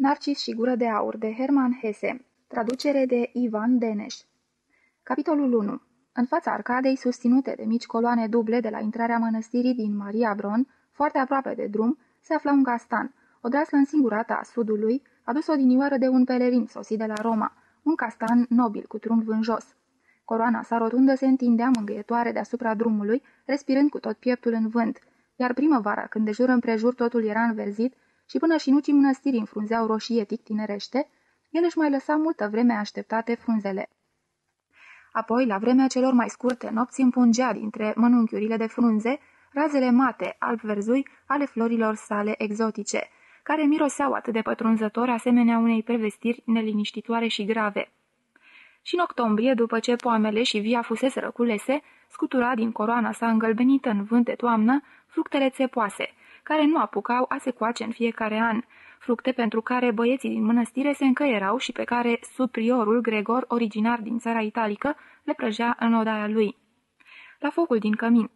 Narcis și gură de aur de Herman Hesse. Traducere de Ivan Deneș. Capitolul 1 În fața arcadei, susținute de mici coloane duble de la intrarea mănăstirii din Maria Bron, foarte aproape de drum, se afla un castan, o draslă însingurată a sudului, adus odinioară de un pelerinț sosit de la Roma, un castan nobil cu trunchi vânjos. Coroana sa rotundă se întindea mângâietoare deasupra drumului, respirând cu tot pieptul în vânt, iar primăvara, când de jur împrejur totul era înverzit și până și nucii mănăstirii înfrunzeau roșietic tinerește, el își mai lăsa multă vreme așteptate frunzele. Apoi, la vremea celor mai scurte nopți, împungea dintre mănunchiurile de frunze razele mate, alb-verzui, ale florilor sale exotice, care miroseau atât de pătrunzător asemenea unei prevestiri neliniștitoare și grave. Și în octombrie, după ce poamele și via fusese răculese, scutura din coroana sa îngălbenită în vânt de toamnă fructele țepoase, care nu apucau a se coace în fiecare an, fructe pentru care băieții din mănăstire se încăierau și pe care supriorul Gregor, originar din țara italică, le prăjea în odaia lui. La focul din cămin.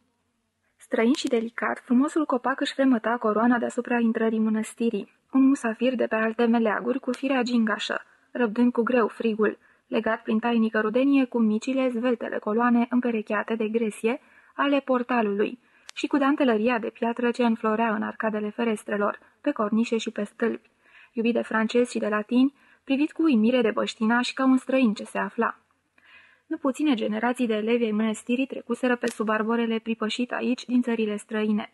Străin și delicat, frumosul copac își fremăta coroana deasupra intrării mănăstirii, un musafir de pe alte meleaguri cu firea gingașă, răbdând cu greu frigul, legat prin tainică rudenie cu micile zveltele coloane împerecheate de gresie ale portalului și cu dantelăria de piatră ce înflorea în arcadele ferestrelor, pe cornișe și pe stâlpi, iubit de francezi și de latini, privit cu uimire de și ca un străin ce se afla. Nu puține generații de elevi ai mănăstirii trecuseră pe sub arborele pripășit aici din țările străine.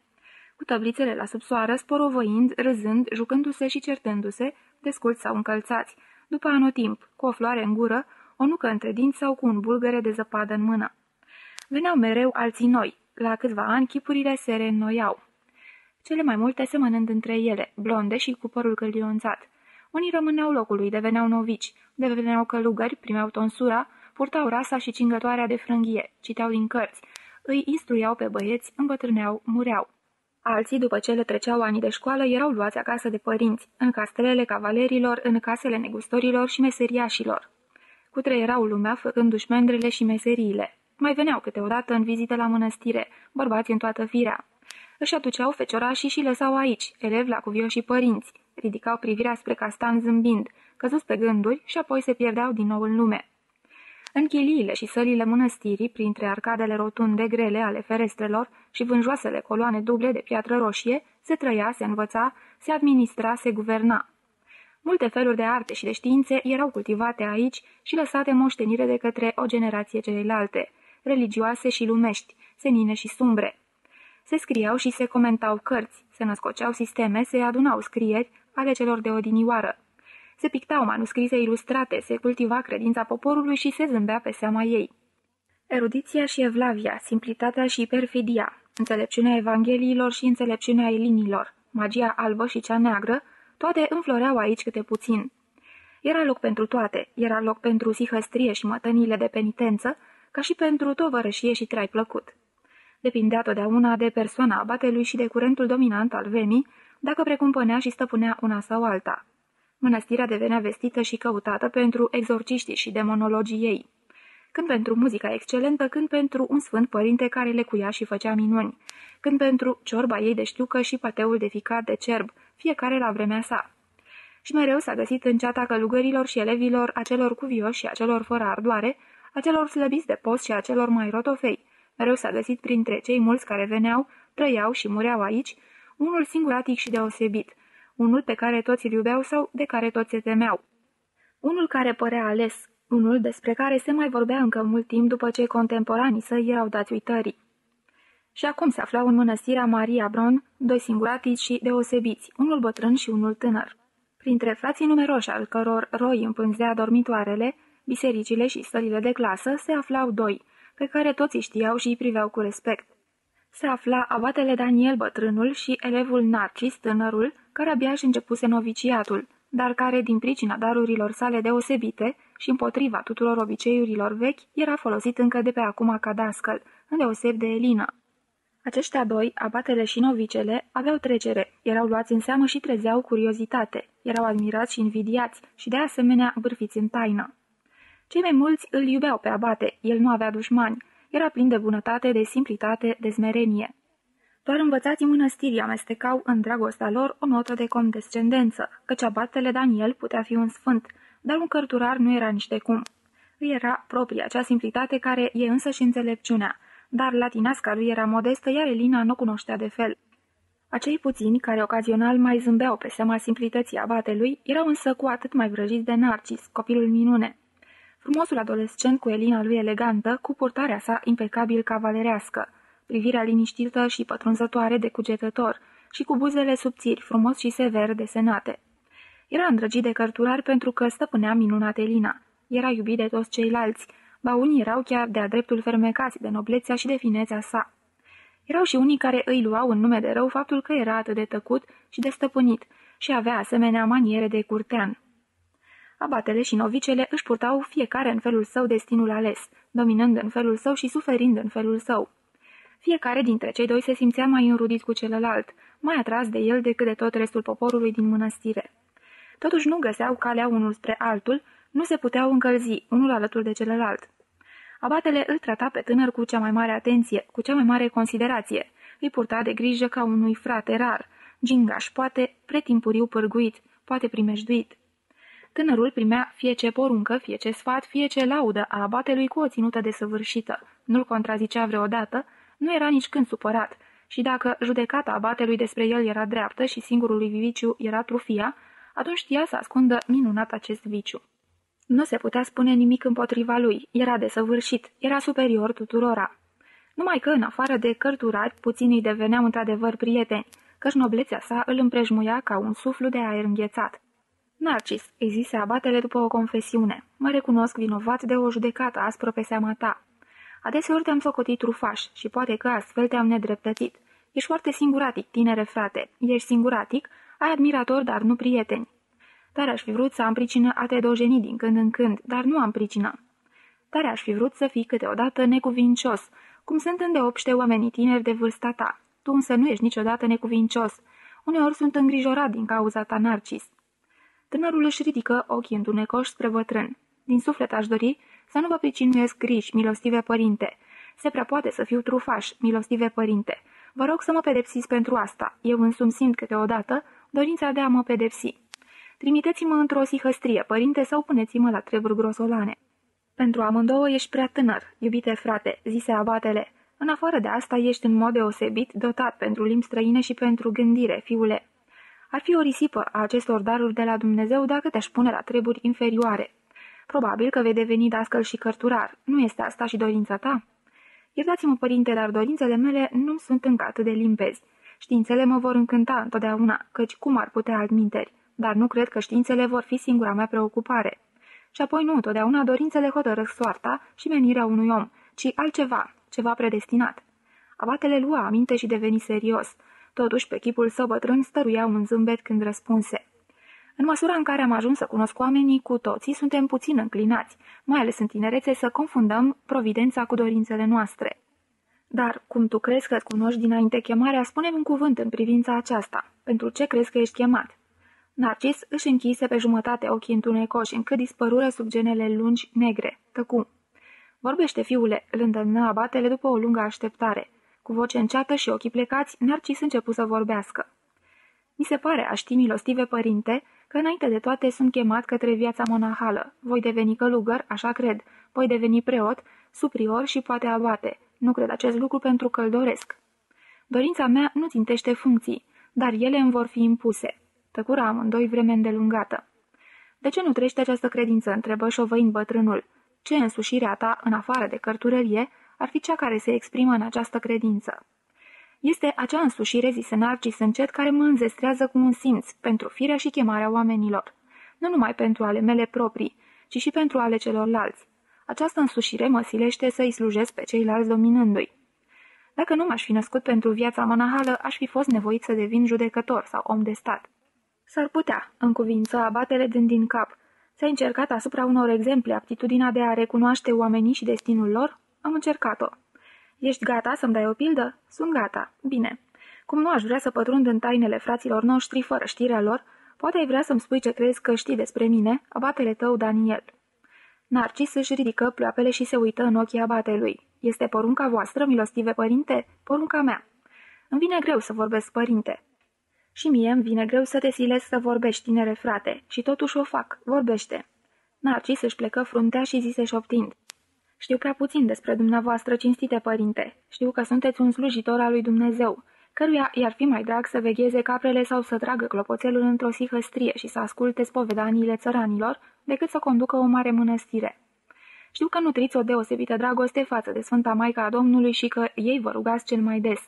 Cu tablițele la subsoară, sporovăind, râzând, jucându-se și certându-se, desculți sau încălțați, după anotimp, cu o floare în gură, o nucă între dinți sau cu un bulgăre de zăpadă în mână. Veneau mereu alții noi. La câțiva ani, chipurile se reînnoiau. Cele mai multe semănând între ele, blonde și cu părul călionțat. Unii rămâneau locului, deveneau novici, deveneau călugări, primeau tonsura, purtau rasa și cingătoarea de frânghie, citeau din cărți, îi instruiau pe băieți, îmbătrâneau, mureau. Alții, după ce le treceau anii de școală, erau luați acasă de părinți, în castelele cavalerilor, în casele negustorilor și meseriașilor. Cutreierau lumea făcându-și mendrele și meseriile. Mai veneau câteodată în vizite la mănăstire, bărbați în toată firea. Își aduceau feciorașii și lăsau aici, elevi la cuvioși părinți. Ridicau privirea spre castan zâmbind, căzuți pe gânduri și apoi se pierdeau din nou în lume. În chiliile și sălile mănăstirii, printre arcadele rotunde grele ale ferestrelor și vânjoasele coloane duble de piatră roșie, se trăia, se învăța, se administra, se guverna. Multe feluri de arte și de științe erau cultivate aici și lăsate moștenire de către o generație celelalte, religioase și lumești, senine și sumbre. Se scriau și se comentau cărți, se născoceau sisteme, se adunau scrieri ale celor de odinioară. Se pictau manuscrise ilustrate, se cultiva credința poporului și se zâmbea pe seama ei. Erudiția și evlavia, simplitatea și perfidia, înțelepciunea evangheliilor și înțelepciunea elinilor, magia albă și cea neagră, toate înfloreau aici câte puțin. Era loc pentru toate, era loc pentru sihăstrie și mătănile de penitență, ca și pentru tovărășie și trai plăcut. Depindea totdeauna de persoana abatelui și de curentul dominant al vemii, dacă precumpănea și stăpânea una sau alta. Mănăstirea devenea vestită și căutată pentru exorciștii și demonologii ei. Când pentru muzica excelentă, când pentru un sfânt părinte care le cuia și făcea minuni, când pentru ciorba ei de știucă și pateul de ficat de cerb, fiecare la vremea sa. Și mereu s-a găsit în ceata călugărilor și elevilor, acelor cuvioși și acelor fără ardoare, acelor slăbiți de post și acelor mai rotofei. Mereu s-a găsit printre cei mulți care veneau, trăiau și mureau aici, unul singuratic și deosebit, unul pe care toți îl iubeau sau de care toți se temeau. Unul care părea ales, unul despre care se mai vorbea încă mult timp după ce contemporanii săi erau dați uitării. Și acum se aflau în mănăstirea Maria Bron, doi singuratici și deosebiți, unul bătrân și unul tânăr. Printre frații numeroși al căror roi împânzea dormitoarele, bisericile și stările de clasă, se aflau doi, pe care toți știau și îi priveau cu respect. Se afla abatele Daniel bătrânul și elevul Narcis, tânărul, care abia își începuse noviciatul, dar care, din pricina darurilor sale deosebite și împotriva tuturor obiceiurilor vechi, era folosit încă de pe acum ca dascăl, îndeoseb de Elina. Aceștia doi, abatele și novicele, aveau trecere, erau luați în seamă și trezeau curiozitate, erau admirați și invidiați și de asemenea bârfiți în taină. Cei mai mulți îl iubeau pe abate, el nu avea dușmani, era plin de bunătate, de simplitate, de smerenie. Doar învățații mănăstirii amestecau în dragostea lor o notă de condescendență, căci abatele Daniel putea fi un sfânt, dar un cărturar nu era nici de cum. Îi era propria acea simplitate care e însă și înțelepciunea, dar latinasca lui era modestă, iar Elina nu cunoștea de fel. Acei puțini, care ocazional mai zâmbeau pe seama simplității abatelui, erau însă cu atât mai vrăjiți de Narcis, copilul minune. Frumosul adolescent cu Elina lui elegantă, cu purtarea sa impecabil cavalerească, privirea liniștită și pătrunzătoare de cugetător și cu buzele subțiri, frumos și sever desenate. Era îndrăgit de cărturar pentru că stăpânea minunat Elina. Era iubit de toți ceilalți, ba unii erau chiar de-a dreptul fermecați de noblețea și de finețea sa. Erau și unii care îi luau în nume de rău faptul că era atât de tăcut și de stăpânit și avea asemenea maniere de curtean. Abatele și novicele își purtau fiecare în felul său destinul ales, dominând în felul său și suferind în felul său. Fiecare dintre cei doi se simțea mai înrudit cu celălalt, mai atras de el decât de tot restul poporului din mănăstire. Totuși nu găseau calea unul spre altul, nu se puteau încălzi unul alături de celălalt. Abatele îl trata pe tânăr cu cea mai mare atenție, cu cea mai mare considerație. Îi purta de grijă ca unui frate rar, gingaș, poate pretimpuriu pârguit, poate primejduit. Tânărul primea fie ce poruncă, fie ce sfat, fie ce laudă a abatelui cu o ținută desăvârșită. Nu-l contrazicea vreodată, nu era nici când supărat, și dacă judecata abatelui despre el era dreaptă și singurului viciu era trufia, atunci știa să ascundă minunat acest viciu. Nu se putea spune nimic împotriva lui, era desăvârșit, era superior tuturora. Numai că, în afară de cărturari, puținii deveneau într-adevăr prieteni, căci noblețea sa îl împrejmuia ca un suflu de aer înghețat. Narcis, îi zise abatele după o confesiune, mă recunosc vinovat de o judecată aspră pe seama ta. Adeseori te-am socotit trufaș și poate că astfel te-am nedreptățit. Ești foarte singuratic, tinere frate. Ești singuratic, ai admirator, dar nu prieteni. Tare aș fi vrut să am pricină a te dojeni din când în când, dar nu am pricină. Tare aș fi vrut să fii câteodată necuvincios, cum sunt îndeopște oamenii tineri de vârsta ta. Tu însă nu ești niciodată necuvincios. Uneori sunt îngrijorat din cauza ta, Narcis. Tânărul își ridică ochii întunecoși spre bătrân. Din suflet aș dori să nu vă pricinuiesc griji, milostive părinte. Se prea poate să fiu trufaș, milostive părinte. Vă rog să mă pedepsiți pentru asta. Eu însumi simt câteodată dorința de a mă pedepsi. Trimiteți-mă într-o sihăstrie, părinte, sau puneți-mă la treburi grosolane. Pentru amândouă ești prea tânăr, iubite frate, zise abatele. În afară de asta ești în mod deosebit dotat pentru limbi străine și pentru gândire, fiule. Ar fi o risipă a acestor daruri de la Dumnezeu dacă te-aș pune la treburi inferioare. Probabil că vei deveni dascăl și cărturar. Nu este asta și dorința ta? Iertați-mă, părinte, dar dorințele mele nu sunt încă atât de limpezi. Științele mă vor încânta întotdeauna, căci cum ar putea altminteri? Dar nu cred că științele vor fi singura mea preocupare. Și apoi nu întotdeauna dorințele hotărăsc soarta și menirea unui om, ci altceva, ceva predestinat. Abatele lua aminte și deveni serios. Totuși, pe chipul său bătrân stăruia un zâmbet când răspunse. În măsura în care am ajuns să cunosc oamenii, cu toții suntem puțin înclinați, mai ales în tinerețe, să confundăm providența cu dorințele noastre. Dar, cum tu crezi că cunoști dinainte chemarea, spune un cuvânt în privința aceasta. Pentru ce crezi că ești chemat? Narcis își închise pe jumătate ochii întunecoși, încât dispărură sub genele lungi negre. Tăcu. Vorbește, fiule, îl îndemnă abatele după o lungă așteptare. Cu voce înceată și ochii plecați, Narcis începu să vorbească. Mi se pare, aș ști, milostive părinte, că înainte de toate sunt chemat către viața monahală. Voi deveni călugăr, așa cred. Voi deveni preot, suprior și poate abate. Nu cred acest lucru pentru că îl doresc. Dorința mea nu țintește funcții, dar ele îmi vor fi impuse. Tăcura amândoi vreme îndelungată. De ce nu trește această credință?" întrebă șovăind bătrânul. Ce însușirea ta, în afară de cărturărie, ar fi cea care se exprimă în această credință?" Este acea însușire, zise Narcis încet, care mă înzestrează cu un simț pentru firea și chemarea oamenilor. Nu numai pentru ale mele proprii, ci și pentru ale celorlalți. Această însușire mă silește să-i slujesc pe ceilalți dominându-i. Dacă nu m-aș fi născut pentru viața monahală, aș fi fost nevoit să devin judecător sau om de stat. S-ar putea, în cuvință, abatele dând din cap. S-a încercat asupra unor exemple aptitudinea de a recunoaște oamenii și destinul lor? Am încercat-o. Ești gata să-mi dai o pildă? Sunt gata. Bine. Cum nu aș vrea să pătrund în tainele fraților noștri fără știrea lor, poate ai vrea să-mi spui ce crezi că știi despre mine, abatele tău, Daniel. Narcis își ridică ploapele și se uită în ochii abatelui. Este porunca voastră, milostive părinte? Porunca mea. Îmi vine greu să vorbesc, părinte." Și mie îmi vine greu să te silesc să vorbești, tinere frate, și totuși o fac, vorbește." Narcis își plecă fruntea și zise șoptind. Știu prea puțin despre dumneavoastră, cinstite părinte. Știu că sunteți un slujitor al lui Dumnezeu, căruia i-ar fi mai drag să vegheze caprele sau să tragă clopoțelul într-o sihăstrie și să asculte spovedaniile țăranilor, decât să conducă o mare mănăstire. Știu că nutriți o deosebită dragoste față de Sfânta Maica a Domnului și că ei vă rugați cel mai des.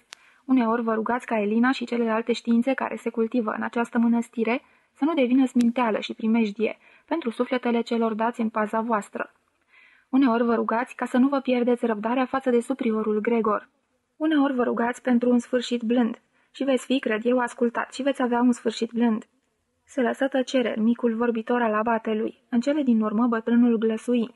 Uneori vă rugați ca Elina și celelalte științe care se cultivă în această mănăstire să nu devină sminteală și primejdie pentru sufletele celor dați în paza voastră. Uneori vă rugați ca să nu vă pierdeți răbdarea față de supriorul Gregor. Uneori vă rugați pentru un sfârșit blând și veți fi, cred eu, ascultat și veți avea un sfârșit blând. Se lăsă tăcere micul vorbitor al abatelui. În cele din urmă bătrânul glăsui.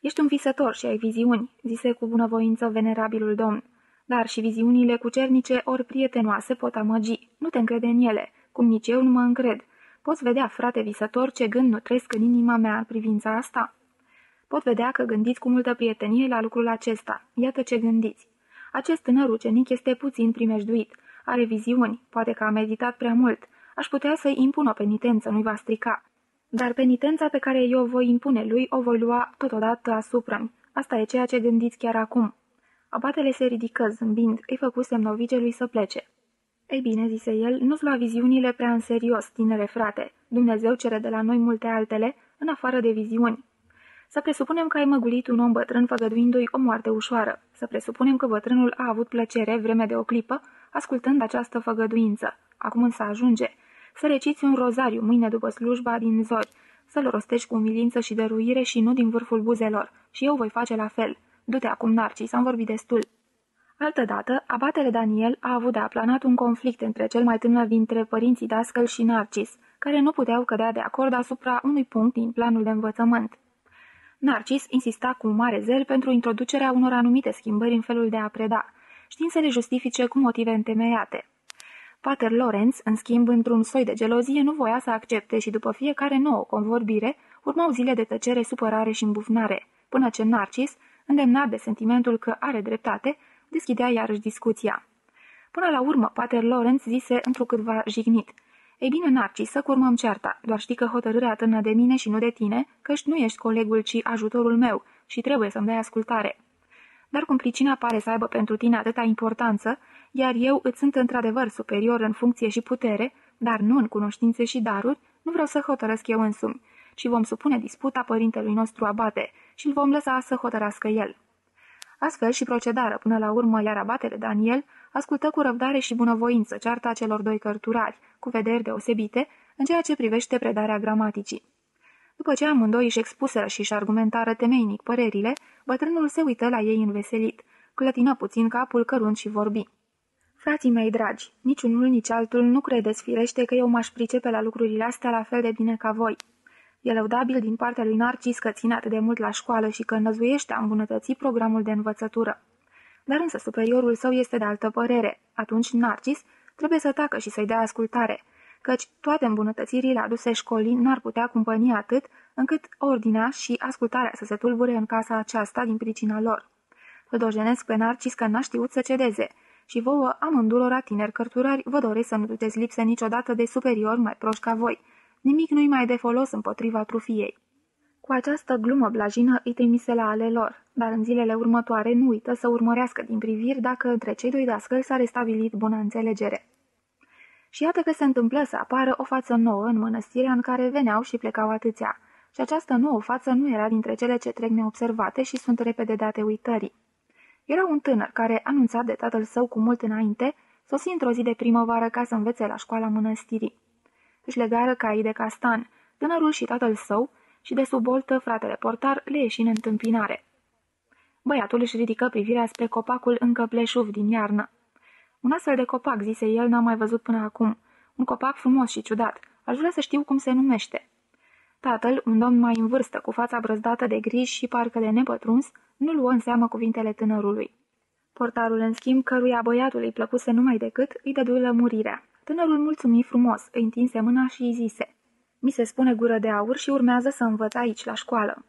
Ești un visător și ai viziuni, zise cu bunăvoință venerabilul domn. Dar și viziunile cucernice ori prietenoase pot amăgi. Nu te încrede în ele, cum nici eu nu mă încred. Poți vedea, frate visător, ce gând nu trăiesc în inima mea în privința asta? Pot vedea că gândiți cu multă prietenie la lucrul acesta. Iată ce gândiți. Acest tânăr ucenic este puțin primejduit. Are viziuni, poate că a meditat prea mult. Aș putea să-i impun o penitență, nu-i va strica. Dar penitența pe care eu o voi impune lui o voi lua totodată asupra -mi. Asta e ceea ce gândiți chiar acum. Abatele se ridică zâmbind, îi făcu semnovigelui să plece. Ei bine, zise el, nu-ți lua viziunile prea în serios, tinere frate. Dumnezeu cere de la noi multe altele, în afară de viziuni. Să presupunem că ai măgulit un om bătrân făgăduindu-i o moarte ușoară. Să presupunem că bătrânul a avut plăcere, vreme de o clipă, ascultând această făgăduință. Acum însă ajunge. Să reciți un rozariu mâine după slujba din zori, să-l rostești cu umilință și dăruire și nu din vârful buzelor. Și eu voi face la fel. Du-te acum, Narcis, am vorbit destul. Altădată, abatele Daniel a avut de aplanat un conflict între cel mai tânăr dintre părinții Dascăl și Narcis, care nu puteau cădea de acord asupra unui punct din planul de învățământ. Narcis insista cu mare zel pentru introducerea unor anumite schimbări în felul de a preda, știind să le justifice cu motive întemeiate. Pater Lorenz, în schimb, într-un soi de gelozie, nu voia să accepte și după fiecare nouă convorbire urmau zile de tăcere, supărare și îmbufnare, până ce Narcis, îndemnat de sentimentul că are dreptate, deschidea iarăși discuția. Până la urmă, Pater Lorenz zise întrucâtva jignit – ei bine, Narcis, să curmăm cearta, doar știi că hotărârea atârnă de mine și nu de tine, căci nu ești colegul, ci ajutorul meu și trebuie să-mi dai ascultare. Dar cum pricina pare să aibă pentru tine atâta importanță, iar eu îți sunt într-adevăr superior în funcție și putere, dar nu în cunoștințe și daruri, nu vreau să hotărăsc eu însumi, ci vom supune disputa părintelui nostru abate și îl vom lăsa să hotărască el. Astfel și procedară până la urmă, iar abatele Daniel ascultă cu răbdare și bunăvoință cearta celor doi cărturari, cu vederi deosebite, în ceea ce privește predarea gramaticii. După ce amândoi își expuseră și își argumentară temeinic părerile, bătrânul se uită la ei înveselit, clătină puțin capul cărunt și vorbi. Frații mei dragi, niciunul nici altul nu credeți firește că eu m-aș pricepe la lucrurile astea la fel de bine ca voi. E lăudabil din partea lui Narcis că ține atât de mult la școală și că năzuiește a îmbunătăți programul de învățătură. Dar însă superiorul său este de altă părere. Atunci Narcis trebuie să tacă și să-i dea ascultare, căci toate îmbunătățirile aduse școlii n-ar putea cumpăni atât încât ordinea și ascultarea să se tulbure în casa aceasta din pricina lor. Îl dojenesc pe Narcis că n-a știut să cedeze și vouă amândurora tineri cărturari vă doresc să nu duceți lipsă niciodată de superior mai proști ca voi. Nimic nu-i mai de folos împotriva trufiei. Cu această glumă blajină îi trimise la ale lor, dar în zilele următoare nu uită să urmărească din priviri dacă între cei doi dascăli s-a restabilit bună înțelegere. Și iată că se întâmplă să apară o față nouă în mănăstirea în care veneau și plecau atâția, și această nouă față nu era dintre cele ce trec neobservate și sunt repede date uitării. Era un tânăr care, anunțat de tatăl său cu mult înainte, sosi într-o zi de primăvară ca să învețe la școala mănăstirii. Își legară caii de castan, tânărul și tatăl său, și de sub boltă fratele portar le ieși în întâmpinare. Băiatul își ridică privirea spre copacul încă pleșuv din iarnă. Un astfel de copac, zise el, n-am mai văzut până acum. Un copac frumos și ciudat. Aș vrea să știu cum se numește. Tatăl, un domn mai în vârstă, cu fața brăzdată de griji și parcă de nepătruns, nu luă în seamă cuvintele tânărului. Portarul, în schimb, căruia băiatul îi plăcuse numai decât, îi dădu lămurirea. Tânărul mulțumi frumos, îi întinse mâna și îi zise, Mi se spune gură de aur și urmează să învăț aici, la școală.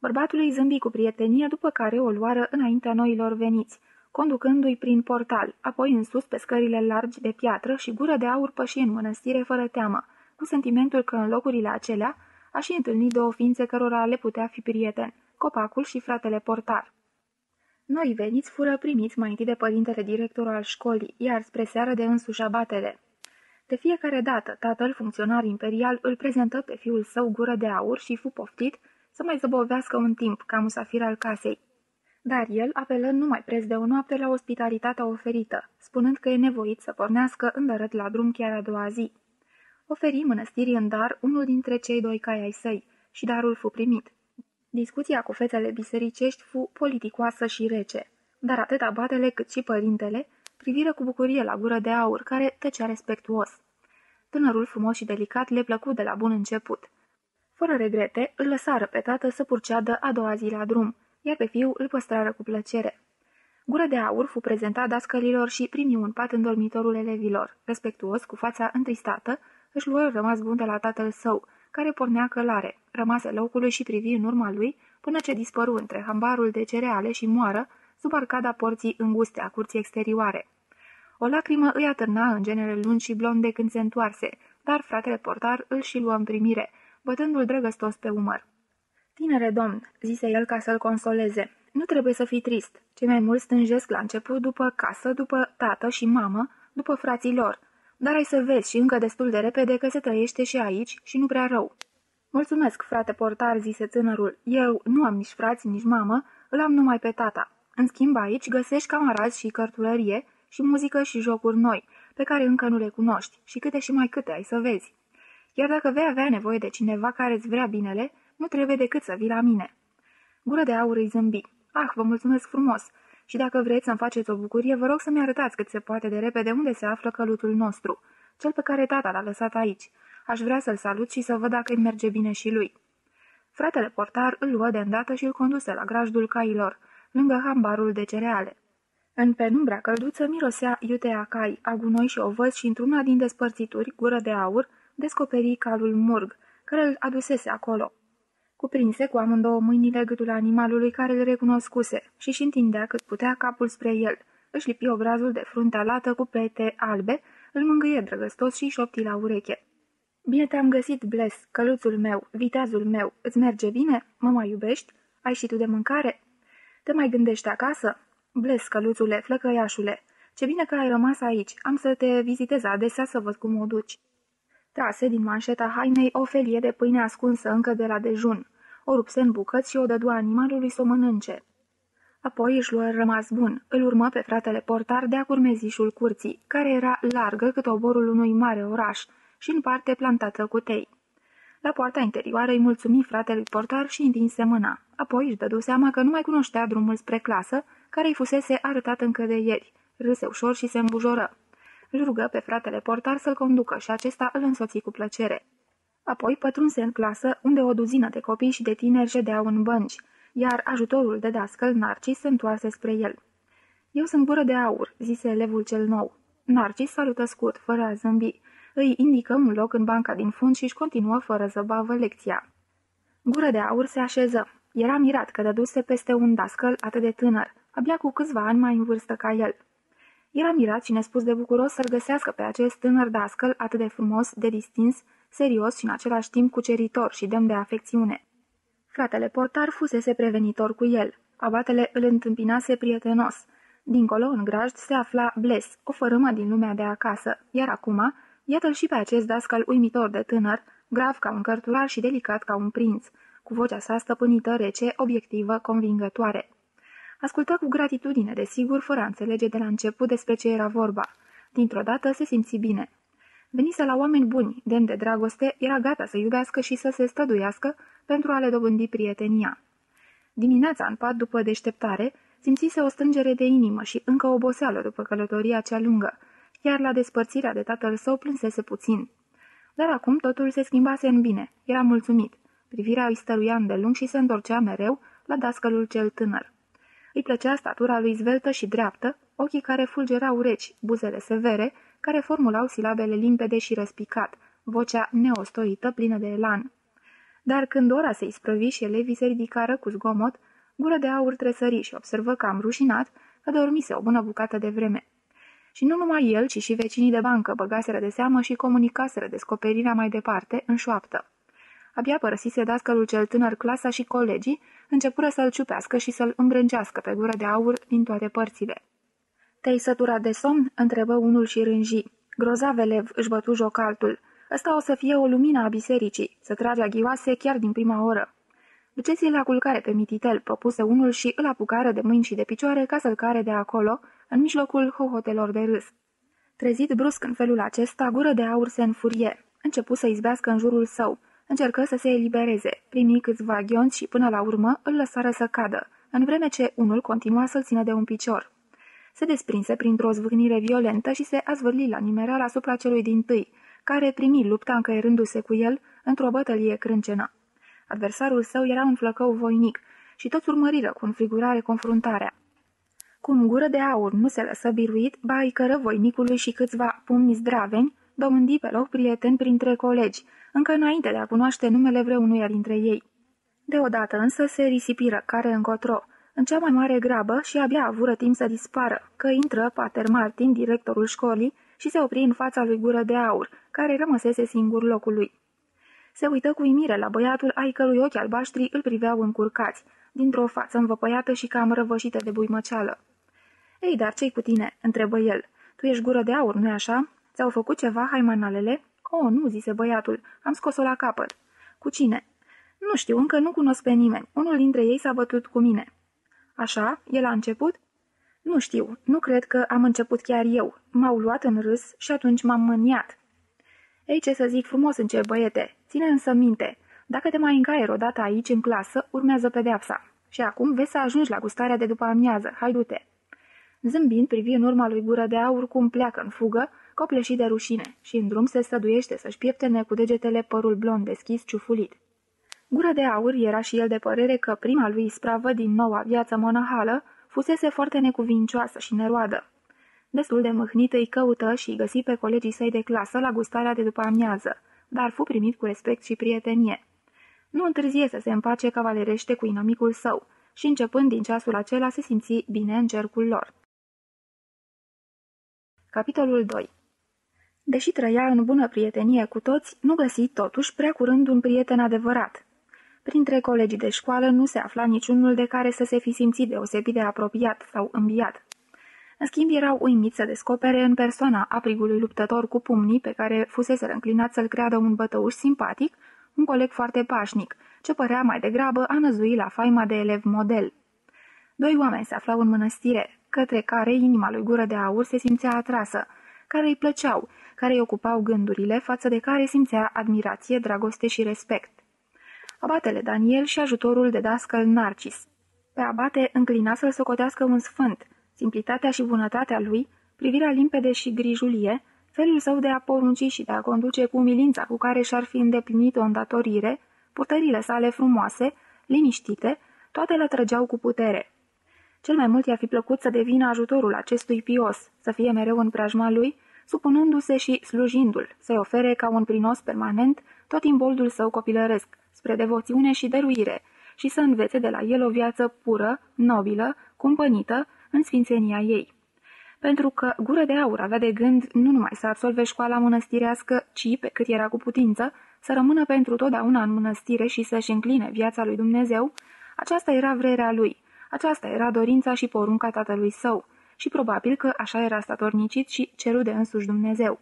Bărbatul îi zâmbi cu prietenie, după care o luară înaintea noilor veniți, conducându-i prin portal, apoi în sus pe scările largi de piatră și gură de aur păși în mănăstire fără teamă, cu sentimentul că în locurile acelea a și întâlnit două ființe cărora le putea fi prieten, copacul și fratele portar. Noi veniți fură primiți mai întâi de părintele director al școlii, iar spre seară de însuși abatele. De fiecare dată, tatăl funcționar imperial îl prezentă pe fiul său gură de aur și fu poftit să mai zăbovească un timp ca musafir al casei. Dar el apelă numai preț de o noapte la ospitalitatea oferită, spunând că e nevoit să pornească îndărât la drum chiar a doua zi. Oferi mănăstirii în dar unul dintre cei doi cai ai săi și darul fu primit. Discuția cu fețele bisericești fu politicoasă și rece, dar atât abatele cât și părintele priviră cu bucurie la gură de aur, care tăcea respectuos. Tânărul frumos și delicat le plăcu de la bun început. Fără regrete, îl lăsară pe tată să purceadă a doua zi la drum, iar pe fiu îl păstrară cu plăcere. Gură de aur fu prezentat dascălilor și primi un pat în dormitorul elevilor. Respectuos, cu fața întristată, își luă rămas bun de la tatăl său, care pornea călare, rămase locului și privi în urma lui, până ce dispăru între hambarul de cereale și moară, sub arcada porții înguste a curții exterioare. O lacrimă îi atârna în genele lungi și blonde când se întoarse, dar fratele portar îl și luă în primire, bătându-l drăgăstos pe umăr. Tinere domn, zise el ca să-l consoleze, nu trebuie să fii trist. Cei mai mulți stânjesc la început după casă, după tată și mamă, după frații lor. Dar ai să vezi și încă destul de repede că se trăiește și aici și nu prea rău. Mulțumesc, frate portar, zise tânărul. Eu nu am nici frați, nici mamă, îl am numai pe tata. În schimb aici găsești camarazi și cărtulărie și muzică și jocuri noi, pe care încă nu le cunoști, și câte și mai câte ai să vezi. Iar dacă vei avea nevoie de cineva care îți vrea binele, nu trebuie decât să vii la mine. Gură de aur îi zâmbi. Ah, vă mulțumesc frumos! Și dacă vreți să-mi faceți o bucurie, vă rog să-mi arătați cât se poate de repede unde se află călutul nostru, cel pe care tata l-a lăsat aici. Aș vrea să-l salut și să văd dacă îi merge bine și lui. Fratele portar îl luă de îndată și îl conduse la grajdul cailor, lângă hambarul de cereale. În penumbra călduță mirosea iutea cai, agunoi și ovăz și într-una din despărțituri, gură de aur, descoperi calul murg, care îl adusese acolo. Cuprinse cu amândouă mâinile gâtul animalului care îl recunoscuse și și întindea cât putea capul spre el. Își lipi obrazul de frunte alată cu pete albe, îl mângâie drăgăstos și șopti la ureche. Bine te-am găsit, Bles, căluțul meu, viteazul meu. Îți merge bine? Mă mai iubești? Ai și tu de mâncare? Te mai gândești acasă? Bles, căluțule, flăcăiașule, ce bine că ai rămas aici. Am să te vizitez adesea să văd cum o duci. Trase din manșeta hainei o felie de pâine ascunsă încă de la dejun. O rupse în bucăți și o dădu animalului să o mănânce. Apoi își luă rămas bun. Îl urmă pe fratele portar de-a curmezișul curții, care era largă cât oborul unui mare oraș și în parte plantată cu tei. La poarta interioară îi mulțumi fratelui portar și întinse mâna. Apoi își dădu seama că nu mai cunoștea drumul spre clasă, care îi fusese arătat încă de ieri. Râse ușor și se îmbujoră. Îl rugă pe fratele portar să-l conducă și acesta îl însoți cu plăcere. Apoi pătrunse în clasă, unde o duzină de copii și de tineri ședeau în bănci, iar ajutorul de dascăl, Narcis, se întoarse spre el. Eu sunt gură de aur," zise elevul cel nou. Narcis salută scurt, fără a zâmbi. Îi indică un loc în banca din fund și își continuă fără zăbavă lecția. Gură de aur se așeză. Era mirat că dăduse peste un dascăl atât de tânăr, abia cu câțiva ani mai în vârstă ca el. Era mirat și nespus de bucuros să-l găsească pe acest tânăr dascăl atât de frumos, de distins, serios și în același timp cuceritor și demn de afecțiune. Fratele portar fusese prevenitor cu el. Abatele îl întâmpinase prietenos. Dincolo, în grajd, se afla Bles, o fărâmă din lumea de acasă, iar acum, iată-l și pe acest dascăl uimitor de tânăr, grav ca un cărturar și delicat ca un prinț, cu vocea sa stăpânită, rece, obiectivă, convingătoare. Ascultă cu gratitudine, desigur, fără a înțelege de la început despre ce era vorba. Dintr-o dată se simți bine. Venise la oameni buni, demn de dragoste, era gata să iubească și să se stăduiască pentru a le dobândi prietenia. Dimineața, în pat după deșteptare, simțise o strângere de inimă și încă oboseală după călătoria cea lungă, iar la despărțirea de tatăl său plânsese puțin. Dar acum totul se schimbase în bine, era mulțumit. Privirea îi stăruia îndelung și se întorcea mereu la dascălul cel tânăr. Îi plăcea statura lui zveltă și dreaptă, ochii care fulgerau reci, buzele severe, care formulau silabele limpede și răspicat, vocea neostoită plină de elan. Dar când ora se isprăvi și elevii se ridicară cu zgomot, gură de aur tresări și observă că am rușinat că dormise o bună bucată de vreme. Și nu numai el, ci și vecinii de bancă băgaseră de seamă și comunicaseră descoperirea mai departe, în șoaptă. Abia părăsise dascălul cel tânăr clasa și colegii, începură să-l ciupească și să-l îmbrâncească pe gură de aur din toate părțile. Te-ai săturat de somn?" întrebă unul și rânji. Grozav elev, își bătu joc altul. Ăsta o să fie o lumină a bisericii, să trage aghioase chiar din prima oră. Duceți-l la culcare pe mititel, propuse unul și îl apucară de mâini și de picioare ca să-l care de acolo, în mijlocul hohotelor de râs. Trezit brusc în felul acesta, gură de aur se înfurie. Începu să izbească în jurul său. Încercă să se elibereze, primi câțiva ghionți și până la urmă îl lăsară să cadă, în vreme ce unul continua să-l țină de un picior. Se desprinse printr-o zvâgnire violentă și se azvârli la nimeral asupra celui din tâi, care primi lupta încăierându-se cu el într-o bătălie crâncenă. Adversarul său era un flăcău voinic și toți urmăriră cu înfrigurare confruntarea. Cum gură de aur nu se lăsă biruit, ba îi cără voinicului și câțiva pumni zdraveni, domândi pe loc prieteni printre colegi, încă înainte de a cunoaște numele vreunuia dintre ei. Deodată însă se risipiră care încotro, în cea mai mare grabă și abia avură timp să dispară, că intră Pater Martin, directorul școlii, și se opri în fața lui Gură de Aur, care rămăsese singur locului. Se uită cu imire la băiatul ai cărui ochi albaștri îl priveau încurcați, dintr-o față învăpăiată și cam răvășită de buimăceală. Ei, dar ce-i cu tine?" întrebă el. Tu ești gură de aur, nu-i așa? Ți-au făcut ceva haimanalele?" O, nu," zise băiatul. Am scos-o la capăt." Cu cine?" Nu știu, încă nu cunosc pe nimeni. Unul dintre ei s-a bătut cu mine." Așa? El a început?" Nu știu, nu cred că am început chiar eu. M-au luat în râs și atunci m-am mâniat." Ei, ce să zic frumos în cer, băiete, ține însă minte. Dacă te mai încaieri odată aici, în clasă, urmează pedeapsa. Și acum vezi să ajungi la gustarea de după amiază. Hai, du-te!" Zâmbind, privi în urma lui gură de aur cum pleacă în fugă, copleșit de rușine, și în drum se stăduiește să-și pieptene cu degetele părul blond deschis ciufulit. Gură de aur era și el de părere că prima lui ispravă din noua viață monahală fusese foarte necuvincioasă și neroadă. Destul de mâhnit îi căută și îi găsi pe colegii săi de clasă la gustarea de după amiază, dar fu primit cu respect și prietenie. Nu întârzie să se împace cavalerește cu inamicul său și începând din ceasul acela se simți bine în cercul lor. Capitolul 2 Deși trăia în bună prietenie cu toți, nu găsi totuși prea curând un prieten adevărat. Printre colegii de școală nu se afla niciunul de care să se fi simțit deosebit de apropiat sau înviat. În schimb, erau uimiți să descopere în persoana aprigului luptător cu pumnii pe care fusese înclinat să-l creadă un bătăuș simpatic, un coleg foarte pașnic, ce părea mai degrabă a năzui la faima de elev model. Doi oameni se aflau în mănăstire, către care inima lui Gură de Aur se simțea atrasă, care îi plăceau, care îi ocupau gândurile, față de care simțea admirație, dragoste și respect. Abatele Daniel și ajutorul de dascăl Narcis. Pe abate înclina să-l socotească un sfânt, simplitatea și bunătatea lui, privirea limpede și grijulie, felul său de a porunci și de a conduce cu umilința cu care și-ar fi îndeplinit o îndatorire, purtările sale frumoase, liniștite, toate le trăgeau cu putere. Cel mai mult i-ar fi plăcut să devină ajutorul acestui pios, să fie mereu în preajma lui, supunându-se și slujindu-l, să-i ofere ca un prinos permanent tot imboldul său copilăresc, spre devoțiune și dăruire, și să învețe de la el o viață pură, nobilă, cumpănită, în sfințenia ei. Pentru că Gură de Aur avea de gând nu numai să absolve școala mănăstirească, ci, pe cât era cu putință, să rămână pentru totdeauna în mănăstire și să-și încline viața lui Dumnezeu, aceasta era vrerea lui, aceasta era dorința și porunca tatălui său, și probabil că așa era statornicit și cerut de însuși Dumnezeu.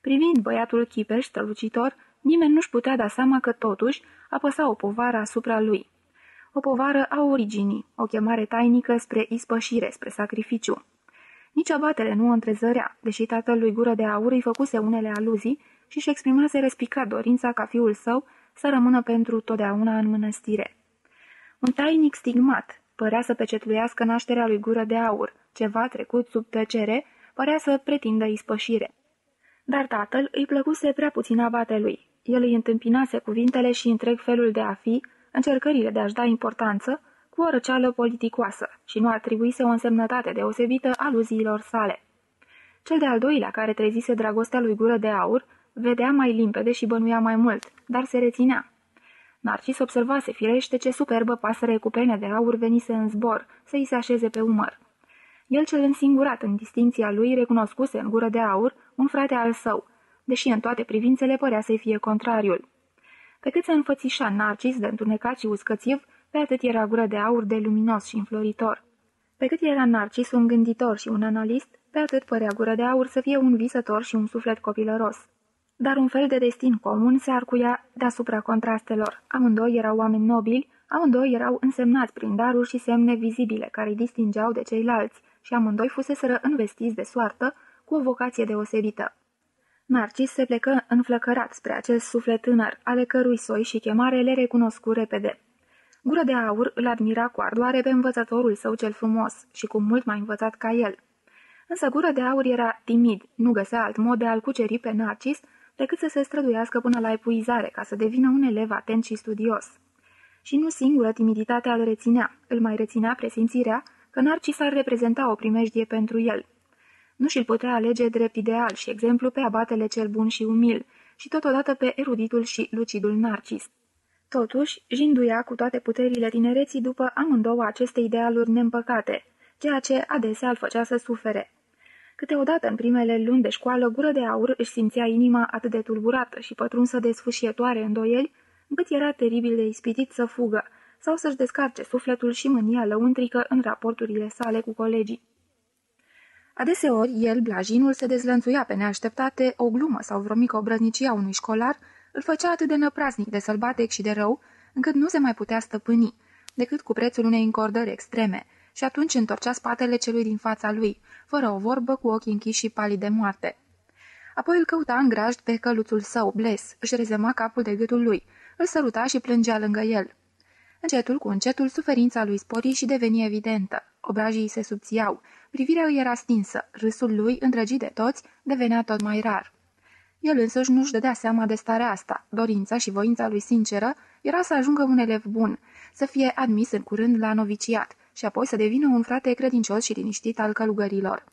Privind băiatul chipeș, strălucitor, nimeni nu-și putea da seama că totuși apăsa o povară asupra lui o povară a originii, o chemare tainică spre ispășire, spre sacrificiu. Nici abatele nu o întrezărea, deși tatăl lui Gură de Aur îi făcuse unele aluzii și își exprimase respicat dorința ca fiul său să rămână pentru totdeauna în mănăstire. Un tainic stigmat părea să pecetluiască nașterea lui Gură de Aur, ceva trecut sub tăcere, părea să pretindă ispășire. Dar tatăl îi plăcuse prea puțin abatelui. El îi întâmpinase cuvintele și întreg felul de a fi, încercările de a-și da importanță cu o răceală politicoasă și nu atribuise o însemnătate deosebită aluziilor sale. Cel de-al doilea, care trezise dragostea lui Gură de Aur, vedea mai limpede și bănuia mai mult, dar se reținea. Narcis observase firește ce superbă pasăre cu pene de aur venise în zbor, să-i se așeze pe umăr. El cel însingurat în distinția lui recunoscuse în gură de aur un frate al său, deși în toate privințele părea să-i fie contrariul. Pe cât se înfățișa Narcis de întunecat și uscățiv, pe atât era gură de aur de luminos și înfloritor. Pe cât era Narcis un gânditor și un analist, pe atât părea gură de aur să fie un visător și un suflet copilăros. Dar un fel de destin comun se arcuia deasupra contrastelor. Amândoi erau oameni nobili, amândoi erau însemnați prin daruri și semne vizibile care îi distingeau de ceilalți și amândoi fuseseră învestiți de soartă cu o vocație deosebită. Narcis se plecă înflăcărat spre acest suflet tânăr, ale cărui soi și chemare le recunoscu repede. Gură de aur îl admira cu ardoare pe învățătorul său cel frumos și cu mult mai învățat ca el. Însă Gură de aur era timid, nu găsea alt mod de a-l cuceri pe Narcis decât să se străduiască până la epuizare ca să devină un elev atent și studios. Și nu singură timiditatea îl reținea, îl mai reținea presimțirea că Narcis ar reprezenta o primejdie pentru el. Nu și-l putea alege drept ideal și exemplu pe abatele cel bun și umil și totodată pe eruditul și lucidul Narcis. Totuși, jinduia cu toate puterile tinereții după amândouă aceste idealuri neîmpăcate, ceea ce adesea îl făcea să sufere. Câteodată, în primele luni de școală, gură de aur își simțea inima atât de tulburată și pătrunsă de sfâșietoare îndoieli, încât era teribil de ispitit să fugă sau să-și descarce sufletul și mânia lăuntrică în raporturile sale cu colegii. Adeseori, el, blajinul, se dezlănțuia pe neașteptate o glumă sau vreo mică obrăznicie a unui școlar, îl făcea atât de năpraznic, de sălbatec și de rău, încât nu se mai putea stăpâni, decât cu prețul unei încordări extreme, și atunci întorcea spatele celui din fața lui, fără o vorbă, cu ochii închiși și palii de moarte. Apoi îl căuta în grajd pe căluțul său, Bles, își rezema capul de gâtul lui, îl săruta și plângea lângă el. Încetul cu încetul, suferința lui spori și deveni evidentă. Obrajii se subțiau, privirea îi era stinsă, râsul lui, îndrăgit de toți, devenea tot mai rar. El însăși nu-și dădea seama de starea asta. Dorința și voința lui sinceră era să ajungă un elev bun, să fie admis în curând la noviciat și apoi să devină un frate credincios și liniștit al călugărilor.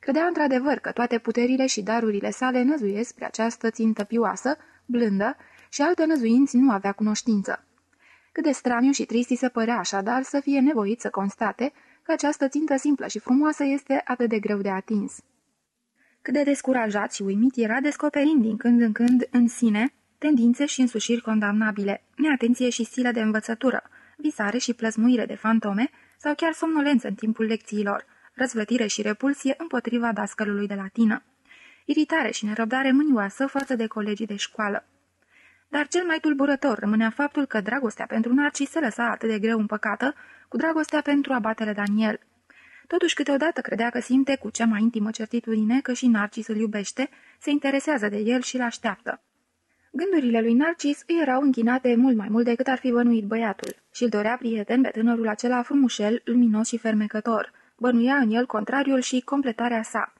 Credea într-adevăr că toate puterile și darurile sale năzuiesc spre această țintă pioasă, blândă, și alte năzuinți nu avea cunoștință. Cât de straniu și trist se părea așadar să fie nevoit să constate că această țintă simplă și frumoasă este atât de greu de atins. Cât de descurajat și uimit era descoperind din când în când în sine tendințe și însușiri condamnabile, neatenție și stilă de învățătură, visare și plăzmuire de fantome sau chiar somnolență în timpul lecțiilor, răzvătire și repulsie împotriva dascălului de latină, iritare și nerăbdare mânioasă față de colegii de școală. Dar cel mai tulburător rămânea faptul că dragostea pentru Narcis se lăsa atât de greu împăcată cu dragostea pentru abatele Daniel. Totuși câteodată credea că simte cu cea mai intimă certitudine că și Narcis îl iubește, se interesează de el și îl așteaptă. Gândurile lui Narcis îi erau închinate mult mai mult decât ar fi bănuit băiatul și îl dorea prieten pe tânărul acela frumușel, luminos și fermecător. Bănuia în el contrariul și completarea sa.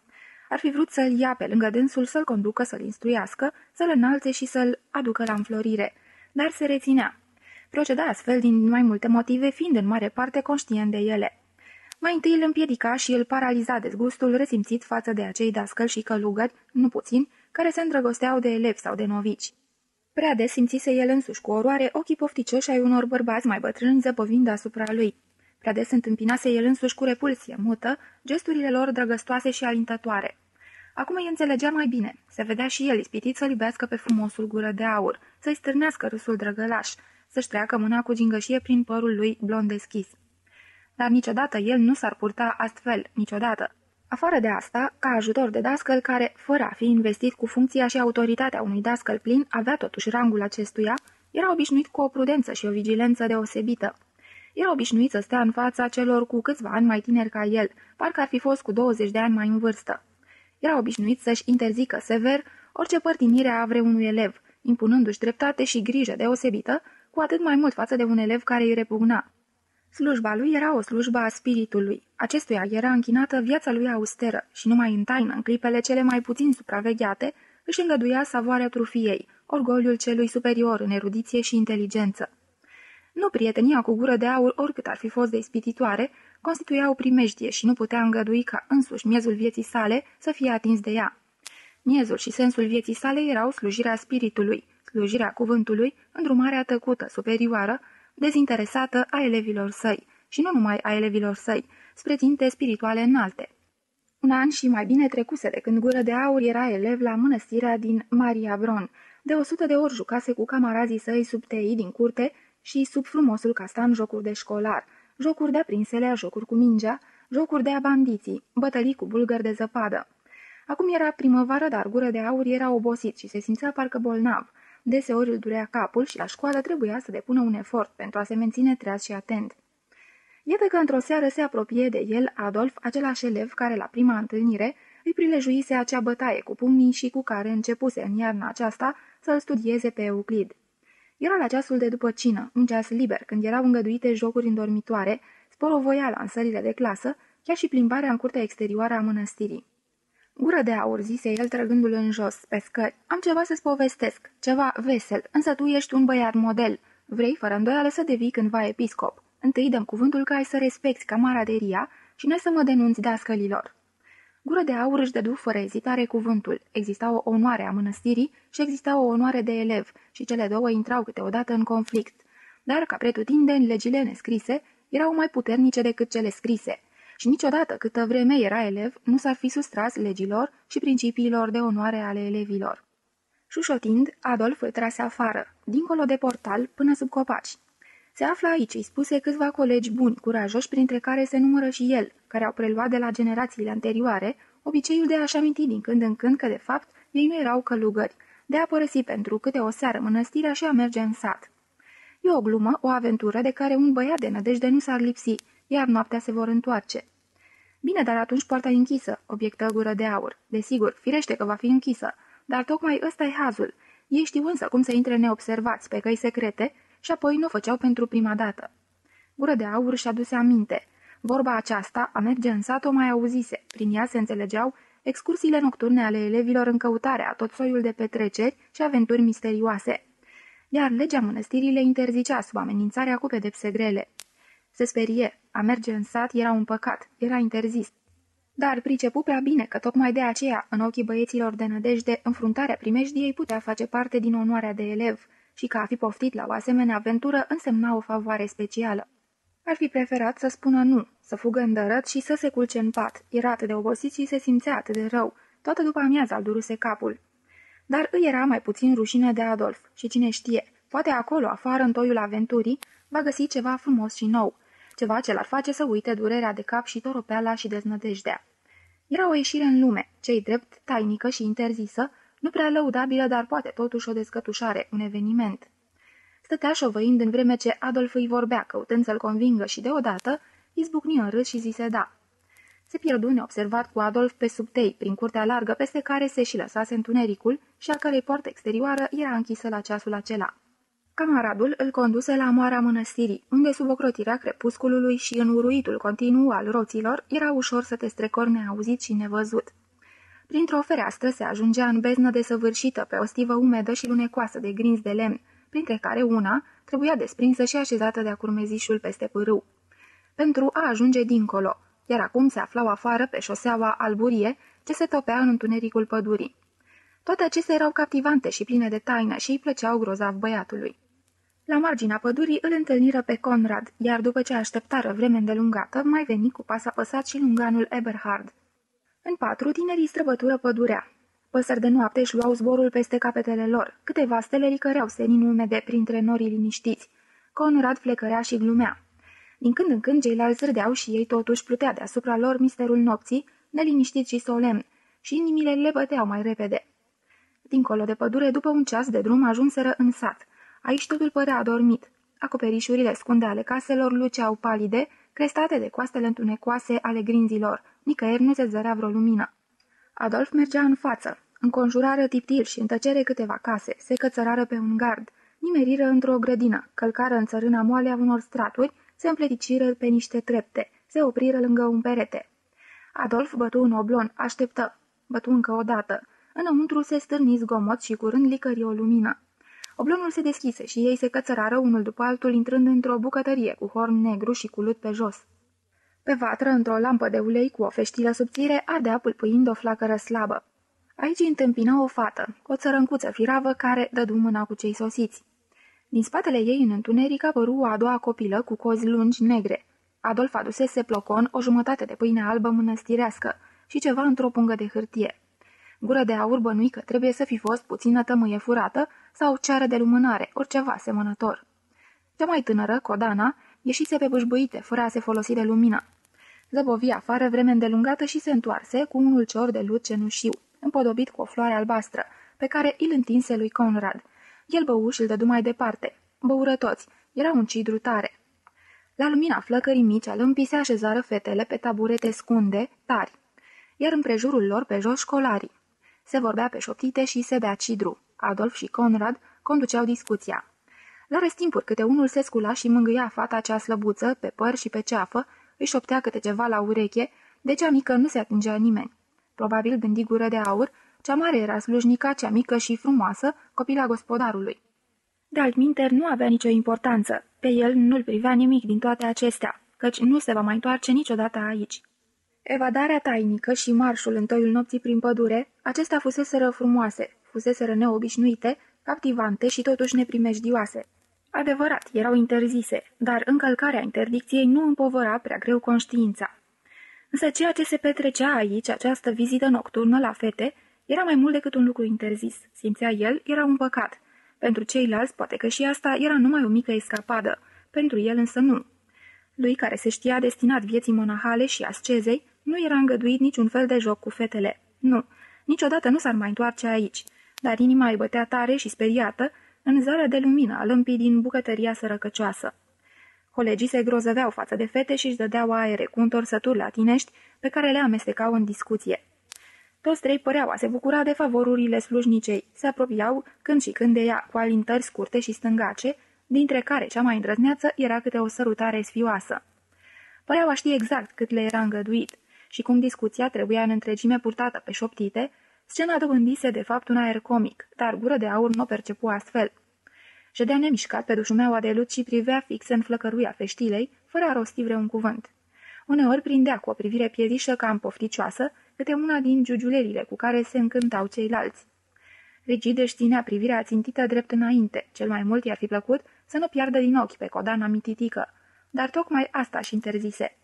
Ar fi vrut să-l ia pe lângă dânsul, să-l conducă, să-l instruiască, să-l înalțe și să-l aducă la înflorire, dar se reținea. Proceda astfel din mai multe motive, fiind în mare parte conștient de ele. Mai întâi îl împiedica și îl paraliza dezgustul resimțit față de acei dascăli și călugări, nu puțin, care se îndrăgosteau de elevi sau de novici. Prea des simțise el însuși cu oroare ochii pofticioși ai unor bărbați mai bătrâni zăbovind asupra lui. Prea des întâmpinase el însuși cu repulsie mută gesturile lor drăgăstoase și alintătoare. Acum îi înțelegea mai bine. Se vedea și el ispitit să-l iubească pe frumosul gură de aur, să-i stârnească râsul drăgălaș, să-și treacă mâna cu gingășie prin părul lui blond deschis. Dar niciodată el nu s-ar purta astfel, niciodată. Afară de asta, ca ajutor de dascăl care, fără a fi investit cu funcția și autoritatea unui dascăl plin, avea totuși rangul acestuia, era obișnuit cu o prudență și o vigilență deosebită. Era obișnuit să stea în fața celor cu câțiva ani mai tineri ca el, parcă ar fi fost cu 20 de ani mai în vârstă. Era obișnuit să-și interzică sever orice părtinire a vreunui elev, impunându-și dreptate și grijă deosebită, cu atât mai mult față de un elev care îi repugna. Slujba lui era o slujbă a spiritului. Acestuia era închinată viața lui austeră și numai în taină, în clipele cele mai puțin supravegheate, își îngăduia savoarea trufiei, orgoliul celui superior în erudiție și inteligență. Nu prietenia cu gură de aur, oricât ar fi fost de ispititoare, constituia o primejdie și nu putea îngădui ca însuși miezul vieții sale să fie atins de ea. Miezul și sensul vieții sale erau slujirea spiritului, slujirea cuvântului, îndrumarea tăcută, superioară, dezinteresată a elevilor săi, și nu numai a elevilor săi, spre ținte spirituale înalte. Un an și mai bine trecuse de când Gură de Aur era elev la mănăstirea din Maria Bron. De o sută de ori jucase cu camarazii săi sub tei din curte și sub frumosul castan jocuri de școlar, jocuri de aprinsele, jocuri cu mingea, jocuri de abandiții, bătălii cu bulgări de zăpadă. Acum era primăvară, dar Gură de Aur era obosit și se simțea parcă bolnav. Deseori îl durea capul și la școală trebuia să depună un efort pentru a se menține treaz și atent. Iată că într-o seară se apropie de el Adolf, același elev care la prima întâlnire îi prilejuise acea bătaie cu pumnii și cu care începuse în iarna aceasta să-l studieze pe Euclid. Era la ceasul de după cină, un ceas liber, când erau îngăduite jocuri în dormitoare, sporovoiala în sările de clasă, chiar și plimbarea în curtea exterioară a mănăstirii. Gură de aur, zise el trăgându-l în jos, pe scări. Am ceva să-ți povestesc, ceva vesel, însă tu ești un băiat model. Vrei, fără îndoială, să devii cândva episcop. Întâi dăm cuvântul că ai să respecti camaraderia și nu să mă denunți dascălilor. Gură de aur își dădu fără ezitare cuvântul. Exista o onoare a mănăstirii și exista o onoare de elev și cele două intrau câteodată în conflict. Dar, ca pretutindeni, legile nescrise erau mai puternice decât cele scrise și niciodată câtă vreme era elev nu s-ar fi sustras legilor și principiilor de onoare ale elevilor. Șușotind, Adolf îl trase afară, dincolo de portal, până sub copaci. Se află aici, îi spuse câțiva colegi buni, curajoși, printre care se numără și el, care au preluat de la generațiile anterioare obiceiul de a-și aminti din când în când că, de fapt, ei nu erau călugări, de a părăsi pentru câte o seară mănăstirea și a merge în sat. E o glumă, o aventură de care un băiat de nădejde nu s-ar lipsi, iar noaptea se vor întoarce. Bine, dar atunci poarta e închisă, obiectă gură de aur. Desigur, firește că va fi închisă, dar tocmai ăsta e hazul. Ei știu însă cum să intre neobservați pe căi secrete și apoi nu o făceau pentru prima dată. Gură de aur și aduse aminte. Vorba aceasta, a merge în sat, o mai auzise. Prin ea se înțelegeau excursiile nocturne ale elevilor în căutarea tot soiul de petreceri și aventuri misterioase. Iar legea mănăstirii le interzicea sub amenințarea cu pedepse grele. Se sperie. A merge în sat era un păcat, era interzis. Dar pricepu prea bine că tocmai de aceea, în ochii băieților de nădejde, înfruntarea primejdiei putea face parte din onoarea de elev și că a fi poftit la o asemenea aventură însemna o favoare specială. Ar fi preferat să spună nu, să fugă îndărăt și să se culce în pat. Era atât de obosit și se simțea atât de rău. Toată după amiaza îl duruse capul. Dar îi era mai puțin rușine de Adolf și cine știe, poate acolo, afară, în toiul aventurii, va găsi ceva frumos și nou, ceva ce l-ar face să uite durerea de cap și toropeala și deznădejdea. Era o ieșire în lume, cei drept, tainică și interzisă, nu prea lăudabilă, dar poate totuși o descătușare, un eveniment. Stătea șovăind în vreme ce Adolf îi vorbea, căutând să-l convingă și deodată izbucni în râs și zise da. Se pierdu neobservat cu Adolf pe sub tei, prin curtea largă peste care se și lăsase întunericul și a cărei poartă exterioară era închisă la ceasul acela. Camaradul îl conduse la moara mănăstirii, unde sub ocrotirea crepusculului și în uruitul continuu al roților era ușor să te strecori neauzit și nevăzut. Printr-o fereastră se ajungea în beznă desăvârșită pe o stivă umedă și lunecoasă de grinzi de lemn, printre care una trebuia desprinsă și așezată de-a curmezișul peste pârâu. Pentru a ajunge dincolo, iar acum se aflau afară pe șoseaua alburie ce se topea în întunericul pădurii. Toate acestea erau captivante și pline de taină și îi plăceau grozav băiatului. La marginea pădurii îl întâlniră pe Conrad, iar după ce așteptară vreme îndelungată, mai veni cu pas apăsat și lunganul Eberhard. În patru, tinerii străbătură pădurea. Păsări de noapte își luau zborul peste capetele lor. Câteva stele licăreau senin umede printre norii liniștiți. Conrad flecărea și glumea. Din când în când, ceilalți râdeau și ei totuși plutea deasupra lor misterul nopții, neliniștit și solemn, și inimile le băteau mai repede. Dincolo de pădure, după un ceas de drum, ajunseră în sat. Aici totul părea adormit. Acoperișurile scunde ale caselor luceau palide, crestate de coastele întunecoase ale grinzilor. Nicăieri nu se zărea vreo lumină. Adolf mergea în față. Înconjurară tiptil și în tăcere câteva case, se cățărară pe un gard, nimeriră într-o grădină, călcară în țărâna moale a unor straturi, se împleticiră pe niște trepte, se opriră lângă un perete. Adolf bătu un oblon, așteptă. Bătu încă o dată. Înăuntru se stârni zgomot și curând licări o lumină. Oblonul se deschise și ei se cățărară unul după altul intrând într-o bucătărie cu horn negru și culut pe jos. Pe vatră, într-o lampă de ulei cu o feștilă subțire, ardea pâlpâind o flacără slabă. Aici întâmpina o fată, o țărâncuță firavă care dădu mâna cu cei sosiți. Din spatele ei, în întuneric, apăru o a doua copilă cu cozi lungi negre. Adolf adusese plocon o jumătate de pâine albă mănăstirească și ceva într-o pungă de hârtie. Gură de aur bănuică trebuie să fi fost puțină tămâie furată sau ceară de lumânare, oriceva asemănător. Cea mai tânără, Codana, ieșise pe bâșbuite, fără a se folosi de lumină. Zăbovi afară vreme îndelungată și se întoarse cu un ulcior de lut cenușiu, împodobit cu o floare albastră, pe care îl întinse lui Conrad. El bău și îl dădu mai departe. Băură toți. Era un cidru tare. La lumina flăcării mici a lămpii se așezară fetele pe taburete scunde, tari, iar împrejurul lor pe jos școlarii. Se vorbea pe șoptite și se bea cidru. Adolf și Conrad conduceau discuția. La răstimpuri câte unul se scula și mângâia fata cea slăbuță, pe păr și pe ceafă, îi șoptea câte ceva la ureche, de cea mică nu se atingea nimeni. Probabil gândi gură de aur, cea mare era slujnica, cea mică și frumoasă, copila gospodarului. De altminteri nu avea nicio importanță, pe el nu-l privea nimic din toate acestea, căci nu se va mai întoarce niciodată aici. Evadarea tainică și marșul în toiul nopții prin pădure, acestea fuseseră frumoase, fuseseră neobișnuite, captivante și totuși neprimejdioase. Adevărat, erau interzise, dar încălcarea interdicției nu împovăra prea greu conștiința. Însă ceea ce se petrecea aici, această vizită nocturnă la fete, era mai mult decât un lucru interzis. Simțea el, era un păcat. Pentru ceilalți, poate că și asta era numai o mică escapadă. Pentru el însă nu. Lui, care se știa destinat vieții monahale și ascezei, nu era îngăduit niciun fel de joc cu fetele. Nu, niciodată nu s-ar mai întoarce aici. Dar inima îi bătea tare și speriată în zarea de lumină a lămpii din bucătăria sărăcăcioasă. Colegii se grozăveau față de fete și își dădeau aere cu întorsături latinești pe care le amestecau în discuție. Toți trei păreau a se bucura de favorurile slujnicei, se apropiau când și când de ea cu alintări scurte și stângace, dintre care cea mai îndrăzneață era câte o sărutare sfioasă. Păreau a ști exact cât le era îngăduit și cum discuția trebuia în întregime purtată pe șoptite, scena dobândise de fapt un aer comic, dar gură de aur nu o percepu astfel. Ședea nemișcat pe dușumeaua de lut și privea fix în flăcăruia feștilei, fără a rosti vreun cuvânt. Uneori prindea cu o privire piedișă cam pofticioasă câte una din giugiulerile cu care se încântau ceilalți. Rigid își ținea privirea țintită drept înainte, cel mai mult i-ar fi plăcut să nu piardă din ochi pe codana mititică, dar tocmai asta și interzise.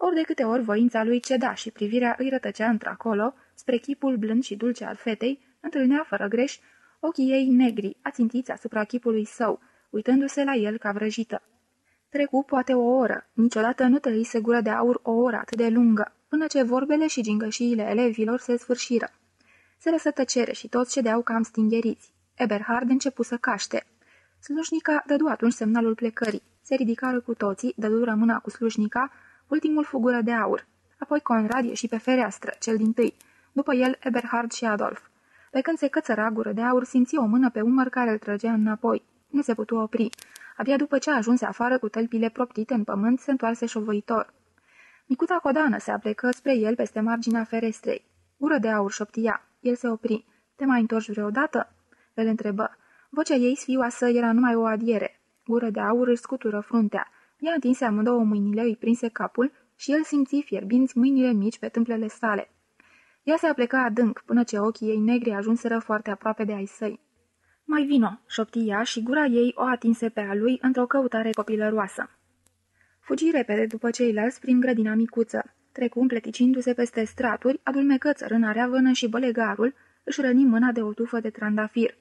Ori de câte ori voința lui ceda și privirea îi rătăcea într-acolo, spre chipul blând și dulce al fetei, întâlnea fără greș ochii ei negri, ațintiți asupra chipului său, uitându-se la el ca vrăjită. Trecu poate o oră, niciodată nu trăise gură de aur o oră atât de lungă, până ce vorbele și gingășiile elevilor se sfârșiră. Se lăsă tăcere și toți cedeau cam stingheriți. Eberhard începu să caște. Slujnica dădu atunci semnalul plecării. Se ridicară cu toții, dădu mâna cu slujnica, ultimul fugură de aur. Apoi Conrad ieși pe fereastră, cel din tâi. După el, Eberhard și Adolf. Pe când se cățăra gură de aur, simți o mână pe umăr care îl trăgea înapoi. Nu se putu opri. Abia după ce ajunse afară cu tălpile proptite în pământ, se întoarse șovăitor. Micuța codană se aplecă spre el peste marginea ferestrei. Gură de aur șoptia. El se opri. Te mai întorci vreodată?" El întrebă. Vocea ei sfioasă era numai o adiere. Gură de aur își scutură fruntea. Ea întinse amândouă mâinile, îi prinse capul și el simți fierbinți mâinile mici pe tâmplele sale. Ea se apleca adânc, până ce ochii ei negri ajunseră foarte aproape de ai săi. Mai vino, șopti ea și gura ei o atinse pe a lui într-o căutare copilăroasă. Fugi repede după ceilalți prin grădina micuță. Trecu împleticindu-se peste straturi, adulmecă țărâna reavănă și bălegarul, își răni mâna de o tufă de trandafir.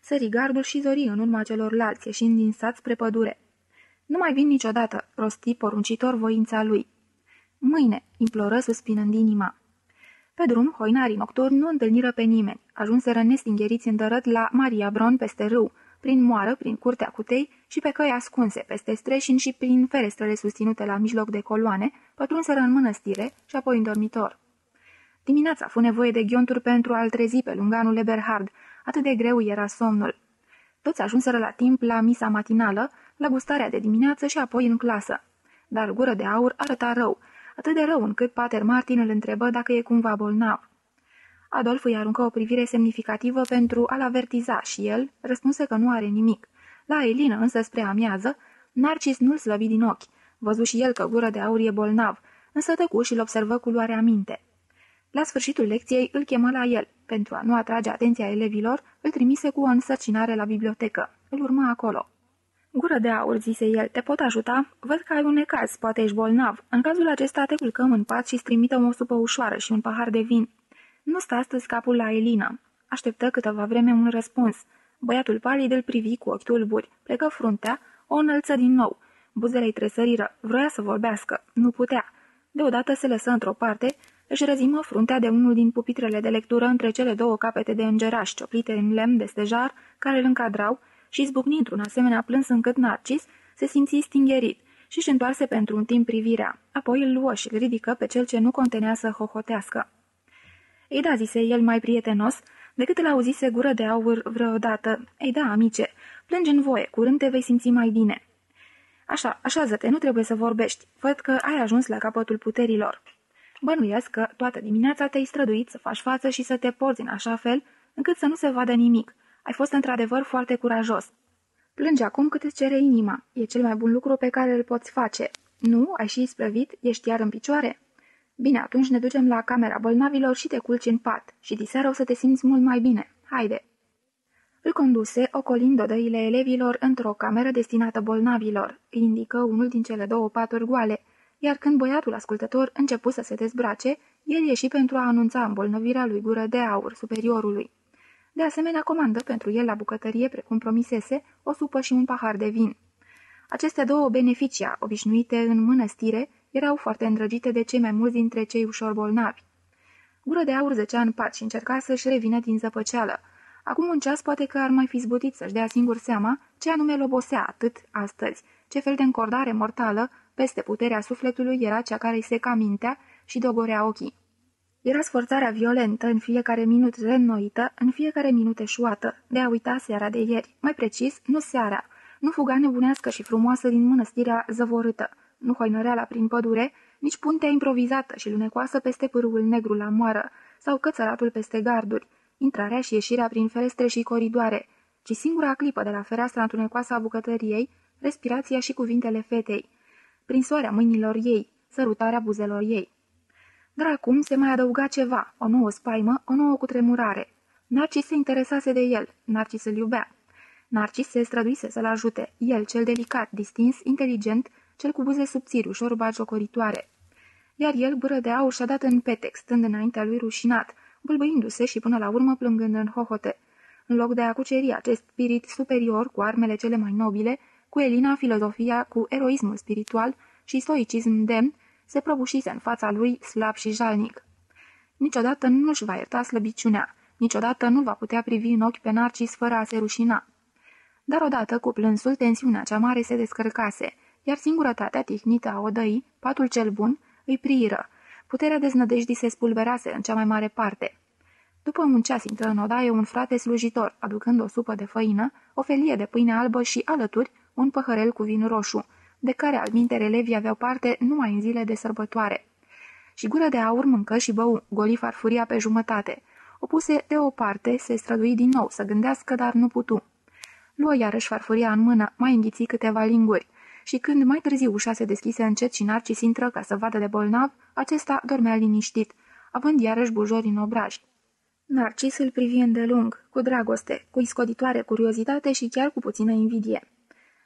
Sări gardul și zori în urma celorlalți, ieșind din sat spre pădure. Nu mai vin niciodată, rosti poruncitor voința lui. Mâine, imploră suspinând inima. Pe drum, hoinarii nocturni nu întâlniră pe nimeni. Ajunseră nestingheriți îndărăt la Maria Bron peste râu, prin moară, prin curtea cutei și pe căi ascunse, peste streșini și prin ferestrele susținute la mijloc de coloane, pătrunseră în mănăstire și apoi în dormitor. Dimineața fu nevoie de ghionturi pentru a-l trezi pe lunganul Eberhard, atât de greu era somnul. Toți ajunseră la timp la misa matinală, la gustarea de dimineață și apoi în clasă. Dar gură de aur arăta rău, atât de rău încât Pater Martin îl întrebă dacă e cumva bolnav. Adolf îi aruncă o privire semnificativă pentru a-l avertiza și el răspunse că nu are nimic. La Elina însă spre amiază, Narcis nu-l slăbi din ochi. Văzu și el că gură de aur e bolnav, însă tăcu și-l observă cu luare aminte. La sfârșitul lecției îl chemă la el. Pentru a nu atrage atenția elevilor, îl trimise cu o însărcinare la bibliotecă. Îl urmă acolo. Gură de aur, zise el, te pot ajuta? Văd că ai un necaz, poate ești bolnav. În cazul acesta te culcăm în pat și strimită o supă ușoară și un pahar de vin. Nu stă astăzi capul la Elina. Așteptă câteva vreme un răspuns. Băiatul palid îl privi cu ochi tulburi, plecă fruntea, o înălță din nou. Buzele-i tresăriră, vroia să vorbească, nu putea. Deodată se lăsă într-o parte, își răzimă fruntea de unul din pupitrele de lectură între cele două capete de îngeraș cioplite în lemn de stejar care îl încadrau și zbucni într-un asemenea plâns încât Narcis se simți stingerit și își întoarse pentru un timp privirea. Apoi îl luă și îl ridică pe cel ce nu contenea să hohotească. Ei da, zise el mai prietenos, decât îl auzise gură de aur vreodată. Ei da, amice, plângi în voie, curând te vei simți mai bine. Așa, așează-te, nu trebuie să vorbești. Văd că ai ajuns la capătul puterilor. Bănuiesc că toată dimineața te-ai străduit să faci față și să te porți în așa fel încât să nu se vadă nimic. Ai fost într-adevăr foarte curajos. Plânge acum cât îți cere inima. E cel mai bun lucru pe care îl poți face. Nu? Ai și isprăvit? Ești iar în picioare? Bine, atunci ne ducem la camera bolnavilor și te culci în pat. Și diseară o să te simți mult mai bine. Haide! Îl conduse, ocolind odăile elevilor într-o cameră destinată bolnavilor. Îi indică unul din cele două paturi goale, iar când băiatul ascultător începu să se dezbrace, el ieși pentru a anunța îmbolnăvirea lui gură de aur superiorului. De asemenea, comandă pentru el la bucătărie, precum promisese, o supă și un pahar de vin. Aceste două beneficia, obișnuite în mănăstire, erau foarte îndrăgite de cei mai mulți dintre cei ușor bolnavi. Gură de aur zăcea în pat și încerca să-și revină din zăpăceală. Acum un ceas poate că ar mai fi zbutit să-și dea singur seama ce anume lobosea atât astăzi, ce fel de încordare mortală peste puterea sufletului era cea care îi se mintea și dogorea ochii. Era sforțarea violentă, în fiecare minut reînnoită, în fiecare minut eșuată, de a uita seara de ieri, mai precis, nu seara, nu fuga nebunească și frumoasă din mănăstirea zăvorâtă, nu hoinăreala prin pădure, nici puntea improvizată și lunecoasă peste pârâul negru la moară, sau cățăratul peste garduri, intrarea și ieșirea prin ferestre și coridoare, ci singura clipă de la fereastra întunecoasă a bucătăriei, respirația și cuvintele fetei, prin soarea mâinilor ei, sărutarea buzelor ei. Dar acum se mai adăuga ceva, o nouă spaimă, o nouă cutremurare. Narcis se interesase de el, Narcis îl iubea. Narcis se străduise să-l ajute, el, cel delicat, distins, inteligent, cel cu buze subțiri, ușor bagiocoritoare. Iar el, bără de aur, și-a dat în petec, stând înaintea lui rușinat, bâlbâindu-se și până la urmă plângând în hohote. În loc de a cuceri acest spirit superior cu armele cele mai nobile, cu Elina filozofia, cu eroismul spiritual și stoicism demn, se prăbușise în fața lui slab și jalnic. Niciodată nu își va ierta slăbiciunea, niciodată nu va putea privi în ochi pe Narcis fără a se rușina. Dar odată, cu plânsul, tensiunea cea mare se descărcase, iar singurătatea tihnită a odăii, patul cel bun, îi priiră. Puterea deznădejdii se spulberase în cea mai mare parte. După un ceas intră în odaie un frate slujitor, aducând o supă de făină, o felie de pâine albă și, alături, un păhărel cu vin roșu, de care alminte elevii aveau parte numai în zile de sărbătoare. Și gură de aur mâncă și bău, goli farfuria pe jumătate. O puse de o parte, se strădui din nou să gândească, dar nu putu. Luă iarăși farfuria în mână, mai înghiți câteva linguri. Și când mai târziu ușa se deschise încet și Narcis intră ca să vadă de bolnav, acesta dormea liniștit, având iarăși bujori în obraj. Narcis îl privi îndelung, cu dragoste, cu iscoditoare curiozitate și chiar cu puțină invidie.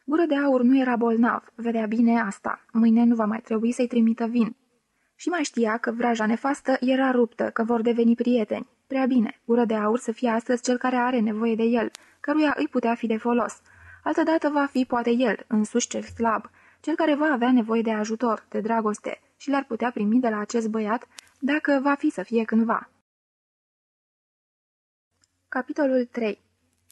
Gură de aur nu era bolnav, vedea bine asta. Mâine nu va mai trebui să-i trimită vin. Și mai știa că vraja nefastă era ruptă, că vor deveni prieteni. Prea bine, gură de aur să fie astăzi cel care are nevoie de el, căruia îi putea fi de folos. Altădată va fi poate el, însuși cel slab, cel care va avea nevoie de ajutor, de dragoste, și l-ar putea primi de la acest băiat, dacă va fi să fie cândva. Capitolul 3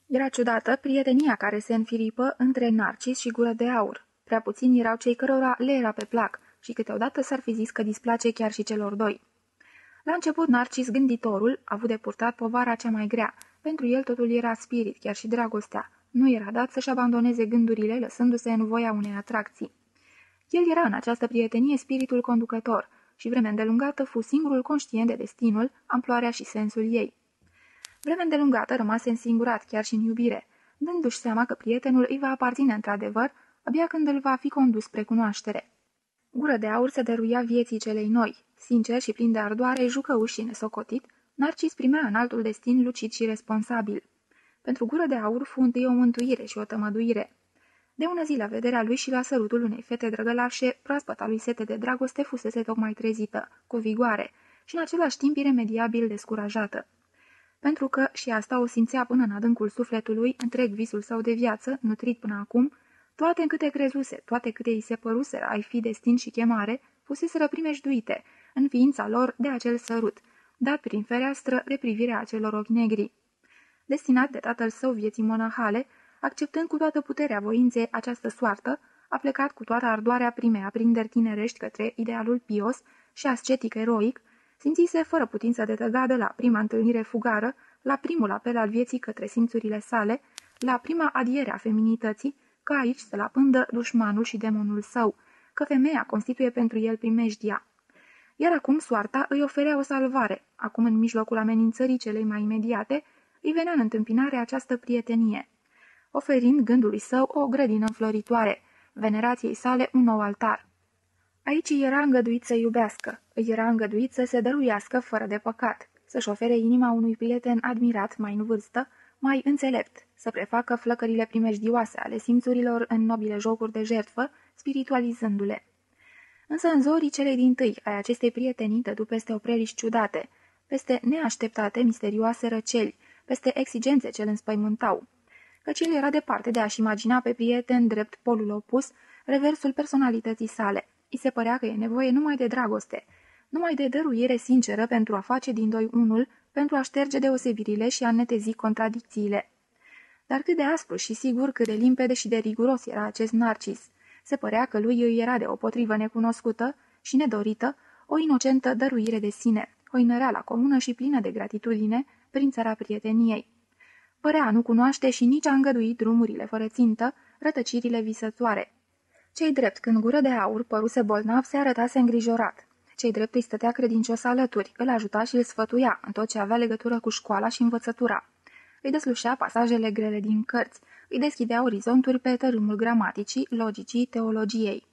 era ciudată prietenia care se înfiripă între Narcis și Gură de Aur. Prea puțini erau cei cărora le era pe plac și câteodată s-ar fi zis că displace chiar și celor doi. La început, Narcis, gânditorul, a avut de purtat povara cea mai grea. Pentru el totul era spirit, chiar și dragostea. Nu era dat să-și abandoneze gândurile, lăsându-se în voia unei atracții. El era în această prietenie spiritul conducător și vreme îndelungată fu singurul conștient de destinul, amploarea și sensul ei. Vreme îndelungată rămase însingurat, chiar și în iubire, dându-și seama că prietenul îi va aparține într-adevăr, abia când îl va fi condus spre cunoaștere. Gură de aur se dăruia vieții celei noi. Sincer și plin de ardoare, jucăuș și nesocotit, Narcis primea în altul destin lucid și responsabil. Pentru gură de aur fu întâi o mântuire și o tămăduire. De ună zi la vederea lui și la sărutul unei fete drăgălașe, proaspăta lui sete de dragoste fusese tocmai trezită, cu vigoare, și în același timp iremediabil descurajată. Pentru că și asta o simțea până în adâncul sufletului, întreg visul său de viață, nutrit până acum, toate în câte crezuse, toate câte îi se păruseră ai fi destin și chemare, fuseseră primejduite, în ființa lor de acel sărut, dat prin fereastră de privirea acelor ochi negri. Destinat de tatăl său vieții monahale, acceptând cu toată puterea voinței această soartă, a plecat cu toată ardoarea primei aprinderi tinerești către idealul pios și ascetic eroic, simțise fără putință de tăgadă la prima întâlnire fugară, la primul apel al vieții către simțurile sale, la prima adiere a feminității, că aici se la pândă dușmanul și demonul său, că femeia constituie pentru el primejdia. Iar acum soarta îi oferea o salvare, acum în mijlocul amenințării celei mai imediate, îi venea în întâmpinare această prietenie, oferind gândului său o grădină înfloritoare, venerației sale un nou altar. Aici era îngăduit să iubească, îi era îngăduit să se dăruiască fără de păcat, să-și ofere inima unui prieten admirat mai în vârstă, mai înțelept, să prefacă flăcările primejdioase ale simțurilor în nobile jocuri de jertfă, spiritualizându-le. Însă în zorii celei din tâi ai acestei prietenii dădu peste opreliști ciudate, peste neașteptate, misterioase răceli, peste exigențe ce îl înspăimântau. Căci el era departe de a-și imagina pe prieten drept polul opus, reversul personalității sale. I se părea că e nevoie numai de dragoste, numai de dăruire sinceră pentru a face din doi unul, pentru a șterge deosebirile și a netezi contradicțiile. Dar cât de aspru și sigur, cât de limpede și de riguros era acest narcis. Se părea că lui îi era de o potrivă necunoscută și nedorită, o inocentă dăruire de sine, o inăreală comună și plină de gratitudine prin țara prieteniei. Părea a nu cunoaște și nici a îngăduit drumurile fără țintă, rătăcirile visătoare. Cei drept, când gură de aur păruse bolnav, se arătase îngrijorat. Cei drept îi stătea credincios alături, îl ajuta și îl sfătuia în tot ce avea legătură cu școala și învățătura. Îi deslușea pasajele grele din cărți, îi deschidea orizonturi pe tărâmul gramaticii, logicii, teologiei.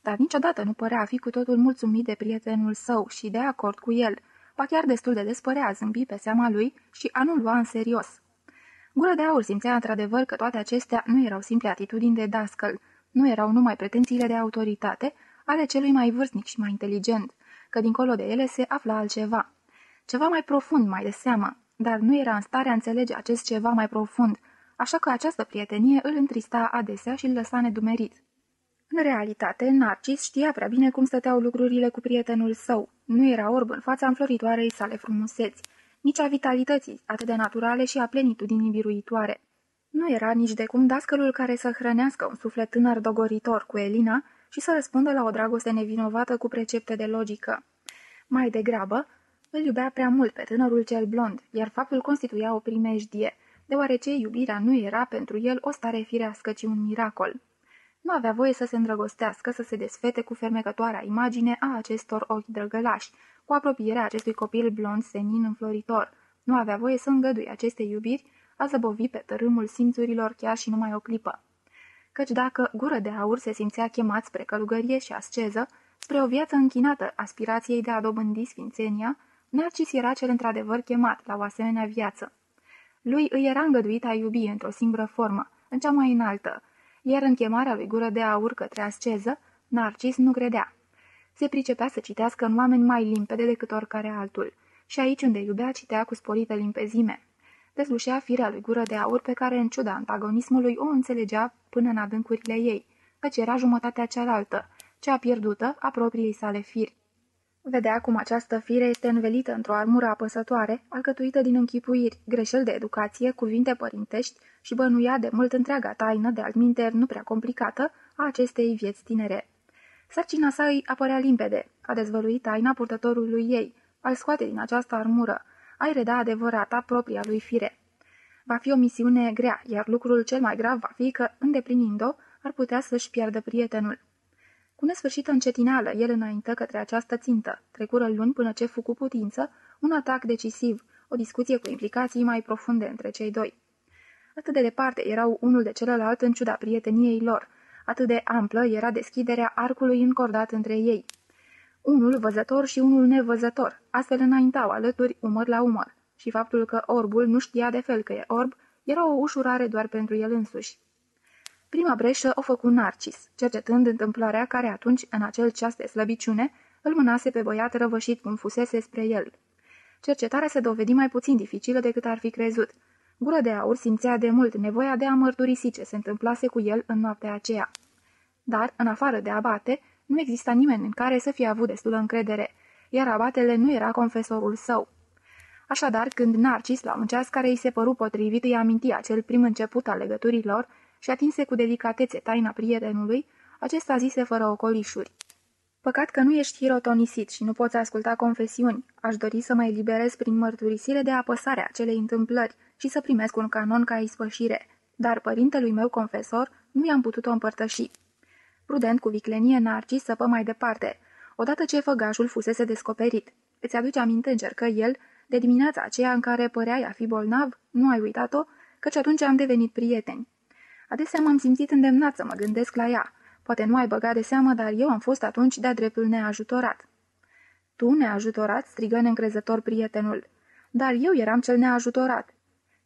Dar niciodată nu părea a fi cu totul mulțumit de prietenul său și de acord cu el, ba chiar destul de des părea a zâmbi pe seama lui și a nu lua în serios. Gură de aur simțea într-adevăr că toate acestea nu erau simple atitudini de dascăl, nu erau numai pretențiile de autoritate ale celui mai vârstnic și mai inteligent, că dincolo de ele se afla altceva. Ceva mai profund, mai de seamă, dar nu era în stare a înțelege acest ceva mai profund, așa că această prietenie îl întrista adesea și îl lăsa nedumerit. În realitate, Narcis știa prea bine cum stăteau lucrurile cu prietenul său. Nu era orb în fața înfloritoarei sale frumuseți, nici a vitalității, atât de naturale și a plenitudinii biruitoare. Nu era nici de cum dascălul care să hrănească un suflet tânăr dogoritor cu Elina și să răspundă la o dragoste nevinovată cu precepte de logică. Mai degrabă, îl iubea prea mult pe tânărul cel blond, iar faptul constituia o primejdie, deoarece iubirea nu era pentru el o stare firească, ci un miracol. Nu avea voie să se îndrăgostească, să se desfete cu fermecătoarea imagine a acestor ochi drăgălași, cu apropierea acestui copil blond senin înfloritor. Nu avea voie să îngădui aceste iubiri, a zăbovi pe tărâmul simțurilor chiar și numai o clipă. Căci dacă gură de aur se simțea chemat spre călugărie și asceză, spre o viață închinată aspirației de a dobândi sfințenia, Narcis era cel într-adevăr chemat la o asemenea viață. Lui îi era îngăduit a iubi într-o singură formă, în cea mai înaltă, iar în chemarea lui gură de aur către asceză, Narcis nu credea. Se pricepea să citească în oameni mai limpede decât oricare altul, și aici unde iubea citea cu sporită limpezime. Deslușea firea lui gură de aur pe care, în ciuda antagonismului, o înțelegea până în adâncurile ei, căci era jumătatea cealaltă, cea pierdută a propriei sale firi. Vedea cum această fire este învelită într-o armură apăsătoare, alcătuită din închipuiri, greșeli de educație, cuvinte părintești și bănuia de mult întreaga taină de altminteri nu prea complicată a acestei vieți tinere. Sarcina sa îi apărea limpede, a dezvăluit taina purtătorului ei, al scoate din această armură, ai reda adevărata propria lui fire. Va fi o misiune grea, iar lucrul cel mai grav va fi că, îndeplinind-o, ar putea să-și pierdă prietenul. Cu nesfârșită încetinală, el înaintă către această țintă. Trecură luni până ce fu cu putință un atac decisiv, o discuție cu implicații mai profunde între cei doi. Atât de departe erau unul de celălalt în ciuda prieteniei lor, atât de amplă era deschiderea arcului încordat între ei. Unul văzător și unul nevăzător, astfel înaintau alături umăr la umăr, și faptul că orbul nu știa de fel că e orb, era o ușurare doar pentru el însuși. Prima breșă o făcu Narcis, cercetând întâmplarea care atunci, în acel ceas de slăbiciune, îl mânase pe băiat răvășit cum fusese spre el. Cercetarea se dovedi mai puțin dificilă decât ar fi crezut. Gură de aur simțea de mult nevoia de a mărturisi ce se întâmplase cu el în noaptea aceea. Dar, în afară de abate, nu exista nimeni în care să fie avut destulă încredere, iar abatele nu era confesorul său. Așadar, când Narcis, la un ceas care îi se păru potrivit, îi aminti acel prim început al legăturilor și atinse cu delicatețe taina prietenului, acesta zise fără ocolișuri. Păcat că nu ești hirotonisit și nu poți asculta confesiuni. Aș dori să mă eliberez prin mărturisire de apăsarea acelei întâmplări și să primesc un canon ca ispășire, dar părintelui meu confesor nu i-am putut-o împărtăși. Prudent, cu viclenie, Narcis săpă mai departe, odată ce făgașul fusese descoperit. Îți aduce aminte, încercă el, de dimineața aceea în care păreai a fi bolnav? Nu ai uitat-o? Căci atunci am devenit prieteni. Adesea m-am simțit îndemnat să mă gândesc la ea. Poate nu ai băgat de seamă, dar eu am fost atunci de-a dreptul neajutorat. Tu, neajutorat, strigă neîncrezător prietenul. Dar eu eram cel neajutorat.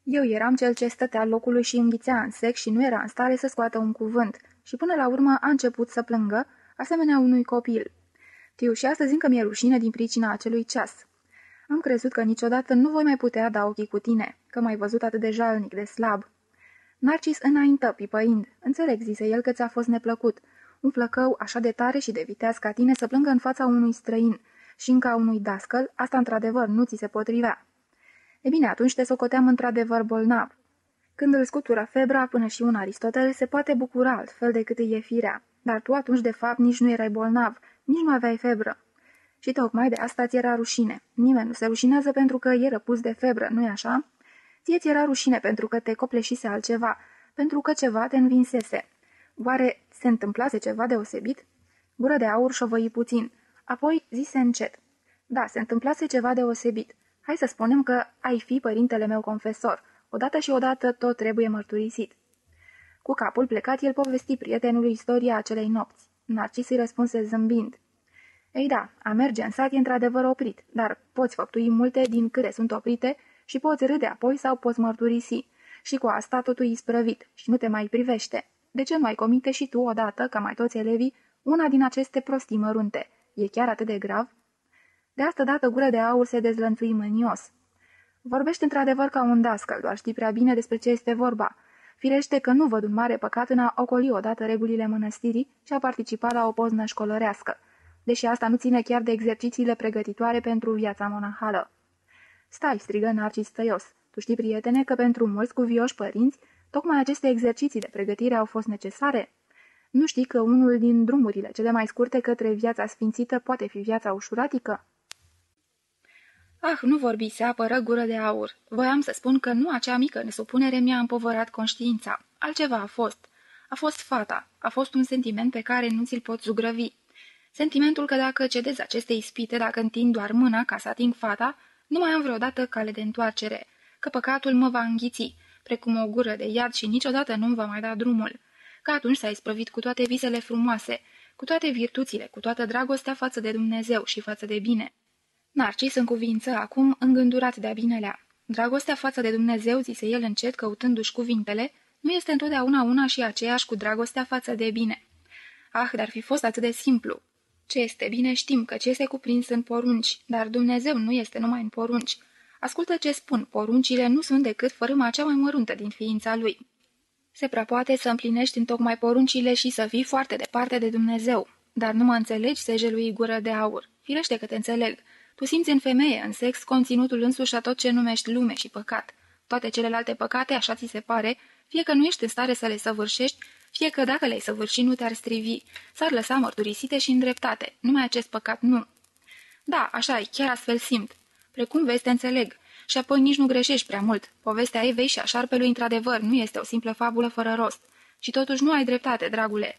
Eu eram cel ce stătea locului și înghițea în sec și nu era în stare să scoată un cuvânt și până la urmă a început să plângă, asemenea unui copil. Tiu și astăzi încă mi-e rușine din pricina acelui ceas. Am crezut că niciodată nu voi mai putea da ochii cu tine, că m-ai văzut atât de jalnic, de slab. Narcis înaintă, pipăind. Înțeleg, zise el, că ți-a fost neplăcut. Un flăcău așa de tare și de viteaz ca tine să plângă în fața unui străin și încă a unui dascăl, asta într-adevăr nu ți se potrivea. E bine, atunci te socoteam într-adevăr bolnav. Când îl scutură febra, până și un Aristotel se poate bucura altfel decât îi e firea. Dar tu atunci, de fapt, nici nu erai bolnav, nici nu aveai febră. Și tocmai de asta ți era rușine. Nimeni nu se rușinează pentru că e răpus de febră, nu-i așa? Ție ți era rușine pentru că te copleșise altceva, pentru că ceva te învinsese. Oare se întâmplase ceva deosebit? Gură de aur șovăi puțin. Apoi zise încet. Da, se întâmplase ceva deosebit. Hai să spunem că ai fi părintele meu confesor. Odată și odată tot trebuie mărturisit. Cu capul plecat, el povesti prietenului istoria acelei nopți. Narcis îi răspunse zâmbind. Ei da, a merge în sat e într-adevăr oprit, dar poți făptui multe din câte sunt oprite și poți râde apoi sau poți mărturisi. Și cu asta totul isprăvit și nu te mai privește. De ce nu ai comite și tu odată, ca mai toți elevii, una din aceste prostii mărunte? E chiar atât de grav? De asta dată gură de aur se dezlănțui mânios. Vorbește într-adevăr ca un dascăl, doar știi prea bine despre ce este vorba. Firește că nu văd un mare păcat în a ocoli odată regulile mănăstirii și a participa la o poznă școlărească, deși asta nu ține chiar de exercițiile pregătitoare pentru viața monahală. Stai, strigă Narcis tăios. Tu știi, prietene, că pentru mulți cuvioși părinți, tocmai aceste exerciții de pregătire au fost necesare? Nu știi că unul din drumurile cele mai scurte către viața sfințită poate fi viața ușuratică? Ah, nu vorbi, se apără gură de aur. Voiam să spun că nu acea mică nesupunere mi-a împovărat conștiința. Altceva a fost. A fost fata. A fost un sentiment pe care nu ți-l pot zugrăvi. Sentimentul că dacă cedez aceste ispite, dacă întind doar mâna ca să ating fata, nu mai am vreodată cale de întoarcere, că păcatul mă va înghiți, precum o gură de iad și niciodată nu-mi va mai da drumul, că atunci s-a isprăvit cu toate visele frumoase, cu toate virtuțile, cu toată dragostea față de Dumnezeu și față de bine. Narcis în cuvință acum îngândurat de-a binelea. Dragostea față de Dumnezeu, zise el încet căutându-și cuvintele, nu este întotdeauna una și aceeași cu dragostea față de bine. Ah, dar fi fost atât de simplu! Ce este bine știm că ce este cuprins în porunci, dar Dumnezeu nu este numai în porunci. Ascultă ce spun, poruncile nu sunt decât fărâma cea mai măruntă din ființa lui. Se prea poate să împlinești în tocmai poruncile și să fii foarte departe de Dumnezeu. Dar nu mă înțelegi, sejelui gură de aur. Firește că te înțeleg. Tu simți în femeie, în sex, conținutul însuși a tot ce numești lume și păcat. Toate celelalte păcate, așa ți se pare, fie că nu ești în stare să le săvârșești, fie că dacă le-ai săvârși nu te-ar strivi, s-ar lăsa mărturisite și îndreptate. Numai acest păcat nu. Da, așa e, chiar astfel simt. Precum vezi, te înțeleg. Și apoi nici nu greșești prea mult. Povestea Evei și a șarpelui, într-adevăr, nu este o simplă fabulă fără rost. Și totuși nu ai dreptate, dragule.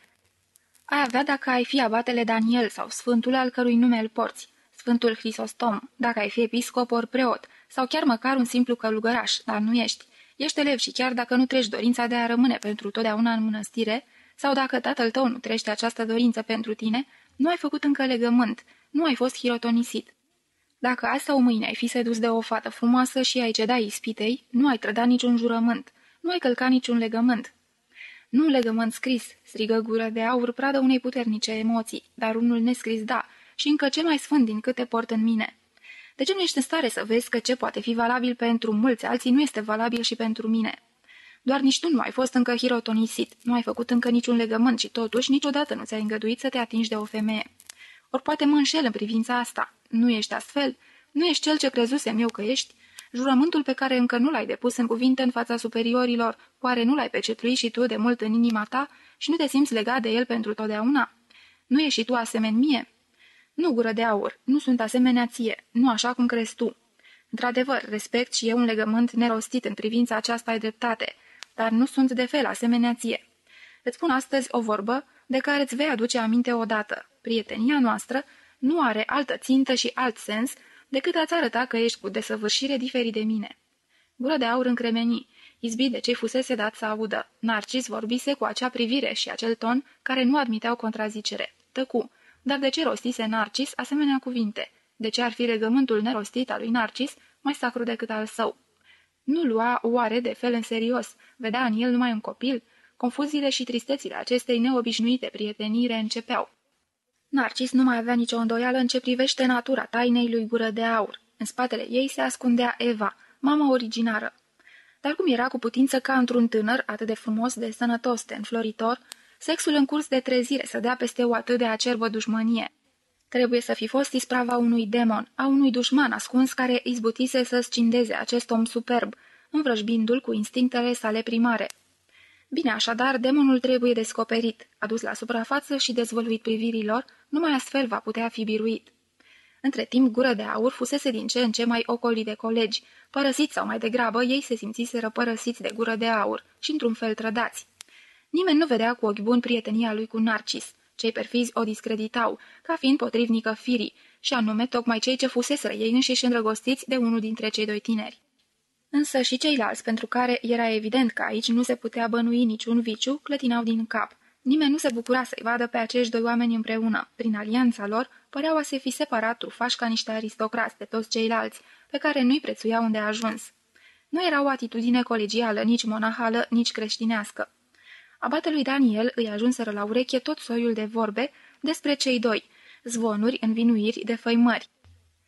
Ai avea dacă ai fi abatele Daniel sau sfântul al cărui nume îl porți, sfântul Hrisostom, dacă ai fi episcop ori preot, sau chiar măcar un simplu călugăraș, dar nu ești. Ești elev și chiar dacă nu treci dorința de a rămâne pentru totdeauna în mănăstire, sau dacă tatăl tău nu trește această dorință pentru tine, nu ai făcut încă legământ, nu ai fost hirotonisit. Dacă azi sau mâine ai fi sedus de o fată frumoasă și ai ceda ispitei, nu ai trădat niciun jurământ, nu ai călcat niciun legământ. Nu un legământ scris, strigă gură de aur, pradă unei puternice emoții, dar unul nescris da, și încă ce mai sfânt din câte port în mine. De ce nu ești în stare să vezi că ce poate fi valabil pentru mulți alții nu este valabil și pentru mine? Doar nici tu nu ai fost încă hirotonisit, nu ai făcut încă niciun legământ și totuși niciodată nu ți-ai îngăduit să te atingi de o femeie. Ori poate mă înșel în privința asta. Nu ești astfel? Nu ești cel ce crezusem eu că ești? Jurământul pe care încă nu l-ai depus în cuvinte în fața superiorilor, oare nu l-ai pecetuit și tu de mult în inima ta și nu te simți legat de el pentru totdeauna? Nu ești și tu asemeni mie? Nu, gură de aur, nu sunt asemenea ție, nu așa cum crezi tu. Într-adevăr, respect și eu un legământ nerostit în privința aceasta ai dreptate, dar nu sunt de fel asemenea ție. Îți spun astăzi o vorbă de care îți vei aduce aminte odată. Prietenia noastră nu are altă țintă și alt sens decât a-ți arăta că ești cu desăvârșire diferit de mine. Gură de aur încremeni, izbit de ce fusese dat să audă. Narcis vorbise cu acea privire și acel ton care nu admiteau contrazicere. Tăcu, dar de ce rostise Narcis asemenea cuvinte? De ce ar fi legământul nerostit al lui Narcis mai sacru decât al său? Nu lua oare de fel în serios, vedea în el numai un copil? Confuziile și tristețile acestei neobișnuite prietenii începeau. Narcis nu mai avea nicio îndoială în ce privește natura tainei lui Gură de Aur. În spatele ei se ascundea Eva, mama originară. Dar cum era cu putință ca într-un tânăr atât de frumos, de sănătos, de înfloritor, sexul în curs de trezire să dea peste o atât de acerbă dușmănie? Trebuie să fi fost isprava unui demon, a unui dușman ascuns care izbutise să scindeze acest om superb, învrăjbindu-l cu instinctele sale primare. Bine, așadar, demonul trebuie descoperit, adus la suprafață și dezvăluit privirilor, numai astfel va putea fi biruit. Între timp, gură de aur fusese din ce în ce mai ocoli de colegi. Părăsiți sau mai degrabă, ei se simțiseră părăsiți de gură de aur și într-un fel trădați. Nimeni nu vedea cu ochi buni prietenia lui cu Narcis. Cei perfizi o discreditau, ca fiind potrivnică firii, și anume tocmai cei ce fuseseră ei înșiși îndrăgostiți de unul dintre cei doi tineri. Însă și ceilalți, pentru care era evident că aici nu se putea bănui niciun viciu, clătinau din cap. Nimeni nu se bucura să-i vadă pe acești doi oameni împreună. Prin alianța lor, păreau a se fi separat trufași ca niște aristocrați de toți ceilalți, pe care nu-i prețuiau unde a ajuns. Nu era o atitudine colegială, nici monahală, nici creștinească. Abatelui Daniel îi ajunseră la ureche tot soiul de vorbe despre cei doi, zvonuri, învinuiri, defăimări.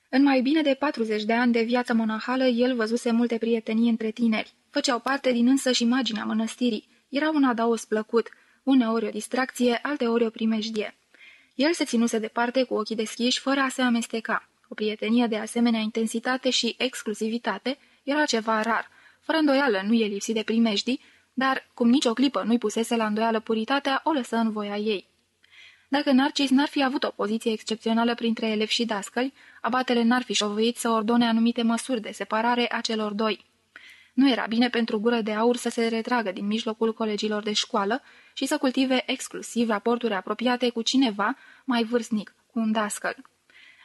În mai bine de 40 de ani de viață monahală, el văzuse multe prietenii între tineri. Făceau parte din însă și imaginea mănăstirii. Era un adaos plăcut, uneori o distracție, alteori o primejdie. El se ținuse departe cu ochii deschiși, fără a se amesteca. O prietenie de asemenea intensitate și exclusivitate era ceva rar. Fără îndoială nu e lipsit de primejdii, dar, cum nicio clipă nu-i pusese la îndoială puritatea, o lăsă în voia ei. Dacă Narcis n-ar fi avut o poziție excepțională printre elevi și dascăli, abatele n-ar fi șovăit să ordone anumite măsuri de separare a celor doi. Nu era bine pentru gură de aur să se retragă din mijlocul colegilor de școală și să cultive exclusiv raporturi apropiate cu cineva mai vârstnic, cu un dascăl.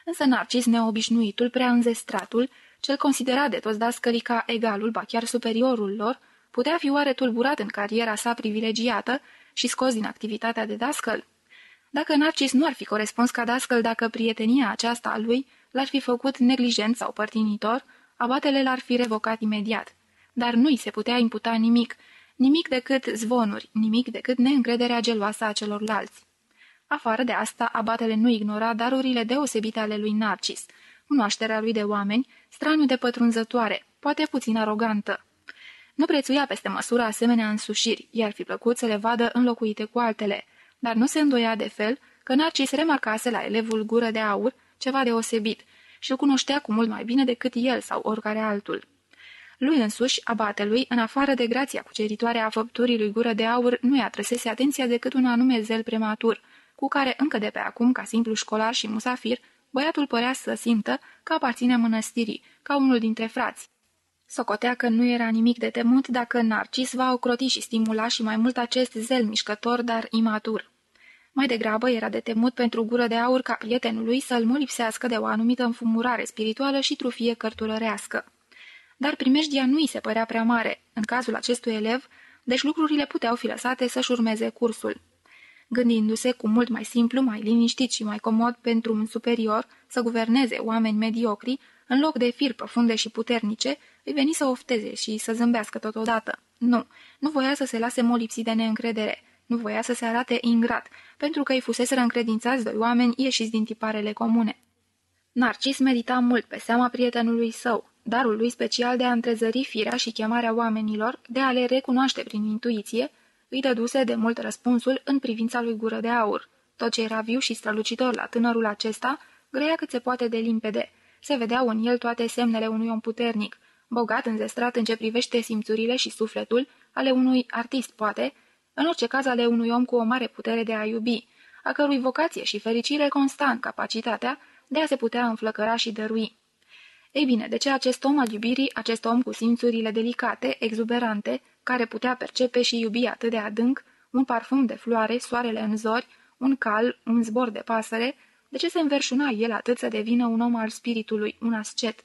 Însă Narcis, neobișnuitul, prea înzestratul, cel considerat de toți dascălii ca egalul, ba chiar superiorul lor, putea fi oare tulburat în cariera sa privilegiată și scos din activitatea de dascăl? Dacă Narcis nu ar fi corespuns ca dascăl dacă prietenia aceasta a lui l-ar fi făcut neglijent sau părtinitor, abatele l-ar fi revocat imediat. Dar nu-i se putea imputa nimic, nimic decât zvonuri, nimic decât neîncrederea geloasă a celorlalți. Afară de asta, abatele nu ignora darurile deosebite ale lui Narcis, cunoașterea lui de oameni, straniu de pătrunzătoare, poate puțin arogantă. Nu prețuia peste măsură asemenea însușiri, i-ar fi plăcut să le vadă înlocuite cu altele – dar nu se îndoia de fel că Narcis remarcase la elevul gură de aur ceva deosebit și îl cunoștea cu mult mai bine decât el sau oricare altul. Lui însuși, abatelui, în afară de grația cuceritoare a făpturii lui gură de aur, nu i-a trăsese atenția decât un anume zel prematur, cu care încă de pe acum, ca simplu școlar și musafir, băiatul părea să simtă că aparține mănăstirii, ca unul dintre frați. Socotea că nu era nimic de temut dacă Narcis va ocroti și stimula și mai mult acest zel mișcător, dar imatur. Mai degrabă era de temut pentru gură de aur ca prietenul lui să-l molipsească de o anumită înfumurare spirituală și trufie cărturărească. Dar primejdia nu i se părea prea mare, în cazul acestui elev, deci lucrurile puteau fi lăsate să-și urmeze cursul. Gândindu-se cu mult mai simplu, mai liniștit și mai comod pentru un superior să guverneze oameni mediocri, în loc de fir profunde și puternice, îi veni să ofteze și să zâmbească totodată. Nu, nu voia să se lase molipsit de neîncredere. Nu voia să se arate ingrat, pentru că îi fuseseră încredințați doi oameni ieșiți din tiparele comune. Narcis medita mult pe seama prietenului său, darul lui special de a întrezări firea și chemarea oamenilor, de a le recunoaște prin intuiție, îi dăduse de mult răspunsul în privința lui Gură de Aur. Tot ce era viu și strălucitor la tânărul acesta, grăia cât se poate de limpede. Se vedeau în el toate semnele unui om puternic, bogat, înzestrat în ce privește simțurile și sufletul, ale unui artist, poate, în orice caz ale unui om cu o mare putere de a iubi, a cărui vocație și fericire consta în capacitatea de a se putea înflăcăra și dărui. Ei bine, de ce acest om al iubirii, acest om cu simțurile delicate, exuberante, care putea percepe și iubi atât de adânc, un parfum de floare, soarele în zori, un cal, un zbor de pasăre, de ce se înverșuna el atât să devină un om al spiritului, un ascet?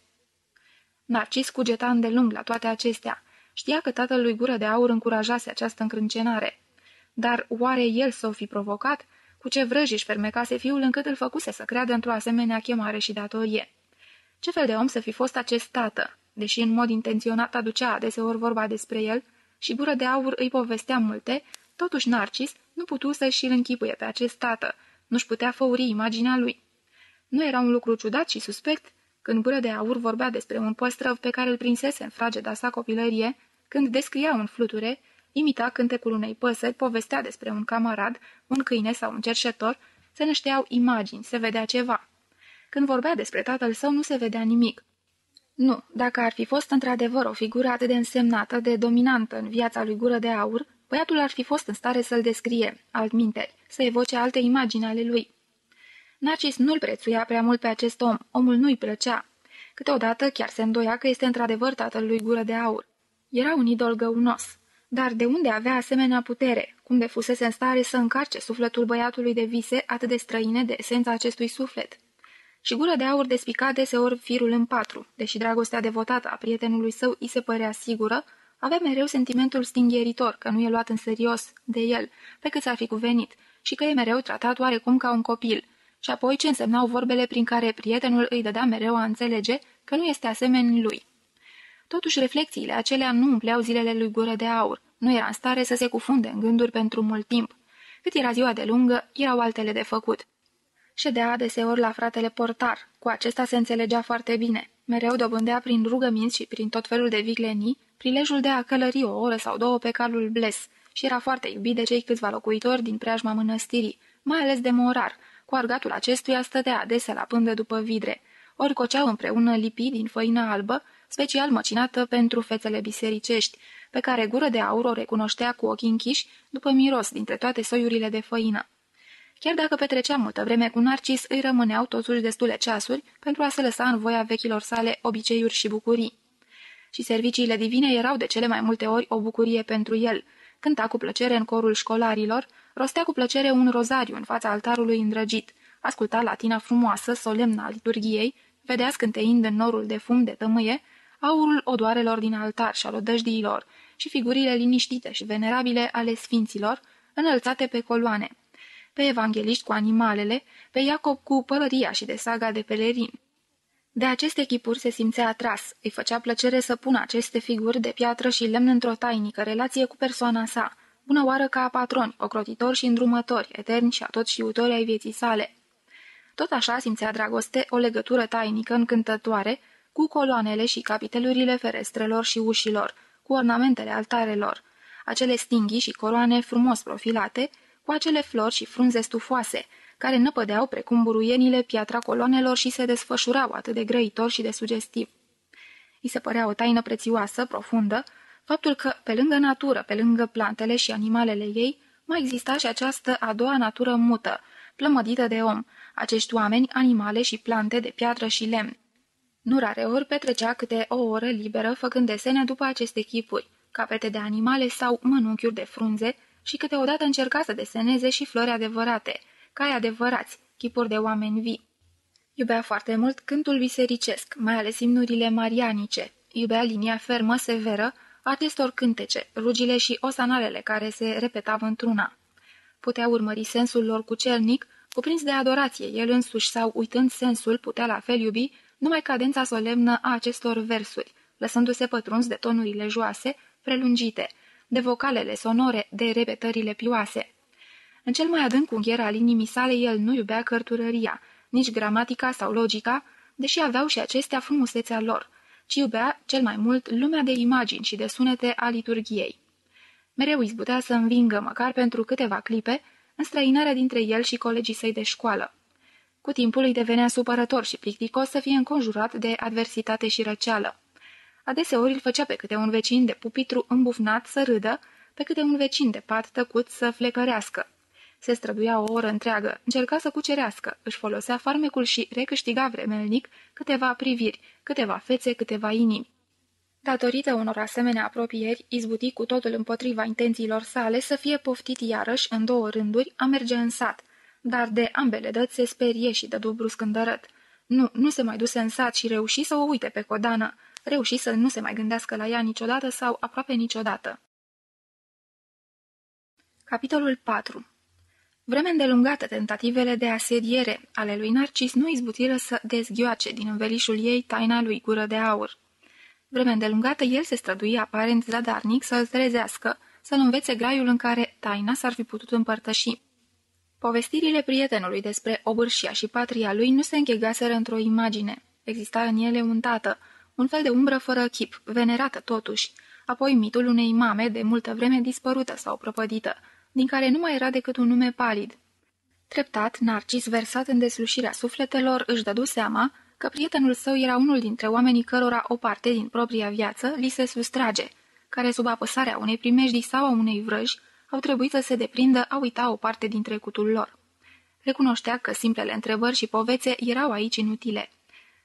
Narcis cugeta îndelung la toate acestea. Știa că tatăl lui Gură de Aur încurajase această încrâncenare. Dar oare el s-o fi provocat? Cu ce vrăji își fermecase fiul încât îl făcuse să creadă într-o asemenea chemare și datorie? Ce fel de om să fi fost acest tată? Deși în mod intenționat aducea adeseori vorba despre el și Gură de Aur îi povestea multe, totuși Narcis nu putu să-și îl închipuie pe acest tată, nu-și putea făuri imaginea lui. Nu era un lucru ciudat și suspect când Gură de Aur vorbea despre un păstrăv pe care îl prinsese în frageda sa copilărie, când descria un fluture, imita cântecul unei păsări, povestea despre un camarad, un câine sau un cerșetor, se nășteau imagini, se vedea ceva. Când vorbea despre tatăl său, nu se vedea nimic. Nu, dacă ar fi fost într-adevăr o figură atât de însemnată, de dominantă în viața lui Gură de Aur, băiatul ar fi fost în stare să-l descrie, altminteri, să evoce alte imagini ale lui. Narcis nu-l prețuia prea mult pe acest om, omul nu-i plăcea. Câteodată chiar se îndoia că este într-adevăr tatăl lui Gură de Aur. Era un idol găunos. Dar de unde avea asemenea putere? Cum de fusese în stare să încarce sufletul băiatului de vise atât de străine de esența acestui suflet? Și gură de aur despica deseori firul în patru, deși dragostea devotată a prietenului său îi se părea sigură, avea mereu sentimentul stingheritor că nu e luat în serios de el, pe cât s-ar fi cuvenit, și că e mereu tratat oarecum ca un copil, și apoi ce însemnau vorbele prin care prietenul îi dădea mereu a înțelege că nu este asemeni lui. Totuși, reflexiile acelea nu umpleau zilele lui Gură de Aur, nu era în stare să se cufunde în gânduri pentru mult timp. Cât era ziua de lungă, erau altele de făcut. Ședea adeseori la fratele portar, cu acesta se înțelegea foarte bine. Mereu dobândea prin rugăminți și prin tot felul de viclenii prilejul de a călări o oră sau două pe calul Bles și era foarte iubit de cei câțiva locuitori din preajma mănăstirii, mai ales de morar. Cu argatul acestuia stătea adesea la pândă după vidre, ori coceau împreună lipii din făină albă, special măcinată pentru fețele bisericești, pe care gură de aur o recunoștea cu ochii închiși după miros dintre toate soiurile de făină. Chiar dacă petrecea multă vreme cu Narcis, îi rămâneau totuși destule ceasuri pentru a se lăsa în voia vechilor sale obiceiuri și bucurii. Și serviciile divine erau de cele mai multe ori o bucurie pentru el. Cânta cu plăcere în corul școlarilor, rostea cu plăcere un rozariu în fața altarului îndrăgit, asculta latina frumoasă, solemnă a liturgiei, vedea scânteind în norul de fum de tămâie, aurul odoarelor din altar și al odăjdiilor și figurile liniștite și venerabile ale sfinților, înălțate pe coloane, pe evangeliști cu animalele, pe Iacob cu pălăria și de saga de pelerin. De aceste chipuri se simțea atras, îi făcea plăcere să pună aceste figuri de piatră și lemn într-o tainică relație cu persoana sa, bună oară ca patroni, ocrotitori și îndrumători, eterni și atot știutori ai vieții sale. Tot așa simțea dragoste o legătură tainică încântătoare cu coloanele și capitelurile ferestrelor și ușilor, cu ornamentele altarelor, acele stinghii și coroane frumos profilate, cu acele flori și frunze stufoase, care năpădeau precum buruienile piatra coloanelor și se desfășurau atât de grăitor și de sugestiv. I se părea o taină prețioasă, profundă, faptul că, pe lângă natură, pe lângă plantele și animalele ei, mai exista și această a doua natură mută, plămădită de om, acești oameni, animale și plante de piatră și lemn. Nu rare ori petrecea câte o oră liberă făcând desene după aceste chipuri, capete de animale sau mănunchiuri de frunze și câteodată încerca să deseneze și flori adevărate, cai adevărați, chipuri de oameni vii. Iubea foarte mult cântul bisericesc, mai ales imnurile marianice. Iubea linia fermă, severă, acestor cântece, rugile și osanalele care se repetau într-una. Putea urmări sensul lor cu celnic, cuprins de adorație, el însuși sau uitând sensul, putea la fel iubi numai cadența solemnă a acestor versuri, lăsându-se pătruns de tonurile joase, prelungite, de vocalele sonore, de repetările pioase. În cel mai adânc ungher al inimii sale el nu iubea cărturăria, nici gramatica sau logica, deși aveau și acestea frumusețea lor, ci iubea cel mai mult lumea de imagini și de sunete a liturgiei. Mereu izbutea să învingă, măcar pentru câteva clipe, înstrăinarea dintre el și colegii săi de școală. Cu timpul îi devenea supărător și plicticos să fie înconjurat de adversitate și răceală. Adeseori îl făcea pe câte un vecin de pupitru îmbufnat să râdă, pe câte un vecin de pat tăcut să flecărească. Se străduia o oră întreagă, încerca să cucerească, își folosea farmecul și recâștiga vremelnic câteva priviri, câteva fețe, câteva inimi. Datorită unor asemenea apropieri, izbuti cu totul împotriva intențiilor sale să fie poftit iarăși în două rânduri a merge în sat, dar de ambele dăți se sperie și dădu brusc îndărăt. Nu, nu se mai duse în sat și reuși să o uite pe codană, reuși să nu se mai gândească la ea niciodată sau aproape niciodată. Capitolul 4 Vreme îndelungată tentativele de asediere ale lui Narcis nu izbutiră să dezghioace din învelișul ei taina lui gură de aur. Vreme îndelungată el se străduia aparent zadarnic să-l trezească, să-l învețe graiul în care taina s-ar fi putut împărtăși. Povestirile prietenului despre obârșia și patria lui nu se închegaseră într-o imagine. Exista în ele un tată, un fel de umbră fără chip, venerată totuși, apoi mitul unei mame de multă vreme dispărută sau prăpădită, din care nu mai era decât un nume palid. Treptat, Narcis, versat în deslușirea sufletelor, își dădu seama că prietenul său era unul dintre oamenii cărora o parte din propria viață li se sustrage, care sub apăsarea unei primejdii sau a unei vrăji au trebuit să se deprindă a uita o parte din trecutul lor. Recunoștea că simplele întrebări și povețe erau aici inutile.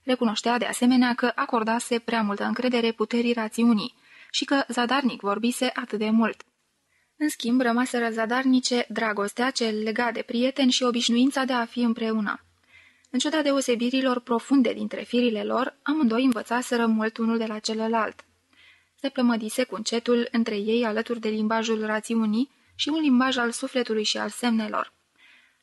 Recunoștea de asemenea că acordase prea multă încredere puterii rațiunii și că zadarnic vorbise atât de mult. În schimb, rămaseră zadarnice dragostea ce lega de prieteni și obișnuința de a fi împreună. În ciuda deosebirilor profunde dintre firile lor, amândoi învățaseră mult unul de la celălalt. Se plămădise cu încetul între ei alături de limbajul rațiunii și un limbaj al sufletului și al semnelor.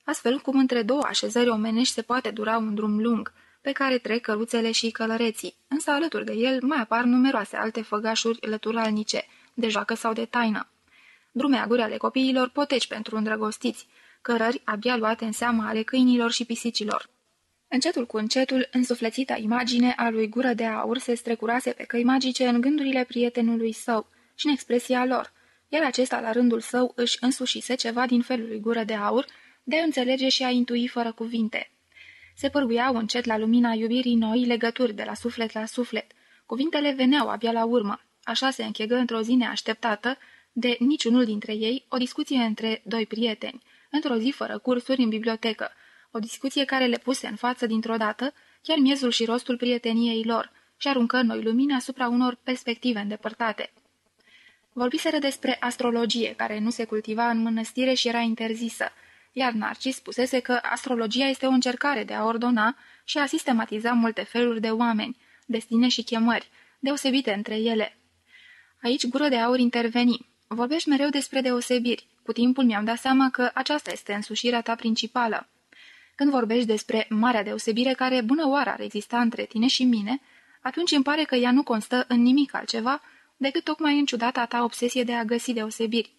Astfel cum între două așezări omenești se poate dura un drum lung, pe care trec căruțele și călăreții, însă alături de el mai apar numeroase alte făgașuri lăturalnice, de joacă sau de taină. Drumeaguri ale copiilor poteci pentru îndrăgostiți, cărări abia luate în seama ale câinilor și pisicilor. Încetul cu încetul, însuflețita imagine a lui Gură de Aur se strecurase pe căi magice în gândurile prietenului său și în expresia lor, iar acesta la rândul său își însușise ceva din felul lui Gură de Aur de a înțelege și a intui fără cuvinte. Se pârguiau încet la lumina iubirii noi legături de la suflet la suflet. Cuvintele veneau abia la urmă. Așa se închegă într-o zi neașteptată, de niciunul dintre ei, o discuție între doi prieteni, într-o zi fără cursuri în bibliotecă, o discuție care le puse în față dintr-o dată, chiar miezul și rostul prieteniei lor, și aruncă noi lumini asupra unor perspective îndepărtate. Vorbiseră despre astrologie, care nu se cultiva în mănăstire și era interzisă, iar Narcis spusese că astrologia este o încercare de a ordona și a sistematiza multe feluri de oameni, destine și chemări, deosebite între ele. Aici gură de aur interveni. Vorbești mereu despre deosebiri. Cu timpul mi-am dat seama că aceasta este însușirea ta principală. Când vorbești despre marea deosebire care bună oară ar exista între tine și mine, atunci îmi pare că ea nu constă în nimic altceva decât tocmai în ciudata ta obsesie de a găsi deosebiri.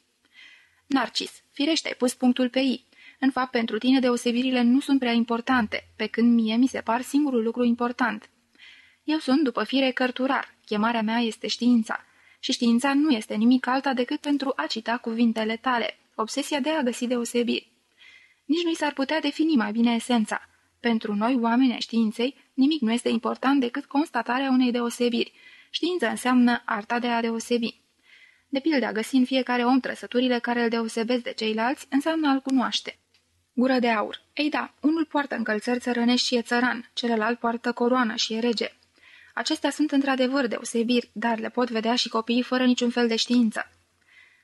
Narcis, firește, ai pus punctul pe ei. În fapt, pentru tine deosebirile nu sunt prea importante, pe când mie mi se par singurul lucru important. Eu sunt, după fire, cărturar. Chemarea mea este știința. Și știința nu este nimic alta decât pentru a cita cuvintele tale, obsesia de a găsi deosebiri. Nici nu s-ar putea defini mai bine esența. Pentru noi, oamenii științei, nimic nu este important decât constatarea unei deosebiri. Știința înseamnă arta de a deosebi. De pildă, a găsi în fiecare om trăsăturile care îl deosebesc de ceilalți înseamnă a-l cunoaște. Gură de aur. Ei da, unul poartă încălțări țărănești și e țăran, celălalt poartă coroană și e rege. Acestea sunt într-adevăr deosebiri, dar le pot vedea și copiii fără niciun fel de știință.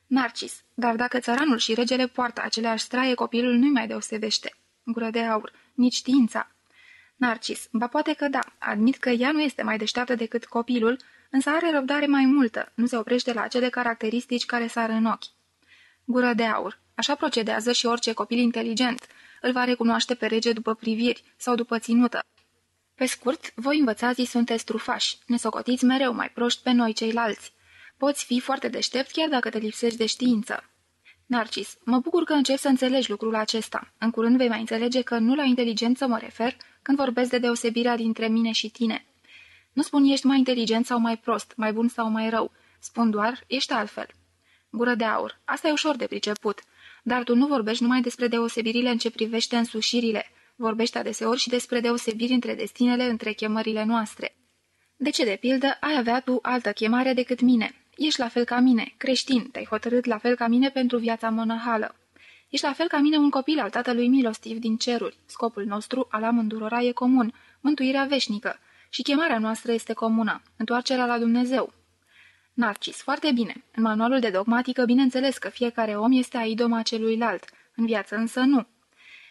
Narcis. Dar dacă țăranul și regele poartă aceleași straie, copilul nu-i mai deosebește. Gură de aur. Nici știința. Narcis. Ba poate că da. Admit că ea nu este mai deșteaptă decât copilul, însă are răbdare mai multă. Nu se oprește la acele caracteristici care sar în ochi. Gură de aur. Așa procedează și orice copil inteligent. Îl va recunoaște pe rege după priviri sau după ținută. Pe scurt, voi învățații sunteți trufași, ne socotiți mereu mai proști pe noi ceilalți. Poți fi foarte deștept chiar dacă te lipsești de știință. Narcis, mă bucur că începi să înțelegi lucrul acesta. În curând vei mai înțelege că nu la inteligență mă refer când vorbesc de deosebirea dintre mine și tine. Nu spun ești mai inteligent sau mai prost, mai bun sau mai rău. Spun doar, ești altfel. Gură de aur. Asta e ușor de priceput. Dar tu nu vorbești numai despre deosebirile în ce privește însușirile. Vorbești adeseori și despre deosebiri între destinele, între chemările noastre. De ce, de pildă, ai avea tu altă chemare decât mine? Ești la fel ca mine, creștin, te-ai hotărât la fel ca mine pentru viața monahală. Ești la fel ca mine un copil al tatălui milostiv din ceruri. Scopul nostru, al amândurora, e comun, mântuirea veșnică. Și chemarea noastră este comună, întoarcerea la Dumnezeu. Narcis, foarte bine. În manualul de dogmatică, bineînțeles că fiecare om este a idoma celuilalt. În viață însă nu.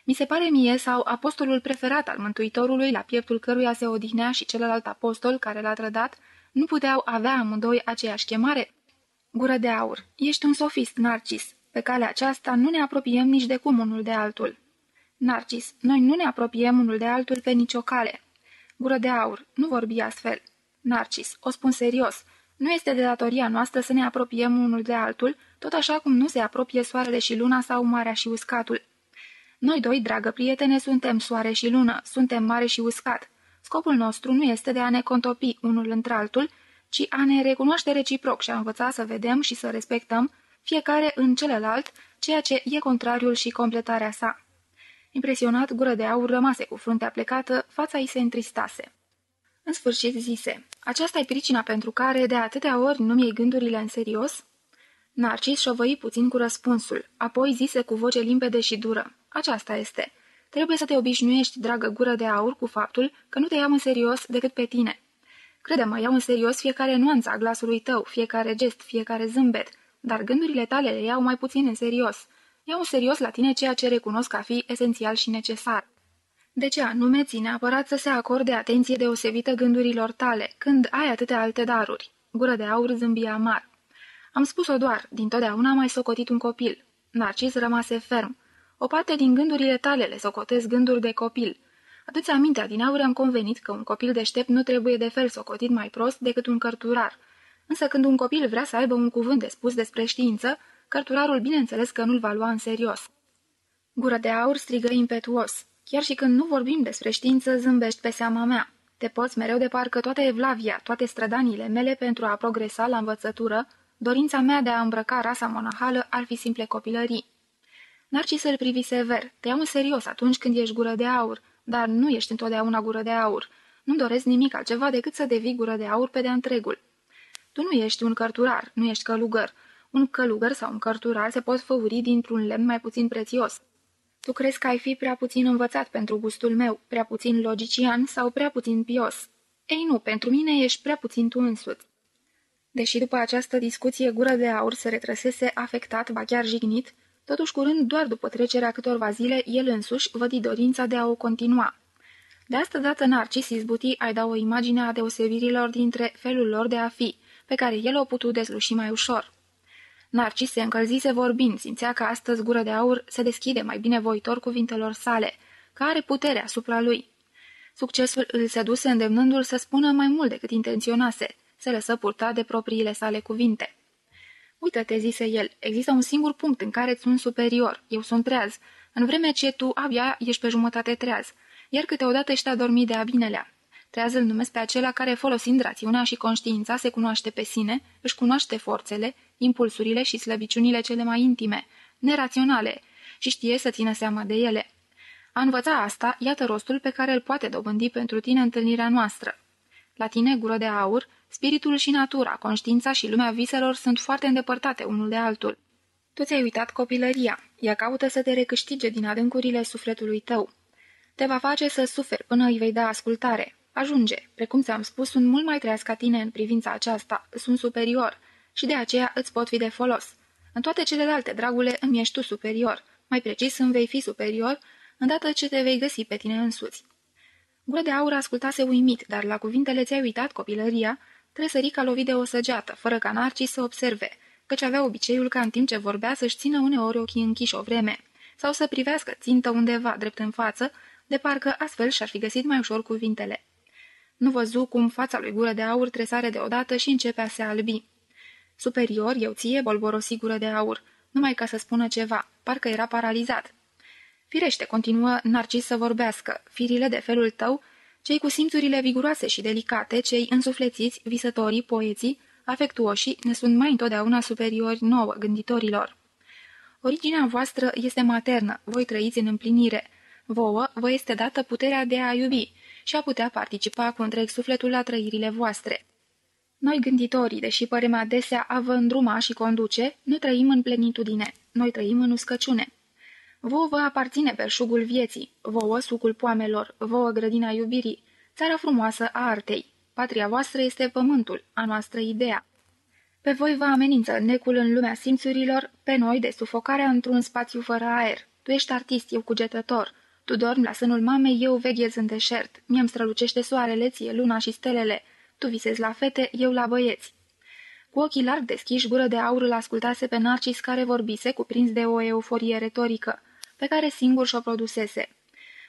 Mi se pare mie sau apostolul preferat al Mântuitorului, la pieptul căruia se odihnea și celălalt apostol care l-a trădat, nu puteau avea amândoi aceeași chemare? Gură de aur, ești un sofist, Narcis. Pe calea aceasta nu ne apropiem nici de cum unul de altul. Narcis, noi nu ne apropiem unul de altul pe nicio cale. Gură de aur, nu vorbi astfel. Narcis, o spun serios, nu este de datoria noastră să ne apropiem unul de altul, tot așa cum nu se apropie soarele și luna sau marea și uscatul. Noi doi, dragă prietene, suntem soare și lună, suntem mare și uscat. Scopul nostru nu este de a ne contopi unul într-altul, ci a ne recunoaște reciproc și a învăța să vedem și să respectăm, fiecare în celălalt, ceea ce e contrariul și completarea sa. Impresionat, gură de aur rămase cu fruntea plecată, fața îi se întristase. În sfârșit zise, aceasta e pricina pentru care de atâtea ori nu mi-ai gândurile în serios? Narcis șovăi puțin cu răspunsul, apoi zise cu voce limpede și dură, aceasta este. Trebuie să te obișnuiești, dragă gură de aur, cu faptul că nu te iau în serios decât pe tine. Crede-mă, iau în serios fiecare nuanță a glasului tău, fiecare gest, fiecare zâmbet, dar gândurile tale le iau mai puțin în serios. Iau în serios la tine ceea ce recunosc ca fi esențial și necesar. De ce anume ți neapărat să se acorde atenție deosebită gândurilor tale, când ai atâtea alte daruri? Gură de aur zâmbia amar. Am spus-o doar, din totdeauna am mai socotit un copil. Narcis rămase ferm. O parte din gândurile tale le socotesc gânduri de copil. Aduți aminte, din aur am convenit că un copil deștept nu trebuie de fel socotit mai prost decât un cărturar. Însă când un copil vrea să aibă un cuvânt de spus despre știință, cărturarul bineînțeles că nu-l va lua în serios. Gură de aur strigă impetuos. Chiar și când nu vorbim despre știință, zâmbești pe seama mea. Te poți mereu de parcă toată evlavia, toate strădanile mele pentru a progresa la învățătură, dorința mea de a îmbrăca rasa monahală ar fi simple copilării. Narcis îl privi sever. Te iau în serios atunci când ești gură de aur, dar nu ești întotdeauna gură de aur. Nu doresc nimic altceva decât să devii gură de aur pe de întregul. Tu nu ești un cărturar, nu ești călugăr. Un călugăr sau un cărturar se pot făuri dintr-un lemn mai puțin prețios. Tu crezi că ai fi prea puțin învățat pentru gustul meu, prea puțin logician sau prea puțin pios. Ei nu, pentru mine ești prea puțin tu însuți. Deși după această discuție gură de aur se retrăsese afectat, ba chiar jignit, totuși curând, doar după trecerea câtorva zile, el însuși vădi dorința de a o continua. De asta dată Narcis izbuti ai da o imagine a deosebirilor dintre felul lor de a fi, pe care el o putu dezluși mai ușor. Narcis se încălzise vorbind, simțea că astăzi gură de aur se deschide mai bine voitor cuvintelor sale, că are putere asupra lui. Succesul îl seduse îndemnându-l să spună mai mult decât intenționase, se lăsă purta de propriile sale cuvinte. Uită-te, zise el, există un singur punct în care sunt superior, eu sunt treaz, în vreme ce tu abia ești pe jumătate treaz, iar câteodată ești adormit de abinelea. Treaz îl numesc pe acela care, folosind rațiunea și conștiința, se cunoaște pe sine, își cunoaște forțele, impulsurile și slăbiciunile cele mai intime, neraționale, și știe să țină seama de ele. A învăța asta, iată rostul pe care îl poate dobândi pentru tine întâlnirea noastră. La tine, gură de aur, spiritul și natura, conștiința și lumea viselor sunt foarte îndepărtate unul de altul. Tu ți-ai uitat copilăria. Ea caută să te recâștige din adâncurile sufletului tău. Te va face să suferi până îi vei da ascultare. Ajunge. Precum ți-am spus, sunt mult mai treaz ca tine în privința aceasta. Sunt superior și de aceea îți pot fi de folos. În toate celelalte, dragule, îmi ești tu superior. Mai precis, îmi vei fi superior, îndată ce te vei găsi pe tine însuți. Gură de aur ascultase uimit, dar la cuvintele ți-ai uitat copilăria, tresărica lovi de o săgeată, fără ca Narcis să observe, căci avea obiceiul ca în timp ce vorbea să-și țină uneori ochii închiși o vreme, sau să privească țintă undeva drept în față, de parcă astfel și-ar fi găsit mai ușor cuvintele. Nu văzu cum fața lui gură de aur tresare deodată și începea să albi. Superior, eu ție, bolborosi gură de aur, numai ca să spună ceva, parcă era paralizat. Firește, continuă Narcis să vorbească, firile de felul tău, cei cu simțurile viguroase și delicate, cei însuflețiți, visătorii, poeții, afectuoși, ne sunt mai întotdeauna superiori nouă, gânditorilor. Originea voastră este maternă, voi trăiți în împlinire. Vouă vă este dată puterea de a iubi și a putea participa cu întreg sufletul la trăirile voastre. Noi gânditorii, deși părem adesea a vă îndruma și conduce, nu trăim în plenitudine, noi trăim în uscăciune. Vouă vă aparține belșugul vieții, vouă sucul poamelor, vouă grădina iubirii, țara frumoasă a artei. Patria voastră este pământul, a noastră idea. Pe voi vă amenință necul în lumea simțurilor, pe noi de sufocarea într-un spațiu fără aer. Tu ești artist, eu cugetător. Tu dormi la sânul mamei, eu veghez în deșert. Mie-mi strălucește soarele, ție luna și stelele. Tu visezi la fete, eu la băieți. Cu ochii larg deschiși, gură de aur îl ascultase pe Narcis care vorbise, cuprins de o euforie retorică, pe care singur și-o produsese.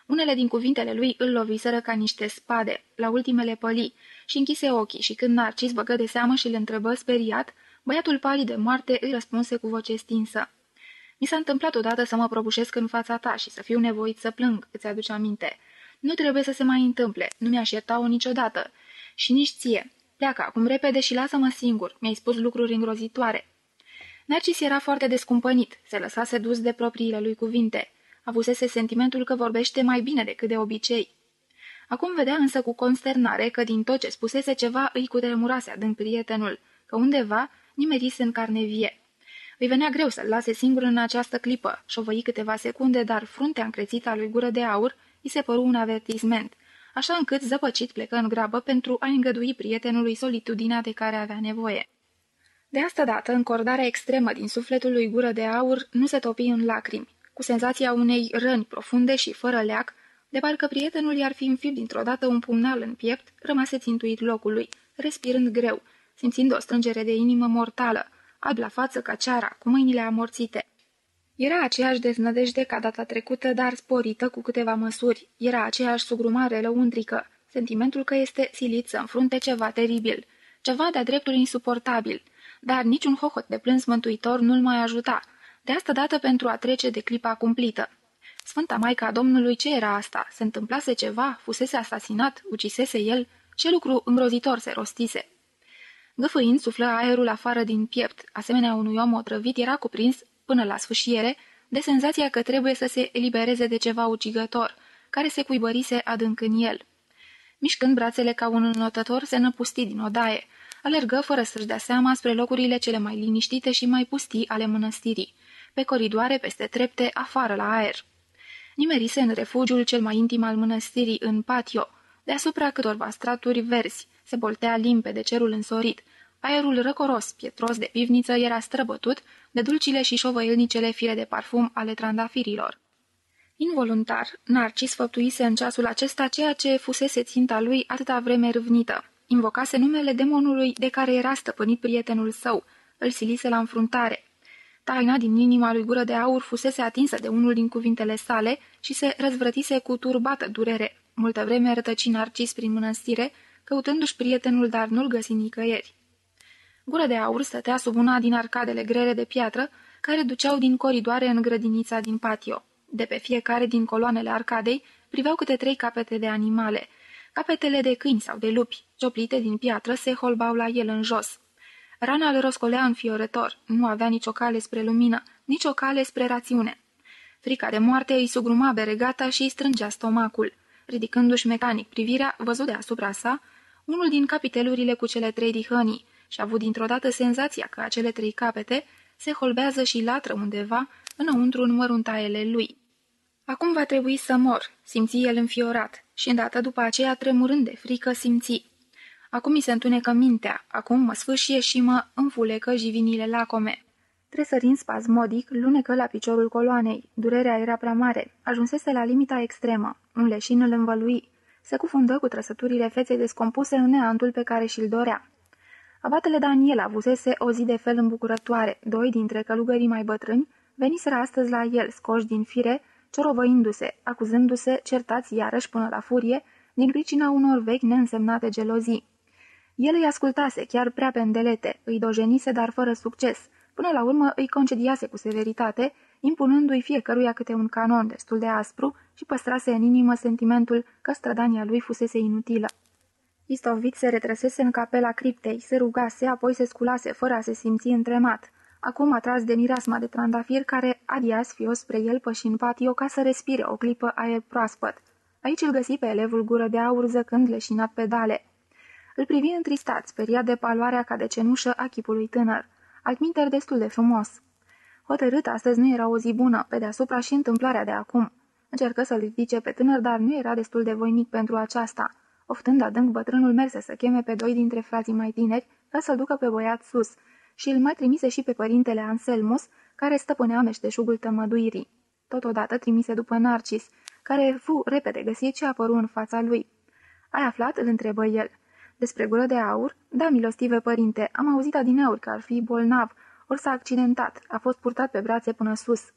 Unele din cuvintele lui îl loviseră ca niște spade, la ultimele pălii, și închise ochii și când Narcis băgă de seamă și îl întrebă speriat, băiatul palid de moarte îi răspunse cu voce stinsă. Mi s-a întâmplat odată să mă prăbușesc în fața ta și să fiu nevoit să plâng, îți aduce aminte. Nu trebuie să se mai întâmple, nu mi-aș ierta-o niciodată. Și nici ție. Pleacă acum repede și lasă-mă singur, mi-ai spus lucruri îngrozitoare. Narcis era foarte descumpănit, se lăsase dus de propriile lui cuvinte. Avusese sentimentul că vorbește mai bine decât de obicei. Acum vedea însă cu consternare că din tot ce spusese ceva îi cutremurase adânc prietenul, că undeva nimerise în carne vie. Îi venea greu să-l lase singur în această clipă, șovăi câteva secunde, dar fruntea încrețită a lui gură de aur îi se păru un avertisment, așa încât zăpăcit plecă în grabă pentru a îngădui prietenului solitudinea de care avea nevoie. De asta dată, încordarea extremă din sufletul lui gură de aur nu se topi în lacrimi, cu senzația unei răni profunde și fără leac, de parcă prietenul i-ar fi înfipt dintr-o dată un pumnal în piept, rămase țintuit locului, respirând greu, simțind o strângere de inimă mortală, alb la față ca ceara, cu mâinile amorțite. Era aceeași deznădejde ca data trecută, dar sporită cu câteva măsuri. Era aceeași sugrumare lăuntrică, sentimentul că este silit să înfrunte ceva teribil, ceva de-a dreptul insuportabil, dar niciun hohot de plâns mântuitor nu-l mai ajuta, de asta dată pentru a trece de clipa cumplită. Sfânta Maica Domnului, ce era asta? Se întâmplase ceva? Fusese asasinat? Ucisese el? Ce lucru îngrozitor se rostise? Găfâind, suflă aerul afară din piept. Asemenea unui om otrăvit era cuprins, până la sfâșiere, de senzația că trebuie să se elibereze de ceva ucigător, care se cuibărise adânc în el. Mișcând brațele ca un înotător, se năpusti din odaie. Alergă fără să-și dea seama spre locurile cele mai liniștite și mai pustii ale mănăstirii, pe coridoare, peste trepte, afară la aer nimerise în refugiul cel mai intim al mănăstirii, în patio, deasupra câtorva straturi verzi, se boltea limpede cerul însorit. Aerul răcoros, pietros de pivniță era străbătut de dulcile și șovăielnicele fire de parfum ale trandafirilor. Involuntar, Narcis făptuise în ceasul acesta ceea ce fusese ținta lui atâta vreme râvnită. Invocase numele demonului de care era stăpânit prietenul său, îl silise la înfruntare. Taina din inima lui gură de aur fusese atinsă de unul din cuvintele sale și se răzvrătise cu turbată durere. Multă vreme rătăci Narcis prin mănăstire, căutându-și prietenul, dar nu-l găsi nicăieri. Gură de aur stătea sub una din arcadele grele de piatră, care duceau din coridoare în grădinița din patio. De pe fiecare din coloanele arcadei priveau câte trei capete de animale. Capetele de câini sau de lupi, cioplite din piatră, se holbau la el în jos. Rana îl răscolea înfiorător, nu avea nicio cale spre lumină, nicio cale spre rațiune. Frica de moarte îi sugruma beregata și îi strângea stomacul. Ridicându-și mecanic privirea, văzut deasupra sa, unul din capitelurile cu cele trei dihănii și a avut dintr-o dată senzația că acele trei capete se holbează și latră undeva înăuntru în măruntaiele lui. Acum va trebui să mor, simți el înfiorat, și îndată după aceea, tremurând de frică, simți. Acum mi se întunecă mintea, acum mă sfâșie și mă înfulecă jivinile lacome. Tresărind spasmodic, lunecă la piciorul coloanei. Durerea era prea mare. Ajunsese la limita extremă. Un leșin îl învălui. Se cufundă cu trăsăturile feței descompuse în neantul pe care și-l dorea. Abatele Daniel avusese o zi de fel îmbucurătoare. Doi dintre călugării mai bătrâni veniseră astăzi la el, scoși din fire, ciorovăindu-se, acuzându-se, certați iarăși până la furie, din pricina unor vechi neînsemnate gelozii. El îi ascultase chiar prea pendelete, îi dojenise, dar fără succes. Până la urmă îi concediase cu severitate, impunându-i fiecăruia câte un canon destul de aspru și păstrase în inimă sentimentul că strădania lui fusese inutilă. Istovit se retrăsese în capela criptei, se rugase, apoi se sculase fără a se simți întremat. Acum atras de mirasma de trandafir care adia sfios spre el pășind patio ca să respire o clipă aer proaspăt. Aici îl găsi pe elevul gură de aur zăcând leșinat pedale. Îl privi întristat, speriat de paloarea ca de cenușă a chipului tânăr. Altminter destul de frumos. Hotărât, astăzi nu era o zi bună, pe deasupra și întâmplarea de acum. Încercă să-l ridice pe tânăr, dar nu era destul de voinic pentru aceasta. Oftând adânc, bătrânul merse să cheme pe doi dintre frații mai tineri ca să-l ducă pe băiat sus și îl mai trimise și pe părintele Anselmus, care stăpânea meșteșugul tămăduirii. Totodată trimise după Narcis, care fu repede găsit și apăru în fața lui. Ai aflat?" îl întrebă el. Despre gură de aur? Da, milostive părinte, am auzit adineauri că ar fi bolnav, ori s-a accidentat, a fost purtat pe brațe până sus.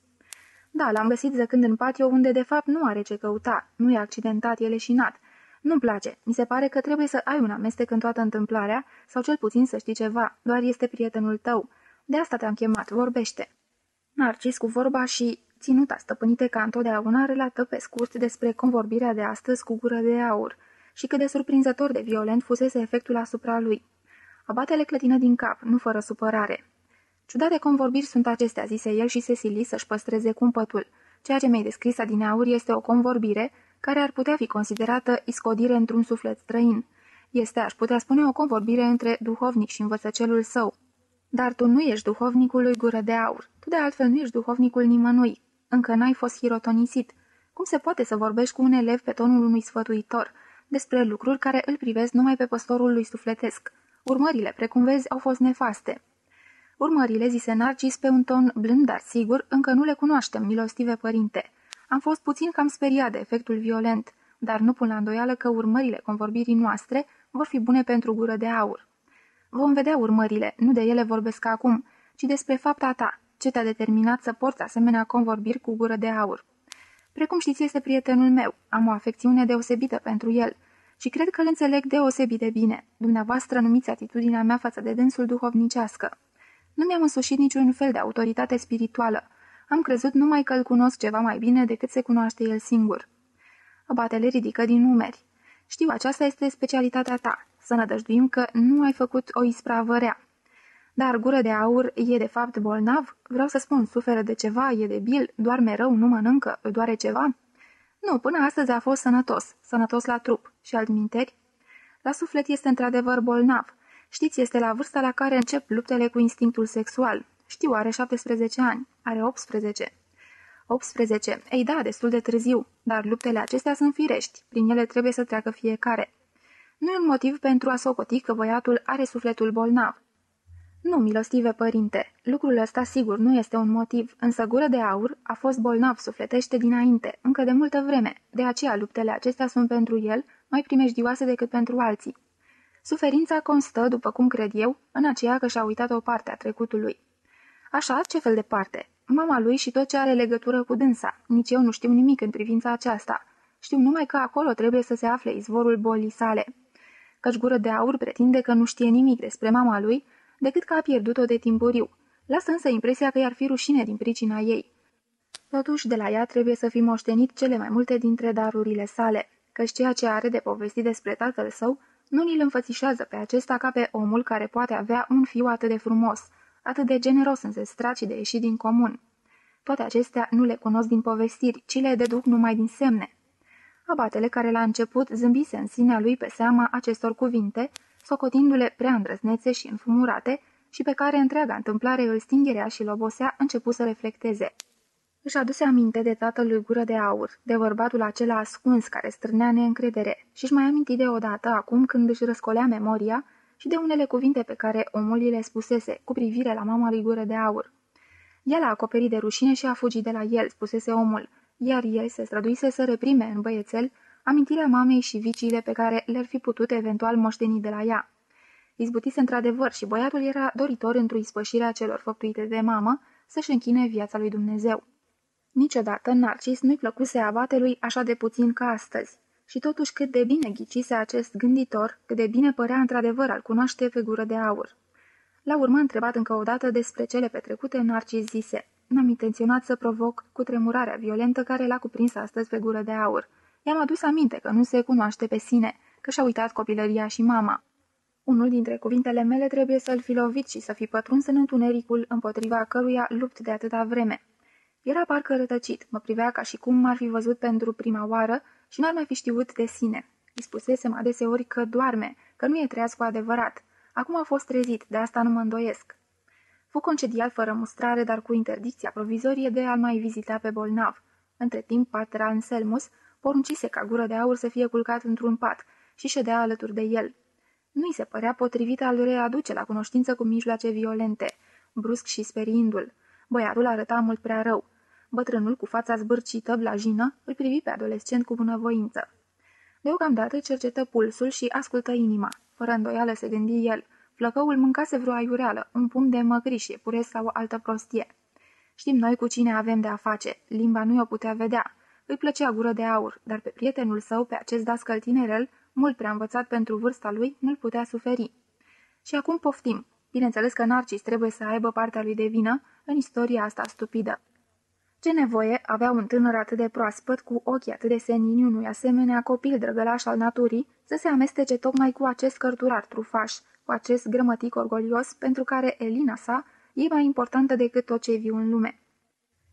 Da, l-am găsit zăcând în patio unde de fapt nu are ce căuta, nu e accidentat, e leșinat. Nu-mi place, mi se pare că trebuie să ai un amestec în toată întâmplarea, sau cel puțin să știi ceva, doar este prietenul tău. De asta te-am chemat, vorbește. Narcis cu vorba și ținuta stăpânite ca întotdeauna relată pe scurt despre convorbirea de astăzi cu gură de aur și cât de surprinzător de violent fusese efectul asupra lui. Abatele clătină din cap, nu fără supărare. Ciudate convorbiri sunt acestea, zise el și Cecily să-și păstreze cumpătul. Ceea ce mi-ai descris adineauri este o convorbire care ar putea fi considerată iscodire într-un suflet străin. Este, aș putea spune, o convorbire între duhovnic și învățăcelul său. Dar tu nu ești duhovnicul lui Gură de Aur. Tu de altfel nu ești duhovnicul nimănui. Încă n-ai fost hirotonisit. Cum se poate să vorbești cu un elev pe tonul unui sfătuitor despre lucruri care îl privesc numai pe păstorul lui sufletesc? Urmările, precum vezi, au fost nefaste. Urmările, zise Narcis pe un ton blând, dar sigur, încă nu le cunoaștem, milostive părinte. Am fost puțin cam speriat de efectul violent, dar nu pun la îndoială că urmările convorbirii noastre vor fi bune pentru gură de aur. Vom vedea urmările, nu de ele vorbesc acum, ci despre fapta ta, ce te-a determinat să porți asemenea convorbiri cu gură de aur. Precum știți, este prietenul meu, am o afecțiune deosebită pentru el și cred că îl înțeleg deosebit de bine. Dumneavoastră numiți atitudinea mea față de dânsul duhovnicească. Nu mi-am însușit niciun fel de autoritate spirituală. Am crezut numai că îl cunosc ceva mai bine decât se cunoaște el singur. Abatele ridică din numeri. Știu, aceasta este specialitatea ta. Să nădăjduim că nu ai făcut o ispravă rea. Dar gură de aur e de fapt bolnav? Vreau să spun, suferă de ceva, e debil, doarme rău, nu mănâncă, îl doare ceva? Nu, până astăzi a fost sănătos, sănătos la trup și altminteri. La suflet este într-adevăr bolnav. Știți, este la vârsta la care încep luptele cu instinctul sexual. Știu, are 17 ani, are 18. 18. Ei da, destul de târziu, dar luptele acestea sunt firești, prin ele trebuie să treacă fiecare. Nu e un motiv pentru a socoti că băiatul are sufletul bolnav. Nu, milostive părinte, lucrul ăsta sigur nu este un motiv, însă gură de aur a fost bolnav sufletește dinainte, încă de multă vreme, de aceea luptele acestea sunt pentru el mai primejdioase decât pentru alții. Suferința constă, după cum cred eu, în aceea că și-a uitat o parte a trecutului. Așa, ce fel de parte? Mama lui și tot ce are legătură cu dânsa. Nici eu nu știu nimic în privința aceasta. Știu numai că acolo trebuie să se afle izvorul bolii sale. Căci gură de aur pretinde că nu știe nimic despre mama lui, decât că a pierdut-o de timpuriu. Lasă însă impresia că i-ar fi rușine din pricina ei. Totuși, de la ea trebuie să fi moștenit cele mai multe dintre darurile sale, căci ceea ce are de povestit despre tatăl său nu ni-l înfățișează pe acesta ca pe omul care poate avea un fiu atât de frumos, atât de generos înzestrat și de ieșit din comun. Toate acestea nu le cunosc din povestiri, ci le deduc numai din semne. Abatele care la început zâmbise în sinea lui pe seama acestor cuvinte, socotindu-le prea îndrăznețe și înfumurate, și pe care întreaga întâmplare îl stingerea și lobosea început să reflecteze. Își aduse aminte de tatălui gură de aur, de bărbatul acela ascuns care strânea neîncredere și își mai aminti deodată acum când își răscolea memoria și de unele cuvinte pe care omul le spusese cu privire la mama lui gură de aur. El a acoperit de rușine și a fugit de la el, spusese omul, iar el se străduise să reprime în băiețel amintirea mamei și viciile pe care le-ar fi putut eventual moșteni de la ea. Izbutise într-adevăr și băiatul era doritor într-o ispășire a celor făptuite de mamă să-și închine viața lui Dumnezeu. Niciodată Narcis nu-i plăcuse abatelui așa de puțin ca astăzi Și totuși cât de bine ghicise acest gânditor, cât de bine părea într-adevăr al cunoaște pe gură de aur. La urmă, întrebat încă o dată despre cele petrecute, Narcis zise, N-am intenționat să provoc cu tremurarea violentă care l-a cuprins astăzi pe gură de aur. I-am adus aminte că nu se cunoaște pe sine, că și-a uitat copilăria și mama. Unul dintre cuvintele mele trebuie să-l fi lovit și să fi pătruns în întunericul împotriva căruia lupt de atâta vreme. Era parcă rătăcit, mă privea ca și cum m-ar fi văzut pentru prima oară și n-ar mai fi știut de sine. Îi spusesem adeseori că doarme, că nu e treaz cu adevărat. Acum a fost trezit, de asta nu mă îndoiesc. Fu concediat fără mustrare, dar cu interdicția provizorie de a mai vizita pe bolnav. Între timp, pater Anselmus poruncise ca gură de aur să fie culcat într-un pat și ședea alături de el. Nu-i se părea potrivit al readuce la cunoștință cu mijloace violente, brusc și speriindu-l. Băiatul arăta mult prea rău. Bătrânul, cu fața zbârcită, blajină, îl privi pe adolescent cu bunăvoință. Deocamdată cercetă pulsul și ascultă inima. Fără îndoială se gândi el. Flăcăul mâncase vreo aiureală, un pum de măgrișie, purez sau altă prostie. Știm noi cu cine avem de a face. Limba nu o putea vedea. Îi plăcea gură de aur, dar pe prietenul său, pe acest dascăl tinerel, mult prea învățat pentru vârsta lui, nu-l putea suferi. Și acum poftim. Bineînțeles că Narcis trebuie să aibă partea lui de vină în istoria asta stupidă. Ce nevoie avea un tânăr atât de proaspăt, cu ochii atât de senini unui asemenea copil drăgălaș al naturii, să se amestece tocmai cu acest cărturar trufaș, cu acest grămătic orgolios, pentru care Elina sa e mai importantă decât tot ce viu în lume.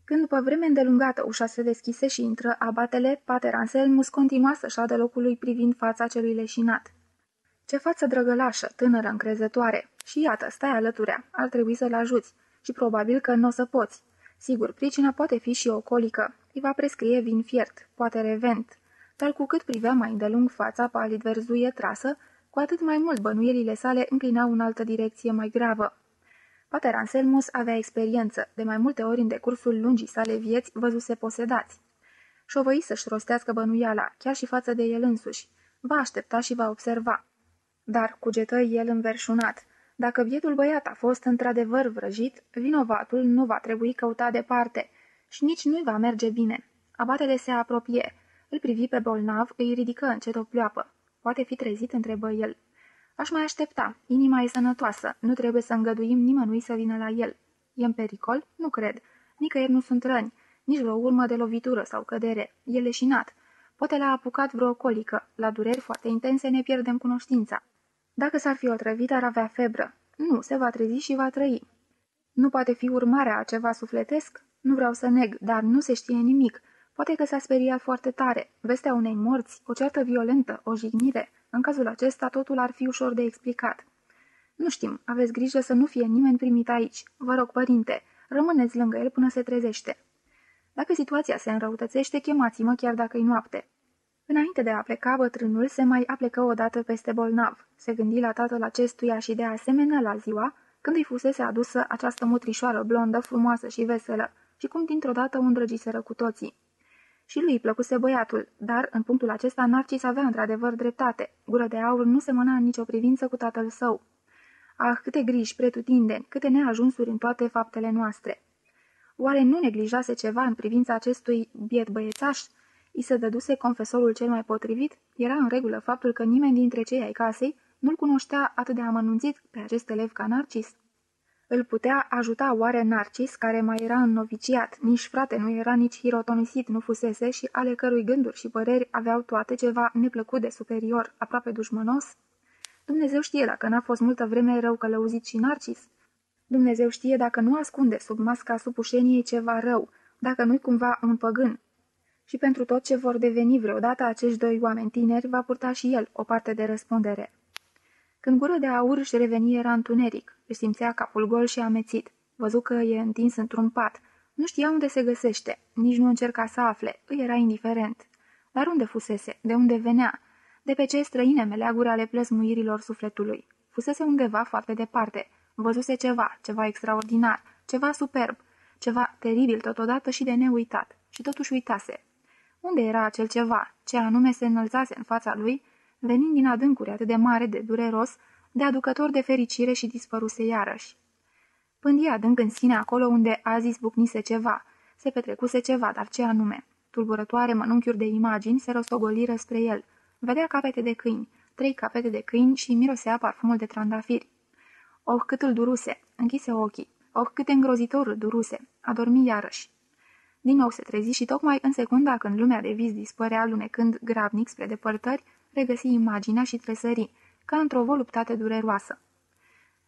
Când după vreme îndelungată ușa se deschise și intră abatele, pater Anselmus continua să șadă locului privind fața celui leșinat. Ce față drăgălașă, tânără încrezătoare. Și iată, stai alăturea, ar trebui să-l ajuți. Și probabil că nu o să poți. Sigur, pricina poate fi și o colică. Îi va prescrie vin fiert, poate revent. Dar cu cât privea mai îndelung fața palid verzuie trasă, cu atât mai mult bănuielile sale înclinau în altă direcție mai gravă. Pater Anselmus avea experiență, de mai multe ori în decursul lungii sale vieți văzuse posedați. Șovăi să-și rostească bănuiala, chiar și față de el însuși. Va aștepta și va observa. Dar, cugetă el înverșunat, dacă bietul băiat a fost într-adevăr vrăjit, vinovatul nu va trebui căuta departe și nici nu-i va merge bine. Abatele se apropie. Îl privi pe bolnav, îi ridică încet o pleoapă. Poate fi trezit, întrebă el. Aș mai aștepta. Inima e sănătoasă. Nu trebuie să îngăduim nimănui să vină la el. E în pericol? Nu cred. Nicăieri nu sunt răni. Nici vreo urmă de lovitură sau cădere. E leșinat. Poate l-a apucat vreo colică. La dureri foarte intense ne pierdem cunoștința. Dacă s-ar fi otrăvit, ar avea febră. Nu, se va trezi și va trăi. Nu poate fi urmarea a ceva sufletesc? Nu vreau să neg, dar nu se știe nimic. Poate că s-a speriat foarte tare. Vestea unei morți, o ceartă violentă, o jignire. În cazul acesta, totul ar fi ușor de explicat. Nu știm, aveți grijă să nu fie nimeni primit aici. Vă rog, părinte, rămâneți lângă el până se trezește. Dacă situația se înrăutățește, chemați-mă chiar dacă e noapte. Înainte de a pleca, bătrânul se mai aplecă odată peste bolnav. Se gândi la tatăl acestuia și de asemenea la ziua, când îi fusese adusă această mutrișoară blondă, frumoasă și veselă, și cum dintr-o dată o îndrăgiseră cu toții. Și lui îi plăcuse băiatul, dar în punctul acesta Narcis avea într-adevăr dreptate. Gură de aur nu semăna în nicio privință cu tatăl său. Ah, câte griji pretutindeni, câte neajunsuri în toate faptele noastre! Oare nu neglijase ceva în privința acestui biet băiețaș? I se dăduse confesorul cel mai potrivit? Era în regulă faptul că nimeni dintre cei ai casei nu-l cunoștea atât de amănunțit pe acest elev ca Narcis? Îl putea ajuta oare Narcis, care mai era în noviciat, nici frate nu era, nici hirotonisit nu fusese și ale cărui gânduri și păreri aveau toate ceva neplăcut de superior, aproape dușmănos? Dumnezeu știe dacă n-a fost multă vreme rău călăuzit și Narcis. Dumnezeu știe dacă nu ascunde sub masca supușeniei ceva rău, dacă nu-i cumva un păgân. Și pentru tot ce vor deveni vreodată acești doi oameni tineri, va purta și el o parte de răspundere. Când gură de aur își reveni era întuneric, își simțea capul gol și amețit. Văzu că e întins într-un pat. Nu știa unde se găsește, nici nu încerca să afle, îi era indiferent. Dar unde fusese? De unde venea? De pe ce străine meleaguri ale plăsmuirilor sufletului? Fusese undeva foarte departe. Văzuse ceva, ceva extraordinar, ceva superb, ceva teribil totodată și de neuitat. Și totuși uitase. Unde era acel ceva? Ce anume se înălțase în fața lui venind din adâncuri atât de mare, de dureros, de aducător de fericire și dispăruse iarăși. Pândie adânc în sine acolo unde azi izbucnise ceva, se petrecuse ceva, dar ce anume? Tulburătoare mănunchiuri de imagini se rostogoliră spre el. Vedea capete de câini, trei capete de câini și mirosea parfumul de trandafiri. Oh, cât îl duruse! Închise ochii. Oh, cât îngrozitor îl duruse! A dormit iarăși. Din nou se trezi și tocmai în secunda când lumea de vis dispărea lunecând grabnic spre depărtări, regăsi imaginea și tresări, ca într-o voluptate dureroasă.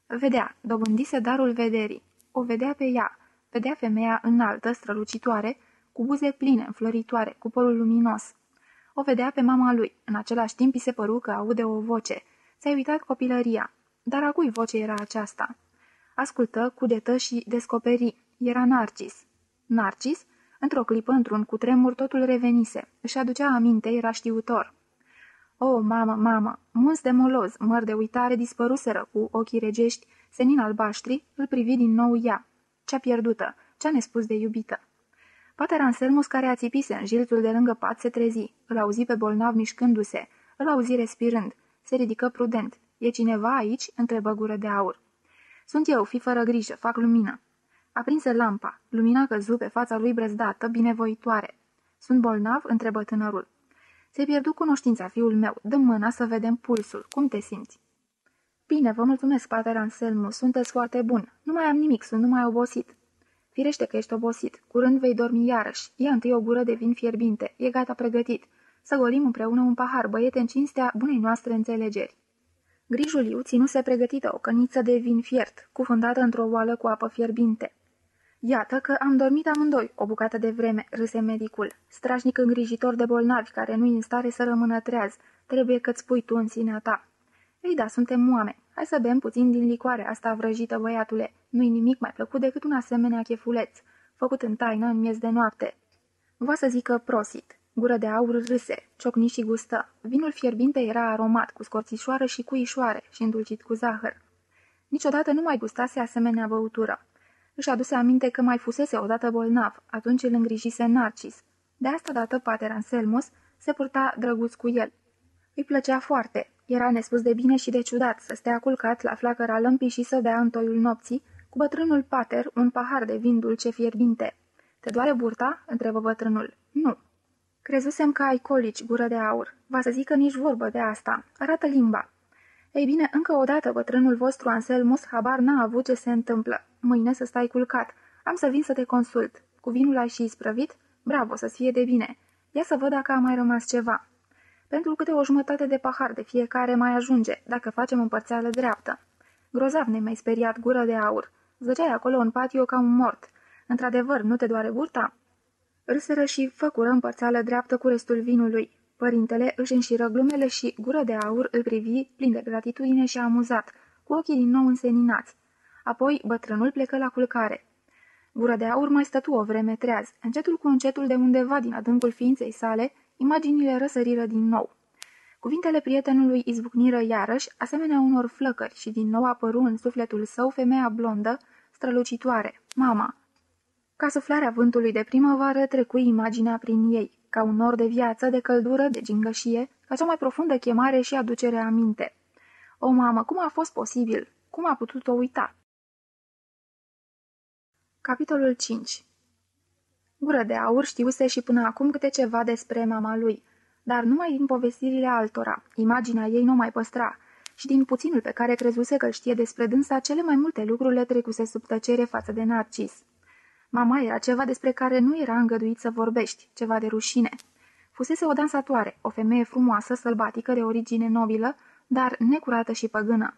Vedea, dobândise darul vederii. O vedea pe ea, vedea femeia înaltă, strălucitoare, cu buze pline, înfloritoare, cu părul luminos. O vedea pe mama lui, în același timp îi se păru că aude o voce. S-a uitat copilăria. Dar a cui voce era aceasta? Ascultă, cugetă și descoperi. Era Narcis. Narcis? Într-o clipă, într-un cutremur, totul revenise. Își aducea aminte, era știutor. O, oh, mamă, mamă! Munți de moloz, măr de uitare, dispăruseră cu ochii regești, senin albaștri, îl privi din nou ea. Cea pierdută, cea nespus de iubită. Pater Anselmus, care a țipise în jilțul de lângă pat, se trezi. Îl auzi pe bolnav mișcându-se. Îl auzi respirând. Se ridică prudent. E cineva aici?" întrebă gură de aur. Sunt eu, fi fără grijă, fac lumină." Aprinse lampa. Lumina căzu pe fața lui brăzdată, binevoitoare. Sunt bolnav?" întrebă tânărul. Se pierdu cunoștința, fiul meu. Dă mâna să vedem pulsul. Cum te simți?" Bine, vă mulțumesc, pater Anselmus, sunteți foarte bun. Nu mai am nimic, sunt numai obosit." Firește că ești obosit. Curând vei dormi iarăși. Ia întâi o gură de vin fierbinte. E gata pregătit. Să golim împreună un pahar, băiete, în cinstea bunei noastre înțelegeri." Grijul iu ținuse pregătită o căniță de vin fiert, cufundată într-o oală cu apă fierbinte. Iată că am dormit amândoi o bucată de vreme, râse medicul, strașnic îngrijitor de bolnavi care nu-i în stare să rămână treaz. Trebuie că-ți pui tu în sinea ta. Ei da, suntem oameni. Hai să bem puțin din licoare asta vrăjită, băiatule. Nu-i nimic mai plăcut decât un asemenea chefuleț, făcut în taină în miez de noapte. Va să zică prosit. Gură de aur râse, ciocni și gustă. Vinul fierbinte era aromat, cu scorțișoară și cu ișoare și îndulcit cu zahăr. Niciodată nu mai gustase asemenea băutură. Își aduse aminte că mai fusese odată bolnav, atunci îl îngrijise Narcis. De asta dată pater Anselmus se purta drăguț cu el. Îi plăcea foarte. Era nespus de bine și de ciudat să stea culcat la flacăra lămpii și să dea în toiul nopții, cu bătrânul pater, un pahar de vin dulce fierbinte. Te doare burta?" întrebă bătrânul. Nu." Crezusem că ai colici, gură de aur. Va să zic că nici vorbă de asta. Arată limba." Ei bine, încă o dată bătrânul vostru Anselmus habar n-a avut ce se întâmplă. Mâine să stai culcat. Am să vin să te consult. Cu vinul ai și isprăvit? Bravo, să-ți fie de bine. Ia să văd dacă a mai rămas ceva. Pentru câte o jumătate de pahar de fiecare mai ajunge, dacă facem împărțeală dreaptă. Grozav ne mai speriat gură de aur. Zăceai acolo în patio ca un mort. Într-adevăr, nu te doare burta? Râseră și făcură împărțeală dreaptă cu restul vinului. Părintele își înșiră glumele și, gură de aur, îl privi, plin de gratitudine și amuzat, cu ochii din nou înseninați. Apoi bătrânul plecă la culcare. Gura de aur mai stătu o vreme treaz. Încetul cu încetul de undeva din adâncul ființei sale, imaginile răsăriră din nou. Cuvintele prietenului izbucniră iarăși, asemenea unor flăcări, și din nou apăru în sufletul său femeia blondă, strălucitoare, mama. Ca suflarea vântului de primăvară trecu imaginea prin ei, ca un nor de viață, de căldură, de gingășie, ca cea mai profundă chemare și aducere aminte. O, mamă, cum a fost posibil? Cum a putut-o uita? Capitolul 5 Gură de aur știuse și până acum câte ceva despre mama lui, dar numai din povestirile altora, imaginea ei nu mai păstra, și din puținul pe care crezuse că știe despre dânsa, cele mai multe lucruri le trecuse sub tăcere față de Narcis. Mama era ceva despre care nu era îngăduit să vorbești, ceva de rușine. Fusese o dansatoare, o femeie frumoasă, sălbatică, de origine nobilă, dar necurată și păgână.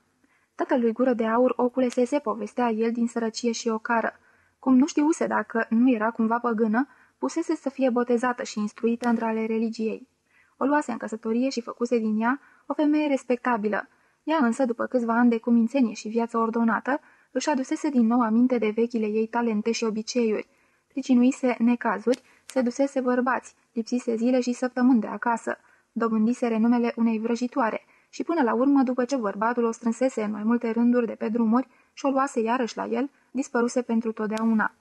Tatălui gură de aur o culesese, povestea el din sărăcie și ocară. Cum nu știuse dacă nu era cumva păgână, pusese să fie botezată și instruită între ale religiei. O luase în căsătorie și făcuse din ea o femeie respectabilă. Ea însă, după câțiva ani de cumințenie și viață ordonată, își adusese din nou aminte de vechile ei talente și obiceiuri. Pricinuise necazuri, se dusese bărbați, lipsise zile și săptămâni de acasă, dobândise renumele unei vrăjitoare și până la urmă, după ce bărbatul o strânsese în mai multe rânduri de pe drumuri și o luase iarăși la el, dispăruse pentru totdeauna.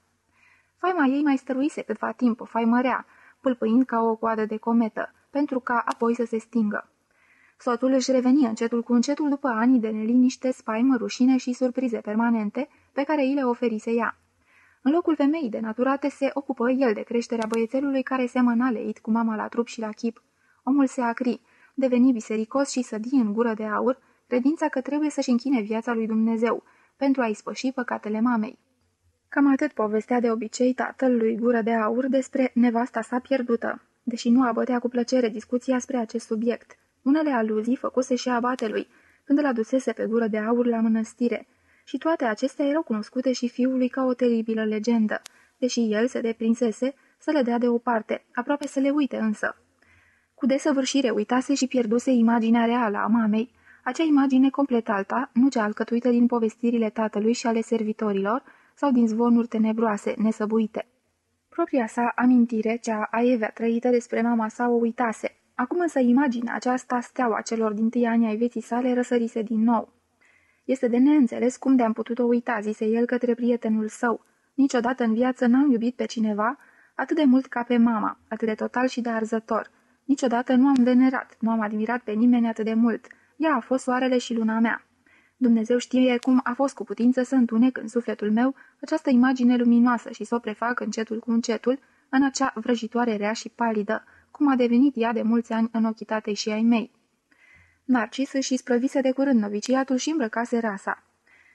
Faima ei mai stăruise câtva timp, o faimă rea, pâlpâind ca o coadă de cometă, pentru ca apoi să se stingă. Soțul își reveni încetul cu încetul după ani de neliniște, spaimă, rușine și surprize permanente pe care îi le oferise ea. În locul femeii denaturate se ocupă el de creșterea băiețelului care semăna leit cu mama la trup și la chip. Omul se acri, deveni bisericos și sădi în gură de aur, credința că trebuie să-și închine viața lui Dumnezeu, pentru a-i spăși păcatele mamei. Cam atât povestea de obicei tatăl lui Gură de Aur despre nevasta sa pierdută, deși nu abătea cu plăcere discuția spre acest subiect. Unele aluzii făcuse și abatelui, când îl adusese pe Gură de Aur la mănăstire, și toate acestea erau cunoscute și fiului ca o teribilă legendă, deși el se deprinsese să le dea deoparte, aproape să le uite însă. Cu desăvârșire uitase și pierduse imaginea reală a mamei, acea imagine complet alta, nu cea alcătuită din povestirile tatălui și ale servitorilor, sau din zvonuri tenebroase, nesăbuite. Propria sa amintire, cea aievea trăită despre mama sa, o uitase. Acum însă imaginea aceasta, steaua celor din tâi ani ai vieții sale, răsărise din nou. Este de neînțeles cum de-am putut-o uita, zise el către prietenul său. Niciodată în viață n-am iubit pe cineva atât de mult ca pe mama, atât de total și de arzător. Niciodată nu am venerat, nu am admirat pe nimeni atât de mult. Ea a fost soarele și luna mea. Dumnezeu știe cum a fost cu putință să întunec în sufletul meu această imagine luminoasă și să o prefac încetul cu încetul în acea vrăjitoare rea și palidă, cum a devenit ea de mulți ani în ochii tatei și ai mei. Narcis își sprăvise de curând noviciatul și îmbrăcase rasa.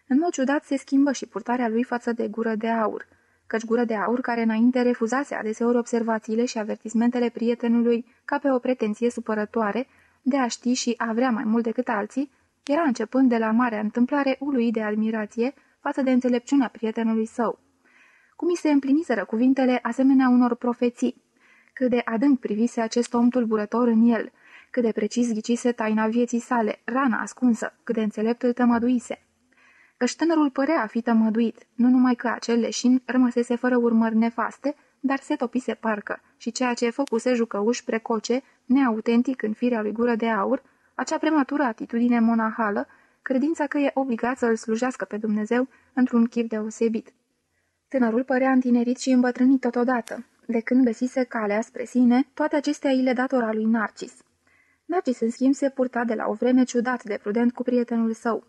În mod ciudat se schimbă și purtarea lui față de gură de aur, căci gură de aur care înainte refuzase adeseori observațiile și avertismentele prietenului ca pe o pretenție supărătoare de a ști și a vrea mai mult decât alții, era începând de la marea întâmplare ului de admirație față de înțelepciunea prietenului său. Cum i se împliniseră cuvintele asemenea unor profeții, cât de adânc privise acest om tulburător în el, cât de precis ghicise taina vieții sale, rana ascunsă, cât de înțelept îl tămăduise. Căci tânărul părea a fi tămăduit, nu numai că acel leșin rămăsese fără urmări nefaste, dar se topise parcă și ceea ce făcuse jucăuș precoce, neautentic în firea lui gură de aur, acea prematură atitudine monahală, credința că e obligat să îl slujească pe Dumnezeu într-un chip deosebit. Tânărul părea întinerit și îmbătrânit totodată. De când găsise calea spre sine, toate acestea îi le datora lui Narcis. Narcis, în schimb, se purta de la o vreme ciudat de prudent cu prietenul său.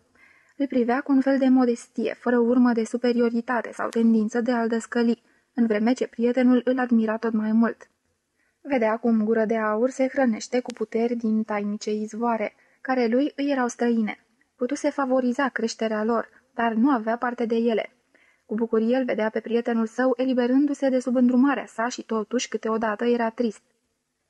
Îl privea cu un fel de modestie, fără urmă de superioritate sau tendință de a-l dăscăli, în vreme ce prietenul îl admira tot mai mult. Vedea cum gură de aur se hrănește cu puteri din tainice izvoare, care lui îi erau străine. Putuse favoriza creșterea lor, dar nu avea parte de ele. Cu bucurie îl vedea pe prietenul său eliberându-se de sub îndrumarea sa și totuși câteodată era trist.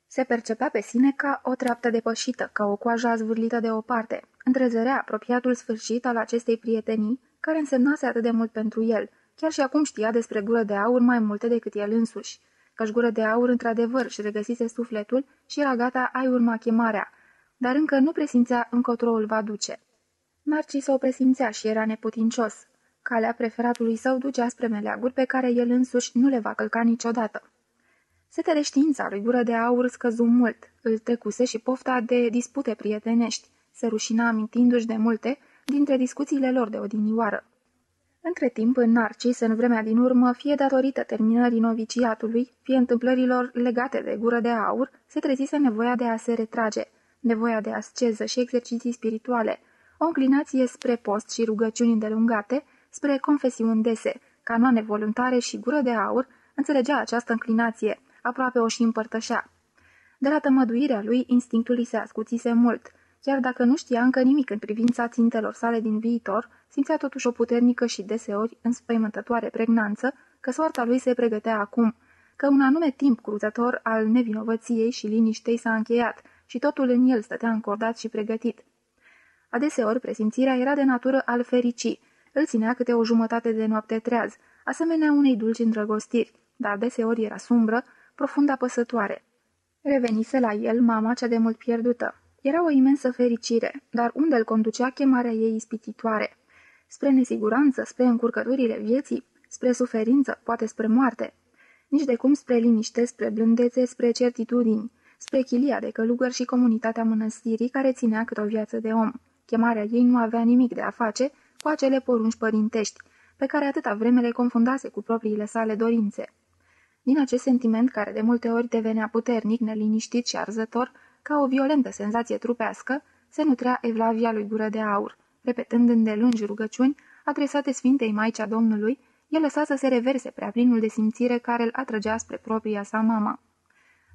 Se percepea pe sine ca o treaptă depășită, ca o coajă azvârlită de o parte. Întrezărea apropiatul sfârșit al acestei prietenii, care însemnase atât de mult pentru el. Chiar și acum știa despre gură de aur mai multe decât el însuși căci gură de aur într-adevăr și regăsise sufletul și era gata a-i urma chemarea, dar încă nu presimțea încotro îl va duce. Narcis o presimțea și era neputincios. Calea preferatului său ducea spre meleaguri pe care el însuși nu le va călca niciodată. Setele știința lui gură de aur scăzu mult, îl trecuse și pofta de dispute prietenești, se rușina amintindu-și de multe dintre discuțiile lor de odinioară. Între timp, în Narcis, în vremea din urmă, fie datorită terminării noviciatului, fie întâmplărilor legate de gură de aur, se trezise nevoia de a se retrage, nevoia de asceză și exerciții spirituale, o înclinație spre post și rugăciuni îndelungate, spre confesiuni dese, canoane voluntare și gură de aur, înțelegea această înclinație, aproape o și împărtășea. De la tămăduirea lui, instinctul îi se ascuțise mult – Chiar dacă nu știa încă nimic în privința țintelor sale din viitor, simțea totuși o puternică și deseori înspăimântătoare pregnanță că soarta lui se pregătea acum, că un anume timp cruzător al nevinovăției și liniștei s-a încheiat și totul în el stătea încordat și pregătit. Adeseori, presimțirea era de natură al fericii, îl ținea câte o jumătate de noapte treaz, asemenea unei dulci îndrăgostiri, dar deseori era sumbră, profund apăsătoare. Revenise la el mama cea de mult pierdută. Era o imensă fericire, dar unde îl conducea chemarea ei ispititoare? Spre nesiguranță, spre încurcăturile vieții, spre suferință, poate spre moarte. Nici de cum spre liniște, spre blândețe, spre certitudini, spre chilia de călugări și comunitatea mănăstirii care ținea cât o viață de om. Chemarea ei nu avea nimic de a face cu acele porunci părintești, pe care atâta vreme le confundase cu propriile sale dorințe. Din acest sentiment, care de multe ori devenea puternic, neliniștit și arzător, ca o violentă senzație trupească, se nutrea Evlavia lui Gură de Aur, repetând îndelungi rugăciuni adresate Sfintei Maicea Domnului, el lăsa să se reverse prea plinul de simțire care îl atrăgea spre propria sa mamă.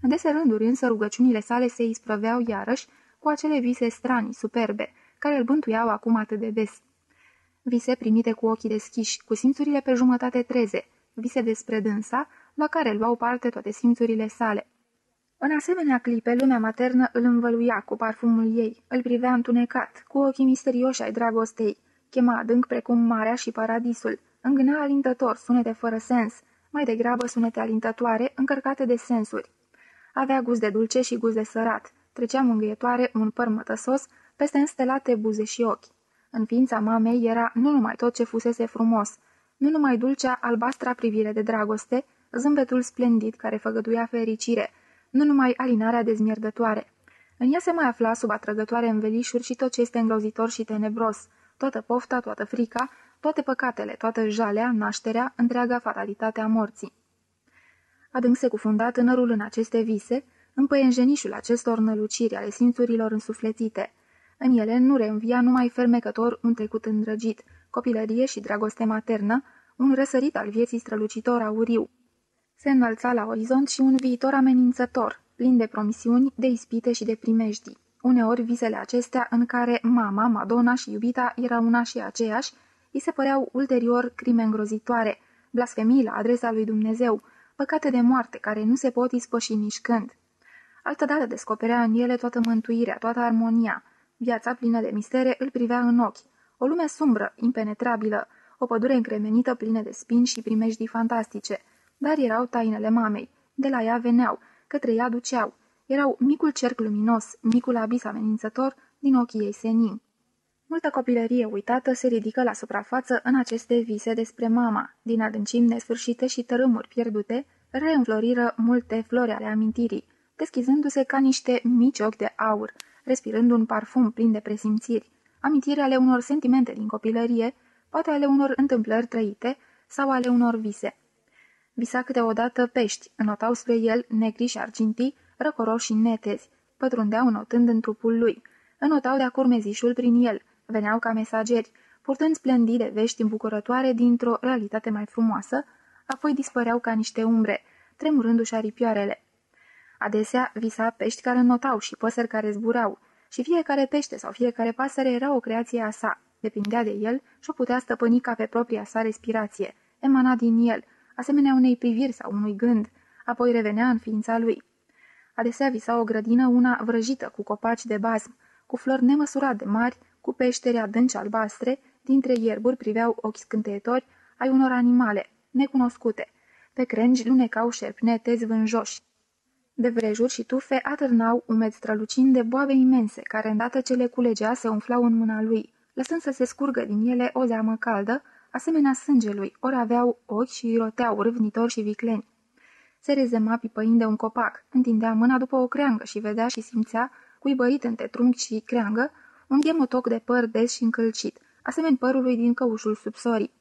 În dese rânduri însă rugăciunile sale se isprăveau iarăși cu acele vise strani, superbe, care îl bântuiau acum atât de des. Vise primite cu ochii deschiși, cu simțurile pe jumătate treze, vise despre dânsa, la care luau parte toate simțurile sale. În asemenea clipe, lumea maternă îl învăluia cu parfumul ei, îl privea întunecat, cu ochii misterioși ai dragostei, chema adânc precum marea și paradisul, îngâna alintător sunete fără sens, mai degrabă sunete alintătoare, încărcate de sensuri. Avea gust de dulce și gust de sărat, trecea mângâietoare un păr mătăsos peste înstelate buze și ochi. În ființa mamei era nu numai tot ce fusese frumos, nu numai dulcea albastra privire de dragoste, zâmbetul splendid care făgăduia fericire, nu numai alinarea dezmierdătoare. În ea se mai afla sub atrăgătoare învelișuri și tot ce este îngrozitor și tenebros, toată pofta, toată frica, toate păcatele, toată jalea, nașterea, întreaga fatalitatea morții. Adânc se cufunda tânărul în aceste vise, în păienjenișul acestor năluciri ale simțurilor însuflețite. În ele nu reînvia numai fermecător un trecut îndrăgit, copilărie și dragoste maternă, un răsărit al vieții strălucitor auriu. Se înălța la orizont și un viitor amenințător, plin de promisiuni, de ispite și de primejdii. Uneori visele acestea, în care mama, Madonna și iubita erau una și aceeași, îi se păreau ulterior crime îngrozitoare, blasfemii la adresa lui Dumnezeu, păcate de moarte care nu se pot ispăși nici când. Altădată descoperea în ele toată mântuirea, toată armonia. Viața plină de mistere îl privea în ochi. O lume sumbră, impenetrabilă, o pădure încremenită plină de spini și primejdii fantastice. Dar erau tainele mamei. De la ea veneau, către ea duceau. Erau micul cerc luminos, micul abis amenințător din ochii ei senin. Multă copilărie uitată se ridică la suprafață în aceste vise despre mama. Din adâncimi nesfârșite și tărâmuri pierdute, reînfloriră multe flori ale amintirii, deschizându-se ca niște mici ochi de aur, respirând un parfum plin de presimțiri, amintiri ale unor sentimente din copilărie, poate ale unor întâmplări trăite sau ale unor vise. Visa câteodată pești, înotau spre el negri și argintii, răcoroși și netezi, pătrundeau înotând în trupul lui, înotau de-a curmezișul prin el, veneau ca mesageri, purtând splendide vești îmbucurătoare dintr-o realitate mai frumoasă, apoi dispăreau ca niște umbre, tremurându-și aripioarele. Adesea visa pești care notau și păsări care zburau, și fiecare pește sau fiecare pasăre era o creație a sa, depindea de el și o putea stăpâni ca pe propria sa respirație, emana din el, asemenea unei priviri sau unui gând, apoi revenea în ființa lui. Adesea visa o grădină una vrăjită cu copaci de bazm, cu flori nemăsurat de mari, cu peșteri adânci albastre, dintre ierburi priveau ochi scânteitori ai unor animale, necunoscute. Pe crengi lunecau șerpnetezi vânjoși. De vrejuri și tufe atârnau umeți strălucind de boabe imense, care îndată ce le culegea se umflau în mâna lui, lăsând să se scurgă din ele o zeamă caldă, asemenea sângelui, ori aveau ochi și îi roteau râvnitori și vicleni. Se rezema pipăind de un copac, întindea mâna după o creangă și vedea și simțea, cuibărit între trunchi și creangă, un ghemotoc de păr des și încălcit, asemeni părului din căușul subsorii.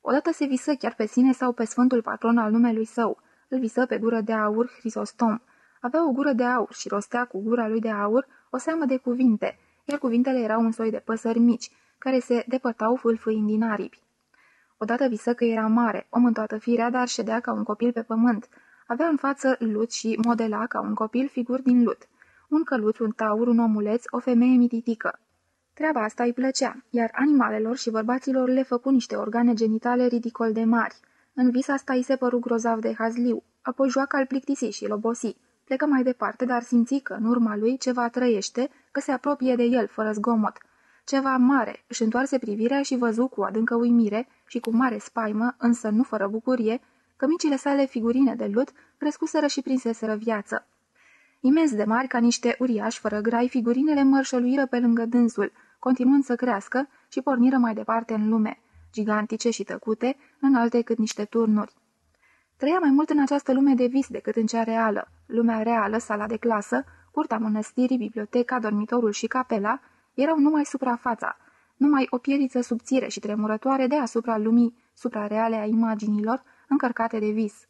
Odată se visă chiar pe sine sau pe sfântul patron al numelui său. Îl visă pe gură de aur Hrisostom. Avea o gură de aur și rostea cu gura lui de aur o seamă de cuvinte, iar cuvintele erau un soi de păsări mici, care se depărtau fâlfâind din aripi. Odată visă că era mare, om în toată firea, dar ședea ca un copil pe pământ. Avea în față lut și modela ca un copil figuri din lut un căluț, un taur, un omuleț, o femeie mititică. Treaba asta îi plăcea, iar animalelor și bărbaților le făcu niște organe genitale ridicol de mari. În vis asta îi se păru grozav de hazliu, apoi joaca al plictisi și lobosi. Plecă mai departe, dar simți că în urma lui ceva trăiește, că se apropie de el fără zgomot. Ceva mare, își întoarse privirea și văzu cu adâncă uimire și cu mare spaimă, însă nu fără bucurie, că micile sale figurine de lut crescuseră și prinseseră viață. Imens de mari ca niște uriași fără grai, figurinele mărșăluiră pe lângă dânsul, continuând să crească și porniră mai departe în lume, gigantice și tăcute, înalte cât niște turnuri. Trăia mai mult în această lume de vis decât în cea reală. Lumea reală, sala de clasă, curtea mănăstirii, biblioteca, dormitorul și capela erau numai suprafața, numai o pieliță subțire și tremurătoare deasupra lumii suprareale a imaginilor încărcate de vis.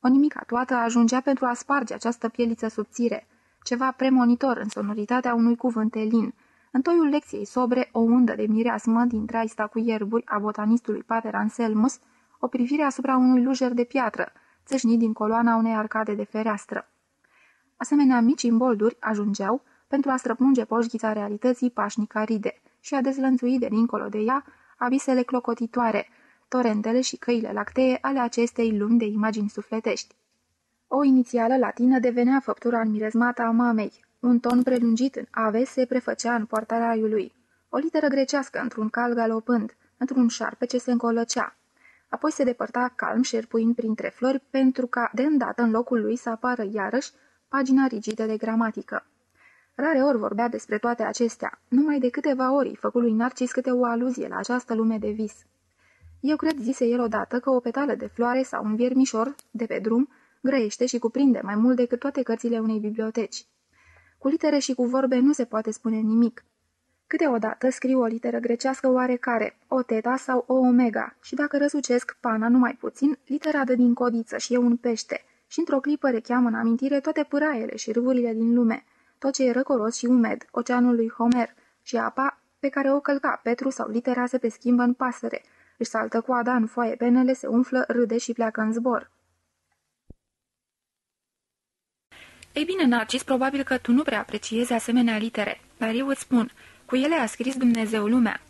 O nimica toată ajungea pentru a sparge această pieliță subțire, ceva premonitor în sonoritatea unui cuvânt elin. În toiul lecției sobre, o undă de mireasmă din traista cu ierburi a botanistului Pater Anselmus, o privire asupra unui lujer de piatră, țâșnit din coloana unei arcade de fereastră. Asemenea, mici imbolduri ajungeau pentru a străpunge poșghița realității pașnic aride și a dezlănțui de dincolo de ea abisele clocotitoare, torentele și căile lactee ale acestei lumi de imagini sufletești. O inițială latină devenea făptura înmirezmată a mamei. Un ton prelungit în ave se prefăcea în poarta raiului. O literă grecească într-un cal galopând, într-un șarpe ce se încolăcea. Apoi se depărta calm șerpuind printre flori pentru ca de îndată în locul lui să apară iarăși pagina rigidă de gramatică. Rare ori vorbea despre toate acestea, numai de câteva ori făcut lui Narcis câte o aluzie la această lume de vis. Eu cred, zise el odată, că o petală de floare sau un viermișor de pe drum grăiește și cuprinde mai mult decât toate cărțile unei biblioteci. Cu litere și cu vorbe nu se poate spune nimic. Câteodată scriu o literă grecească oarecare, o teta sau o omega, și dacă răsucesc pana numai puțin, litera dă din codiță și e un pește, și într-o clipă recheamă în amintire toate pâraiele și râvurile din lume, tot ce e răcoros și umed, oceanul lui Homer, și apa pe care o călca Petru sau litera se peschimbă în pasăre, își saltă coada în foaie penele, se umflă, râde și pleacă în zbor. Ei bine, Narcis, probabil că tu nu prea apreciezi asemenea litere, dar eu îți spun, cu ele a scris Dumnezeu lumea.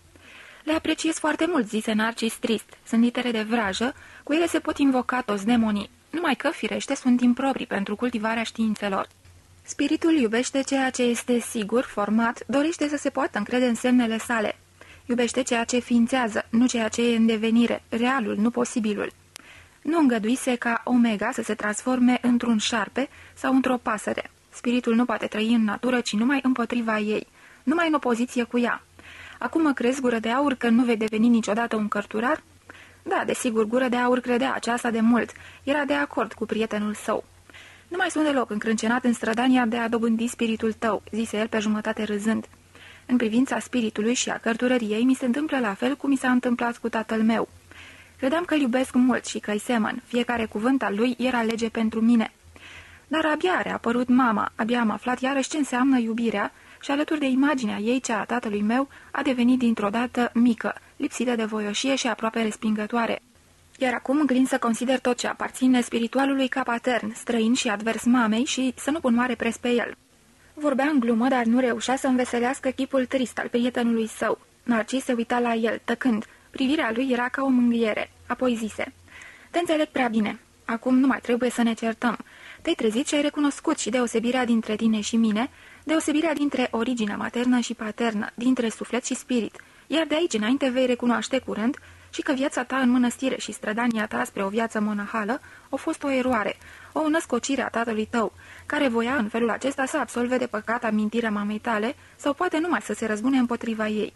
Le apreciez foarte mult, zise Narcis trist. Sunt litere de vrajă, cu ele se pot invoca toți demonii, numai că, firește, sunt improprii pentru cultivarea științelor. Spiritul iubește ceea ce este sigur, format, dorește să se poată încrede în semnele sale. Iubește ceea ce ființează, nu ceea ce e în devenire, realul, nu posibilul. Nu îngăduise ca Omega să se transforme într-un șarpe sau într-o pasăre. Spiritul nu poate trăi în natură, ci numai împotriva ei, numai în opoziție cu ea. Acum mă crezi, gură de aur, că nu vei deveni niciodată un cărturar? Da, desigur, gură de aur credea aceasta de mult. Era de acord cu prietenul său. Nu mai sunt deloc încrâncenat în strădania de a dobândi spiritul tău," zise el pe jumătate râzând. În privința spiritului și a cărturăriei mi se întâmplă la fel cum mi s-a întâmplat cu tatăl meu. Credeam că-l iubesc mult și că-i semăn. Fiecare cuvânt al lui era lege pentru mine. Dar abia a apărut mama, abia am aflat iarăși ce înseamnă iubirea și alături de imaginea ei, cea a tatălui meu, a devenit dintr-o dată mică, lipsită de voioșie și aproape respingătoare. Iar acum înclin să consider tot ce aparține spiritualului ca patern, străin și advers mamei și să nu pun mare pres pe el. Vorbea în glumă, dar nu reușea să înveselească chipul trist al prietenului său. Narcis se uita la el, tăcând. Privirea lui era ca o mângâiere. Apoi zise, Te înțeleg prea bine. Acum nu mai trebuie să ne certăm. Te-ai trezit și ai recunoscut și deosebirea dintre tine și mine, deosebirea dintre originea maternă și paternă, dintre suflet și spirit, iar de aici înainte vei recunoaște curând și că viața ta în mănăstire și strădania ta spre o viață monahală au fost o eroare, o născocire a tatălui tău, care voia în felul acesta să absolve de păcat amintirea mamei tale sau poate numai să se răzbune împotriva ei.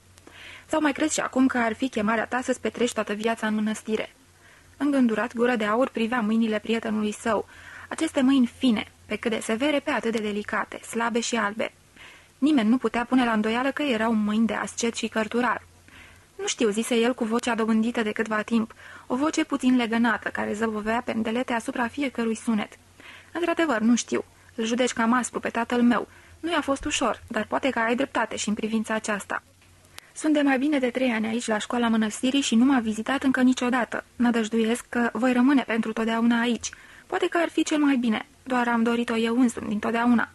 Sau mai crezi și acum că ar fi chemarea ta să-ți petrești toată viața în mănăstire? Îngândurat, gură de aur privea mâinile prietenului său, aceste mâini fine, pe cât de severe, pe atât de delicate, slabe și albe. Nimeni nu putea pune la îndoială că erau mâini de ascet și cărturar. Nu știu, zise el cu vocea dobândită de câtva timp, o voce puțin legănată, care zăbovea pendelete asupra fiecărui sunet. Într-adevăr, nu știu. Îl judeci cam aspru pe tatăl meu. Nu i-a fost ușor, dar poate că ai dreptate și în privința aceasta. Sunt de mai bine de trei ani aici la școala mănăstirii și nu m-a vizitat încă niciodată. Nădăjduiesc că voi rămâne pentru totdeauna aici. Poate că ar fi cel mai bine, doar am dorit-o eu însumi din totdeauna.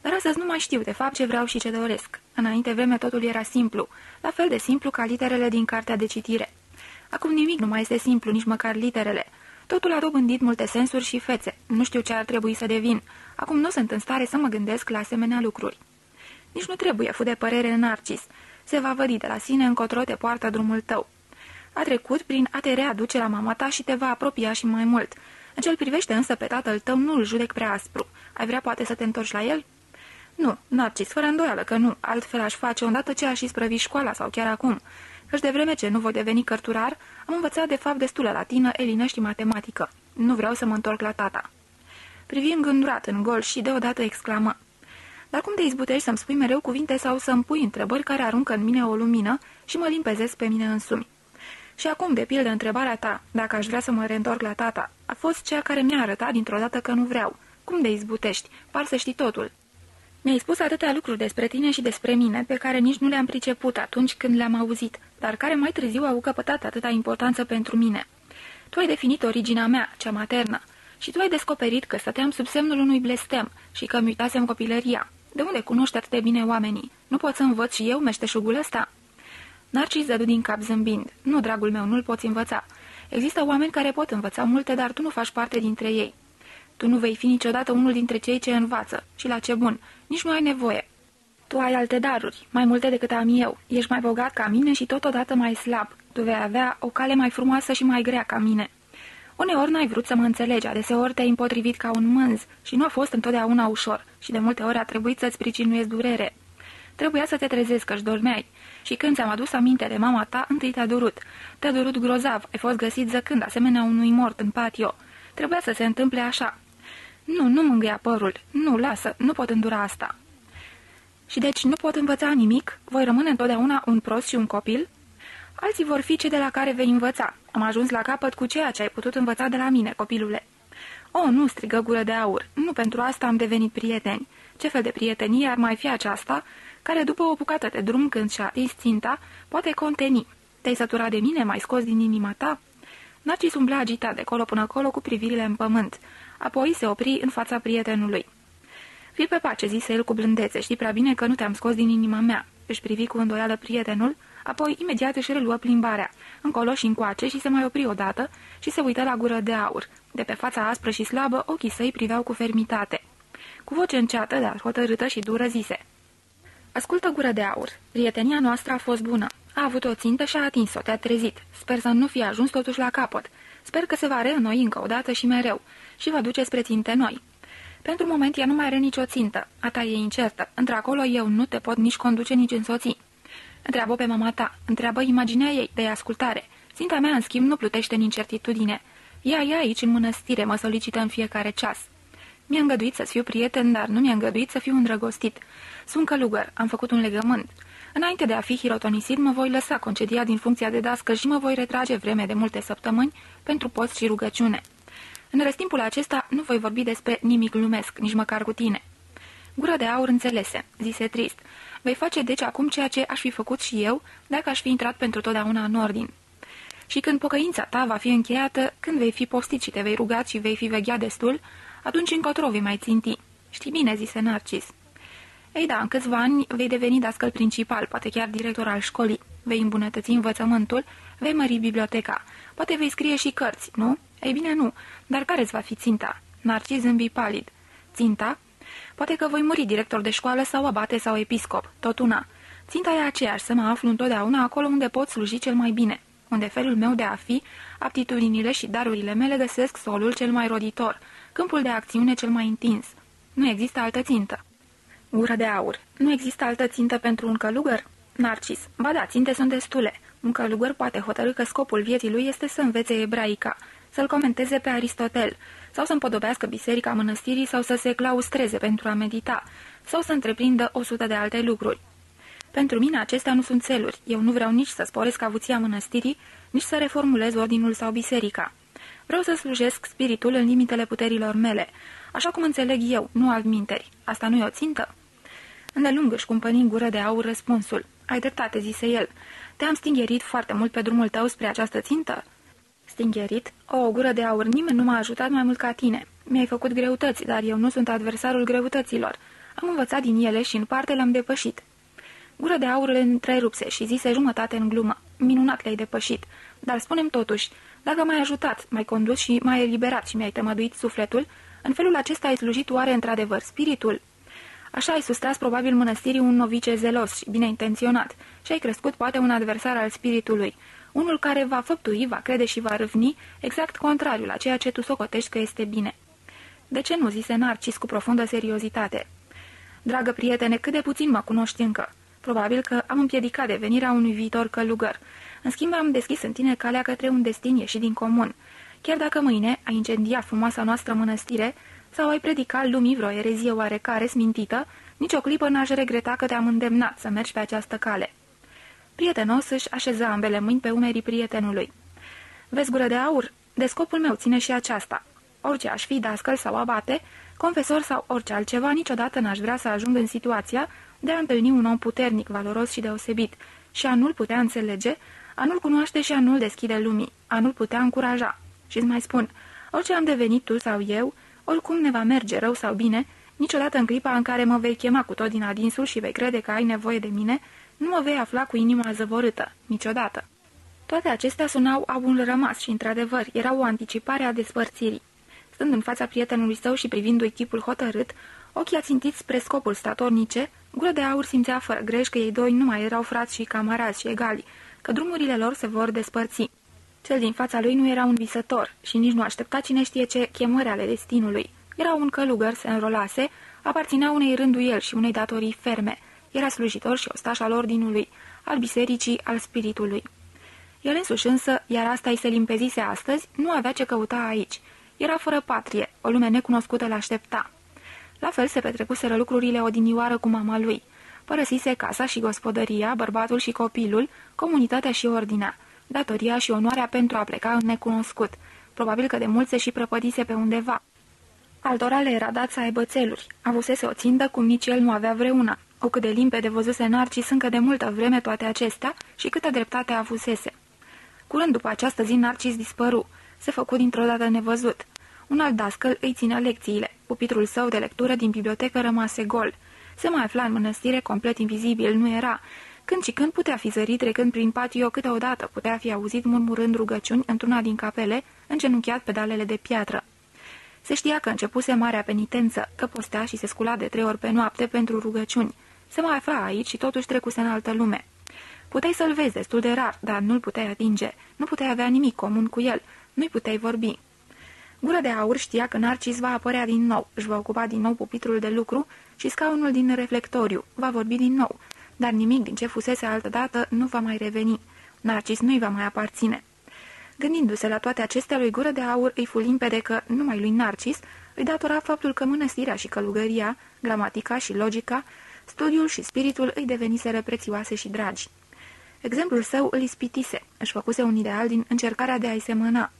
Dar astăzi nu mai știu de fapt ce vreau și ce doresc. Înainte vreme totul era simplu, la fel de simplu ca literele din cartea de citire. Acum nimic nu mai este simplu, nici măcar literele. Totul a dobândit multe sensuri și fețe. Nu știu ce ar trebui să devin. Acum nu sunt în stare să mă gândesc la asemenea lucruri. Nici nu trebuie fu de părere în Narcis. Se va vădi de la sine încotro te poartă drumul tău. A trecut prin a te readuce la mama ta și te va apropia și mai mult. În ce privește însă pe tatăl tău, nu îl judec prea aspru. Ai vrea poate să te întorci la el? Nu, Narcis, fără îndoială că nu, altfel aș face odată ce aș isprăvi școala sau chiar acum. Căci de vreme ce nu voi deveni cărturar, am învățat de fapt destulă latină, elină și matematică. Nu vreau să mă întorc la tata. Privi îngândurat în gol și deodată exclamă. Dar cum te izbutești să-mi spui mereu cuvinte sau să-mi pui întrebări care aruncă în mine o lumină și mă limpezesc pe mine însumi? Și acum, de pildă, întrebarea ta, dacă aș vrea să mă reîntorc la tata, a fost cea care mi-a arătat dintr-o dată că nu vreau. Cum de izbutești? Par să știi totul. Mi-ai spus atâtea lucruri despre tine și despre mine, pe care nici nu le-am priceput atunci când le-am auzit, dar care mai târziu au căpătat atâta importanță pentru mine. Tu ai definit originea mea, cea maternă, și tu ai descoperit că stăteam sub semnul unui blestem și că îmi uitasem copilăria. De unde cunoști atât de bine oamenii? Nu pot să învăț și eu meșteșugul ăsta?" Narcis zădu din cap zâmbind. Nu, dragul meu, nu-l poți învăța. Există oameni care pot învăța multe, dar tu nu faci parte dintre ei. Tu nu vei fi niciodată unul dintre cei ce învață. Și la ce bun. Nici nu ai nevoie. Tu ai alte daruri, mai multe decât am eu. Ești mai bogat ca mine și totodată mai slab. Tu vei avea o cale mai frumoasă și mai grea ca mine. Uneori n-ai vrut să mă înțelegi, adeseori te-ai împotrivit ca un mânz și nu a fost întotdeauna ușor și de multe ori a trebuit să-ți pricinuiesc durere. Trebuia să te trezezi că-și dormeai și când ți-am adus aminte de mama ta, întâi te-a durut. Te-a durut grozav, ai fost găsit zăcând asemenea unui mort în patio. Trebuia să se întâmple așa. Nu, nu mângâia părul. Nu, lasă, nu pot îndura asta. Și deci nu pot învăța nimic? Voi rămâne întotdeauna un prost și un copil? Alții vor fi cei de la care vei învăța. Am ajuns la capăt cu ceea ce ai putut învăța de la mine, copilule. O, nu, strigă gură de aur. Nu pentru asta am devenit prieteni. Ce fel de prietenie ar mai fi aceasta, care după o bucată de drum când și-a atins ținta, poate conteni? Te-ai săturat de mine? Mai scos din inima ta?" Narcis umbla agitat de colo până acolo cu privirile în pământ. Apoi se opri în fața prietenului. Fii pe pace, zise el cu blândețe, știi prea bine că nu te-am scos din inima mea. Își privi cu îndoială prietenul, apoi imediat își reluă plimbarea, încolo și încoace și se mai opri odată și se uită la gură de aur. De pe fața aspră și slabă, ochii săi priveau cu fermitate. Cu voce înceată, dar hotărâtă și dură, zise. Ascultă gură de aur. Prietenia noastră a fost bună. A avut o țintă și a atins-o, te-a trezit. Sper să nu fie ajuns totuși la capăt. Sper că se va reînnoi încă o dată și mereu și va duce spre ținte noi. Pentru moment ea nu mai are nicio țintă. A ta e incertă. Într-acolo eu nu te pot nici conduce, nici însoți. Întreabă pe mama ta. Întreabă imaginea ei, de ascultare. Ținta mea, în schimb, nu plutește în incertitudine. Ea e aici, în mănăstire, mă solicită în fiecare ceas. Mi-a îngăduit să fiu prieten, dar nu mi-a îngăduit să fiu îndrăgostit. Sunt călugăr, am făcut un legământ. Înainte de a fi hirotonisit, mă voi lăsa concedia din funcția de dască și mă voi retrage vreme de multe săptămâni pentru post și rugăciune. În răstimpul acesta nu voi vorbi despre nimic lumesc, nici măcar cu tine. Gura de aur înțelese, zise trist. Vei face deci acum ceea ce aș fi făcut și eu, dacă aș fi intrat pentru totdeauna în ordin. Și când pocăința ta va fi încheiată, când vei fi postit și te vei ruga și vei fi vegheat destul, atunci încotro vei mai ținti. Știi bine, zise Narcis. Ei da, în câțiva ani vei deveni dascăl principal, poate chiar director al școlii. Vei îmbunătăți învățământul, vei mări biblioteca. Poate vei scrie și cărți, nu? Ei bine, nu. Dar care-ți va fi ținta? Narcis zâmbi palid. Ținta? Poate că voi muri director de școală sau abate sau episcop, tot una. Ținta e aceeași, să mă aflu întotdeauna acolo unde pot sluji cel mai bine, unde felul meu de a fi, aptitudinile și darurile mele găsesc solul cel mai roditor, câmpul de acțiune cel mai întins. Nu există altă țintă. Gură de aur. Nu există altă țintă pentru un călugăr? Narcis. Ba da, ținte sunt destule. Un călugăr poate hotărâ că scopul vieții lui este să învețe ebraica, să-l comenteze pe Aristotel, sau să împodobească biserica mănăstirii sau să se claustreze pentru a medita, sau să întreprindă o sută de alte lucruri. Pentru mine acestea nu sunt țeluri. Eu nu vreau nici să sporesc avuția mănăstirii, nici să reformulez ordinul sau biserica. Vreau să slujesc spiritul în limitele puterilor mele, așa cum înțeleg eu, nu alt minteri. Asta nu e o țintă? Îndelung își cumpăni în gură de aur răspunsul. Ai dreptate, zise el. Te-am stingherit foarte mult pe drumul tău spre această țintă?" Stingherit? O, gură de aur, nimeni nu m-a ajutat mai mult ca tine. Mi-ai făcut greutăți, dar eu nu sunt adversarul greutăților. Am învățat din ele și în parte le-am depășit." Gură de aur le întrerupse și zise jumătate în glumă. Minunat le-ai depășit. Dar spunem totuși, dacă m-ai ajutat, m-ai condus și m-ai eliberat și mi-ai tămăduit sufletul, în felul acesta ai slujit oare într-adevăr spiritul? Așa ai sustras probabil mănăstirii un novice zelos și bine intenționat și ai crescut poate un adversar al spiritului, unul care va făptui, va crede și va râvni exact contrariul la ceea ce tu socotești că este bine. De ce nu, zise Narcis cu profundă seriozitate. Dragă prietene, cât de puțin mă cunoști încă. Probabil că am împiedicat devenirea unui viitor călugăr. În schimb, am deschis în tine calea către un destin ieșit din comun. Chiar dacă mâine ai incendia frumoasa noastră mănăstire sau ai predica lumii vreo erezie oarecare smintită, nicio clipă n-aș regreta că te-am îndemnat să mergi pe această cale. Prietenos își așeză ambele mâini pe umerii prietenului. Vezi gură de aur? De scopul meu ține și aceasta. Orice aș fi dascăl sau abate, confesor sau orice altceva, niciodată n-aș vrea să ajung în situația de a întâlni un om puternic, valoros și deosebit, și a nu-l putea înțelege, a nu-l cunoaște și a nu-l deschide lumii, a nu-l putea încuraja. Și îți mai spun, orice am devenit tu sau eu, oricum ne va merge rău sau bine, niciodată în clipa în care mă vei chema cu tot din adinsul și vei crede că ai nevoie de mine, nu mă vei afla cu inima zăvorâtă, niciodată. Toate acestea sunau abul rămas și, într-adevăr, era o anticipare a despărțirii. Stând în fața prietenului său și privindu-i chipul hotărât, ochii ațintiți spre scopul statornice, gură de aur simțea fără greș că ei doi nu mai erau frați și camarazi și egali, că drumurile lor se vor despărți. Cel din fața lui nu era un visător și nici nu aștepta cine știe ce chemări ale destinului. Era un călugăr, se înrolase, aparținea unei rânduieli și unei datorii ferme. Era slujitor și ostaș al ordinului, al bisericii, al spiritului. El însuși însă, iar asta îi se limpezise astăzi, nu avea ce căuta aici. Era fără patrie, o lume necunoscută l-aștepta. La fel se petrecuseră lucrurile odinioară cu mama lui. Părăsise casa și gospodăria, bărbatul și copilul, comunitatea și ordinea, datoria și onoarea pentru a pleca în necunoscut. Probabil că de mult se și prăpădise pe undeva. Altora le era dat să aibă țeluri. Avusese o țintă cum nici el nu avea vreuna. O cât de limpede văzuse Narcis încă de multă vreme toate acestea și câtă dreptate avusese. Curând după această zi, Narcis dispăru. Se făcu dintr-o dată nevăzut. Un alt dascăl îi ținea lecțiile. Pupitrul său de lectură din bibliotecă rămase gol. Se mai afla în mănăstire, complet invizibil, nu era. Când și când putea fi zărit trecând prin patio, câteodată putea fi auzit murmurând rugăciuni într-una din capele, îngenunchiat pe dalele de piatră. Se știa că începuse marea penitență, că postea și se scula de trei ori pe noapte pentru rugăciuni. Se mai afla aici și totuși trecuse în altă lume. Puteai să-l vezi destul de rar, dar nu-l puteai atinge. Nu puteai avea nimic comun cu el. Nu-i puteai vorbi. Gură de aur știa că Narcis va apărea din nou, își va ocupa din nou pupitrul de lucru și scaunul din reflectoriu, va vorbi din nou, dar nimic din ce fusese altădată nu va mai reveni. Narcis nu-i va mai aparține. Gândindu-se la toate acestea, lui Gură de Aur îi fu limpede că, numai lui Narcis, îi datora faptul că mănăstirea și călugăria, gramatica și logica, studiul și spiritul îi deveniseră prețioase și dragi. Exemplul său îl ispitise, își făcuse un ideal din încercarea de a-i semăna.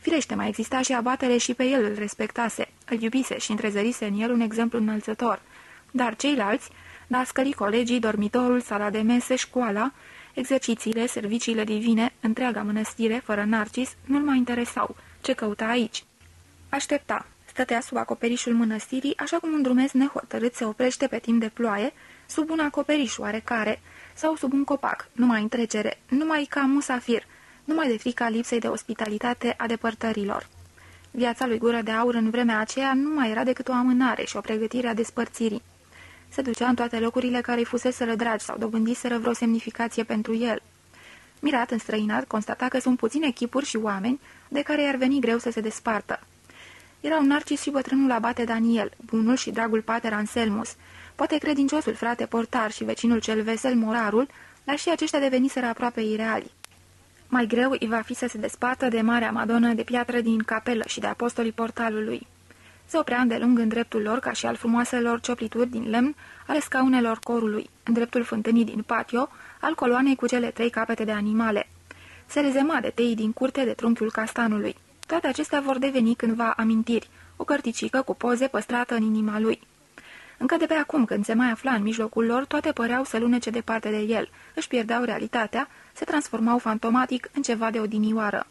Firește, mai exista și abatere și pe el îl respectase, îl iubise și întrezărise în el un exemplu înălțător. Dar ceilalți, dascării, colegii, dormitorul, sala de mese, școala, exercițiile, serviciile divine, întreaga mănăstire, fără Narcis, nu-l mai interesau. Ce căuta aici? Aștepta. Stătea sub acoperișul mănăstirii, așa cum un drumez nehotărât se oprește pe timp de ploaie, sub un acoperiș oarecare, sau sub un copac, numai în trecere, numai ca musafir, numai de frica lipsei de ospitalitate a depărtărilor. Viața lui Gură de Aur în vremea aceea nu mai era decât o amânare și o pregătire a despărțirii. Se ducea în toate locurile care îi fuseseră dragi sau dobândiseră vreo semnificație pentru el. Mirat înstrăinat, constata că sunt puține echipuri și oameni de care i-ar veni greu să se despartă. Erau Narcis și bătrânul abate Daniel, bunul și dragul pater Anselmus, poate credinciosul frate portar și vecinul cel vesel morarul, dar și aceștia deveniseră aproape ireali. Mai greu îi va fi să se despartă de Marea Madonă de piatră din capelă și de apostolii portalului. Se oprea îndelung în dreptul lor ca și al frumoaselor cioplituri din lemn ale scaunelor corului, în dreptul fântânii din patio, al coloanei cu cele trei capete de animale. Se rezema de tei din curte de trunchiul castanului. Toate acestea vor deveni cândva amintiri, o cărticică cu poze păstrată în inima lui. Încă de pe acum, când se mai afla în mijlocul lor, toate păreau să lunece departe de el, își pierdeau realitatea, se transformau fantomatic în ceva de odinioară.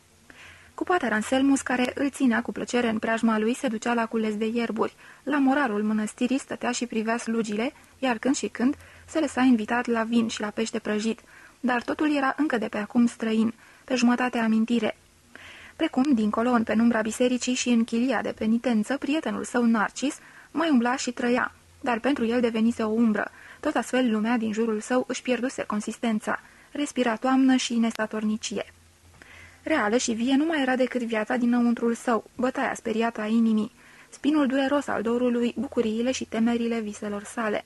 Cu pater Anselmus, care îl ținea cu plăcere în preajma lui, se ducea la cules de ierburi. La morarul mănăstirii stătea și privea slugile, iar când și când se lăsa invitat la vin și la pește prăjit, dar totul era încă de pe acum străin, pe jumătate amintire. Precum, dincolo, în penumbra bisericii și în chilia de penitență, prietenul său Narcis mai umbla și trăia, dar pentru el devenise o umbră. Tot astfel lumea din jurul său își pierduse consistența, respira toamnă și nestatornicie. Reală și vie nu mai era decât viața dinăuntrul său, bătaia speriată a inimii, spinul dureros al dorului, bucuriile și temerile viselor sale.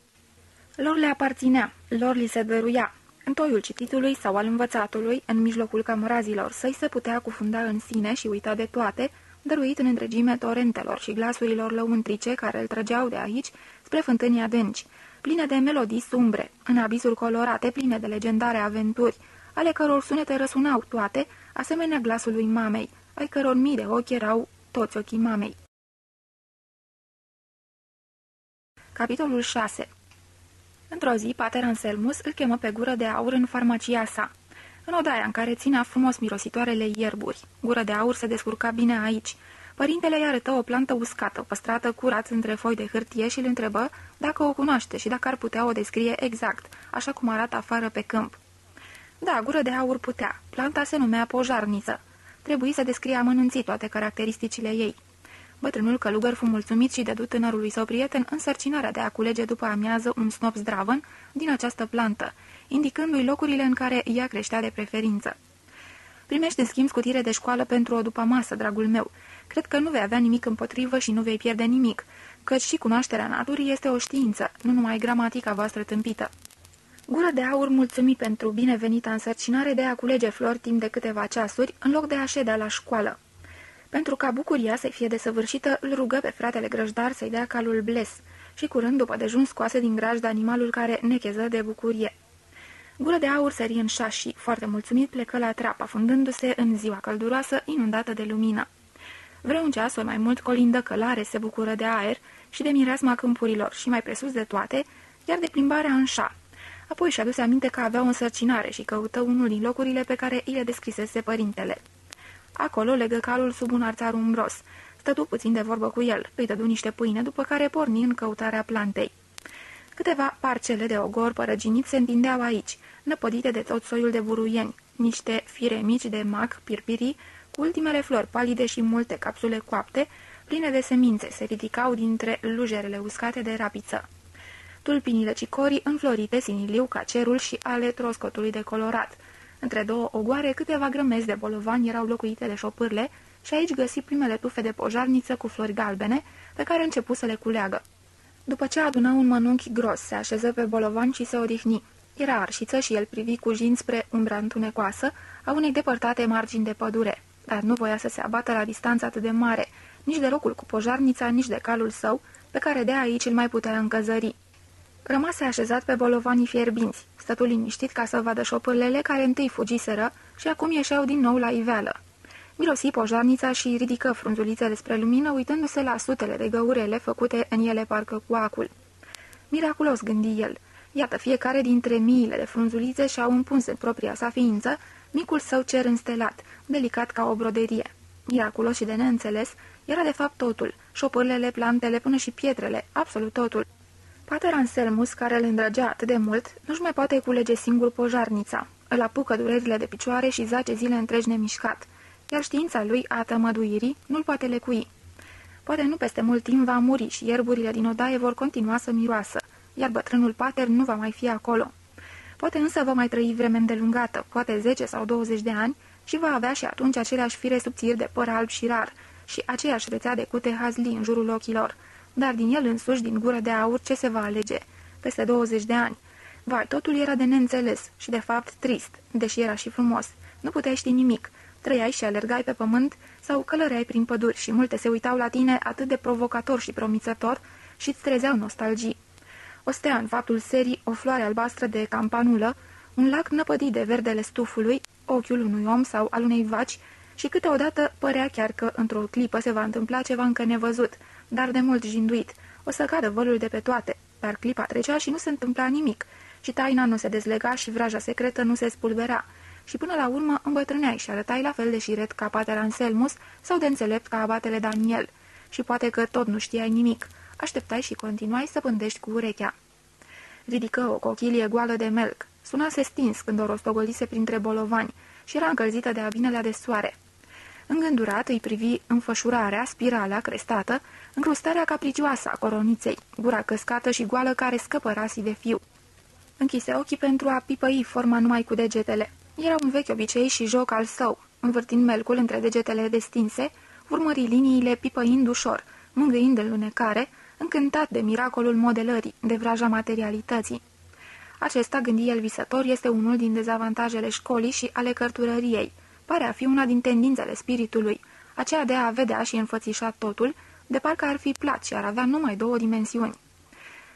Lor le aparținea, lor li se dăruia. În toiul cititului sau al învățatului, în mijlocul camorazilor săi se putea cufunda în sine și uita de toate, dăruit în întregime torentelor și glasurilor lăuntrice care îl trăgeau de aici spre fântânii adânci, pline de melodii sumbre, în abisuri colorate, pline de legendare aventuri, ale căror sunete răsunau toate, asemenea glasului mamei, ai căror mii de ochi erau toți ochii mamei. Capitolul 6 Într-o zi, pater Anselmus îl chemă pe gură de aur în farmacia sa. în odaia în care ținea frumos mirositoarele ierburi. Gură de aur se descurca bine aici. Părintele îi arătă o plantă uscată, păstrată curat între foi de hârtie și îl întrebă dacă o cunoaște și dacă ar putea o descrie exact, așa cum arată afară pe câmp. Da, gură de aur putea. Planta se numea pojarniță. Trebuie să descrie amănânțit toate caracteristicile ei. Bătrânul călugăr fu mulțumit și dădu tânărului său prieten însărcinarea de a culege după amiază un snop zdravăn din această plantă, indicându-i locurile în care ea creștea de preferință. Primești în schimb scutire de școală pentru o după masă, dragul meu. Cred că nu vei avea nimic împotrivă și nu vei pierde nimic, căci și cunoașterea naturii este o știință, nu numai gramatica voastră tâmpită. Gură de aur mulțumi pentru binevenita însărcinare de a culege flori timp de câteva ceasuri, în loc de a ședea la școală. Pentru ca bucuria să fie desăvârșită, îl rugă pe fratele grăjdar să-i dea calul bles și curând după dejun scoase din grajd animalul care necheză de bucurie. Gură de aur sări în șas și, foarte mulțumit, plecă la trap, afundându-se în ziua călduroasă, inundată de lumină. Vreun ceas, ori mai mult, colindă călare se bucură de aer și de mireasma câmpurilor și, mai presus de toate, iar de plimbarea în șa. Apoi și-a dus aminte că avea o însărcinare și căută unul din locurile pe care îi le descrisese părintele. Acolo legă calul sub un arțar umbros. Stătu puțin de vorbă cu el, îi dădu niște pâine, după care porni în căutarea plantei. Câteva parcele de ogor părăginit se întindeau aici, năpădite de tot soiul de buruieni, niște fire mici de mac, pirpirii, cu ultimele flori palide și multe capsule coapte, pline de semințe, se ridicau dintre lujerele uscate de rapiță. Tulpinile cicorii înflorite siniliu ca cerul și ale troscotului de colorat. Între două ogoare, câteva grămezi de bolovani erau locuite de șopârle și aici găsi primele tufe de pojarniță cu flori galbene, pe care începu să le culeagă. După ce adună un mănunchi gros, se așeză pe bolovan și se odihni. Era arșiță și el privi cu jin spre umbra întunecoasă a unei depărtate margini de pădure, dar nu voia să se abată la distanță atât de mare, nici de locul cu pojarnița, nici de calul său, pe care de aici îl mai putea încăzări. Rămase așezat pe bolovanii fierbinți, stătul liniștit ca să vadă șopârlele care întâi fugiseră și acum ieșeau din nou la iveală. Mirosi pojarnița și ridică frunzulițele spre lumină, uitându-se la sutele de găurele făcute în ele parcă cu acul. Miraculos, gândi el. Iată, fiecare dintre miile de frunzulițe și-au împuns în propria sa ființă micul său cer înstelat, delicat ca o broderie. Miraculos și de neînțeles, era de fapt totul, șopârlele, plantele, până și pietrele, absolut totul. Pater Anselmus, care îl îndrăgea atât de mult, nu-și mai poate culege singur pojarnița. Îl apucă durerile de picioare și zace zile întregi nemișcat, iar știința lui a tămăduirii nu-l poate lecui. Poate nu peste mult timp va muri și ierburile din odaie vor continua să miroasă, iar bătrânul pater nu va mai fi acolo. Poate însă va mai trăi vreme îndelungată, poate 10 sau 20 de ani, și va avea și atunci aceleași fire subțiri de păr alb și rar și aceeași rețea de cute hazli în jurul ochilor, dar din el însuși, din gură de aur, ce se va alege? Peste 20 de ani. Vai, totul era de neînțeles și, de fapt, trist, deși era și frumos. Nu puteai ști nimic. Trăiai și alergai pe pământ sau călăreai prin păduri și multe se uitau la tine atât de provocator și promițător și îți trezeau nostalgii. O stea în faptul serii, o floare albastră de campanulă, un lac năpădit de verdele stufului, ochiul unui om sau al unei vaci și câteodată părea chiar că într-o clipă se va întâmpla ceva încă nevăzut, dar de mult jinduit. O să cadă vălul de pe toate, dar clipa trecea și nu se întâmpla nimic, și taina nu se dezlega și vraja secretă nu se spulbera, și până la urmă îmbătrâneai și arătai la fel de șiret ca pater Anselmus sau de înțelept ca abatele Daniel, și poate că tot nu știai nimic, așteptai și continuai să pândești cu urechea. Ridică o cochilie goală de melc, sunase stins când o rostogolise printre bolovani și era încălzită de abinelea de soare. Îngândurat îi privi înfășurarea, spirala crestată, încrustarea capricioasă a coroniței, gura căscată și goală care scăpăra de fiu. Închise ochii pentru a pipăi forma numai cu degetele. Era un vechi obicei și joc al său, învârtind melcul între degetele destinse, urmări liniile pipăind ușor, mângâind în lunecare, încântat de miracolul modelării, de vraja materialității. Acesta, gândi el visător, este unul din dezavantajele școlii și ale cărturăriei, pare a fi una din tendințele spiritului, aceea de a vedea și înfățișa totul, de parcă ar fi plat și ar avea numai două dimensiuni.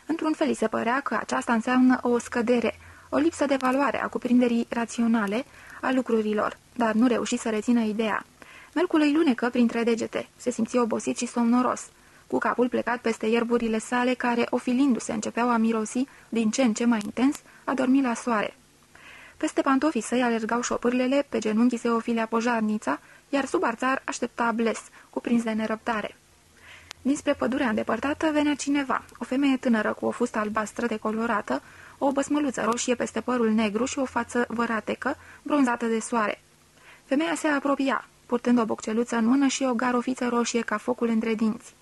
Într-un fel se părea că aceasta înseamnă o scădere, o lipsă de valoare a cuprinderii raționale a lucrurilor, dar nu reuși să rețină ideea. Melcul îi lunecă printre degete, se simți obosit și somnoros, cu capul plecat peste ierburile sale care, ofilindu-se, începeau a mirosi din ce în ce mai intens, a dormit la soare. Peste pantofii săi alergau șopârlele, pe genunchi se ofilea pojarnița, iar sub arțar aștepta bles, cuprins de nerăbdare. Dinspre pădurea îndepărtată venea cineva, o femeie tânără cu o fustă albastră decolorată, o băsmăluță roșie peste părul negru și o față văratecă, bronzată de soare. Femeia se apropia, purtând o bocceluță în mână și o garofiță roșie ca focul între dinți.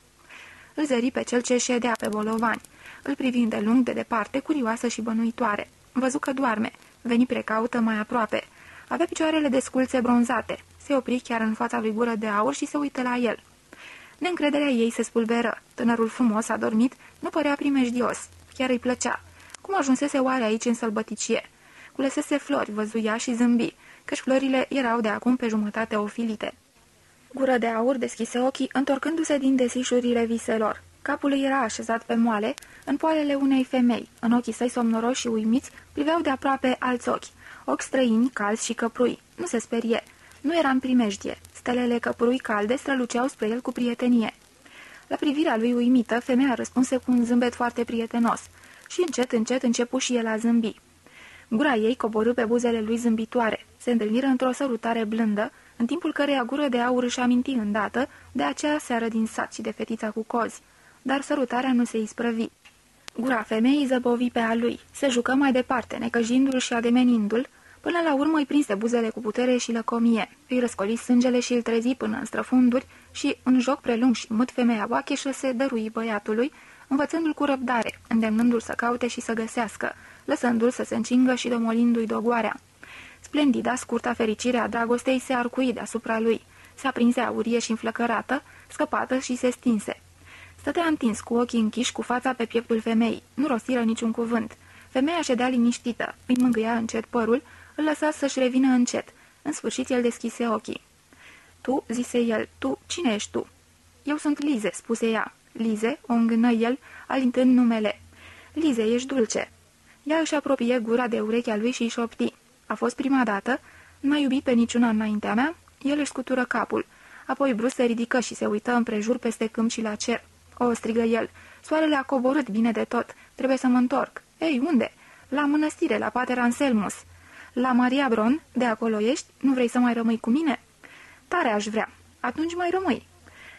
Îl zări pe cel ce ședea pe bolovani. Îl privind de lung de departe, curioasă și bănuitoare. Văzu că doarme. Veni precaută mai aproape. Avea picioarele de sculțe bronzate. Se opri chiar în fața lui gură de aur și se uită la el. Neîncrederea ei se spulberă. Tânărul frumos, adormit, nu părea primejdios. Chiar îi plăcea. Cum ajunsese oare aici în sălbăticie? Culesese flori, văzuia și zâmbi, căci florile erau de acum pe jumătate ofilite. Gură de aur deschise ochii, întorcându-se din desișurile viselor. Capul îi era așezat pe moale, în poalele unei femei. În ochii săi somnoroși și uimiți priveau de aproape alți ochi. Ochi străini, calzi și căprui. Nu se sperie. Nu era în primejdie. Stelele căprui calde străluceau spre el cu prietenie. La privirea lui uimită, femeia răspunse cu un zâmbet foarte prietenos. Și încet, încet începu și el a zâmbi. Gura ei coborâ pe buzele lui zâmbitoare. Se întâlniră într-o sărutare blândă, în timpul căreia gură de aur își aminti îndată de aceea seară din sat și de fetița cu cozi. Dar sărutarea nu se isprăvi. Gura femeii zăbovi pe a lui. Se jucă mai departe, necăjindu-l și ademenindu-l, până la urmă îi prinse buzele cu putere și lăcomie. Îi răscoli sângele și îl trezi până în străfunduri și, în joc prelung și mut, femeia oacheșă se dărui băiatului, învățându-l cu răbdare, îndemnându-l să caute și să găsească, lăsându-l să se încingă și domolindu-i dogoarea. Splendida, scurta fericire a dragostei se arcui deasupra lui. Se aprinse aurie și înflăcărată, scăpată și se stinse. Stătea întins cu ochii închiși cu fața pe pieptul femeii. Nu rostiră niciun cuvânt. Femeia ședea liniștită, îi mângâia încet părul, îl lăsa să-și revină încet. În sfârșit el deschise ochii. Tu, zise el, tu, cine ești tu? Eu sunt Lize, spuse ea. Lize, o îngână el, alintând numele. Lize, ești dulce. Ea își apropie gura de urechea lui și își șopti. A fost prima dată, nu a iubit pe niciuna înaintea mea, el își scutură capul. Apoi brusc se ridică și se uită împrejur peste câmp și la cer. O, strigă el, soarele a coborât bine de tot, trebuie să mă întorc. Ei, unde? La mănăstire, la pater Anselmus. La Maria Bron, de acolo ești, nu vrei să mai rămâi cu mine? Tare aș vrea. Atunci mai rămâi.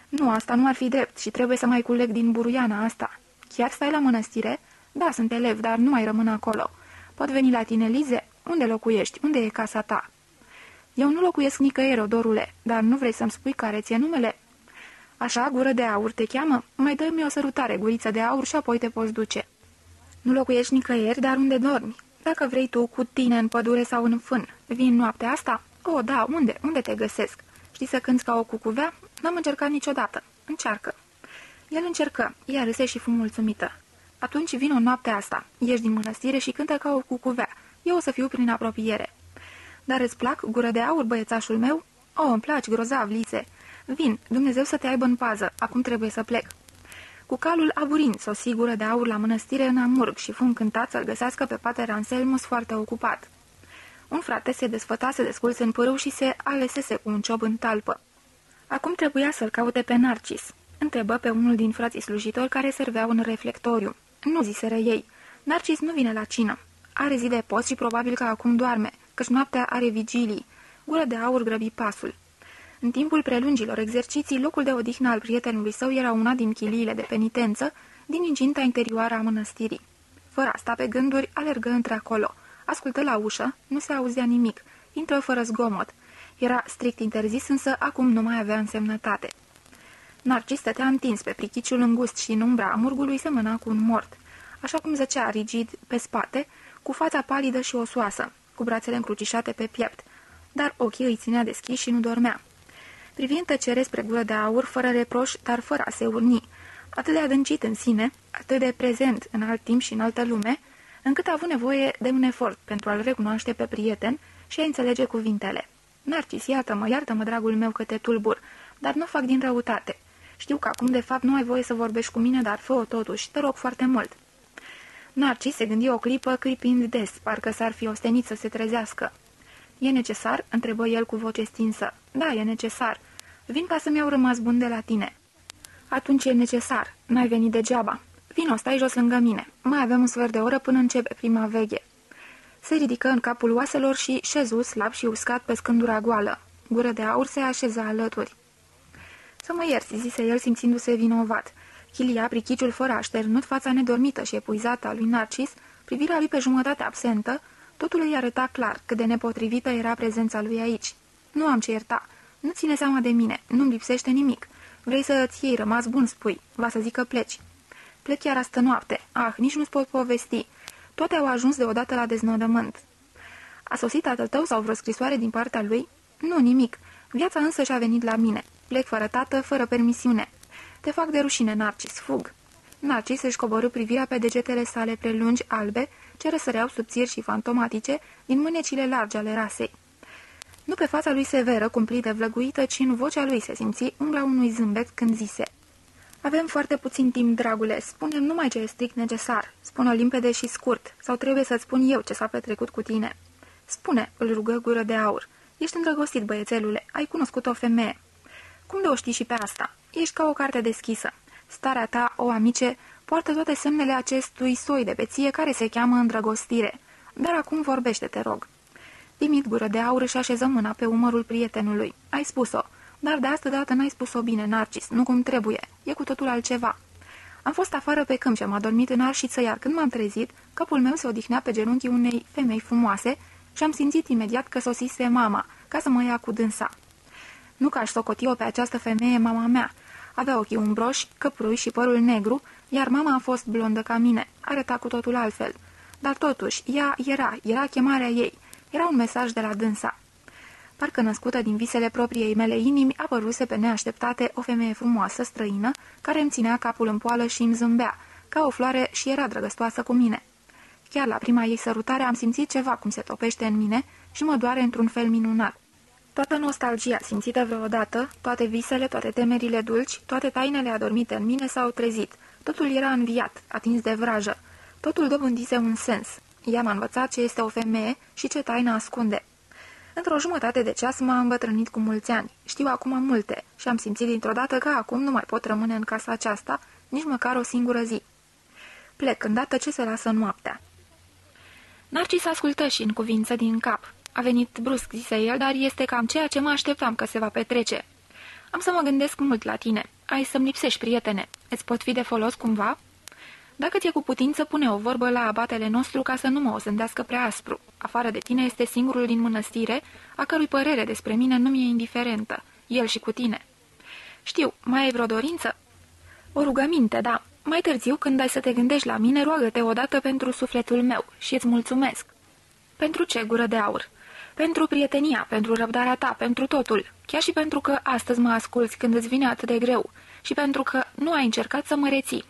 Nu, asta nu ar fi drept și trebuie să mai culeg din buruiana asta. Chiar stai la mănăstire? Da, sunt elev, dar nu mai rămân acolo. Pot veni la tine, Lize? Unde locuiești? Unde e casa ta?" Eu nu locuiesc nicăieri, odorule, dar nu vrei să-mi spui care ți-e numele?" Așa, gură de aur te cheamă? Mai dă-mi o sărutare, guriță de aur, și apoi te poți duce." Nu locuiești nicăieri, dar unde dormi? Dacă vrei tu, cu tine în pădure sau în fân. Vin noaptea asta? O, da, unde? Unde te găsesc? Știi să cânți ca o cucuvea? N-am încercat niciodată. Încearcă." El încercă, ea râse și fu mulțumită. Atunci vin o noapte asta. Ieși din mănăstire și cântă ca o cucuvea. Eu o să fiu prin apropiere. Dar îți plac gură de aur, băiețașul meu? O, îmi place, grozav, Lise. Vin, Dumnezeu să te aibă în pază, acum trebuie să plec. Cu calul aburin, sosi gură de aur la mănăstire în Amurg și fu încântat să-l găsească pe pater Anselmus foarte ocupat. Un frate se desfătase desculț în pârâu și se alesese cu un ciob în talpă. Acum trebuia să-l caute pe Narcis. Întrebă pe unul din frații slujitori care serveau în reflectoriu. Nu ziseră ei. Narcis nu vine la cină. Are zi de post și probabil că acum doarme, căci noaptea are vigilii. Gură de aur grăbi pasul. În timpul prelungilor exerciții, locul de odihnă al prietenului său era una din chiliile de penitență din incinta interioară a mănăstirii. Fără asta pe gânduri, alergă într-acolo. Ascultă la ușă, nu se auzea nimic. Intră fără zgomot. Era strict interzis, însă acum nu mai avea însemnătate. Narcis stătea întins pe prichiciul îngust și în umbra amurgului semăna cu un mort. Așa cum zăcea rigid pe spate, cu fața palidă și osoasă, cu brațele încrucișate pe piept, dar ochii îi ținea deschiși și nu dormea. Privind tăcere spre gură de aur, fără reproș, dar fără a se urni, atât de adâncit în sine, atât de prezent în alt timp și în altă lume, încât a avut nevoie de un efort pentru a-l recunoaște pe prieten și a înțelege cuvintele. Narcis, iartă-mă, iartă-mă, dragul meu, că te tulbur, dar nu fac din răutate. Știu că acum, de fapt, nu ai voie să vorbești cu mine, dar fă-o totuși, te rog foarte mult." Narcis se gândi o clipă, clipind des, parcă s-ar fi ostenit să se trezească. E necesar?" întrebă el cu voce stinsă. Da, e necesar. Vin ca să-mi iau rămas bun de la tine." Atunci e necesar. N-ai venit degeaba. Vino, stai jos lângă mine. Mai avem un sfert de oră până începe prima veche." Se ridică în capul oaselor și șezu slab și uscat pe scândura goală. Gură de aur se așeza alături. Să mă ierți, zise el simțindu-se vinovat. Chilia, prichiciul fără așternut, fața nedormită și epuizată a lui Narcis, privirea lui pe jumătate absentă, totul îi arăta clar cât de nepotrivită era prezența lui aici. Nu am ce ierta. Nu ține seama de mine. Nu-mi lipsește nimic. Vrei să-ți iei rămas bun, spui. Va să zic că pleci. Plec chiar astă noapte. Ah, nici nu-ți pot povesti. Toate au ajuns deodată la deznodământ. A sosit tatăl tău sau vreo scrisoare din partea lui? Nu, nimic. Viața însă și-a venit la mine. Plec fără tată, fără permisiune. Te fac de rușine, Narcis, fug. Narcis își coborâ privirea pe degetele sale prelungi, albe, ce răsăreau subțiri și fantomatice din mânecile largi ale rasei. Nu pe fața lui severă, cumplit de vlăguită, ci în vocea lui se simți umbla unui zâmbet când zise Avem foarte puțin timp, dragule, spune numai ce e strict necesar. Spune-o limpede și scurt, sau trebuie să-ți spun eu ce s-a petrecut cu tine." Spune," îl rugă gură de aur. Ești îndrăgostit, băiețelule, ai cunoscut o femeie." Cum de o știi și pe asta? Ești ca o carte deschisă. Starea ta, o amice, poartă toate semnele acestui soi de beție care se cheamă îndrăgostire. Dar acum vorbește, te rog." Dimit gură de aur și așeză mâna pe umărul prietenului. Ai spus-o, dar de asta dată n-ai spus-o bine, Narcis, nu cum trebuie. E cu totul altceva. Am fost afară pe câmp și am adormit în arșiță, iar când m-am trezit, capul meu se odihnea pe genunchii unei femei frumoase și am simțit imediat că sosise mama, ca să mă ia cu dânsa. Nu că aș socoti-o pe această femeie mama mea. Avea ochii umbroși, căprui și părul negru, iar mama a fost blondă ca mine, arăta cu totul altfel. Dar totuși, ea era, era chemarea ei, era un mesaj de la dânsa. Parcă născută din visele propriei mele inimi, apăruse pe neașteptate o femeie frumoasă, străină, care îmi ținea capul în poală și îmi zâmbea, ca o floare și era drăgăstoasă cu mine. Chiar la prima ei sărutare am simțit ceva cum se topește în mine și mă doare într-un fel minunat. Toată nostalgia simțită vreodată, toate visele, toate temerile dulci, toate tainele adormite în mine s-au trezit. Totul era înviat, atins de vrajă. Totul dobândise un sens. Ea m-a învățat ce este o femeie și ce taină ascunde. Într-o jumătate de ceas m-a îmbătrânit cu mulți ani. Știu acum multe și am simțit dintr-o dată că acum nu mai pot rămâne în casa aceasta nici măcar o singură zi. Plec îndată ce se lasă noaptea. Narcis ascultă și în cuvință din cap. A venit brusc, zise el, dar este cam ceea ce mă așteptam că se va petrece. Am să mă gândesc mult la tine. Ai să-mi lipsești, prietene. Îți pot fi de folos cumva?" Dacă ți-e cu putință, pune o vorbă la abatele nostru ca să nu mă osândească prea aspru. Afară de tine este singurul din mănăstire, a cărui părere despre mine nu mi-e indiferentă. El și cu tine. Știu, mai ai vreo dorință? O rugăminte, da. Mai târziu, când ai să te gândești la mine, roagă-te odată pentru sufletul meu și îți mulțumesc. Pentru ce, gură de aur? Pentru prietenia, pentru răbdarea ta, pentru totul. Chiar și pentru că astăzi mă asculți când îți vine atât de greu și pentru că nu ai încercat să mă reții.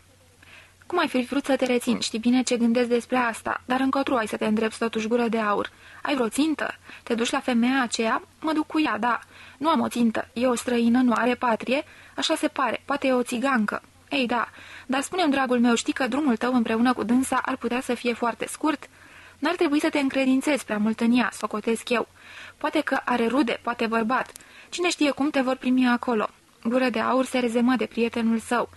Cum ai fi vrut să te rețin? Știi bine ce gândesc despre asta, dar încotro ai să te îndrepți totuși gură de aur. Ai vreo țintă? Te duci la femeia aceea? Mă duc cu ea, da. Nu am o țintă. E o străină, nu are patrie? Așa se pare. Poate e o țigancă. Ei, da. Dar spune dragul meu, știi că drumul tău împreună cu dânsa ar putea să fie foarte scurt? N-ar trebui să te încredințezi prea mult în ea, socotesc eu. Poate că are rude, poate bărbat. Cine știe cum te vor primi acolo? Gură de aur se rezemă de prietenul său.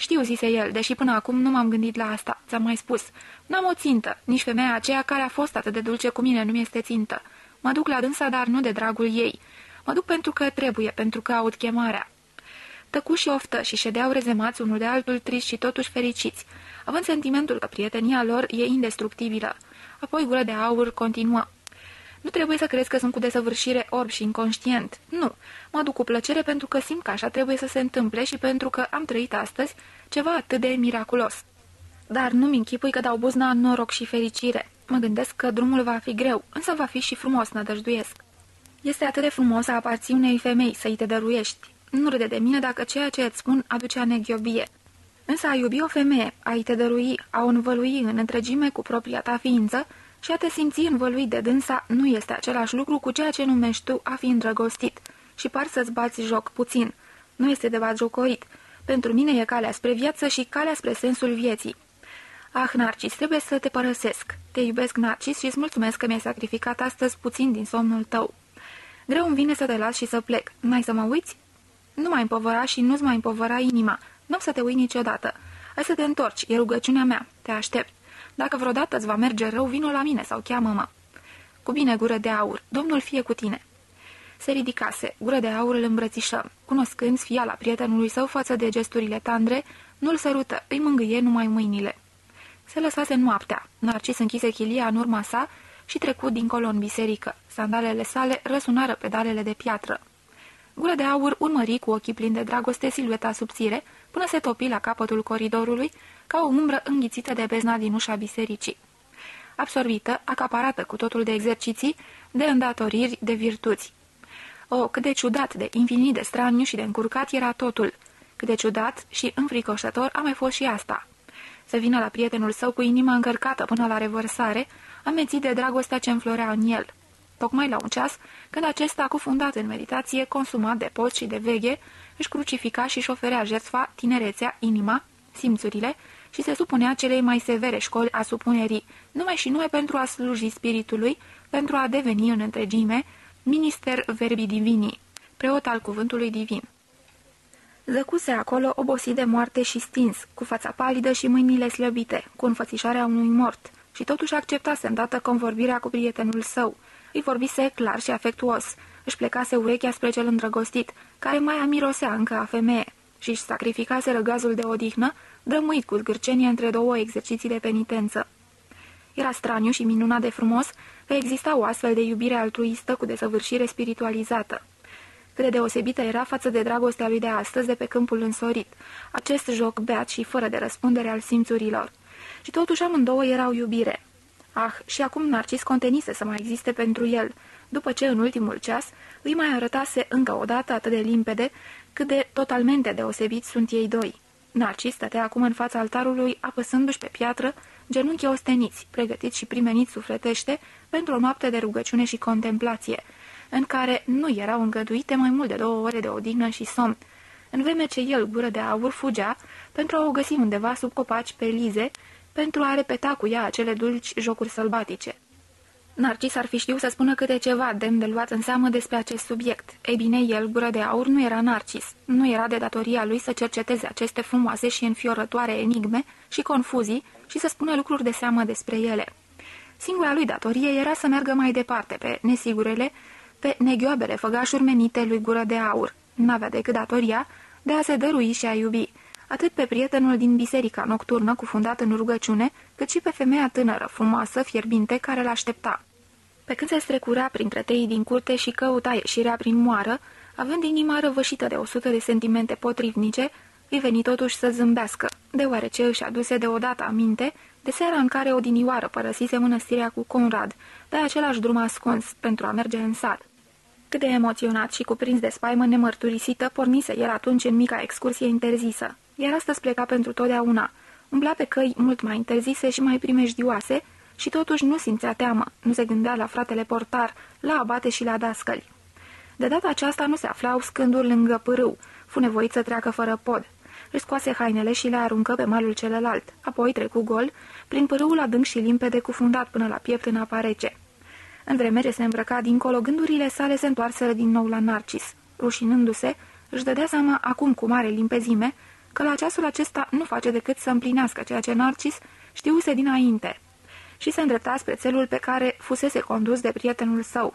Știu, zise el, deși până acum nu m-am gândit la asta, ți-am mai spus. N-am o țintă, nici femeia aceea care a fost atât de dulce cu mine nu mi-este țintă. Mă duc la dânsa, dar nu de dragul ei. Mă duc pentru că trebuie, pentru că aud chemarea. Tăcu și oftă și ședeau rezemați unul de altul triști și totuși fericiți, având sentimentul că prietenia lor e indestructibilă. Apoi gură de aur continuă. Nu trebuie să crezi că sunt cu desăvârșire orb și inconștient. Nu. Mă duc cu plăcere pentru că simt că așa trebuie să se întâmple și pentru că am trăit astăzi ceva atât de miraculos. Dar nu-mi închipui că dau buzna în noroc și fericire. Mă gândesc că drumul va fi greu, însă va fi și frumos, nădăjduiesc. Este atât de frumos să aparții unei femei, să-i te dăruiești. Nu râde de mine dacă ceea ce îți spun aduce aneghiobie. Însă a iubi o femeie, a-i te dărui, a o învălui în întregime cu propria ta ființă, și a te simți învăluit de dânsa nu este același lucru cu ceea ce numești tu a fi îndrăgostit și par să-ți bați joc puțin. Nu este de jocorit. Pentru mine e calea spre viață și calea spre sensul vieții. Ah, Narcis, trebuie să te părăsesc. Te iubesc, Narcis, și îți mulțumesc că mi-ai sacrificat astăzi puțin din somnul tău. Greu îmi vine să te las și să plec. N-ai să mă uiți? Nu mai împovăra și nu-ți mai împovăra inima. Nu o să te ui niciodată. Hai să te întorci, e rugăciunea mea. Te aștept. Dacă vreodată îți va merge rău, vino la mine sau cheamă-mă. Cu bine, gură de aur, domnul fie cu tine." Se ridicase, gură de aur îl îmbrățișă. Cunoscând la prietenului său față de gesturile tandre, nu-l sărută, îi mângâie numai mâinile. Se lăsase noaptea. Narcis închise chilia în urma sa și trecut dincolo în biserică. Sandalele sale răsunară pedalele de piatră. Gură de aur urmări cu ochii plini de dragoste silueta subțire, până se topi la capătul coridorului, ca o umbră înghițită de bezna din ușa bisericii. Absorbită, acaparată cu totul de exerciții, de îndatoriri, de virtuți. O, cât de ciudat, de infinit de straniu și de încurcat era totul. Cât de ciudat și înfricoșător a mai fost și asta. Să vină la prietenul său cu inima încărcată până la revărsare, amețit de dragostea ce înflorea în el. Tocmai la un ceas, când acesta, cufundat în meditație, consumat de post și de veghe, își crucifica și își șoferea jertfa, tinerețea, inima, simțurile și se supunea celei mai severe școli a supunerii, numai și numai pentru a sluji spiritului, pentru a deveni în întregime minister verbi divini, preot al cuvântului divin. Zăcuse acolo obosit de moarte și stins, cu fața palidă și mâinile slăbite, cu înfățișarea unui mort, și totuși acceptase îndată convorbirea cu prietenul său. Îi vorbise clar și afectuos, își plecase urechea spre cel îndrăgostit, care mai amirosea încă a femeie, și își sacrificase răgazul de odihnă, drămuit cu zgârcenie între două exerciții de penitență. Era straniu și minunat de frumos că exista o astfel de iubire altruistă cu desăvârșire spiritualizată. Cât de deosebită era față de dragostea lui de astăzi de pe câmpul însorit, acest joc beat și fără de răspundere al simțurilor. Și totuși amândouă erau iubire. Ah, și acum Narcis contenise să mai existe pentru el, după ce în ultimul ceas îi mai arătase încă o dată atât de limpede cât de totalmente deosebit sunt ei doi. Narcis stătea acum în fața altarului, apăsându-și pe piatră, genunchi osteniți, pregătiți și primeniți sufletește pentru o noapte de rugăciune și contemplație, în care nu erau îngăduite mai mult de două ore de odihnă și somn, în vreme ce el, gură de aur, fugea pentru a o găsi undeva sub copaci pe lize, pentru a repeta cu ea acele dulci jocuri sălbatice. Narcis ar fi știut să spună câte ceva demn de luat în seamă despre acest subiect. Ei bine, el, gură de aur, nu era Narcis. Nu era de datoria lui să cerceteze aceste frumoase și înfiorătoare enigme și confuzii și să spună lucruri de seamă despre ele. Singura lui datorie era să meargă mai departe pe nesigurele, pe neghioabele făgașuri menite lui gură de aur. N-avea decât datoria de a se dărui și a iubi, atât pe prietenul din biserica nocturnă cufundat în rugăciune, cât și pe femeia tânără, frumoasă, fierbinte, care l-aștepta. Pe când se strecura printre teii din curte și căuta ieșirea prin moară, având inima răvășită de o sută de sentimente potrivnice, îi veni totuși să zâmbească, deoarece își aduse deodată aminte de seara în care odinioară părăsise mănăstirea cu Conrad, pe același drum ascuns, pentru a merge în sat. Cât de emoționat și cuprins de spaimă nemărturisită, pornise el atunci în mica excursie interzisă. Iar astăzi pleca pentru totdeauna. Umbla pe căi mult mai interzise și mai primejdioase și totuși nu simțea teamă, nu se gândea la fratele portar, la abate și la dascăli. De data aceasta nu se aflau scânduri lângă pârâu, fu nevoit să treacă fără pod. Își scoase hainele și le aruncă pe malul celălalt, apoi trecu gol, prin pârâul adânc și limpede cufundat până la piept în apa rece. În vreme ce se îmbrăca dincolo, gândurile sale se întoarseră din nou la Narcis. Rușinându-se, își dădea seama acum cu mare limpezime că la ceasul acesta nu face decât să împlinească ceea ce Narcis știuse dinainte și se îndrepta spre țelul pe care fusese condus de prietenul său.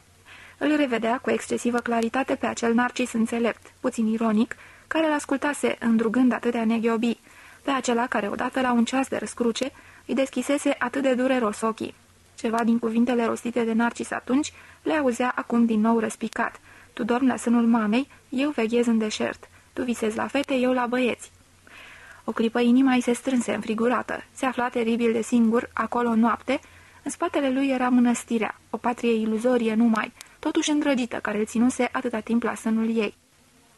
Îl revedea cu excesivă claritate pe acel Narcis înțelept, puțin ironic, care îl ascultase îndrugând atâtea neghiobii, pe acela care odată la un ceas de răscruce îi deschisese atât de dureros ochii. Ceva din cuvintele rostite de Narcis atunci le auzea acum din nou răspicat. Tu dormi la sânul mamei, eu veghez în deșert. Tu visezi la fete, eu la băieți. O clipă inima îi se strânse înfrigurată. Se afla teribil de singur, acolo noapte. În spatele lui era mănăstirea, o patrie iluzorie numai, totuși îndrăgită, care îl ținuse atâta timp la sânul ei.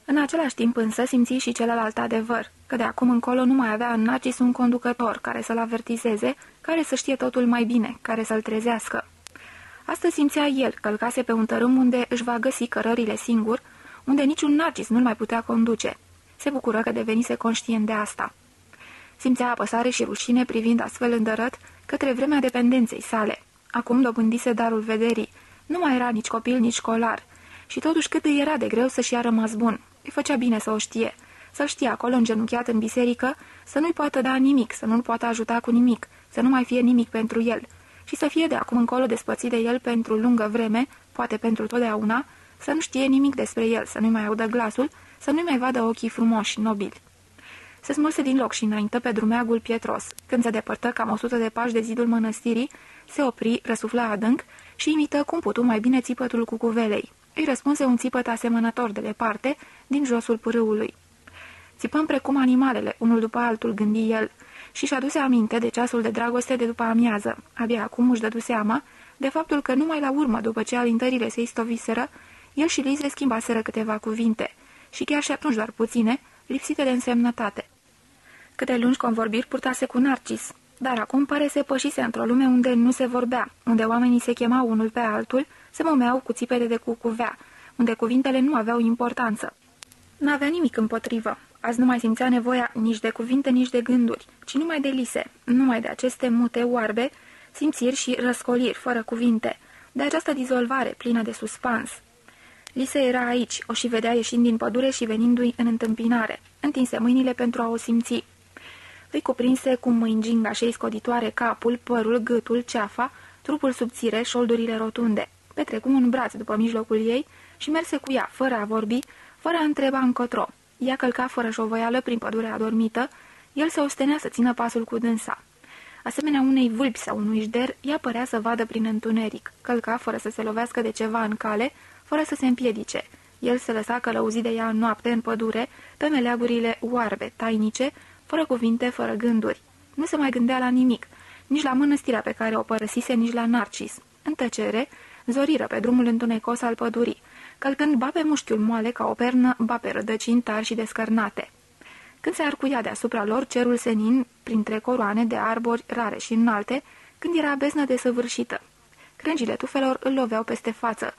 În același timp însă simți și celălalt adevăr, că de acum încolo nu mai avea în Narcis un conducător care să-l avertizeze, care să știe totul mai bine, care să-l trezească. Astăzi simțea el, călcase pe un tărâm unde își va găsi cărările singur, unde niciun Narcis nu-l mai putea conduce. Se bucură că devenise conștient de asta. Simțea apăsare și rușine privind astfel îndărăt către vremea dependenței sale. Acum dobândise darul vederii. Nu mai era nici copil, nici școlar. Și totuși cât îi era de greu să-și ia rămas bun. Îi făcea bine să o știe. Să știe acolo, îngenunchiat în biserică, să nu-i poată da nimic, să nu-l poată ajuta cu nimic, să nu mai fie nimic pentru el. și să fie de acum încolo despățit de el pentru lungă vreme, poate pentru totdeauna, să nu știe nimic despre el, să nu-i mai audă glasul, să nu-i mai vadă ochii frumoși, nobili. Se smulse din loc și înainte pe drumeagul pietros. Când se depărtă cam o sută de pași de zidul mănăstirii, se opri, răsufla adânc și imită cum putu mai bine țipătul cucuvelei. Îi răspunse un țipăt asemănător de departe, din josul pârâului. Țipăm precum animalele, unul după altul, gândi el, și și-a aduse aminte de ceasul de dragoste de după amiază. Abia acum își dădu seama de faptul că numai la urmă, după ce alintările se istoviseră, el și Lize schimbaseră câteva cuvinte, și chiar și atunci doar puține, lipsite de însemnătate. Câte lungi convorbiri purtase cu Narcis, dar acum pare să pășise într-o lume unde nu se vorbea, unde oamenii se chemau unul pe altul, se momeau cu țipete de cucuvea, unde cuvintele nu aveau importanță. N-avea nimic împotrivă. Azi nu mai simțea nevoia nici de cuvinte, nici de gânduri, ci numai de lise, numai de aceste mute oarbe, simțiri și răscoliri, fără cuvinte, de această dizolvare plină de suspans. Lise era aici, o și vedea ieșind din pădure și venindu-i în întâmpinare. Întinse mâinile pentru a o simți. Îi cuprinse cu mâini gingașei scoditoare capul, părul, gâtul, ceafa, trupul subțire, șoldurile rotunde. Petrecu un braț după mijlocul ei și merse cu ea, fără a vorbi, fără a întreba încotro. Ea călca fără șovăială prin pădurea adormită, el se ostenea să țină pasul cu dânsa. Asemenea unei vulpi sau unui jder, ea părea să vadă prin întuneric. Călca fără să se lovească de ceva în cale, fără să se împiedice. El se lăsa călăuzit de ea în noapte, în pădure, pe meleagurile oarbe, tainice, fără cuvinte, fără gânduri. Nu se mai gândea la nimic, nici la mănăstirea pe care o părăsise, nici la Narcis. În tăcere, zoriră pe drumul întunecos al pădurii, călcând ba pe mușchiul moale ca o pernă, ba pe rădăcini tari și descărnate. Când se arcuia deasupra lor cerul senin, printre coroane de arbori rare și înalte, când era beznă desăvârșită. Crengile tufelor îl loveau peste față,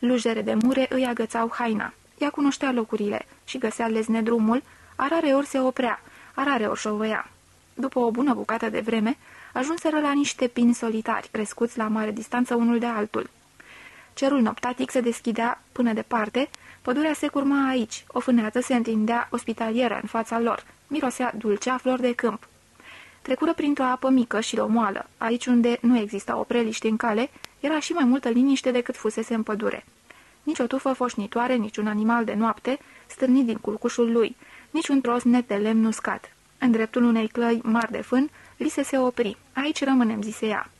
Lujere de mure îi agățau haina. Ea cunoștea locurile și găsea lezne drumul, arare ori se oprea, arare ori șovăia. După o bună bucată de vreme, ajunseră la niște pini solitari, crescuți la mare distanță unul de altul. Cerul noptatic se deschidea până departe, pădurea se curma aici, o fâneață se întindea ospitalieră în fața lor, mirosea dulcea flor de câmp. Trecură printr-o apă mică și lomoală, aici unde nu exista opreliște în cale, era și mai multă liniște decât fusese în pădure. Nici o tufă foșnitoare, nici un animal de noapte, stârnit din culcușul lui, nici un tros net de lemn uscat. În dreptul unei clăi mari de fân, li se se opri. Aici rămânem, zise ea.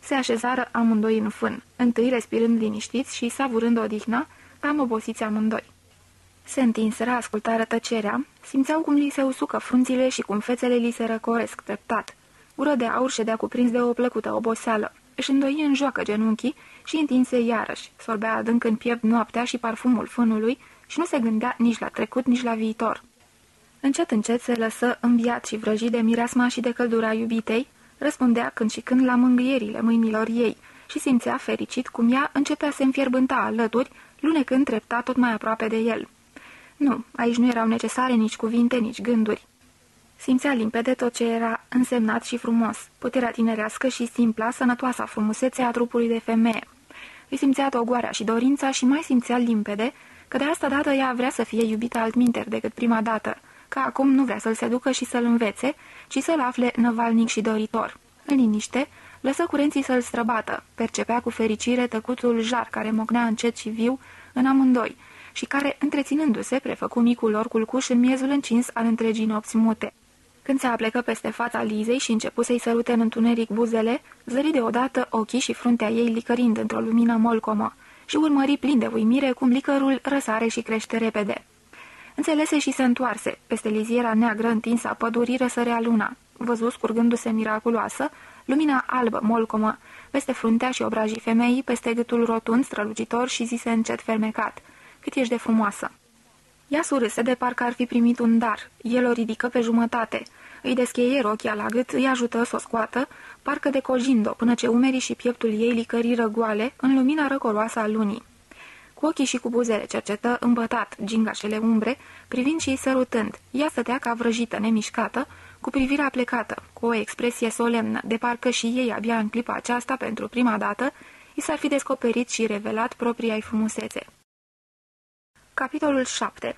Se așezară amândoi în fân, întâi respirând liniștiți și savurând odihna, cam obosiți amândoi. Se întinseră, ascultară tăcerea, simțeau cum li se usucă frunțile și cum fețele li se răcoresc treptat. Gură de aur ședea cuprins de o plăcută oboseală. Își îndoi în joacă genunchii și întinse iarăși. Sorbea adânc în piept noaptea și parfumul fânului și nu se gândea nici la trecut, nici la viitor. Încet, încet se lăsă înviat și vrăjit de mireasma și de căldura iubitei, răspundea când și când la mângâierile mâinilor ei și simțea fericit cum ea începea să înfierbânta alături, lunecând trepta tot mai aproape de el. Nu, aici nu erau necesare nici cuvinte, nici gânduri. Simțea limpede tot ce era însemnat și frumos, puterea tinerească și simpla, sănătoasa frumusețe a trupului de femeie. Îi simțea togoarea și dorința și mai simțea limpede că de asta dată ea vrea să fie iubită altminter decât prima dată, că acum nu vrea să-l seducă și să-l învețe, ci să-l afle năvalnic și doritor. În liniște, lăsă curenții să-l străbată, percepea cu fericire tăcutul jar care mocnea încet și viu în amândoi și care, întreținându-se, prefăcu micul lor culcuș în miezul încins al întregii nopți mute. Când se aplecă peste fața Lizei și începu să-i sărute în întuneric buzele, zări deodată ochii și fruntea ei licărind într-o lumină molcomă și urmări plin de uimire cum licărul răsare și crește repede. Înțelese și se întoarse. Peste liziera neagră întinsă a pădurii răsărea luna. Văzu scurgându-se miraculoasă, lumina albă, molcomă, peste fruntea și obrajii femeii, peste gâtul rotund, strălucitor și zise încet fermecat. Cât ești de frumoasă! Ea surâse de parcă ar fi primit un dar. El o ridică pe jumătate. Îi descheie rochia la gât, îi ajută să o scoată, parcă de cojind-o, până ce umerii și pieptul ei licăriră goale în lumina răcoroasă a lunii. Cu ochii și cu buzele cercetă, îmbătat, gingașele umbre, privind și sărutând. Ea stătea ca vrăjită, nemișcată, cu privirea plecată, cu o expresie solemnă, de parcă și ei abia în clipa aceasta, pentru prima dată, i s-ar fi descoperit și revelat propria ei frumusețe. Capitolul 7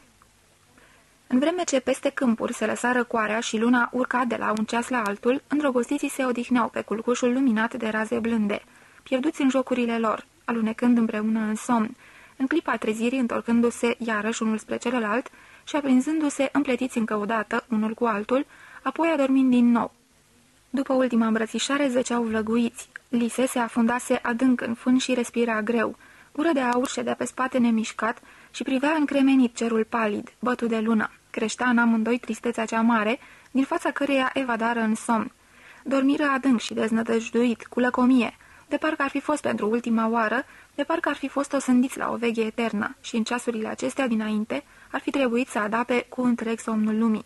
În vreme ce peste câmpuri se lăsa răcoarea și luna urca de la un ceas la altul, îndrăgostiții se odihneau pe culcușul luminat de raze blânde, pierduți în jocurile lor, alunecând împreună în somn, în clipa trezirii întorcându-se iarăși unul spre celălalt și aprinzându-se împletiți încă o dată, unul cu altul, apoi adormind din nou. După ultima îmbrățișare zăceau vlăguiți. Lise se afundase adânc în fân și respira greu. Gură de aur ședea pe spate nemișcat și privea încremenit cerul palid, bătut de lună. Creștea în amândoi tristețea cea mare, din fața căreia evadară în somn. Dormiră adânc și deznădăjduit, cu lăcomie, de parcă ar fi fost pentru ultima oară, de parcă ar fi fost osândiți la o veche eternă și în ceasurile acestea dinainte ar fi trebuit să adape cu întreg somnul lumii.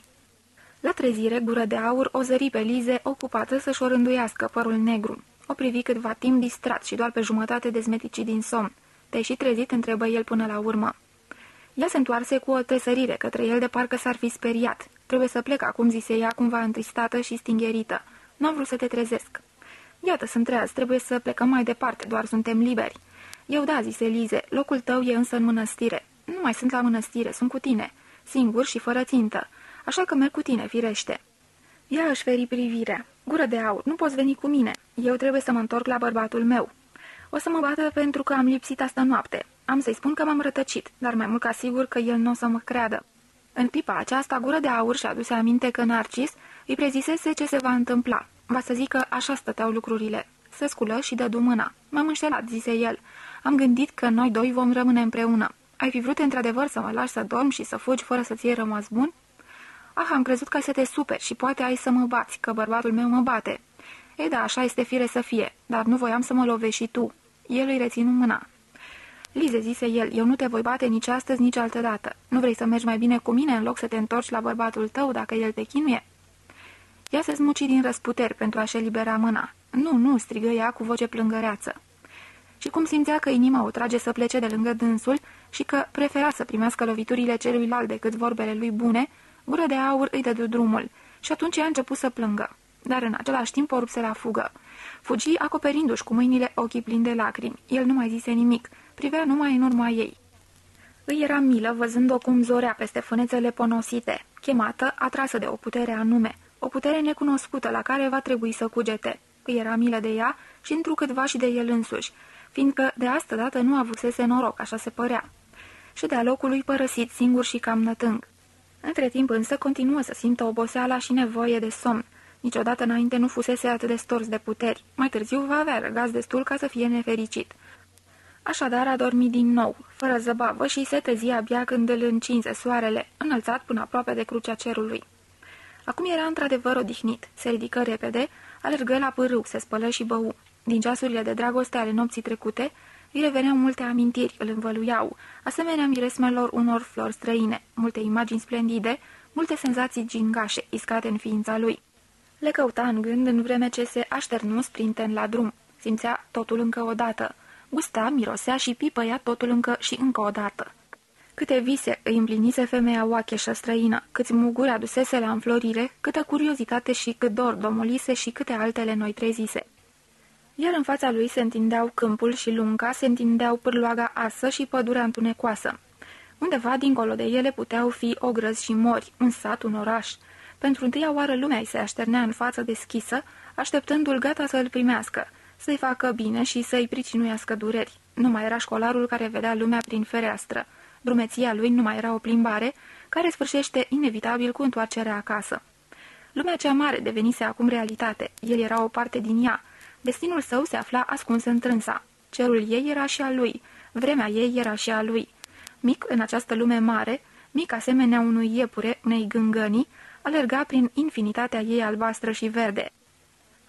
La trezire, gură de aur, o zări pe Lize, ocupată să-și o rânduiască părul negru. O privi câtva timp distrat și doar pe jumătate dezmeticit din somn. Te-ai și trezit, întrebă el până la urmă. Ea se întoarse cu o tresărire către el de parcă s-ar fi speriat. Trebuie să plec acum, zise ea, cumva întristată și stingherită. N-am vrut să te trezesc. Iată, sunt treaz, trebuie să plecăm mai departe, doar suntem liberi. Eu da, zise Lize, locul tău e însă în mănăstire. Nu mai sunt la mănăstire, sunt cu tine, singur și fără țintă, așa că merg cu tine, firește. Ea își feri privirea. Gură de aur, nu poți veni cu mine. Eu trebuie să mă întorc la bărbatul meu. O să mă bată pentru că am lipsit asta noapte. Am să-i spun că m-am rătăcit, dar mai mult ca sigur că el nu o să mă creadă. În clipa aceasta, gură de aur și-a aduse aminte că Narcis îi prezisese ce se va întâmpla. Va să zică așa stăteau lucrurile. Se sculă și dădu mâna. M-am înșelat, zise el. Am gândit că noi doi vom rămâne împreună. Ai fi vrut într-adevăr să mă lași să dorm și să fugi fără să ți rămas bun? Ah, am crezut că ai să te superi și poate ai să mă bați, că bărbatul meu mă bate. Ei da, așa este fire să fie, dar nu voiam să mă lovești și tu. El îi reținu mâna. Lize, zise el, eu nu te voi bate nici astăzi, nici altă dată. Nu vrei să mergi mai bine cu mine în loc să te întorci la bărbatul tău dacă el te chinuie? Ea se smuci din răsputeri pentru a-și elibera mâna. Nu, nu, strigă ea cu voce plângăreață. Și cum simțea că inima o trage să plece de lângă dânsul și că prefera să primească loviturile celuilalt decât vorbele lui bune, gură de aur îi dădu drumul și atunci ea a început să plângă. Dar în același timp o rupse la fugă. Fugi acoperindu-și cu mâinile ochii plini de lacrimi. El nu mai zise nimic, privea numai în urma ei. Îi era milă văzând-o cum zorea peste fânețele ponosite, chemată, atrasă de o putere anume, o putere necunoscută la care va trebui să cugete. Îi era milă de ea și întrucâtva și de el însuși, fiindcă de asta dată nu avusese noroc, așa se părea. Și de-a locului părăsit singur și cam nătâng. Între timp însă continuă să simtă oboseala și nevoie de somn. Niciodată înainte nu fusese atât de stors de puteri. Mai târziu va avea răgaz destul ca să fie nefericit. Așadar a dormit din nou, fără zăbavă și se trezi abia când îl încinse soarele, înălțat până aproape de crucea cerului. Acum era într-adevăr odihnit, se ridică repede, alergă la pârâu, se spălă și bău. Din ceasurile de dragoste ale nopții trecute, îi reveneau multe amintiri, îl învăluiau, asemenea miresmelor unor flori străine, multe imagini splendide, multe senzații gingașe, iscate în ființa lui. Le căuta în gând în vreme ce se așternu sprinten la drum. Simțea totul încă o dată. Gusta, mirosea și pipăia totul încă și încă o dată. Câte vise îi împlinise femeia oacheșă străină, câți muguri adusese la înflorire, câtă curiozitate și cât dor domolise și câte altele noi trezise. Iar în fața lui se întindeau câmpul și lunga, se întindeau pârloaga asă și pădurea întunecoasă. Undeva dincolo de ele puteau fi ogrăzi și mori, un sat, un oraș. Pentru întâia oară lumea îi se așternea în față deschisă, așteptându-l gata să îl primească, să-i facă bine și să-i pricinuiască dureri. Nu mai era școlarul care vedea lumea prin fereastră. Drumeția lui nu mai era o plimbare, care sfârșește inevitabil cu întoarcerea acasă. Lumea cea mare devenise acum realitate. El era o parte din ea, Destinul său se afla ascuns în trânsa. Cerul ei era și al lui, vremea ei era și a lui. Mic în această lume mare, mic asemenea unui iepure, unei gângănii, alerga prin infinitatea ei albastră și verde.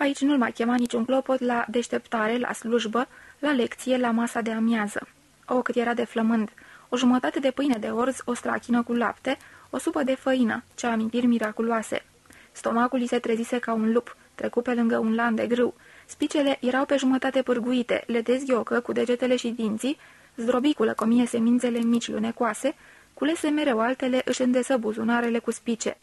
Aici nu-l mai chema niciun clopot la deșteptare, la slujbă, la lecție, la masa de amiază. O, cât era de flămând! O jumătate de pâine de orz, o strachină cu lapte, o supă de făină, ce amintiri miraculoase. Stomacul îi se trezise ca un lup, trecu pe lângă un lan de grâu, Spicele erau pe jumătate pârguite, le dezghiocă cu degetele și dinții, zdrobi cu lăcomie semințele mici lunecoase, culese mereu altele își îndesă buzunarele cu spice.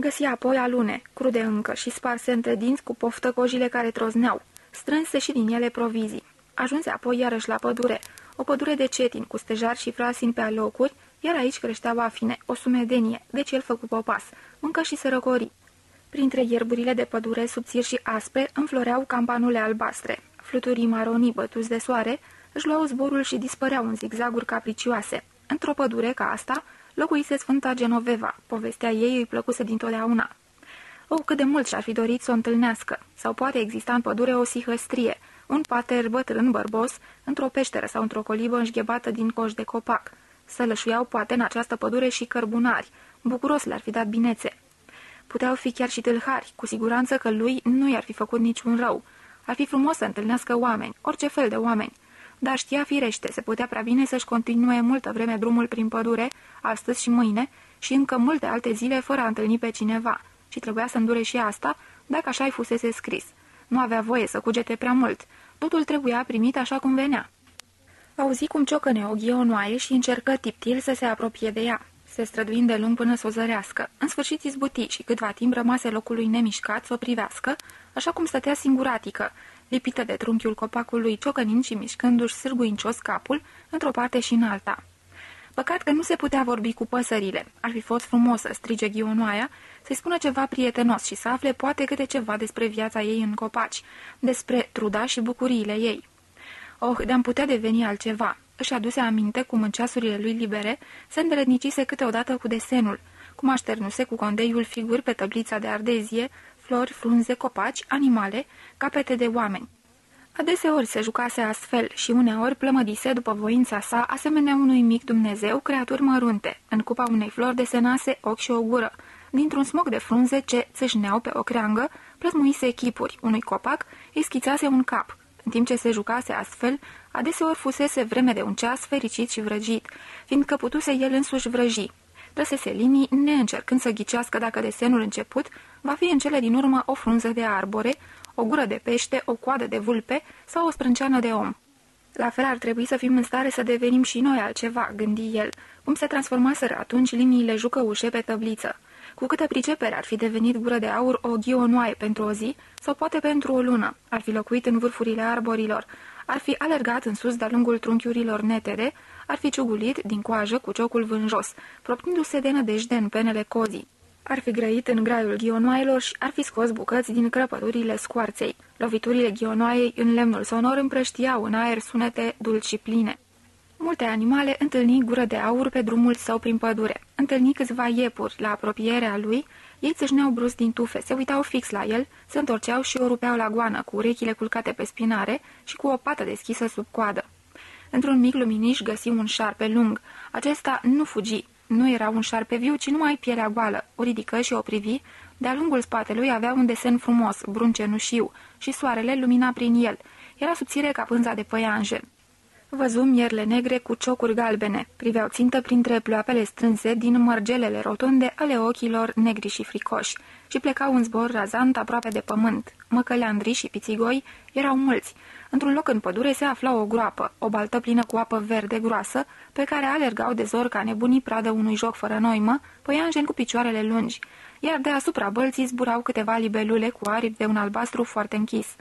Găsi apoi alune, crude încă și sparse între dinți cu poftă cojile care trozneau, strânse și din ele provizii. Ajunse apoi iarăși la pădure, o pădure de cetin cu stejar și frasin pe alocuri, Iar aici creșteau afine, o sumedenie, deci el făcu popas, încă și sărăcori. Printre ierburile de pădure subțiri și aspre înfloreau campanule albastre. Fluturii maronii bătuți de soare își luau zborul și dispăreau în zigzaguri capricioase. Într-o pădure ca asta, locuise Sfânta Genoveva. Povestea ei îi plăcuse dintotdeauna. O, cât de mult și-ar fi dorit să o întâlnească. Sau poate exista în pădure o sihăstrie, un pater bătrân bărbos, într-o peșteră sau într-o colibă înșghebată din coș de copac. Să lășuiau poate în această pădure și cărbunari. Bucuros le-ar fi dat binețe. Puteau fi chiar și tâlhari, cu siguranță că lui nu i-ar fi făcut niciun rău. Ar fi frumos să întâlnească oameni, orice fel de oameni. Dar știa firește, se putea prea bine să-și continue multă vreme drumul prin pădure, astăzi și mâine, și încă multe alte zile fără a întâlni pe cineva. Și trebuia să îndure și asta, dacă așa-i fusese scris. Nu avea voie să cugete prea mult. Totul trebuia primit așa cum venea. Auzi cum ciocăne o ghionoaie și încercă tiptil să se apropie de ea. Se străduind de lung până să o zărească. În sfârșit izbuti și câtva timp rămase locului nemișcat să o privească, așa cum stătea singuratică, lipită de trunchiul copacului, ciocănind și mișcându-și sârguincios capul într-o parte și în alta. Păcat că nu se putea vorbi cu păsările. Ar fi fost frumos să strige ghionoaia, să-i spună ceva prietenos și să afle poate câte ceva despre viața ei în copaci, despre truda și bucuriile ei. Oh, de-am putea deveni altceva. Își aduse aminte cum în ceasurile lui libere se îndeletnicise câteodată cu desenul, cum așternuse cu condeiul figuri pe tăblița de ardezie, flori, frunze, copaci, animale, capete de oameni. Adeseori se jucase astfel și uneori plămădise după voința sa asemenea unui mic Dumnezeu, creaturi mărunte. În cupa unei flori desenase ochi și o gură. Dintr-un smoc de frunze ce țâșneau pe o creangă, plăsmuise echipuri. Unui copac îi schițase un cap. În timp ce se jucase astfel, adeseori fusese vreme de un ceas fericit și vrăjit, fiindcă putuse el însuși vrăji. Trăsese linii, neîncercând să ghicească dacă desenul început va fi în cele din urmă o frunză de arbore, o gură de pește, o coadă de vulpe sau o sprânceană de om. La fel ar trebui să fim în stare să devenim și noi altceva, gândi el, cum se transformaseră atunci liniile jucăușe pe tăbliță. Cu câtă pricepere ar fi devenit gură de aur o ghionoaie pentru o zi sau poate pentru o lună, ar fi locuit în vârfurile arborilor, ar fi alergat în sus de-a lungul trunchiurilor netede, ar fi ciugulit din coajă cu ciocul vânjos, proptindu-se de nădejde în penele cozii. Ar fi grăit în graiul ghionoailor și ar fi scos bucăți din crăpăturile scoarței. Loviturile ghionoaiei în lemnul sonor împrăștiau în aer sunete dulci și pline. Multe animale întâlni gură de aur pe drumul său prin pădure. Întâlni câțiva iepuri la apropierea lui, ei țâșneau brusc din tufe, se uitau fix la el, se întorceau și o rupeau la goană, cu urechile culcate pe spinare și cu o pată deschisă sub coadă. Într-un mic luminiș găsi un șarpe lung. Acesta nu fugi. Nu era un șarpe viu, ci numai pielea goală. O ridică și o privi. De-a lungul spatelui avea un desen frumos, brun cenușiu, și soarele lumina prin el. Era subțire ca pânza de păianjen. Văzu mierle negre cu ciocuri galbene. Priveau țintă printre ploapele strânse din mărgelele rotunde ale ochilor negri și fricoși și plecau în zbor razant aproape de pământ. Măcăleandri și pițigoi erau mulți. Într-un loc în pădure se afla o groapă, o baltă plină cu apă verde groasă, pe care alergau de zor ca nebunii pradă unui joc fără noimă, păianjen cu picioarele lungi, iar deasupra bălții zburau câteva libelule cu aripi de un albastru foarte închis.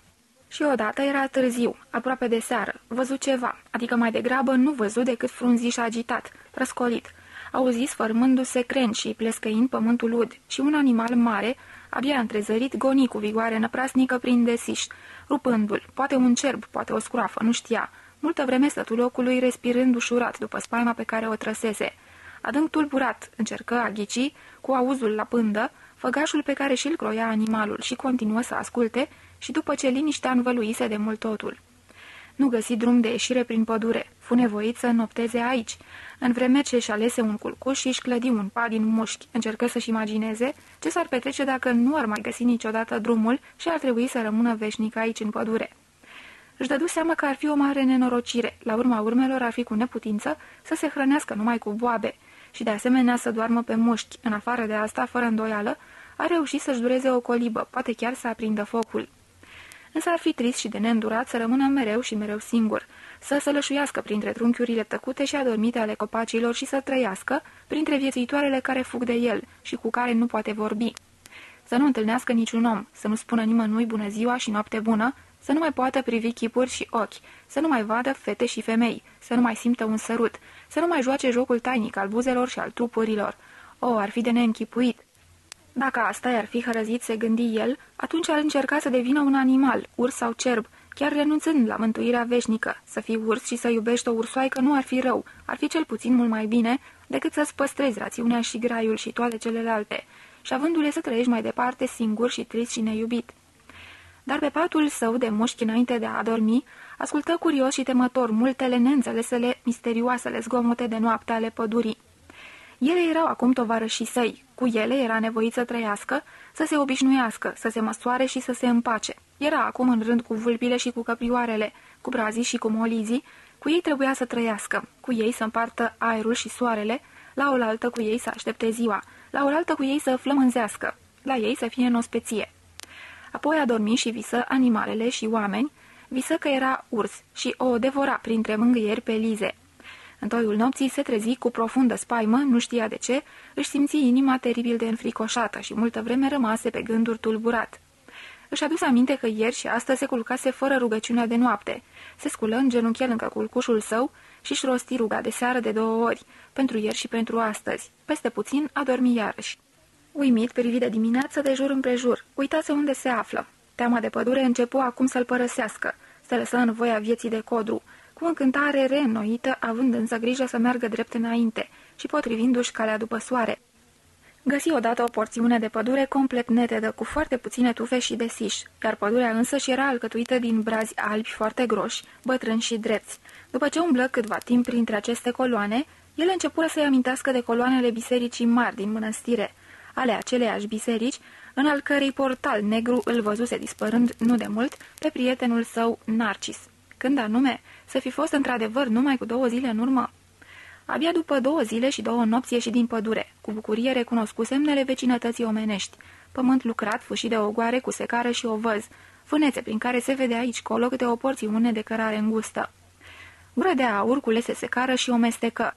Și odată era târziu, aproape de seară. Văzu ceva, adică mai degrabă nu văzu decât frunziș agitat, răscolit. Auzi sfărmându-se crenci și plescăind pământul ud și un animal mare, abia întrezărit, goni cu vigoare năprasnică prin desiș, rupându-l, poate un cerb, poate o scroafă, nu știa. Multă vreme stătu locului respirând ușurat după spaima pe care o trăsese. Adânc tulburat, încercă a ghici, cu auzul la pândă, făgașul pe care și-l croia animalul și continuă să asculte, și după ce liniștea învăluise de mult totul. Nu găsi drum de ieșire prin pădure. Fu nevoit să nopteze aici. În vreme ce își alese un culcuș și își clădi un pa din mușchi, încercă să-și imagineze ce s-ar petrece dacă nu ar mai găsi niciodată drumul și ar trebui să rămână veșnic aici în pădure. Își dădu seama că ar fi o mare nenorocire. La urma urmelor ar fi cu neputință să se hrănească numai cu boabe și de asemenea să doarmă pe mușchi. În afară de asta, fără îndoială, a reușit să-și dureze o colibă, poate chiar să aprindă focul însă ar fi trist și de neîndurat să rămână mereu și mereu singur, să sălășuiască printre trunchiurile tăcute și adormite ale copacilor și să trăiască printre viețuitoarele care fug de el și cu care nu poate vorbi. Să nu întâlnească niciun om, să nu spună nimănui bună ziua și noapte bună, să nu mai poată privi chipuri și ochi, să nu mai vadă fete și femei, să nu mai simtă un sărut, să nu mai joace jocul tainic al buzelor și al trupurilor. O, ar fi de neînchipuit! Dacă asta i-ar fi hărăzit, se gândi el, atunci ar încerca să devină un animal, urs sau cerb, chiar renunțând la mântuirea veșnică. Să fii urs și să iubești o ursoaică nu ar fi rău, ar fi cel puțin mult mai bine decât să-ți păstrezi rațiunea și graiul și toate celelalte, și avându-le să trăiești mai departe singur și trist și neiubit. Dar pe patul său de mușchi înainte de a dormi, ascultă curios și temător multele neînțelesele, misterioasele zgomote de noapte ale pădurii. Ele erau acum tovarășii săi, cu ele era nevoit să trăiască, să se obișnuiască, să se măsoare și să se împace. Era acum în rând cu vulpile și cu căprioarele, cu brazii și cu molizii, cu ei trebuia să trăiască, cu ei să împartă aerul și soarele, la oaltă cu ei să aștepte ziua, la oaltă cu ei să flămânzească, la ei să fie în ospeție. Apoi a dormit și visă animalele și oameni, visă că era urs și o devora printre mângâieri pe lize. În toiul nopții se trezi cu profundă spaimă, nu știa de ce, își simți inima teribil de înfricoșată și multă vreme rămase pe gânduri tulburat. Își adus aminte că ieri și astăzi se culcase fără rugăciunea de noapte. Se sculă în genunchi lângă culcușul său și își rosti ruga de seară de două ori, pentru ieri și pentru astăzi. Peste puțin a dormit iarăși. Uimit, privi de dimineață de jur împrejur. Uitase unde se află. Teama de pădure începu acum să-l părăsească. Se lăsă în voia vieții de codru, cu încântare reînnoită, având însă grijă să meargă drept înainte și potrivindu-și calea după soare. Găsi odată o porțiune de pădure complet netedă, cu foarte puține tufe și desiș, iar pădurea însă și era alcătuită din brazi albi foarte groși, bătrâni și drepți. După ce umblă câtva timp printre aceste coloane, el începură să-i amintească de coloanele bisericii mari din mănăstire, ale aceleiași biserici, în al cărei portal negru îl văzuse dispărând nu de mult pe prietenul său Narcis. Când anume, să fi fost într-adevăr numai cu două zile în urmă? Abia după două zile și două nopți ieși din pădure, cu bucurie recunoscu semnele vecinătății omenești, pământ lucrat, fâșit de ogoare cu secară și ovăz, fânețe prin care se vedea aici colo câte o porțiune de cărare îngustă. Gură de aur culese secară și o mestecă.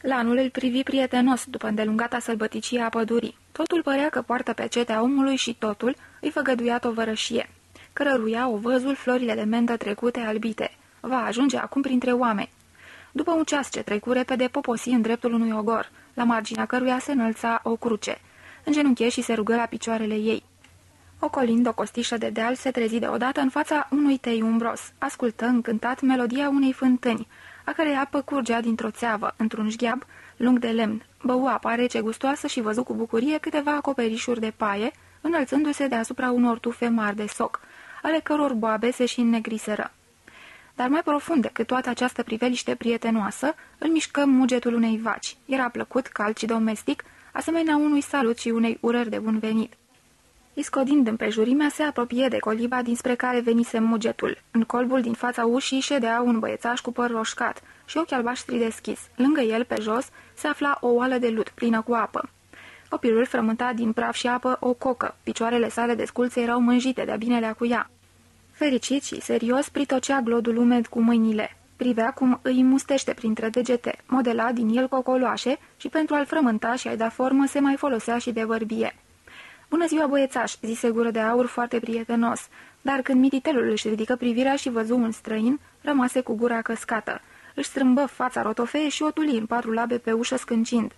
Lanul îl privi prietenos după îndelungata sălbăticie a pădurii. Totul părea că poartă pe cetea omului și totul îi făgăduia tovărășie. Cărăruia ovăzul florile de mendă trecute albite. Va ajunge acum printre oameni. După un ceas ce trecu repede, poposi în dreptul unui ogor, la marginea căruia se înălța o cruce. Îngenunche și se rugă la picioarele ei. Ocolind o costișă de deal, se trezi deodată în fața unui tei umbros. Ascultă încântat melodia unei fântâni, a cărei apă curgea dintr-o țeavă, într-un șgheab lung de lemn. Bău apa rece gustoasă și văzu cu bucurie câteva acoperișuri de paie, înălțându-se deasupra unor tufe mari de soc, ale căror boabe se și înnegriseră. Dar mai profund decât toată această priveliște prietenoasă, îl mișcă mugetul unei vaci. Era plăcut, cald și domestic, asemenea unui salut și unei urări de bun venit. Iscodind împrejurimea, se apropie de coliba dinspre care venise mugetul. În colbul din fața ușii ședea un băiețaș cu păr roșcat și ochi albaștri deschis. Lângă el, pe jos, se afla o oală de lut plină cu apă. Copilul frământa din praf și apă o cocă. Picioarele sale de sculțe erau mânjite de-a binelea cu ea. Fericit și serios, pritocea glodul umed cu mâinile. Privea cum îi mustește printre degete, modela din el cocoloașe și pentru a-l frământa și a-i da formă se mai folosea și de vărbie. Bună ziua, băiețaș!" zise gură de aur foarte prietenos, dar când mititelul își ridică privirea și văzu un străin, rămase cu gura căscată. Își strâmbă fața rotofee și o tuli în patru labe pe ușă scâncind.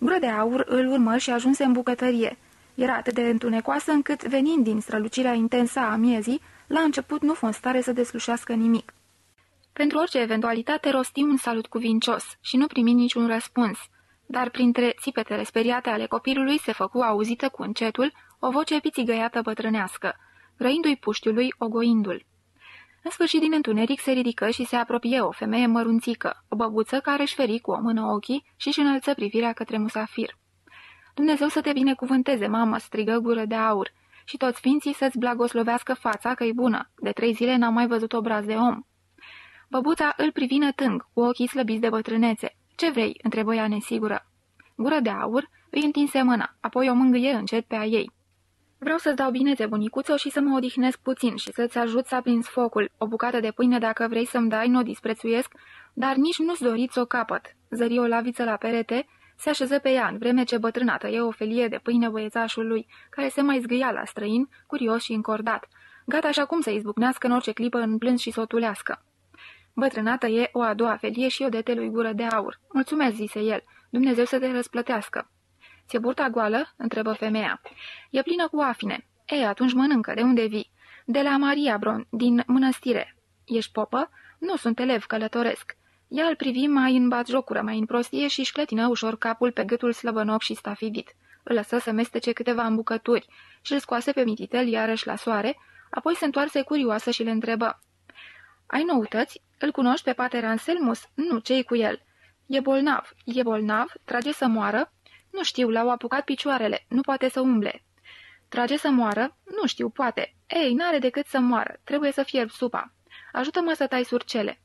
Gură de aur îl urmă și ajunse în bucătărie. Era atât de întunecoasă încât, venind din strălucirea intensă a miezii, la început nu fu în stare să deslușească nimic. Pentru orice eventualitate rosti un salut cuvincios și nu primi niciun răspuns, dar printre țipetele speriate ale copilului se făcu auzită cu încetul o voce pițigăiată bătrânească, grăindu-i puștiului, ogoindu-l. În sfârșit din întuneric se ridică și se apropie o femeie mărunțică, o băbuță care își feri cu o mână ochii și își înălță privirea către musafir. Dumnezeu să te binecuvânteze, mamă!" strigă gură de aur și toți ființii să-ți blagoslovească fața că e bună. De trei zile n-am mai văzut obraz de om. Băbuța îl privi nătâng, cu ochii slăbiți de bătrânețe. Ce vrei?" întrebă ea nesigură. Gură de aur îi întinse mâna, apoi o mângâie încet pe a ei. Vreau să-ți dau binețe, bunicuțo, și să mă odihnesc puțin și să-ți ajut să aprins focul. O bucată de pâine, dacă vrei să-mi dai, nu o disprețuiesc, dar nici nu-ți doriți o capăt. Zări o laviță la perete se așeză pe ea, în vreme ce bătrâna tăie o felie de pâine băiețașului, care se mai zgâia la străin, curios și încordat. gata așa cum să izbucnească în orice clipă în plâns și sotulească. Bătrânată e o a doua felie și o dete lui gură de aur. Mulțumesc, zise el. Dumnezeu să te răsplătească. Ți-e burta goală?" întrebă femeia. E plină cu afine. Ei, atunci mănâncă. De unde vii?" De la Maria Bron, din mănăstire." Ești popă?" Nu sunt elev, călătoresc." Ea îl privi mai în jocură, mai în prostie și își clătină ușor capul pe gâtul slăbănoc și stafidit. Îl lăsă să mestece câteva îmbucături și îl scoase pe mititel iarăși la soare, apoi se întoarse curioasă și le întrebă. Ai noutăți? Îl cunoști pe pater Anselmus? Nu, ce cu el?" E bolnav. E bolnav? Trage să moară?" Nu știu, l-au apucat picioarele. Nu poate să umble." Trage să moară? Nu știu, poate. Ei, n-are decât să moară. Trebuie să fierb supa. Ajută-mă să tai surcele."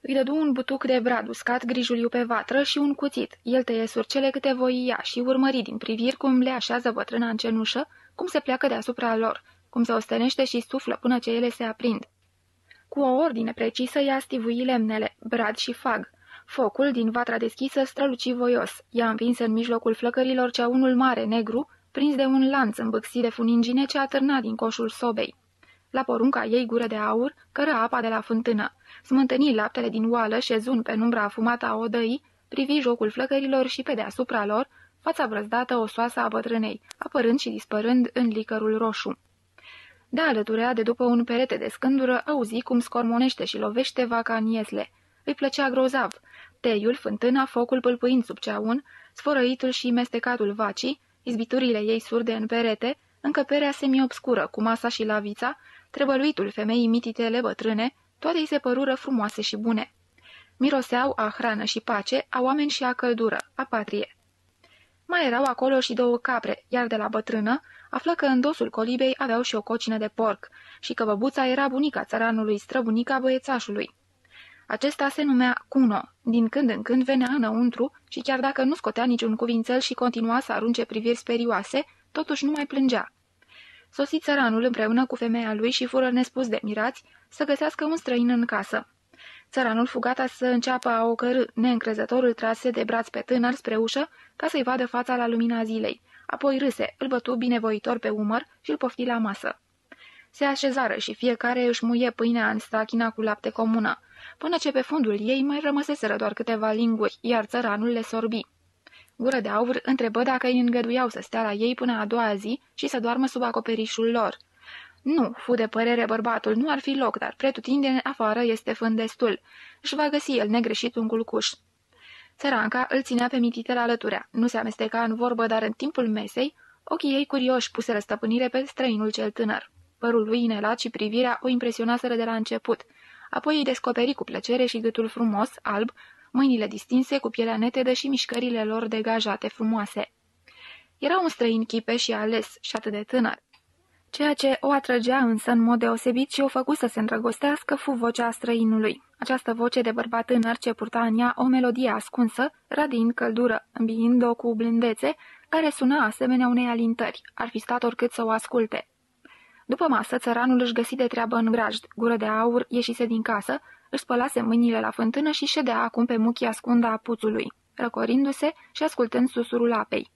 Îi dădu un butuc de brad uscat grijuliu pe vatră și un cuțit. El tăie surcele câte voia și urmări din priviri cum le așează bătrâna în cenușă, cum se pleacă deasupra lor, cum se ostenește și suflă până ce ele se aprind. Cu o ordine precisă ea stivui lemnele, brad și fag. Focul din vatra deschisă străluci voios. Ea împinse în mijlocul flăcărilor cea unul mare, negru, prins de un lanț îmbâxit de funingine ce atârna din coșul sobei. La porunca ei gură de aur, cără apa de la fântână. Smântâni laptele din oală, șezun pe numbra afumată a odăii, privi jocul flăcărilor și pe deasupra lor, fața brăzdată osoasă a bătrânei, apărând și dispărând în licărul roșu. De alăturea de după un perete de scândură, auzi cum scormonește și lovește vaca în iesle. Îi plăcea grozav. Teiul, fântâna, focul pâlpâind sub ceaun, sfărăitul și mestecatul vacii, izbiturile ei surde în perete, încăperea semiobscură cu masa și lavița, trebăluitul femeii mititele bătrâne, toate îi se părură frumoase și bune. Miroseau a hrană și pace, a oameni și a căldură, a patrie. Mai erau acolo și două capre, iar de la bătrână află că în dosul colibei aveau și o cocină de porc și că băbuța era bunica țăranului, străbunica băiețașului. Acesta se numea Cuno. Din când în când venea înăuntru și chiar dacă nu scotea niciun cuvințel și continua să arunce priviri sperioase, totuși nu mai plângea. Sosi țăranul împreună cu femeia lui și fură nespus de mirați să găsească un străin în casă. Țăranul fugata să înceapă a ocărâ, neîncrezător îl trase de braț pe tânăr spre ușă ca să-i vadă fața la lumina zilei. Apoi râse, îl bătu binevoitor pe umăr și îl pofti la masă. Se așezară și fiecare își muie pâinea în stachina cu lapte comună, până ce pe fundul ei mai rămăseseră doar câteva linguri, iar țăranul le sorbi. Gură de aur întrebă dacă îi îngăduiau să stea la ei până a doua zi și să doarmă sub acoperișul lor. Nu, fu de părere bărbatul, nu ar fi loc, dar pretutindene afară este fân destul. Își va găsi el negreșit un culcuș. Țăranca îl ținea pe mititel alăturea. Nu se amesteca în vorbă, dar în timpul mesei, ochii ei curioși puseră stăpânire pe străinul cel tânăr. Părul lui inelat și privirea o impresionaseră de la început. Apoi îi descoperi cu plăcere și gâtul frumos, alb, mâinile distinse cu pielea netedă și mișcările lor degajate frumoase. Era un străin chipe și ales și atât de tânăr. Ceea ce o atrăgea însă în mod deosebit și o făcu să se îndrăgostească fu vocea străinului. Această voce de bărbat tânăr ce purta în ea o melodie ascunsă, radind căldură, îmbiind-o cu blândețe, care suna asemenea unei alintări. Ar fi stat oricât să o asculte. După masă, țăranul își găsi de treabă în grajd, gură de aur, ieșise din casă, își spălase mâinile la fântână și ședea acum pe muchii ascunda a puțului, răcorindu-se și ascultând susurul apei.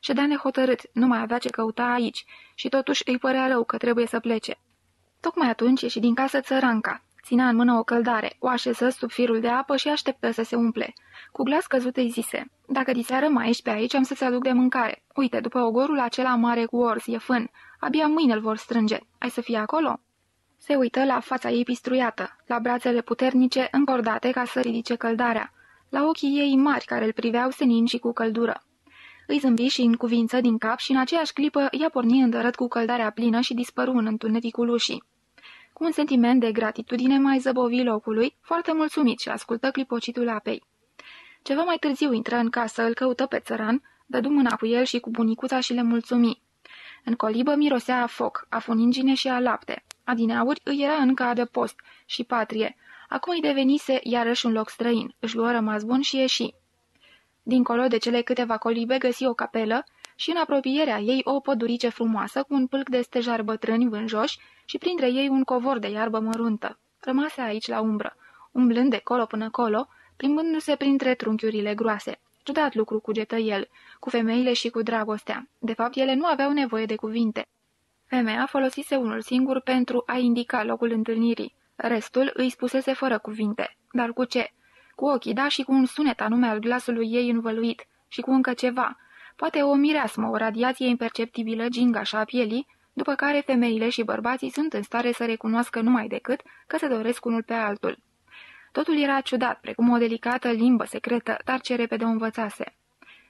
Ședea nehotărât, nu mai avea ce căuta aici și totuși îi părea rău că trebuie să plece. Tocmai atunci ieși din casă țăranca. Ținea în mână o căldare, o așeză sub firul de apă și așteptă să se umple. Cu glas căzut îi zise, Dacă diseară mai ești pe aici, am să-ți aduc de mâncare. Uite, după ogorul acela mare cu orz, e fân. Abia mâine îl vor strânge. Ai să fii acolo?" Se uită la fața ei pistruiată, la brațele puternice încordate ca să ridice căldarea, la ochii ei mari care îl priveau senin și cu căldură. Îi zâmbi și în cuvință din cap și în aceeași clipă ea porni îndărât cu căldarea plină și dispăru în întuneticul ușii. Cu un sentiment de gratitudine mai zăbovi locului, foarte mulțumit și ascultă clipocitul apei. Ceva mai târziu intră în casă, îl căută pe țăran, dădu mâna cu el și cu bunicuța și le mulțumi. În colibă mirosea a foc, a funingine și a lapte. Adineauri îi era încă adăpost și patrie. Acum îi devenise iarăși un loc străin. Își luă rămas bun și ieși. Dincolo de cele câteva colibe găsi o capelă și în apropierea ei o pădurice frumoasă cu un pâlc de stejar bătrâni vânjoși și printre ei un covor de iarbă măruntă. Rămase aici la umbră, umblând de colo până colo, plimbându-se printre trunchiurile groase. Ciudat lucru cugetă el, cu femeile și cu dragostea. De fapt, ele nu aveau nevoie de cuvinte. Femeia folosise unul singur pentru a indica locul întâlnirii. Restul îi spusese fără cuvinte. Dar cu ce? Cu ochii, da, și cu un sunet anume al glasului ei învăluit. Și cu încă ceva. Poate o mireasmă, o radiație imperceptibilă, gingașa a pielii, după care femeile și bărbații sunt în stare să recunoască numai decât că se doresc unul pe altul. Totul era ciudat, precum o delicată limbă secretă, dar ce repede o învățase.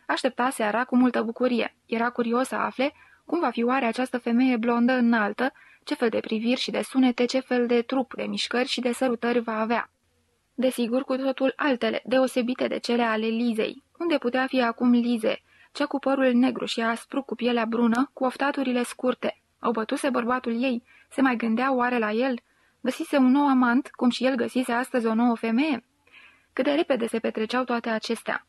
Aștepta seara cu multă bucurie. Era curios să afle cum va fi oare această femeie blondă înaltă, ce fel de priviri și de sunete, ce fel de trup, de mișcări și de sărutări va avea. Desigur, cu totul altele, deosebite de cele ale Lizei. Unde putea fi acum Lize, cea cu părul negru și aspru cu pielea brună, cu oftaturile scurte? Au bătuse bărbatul ei? Se mai gândea oare la el? Găsise un nou amant, cum și el găsise astăzi o nouă femeie? Cât de repede se petreceau toate acestea.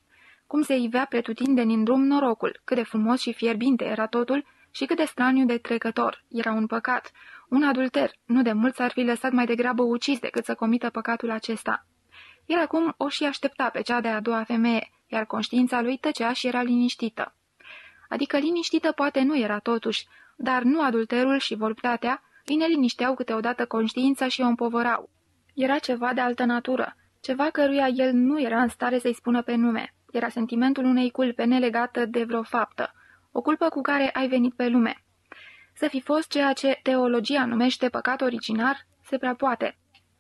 Cum se ivea pretutindeni în drum norocul, cât de frumos și fierbinte era totul și cât de straniu de trecător. Era un păcat, un adulter. Nu de mult s-ar fi lăsat mai degrabă ucis decât să comită păcatul acesta. Iar acum o și aștepta pe cea de-a doua femeie, iar conștiința lui tăcea și era liniștită. Adică liniștită poate nu era totuși, dar nu adulterul și voluptatea îi nelinișteau câteodată conștiința și o împovărau. Era ceva de altă natură, ceva căruia el nu era în stare să-i spună pe nume. Era sentimentul unei culpe nelegată de vreo faptă, o culpă cu care ai venit pe lume. Să fi fost ceea ce teologia numește păcat originar, se prea poate.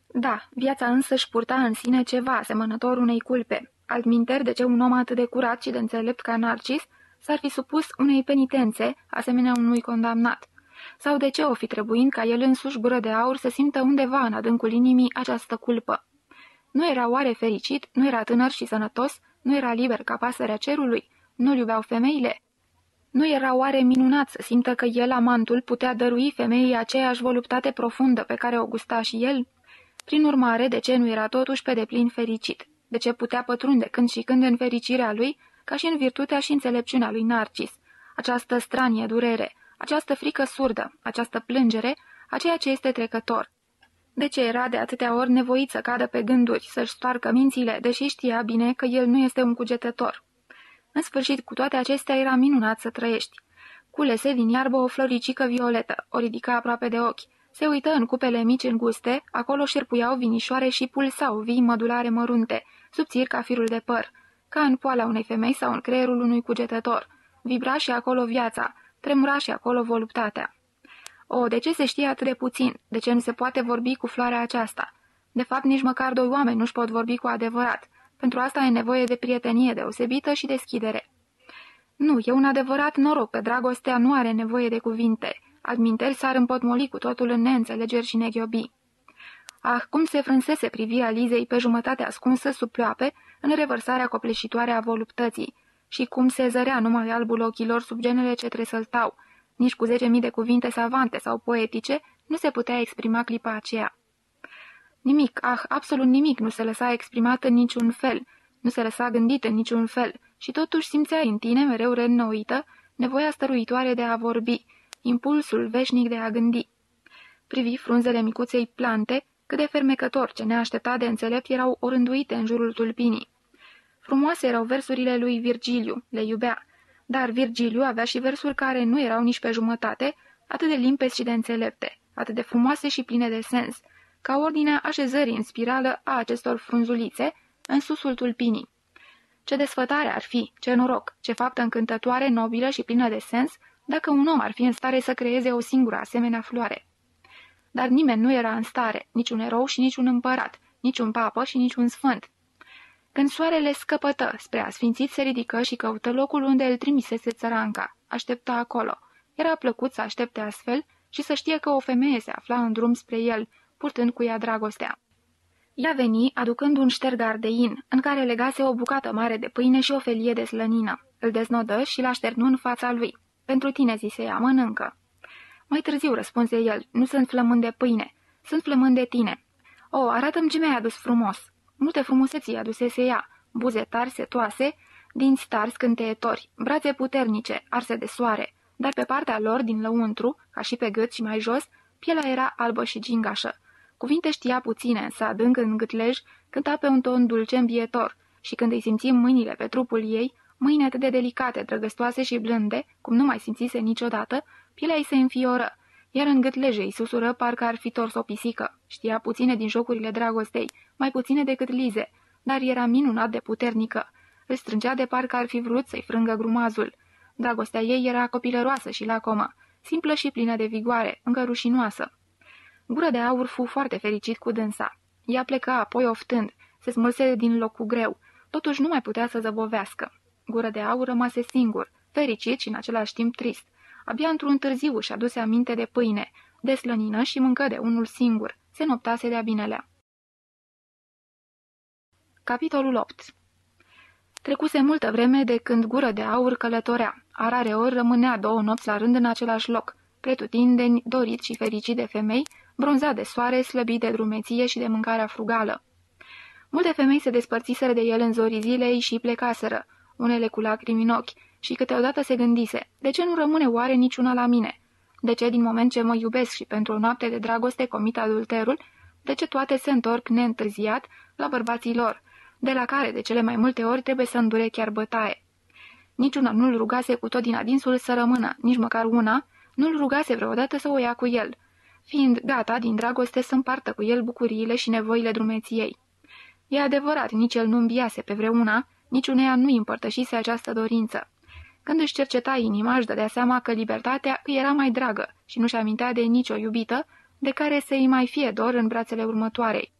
Da, viața însă își purta în sine ceva asemănător unei culpe. Altminteri de ce un om atât de curat și de înțelept ca Narcis s-ar fi supus unei penitențe, asemenea unui condamnat. Sau de ce o fi trebuind ca el însuși gură de aur să simtă undeva în adâncul inimii această culpă? Nu era oare fericit, nu era tânăr și sănătos, nu era liber ca pasărea cerului, nu-l iubeau femeile? Nu era oare minunat să simtă că el, amantul, putea dărui femeii aceeași voluptate profundă pe care o gusta și el? Prin urmare, de ce nu era totuși pe deplin fericit? De ce putea pătrunde când și când în fericirea lui, ca și în virtutea și înțelepciunea lui Narcis? Această stranie durere, această frică surdă, această plângere, a ceea ce este trecător. De ce era de atâtea ori nevoit să cadă pe gânduri, să-și stoarcă mințile, deși știa bine că el nu este un cugetător? În sfârșit, cu toate acestea, era minunat să trăiești. Culese din iarbă o floricică violetă, o ridica aproape de ochi. Se uită în cupele mici înguste, acolo șerpuiau vinișoare și pulsau vii mădulare mărunte, subțiri ca firul de păr, ca în poala unei femei sau în creierul unui cugetător. Vibra și acolo viața, tremura și acolo voluptatea. O, de ce se știe atât de puțin? De ce nu se poate vorbi cu floarea aceasta? De fapt, nici măcar doi oameni nu-și pot vorbi cu adevărat. Pentru asta e nevoie de prietenie deosebită și deschidere. Nu, e un adevărat noroc că dragostea nu are nevoie de cuvinte. Adminteri s-ar împotmoli cu totul în neînțelegeri și neghiobii. Ah, cum se frânsese privirea Lizei pe jumătate ascunsă sub ploape în revărsarea copleșitoare a voluptății și cum se zărea numai albul ochilor sub genele ce tresăltau. Nici cu zece mii de cuvinte savante sau poetice nu se putea exprima clipa aceea. Nimic, ah, absolut nimic nu se lăsa exprimat în niciun fel, nu se lăsa gândit în niciun fel și totuși simțea în tine, mereu reînnoită, nevoia stăruitoare de a vorbi, impulsul veșnic de a gândi. Privi frunzele micuței plante, cât de fermecător ce neașteptat de înțelept erau orânduite în jurul tulpinii. Frumoase erau versurile lui Virgiliu, le iubea, dar Virgiliu avea și versuri care nu erau nici pe jumătate, atât de limpezi și de înțelepte, atât de frumoase și pline de sens, ca ordinea așezării în spirală a acestor frunzulițe în susul tulpinii. Ce desfătare ar fi, ce noroc, ce faptă încântătoare, nobilă și plină de sens, dacă un om ar fi în stare să creeze o singură asemenea floare. Dar nimeni nu era în stare, niciun erou și niciun împărat, niciun papă și niciun sfânt. Când soarele scăpătă spre asfințit, se ridică și căută locul unde îl trimisese țăranca. Aștepta acolo. Era plăcut să aștepte astfel și să știe că o femeie se afla în drum spre el, purtând cu ea dragostea. Ea veni, aducând un ștergar de in, în care legase o bucată mare de pâine și o felie de slănină. Îl deznodă și l așternu în fața lui. Pentru tine, zise ea, mănâncă. Mai târziu, răspunse el, nu sunt flămând de pâine, sunt flămând de tine. O, arată-mi ce mi-ai adus frumos. Multe frumuseții adusese ea, buze tari setoase, dinți tari scânteietori, brațe puternice, arse de soare, dar pe partea lor, din lăuntru, ca și pe gât și mai jos, pielea era albă și gingașă. Cuvinte știa puține, însă adânc în gâtlej, cânta pe un ton dulce îmbietor. Și când îi simțim mâinile pe trupul ei, mâini atât de delicate, drăgăstoase și blânde, cum nu mai simțise niciodată, pielea ei se înfioră iar în gât lejei susură parcă ar fi tors o pisică. Știa puține din jocurile dragostei, mai puține decât Lize, dar era minunat de puternică. Îl strângea de parcă ar fi vrut să-i frângă grumazul. Dragostea ei era copilăroasă și lacomă, simplă și plină de vigoare, încă rușinoasă. Gură de aur fu foarte fericit cu dânsa. Ea pleca apoi oftând, se smulse din loc cu greu, totuși nu mai putea să zăbovească. Gură de aur rămase singur, fericit și în același timp trist. Abia într-un târziu și aduse aminte de pâine, de slănină și mâncă de unul singur. Se noptase de-a binelea. Capitolul 8 Trecuse multă vreme de când gură de aur călătorea. A rare ori rămânea două nopți la rând în același loc. Pretutindeni, dorit și fericit de femei, bronzat de soare, slăbit de drumeție și de mâncarea frugală. Multe femei se despărțiseră de el în zorii zilei și plecaseră, unele cu lacrimi în ochi, și câteodată se gândise, de ce nu rămâne oare niciuna la mine? De ce, din moment ce mă iubesc și pentru o noapte de dragoste comit adulterul, de ce toate se întorc neîntârziat la bărbații lor, de la care de cele mai multe ori trebuie să îndure chiar bătaie? Niciuna nu-l rugase cu tot din adinsul să rămână, nici măcar una, nu-l rugase vreodată să o ia cu el, fiind gata din dragoste să împartă cu el bucuriile și nevoile drumeției. E adevărat, nici el nu îmbiase pe vreuna, niciuneia nu împărtășise această dorință. Când își cerceta inima, își dădea seama că libertatea îi era mai dragă și nu-și amintea de nicio iubită de care să-i mai fie dor în brațele următoarei.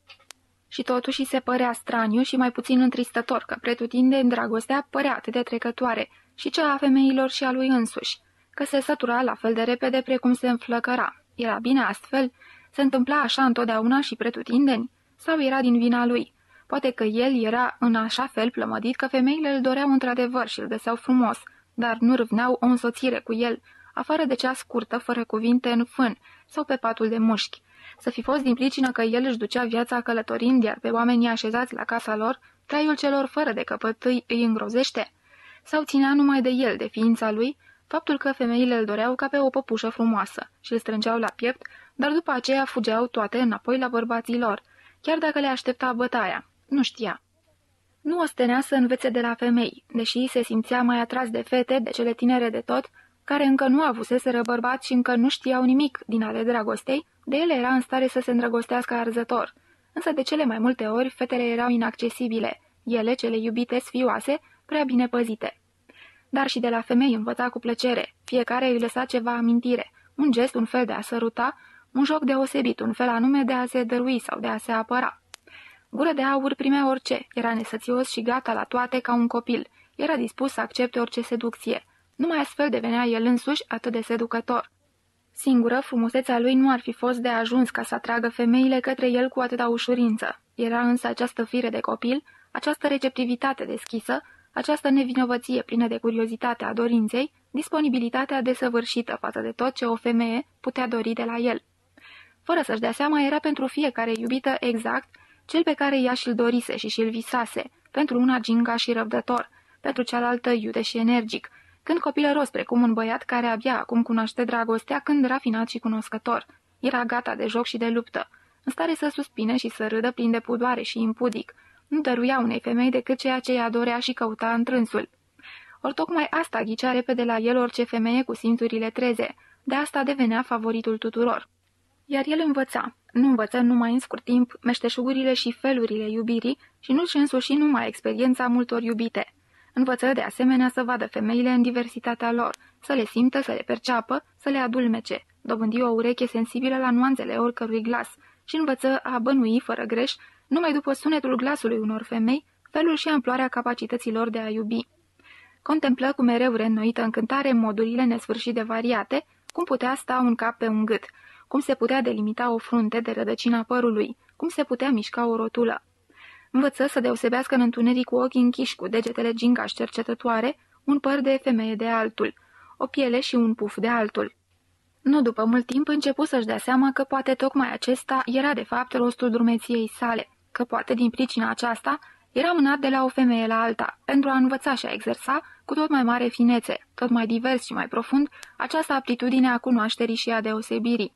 Și totuși se părea straniu și mai puțin întristător că pretutinde în dragostea părea atât de trecătoare și cea a femeilor și a lui însuși, că se sătura la fel de repede precum se înflăcăra. Era bine astfel? Se întâmpla așa întotdeauna și pretutindeni? Sau era din vina lui? Poate că el era în așa fel plămădit că femeile îl doreau într-adevăr și îl găseau frumos, dar nu râvneau o însoțire cu el, afară de cea scurtă, fără cuvinte, în fân sau pe patul de mușchi. Să fi fost din pricină că el își ducea viața călătorind, iar pe oamenii așezați la casa lor, traiul celor fără de căpătâi îi îngrozește? Sau ținea numai de el, de ființa lui, faptul că femeile îl doreau ca pe o păpușă frumoasă și îl strângeau la piept, dar după aceea fugeau toate înapoi la bărbații lor, chiar dacă le aștepta bătaia. Nu știa. Nu ostenea să învețe de la femei, deși se simțea mai atras de fete, de cele tinere de tot, care încă nu avuseseră bărbat și încă nu știau nimic din ale dragostei, de ele era în stare să se îndrăgostească arzător. Însă de cele mai multe ori fetele erau inaccesibile, ele, cele iubite, sfioase, prea bine păzite. Dar și de la femei învăța cu plăcere, fiecare îi lăsa ceva amintire, un gest, un fel de a săruta, un joc deosebit, un fel anume de a se dărui sau de a se apăra. Gură de aur primea orice, era nesățios și gata la toate ca un copil, era dispus să accepte orice seducție. Numai astfel devenea el însuși atât de seducător. Singură, frumusețea lui nu ar fi fost de ajuns ca să atragă femeile către el cu atâta ușurință. Era însă această fire de copil, această receptivitate deschisă, această nevinovăție plină de curiozitate a dorinței, disponibilitatea desăvârșită față de tot ce o femeie putea dori de la el. Fără să-și dea seama, era pentru fiecare iubită exact cel pe care ea și-l dorise și și-l visase, pentru una ginga și răbdător, pentru cealaltă iute și energic, când copilăros precum un băiat care abia acum cunoaște dragostea când rafinat și cunoscător. Era gata de joc și de luptă, în stare să suspine și să râdă plin de pudoare și impudic. Nu dăruia unei femei decât ceea ce ea dorea și căuta întrânsul. Ori tocmai asta ghicea repede la el orice femeie cu simțurile treze, de asta devenea favoritul tuturor. Iar el învăța, nu învăță numai în scurt timp meșteșugurile și felurile iubirii și nu-și însuși numai experiența multor iubite. Învăță de asemenea să vadă femeile în diversitatea lor, să le simtă, să le perceapă, să le adulmece, dobândi o ureche sensibilă la nuanțele oricărui glas și învăță a bănui fără greș, numai după sunetul glasului unor femei, felul și amploarea capacităților de a iubi. Contemplă cu mereu reînnoită încântare modurile nesfârșit de variate, cum putea sta un cap pe un gât, cum se putea delimita o frunte de rădăcina părului, cum se putea mișca o rotulă. Învăță să deosebească în întuneric cu ochii închiși, cu degetele gingași cercetătoare, un păr de femeie de altul, o piele și un puf de altul. Nu după mult timp începu să-și dea seama că poate tocmai acesta era de fapt rostul drumeției sale, că poate din pricina aceasta era mânat de la o femeie la alta, pentru a învăța și a exersa, cu tot mai mare finețe, tot mai divers și mai profund, această aptitudine a cunoașterii și a deosebirii.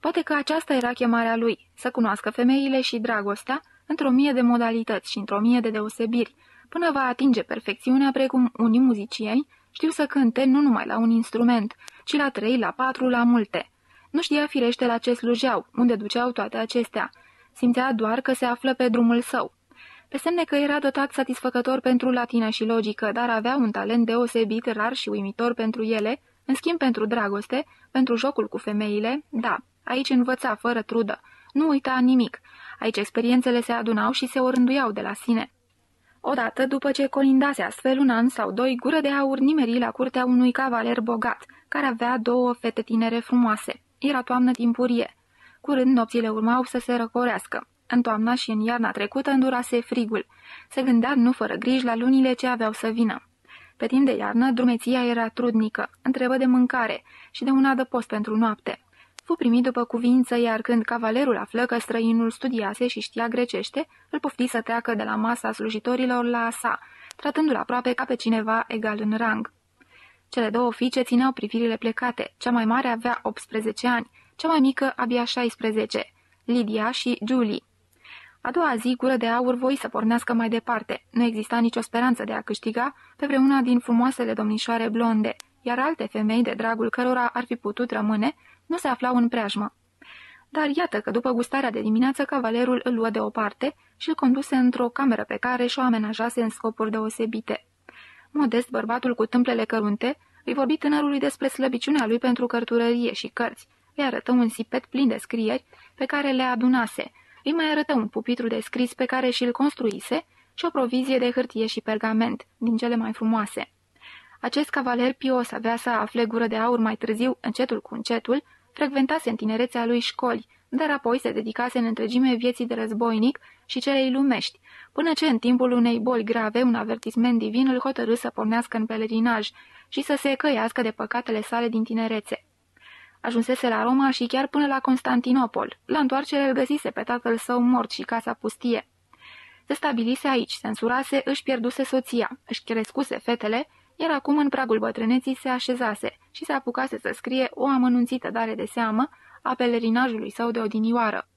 Poate că aceasta era chemarea lui, să cunoască femeile și dragostea într-o mie de modalități și într-o mie de deosebiri, până va atinge perfecțiunea precum unii muzicieni știu să cânte nu numai la un instrument, ci la trei, la patru, la multe. Nu știa firește la ce slujeau, unde duceau toate acestea. Simțea doar că se află pe drumul său. Pe semne că era dotat satisfăcător pentru latină și logică, dar avea un talent deosebit, rar și uimitor pentru ele, în schimb pentru dragoste, pentru jocul cu femeile, da, aici învăța fără trudă, nu uita nimic, aici experiențele se adunau și se orânduiau de la sine. Odată, după ce colindase astfel un an sau doi, gură de aur nimeri la curtea unui cavaler bogat, care avea două fete tinere frumoase. Era toamnă timpurie. Curând nopțile urmau să se răcorească. În toamna și în iarna trecută îndurase frigul. Se gândea nu fără griji la lunile ce aveau să vină. Pe timp de iarnă, drumeția era trudnică, întrebă de mâncare și de un adăpost pentru noapte. Fu primit după cuvință, iar când cavalerul află că străinul studiase și știa grecește, îl pofti să treacă de la masa slujitorilor la sa, tratându-l aproape ca pe cineva egal în rang. Cele două fiice țineau privirile plecate, cea mai mare avea 18 ani, cea mai mică abia 16, Lydia și Julie. A doua zi, gură de aur voi să pornească mai departe. Nu exista nicio speranță de a câștiga pe vreuna din frumoasele domnișoare blonde, iar alte femei de dragul cărora ar fi putut rămâne, nu se aflau în preajmă. Dar iată că după gustarea de dimineață, cavalerul îl luă deoparte și îl conduse într-o cameră pe care și-o amenajase în scopuri deosebite. Modest, bărbatul cu tâmplele cărunte, îi vorbi tânărului despre slăbiciunea lui pentru cărturărie și cărți. Îi arătă un sipet plin de scrieri pe care le adunase. Îi mai arătă un pupitru de scris pe care și-l construise și o provizie de hârtie și pergament, din cele mai frumoase. Acest cavaler pios avea să afle gură de aur mai târziu, încetul cu încetul, frecventase în tinerețea lui școli, dar apoi se dedicase în întregime vieții de războinic și celei lumești, până ce în timpul unei boli grave un avertisment divin îl hotărâ să pornească în pelerinaj și să se căiască de păcatele sale din tinerețe. Ajunsese la Roma și chiar până la Constantinopol. La întoarcere îl găsise pe tatăl său mort și casa pustie. Se stabilise aici, censurase, își pierduse soția, își crescuse fetele iar acum în pragul bătrâneții se așezase și se apucase să scrie o amănunțită dare de seamă a pelerinajului său de odinioară.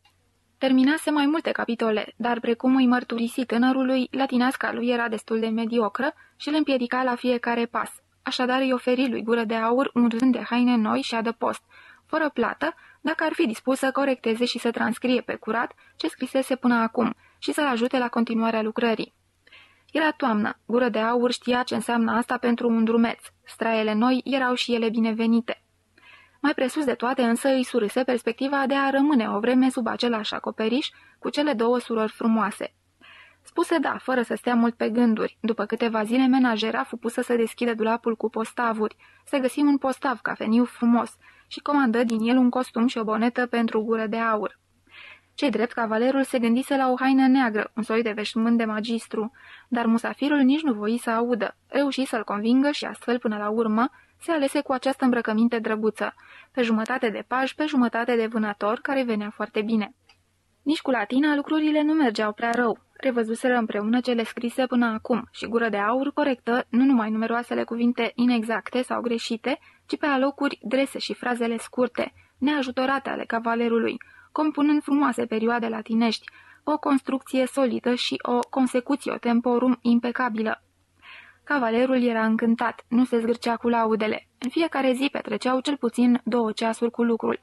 Terminase mai multe capitole, dar precum îi mărturisi tânărului, latinasca lui era destul de mediocră și îl împiedica la fiecare pas. Așadar îi oferi lui gură de aur un rând de haine noi și adăpost, fără plată, dacă ar fi dispus să corecteze și să transcrie pe curat ce scrisese până acum și să-l ajute la continuarea lucrării. Era toamnă, gură de aur știa ce înseamnă asta pentru un drumeț. Straiele noi erau și ele binevenite. Mai presus de toate însă îi surâse perspectiva de a rămâne o vreme sub același acoperiș cu cele două surori frumoase. Spuse da, fără să stea mult pe gânduri. După câteva zile, menajera fu pusă să deschide dulapul cu postavuri. Se găsi un postav cafeniu frumos și comandă din el un costum și o bonetă pentru gură de aur. Ce drept, cavalerul se gândise la o haină neagră, un soi de veșmânt de magistru, dar musafirul nici nu voi să audă. Reuși să-l convingă și astfel, până la urmă, se alese cu această îmbrăcăminte drăguță, pe jumătate de paj, pe jumătate de vânător, care venea foarte bine. Nici cu latina lucrurile nu mergeau prea rău. Revăzuseră împreună cele scrise până acum și gură de aur corectă nu numai numeroasele cuvinte inexacte sau greșite, ci pe alocuri drese și frazele scurte, neajutorate ale cavalerului, compunând frumoase perioade latinești, o construcție solidă și o consecuție temporum impecabilă. Cavalerul era încântat, nu se zgârcea cu laudele. În fiecare zi petreceau cel puțin două ceasuri cu lucrul.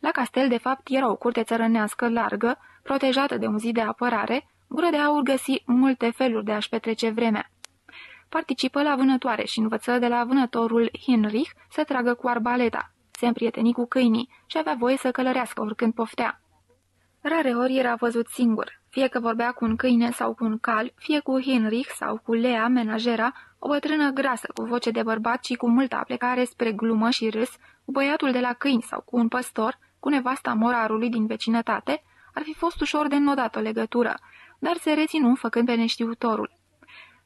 La castel, de fapt, era o curte țărănească largă, protejată de un zid de apărare, gură de aur găsi multe feluri de a-și petrece vremea. Participă la vânătoare și învăță de la vânătorul Hinrich să tragă cu arbaleta, se împrieteni cu câinii și avea voie să călărească oricând poftea. Rare ori era văzut singur, fie că vorbea cu un câine sau cu un cal, fie cu Henrich sau cu Lea, menajera, o bătrână grasă cu voce de bărbat și cu multă aplecare spre glumă și râs, cu băiatul de la câini sau cu un păstor, cu nevasta morarului din vecinătate, ar fi fost ușor de înnodat o legătură, dar se reținu făcând pe neștiutorul.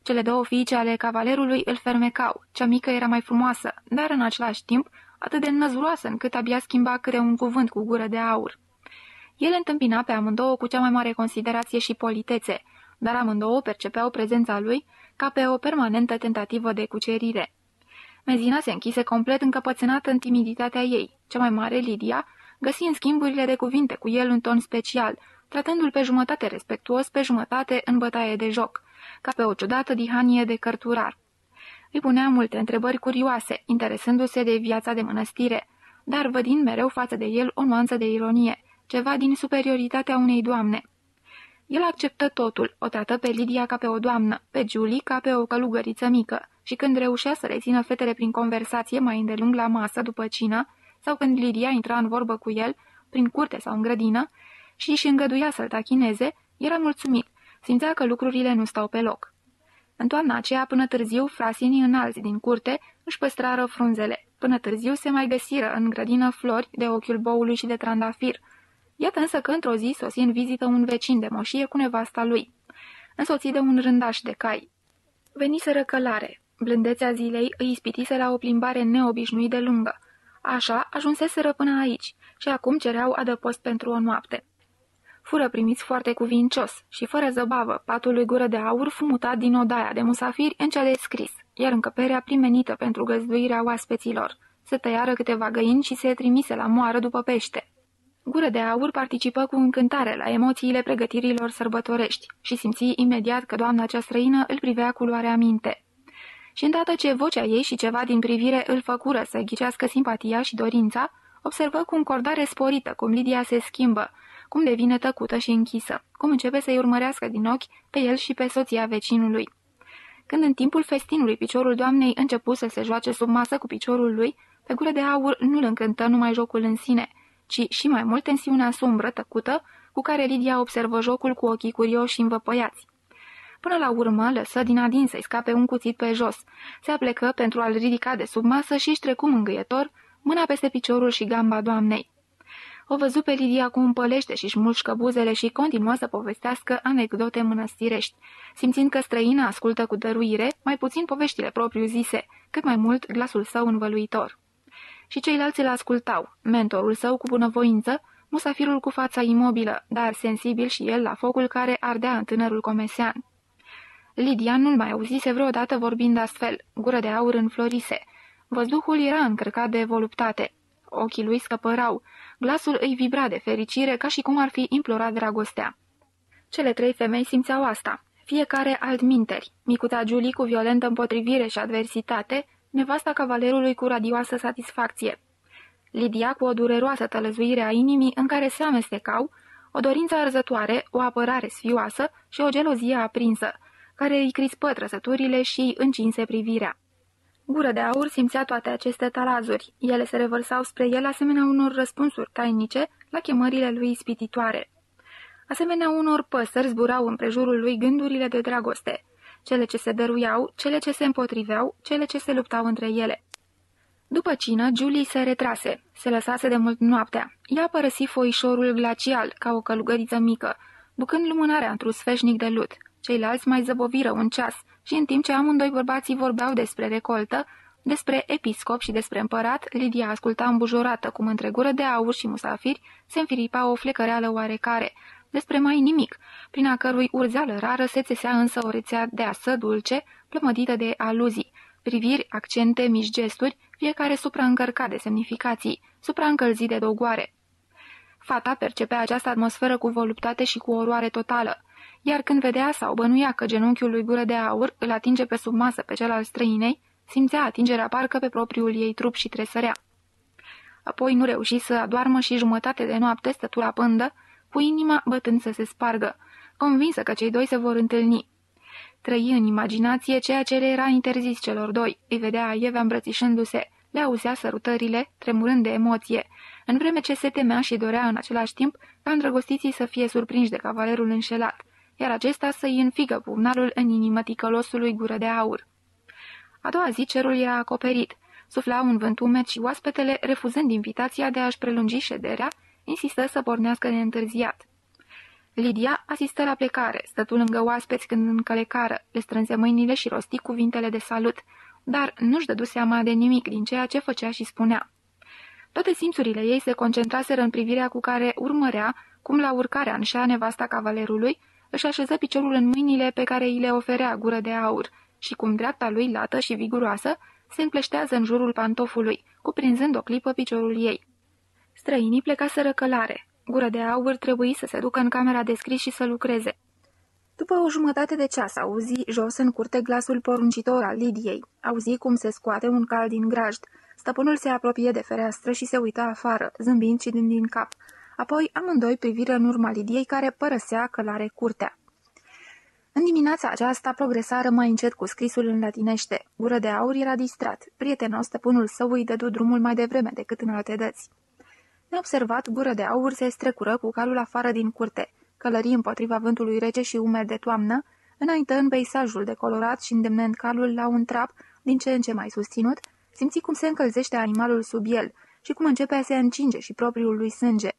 Cele două fiice ale cavalerului îl fermecau, cea mică era mai frumoasă, dar în același timp atât de năzuroasă încât abia schimba câte un cuvânt cu gură de aur. El întâmpina pe amândouă cu cea mai mare considerație și politețe, dar amândouă percepeau prezența lui ca pe o permanentă tentativă de cucerire. Mezina se închise complet încăpățânată în timiditatea ei. Cea mai mare, Lidia, găsi în schimburile de cuvinte cu el un ton special, tratându-l pe jumătate respectuos, pe jumătate în bătaie de joc, ca pe o ciudată dihanie de cărturar. Îi punea multe întrebări curioase, interesându-se de viața de mănăstire, dar vădind mereu față de el o nuanță de ironie, ceva din superioritatea unei doamne. El acceptă totul, o trată pe Lidia ca pe o doamnă, pe Julie ca pe o călugăriță mică, și când reușea să rețină fetele prin conversație mai îndelung la masă după cină, sau când Lidia intra în vorbă cu el, prin curte sau în grădină, și își îngăduia să-l tachineze, era mulțumit, simțea că lucrurile nu stau pe loc. În toamna aceea, până târziu, frasinii înalți din curte își păstrară frunzele. Până târziu se mai găsiră în grădină flori de ochiul boului și de trandafir. Iată însă că într-o zi sosi în vizită un vecin de moșie cu nevasta lui, însoțit de un rândaș de cai. Veniseră călare. Blândețea zilei îi ispitise la o plimbare neobișnuit de lungă. Așa ajunseseră până aici și acum cereau adăpost pentru o noapte. Fură primiți foarte cuvincios și fără zăbavă, patul lui gură de aur fu mutat din odaia de musafiri în cea de scris, iar încăperea primenită pentru găzduirea oaspeților. Se tăiară câteva găini și se trimise la moară după pește. Gură de aur participă cu încântare la emoțiile pregătirilor sărbătorești și simți imediat că doamna cea străină îl privea cu luarea minte. Și îndată ce vocea ei și ceva din privire îl făcură să ghicească simpatia și dorința, observă cu încordare sporită cum Lidia se schimbă, cum devine tăcută și închisă, cum începe să-i urmărească din ochi pe el și pe soția vecinului. Când în timpul festinului piciorul doamnei începu să se joace sub masă cu piciorul lui, pe gură de aur nu-l încântă numai jocul în sine, ci și mai mult tensiunea sumbră, tăcută, cu care Lidia observă jocul cu ochii curioși și învăpăiați. Până la urmă, lăsă din adin să-i scape un cuțit pe jos. Se aplecă pentru a-l ridica de sub masă și își trecu mângâietor mâna peste piciorul și gamba doamnei. O văzu pe Lidia cum împălește și-și mușcă buzele și continuă să povestească anecdote mănăstirești, simțind că străina ascultă cu dăruire mai puțin poveștile propriu-zise, cât mai mult glasul său învăluitor. Și ceilalți îl ascultau, mentorul său cu bunăvoință, musafirul cu fața imobilă, dar sensibil și el la focul care ardea în tânărul comesean. Lidia nu-l mai auzise vreodată vorbind astfel, gură de aur înflorise. Văzduhul era încărcat de voluptate. Ochii lui scăpărau, glasul îi vibra de fericire ca și cum ar fi implorat dragostea. Cele trei femei simțeau asta, fiecare alt minteri, micuța Julie cu violentă împotrivire și adversitate, nevasta cavalerului cu radioasă satisfacție. Lidia cu o dureroasă tălăzuire a inimii în care se amestecau, o dorință arzătoare, o apărare sfioasă și o gelozie aprinsă, care îi crispă trăsăturile și îi încinse privirea. Gură de aur simțea toate aceste talazuri. Ele se revărsau spre el asemenea unor răspunsuri tainice la chemările lui ispititoare. Asemenea unor păsări zburau împrejurul lui gândurile de dragoste, cele ce se dăruiau, cele ce se împotriveau, cele ce se luptau între ele. După cină, Julie se retrase, se lăsase de mult noaptea. Ea părăsi foișorul glacial, ca o călugăriță mică, ducând lumânarea într-un sfeșnic de lut. Ceilalți mai zăboviră un ceas și în timp ce amândoi bărbații vorbeau despre recoltă, despre episcop și despre împărat, Lidia asculta îmbujorată cum între gură de aur și musafiri se înfiripa o flecăreală oarecare, despre mai nimic, prin a cărui urzeală rară se țesea însă o rețea de asă dulce, plămădită de aluzii, priviri, accente, mici gesturi, fiecare supraîncărcat de semnificații, supraîncălzit de dogoare. Fata percepea această atmosferă cu voluptate și cu oroare totală, iar când vedea sau bănuia că genunchiul lui gură de aur îl atinge pe sub masă pe cel al străinei, simțea atingerea parcă pe propriul ei trup și tresărea. Apoi nu reuși să adoarmă și jumătate de noapte stătu la pândă, cu inima bătând să se spargă, convinsă că cei doi se vor întâlni. Trăi în imaginație ceea ce le era interzis celor doi, îi vedea Ievea îmbrățișându-se, le auzea sărutările, tremurând de emoție, în vreme ce se temea și dorea în același timp ca îndrăgostiții să fie surprinși de cavalerul înșelat iar acesta să-i înfigă pumnalul în inimă ticălosului gură de aur. A doua zi cerul era acoperit, sufla un vânt umed și oaspetele, refuzând invitația de a-și prelungi șederea, insistă să pornească neîntârziat. Lidia asistă la plecare, stătu lângă oaspeți când încălecară, le strânse mâinile și rosti cuvintele de salut, dar nu-și dădu seama de nimic din ceea ce făcea și spunea. Toate simțurile ei se concentraseră în privirea cu care urmărea, cum la urcarea în șa nevasta cavalerului, își așeză piciorul în mâinile pe care îi le oferea gură de aur și cum dreapta lui lată și viguroasă se împleștează în jurul pantofului, cuprinzând o clipă piciorul ei. Străinii plecaseră călare. Gură de aur trebuie să se ducă în camera de scris și să lucreze. După o jumătate de ceas auzi jos în curte glasul poruncitor al Lidiei. Auzi cum se scoate un cal din grajd, Stăpânul se apropie de fereastră și se uită afară, zâmbind și dând din cap. Apoi amândoi priviră în urma Lidiei care părăsea călare curtea. În dimineața aceasta progresară mai încet cu scrisul în latinește. Gură de aur era distrat. Prietenos stăpânul său îi dădu drumul mai devreme decât în alte dăți. Neobservat, gură de aur se strecură cu calul afară din curte. Călării împotriva vântului rece și umed de toamnă, înainte în peisajul decolorat și îndemnând calul la un trap, din ce în ce mai susținut, simți cum se încălzește animalul sub el și cum începe a se încinge și propriul lui sânge.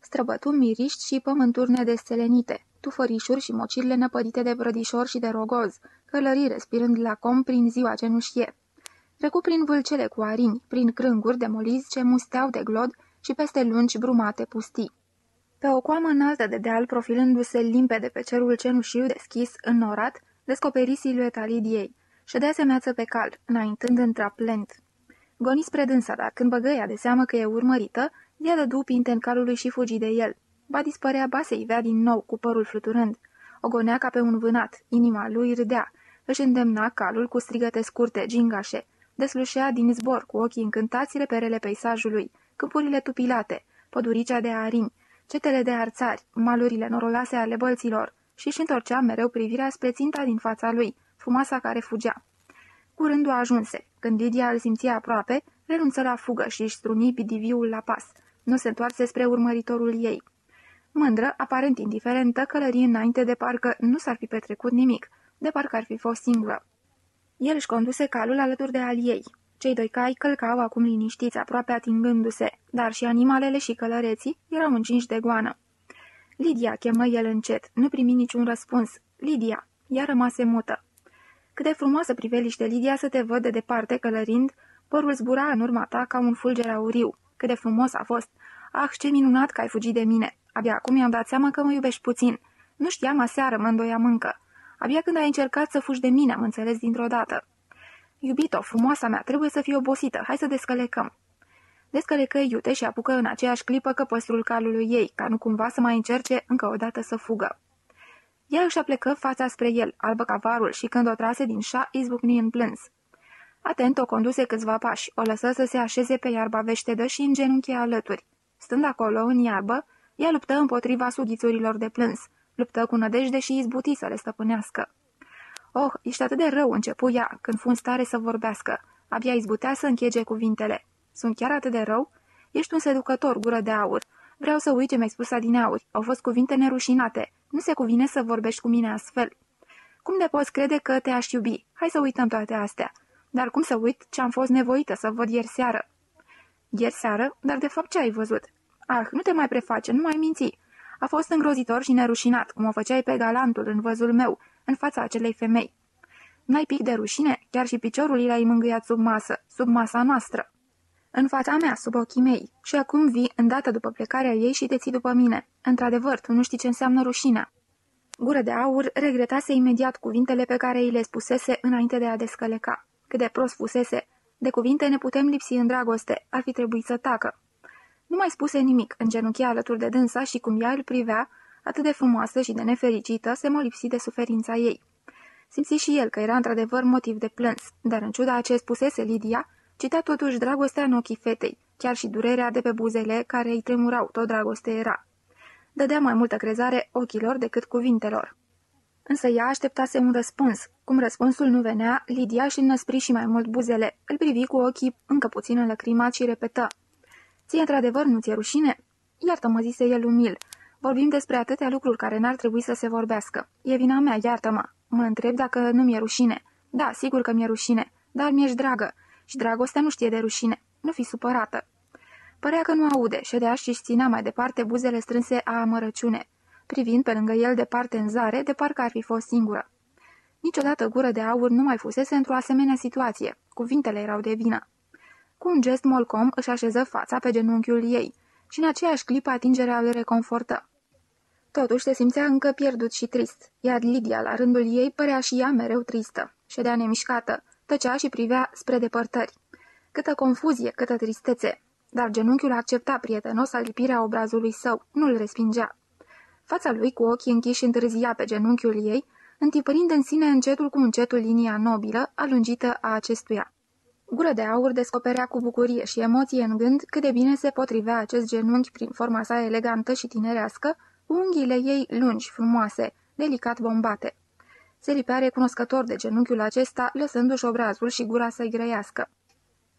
Străbătu miriști și pământuri nedestelenite, tufărișuri și mocirile năpădite de vrădișor și de rogoz, călării respirând la com prin ziua cenușie. Trecu prin vâlcele cu arini, prin crânguri de molizi ce musteau de glod și peste lungi brumate pustii. Pe o coamă înaltă de deal, profilându-se limpede pe cerul cenușiu deschis, înnorat, descoperi silueta Lidiei. Ședea semeață pe cal, înaintând în trap lent. Goni spre dânsa, dar când băgăia de seamă că e urmărită, ea dădu pinte în calului și fugi de el. Ba dispărea, ba se ivea din nou, cu părul fluturând. O gonea ca pe un vânat, inima lui râdea. Își îndemna calul cu strigăte scurte, gingașe. Deslușea din zbor, cu ochii încântați reperele peisajului, câmpurile tupilate, păduricea de arini, cetele de arțari, malurile norolase ale bălților și își întorcea mereu privirea spre ținta din fața lui, frumoasa care fugea. Curând o ajunse. Când Lidia îl simțea aproape, renunță la fugă și își struni bidiviul la pas. Nu se întoarse spre urmăritorul ei. Mândră, aparent indiferentă, călărie înainte de parcă nu s-ar fi petrecut nimic, de parcă ar fi fost singură. El își conduse calul alături de al ei. Cei doi cai călcau acum liniștiți, aproape atingându-se, dar și animalele și călăreții erau încinși de goană. Lidia chemă el încet, nu primi niciun răspuns. Lidia, ea rămase mută. Cât de frumoasă priveliște Lidia să te văd de departe călărind, părul zbura în urma ta ca un fulger auriu. Cât de frumos a fost! Ah, ce minunat că ai fugit de mine! Abia acum mi-am dat seama că mă iubești puțin. Nu știam aseară, mă îndoiam încă. Abia când ai încercat să fugi de mine, am înțeles dintr-o dată. Iubito, frumoasa mea, trebuie să fii obosită, hai să descălecăm. Descălecă iute și apucă în aceeași clipă căpăstrul calului ei, ca nu cumva să mai încerce încă o dată să fugă. Ea își aplecă fața spre el, albă ca varul, și când o trase din șa, izbucni în plâns. Atent o conduse câțiva pași, o lăsă să se așeze pe iarba veștedă și în genunchi alături. Stând acolo, în iarbă, ea luptă împotriva sughițurilor de plâns, luptă cu nădejde și izbuti să le stăpânească. Oh, ești atât de rău, începu ea, când fu în stare să vorbească. Abia izbutea să închege cuvintele. Sunt chiar atât de rău? Ești un seducător, gură de aur. Vreau să uit ce mi-ai spus adineauri. Au fost cuvinte nerușinate. Nu se cuvine să vorbești cu mine astfel. Cum de poți crede că te-aș iubi? Hai să uităm toate astea. Dar cum să uit ce am fost nevoită să văd ieri seară? Ieri seară? Dar de fapt ce ai văzut? Ah, nu te mai preface, nu mai minți. A fost îngrozitor și nerușinat, cum o făceai pe galantul în văzul meu, în fața acelei femei. N-ai pic de rușine? Chiar și piciorul l-ai mângâiat sub masă, sub masa noastră. În fața mea, sub ochii mei. Și acum vii, îndată după plecarea ei și te ții după mine. Într-adevăr, tu nu știi ce înseamnă rușinea. Gură de aur regretase imediat cuvintele pe care îi le spusese înainte de a descăleca. Cât de prost fusese. De cuvinte ne putem lipsi în dragoste. Ar fi trebuit să tacă. Nu mai spuse nimic, genunchia alături de dânsa și cum ea îl privea, atât de frumoasă și de nefericită, se mă lipsi de suferința ei. Simți și el că era într-adevăr motiv de plâns, dar în ciuda a ce spusese Lidia, citea totuși dragostea în ochii fetei, chiar și durerea de pe buzele care îi tremurau, tot dragoste era. Dădea mai multă crezare ochilor decât cuvintelor. Însă ea așteptase un răspuns. Cum răspunsul nu venea, Lidia și înăspri și mai mult buzele. Îl privi cu ochii încă puțin înlăcrimat și repetă. Ție într-adevăr nu ți-e rușine?" Iartă-mă," zise el umil. Vorbim despre atâtea lucruri care n-ar trebui să se vorbească. E vina mea, iartă-mă. Mă întreb dacă nu mi-e rușine. Da, sigur că mi-e rușine, dar mi-ești dragă. Și dragostea nu știe de rușine. Nu fi supărată." Părea că nu aude, ședeaș și-și ținea mai departe buzele strânse a amărăciune, privind pe lângă el departe în zare, de parcă ar fi fost singură. Niciodată gură de aur nu mai fusese într-o asemenea situație. Cuvintele erau de vină. Cu un gest molcom își așeză fața pe genunchiul ei și în aceeași clipă atingerea îl reconfortă. Totuși se simțea încă pierdut și trist, iar Lidia, la rândul ei, părea și ea mereu tristă. Ședea nemișcată, tăcea și privea spre depărtări. Câtă confuzie, câtă tristețe, dar genunchiul accepta prietenos alipirea obrazului său, nu-l respingea. Fața lui, cu ochii închiși, întârzia pe genunchiul ei, întipărind în sine încetul cu încetul linia nobilă, alungită a acestuia. Gură de aur descoperea cu bucurie și emoție în gând cât de bine se potrivea acest genunchi prin forma sa elegantă și tinerească, cu unghiile ei lungi, frumoase, delicat bombate. Se lipea recunoscător de genunchiul acesta, lăsându-și obrazul și gura să-i grăiască.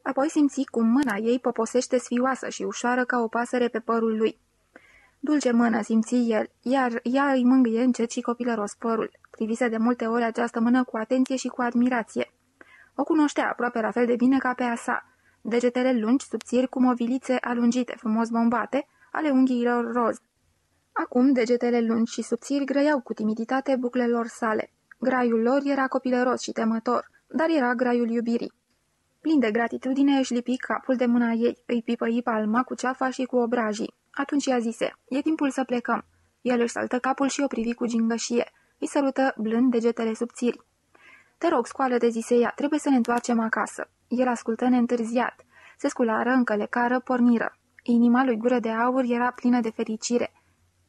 Apoi simți cum mâna ei poposește sfioasă și ușoară ca o pasăre pe părul lui. Dulce mână, simți el, iar ea îi mângâie încet și copilăros părul. Privise de multe ori această mână cu atenție și cu admirație. O cunoștea aproape la fel de bine ca pe a sa. Degetele lungi, subțiri, cu movilițe alungite, frumos bombate, ale unghiilor roz. Acum degetele lungi și subțiri grăiau cu timiditate buclelor sale. Graiul lor era copilăros și temător, dar era graiul iubirii. Plin de gratitudine își lipi capul de mâna ei, îi pipăi palma cu ceafa și cu obrajii. Atunci ea zise, e timpul să plecăm. El își saltă capul și o privi cu gingășie. Îi sărută blând degetele subțiri. Te rog, scoală-te, zise ea, trebuie să ne întoarcem acasă. El ascultă neîntârziat. Se sculară, încălecară, porniră. Inima lui gură de aur era plină de fericire.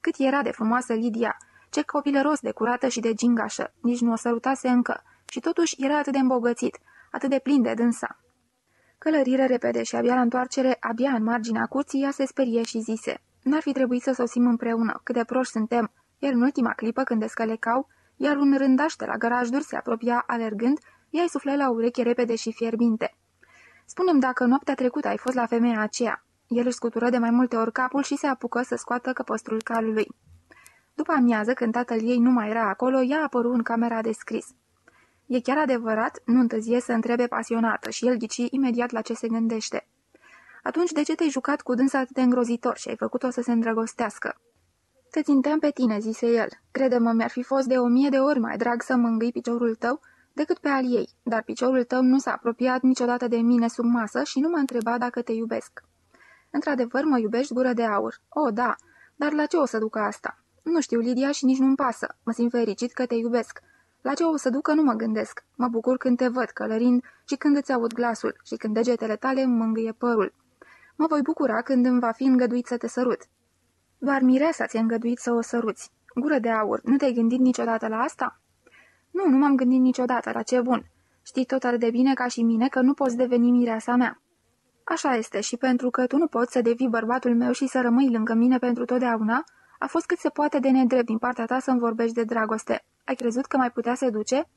Cât era de frumoasă Lidia, ce copilăros de curată și de gingașă, nici nu o sărutase încă, și totuși era atât de îmbogățit, atât de plin de dânsa. Călărire repede și abia la întoarcere, abia în marginea curții, ea se sperie și zise, N-ar fi trebuit să sosim împreună, cât de proști suntem, iar în ultima clipă când descălecau, iar un rândaș de la garajduri se apropia alergând, ea îi suflă la ureche repede și fierbinte. Spunem dacă noaptea trecută ai fost la femeia aceea. El își scutură de mai multe ori capul și se apucă să scoată căpăstrul calului. După amiază, când tatăl ei nu mai era acolo, ea apăru în camera de scris. E chiar adevărat? Nu întârzie să întrebe pasionată și el ghici imediat la ce se gândește. Atunci de ce te-ai jucat cu dânsa atât de îngrozitor și ai făcut-o să se îndrăgostească? Te ținteam pe tine, zise el. Crede-mă, mi-ar fi fost de o mie de ori mai drag să mângâi piciorul tău decât pe al ei, dar piciorul tău nu s-a apropiat niciodată de mine sub masă și nu m-a întrebat dacă te iubesc. Într-adevăr, mă iubești gură de aur. O, da, dar la ce o să ducă asta? Nu știu, Lidia, și nici nu-mi pasă. Mă simt fericit că te iubesc. La ce o să ducă nu mă gândesc. Mă bucur când te văd călărind și când îți aud glasul și când degetele tale îmi mângâie părul. Mă voi bucura când îmi va fi îngăduit să te sărut. Doar mireasa ți-a îngăduit să o săruți. Gură de aur, nu te-ai gândit niciodată la asta? Nu, nu m-am gândit niciodată, la ce bun. Știi tot atât de bine ca și mine că nu poți deveni mireasa mea. Așa este și pentru că tu nu poți să devii bărbatul meu și să rămâi lângă mine pentru totdeauna, a fost cât se poate de nedrept din partea ta să-mi vorbești de dragoste. Ai crezut că mai putea seduce?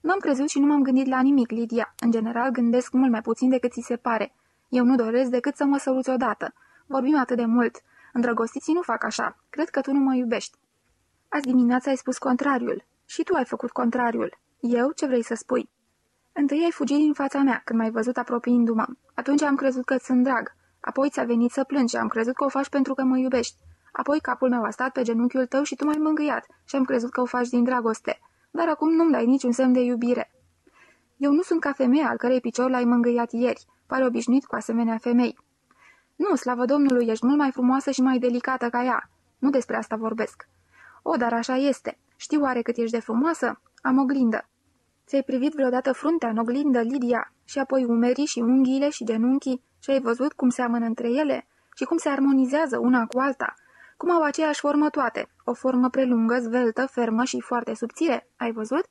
Nu am crezut și nu m-am gândit la nimic, Lidia. În general gândesc mult mai puțin decât ți se pare. Eu nu doresc decât să mă săruți odată. Vorbim atât de mult. Îndrăgostiții nu fac așa. Cred că tu nu mă iubești. Azi dimineața ai spus contrariul. Și tu ai făcut contrariul. Eu? Ce vrei să spui? Întâi ai fugit din fața mea când m-ai văzut apropiindu-mă. Atunci am crezut că sunt drag. Apoi ți-a venit să plângi și am crezut că o faci pentru că mă iubești. Apoi capul meu a stat pe genunchiul tău și tu m-ai mângâiat și am crezut că o faci din dragoste. Dar acum nu-mi dai niciun semn de iubire. Eu nu sunt ca femeia al cărei picior l-ai mângâiat ieri. Pare obișnuit cu asemenea femei. Nu, slavă Domnului, ești mult mai frumoasă și mai delicată ca ea. Nu despre asta vorbesc. O, dar așa este. Știu oare cât ești de frumoasă? Am oglindă. Ți-ai privit vreodată fruntea în oglindă, Lidia, și apoi umerii și unghiile și genunchii și ai văzut cum seamănă între ele și cum se armonizează una cu alta, cum au aceeași formă toate, o formă prelungă, zveltă, fermă și foarte subțire, ai văzut?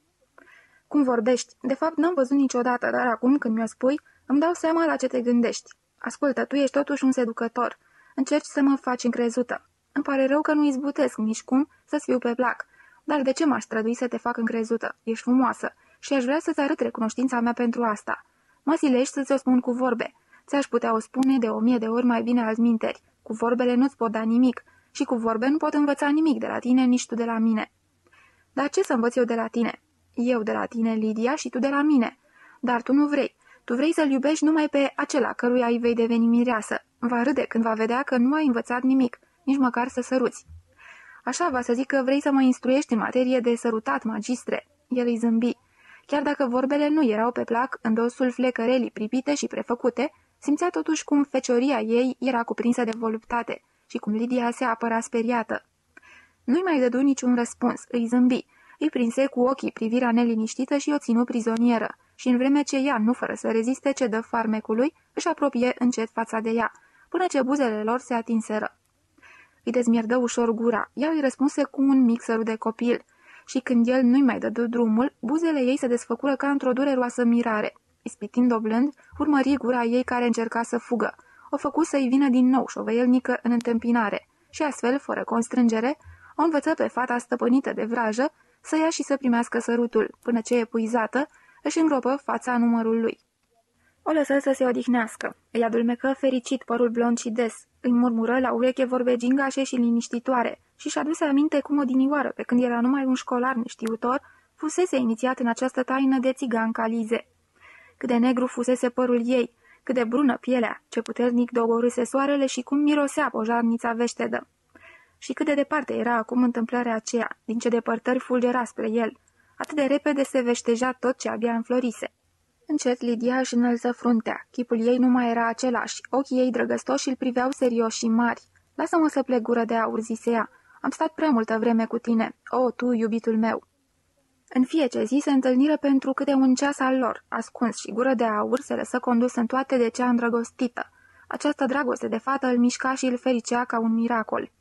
Cum vorbești? De fapt, n-am văzut niciodată, dar acum când mi-o spui, îmi dau seama la ce te gândești. Ascultă, tu ești totuși un seducător. Încerci să mă faci încrezută. Îmi pare rău că nu izbutesc nici cum să-ți fiu pe plac. Dar de ce m-aș strădui să te fac încrezută? Ești frumoasă și aș vrea să-ți arăt recunoștința mea pentru asta. Mă silești să-ți o spun cu vorbe. Ți-aș putea o spune de o mie de ori mai bine minteri. Cu vorbele nu-ți pot da nimic și cu vorbe nu pot învăța nimic de la tine, nici tu de la mine. Dar ce să învăț eu de la tine? Eu de la tine, Lidia, și tu de la mine. Dar tu nu vrei. Tu vrei să-l iubești numai pe acela căruia îi vei deveni mireasă. Va râde când va vedea că nu ai învățat nimic, nici măcar să săruți. Așa va să zic că vrei să mă instruiești în materie de sărutat, magistre. El îi zâmbi. Chiar dacă vorbele nu erau pe plac, în dosul flecărelii pripite și prefăcute, simțea totuși cum fecioria ei era cuprinsă de voluptate și cum Lidia se apăra speriată. Nu-i mai dădu niciun răspuns, îi zâmbi, îi prinse cu ochii privirea neliniștită și o ținu prizonieră, și în vreme ce ea, nu fără să reziste, cedă farmecului, își apropie încet fața de ea, până ce buzele lor se atinseră. Îi dezmierdă ușor gura, ea îi răspunse cu un mic sărut de copil, și când el nu-i mai dădu drumul, buzele ei se desfăcură ca într-o dureroasă mirare. ispitind-o blând, urmări gura ei care încerca să fugă. O făcu să-i vină din nou șovăielnică în întâmpinare și astfel, fără constrângere, o învăță pe fata stăpânită de vrajă să ia și să primească sărutul, până ce, epuizată, își îngropă fața numărul lui. O lăsă să se odihnească. Îi adulmecă fericit părul blond și des. Îi murmură la ureche vorbe gingașe și liniștitoare și-și aduse aminte cum odinioară, pe când era numai un școlar neștiutor, fusese inițiat în această taină de țigan calize. Cât de negru fusese părul ei, cât de brună pielea, ce puternic dogorâse soarele și cum mirosea pojarnița veștedă. Și cât de departe era acum întâmplarea aceea, din ce depărtări fulgera spre el. Atât de repede se veșteja tot ce abia înflorise. Încet Lidia își înălță fruntea. Chipul ei nu mai era același. Ochii ei drăgăstoși îl priveau serios și mari. Lasă-mă să plec gură de aur, zise ea. Am stat prea multă vreme cu tine. O, tu, iubitul meu! În fiecare zi se întâlniră pentru câte un ceas al lor, ascuns și gură de aur se lăsă condus în toate de cea îndrăgostită. Această dragoste de fată îl mișca și îl fericea ca un miracol.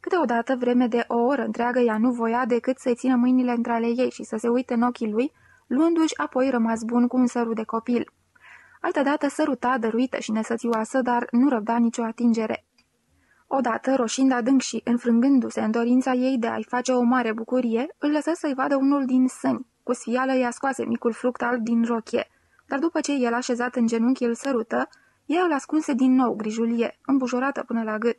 Câteodată, vreme de o oră întreagă, ea nu voia decât să-i țină mâinile între ale ei și să se uite în ochii lui, luându-și apoi rămas bun cu un sărut de copil. Altădată săruta, dăruită și nesățioasă, dar nu răbda nicio atingere. Odată, roșind adânc și înfrângându-se în dorința ei de a-i face o mare bucurie, îl lăsă să-i vadă unul din sâni. Cu sfială i-a scoase micul fruct alb din rochie, dar după ce el așezat în genunchi îl sărută, ea îl ascunse din nou, grijulie, îmbujorată până la gât.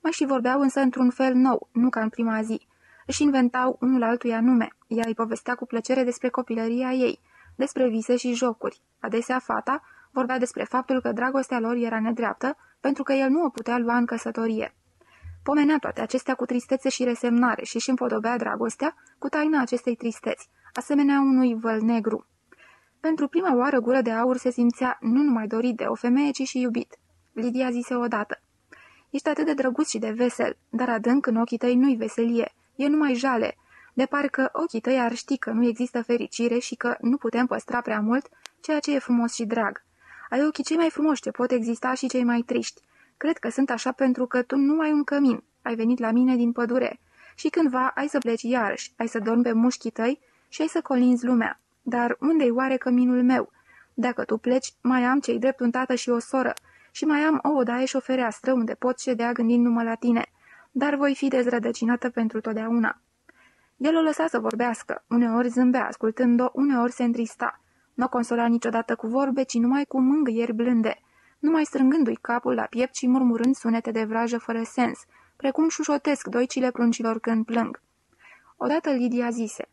Mai și vorbeau însă într-un fel nou, nu ca în prima zi. Își inventau unul altuia nume. Ea îi povestea cu plăcere despre copilăria ei, despre vise și jocuri. Adesea fata vorbea despre faptul că dragostea lor era nedreaptă, pentru că el nu o putea lua în căsătorie. Pomenea toate acestea cu tristețe și resemnare și își împodobea dragostea cu taina acestei tristeți, asemenea unui văl negru. Pentru prima oară gură de aur se simțea nu numai dorit de o femeie, ci și iubit. Lidia zise odată. Ești atât de drăguț și de vesel, dar adânc în ochii tăi nu-i veselie, e numai jale, de parcă ochii tăi ar ști că nu există fericire și că nu putem păstra prea mult ceea ce e frumos și drag. Ai ochii cei mai frumoși ce pot exista și cei mai triști. Cred că sunt așa pentru că tu nu ai un cămin. Ai venit la mine din pădure. Și cândva ai să pleci iarăși, ai să dormi pe mușchii tăi și ai să colinzi lumea. Dar unde-i oare căminul meu? Dacă tu pleci, mai am cei drept un tată și o soră și mai am o odaie și o fereastră unde pot ședea gândindu-mă la tine, dar voi fi dezrădăcinată pentru totdeauna. El o lăsa să vorbească, uneori zâmbea ascultând-o, uneori se întrista. Nu o consola niciodată cu vorbe, ci numai cu mângâieri blânde, numai strângându-i capul la piept și murmurând sunete de vrajă fără sens, precum șușotesc doicile pruncilor când plâng. Odată Lidia zise,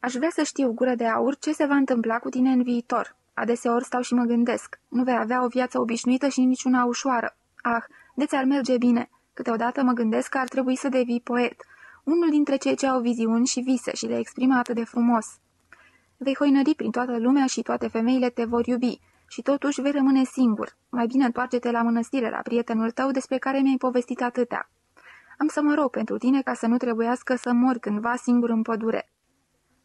Aș vrea să știu, gură de aur, ce se va întâmpla cu tine în viitor. Adeseori stau și mă gândesc. Nu vei avea o viață obișnuită și niciuna ușoară. Ah, de ți-ar merge bine. Câteodată mă gândesc că ar trebui să devii poet, unul dintre cei ce au viziuni și vise și le exprimă atât de frumos. Vei hoinări prin toată lumea și toate femeile te vor iubi și totuși vei rămâne singur. Mai bine întoarce-te la mănăstire, la prietenul tău despre care mi-ai povestit atâtea. Am să mă rog pentru tine ca să nu trebuiască să mor cândva singur în pădure.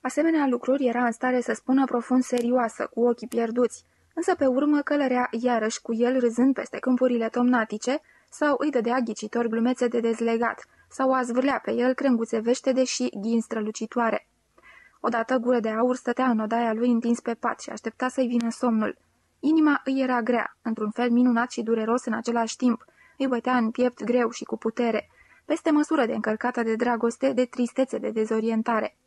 Asemenea lucruri era în stare să spună profund serioasă, cu ochii pierduți, însă pe urmă călărea iarăși cu el râzând peste câmpurile tomnatice sau îi dădea ghicitor glumețe de dezlegat sau a zvârlea pe el crânguțe veștede și ghini strălucitoare. Odată gură de aur stătea în odaia lui întins pe pat și aștepta să-i vină somnul. Inima îi era grea, într-un fel minunat și dureros în același timp. Îi bătea în piept greu și cu putere, peste măsură de încărcată de dragoste, de tristețe, de dezorientare.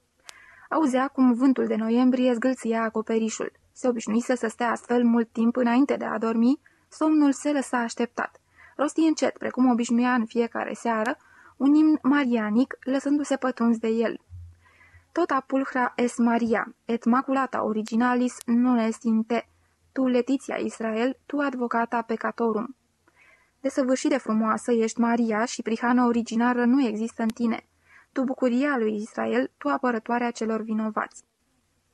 Auzea cum vântul de noiembrie zgâlția acoperișul. Se obișnuise să stea astfel mult timp înainte de a dormi, somnul se lăsa așteptat. Rosti încet, precum obișnuia în fiecare seară, un imn marianic, lăsându-se pătuns de el. Tot apulhra es Maria, et maculata originalis non est in te, tu Letiția Israel, tu advocata peccatorum. Desăvârșit de frumoasă ești Maria și prihană originară nu există în tine tu bucuria lui Israel, tu apărătoarea celor vinovați.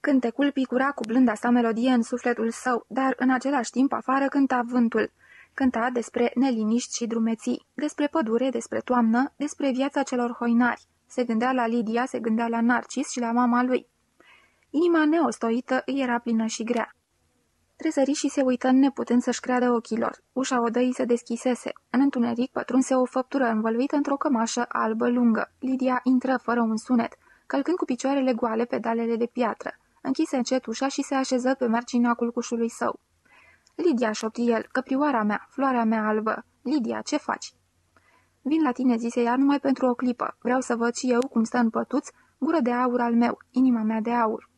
Cântecul picura cu blânda sa melodie în sufletul său, dar în același timp afară cânta vântul. Cânta despre neliniști și drumeții, despre pădure, despre toamnă, despre viața celor hoinari. Se gândea la Lidia, se gândea la Narcis și la mama lui. Inima neostoită îi era plină și grea. Trezări și se uită neputând să-și creadă ochilor. Ușa odăii se deschisese. În întuneric pătrunse o făptură învăluită într-o cămașă albă lungă. Lidia intră fără un sunet, călcând cu picioarele goale pedalele de piatră. închise încet ușa și se așeză pe marginea culcușului său. Lidia, șopti el, căprioara mea, floarea mea albă. Lidia, ce faci?" Vin la tine, zise ea, numai pentru o clipă. Vreau să văd și eu cum stă în pătuț, gură de aur al meu, inima mea de aur.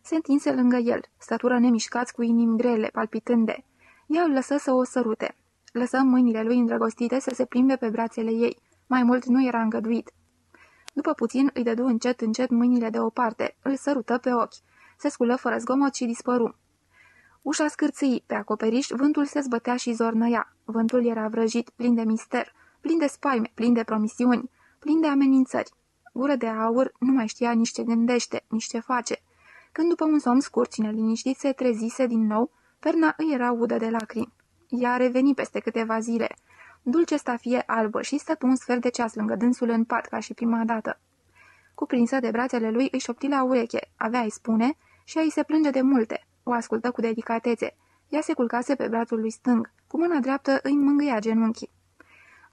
Se întinse lângă el, stătură nemișcați cu inimi grele, palpitânde. Ea îl lăsă să o sărute. Lăsă mâinile lui îndrăgostite să se plimbe pe brațele ei. Mai mult nu era îngăduit. După puțin îi dădu încet, încet mâinile de o parte, îl sărută pe ochi. Se sculă fără zgomot și dispăru. Ușa scârțâi, pe acoperiș vântul se zbătea și zornăia. Vântul era vrăjit, plin de mister, plin de spaime, plin de promisiuni, plin de amenințări. Gură de aur nu mai știa nici ce gândește, nici ce face. Când după un somn scurt și neliniștit se trezise din nou, perna îi era udă de lacrimi. Ea a revenit peste câteva zile. Dulce fie albă și stătu un sfert de ceas lângă dânsul în pat ca și prima dată. Cuprinsă de brațele lui, își șopti la ureche, avea îi spune și îi se plânge de multe. O ascultă cu dedicatețe. Ea se culcase pe brațul lui stâng. Cu mâna dreaptă îi mângâia genunchii.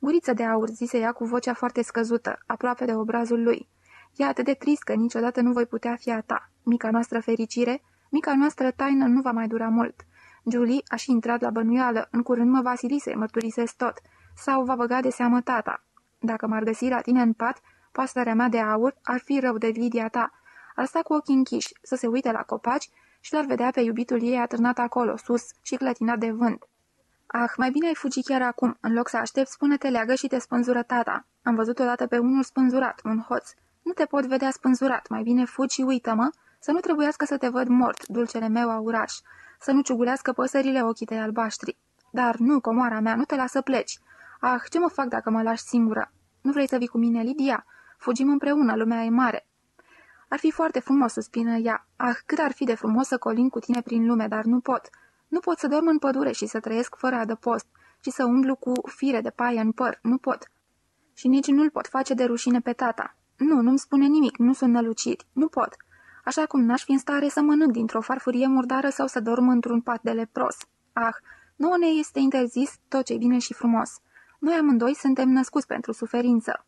Guriță de aur, zise ea cu vocea foarte scăzută, aproape de obrazul lui. E atât de trist că niciodată nu voi putea fi a ta. Mica noastră fericire, mica noastră taină nu va mai dura mult. Julie a și intrat la bănuială, în curând mă va sili să mărturisesc tot, sau va băga de seamă tata. Dacă m-ar găsi la tine în pat, pastarea mea de aur ar fi rău de Lidia ta. Ar sta cu ochii închiși, să se uite la copaci și l-ar vedea pe iubitul ei atârnat acolo, sus și clătinat de vânt. Ah, mai bine ai fugi chiar acum, în loc să aștept, spune-te leagă și te spânzură tata. Am văzut odată pe unul spânzurat, un hoț. Nu te pot vedea spânzurat, mai bine fugi și uită-mă, să nu trebuiască să te văd mort, dulcele meu auraș, să nu ciugulească păsările ochii tăi albaștri. Dar nu, comoara mea, nu te lasă pleci. Ah, ce mă fac dacă mă lași singură? Nu vrei să vii cu mine, Lidia? Fugim împreună, lumea e mare. Ar fi foarte frumos, suspină ea. Ah, cât ar fi de frumos să colin cu tine prin lume, dar nu pot. Nu pot să dorm în pădure și să trăiesc fără adăpost, ci să umblu cu fire de paie în păr. Nu pot. Și nici nu-l pot face de rușine pe tata. Nu, nu-mi spune nimic, nu sunt nălucit. Nu pot. Așa cum n-aș fi în stare să mănânc dintr-o farfurie murdară sau să dorm într-un pat de lepros. Ah, nouă ne este interzis tot ce bine și frumos. Noi amândoi suntem născuți pentru suferință.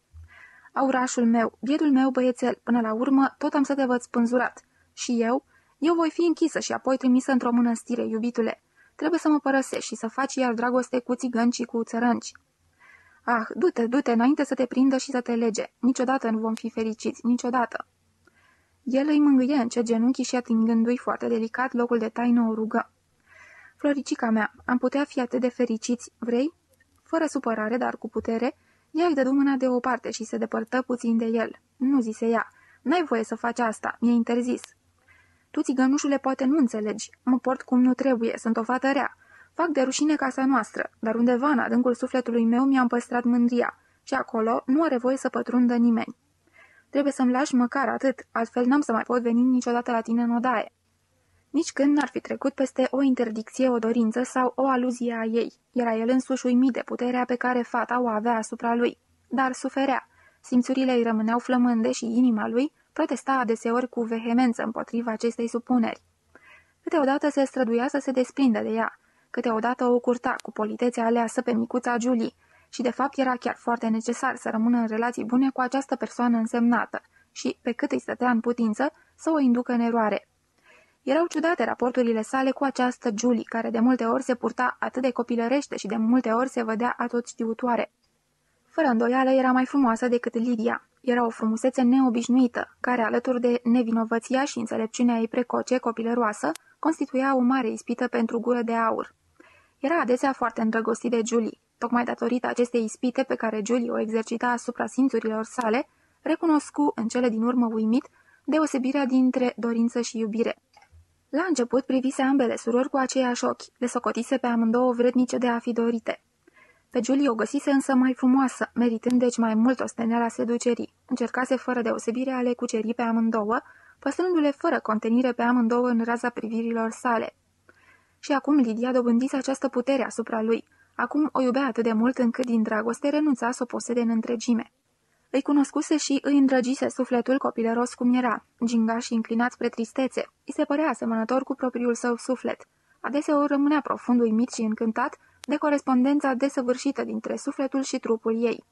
Aurașul meu, biedul meu băiețel, până la urmă tot am să te văd spânzurat. Și eu? Eu voi fi închisă și apoi trimisă într-o mănăstire, iubitule. Trebuie să mă părăsești și să faci iar dragoste cu țigăni și cu țărănci. Ah, du-te, du-te, înainte să te prindă și să te lege. Niciodată nu vom fi fericiți, niciodată. El îi mângâie în ce genunchi și atingându-i foarte delicat locul de taină o rugă. Floricica mea, am putea fi atât de fericiți, vrei? Fără supărare, dar cu putere, ea îi dădu mâna de o parte și se depărtă puțin de el. Nu, zise ea, n-ai voie să faci asta, mi-e interzis. Tu, țigănușule, poate nu înțelegi. Mă port cum nu trebuie, sunt o fată rea. Fac de rușine casa noastră, dar undeva în adâncul sufletului meu mi-am păstrat mândria și acolo nu are voie să pătrundă nimeni. Trebuie să-mi lași măcar atât, altfel n-am să mai pot veni niciodată la tine în odaie. Nici când n-ar fi trecut peste o interdicție, o dorință sau o aluzie a ei. Era el însuși uimit de puterea pe care fata o avea asupra lui. Dar suferea. Simțurile îi rămâneau flămânde și inima lui protesta adeseori cu vehemență împotriva acestei supuneri. Câteodată se străduia să se desprindă de ea, câteodată o curta cu politețea aleasă pe micuța Julie și de fapt era chiar foarte necesar să rămână în relații bune cu această persoană însemnată și, pe cât îi stătea în putință, să o inducă în eroare. Erau ciudate raporturile sale cu această Julie, care de multe ori se purta atât de copilărește și de multe ori se vădea atot știutoare. Fără îndoială era mai frumoasă decât Lidia. Era o frumusețe neobișnuită, care, alături de nevinovăția și înțelepciunea ei precoce, copilăroasă, constituia o mare ispită pentru gură de aur. Era adesea foarte îndrăgostit de Julie. Tocmai datorită acestei ispite pe care Julie o exercita asupra simțurilor sale, recunoscu, în cele din urmă uimit, deosebirea dintre dorință și iubire. La început privise ambele surori cu aceiași ochi, le socotise pe amândouă vrednice de a fi dorite. Pe Julie o găsise însă mai frumoasă, meritând deci mai mult osteneala seducerii. Încercase fără deosebire a le cuceri pe amândouă, păstrându-le fără contenire pe amândouă în raza privirilor sale. Și acum Lidia dobândise această putere asupra lui. Acum o iubea atât de mult încât din dragoste renunța să o posede în întregime. Îi cunoscuse și îi îndrăgise sufletul copilăros cum era, ginga și înclinat spre tristețe. Îi se părea asemănător cu propriul său suflet. Adeseori rămânea profund uimit și încântat de corespondența desăvârșită dintre sufletul și trupul ei.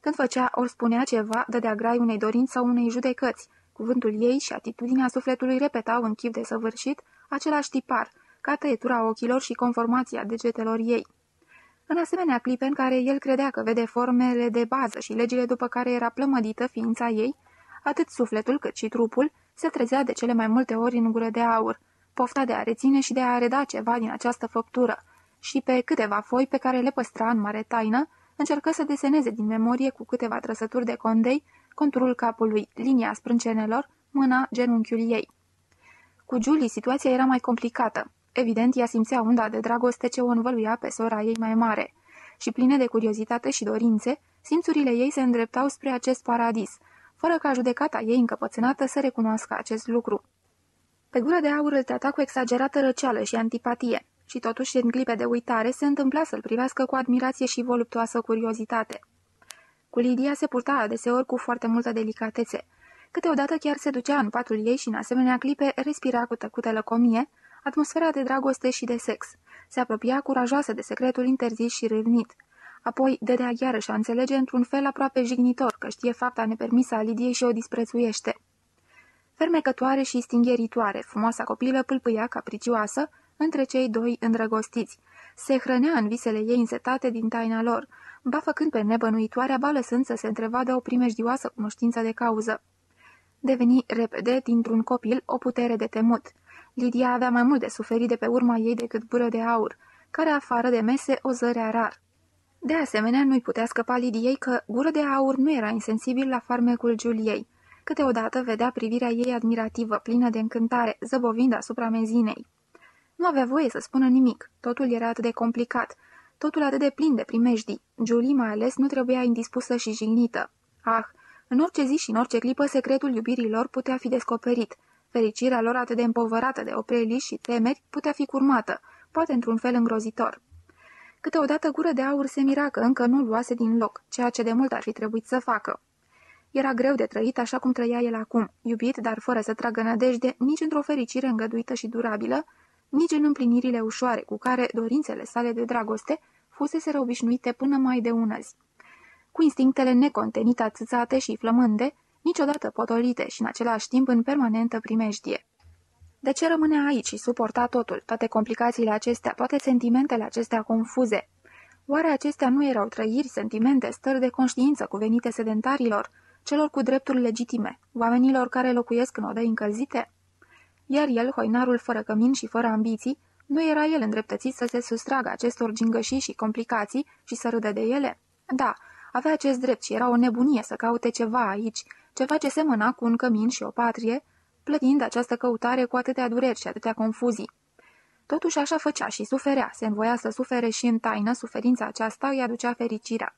Când făcea ori spunea ceva, dădea grai unei dorinți sau unei judecăți, cuvântul ei și atitudinea sufletului repetau în chip de săvârșit același tipar, ca tăietura ochilor și conformația degetelor ei. În asemenea clipe în care el credea că vede formele de bază și legile după care era plămădită ființa ei, atât sufletul cât și trupul se trezea de cele mai multe ori în gură de aur, pofta de a reține și de a reda ceva din această făptură, și pe câteva foi pe care le păstra în mare taină, încercă să deseneze din memorie cu câteva trăsături de condei conturul capului, linia sprâncenelor, mâna, genunchiul ei. Cu Julie situația era mai complicată. Evident, ea simțea unda de dragoste ce o învăluia pe sora ei mai mare. Și pline de curiozitate și dorințe, simțurile ei se îndreptau spre acest paradis, fără ca judecata ei încăpățânată să recunoască acest lucru. Pe gură de aur îl trata cu exagerată răceală și antipatie, și totuși în clipe de uitare se întâmpla să-l privească cu admirație și voluptoasă curiozitate. Cu Lidia se purta adeseori cu foarte multă delicatețe. Câteodată chiar se ducea în patul ei și în asemenea clipe respira cu tăcută lăcomie, atmosfera de dragoste și de sex. Se apropia curajoasă de secretul interzis și râvnit. Apoi dădea iarăși a înțelege într-un fel aproape jignitor că știe fapta nepermisă a Lidiei și o disprețuiește. Fermecătoare și stingheritoare, frumoasa copilă pâlpâia capricioasă între cei doi îndrăgostiți. Se hrănea în visele ei însetate din taina lor, ba făcând pe nebănuitoarea, ba lăsând să se întrevadă o primejdioasă cunoștință de cauză. Deveni repede, dintr-un copil, o putere de temut. Lidia avea mai mult de suferit de pe urma ei decât bură de aur, care afară de mese o zărea rar. De asemenea, nu-i putea scăpa Lidiei că gură de aur nu era insensibil la farmecul Juliei. Câteodată vedea privirea ei admirativă, plină de încântare, zăbovind asupra mezinei. Nu avea voie să spună nimic, totul era atât de complicat, totul atât de plin de primejdii. Julie mai ales nu trebuia indispusă și jignită. Ah, în orice zi și în orice clipă secretul iubirilor putea fi descoperit. Fericirea lor atât de împovărată de opreliși și temeri putea fi curmată, poate într-un fel îngrozitor. Câteodată gură de aur se mira că încă nu luase din loc, ceea ce de mult ar fi trebuit să facă. Era greu de trăit așa cum trăia el acum, iubit, dar fără să tragă nădejde nici într-o fericire îngăduită și durabilă, nici în împlinirile ușoare cu care dorințele sale de dragoste fusese obișnuite până mai de ună zi. Cu instinctele necontenite atâțate și flămânde, niciodată potolite și în același timp în permanentă primejdie. De ce rămânea aici și suporta totul, toate complicațiile acestea, toate sentimentele acestea confuze? Oare acestea nu erau trăiri, sentimente, stări de conștiință cuvenite sedentarilor, celor cu drepturi legitime, oamenilor care locuiesc în odăi încălzite? Iar el, hoinarul fără cămin și fără ambiții, nu era el îndreptățit să se sustragă acestor gingășii și complicații și să râdă de ele? Da, avea acest drept și era o nebunie să caute ceva aici, ceva ce semăna cu un cămin și o patrie, plătind această căutare cu atâtea dureri și atâtea confuzii. Totuși așa făcea și suferea, se învoia să sufere și în taină, suferința aceasta îi aducea fericirea.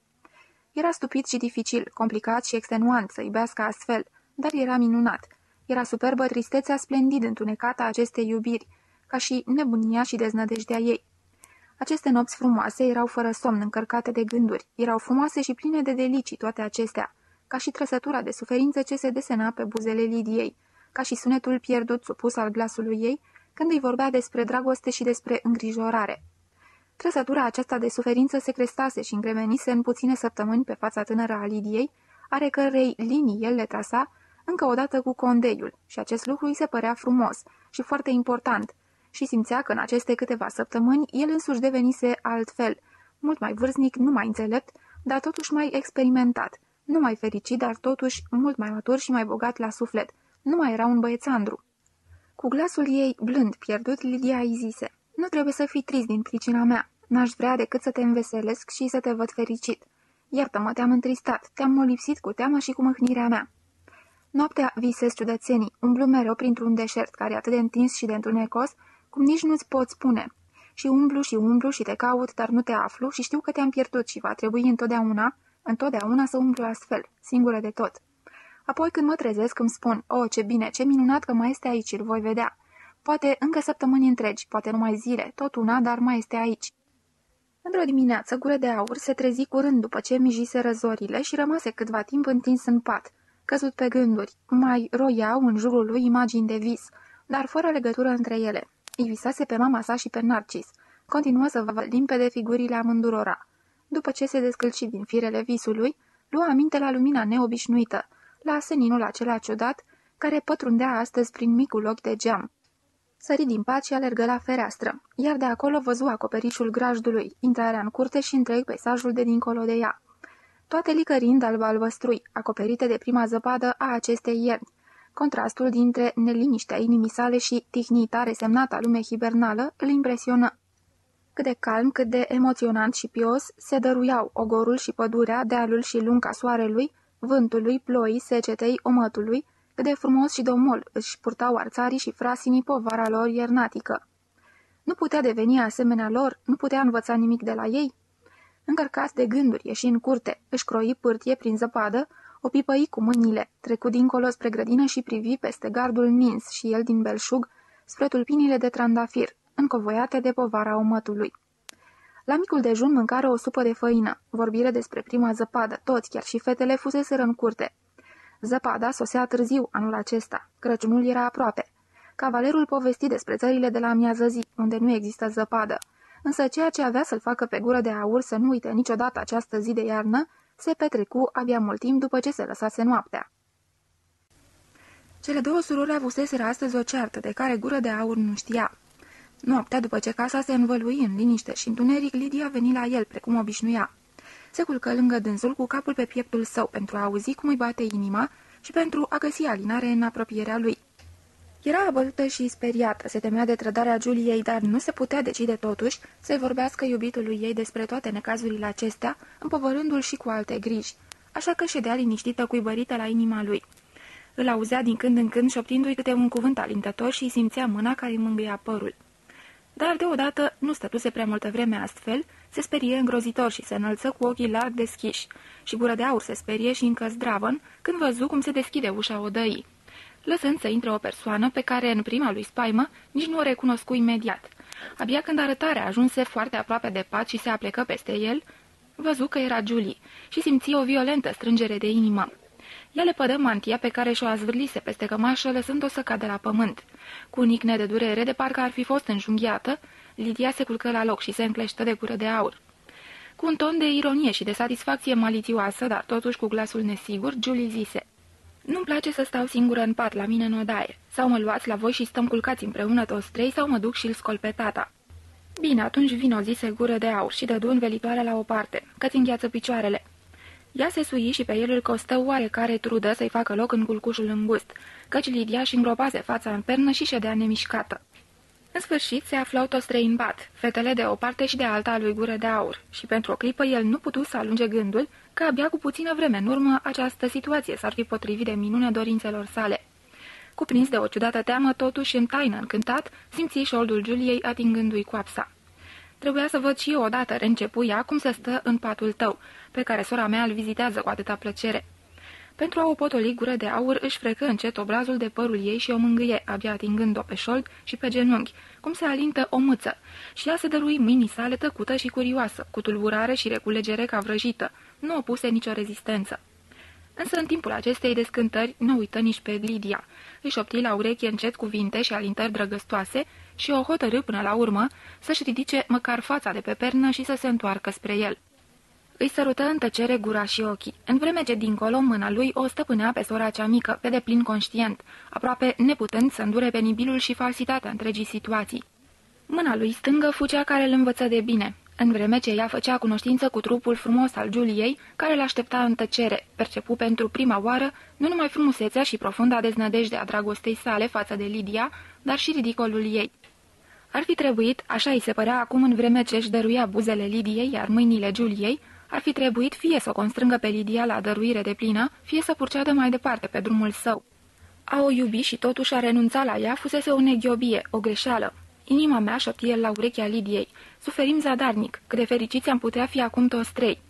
Era stupid și dificil, complicat și extenuant să iubească astfel, dar era minunat. Era superbă tristețea splendid întunecată a acestei iubiri, ca și nebunia și deznădejdea ei. Aceste nopți frumoase erau fără somn, încărcate de gânduri, erau frumoase și pline de delicii toate acestea, ca și trăsătura de suferință ce se desena pe buzele Lidiei, ca și sunetul pierdut supus al glasului ei, când îi vorbea despre dragoste și despre îngrijorare. Trăsătura aceasta de suferință se crestase și îngremenise în puține săptămâni pe fața tânără a Lidiei, are cărei linii el le trasa, încă o dată cu condeiul, și acest lucru îi se părea frumos și foarte important, și simțea că în aceste câteva săptămâni el însuși devenise altfel, mult mai vârstnic, nu mai înțelept, dar totuși mai experimentat, nu mai fericit, dar totuși mult mai matur și mai bogat la suflet. Nu mai era un băiețandru. Cu glasul ei blând, pierdut, Lidia îi zise, Nu trebuie să fii trist din pricina mea. N-aș vrea decât să te înveselesc și să te văd fericit. Iartă-mă, te-am întristat, te-am molipsit cu teama și cu mâhnirea mea. Noaptea visez ciudățenii, umblu mereu printr-un deșert care e atât de întins și de întunecos, cum nici nu-ți pot spune. Și umblu și umblu și te caut, dar nu te aflu și știu că te-am pierdut și va trebui întotdeauna, întotdeauna să umblu astfel, singură de tot. Apoi când mă trezesc îmi spun, o, oh, ce bine, ce minunat că mai este aici, îl voi vedea. Poate încă săptămâni întregi, poate numai zile, tot una, dar mai este aici. Într-o dimineață, gură de aur se trezi curând după ce mijise răzorile și rămase câtva timp întins în pat, căzut pe gânduri, mai roiau în jurul lui imagini de vis, dar fără legătură între ele. Îi visase pe mama sa și pe Narcis. Continuă să vă limpede figurile amândurora. După ce se descălci din firele visului, lua aminte la lumina neobișnuită, la seninul acela ciudat, care pătrundea astăzi prin micul ochi de geam. Sări din pat și alergă la fereastră, iar de acolo văzu acoperișul grajdului, intrarea în curte și întreg peisajul de dincolo de ea. Toate licărind alb-albăstrui, acoperite de prima zăpadă a acestei ierni. Contrastul dintre neliniștea inimii sale și tihnita resemnata lume hibernală îl impresionă. Cât de calm, cât de emoționant și pios se dăruiau ogorul și pădurea, dealul și lunca soarelui, vântului, ploii, secetei, omătului, cât de frumos și domol își purtau arțarii și frasinii povara lor iernatică. Nu putea deveni asemenea lor, nu putea învăța nimic de la ei. Încărcat de gânduri, ieși în curte, își croi pârtie prin zăpadă, o pipăi cu mâinile, trecu dincolo spre grădină și privi peste gardul nins și el din belșug, spre tulpinile de trandafir, încovoiate de povara omătului. La micul dejun mâncare o supă de făină, vorbire despre prima zăpadă, toți, chiar și fetele, fuseseră în curte. Zăpada sosea târziu anul acesta, Crăciunul era aproape. Cavalerul povesti despre țările de la amiază zi, unde nu există zăpadă, însă ceea ce avea să-l facă pe gură de aur să nu uite niciodată această zi de iarnă, se petrecu abia mult timp după ce se lăsase noaptea. Cele două surori avuseseră astăzi o ceartă de care gură de aur nu știa. Noaptea, după ce casa se învălui în liniște și întuneric, Lidia veni la el, precum obișnuia. Se culcă lângă dânsul cu capul pe pieptul său pentru a auzi cum îi bate inima și pentru a găsi alinare în apropierea lui. Era abătută și speriată, se temea de trădarea Juliei, dar nu se putea decide totuși să-i vorbească iubitului ei despre toate necazurile acestea, împovărându-l și cu alte griji, așa că ședea liniștită cuibărită la inima lui. Îl auzea din când în când șoptindu-i câte un cuvânt alintător și simțea mâna care îi mângâia părul. Dar deodată nu stătuse prea multă vreme astfel, se sperie îngrozitor și se înălță cu ochii larg deschiși, și gură de aur se sperie și încă zdravăn când văzu cum se deschide ușa odăii lăsând să intre o persoană pe care, în prima lui spaimă, nici nu o recunoscu imediat. Abia când arătarea ajunse foarte aproape de pat și se aplecă peste el, văzu că era Julie și simți o violentă strângere de inimă. Ea le pădă mantia pe care și-o azvârlise peste cămașă, lăsând-o să cadă la pământ. Cu un icne de durere, de parcă ar fi fost înjunghiată, Lidia se culcă la loc și se încleștă de gură de aur. Cu un ton de ironie și de satisfacție malițioasă, dar totuși cu glasul nesigur, Julie zise nu-mi place să stau singură în pat la mine în odaie. Sau mă luați la voi și stăm culcați împreună toți trei, sau mă duc și îl scol pe tata. Bine, atunci vin o zise gură de aur și dădu învelitoarea la o parte, că-ți îngheață picioarele. Ea se sui și pe el îl costă oarecare trudă să-i facă loc în culcușul îngust, căci Lidia și îngropase fața în pernă și ședea nemișcată. În sfârșit se aflau toți trei în bat, fetele de o parte și de alta a lui gură de aur, și pentru o clipă el nu putu să alunge gândul că abia cu puțină vreme în urmă această situație s-ar fi potrivit de minune dorințelor sale. Cuprins de o ciudată teamă, totuși în taină încântat, simți șoldul Juliei atingându-i coapsa. Trebuia să văd și eu odată, reîncepuia, cum se stă în patul tău, pe care sora mea îl vizitează cu atâta plăcere. Pentru a o potoli gură de aur, își frecă încet obrazul de părul ei și o mângâie, abia atingând-o pe șold și pe genunchi, cum se alintă o mâță, și ea se dărui mâinii sale tăcută și curioasă, cu tulburare și reculegere ca vrăjită, nu opuse nicio rezistență. Însă în timpul acestei descântări nu uită nici pe Lidia. Își opti la ureche încet cuvinte și alintări drăgăstoase și o hotărâ până la urmă să-și ridice măcar fața de pe pernă și să se întoarcă spre el. Îi sărută în tăcere gura și ochii, în vreme ce dincolo mâna lui o stăpânea pe sora cea mică, pe deplin conștient, aproape neputând să îndure penibilul și falsitatea întregii situații. Mâna lui stângă fucea care îl învăță de bine, în vreme ce ea făcea cunoștință cu trupul frumos al Juliei, care l-aștepta în tăcere, percepu pentru prima oară nu numai frumusețea și profunda deznădejde a dragostei sale față de Lidia, dar și ridicolul ei. Ar fi trebuit, așa îi se părea acum în vreme ce își dăruia buzele Lidiei, iar mâinile Juliei, ar fi trebuit fie să o constrângă pe Lidia la dăruire de plină, fie să purceadă mai departe pe drumul său. A o iubi și totuși a renunța la ea fusese o neghiobie, o greșeală. Inima mea, șoptie la urechea Lidiei. Suferim zadarnic, cât de fericiți am putea fi acum toți trei.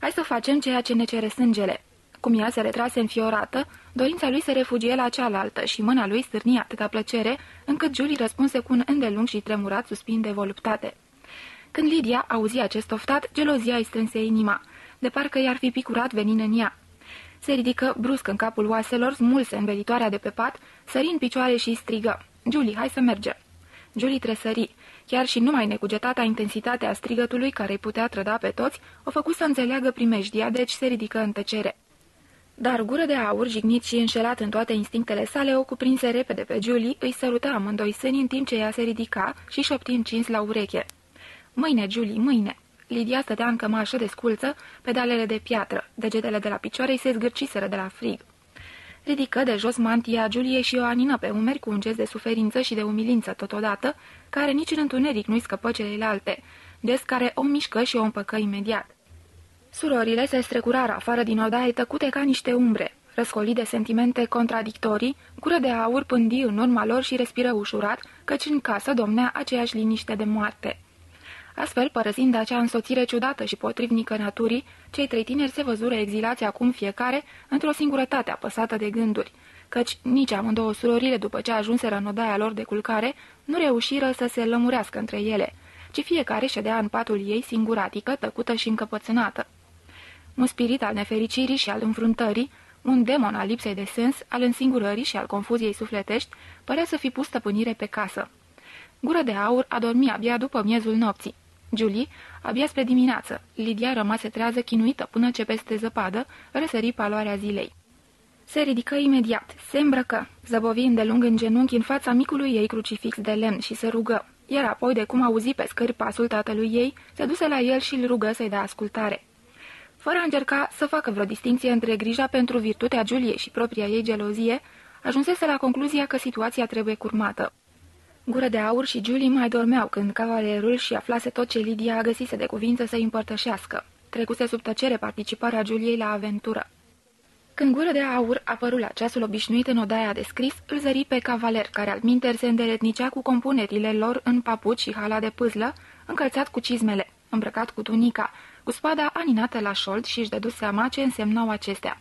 Hai să facem ceea ce ne cere sângele. Cum ea se retrase înfiorată, dorința lui se refugie la cealaltă și mâna lui stârni atâta plăcere, încât Julie răspunse cu un îndelung și tremurat suspin de voluptate. Când Lidia auzi acest oftat, gelozia îi strânse inima, de parcă i-ar fi picurat venin în ea. Se ridică brusc în capul oaselor, smulse învelitoarea de pe pat, sări în picioare și strigă. Julie, hai să mergem. Julie tresări. Chiar și numai necugetata intensitatea strigătului care îi putea trăda pe toți, o făcu să înțeleagă primejdia, deci se ridică în tăcere. Dar gură de aur, jignit și înșelat în toate instinctele sale, o cuprinse repede pe Julie, îi săruta amândoi sâni în timp ce ea se ridica și șopti încins la ureche. Mâine, Julie, mâine!" Lidia stătea în cămașă de sculță, pedalele de piatră, degetele de la picioare îi se zgârciseră de la frig. Ridică de jos mantia Juliei și o anină pe umeri cu un gest de suferință și de umilință totodată, care nici în întuneric nu-i scăpă celelalte, des care o mișcă și o împăcă imediat. Surorile se strecurară afară din odaie tăcute ca niște umbre, răscoli de sentimente contradictorii, gură de aur pândi în urma lor și respiră ușurat, căci în casă domnea aceeași liniște de moarte. Astfel, părăsind acea însoțire ciudată și potrivnică naturii, cei trei tineri se văzură exilați acum fiecare într-o singurătate apăsată de gânduri, căci nici amândouă surorile, după ce ajunseră în odaia lor de culcare, nu reușiră să se lămurească între ele, ci fiecare ședea în patul ei singuratică, tăcută și încăpățânată. Un spirit al nefericirii și al înfruntării, un demon al lipsei de sens, al însingurării și al confuziei sufletești, părea să fi pus stăpânire pe casă. Gură de aur a dormit abia după miezul nopții. Julie, abia spre dimineață, Lidia rămase trează chinuită până ce peste zăpadă răsări paloarea zilei. Se ridică imediat, se îmbrăcă, zăbovi îndelung în genunchi în fața micului ei crucifix de lemn și se rugă, iar apoi, de cum auzi pe scări pasul tatălui ei, se duse la el și îl rugă să-i dea ascultare. Fără a încerca să facă vreo distinție între grija pentru virtutea Juliei și propria ei gelozie, ajunsese la concluzia că situația trebuie curmată. Gură de aur și Julie mai dormeau când cavalerul și aflase tot ce Lidia găsise de cuvință să-i împărtășească. Trecuse sub tăcere participarea Juliei la aventură. Când gură de aur apărut la ceasul obișnuit în odaia de scris, îl zări pe cavaler, care al minter se îndeletnicea cu compunerile lor în papuci și hala de pâzlă, încălțat cu cizmele, îmbrăcat cu tunica, cu spada aninată la șold și își dădu seama ce însemnau acestea.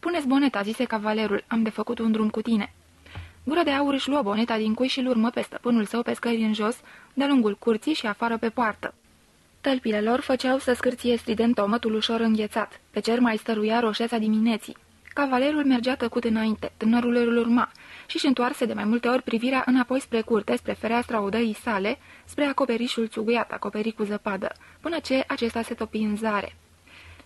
Puneți boneta, zise cavalerul, am de făcut un drum cu tine. Gura de aur își luă boneta din cui și îl urmă pe stăpânul său pe scări în jos, de-a lungul curții și afară pe poartă. Tălpile lor făceau să scârție strident omătul ușor înghețat. Pe cer mai stăruia roșeața dimineții. Cavalerul mergea tăcut înainte, tânărul îl urma și-și întoarse de mai multe ori privirea înapoi spre curte, spre fereastra odăii sale, spre acoperișul țuguiat, acoperit cu zăpadă, până ce acesta se topi în zare.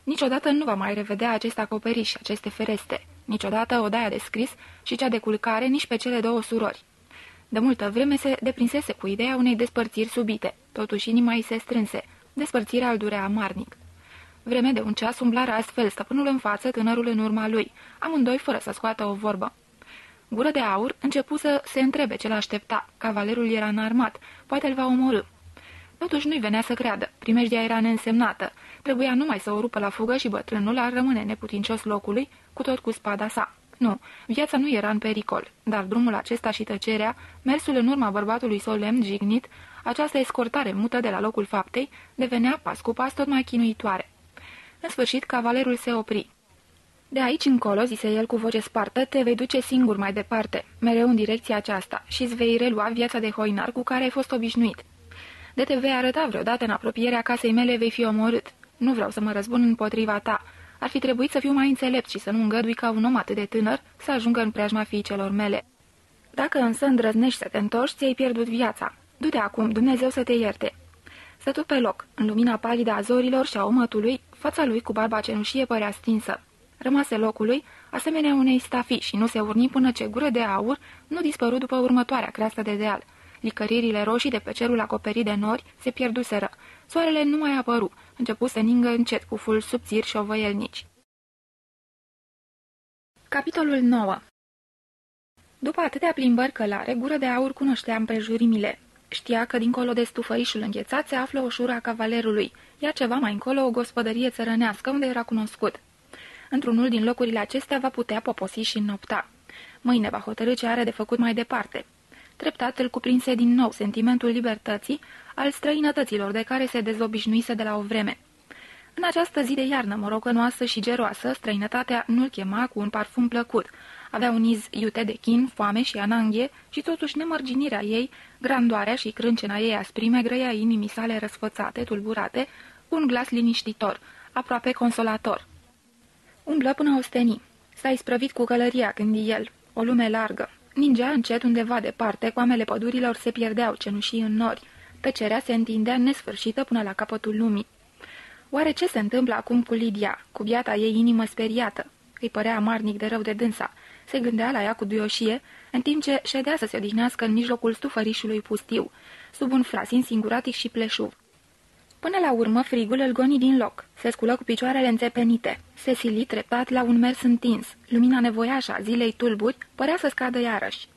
Niciodată nu va mai revedea acest acoperiș, aceste fereste, niciodată odaia de scris și cea de culcare, nici pe cele două surori. De multă vreme se deprinsese cu ideea unei despărțiri subite, totuși inima îi se strânse, despărțirea îl durea amarnic. Vreme de un ceas umblară astfel stăpânul în față, tânărul în urma lui, amândoi fără să scoată o vorbă. Gură de aur începu să se întrebe ce l-aștepta. Cavalerul era înarmat, poate îl va omorâ. Totuși nu-i venea să creadă, primejdia era neînsemnată, trebuia numai să o rupă la fugă și bătrânul ar rămâne neputincios locului, cu tot cu spada sa. Nu, viața nu era în pericol, dar drumul acesta și tăcerea, mersul în urma bărbatului solemn jignit, această escortare mută de la locul faptei, devenea pas cu pas tot mai chinuitoare. În sfârșit, cavalerul se opri. De aici încolo, zise el cu voce spartă, te vei duce singur mai departe, mereu în direcția aceasta, și îți vei relua viața de hoinar cu care ai fost obișnuit. De te vei arăta vreodată în apropierea casei mele, vei fi omorât. Nu vreau să mă răzbun împotriva ta. Ar fi trebuit să fiu mai înțelept și să nu îngădui ca un om atât de tânăr să ajungă în preajma fiicelor mele. Dacă însă îndrăznești să te întorci, ți-ai pierdut viața. Du-te acum, Dumnezeu să te ierte. Stătu pe loc, în lumina palidă a zorilor și a omătului, fața lui cu barba cenușie părea stinsă. Rămase locului, asemenea unei stafii și nu se urni până ce gură de aur nu dispăru după următoarea creastă de deal. Licăririle roșii de pe cerul acoperit de nori se pierduseră. Soarele nu mai apăru, începu să ningă încet cu ful subțiri și șovăielnici. Capitolul 9 După atâtea plimbări călare, gură de aur cunoștea împrejurimile. Știa că dincolo de stufăișul înghețat se află o șură a cavalerului, iar ceva mai încolo o gospodărie țărănească unde era cunoscut. Într-unul din locurile acestea va putea poposi și nopta. Mâine va hotărâ ce are de făcut mai departe. Treptat îl cuprinse din nou sentimentul libertății, al străinătăților de care se dezobișnuise de la o vreme. În această zi de iarnă morocănoasă și geroasă, străinătatea nu-l chema cu un parfum plăcut. Avea un iz iute de chin, foame și ananghe și totuși nemărginirea ei, grandoarea și crâncena ei asprime grăia inimii sale răsfățate, tulburate, cu un glas liniștitor, aproape consolator. Umblă până osteni. S-a isprăvit cu călăria, gândi el. O lume largă. Ningea încet undeva departe, coamele pădurilor se pierdeau cenușii în nori. Tăcerea se întindea nesfârșită până la capătul lumii. Oare ce se întâmplă acum cu Lidia, cu biata ei inimă speriată? îi părea amarnic de rău de dânsa. Se gândea la ea cu duioșie, în timp ce ședea să se odihnească în mijlocul stufărișului pustiu, sub un frasin singuratic și pleșuv. Până la urmă, frigul îl goni din loc. Se sculă cu picioarele înțepenite. Se sili treptat la un mers întins. Lumina nevoiașă a zilei tulburi părea să scadă iarăși.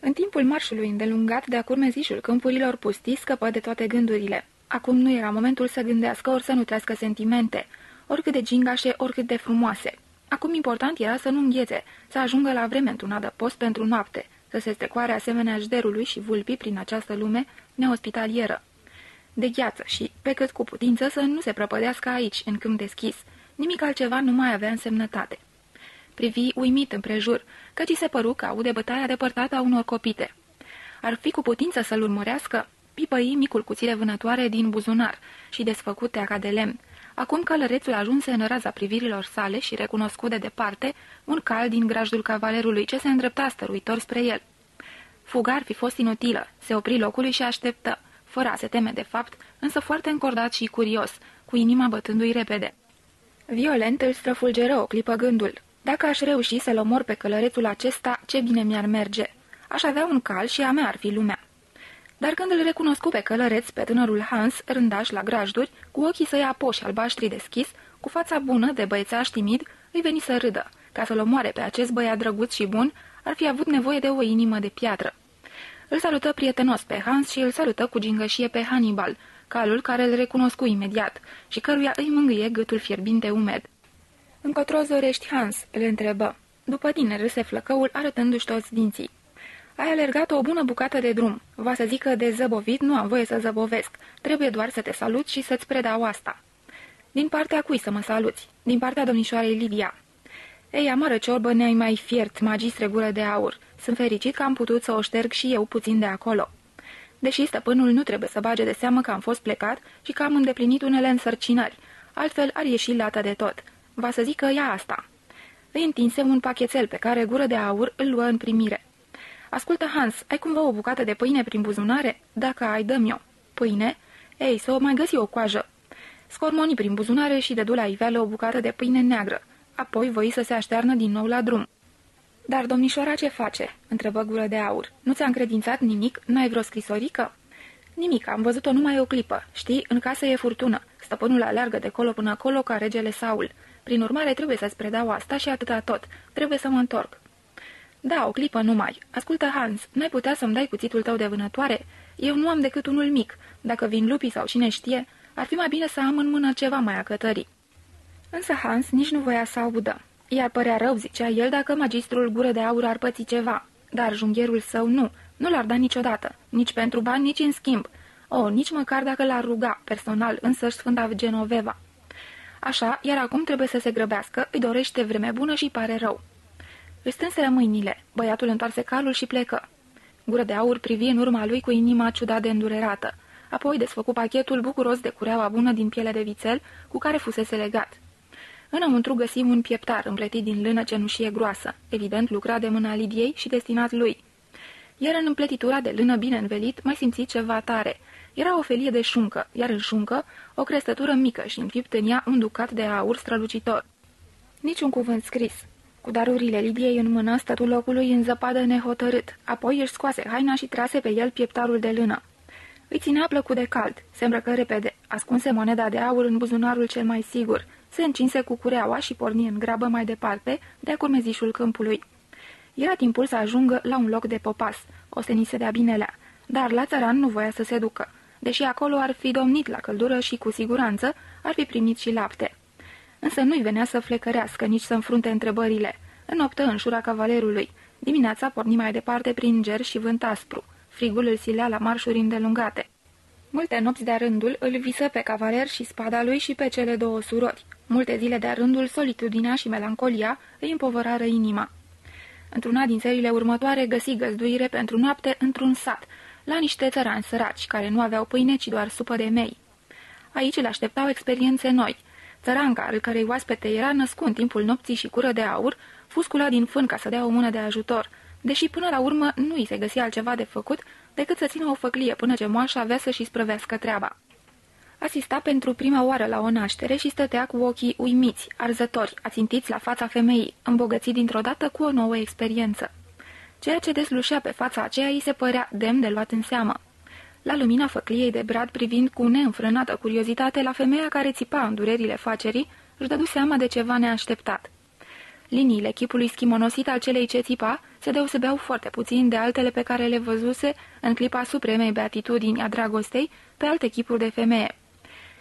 În timpul marșului îndelungat de-a curmezișul câmpurilor pustii, scăpă de toate gândurile. Acum nu era momentul să gândească ori să nutrească sentimente, oricât de gingașe, oricât de frumoase. Acum important era să nu înghețe, să ajungă la vreme într-un adăpost pentru noapte, să se strecoare asemenea jderului și vulpii prin această lume neospitalieră. De gheață și, pe cât cu putință, să nu se prăpădească aici, în câmp deschis. Nimic altceva nu mai avea însemnătate. Privi uimit împrejur, căci se păru că aude bătaia depărtată a unor copite. Ar fi cu putință să-l urmărească? Pipăi micul cuțile vânătoare din buzunar și desfăcute ca de lemn. Acum călărețul ajunse în raza privirilor sale și recunoscu de departe un cal din grajdul cavalerului ce se îndrepta stăruitor spre el. Fuga ar fi fost inutilă, se opri locului și așteptă, fără a se teme de fapt, însă foarte încordat și curios, cu inima bătându-i repede. Violent îl străfulgeră o clipă gândul. Dacă aș reuși să-l omor pe călărețul acesta, ce bine mi-ar merge. Aș avea un cal și a mea ar fi lumea. Dar când îl recunoscu pe călăreț, pe tânărul Hans, rândaș la grajduri, cu ochii săi apoși albaștri deschis, cu fața bună de băiețaș timid, îi veni să râdă. Ca să-l omoare pe acest băiat drăguț și bun, ar fi avut nevoie de o inimă de piatră. Îl salută prietenos pe Hans și îl salută cu gingășie pe Hannibal, calul care îl recunoscu imediat și căruia îi mângâie gâtul fierbinte umed. Încotro zorești, Hans?" îl întrebă. După tine râse flăcăul, arătându-și toți dinții. Ai alergat o bună bucată de drum. Va să zică de zăbovit, nu am voie să zăbovesc. Trebuie doar să te salut și să-ți predau asta." Din partea cui să mă saluți? Din partea domnișoarei Lidia." Ei, amară ciorbă ne-ai mai fiert, magistre gură de aur. Sunt fericit că am putut să o șterg și eu puțin de acolo." Deși stăpânul nu trebuie să bage de seamă că am fost plecat și că am îndeplinit unele însărcinări, altfel ar ieși lata de tot. Va să zică ea asta. Îi întinse un pachetel pe care gură de aur îl luă în primire. Ascultă, Hans, ai cumva o bucată de pâine prin buzunare? Dacă ai, dăm eu. Pâine? Ei, să o mai găsi o coajă. Scormoni prin buzunare și dedu la iveală o bucată de pâine neagră. Apoi voi să se aștearnă din nou la drum. Dar domnișoara ce face?" întrebă gură de aur. Nu ți-a încredințat nimic? N-ai vreo scrisorică?" Nimic, am văzut-o numai o clipă. Știi, în casă e furtună. Stăpânul alergă de colo până acolo ca regele Saul. Prin urmare, trebuie să-ți predau asta și atâta tot. Trebuie să mă întorc." Da, o clipă numai. Ascultă, Hans, n-ai putea să-mi dai cuțitul tău de vânătoare? Eu nu am decât unul mic. Dacă vin lupii sau cine știe, ar fi mai bine să am în mână ceva mai acătării." Însă Hans nici nu voia să audă. Iar părea rău, zicea el, dacă magistrul gură de aur ar păți ceva. Dar jungherul său nu, nu l-ar da niciodată, nici pentru bani, nici în schimb. O, nici măcar dacă l-ar ruga, personal, însăși Sfânta Genoveva. Așa, iar acum trebuie să se grăbească, îi dorește vreme bună și pare rău. Îi strânseră mâinile, băiatul întoarse calul și plecă. Gură de aur privi în urma lui cu inima ciudat de îndurerată. Apoi desfăcu pachetul bucuros de cureaua bună din piele de vițel cu care fusese legat. Înăuntru găsim un pieptar împletit din lână cenușie groasă, evident lucrat de mâna Lidiei și destinat lui. Iar în împletitura de lână bine învelit mai simți ceva tare. Era o felie de șuncă, iar în șuncă o crestătură mică și înfipt în ea un ducat de aur strălucitor. Niciun cuvânt scris. Cu darurile Lidiei în mână, stătul locului în zăpadă nehotărât, apoi își scoase haina și trase pe el pieptarul de lână. Îi ținea plăcut de cald, se îmbrăcă repede, ascunse moneda de aur în buzunarul cel mai sigur, se încinse cu cureaua și porni în grabă mai departe, de-a curmezișul câmpului. Era timpul să ajungă la un loc de popas, ostenise de-a binelea, dar la țăran nu voia să se ducă, deși acolo ar fi domnit la căldură și, cu siguranță, ar fi primit și lapte. Însă nu-i venea să flecărească, nici să înfrunte întrebările. Înoptă în șura cavalerului. Dimineața porni mai departe prin ger și vânt aspru. Frigul îl silea la marșuri îndelungate. Multe nopți de rândul îl visă pe cavaler și spada lui și pe cele două surori. Multe zile de rândul, solitudinea și melancolia îi împovărară inima. Într-una din serile următoare găsi găzduire pentru noapte într-un sat, la niște țărani săraci, care nu aveau pâine, ci doar supă de mei. Aici îl așteptau experiențe noi. Țăranca, al cărei oaspete era născut în timpul nopții și cură de aur, fuscula din fân ca să dea o mână de ajutor, deși până la urmă nu îi se găsi altceva de făcut decât să țină o făclie până ce moașa avea să-și sprăvească treaba. Asista pentru prima oară la o naștere și stătea cu ochii uimiți, arzători, ațintiți la fața femeii, îmbogățit dintr-o dată cu o nouă experiență. Ceea ce deslușea pe fața aceea îi se părea demn de luat în seamă. La lumina făcliei de brad privind cu neînfrânată curiozitate la femeia care țipa în durerile facerii, își dădu seama de ceva neașteptat. Liniile chipului schimonosit al celei ce țipa se deosebeau foarte puțin de altele pe care le văzuse în clipa supremei beatitudini a dragostei pe alte chipuri de femeie.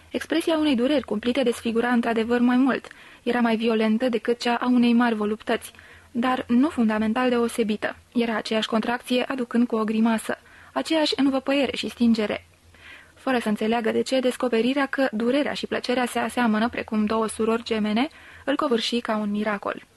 Expresia unei dureri cumplite desfigura într-adevăr mai mult, era mai violentă decât cea a unei mari voluptăți, dar nu fundamental deosebită. Era aceeași contracție aducând cu o grimasă, aceeași învăpăiere și stingere. Fără să înțeleagă de ce, descoperirea că durerea și plăcerea se aseamănă precum două surori gemene, îl covârși ca un miracol.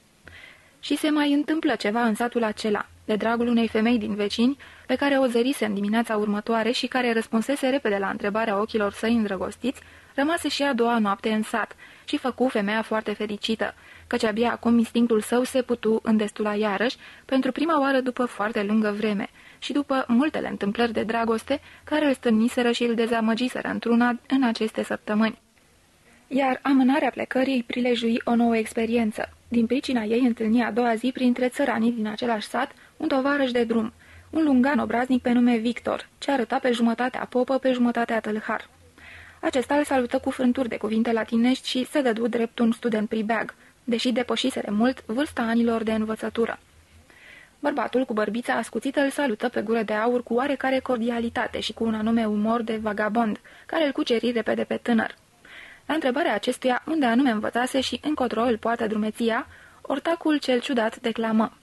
Și se mai întâmplă ceva în satul acela, de dragul unei femei din vecini, pe care o zărise în dimineața următoare și care răspunsese repede la întrebarea ochilor săi îndrăgostiți, rămase și a doua noapte în sat și făcu femeia foarte fericită, căci abia acum instinctul său se putu îndestula iarăși, pentru prima oară după foarte lungă vreme, și după multele întâmplări de dragoste care îl stârniseră și îl dezamăgiseră într-una în aceste săptămâni. Iar amânarea plecării îi prilejui o nouă experiență. Din pricina ei întâlni a doua zi printre țăranii din același sat un tovarăș de drum, un lungan obraznic pe nume Victor, ce arăta pe jumătatea popă, pe jumătatea tâlhar. Acesta îl salută cu frânturi de cuvinte latinești și se dădu drept un student pribeag, deși depășisere mult vârsta anilor de învățătură. Bărbatul cu bărbița ascuțită îl salută pe gură de aur cu oarecare cordialitate și cu un anume umor de vagabond, care îl cuceri repede pe tânăr. La întrebarea acestuia, unde anume învățase și încotro îl poartă drumeția, ortacul cel ciudat declamă.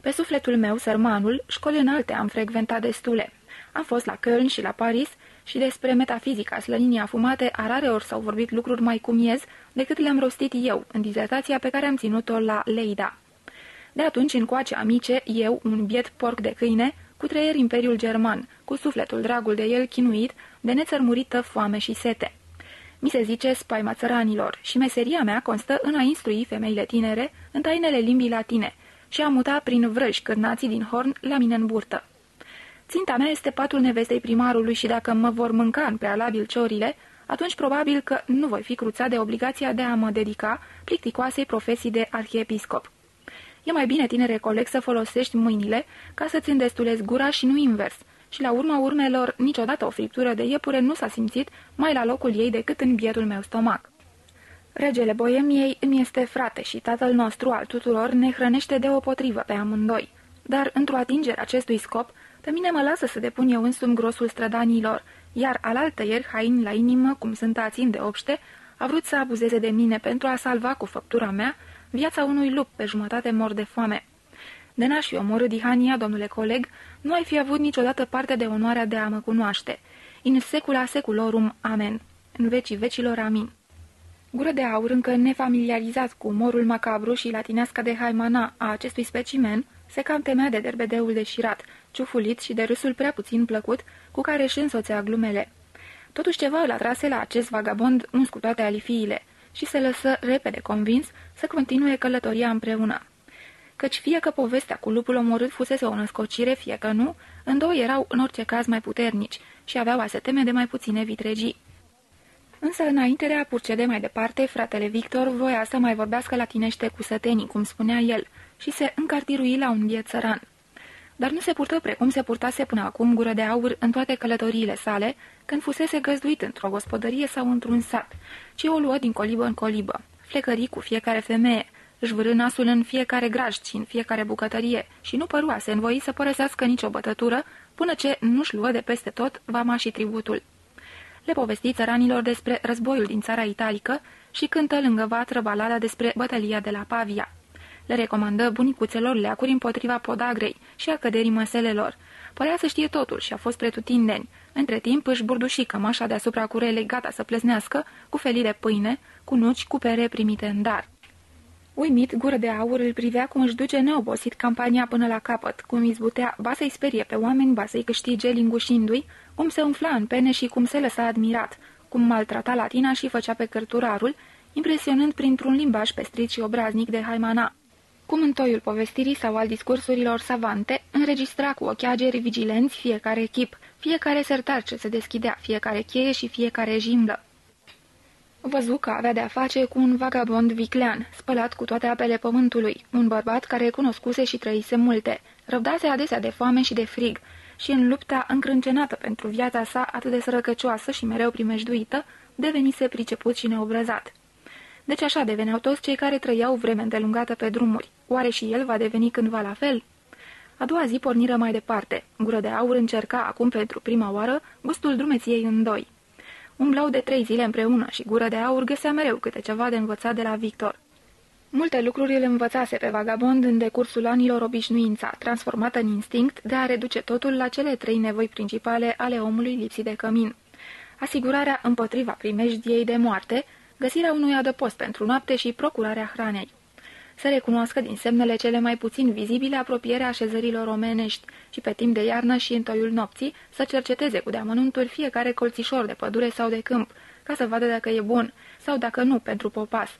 Pe sufletul meu, sărmanul, școli înalte am frecventat destule. Am fost la Köln și la Paris și despre metafizica slăninii afumate a rare ori s-au vorbit lucruri mai cu miez decât le-am rostit eu în dizertația pe care am ținut-o la Leida. De atunci încoace amice, eu, un biet porc de câine, cu trăier imperiul german, cu sufletul dragul de el chinuit, de nețărmurită foame și sete. Mi se zice spaima țăranilor și meseria mea constă în a instrui femeile tinere în tainele limbii latine și a muta prin vrăji cârnații din horn la mine în burtă. Ținta mea este patul nevestei primarului și dacă mă vor mânca în prealabil ciorile, atunci probabil că nu voi fi cruțat de obligația de a mă dedica plicticoasei profesii de arhiepiscop. E mai bine, tinere coleg, să folosești mâinile ca să-ți îndestulezi gura și nu invers. Și la urma urmelor, niciodată o friptură de iepure nu s-a simțit mai la locul ei decât în bietul meu stomac. Regele Boemiei îmi este frate și tatăl nostru al tuturor ne hrănește deopotrivă pe amândoi. Dar, într-o atingere acestui scop, pe mine mă lasă să depun eu însumi grosul strădanilor, iar alaltă ieri, hain la inimă, cum sunt ațin de obște, a vrut să abuzeze de mine pentru a salva cu făptura mea viața unui lup pe jumătate mor de foame. De n-aș fi omorât Dihania, domnule coleg, nu ai fi avut niciodată parte de onoarea de a mă cunoaște. In secula seculorum, amen. În vecii vecilor, amin. Gură de aur, încă nefamiliarizat cu umorul macabru și latinească de haimana a acestui specimen, se cam temea de derbedeul deșirat, ciufulit și de râsul prea puțin plăcut, cu care își însoțea glumele. Totuși ceva îl atrase la acest vagabond uns cu toate alifiile și se lăsă repede convins să continue călătoria împreună. Căci fie că povestea cu lupul omorât fusese o născocire, fie că nu, îndouă erau în orice caz mai puternici și aveau a se teme de mai puține vitregii. Însă, înainte de a purcede mai departe, fratele Victor voia să mai vorbească latinește cu sătenii, cum spunea el, și se încartirui la un biet țăran. Dar nu se purtă precum se purtase până acum gură de aur în toate călătoriile sale, când fusese găzduit într-o gospodărie sau într-un sat, ci o luă din colibă în colibă, flecării cu fiecare femeie, își vârâ nasul în fiecare graj și în fiecare bucătărie și nu părua să învoi să părăsească nicio bătătură până ce nu-și luă de peste tot vama și tributul. Le povesti țăranilor despre războiul din țara italică și cântă lângă vatră balada despre bătălia de la Pavia. Le recomandă bunicuțelor leacuri împotriva podagrei și a căderii măselelor. Părea să știe totul și a fost pretutindeni. Între timp își burduși cămașa deasupra curelei gata să pleznească, cu felii de pâine, cu nuci, cu pere primite în dar. Uimit, gură de aur îl privea cum își duce neobosit campania până la capăt, cum izbutea, ba să-i sperie pe oameni, ba să-i câștige lingușindu-i, cum se umfla în pene și cum se lăsa admirat, cum maltrata latina și făcea pe cărturarul, impresionând printr-un limbaj pestrit și obraznic de haimana. Cum în toiul povestirii sau al discursurilor savante, înregistra cu ochiageri vigilenți fiecare chip, fiecare sertar ce se deschidea, fiecare cheie și fiecare jimlă. Văzu că avea de-a face cu un vagabond viclean, spălat cu toate apele pământului, un bărbat care cunoscuse și trăise multe, răbdase adesea de foame și de frig, și în lupta încrâncenată pentru viața sa atât de sărăcăcioasă și mereu primejduită, devenise priceput și neobrăzat. Deci așa deveneau toți cei care trăiau vreme îndelungată pe drumuri. Oare și el va deveni cândva la fel? A doua zi porniră mai departe. Gură de aur încerca acum pentru prima oară gustul drumeției în doi. Umblau de trei zile împreună și Gură de Aur găsea mereu câte ceva de învățat de la Victor. Multe lucruri îl învățase pe vagabond în decursul anilor obișnuința, transformată în instinct de a reduce totul la cele trei nevoi principale ale omului lipsit de cămin. Asigurarea împotriva primejdiei de moarte, găsirea unui adăpost pentru noapte și procurarea hranei să recunoască din semnele cele mai puțin vizibile apropierea așezărilor omenești și pe timp de iarnă și în toiul nopții să cerceteze cu deamănunturi fiecare colțișor de pădure sau de câmp, ca să vadă dacă e bun sau dacă nu pentru popas,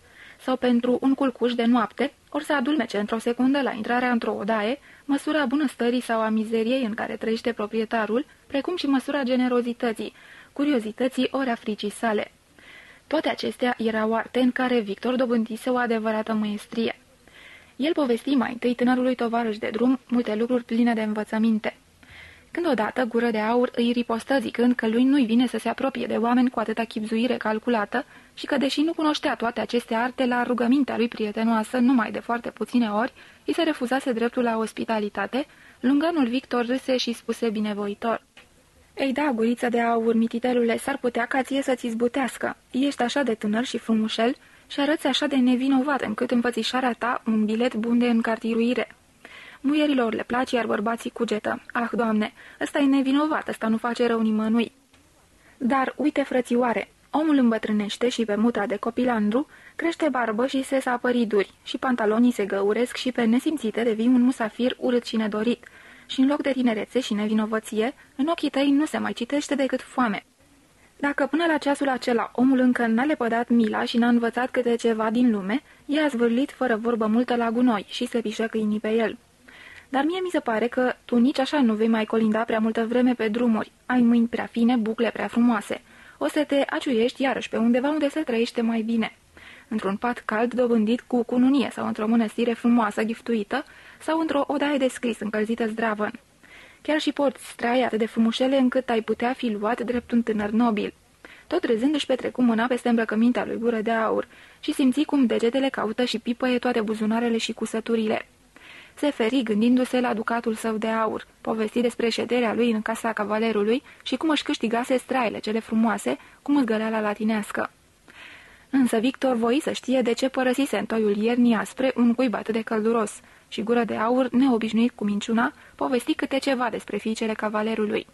sau pentru un culcuș de noapte, ori să adulmece într-o secundă la intrarea într-o odaie măsura bunăstării sau a mizeriei în care trăiește proprietarul, precum și măsura generozității, curiozității ori a fricii sale. Toate acestea erau arte în care Victor dobândise o adevărată măestrie. El povesti mai întâi tânărului tovarăș de drum multe lucruri pline de învățăminte. Când odată gură de aur îi ripostă zicând că lui nu-i vine să se apropie de oameni cu atâta chipzuire calculată și că, deși nu cunoștea toate aceste arte la rugămintea lui prietenoasă numai de foarte puține ori, îi se refuzase dreptul la ospitalitate, lungănul Victor râse și spuse binevoitor. Ei da, guriță de aur, mititelule, s-ar putea ca ție să-ți zbutească. Ești așa de tânăr și frumușel și arăți așa de nevinovat încât învățișarea ta un bilet bun de încartiruire. Muierilor le place, iar bărbații cugetă. Ah, doamne, ăsta e nevinovat, ăsta nu face rău nimănui. Dar, uite, frățioare, omul îmbătrânește și pe mutra de copilandru crește barbă și se sapăriduri și pantalonii se găuresc și pe nesimțite devii un musafir urât și nedorit. Și în loc de tinerețe și nevinovăție, în ochii tăi nu se mai citește decât foame. Dacă până la ceasul acela omul încă n-a lepădat mila și n-a învățat câte ceva din lume, i-a zvârlit fără vorbă multă la gunoi și se pișă câinii pe el. Dar mie mi se pare că tu nici așa nu vei mai colinda prea multă vreme pe drumuri. Ai mâini prea fine, bucle prea frumoase. O să te aciuiești iarăși pe undeva unde se trăiește mai bine. Într-un pat cald dobândit cu cununie sau într-o mănăstire frumoasă, giftuită, sau într-o odaie de scris încălzită zdravă. Chiar și porți strai atât de frumușele încât ai putea fi luat drept un tânăr nobil. Tot râzând își petrecu mâna peste îmbrăcămintea lui gură de aur și simți cum degetele caută și pipăie toate buzunarele și cusăturile. Se feri gândindu-se la ducatul său de aur, povesti despre șederea lui în casa cavalerului și cum își câștigase straile cele frumoase, cum îți la latinească. Însă Victor voi să știe de ce părăsise în toiul iernii aspre un cuib atât de călduros și gură de aur, neobișnuit cu minciuna, povesti câte ceva despre fiicele cavalerului.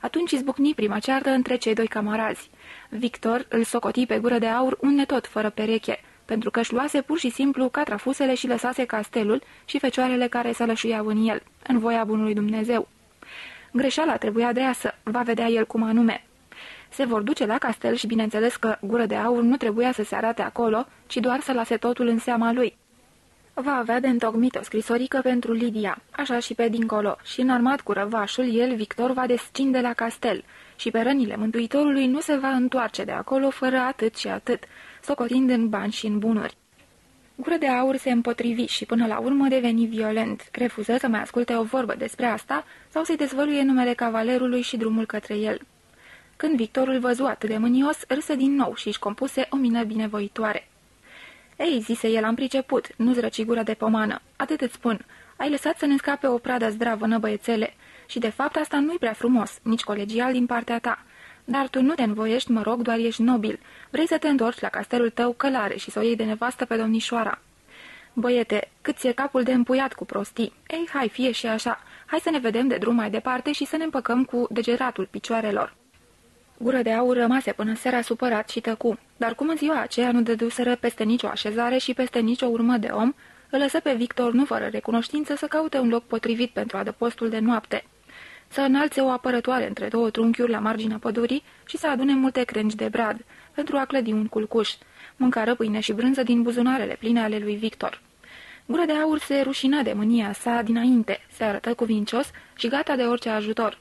Atunci izbucni prima ceartă între cei doi camarazi. Victor îl socoti pe gură de aur un netot fără pereche, pentru că își luase pur și simplu catrafusele și lăsase castelul și fecioarele care să lășuiau în el, în voia bunului Dumnezeu. Greșeala trebuia dreasă, va vedea el cum anume. Se vor duce la castel și bineînțeles că gură de aur nu trebuia să se arate acolo, ci doar să lase totul în seama lui. Va avea de întocmit o scrisorică pentru Lidia, așa și pe dincolo, și înarmat cu răvașul, el, Victor, va descinde la castel și pe rănile Mântuitorului nu se va întoarce de acolo fără atât și atât, socotind în bani și în bunuri. Gură de aur se împotrivi și până la urmă deveni violent, refuză să mai asculte o vorbă despre asta sau să-i dezvăluie numele cavalerului și drumul către el. Când Victorul văzu atât de mânios, râse din nou și își compuse o mină binevoitoare. Ei, zise el, am priceput, nu-ți răci gura de pomană. Atât îți spun. Ai lăsat să ne scape o pradă zdravă, băiețele. Și de fapt asta nu-i prea frumos, nici colegial din partea ta. Dar tu nu te învoiești, mă rog, doar ești nobil. Vrei să te întorci la castelul tău călare și să o iei de nevastă pe domnișoara. Băiete, cât ți-e capul de împuiat cu prostii. Ei, hai, fie și așa. Hai să ne vedem de drum mai departe și să ne împăcăm cu degeratul picioarelor. Gură de aur rămase până seara supărat și tăcu, dar cum în ziua aceea nu dăduseră peste nicio așezare și peste nicio urmă de om, îl lăsă pe Victor, nu fără recunoștință, să caute un loc potrivit pentru adăpostul de noapte. Să înalțe o apărătoare între două trunchiuri la marginea pădurii și să adune multe crengi de brad, pentru a clădi un culcuș. Mâncară pâine și brânză din buzunarele pline ale lui Victor. Gură de aur se rușina de mânia sa dinainte, se arătă cuvincios și gata de orice ajutor.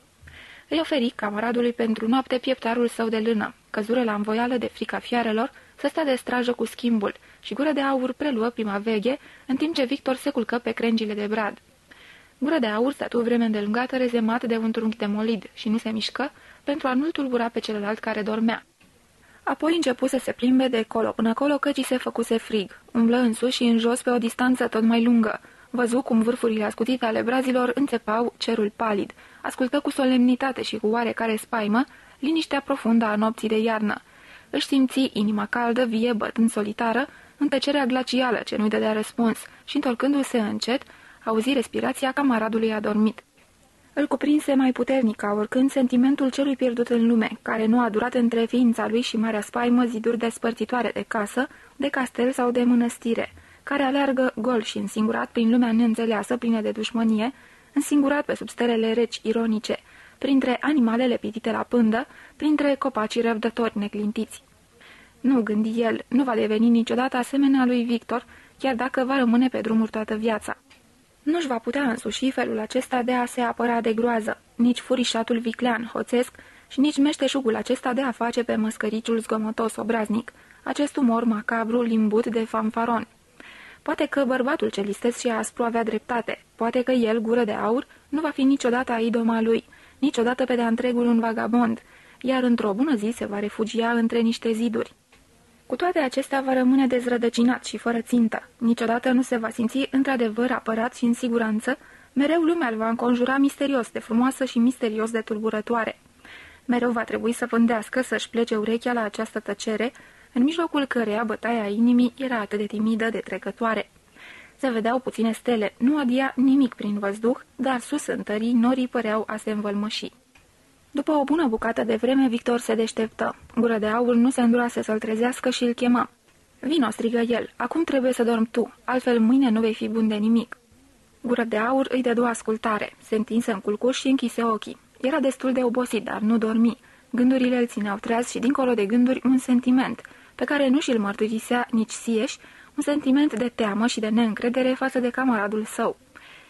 Îi oferi camaradului pentru noapte pieptarul său de lână, căzură la învoială de frica fiarelor, să stea de strajă cu schimbul și gură de aur preluă prima veghe, în timp ce Victor se culcă pe crengile de brad. Gură de aur stătu vreme îndelungată rezemat de un trunchi de molid și nu se mișcă pentru a nu-l tulbura pe celălalt care dormea. Apoi începu să se plimbe de colo până colo căci se făcuse frig. Umblă în sus și în jos pe o distanță tot mai lungă. Văzu cum vârfurile ascutite ale brazilor înțepau cerul palid. Ascultă cu solemnitate și cu oarecare spaimă liniștea profundă a nopții de iarnă. Își simți inima caldă, vie, bătând solitară, în tăcerea glacială ce nu-i dădea răspuns și, întorcându-se încet, auzi respirația camaradului adormit. Îl cuprinse mai puternic ca oricând sentimentul celui pierdut în lume, care nu a durat între ființa lui și marea spaimă ziduri despărțitoare de casă, de castel sau de mănăstire, care aleargă gol și însingurat prin lumea neînțeleasă, plină de dușmănie, însingurat pe sub stelele reci ironice, printre animalele pitite la pândă, printre copacii răbdători neclintiți. Nu, gândi el, nu va deveni niciodată asemenea lui Victor, chiar dacă va rămâne pe drumuri toată viața. Nu-și va putea însuși felul acesta de a se apăra de groază, nici furișatul viclean, hoțesc, și nici meșteșugul acesta de a face pe măscăriciul zgomotos obraznic, acest umor macabru limbut de fanfaron. Poate că bărbatul ce listesc și aspru avea dreptate, poate că el, gură de aur, nu va fi niciodată idoma lui, niciodată pe de-a întregul un vagabond, iar într-o bună zi se va refugia între niște ziduri. Cu toate acestea va rămâne dezrădăcinat și fără țintă. Niciodată nu se va simți într-adevăr apărat și în siguranță, mereu lumea îl va înconjura misterios de frumoasă și misterios de tulburătoare. Mereu va trebui să vândească, să-și plece urechea la această tăcere, în mijlocul căreia bătaia inimii era atât de timidă, de trecătoare. Se vedeau puține stele, nu adia nimic prin văzduh, dar sus în tării norii păreau a se învălmăși. După o bună bucată de vreme, Victor se deșteptă. Gură de aur nu se îndurase să-l trezească și îl chema. Vino, strigă el, acum trebuie să dormi tu, altfel mâine nu vei fi bun de nimic. Gură de aur îi dădu ascultare, se întinse în culcuș și închise ochii. Era destul de obosit, dar nu dormi. Gândurile îl țineau treaz și dincolo de gânduri un sentiment, pe care nu și-l mărturisea nici sieși, un sentiment de teamă și de neîncredere față de camaradul său.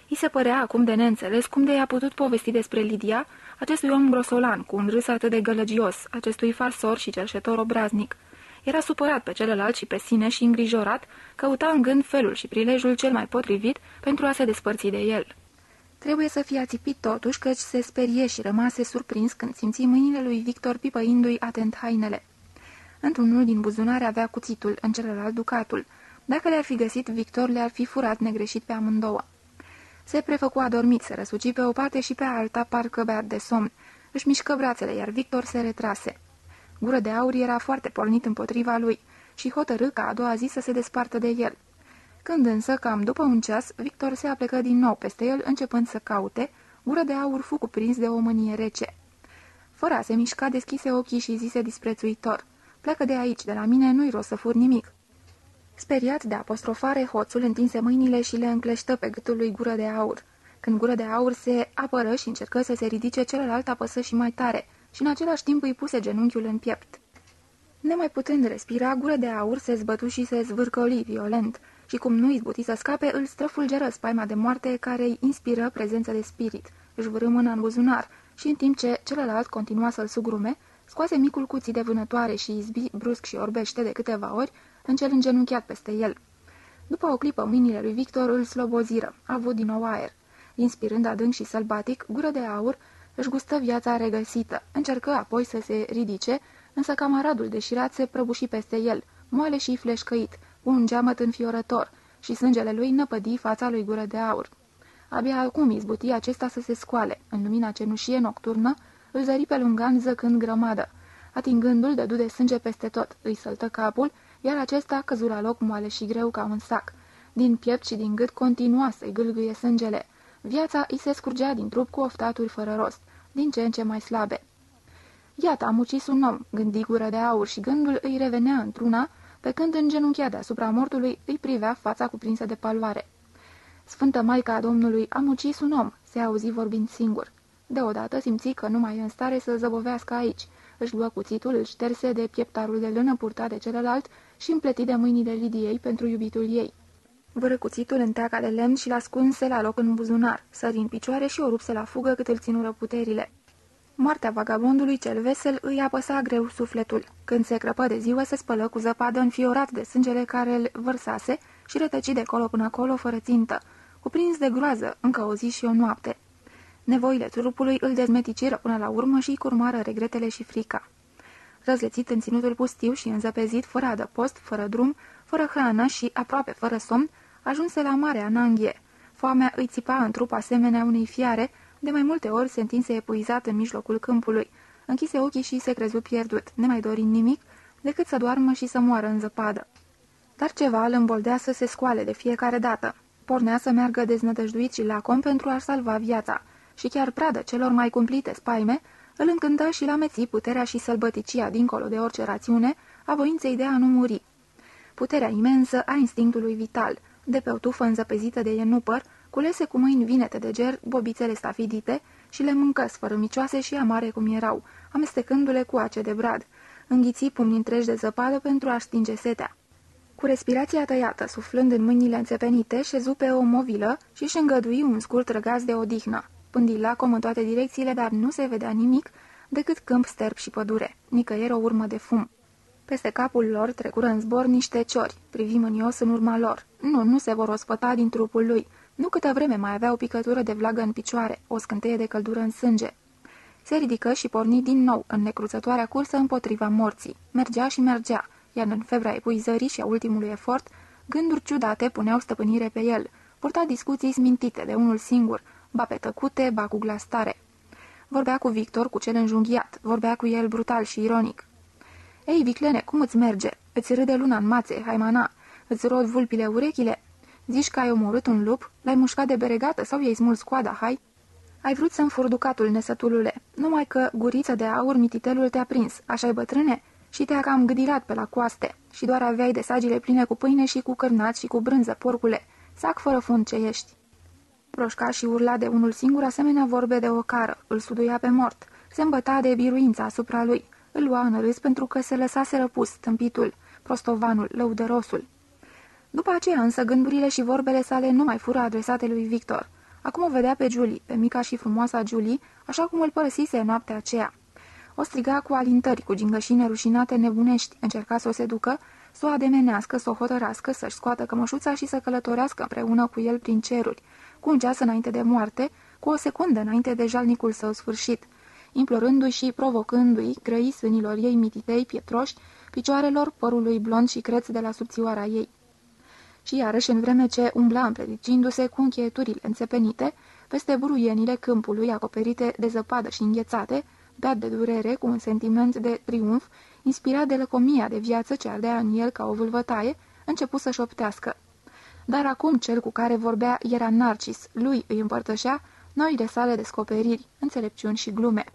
I se părea acum de neînțeles cum de i-a putut povesti despre Lidia, acestui om grosolan, cu un râs atât de gălăgios, acestui farsor și cerșetor obraznic. Era supărat pe celălalt și pe sine și îngrijorat, căuta în gând felul și prilejul cel mai potrivit pentru a se despărți de el. Trebuie să fie ațipit totuși, căci se sperie și rămase surprins când simți mâinile lui Victor pipăindu-i atent hainele. Într-unul din buzunare avea cuțitul, în celălalt ducatul. Dacă le-ar fi găsit, Victor le-ar fi furat negreșit pe amândouă. Se prefăcu adormit, se răsuci pe o parte și pe alta, parcă beat de somn. Își mișcă brațele, iar Victor se retrase. Gură de aur era foarte pornit împotriva lui și hotărâ ca a doua zi să se despartă de el. Când însă, cam după un ceas, Victor se aplecă din nou peste el, începând să caute, gură de aur fu cuprins de o mânie rece. Fără a se mișca, deschise ochii și zise disprețuitor. Pleacă de aici, de la mine nu-i rost să fur nimic. Speriat de apostrofare, hoțul întinse mâinile și le încleștă pe gâtul lui gură de aur. Când gură de aur se apără și încercă să se ridice, celălalt apăsă și mai tare și în același timp îi puse genunchiul în piept. Nemai putând respira, gură de aur se zbătu și se zvârcoli violent și cum nu izbuti să scape, îl străfulgeră spaima de moarte care îi inspiră prezență de spirit. Își vârâ mâna în buzunar și în timp ce celălalt continua să-l sugrume, scoase micul cuțit de vânătoare și izbi brusc și orbește de câteva ori în cel îngenunchiat peste el. După o clipă, mâinile lui Victor îl sloboziră, a avut din nou aer. Inspirând adânc și sălbatic, gură de aur, își gustă viața regăsită. Încercă apoi să se ridice, însă camaradul deșirat se prăbuși peste el, moale și fleșcăit, cu un geamăt înfiorător, și sângele lui năpădi fața lui gură de aur. Abia acum izbuti acesta să se scoale. În lumina cenușie nocturnă, îl zări pe lungan zăcând grămadă. Atingându-l, dădu de sânge peste tot, îi săltă capul iar acesta căzu la loc moale și greu ca un sac. Din piept și din gât continua să-i gâlgâie sângele. Viața îi se scurgea din trup cu oftaturi fără rost, din ce în ce mai slabe. Iată, am ucis un om, gândi gură de aur și gândul îi revenea într-una, pe când în genunchia deasupra mortului îi privea fața cuprinsă de paloare. Sfântă Maica a Domnului, am ucis un om, se auzi vorbind singur. Deodată simți că nu mai e în stare să zăbovească aici. Își luă cuțitul, îl șterse de pieptarul de lână purtat de celălalt și împleti de mâinile Lidiei pentru iubitul ei. Vără cuțitul în teaca de lemn și l-ascunse la loc în buzunar, sări în picioare și o rupse la fugă cât îl ținură puterile. Moartea vagabondului cel vesel îi apăsa greu sufletul. Când se crăpă de ziua, se spălă cu zăpadă înfiorat de sângele care îl vărsase și rătăci de colo până acolo fără țintă, cuprins de groază, încă o zi și o noapte. Nevoile trupului îl dezmeticiră până la urmă și îi curmară regretele și frica. Răzlețit în ținutul pustiu și înzăpezit, fără adăpost, fără drum, fără hrană și aproape fără somn, ajunse la Marea Nanghie. Foamea îi țipa în trup asemenea unei fiare, de mai multe ori se întinse epuizat în mijlocul câmpului. Închise ochii și se crezu pierdut, nemai dorind nimic, decât să doarmă și să moară în zăpadă. Dar ceva îl îmboldea să se scoale de fiecare dată. Pornea să meargă deznădăjduit și lacom pentru a salva viața și chiar pradă celor mai cumplite spaime, îl încântă și la meții puterea și sălbăticia dincolo de orice rațiune a voinței de a nu muri. Puterea imensă a instinctului vital, de pe o tufă înzăpezită de enupăr, culese cu mâini vinete de ger bobițele stafidite și le mâncă sfărâmicioase și amare cum erau, amestecându-le cu ace de brad. Înghiți pumni întregi de zăpadă pentru a stinge setea. Cu respirația tăiată, suflând în mâinile înțepenite, șezu pe o movilă și își îngădui un scurt răgaz de odihnă. Pândi lacom în toate direcțiile, dar nu se vedea nimic decât câmp sterb și pădure, nicăieri o urmă de fum. Peste capul lor trecură în zbor niște ciori, privi mânios în urma lor. Nu, nu se vor ospăta din trupul lui. Nu câtă vreme mai avea o picătură de vlagă în picioare, o scânteie de căldură în sânge. Se ridică și porni din nou în necruțătoarea cursă împotriva morții. Mergea și mergea, iar în febra epuizării și a ultimului efort, gânduri ciudate puneau stăpânire pe el. Purta discuții smintite de unul singur, ba pe tăcute, ba cu glas tare. Vorbea cu Victor, cu cel înjunghiat, vorbea cu el brutal și ironic. Ei, Viclene, cum îți merge? Îți râde luna în mațe, haimana? Îți rod vulpile urechile? Zici că ai omorât un lup? L-ai mușcat de beregată sau i-ai smuls coada, hai?" Ai vrut să mi ducatul, nesătulule, numai că gurița de aur mititelul te-a prins, așa-i bătrâne? Și te-a cam gâdilat pe la coaste și doar aveai de sagile pline cu pâine și cu cârnați și cu brânză, porcule, sac fără fund ce ești. Proșca și urla de unul singur asemenea vorbe de o cară, îl suduia pe mort, se îmbăta de biruința asupra lui, îl lua în râs pentru că se lăsase răpus tâmpitul, prostovanul, lăudărosul. După aceea însă gândurile și vorbele sale nu mai fură adresate lui Victor. Acum o vedea pe Julie, pe mica și frumoasa Julie, așa cum îl părăsise noaptea aceea. O striga cu alintări, cu gingășine rușinate nebunești, încerca să o seducă, să o ademenească, să o hotărască, să-și scoată cămășuța și să călătorească împreună cu el prin ceruri, cu un ceas înainte de moarte, cu o secundă înainte de jalnicul său sfârșit, implorându-i și provocându-i grăi sânilor ei mititei, pietroși, picioarelor, părului blond și creț de la subțioara ei. Și iarăși, în vreme ce umbla împredicindu-se cu încheieturile înțepenite, peste buruienile câmpului acoperite de zăpadă și înghețate, beat de durere, cu un sentiment de triumf, inspirat de lăcomia de viață ce ardea în el ca o vâlvătaie, începu să șoptească. Dar acum cel cu care vorbea era Narcis, lui îi împărtășea noile sale descoperiri, înțelepciuni și glume.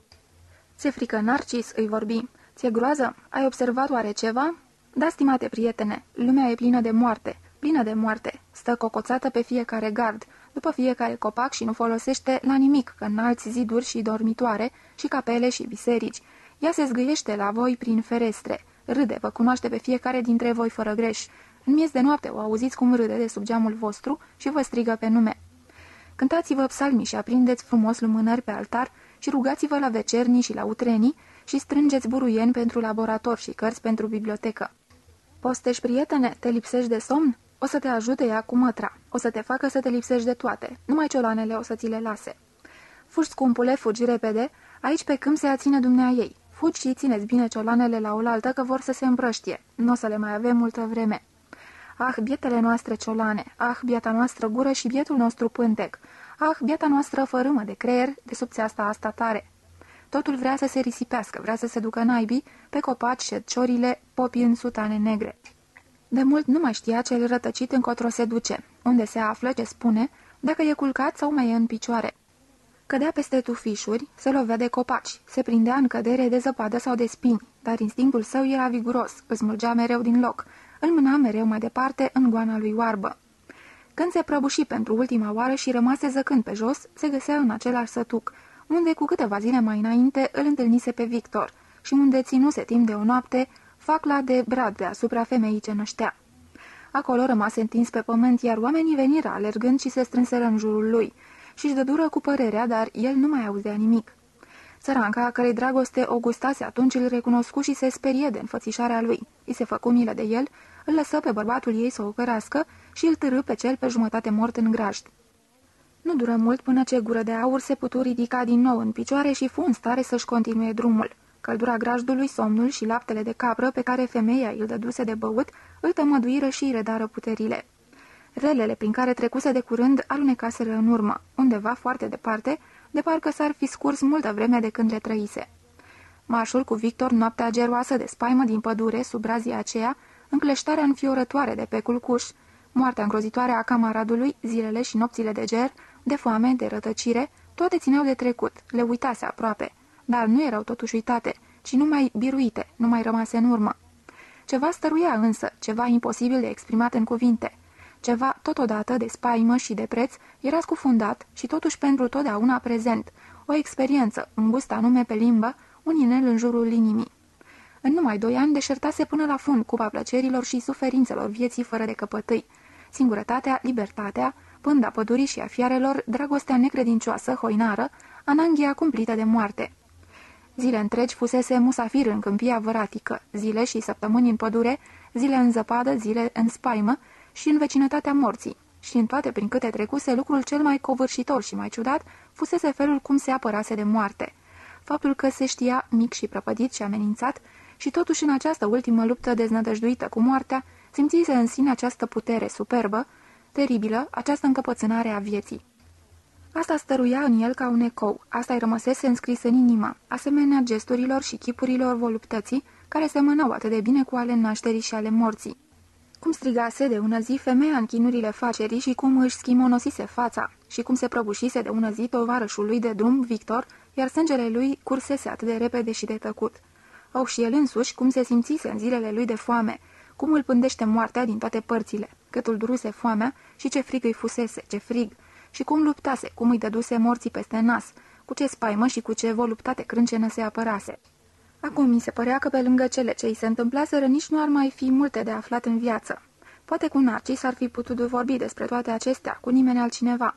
Ți-e frică, Narcis, îi vorbi. Ți-e groază? Ai observat oare ceva? Da, stimate prietene, lumea e plină de moarte, plină de moarte. Stă cocoțată pe fiecare gard, după fiecare copac și nu folosește la nimic că înalți ziduri și dormitoare și capele și biserici. Ea se zgâiește la voi prin ferestre. Râde, vă cunoaște pe fiecare dintre voi fără greș. În miez de noapte o auziți cum râde de sub geamul vostru și vă strigă pe nume. Cântați-vă psalmi și aprindeți frumos lumânări pe altar și rugați-vă la vecernii și la utrenii și strângeți buruieni pentru laborator și cărți pentru bibliotecă. Postești, prietene, te lipsești de somn? O să te ajute ea cu mătra. O să te facă să te lipsești de toate. Numai ciolanele o să ți le lase. Fugi, scumpule, fugi repede. Aici pe câmp se aține dumnea ei. Fugi și țineți bine ciolanele la oaltă că vor să se împrăștie. Nu o să le mai avem multă vreme. Ah, bietele noastre ciolane, ah, biata noastră gură și bietul nostru pântec, ah, biata noastră fărâmă de creier, de subțeasta asta tare. Totul vrea să se risipească, vrea să se ducă naibii pe copaci și ciorile popii în sutane negre. De mult nu mai știa cel rătăcit încotro se duce, unde se află, ce spune, dacă e culcat sau mai e în picioare. Cădea peste tufișuri, se lovea de copaci, se prindea în cădere de zăpadă sau de spini, dar instinctul său era viguros, îți mulgea mereu din loc, îl mâna mereu mai departe în goana lui oarbă. Când se prăbuși pentru ultima oară și rămase zăcând pe jos, se găsea în același sătuc, unde cu câteva zile mai înainte îl întâlnise pe Victor și unde ținuse timp de o noapte facla de brad deasupra femeii ce năștea. Acolo rămase întins pe pământ, iar oamenii veniră alergând și se strânseră în jurul lui. Și-și dădură cu părerea, dar el nu mai auzea nimic. Țăranca, cărei dragoste o gustase atunci, îl recunoscu și se sperie de înfățișarea lui. I se făcu milă de el, îl lăsă pe bărbatul ei să o cărască și îl târâ pe cel pe jumătate mort în grajd. Nu dură mult până ce gură de aur se putu ridica din nou în picioare și fu în stare să-și continue drumul. Căldura grajdului, somnul și laptele de capră pe care femeia îl dăduse de băut, îl tămăduiră și îi redară puterile. Relele prin care trecuse de curând alunecaseră în urmă, undeva foarte departe, de parcă s-ar fi scurs multă vreme de când le trăise. Marșul cu Victor, noaptea geroasă de spaimă din pădure, sub razia aceea, încleștarea înfiorătoare de pe culcuș, moartea îngrozitoare a camaradului, zilele și nopțile de ger, de foame, de rătăcire, toate țineau de trecut, le uitase aproape, dar nu erau totuși uitate, ci numai biruite, nu mai rămase în urmă. Ceva stăruia însă, ceva imposibil de exprimat în cuvinte. Ceva, totodată, de spaimă și de preț, era scufundat și totuși pentru totdeauna prezent, o experiență, un gust anume pe limbă, un inel în jurul inimii. În numai doi ani deșertase până la fund cupa plăcerilor și suferințelor vieții fără de căpătâi. Singurătatea, libertatea, pânda pădurii și a fiarelor, dragostea necredincioasă, hoinară, ananghia cumplită de moarte. Zile întregi fusese musafir în câmpia văratică, zile și săptămâni în pădure, zile în zăpadă, zile în spaimă și în vecinătatea morții. Și în toate prin câte trecuse, lucrul cel mai covârșitor și mai ciudat fusese felul cum se apărase de moarte. Faptul că se știa mic și prăpădit și amenințat și totuși în această ultimă luptă deznădăjduită cu moartea, simțise în sine această putere superbă, teribilă, această încăpățânare a vieții. Asta stăruia în el ca un ecou, asta îi rămăsese înscris în inima, asemenea gesturilor și chipurilor voluptății, care semănau atât de bine cu ale nașterii și ale morții. Cum strigase de ună zi femeia în chinurile facerii și cum își schimonosise fața și cum se prăbușise de ună zi tovarășul lui de drum, Victor, iar sângele lui cursese atât de repede și de tăcut. Au și el însuși cum se simțise în zilele lui de foame, cum îl pândește moartea din toate părțile, cât îl duruse foamea și ce frig îi fusese, ce frig, și cum luptase, cum îi dăduse morții peste nas, cu ce spaimă și cu ce voluptate crâncenă se apărase. Acum mi se părea că pe lângă cele ce îi se întâmplaseră nici nu ar mai fi multe de aflat în viață. Poate cu Narcis ar fi putut vorbi despre toate acestea cu nimeni altcineva.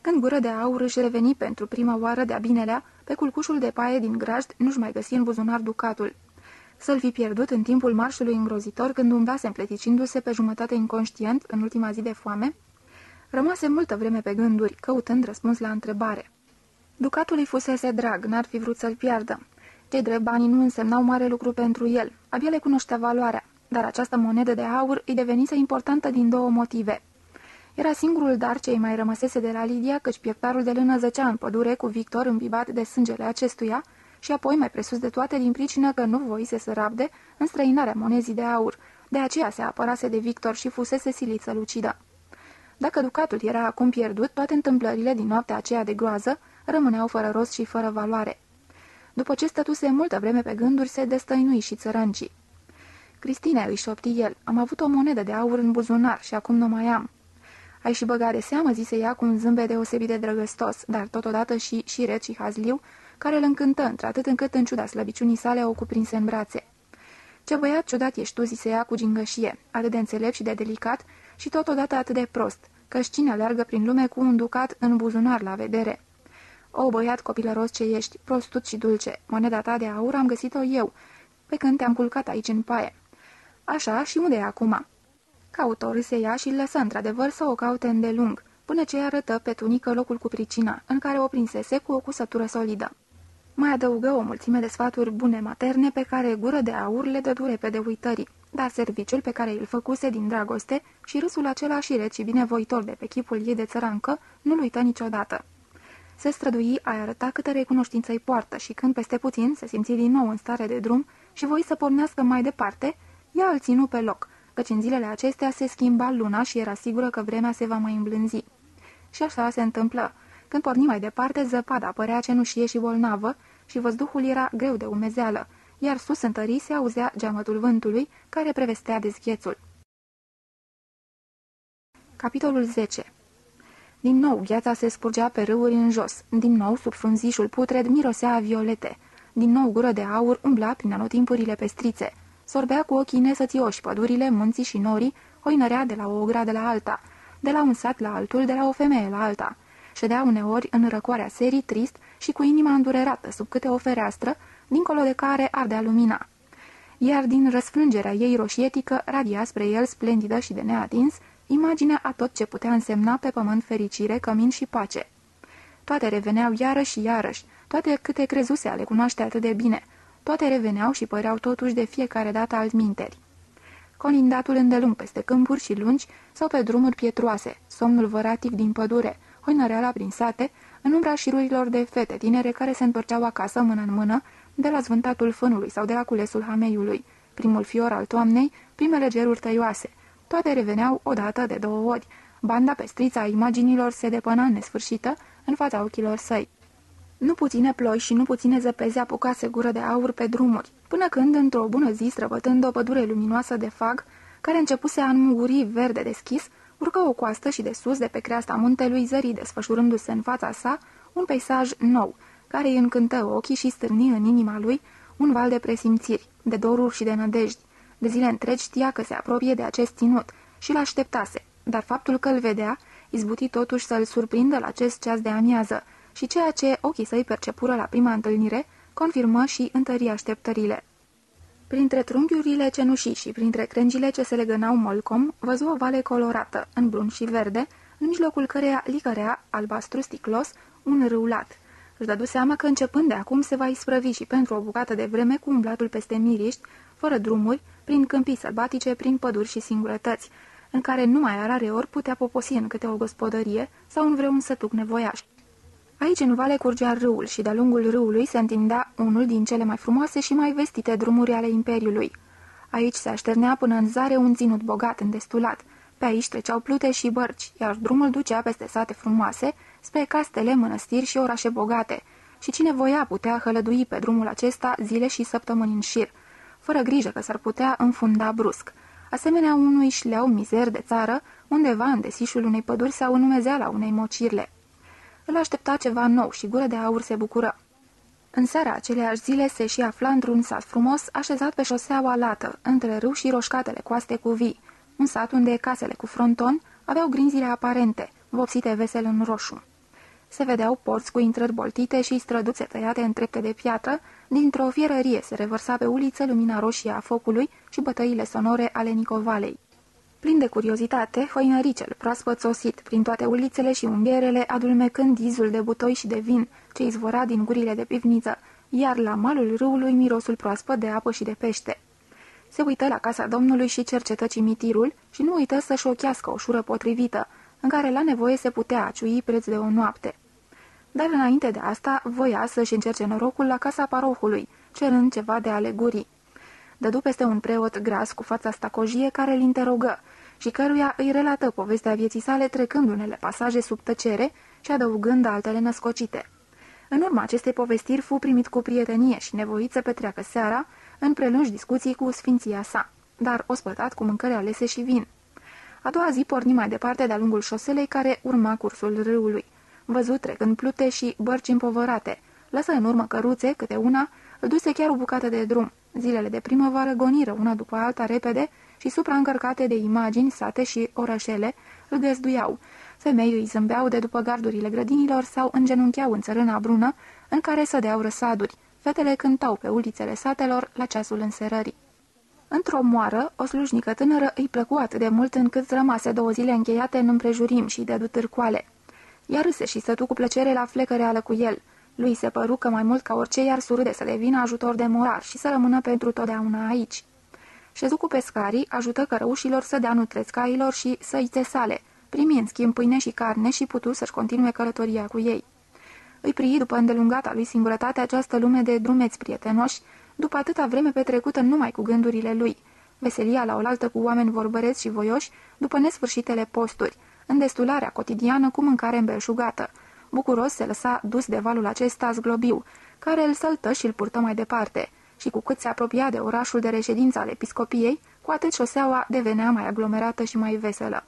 Când gură de aur își reveni pentru prima oară de-a binelea, pe culcușul de paie din grajd nu-și mai găsi în buzunar ducatul. Să-l fi pierdut în timpul marșului îngrozitor când umblase împleticindu-se pe jumătate inconștient în ultima zi de foame, rămase multă vreme pe gânduri, căutând răspuns la întrebare. Ducatul îi fusese drag, n-ar fi vrut să-l piardă. Cei drept banii nu însemnau mare lucru pentru el, abia le cunoștea valoarea, dar această monedă de aur îi devenise importantă din două motive. Era singurul dar ce îi mai rămăsese de la Lidia, căci pieptarul de lână zăcea în pădure cu Victor îmbibat de sângele acestuia și apoi, mai presus de toate, din pricină că nu voise să rabde în străinarea monezii de aur, de aceea se apărase de Victor și fusese silit să lucidă. Dacă ducatul era acum pierdut, toate întâmplările din noaptea aceea de groază rămâneau fără rost și fără valoare. După ce stătuse multă vreme pe gânduri, se destăinui și țărâncii. Cristine, îi șopti el, am avut o monedă de aur în buzunar și acum nu mai am. Ai și băgat de seamă, zise ea cu un zâmbet deosebit de drăgăstos, dar totodată și șiret și hazliu, care îl încântă într-atât încât, în ciuda slăbiciunii sale, o cuprinse în brațe. Ce băiat ciudat ești tu, zise ea cu gingășie, atât de înțelept și de delicat și totodată atât de prost, căci cine alergă prin lume cu un ducat în buzunar la vedere. O, băiat copilăros ce ești, prostut și dulce, moneda ta de aur am găsit-o eu, pe când te-am culcat aici în paie. Așa, și unde e acum?" Cautor se ia și îl lăsă într-adevăr să o caute îndelung, până ce arătă pe tunică locul cu pricina, în care o prinsese cu o cusătură solidă. Mai adăugă o mulțime de sfaturi bune materne pe care gură de aur le dădu repede uitării, dar serviciul pe care îl făcuse din dragoste și râsul acela și reci și binevoitor de pe chipul ei de țărancă nu-l uită niciodată. Se strădui a arăta câtă recunoștință îi poartă și când peste puțin se simți din nou în stare de drum și voi să pornească mai departe, ea îl ținu pe loc, căci în zilele acestea se schimba luna și era sigură că vremea se va mai îmblânzi. Și așa se întâmplă. Când porni mai departe, zăpada părea cenușie și bolnavă și văzduhul era greu de umezeală, iar sus în tării se auzea geamătul vântului, care prevestea dezghețul. Capitolul 10 Din nou viața se scurgea pe râuri în jos, din nou sub frunzișul putred mirosea a violete, din nou gură de aur umbla prin anotimpurile pestrițe, sorbea cu ochii nesățioși pădurile, munții și norii, hoinărea de la o ogradă la alta, de la un sat la altul, de la o femeie la alta. Ședea uneori în răcoarea serii, trist și cu inima îndurerată sub câte o fereastră, dincolo de care ardea lumina. Iar din răsfrângerea ei roșietică radia spre el splendidă și de neatins, imaginea a tot ce putea însemna pe pământ fericire, cămin și pace. Toate reveneau iarăși și iarăși, toate câte crezuse a le cunoaște atât de bine. Toate reveneau și păreau totuși de fiecare dată altminteri. Colindatul îndelung peste câmpuri și lungi sau pe drumuri pietroase, somnul văratic din pădure, hoinăreala prin sate, în umbra șirurilor de fete tinere care se întorceau acasă mână în mână, de la zvântatul fânului sau de la culesul hameiului, primul fior al toamnei, primele geruri tăioase. Toate reveneau odată de două ori. Banda pestrița a imaginilor se depăna nesfârșită în fața ochilor săi. Nu puține ploi și nu puține zăpezi apucase gură de aur pe drumuri, până când, într-o bună zi, străbătând o pădure luminoasă de fag, care începuse a înmuguri verde deschis, urcă o coastă și de sus, de pe creasta muntelui, zării desfășurându-se în fața sa, un peisaj nou, care îi încântă ochii și stârni în inima lui un val de presimțiri, de doruri și de nădejdi. De zile întregi știa că se apropie de acest ținut și l-așteptase, dar faptul că îl vedea, izbuti totuși să-l surprindă la acest ceas de amiază, și ceea ce ochii săi percepură la prima întâlnire, confirmă și întări așteptările. Printre trunghiurile cenușii și printre crengile ce se legănau molcom, văzu o vale colorată, în brun și verde, în mijlocul căreia licărea, albastru sticlos, un râulat. Își dădu seama că începând de acum se va isprăvi și pentru o bucată de vreme cu umblatul peste miriști, fără drumuri, prin câmpii sălbatice, prin păduri și singurătăți, în care numai rare ori putea poposi în câte o gospodărie sau în vreun sătuc nevoiaș. Aici în vale curgea râul și de-a lungul râului se întindea unul din cele mai frumoase și mai vestite drumuri ale Imperiului. Aici se așternea până în zare un ținut bogat îndestulat. Pe aici treceau plute și bărci, iar drumul ducea peste sate frumoase, spre castele, mănăstiri și orașe bogate. Și cine voia putea hălădui pe drumul acesta zile și săptămâni în șir, fără grijă că s-ar putea înfunda brusc. Asemenea unui șleau mizer de țară, undeva în desișul unei păduri sau în umezeala unei mocirle. Îl aștepta ceva nou și gură de aur se bucură. În seara aceleași zile se și afla într-un sat frumos, așezat pe șoseaua lată, între râu și roșcatele coaste cu vii, un sat unde casele cu fronton aveau grinzile aparente, vopsite vesel în roșu. Se vedeau porți cu intrări boltite și străduțe tăiate în trepte de piatră, dintr-o fierărie se revărsa pe uliță lumina roșie a focului și bătăile sonore ale Nicovalei. Plin de curiozitate, hoinăricel, proaspăt sosit, prin toate ulițele și umbierele, adulmecând dizul de butoi și de vin, ce izvora din gurile de pivniță, iar la malul râului mirosul proaspăt de apă și de pește. Se uită la casa domnului și cercetă cimitirul și nu uită să-și ochească o șură potrivită, în care la nevoie se putea aciui preț de o noapte. Dar înainte de asta, voia să-și încerce norocul la casa parohului, cerând ceva de alegurii. Dădu peste un preot gras cu fața stacojie care îl interogă și căruia îi relată povestea vieții sale trecând unele pasaje sub tăcere și adăugând altele născocite. În urma acestei povestiri fu primit cu prietenie și nevoit să petreacă seara în prelungi discuții cu sfinția sa, dar ospătat cu mâncări alese și vin. A doua zi porni mai departe de-a lungul șoselei care urma cursul râului. Văzut trecând plute și bărci împovărate. Lăsă în urmă căruțe, câte una, îl duse chiar o bucată de drum. Zilele de primăvară goniră una după alta repede și supraîncărcate de imagini, sate și orășele, îl găzduiau. Femei îi zâmbeau de după gardurile grădinilor sau îngenuncheau în țărâna brună, în care sădeau răsaduri. Fetele cântau pe ulițele satelor la ceasul înserării. Într-o moară, o slujnică tânără îi plăcu atât de mult încât rămase două zile încheiate în împrejurim și de târcoale. Ea râse și stătu cu plăcere la flecăreală cu el. Lui se păru că mai mult ca orice iar surâde să devină ajutor de morar și să rămână pentru totdeauna aici. Șezu cu pescarii, ajută cărăușilor să dea nutrețcailor și să-i sale, primi în schimb pâine și carne și putu să-și continue călătoria cu ei. Îi prii după îndelungata lui singurătate această lume de drumeți prietenoși, după atâta vreme petrecută numai cu gândurile lui, veselia la oaltă cu oameni vorbăreți și voioși, după nesfârșitele posturi, îndestularea cotidiană cu mâncare îmbelșugată. Bucuros se lăsa dus de valul acesta zglobiu, care îl săltă și îl purtă mai departe, și cu cât se apropia de orașul de reședință al episcopiei, cu atât șoseaua devenea mai aglomerată și mai veselă.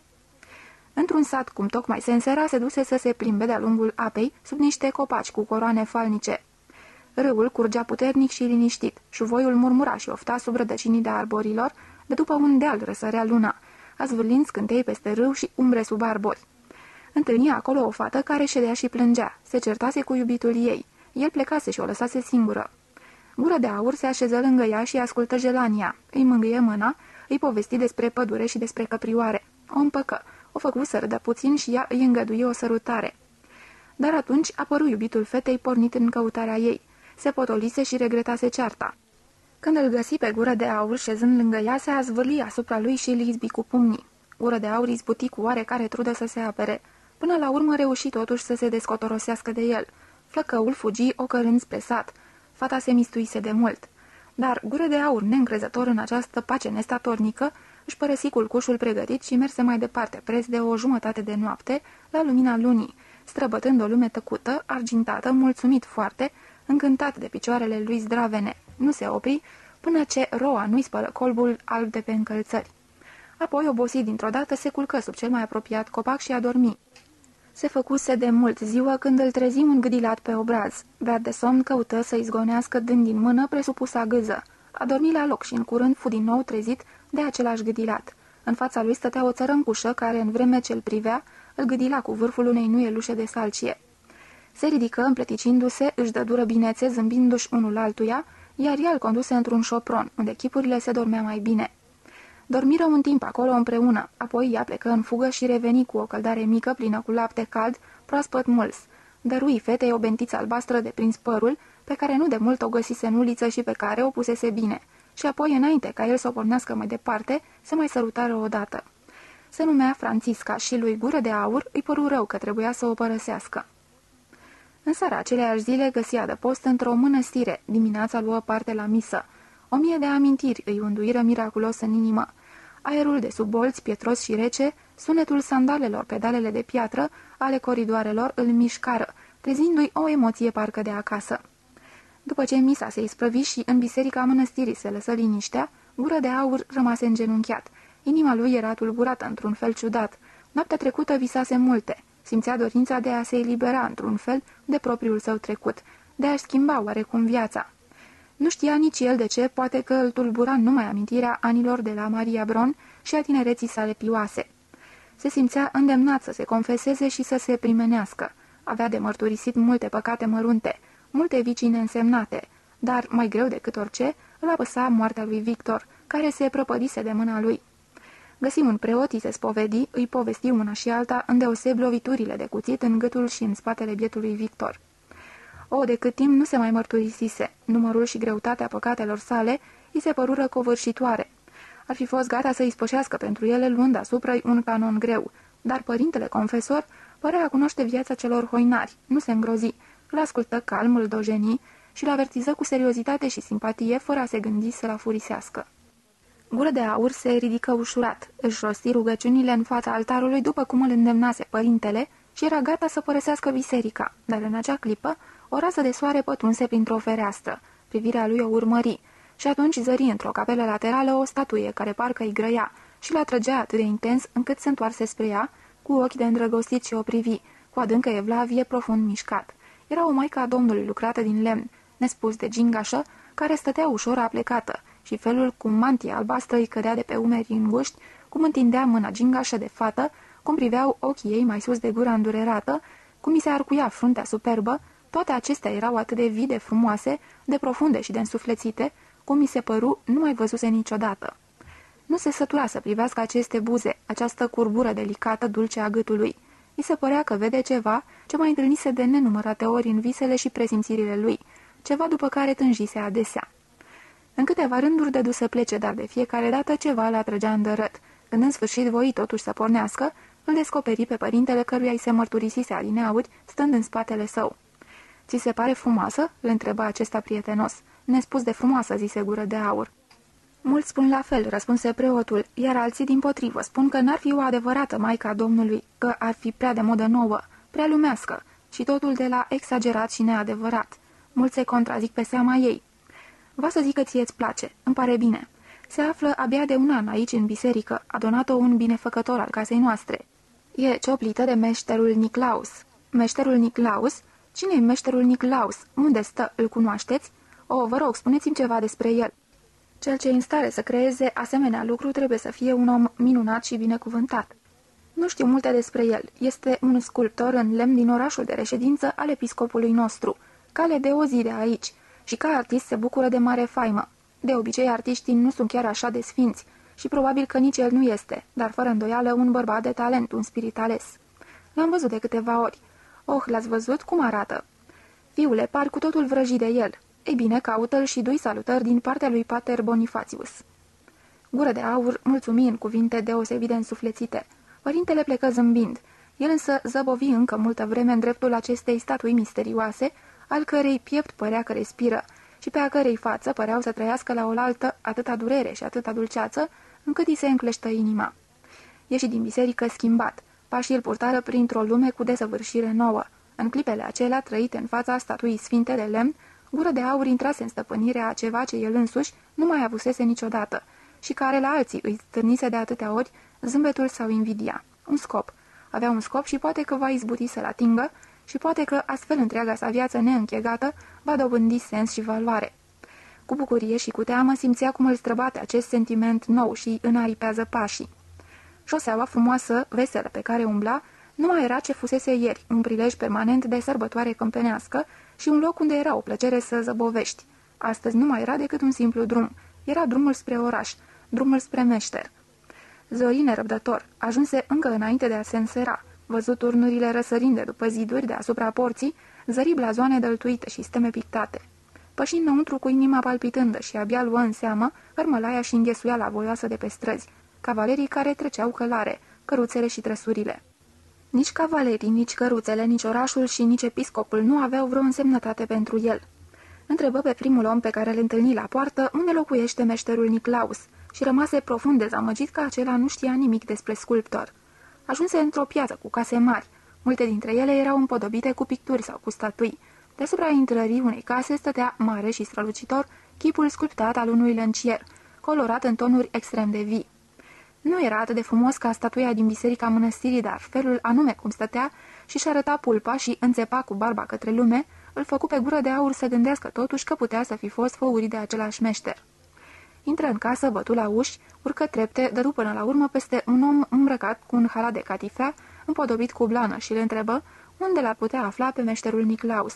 Într-un sat, cum tocmai se însera, se duse să se plimbe de-a lungul apei, sub niște copaci cu coroane falnice. Râul curgea puternic și liniștit, șuvoiul murmura și ofta sub rădăcinii de arborilor, de după un deal răsărea luna, azvârlind scântei peste râu și umbre sub arbori. Întâlnia acolo o fată care ședea și plângea, se certase cu iubitul ei. El plecase și o lăsase singură. Gură de aur se așeză lângă ea și ascultă gelania. Îi mângâie mâna, îi povesti despre pădure și despre căprioare. O împăcă, o făcu să râdă puțin și ea îi îngăduie o sărutare. Dar atunci apăru iubitul fetei pornit în căutarea ei. Se potolise și regretase cearta. Când îl găsi pe gură de aur șezând lângă ea, se azvârli asupra lui și îl izbi cu pumnii. Gură de aur izbuti cu oarecare trudă să se apere. Până la urmă reuși totuși să se descotorosească de el. Flăcăul fugi ocărând spre sat. Fata se mistuise de mult. Dar, gură de aur, neîncrezător în această pace nestatornică, își părăsi culcușul pregătit și merse mai departe, preț de o jumătate de noapte, la lumina lunii, străbătând o lume tăcută, argintată, mulțumit foarte, încântat de picioarele lui zdravene. Nu se opri până ce roa nu-i spălă colbul alb de pe încălțări. Apoi, obosit dintr-o dată, se culcă sub cel mai apropiat copac și a dormi. Se făcuse de mult ziua când îl trezi un gâdilat pe obraz. Beat de somn căută să izgonească dând din mână presupusa gâză. A dormit la loc și în curând fu din nou trezit de același gâdilat. În fața lui stătea o țărâncușă care, în vreme ce îl privea, îl gâdila cu vârful unei nuielușe de salcie. Se ridică împleticindu-se, își dă dură binețe, zâmbindu-și unul altuia, iar el conduse într-un șopron, unde chipurile se dormea mai bine. Dormiră un timp acolo împreună, apoi ea plecă în fugă și reveni cu o căldare mică plină cu lapte cald, proaspăt muls. Dărui fetei o bentiță albastră de prins părul, pe care nu de mult o găsise în uliță și pe care o pusese bine, și apoi, înainte ca el să o pornească mai departe, se mai sărutară odată. Se numea Francisca și lui Gură de Aur îi păru rău că trebuia să o părăsească. În seara aceleași zile găsia de post într-o mănăstire, dimineața luă parte la misă. O mie de amintiri îi unduiră miraculos în inimă. Aerul de sub bolți, pietros și rece, sunetul sandalelor pedalele de piatră ale coridoarelor îl mișcară, trezindu-i o emoție parcă de acasă. După ce misa se isprăvi și în biserica mănăstirii se lăsă liniștea, gură de aur rămase îngenunchiat. Inima lui era tulburată într-un fel ciudat. Noaptea trecută visase multe. Simțea dorința de a se elibera într-un fel de propriul său trecut, de a-și schimba oarecum viața. Nu știa nici el de ce, poate că îl tulbura numai amintirea anilor de la Maria Bron și a tinereții sale pioase. Se simțea îndemnat să se confeseze și să se primenească. Avea de mărturisit multe păcate mărunte, multe vicii neînsemnate, dar, mai greu decât orice, îl apăsa moartea lui Victor, care se prăpădise de mâna lui. Găsi un preot, îi se spovedi, îi povesti una și alta, îndeoseb loviturile de cuțit în gâtul și în spatele bietului Victor. O, de cât timp nu se mai mărturisise, numărul și greutatea păcatelor sale îi se părură covârșitoare. Ar fi fost gata să îi spășească pentru ele luând asupra un canon greu, dar părintele confesor părea a cunoaște viața celor hoinari, nu se îngrozi, îl ascultă calm, îl dojeni și îl avertiză cu seriozitate și simpatie, fără a se gândi să-l afurisească. Gură de aur se ridică ușurat, își rosti rugăciunile în fața altarului după cum îl îndemnase părintele și era gata să părăsească biserica, dar în acea clipă o rază de soare pătrunse printr-o fereastră. Privirea lui o urmări și atunci zări într-o capelă laterală o statuie care parcă îi grăia și l trăgea atât de intens încât se întoarse spre ea, cu ochi de îndrăgostit și o privi, cu adâncă evlavie profund mișcat. Era o maică a domnului lucrată din lemn, nespus de gingașă, care stătea ușor aplecată și felul cum mantia albastră îi cădea de pe umeri înguști, cum întindea mâna gingașă de fată, cum priveau ochii ei mai sus de gura îndurerată, cum mi se arcuia fruntea superbă, toate acestea erau atât de vii, de frumoase, de profunde și de însuflețite, cum mi se păru nu mai văzuse niciodată. Nu se sătura să privească aceste buze, această curbură delicată, dulce a gâtului. I se părea că vede ceva ce mai întâlnise de nenumărate ori în visele și presimțirile lui, ceva după care tânjise adesea. În câteva rânduri dădu să plece, dar de fiecare dată ceva l trăgea îndărât. Când în sfârșit voi totuși să pornească, îl descoperi pe părintele căruia îi se mărturisise alineauri, stând în spatele său. Ți se pare frumoasă?" îl întreba acesta prietenos. Nespus de frumoasă," zise gură de aur. Mulți spun la fel, răspunse preotul, iar alții din potrivă spun că n-ar fi o adevărată Maica Domnului, că ar fi prea de modă nouă, prea lumească și totul de la exagerat și neadevărat. Mulți se contrazic pe seama ei. Va să zic că ție-ți place, îmi pare bine. Se află abia de un an aici în biserică, a donat-o un binefăcător al casei noastre. E cioplită de meșterul Niclaus. Meșterul Niclaus? cine e meșterul Niclaus? Unde stă? Îl cunoașteți? O, vă rog, spuneți-mi ceva despre el." Cel ce e în stare să creeze asemenea lucru trebuie să fie un om minunat și binecuvântat. Nu știu multe despre el. Este un sculptor în lemn din orașul de reședință al episcopului nostru, cale de o zi de aici, și ca artist se bucură de mare faimă. De obicei, artiștii nu sunt chiar așa de sfinți și probabil că nici el nu este, dar fără îndoială un bărbat de talent, un spirit ales. L-am văzut de câteva ori. Oh, l-ați văzut? Cum arată? Fiule, par cu totul vrăjit de el. Ei bine, caută-l și dui salutări din partea lui Pater Bonifatius. Gură de aur, mulțumi în cuvinte deosebit de însuflețite. Părintele plecă zâmbind. El însă zăbovi încă multă vreme în dreptul acestei statui misterioase, al cărei piept părea că respiră și pe a cărei față păreau să trăiască la oaltă atâta durere și atâta dulceață, încât îi se încleștă inima. Ieși din biserică schimbat. Pașii îl purtară printr-o lume cu desăvârșire nouă. În clipele acelea, trăite în fața statuii sfinte de lemn, gură de aur intrase în stăpânirea a ceva ce el însuși nu mai avusese niciodată și care la alții îi stârnise de atâtea ori zâmbetul sau invidia. Un scop. Avea un scop și poate că va izbuti să-l atingă și poate că astfel întreaga sa viață neînchegată va dobândi sens și valoare. Cu bucurie și cu teamă simțea cum îl străbate acest sentiment nou și înaripează pașii. Șoseaua frumoasă, veselă pe care umbla, nu mai era ce fusese ieri, un prilej permanent de sărbătoare câmpenească și un loc unde era o plăcere să zăbovești. Astăzi nu mai era decât un simplu drum. Era drumul spre oraș, drumul spre meșter. Zorin nerăbdător, ajunse încă înainte de a se însera. Văzut urnurile răsărinde după ziduri deasupra porții, zări blazoane dăltuite și steme pictate. Pășind înăuntru cu inima palpitândă și abia luă în seamă hărmălaia și la voioasă de pe străzi, cavalerii care treceau călare, căruțele și trăsurile. Nici cavalerii, nici căruțele, nici orașul și nici episcopul nu aveau vreo însemnătate pentru el. Întrebă pe primul om pe care îl întâlni la poartă unde locuiește meșterul Niclaus și rămase profund dezamăgit că acela nu știa nimic despre sculptor. Ajunse într-o piață cu case mari. Multe dintre ele erau împodobite cu picturi sau cu statui. Deasupra intrării unei case stătea mare și strălucitor chipul sculptat al unui lăncier, colorat în tonuri extrem de vii. Nu era atât de frumos ca statuia din biserica mănăstirii, dar felul anume cum stătea și-și arăta pulpa și înțepa cu barba către lume, îl făcu pe gură de aur să gândească totuși că putea să fi fost făurit de același meșter. Intră în casă, bătu la uși, urcă trepte, dădu până la urmă peste un om îmbrăcat cu un halat de catifea, împodobit cu blană și îl întrebă unde l-ar putea afla pe meșterul Niclaus.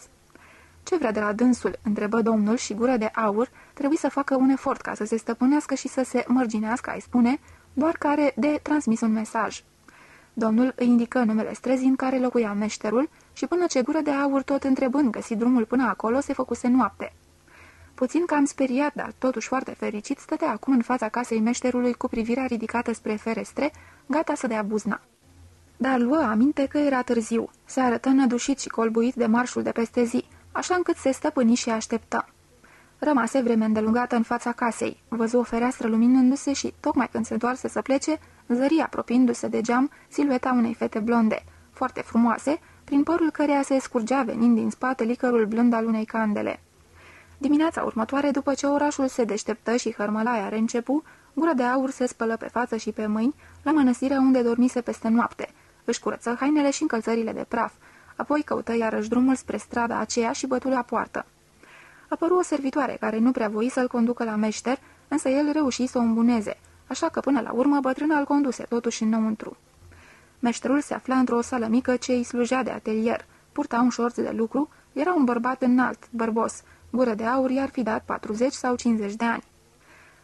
Ce vrea de la dânsul?" întrebă domnul și gură de aur, trebuie să facă un efort ca să se stăpânească și să se mărginească, ai spune, doar care de transmis un mesaj. Domnul îi indică numele străzii în care locuia meșterul și până ce gură de aur tot întrebând găsi drumul până acolo se făcuse noapte. Puțin cam speriat, dar totuși foarte fericit, stătea acum în fața casei meșterului cu privirea ridicată spre ferestre, gata să dea buzna. Dar luă aminte că era târziu, se arătă nădușit și colbuit de marșul de peste zi, așa încât se stăpâni și așteptă. Rămase vreme îndelungată în fața casei, văzu o fereastră luminându-se și, tocmai când se întoarse să plece, zări apropiindu-se de geam silueta unei fete blonde, foarte frumoase, prin părul căreia se scurgea venind din spate licărul blând al unei candele. Dimineața următoare, după ce orașul se deșteptă și hărmălaia reîncepu, gura de aur se spălă pe față și pe mâini la mănăstirea unde dormise peste noapte. Își curăță hainele și încălțările de praf, apoi căută iarăși drumul spre strada aceea și bătu la poartă. Apăru o servitoare care nu prea voi să-l conducă la meșter, însă el reuși să o îmbuneze, așa că până la urmă bătrâna îl conduse totuși înăuntru. Meșterul se afla într-o sală mică ce îi slujea de atelier, purta un șorț de lucru, era un bărbat înalt, bărbos, gură de aur i-ar fi dat 40 sau 50 de ani.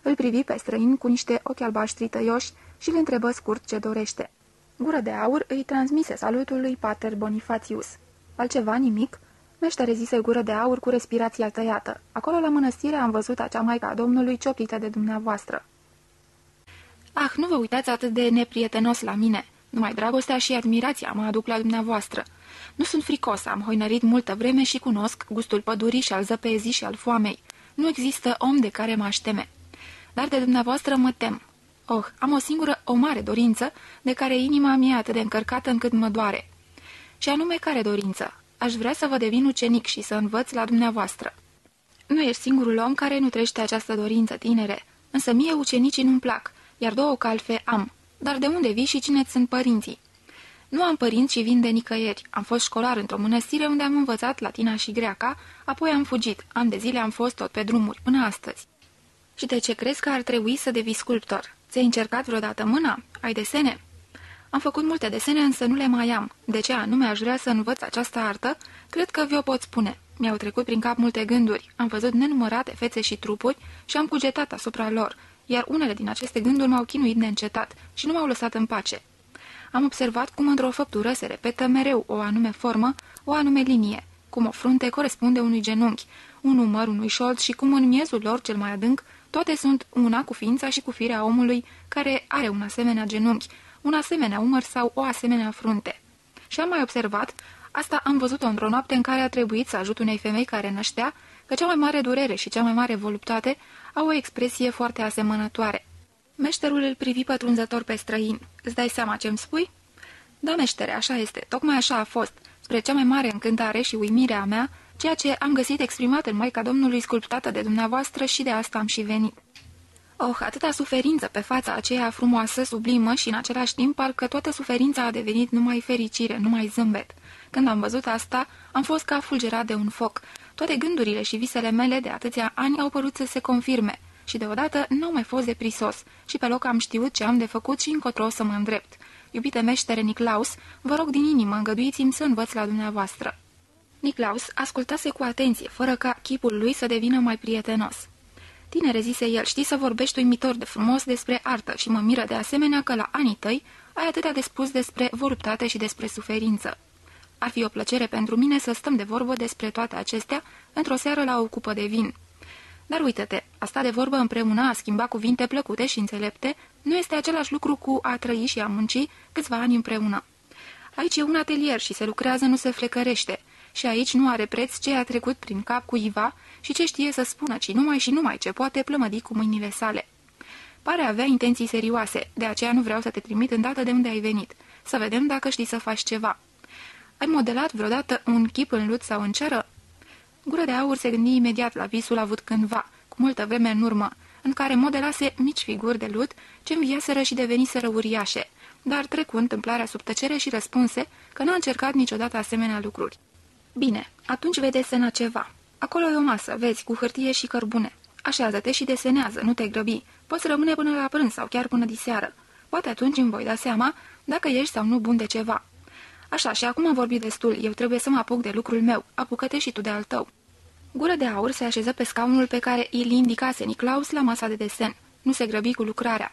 Îl privi pe străin cu niște ochi albaștri tăioși și îl întrebă scurt ce dorește. Gură de aur îi transmise salutul lui Pater Bonifatius. Altceva nimic? Meștere zise gură de aur cu respirația tăiată. Acolo la mănăstire am văzut acea maica Domnului cioplită de dumneavoastră. Ah, nu vă uitați atât de neprietenos la mine. Numai dragostea și admirația mă aduc la dumneavoastră. Nu sunt fricos, am hoinărit multă vreme și cunosc gustul pădurii și al zăpezii și al foamei. Nu există om de care mă așteme. Dar de dumneavoastră mă tem. Oh, am o singură, o mare dorință, de care inima mi-e atât de încărcată încât mă doare. Și anume care dorință? Aș vrea să vă devin ucenic și să învăț la dumneavoastră. Nu ești singurul om care nu trește această dorință, tinere, însă mie ucenicii nu-mi plac, iar două calfe am. Dar de unde vii și cine sunt părinții? Nu am părinți și vin de nicăieri. Am fost școlar într-o mănăstire unde am învățat latina și greaca, apoi am fugit. Am de zile am fost tot pe drumuri, până astăzi. Și de ce crezi că ar trebui să devii sculptor? Ți-ai încercat vreodată mâna? Ai desene?" Am făcut multe desene, însă nu le mai am. De ce anume aș vrea să învăț această artă? Cred că vi-o pot spune. Mi-au trecut prin cap multe gânduri. Am văzut nenumărate fețe și trupuri și am cugetat asupra lor, iar unele din aceste gânduri m-au chinuit neîncetat și nu m-au lăsat în pace. Am observat cum într-o făptură se repetă mereu o anume formă, o anume linie, cum o frunte corespunde unui genunchi, un umăr unui șold și cum în miezul lor cel mai adânc toate sunt una cu ființa și cu firea omului care are un asemenea genunchi, un asemenea umăr sau o asemenea frunte. Și am mai observat, asta am văzut-o într-o noapte în care a trebuit să ajut unei femei care năștea, că cea mai mare durere și cea mai mare voluptate au o expresie foarte asemănătoare. Meșterul îl privi pătrunzător pe străin. Îți dai seama ce-mi spui?" Da, meștere, așa este. Tocmai așa a fost. Spre cea mai mare încântare și uimirea mea, ceea ce am găsit exprimat în Maica Domnului sculptată de dumneavoastră și de asta am și venit. Oh, atâta suferință pe fața aceea frumoasă, sublimă și în același timp parcă toată suferința a devenit numai fericire, numai zâmbet. Când am văzut asta, am fost ca fulgerat de un foc. Toate gândurile și visele mele de atâția ani au părut să se confirme și deodată n-au mai fost de prisos și pe loc am știut ce am de făcut și încotro să mă îndrept. Iubite meștere Niclaus, vă rog din inimă, îngăduiți-mi să învăț la dumneavoastră. Niclaus ascultase cu atenție, fără ca chipul lui să devină mai prietenos. Tinere, zise el, știi să vorbești uimitor de frumos despre artă și mă miră de asemenea că la anii tăi ai atâtea de spus despre voluptate și despre suferință. Ar fi o plăcere pentru mine să stăm de vorbă despre toate acestea într-o seară la o cupă de vin. Dar uită-te, a sta de vorbă împreună, a schimba cuvinte plăcute și înțelepte, nu este același lucru cu a trăi și a munci câțiva ani împreună. Aici e un atelier și se lucrează, nu se flecărește. Și aici nu are preț ce a trecut prin cap cuiva și ce știe să spună, ci numai și numai ce poate plămădi cu mâinile sale. Pare avea intenții serioase, de aceea nu vreau să te trimit îndată de unde ai venit. Să vedem dacă știi să faci ceva. Ai modelat vreodată un chip în lut sau în ceră? Gură de aur se gândi imediat la visul avut cândva, cu multă vreme în urmă, în care modelase mici figuri de lut ce înviaseră și deveniseră uriașe, dar trecu întâmplarea sub tăcere și răspunse că n-a încercat niciodată asemenea lucruri. Bine, atunci vei desena ceva. Acolo e o masă, vezi, cu hârtie și cărbune. Așează-te și desenează, nu te grăbi. Poți rămâne până la prânz sau chiar până diseară. Poate atunci îmi voi da seama dacă ești sau nu bun de ceva. Așa, și acum am vorbit destul, eu trebuie să mă apuc de lucrul meu. Apucă-te și tu de al tău. Gură de aur se așeză pe scaunul pe care îl indicase Niclaus la masa de desen. Nu se grăbi cu lucrarea.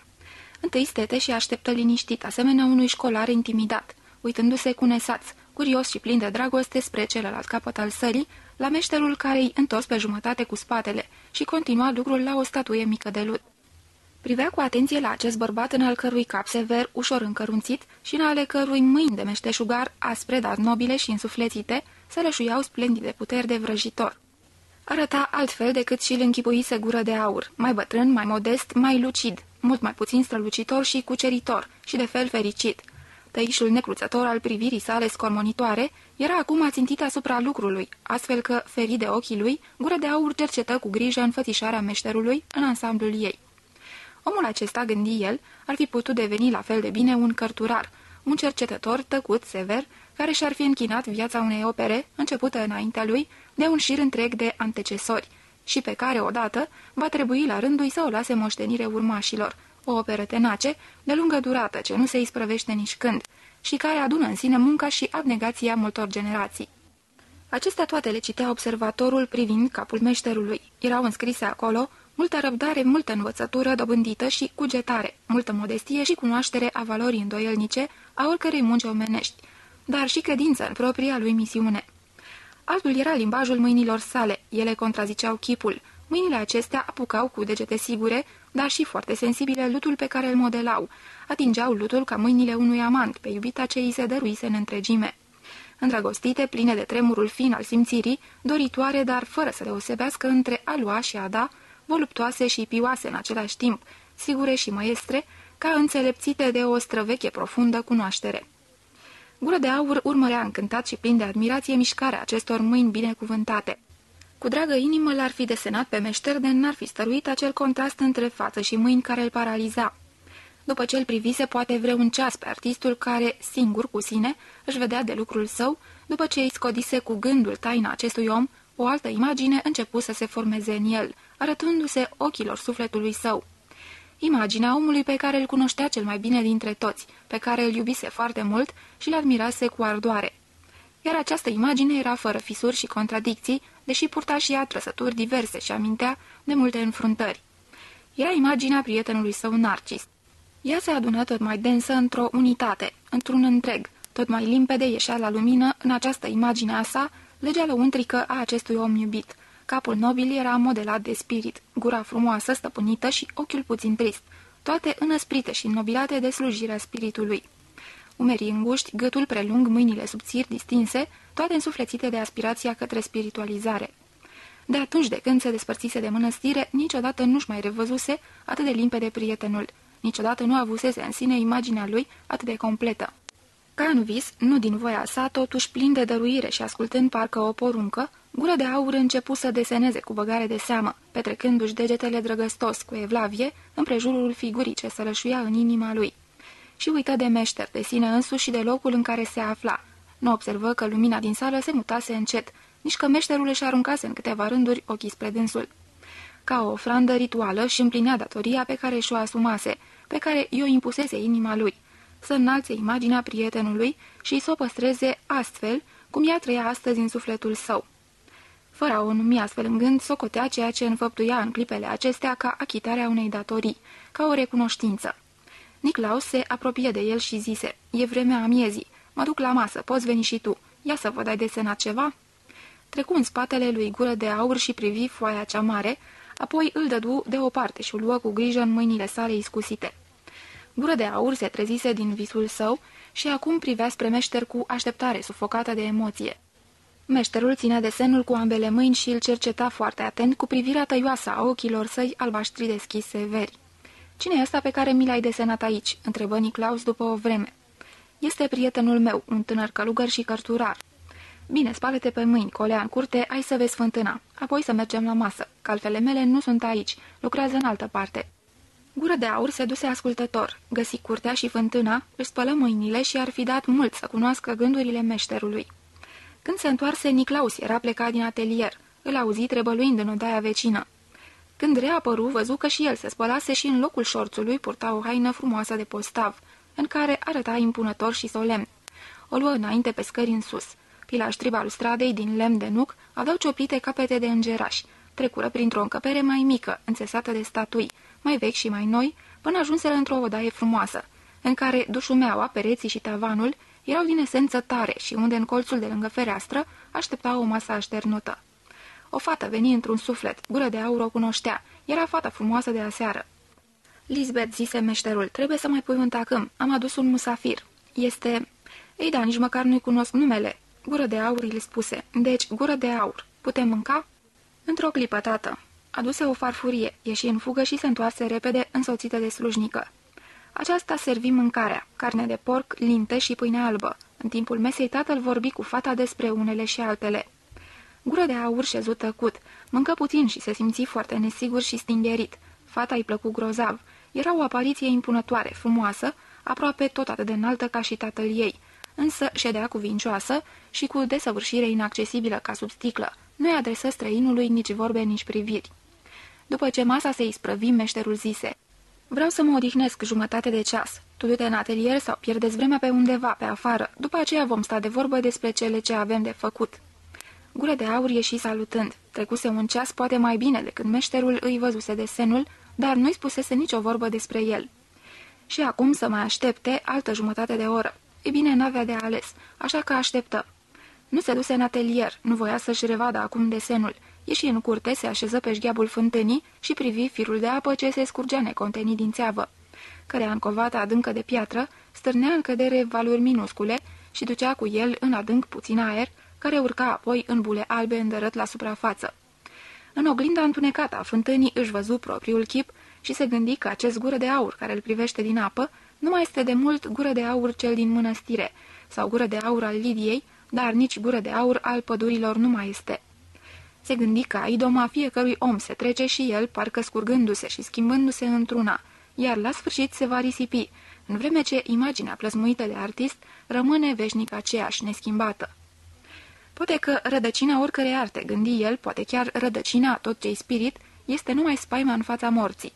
Întâi stete și așteptă liniștit, asemenea unui școlar intimidat, uitându-se cu nesaț, curios și plin de dragoste spre celălalt capăt al sării, la meșterul care îi întors pe jumătate cu spatele și continua lucrul la o statuie mică de lut. Privea cu atenție la acest bărbat în al cărui cap sever, ușor încărunțit și în ale cărui mâini de meșteșugar, aspre, dar nobile și însuflețite, se rășuiau splendide puteri de vrăjitor. Arăta altfel decât și-l închipuise gură de aur, mai bătrân, mai modest, mai lucid, mult mai puțin strălucitor și cuceritor și de fel fericit. Tăișul necruțător al privirii sale scormonitoare era acum ațintit asupra lucrului, astfel că, ferit de ochii lui, gură de aur cercetă cu grijă înfățișarea meșterului în ansamblul ei. Omul acesta, gândi el, ar fi putut deveni la fel de bine un cărturar, un cercetător tăcut, sever, care și-ar fi închinat viața unei opere, începută înaintea lui, de un șir întreg de antecesori, și pe care, odată, va trebui la rândul să o lase moștenire urmașilor, o operă tenace, de lungă durată, ce nu se isprăvește nici când, și care adună în sine munca și abnegația multor generații. Acestea toate le citea observatorul privind capul meșterului. Erau înscrise acolo multă răbdare, multă învățătură dobândită și cugetare, multă modestie și cunoaștere a valorii îndoielnice a oricărei munci omenești, dar și credință în propria lui misiune. Altul era limbajul mâinilor sale, ele contraziceau chipul. Mâinile acestea apucau cu degete sigure, dar și foarte sensibile, lutul pe care îl modelau. Atingeau lutul ca mâinile unui amant, pe iubita ce îi se dăruise în întregime. Îndrăgostite, pline de tremurul fin al simțirii, doritoare, dar fără să deosebească între a lua și a da, voluptoase și pioase în același timp, sigure și măestre, ca înțelepțite de o străveche profundă cunoaștere. Gură de aur urmărea încântat și plin de admirație mișcarea acestor mâini binecuvântate. Cu dragă inimă l-ar fi desenat pe meșter de n-ar fi stăruit acel contrast între față și mâini care îl paraliza. După ce îl privise poate vreun ceas pe artistul care, singur cu sine, își vedea de lucrul său, după ce îi scodise cu gândul taina acestui om, O altă imagine începu să se formeze în el, arătându-se ochilor sufletului său. Imaginea omului pe care îl cunoștea cel mai bine dintre toți, pe care îl iubise foarte mult și îl admirase cu ardoare. Iar această imagine era fără fisuri și contradicții, deși purta și ea trăsături diverse și amintea de multe înfruntări. Era imaginea prietenului său Narcis. Ea se adună tot mai densă într-o unitate, într-un întreg, tot mai limpede ieșea la lumină în această imagine a sa, legea lăuntrică a acestui om iubit. Capul nobil era modelat de spirit, gura frumoasă, stăpânită și ochiul puțin trist, toate înăsprite și înnobilate de slujirea spiritului. Umerii înguști, gâtul prelung, mâinile subțiri, distinse, toate însuflețite de aspirația către spiritualizare. De atunci de când se despărțise de mănăstire, niciodată nu-și mai revăzuse atât de limpede prietenul. Niciodată nu avusese în sine imaginea lui atât de completă. Ca în vis, nu din voia sa, totuși plin de dăruire și ascultând parcă o poruncă, gura de aur începu să deseneze cu băgare de seamă, petrecându-și degetele drăgăstos cu evlavie împrejurul figurii ce sălășuia în inima lui. Și uită de meșter, de sine însuși și de locul în care se afla. Nu observă că lumina din sală se mutase încet, nici că meșterul își aruncase în câteva rânduri ochii spre dânsul. Ca o ofrandă rituală și împlinea datoria pe care și-o asumase, pe care i-o impusese inima lui, să înalțe imaginea prietenului și să o păstreze astfel cum ea trăia astăzi în sufletul său. Fără a o numi astfel în gând, socotea ceea ce înfăptuia în clipele acestea ca achitarea unei datorii, ca o recunoștință. Niclaus se apropie de el și zise, e vremea amiezii, mă duc la masă, poți veni și tu, ia să vă dai desenat ceva?" Trecu în spatele lui gură de aur și privi foaia cea mare, apoi îl dădu deoparte și o luă cu grijă în mâinile sale iscusite. Gură de aur se trezise din visul său și acum privea spre meșter cu așteptare sufocată de emoție. Meșterul ținea desenul cu ambele mâini și îl cerceta foarte atent cu privirea tăioasă a ochilor săi albaștri deschis severi. Cine e ăsta pe care mi l-ai desenat aici?" întrebă Niclaus după o vreme. Este prietenul meu, un tânăr călugăr și cărturar." Bine, spală-te pe mâini, colea în curte, ai să vezi fântâna. Apoi să mergem la masă. Calfele mele nu sunt aici, lucrează în altă parte. Gură de aur se duse ascultător, găsi curtea și fântâna, își spălă mâinile și ar fi dat mult să cunoască gândurile meșterului. Când se întoarse, Niclaus era plecat din atelier. Îl auzi trebăluind în odaia vecină. Când reapăru, văzu că și el se spălase și în locul șorțului purta o haină frumoasă de postav, în care arăta impunător și solemn. O luă înainte pe scări în sus. Pilaștrii balustradei din lemn de nuc aveau ciopite capete de îngerași. Trecură printr-o încăpere mai mică, înțesată de statui, mai vechi și mai noi, până ajunseră într-o odaie frumoasă, în care dușumeaua, pereții și tavanul erau din esență tare și unde în colțul de lângă fereastră aștepta o masă așternută. O fată veni într-un suflet, gură de aur o cunoștea, era fata frumoasă de aseară. Lisbeth, zise meșterul, trebuie să mai pui un tacâm, am adus un musafir. Este... Ei da, nici măcar nu-i cunosc numele. Gură de aur îi spuse, deci gură de aur, putem mânca? Într-o clipă, tată. Aduse o farfurie, ieși în fugă și se întoarse repede, însoțită de slujnică. Aceasta servi mâncarea, carne de porc, linte și pâine albă. În timpul mesei tatăl vorbi cu fata despre unele și altele. Gură de aur șezut tăcut, mâncă puțin și se simți foarte nesigur și stingerit. Fata îi plăcu grozav. Era o apariție impunătoare, frumoasă, aproape tot atât de înaltă ca și tatăl ei, însă ședea cuvincioasă și cu desăvârșire inaccesibilă ca sub sticlă. Nu-i adresă străinului nici vorbe, nici priviri. După ce masa se isprăvi, meșterul zise, Vreau să mă odihnesc jumătate de ceas. Tu du-te în atelier sau pierdeți vremea pe undeva, pe afară. După aceea vom sta de vorbă despre cele ce avem de făcut." Gură de aur ieși salutând. Trecuse un ceas poate mai bine decât meșterul îi văzuse desenul, dar nu-i spusese nicio vorbă despre el. Și acum să mai aștepte altă jumătate de oră. E bine, n-avea de ales, așa că așteptă. Nu se duse în atelier, nu voia să-și revadă acum desenul. Ieși în curte, se așeză pe șgheabul fântânii și privi firul de apă ce se scurgea necontenit din țeavă, care încovată adâncă de piatră, stârnea în cădere valuri minuscule și ducea cu el în adânc puțin aer, care urca apoi în bule albe îndărât la suprafață. În oglinda întunecată a fântânii își văzu propriul chip și se gândi că acest gură de aur care îl privește din apă nu mai este de mult gură de aur cel din mănăstire sau gură de aur al Lidiei, dar nici gură de aur al pădurilor nu mai este. Se gândi că idoma fiecărui om se trece și el, parcă scurgându-se și schimbându-se într-una, iar la sfârșit se va risipi, în vreme ce imaginea plăsmuită de artist rămâne veșnic aceeași, neschimbată. Poate că rădăcina oricărei arte, gândi el, poate chiar rădăcina tot ce spirit, este numai spaima în fața morții.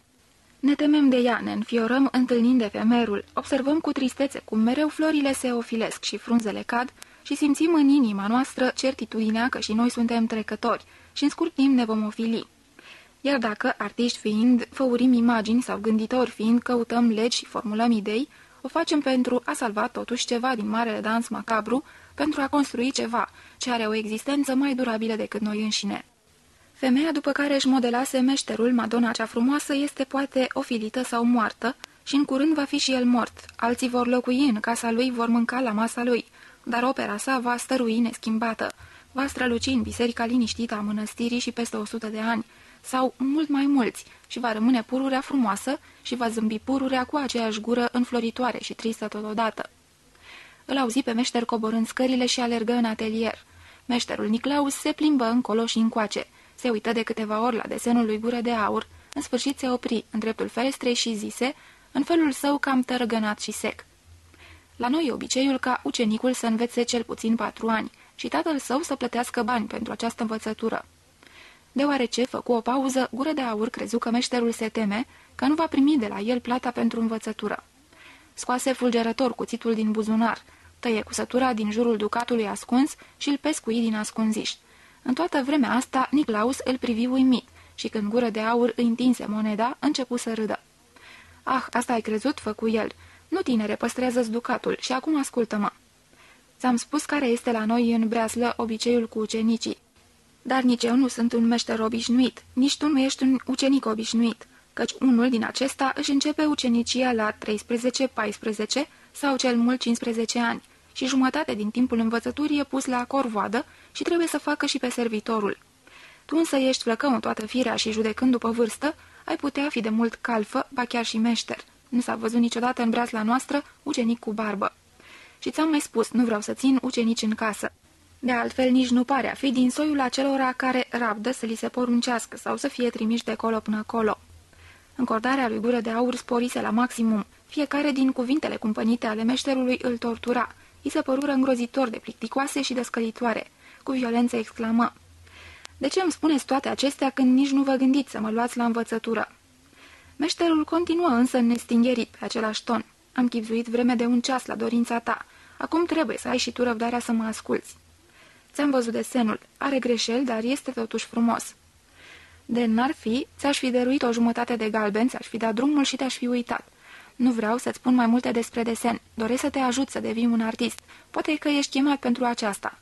Ne temem de ea, ne înfiorăm întâlnind efemerul, observăm cu tristețe cum mereu florile se ofilesc și frunzele cad și simțim în inima noastră certitudinea că și noi suntem trecători și în scurt timp ne vom ofili. Iar dacă, artiști fiind, făurim imagini sau gânditori fiind, căutăm legi și formulăm idei, o facem pentru a salva totuși ceva din marele dans macabru, pentru a construi ceva ce are o existență mai durabilă decât noi înșine. Femeia după care își modelase meșterul Madonna cea frumoasă este poate ofilită sau moartă și în curând va fi și el mort. Alții vor locui în casa lui, vor mânca la masa lui, dar opera sa va stărui neschimbată, va străluci în biserica liniștită a mănăstirii și peste o sută de ani, sau mult mai mulți, și va rămâne pururea frumoasă și va zâmbi pururea cu aceeași gură înfloritoare și tristă totodată. Îl auzi pe meșter coborând scările și alergă în atelier. Meșterul Niclaus se plimbă încolo și încoace, se uită de câteva ori la desenul lui Gură de Aur, în sfârșit se opri în dreptul ferestrei și zise, în felul său cam tărăgănat și sec. La noi e obiceiul ca ucenicul să învețe cel puțin patru ani și tatăl său să plătească bani pentru această învățătură. Deoarece făcu o pauză, Gură de Aur crezu că meșterul se teme că nu va primi de la el plata pentru învățătură. Scoase fulgerător cuțitul din buzunar, tăie cusătura din jurul ducatului ascuns și îl pescui din ascunziș. În toată vremea asta, Niclaus îl privi uimit și când gură de aur îi întinse moneda, începu să râdă. Ah, asta ai crezut?" făcu el. Nu, tinere, păstrează-ți ducatul și acum ascultă-mă." Ți-am spus care este la noi în breaslă obiceiul cu ucenicii. Dar nici eu nu sunt un meșter obișnuit, nici tu nu ești un ucenic obișnuit, căci unul din acesta își începe ucenicia la 13, 14 sau cel mult 15 ani și jumătate din timpul învățăturii e pus la corvoadă și trebuie să facă și pe servitorul. Tu însă ești flăcău în toată firea și judecând după vârstă, ai putea fi de mult calfă, ba chiar și meșter. Nu s-a văzut niciodată în breasla noastră ucenic cu barbă. Și ți-am mai spus, nu vreau să țin ucenici în casă. De altfel, nici nu pare a fi din soiul acelora care rabdă să li se poruncească sau să fie trimiși de colo până acolo. Încordarea lui Gură de Aur sporise la maximum. Fiecare din cuvintele cumpănite ale meșterului îl tortura. I se părură îngrozitor de plicticoase și de scălitoare. Cu violență exclamă. De ce îmi spuneți toate acestea când nici nu vă gândiți să mă luați la învățătură?" Meșterul continuă însă nestingherit pe același ton. Am chipzuit vreme de un ceas la dorința ta. Acum trebuie să ai și tu răbdarea să mă asculți. Ți-am văzut desenul. Are greșeli, dar este totuși frumos. De n-ar fi, ți-aș fi dăruit o jumătate de galben, ți-aș fi dat drumul și te-aș fi uitat. Nu vreau să-ți spun mai multe despre desen. Doresc să te ajut să devii un artist. Poate că ești chemat pentru aceasta.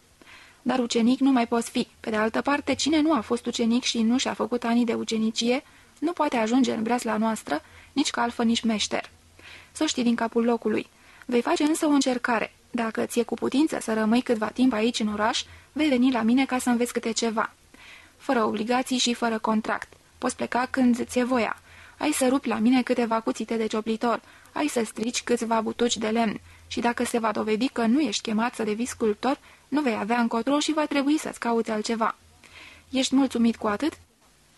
Dar ucenic nu mai poți fi. Pe de altă parte, cine nu a fost ucenic și nu și-a făcut ani de ucenicie, nu poate ajunge în breasla noastră, nici calfă, nici meșter. Să știi din capul locului. Vei face însă o încercare. Dacă ți-e cu putință să rămâi câtva timp aici în oraș, vei veni la mine ca să înveți câte ceva. Fără obligații și fără contract. Poți pleca când ți-e voia. Ai să rupi la mine câteva cuțite de cioplitor, ai să strici câțiva butuci de lemn și dacă se va dovedi că nu ești chemat să devii sculptor, nu vei avea încotro și va trebui să-ți cauți altceva. Ești mulțumit cu atât?"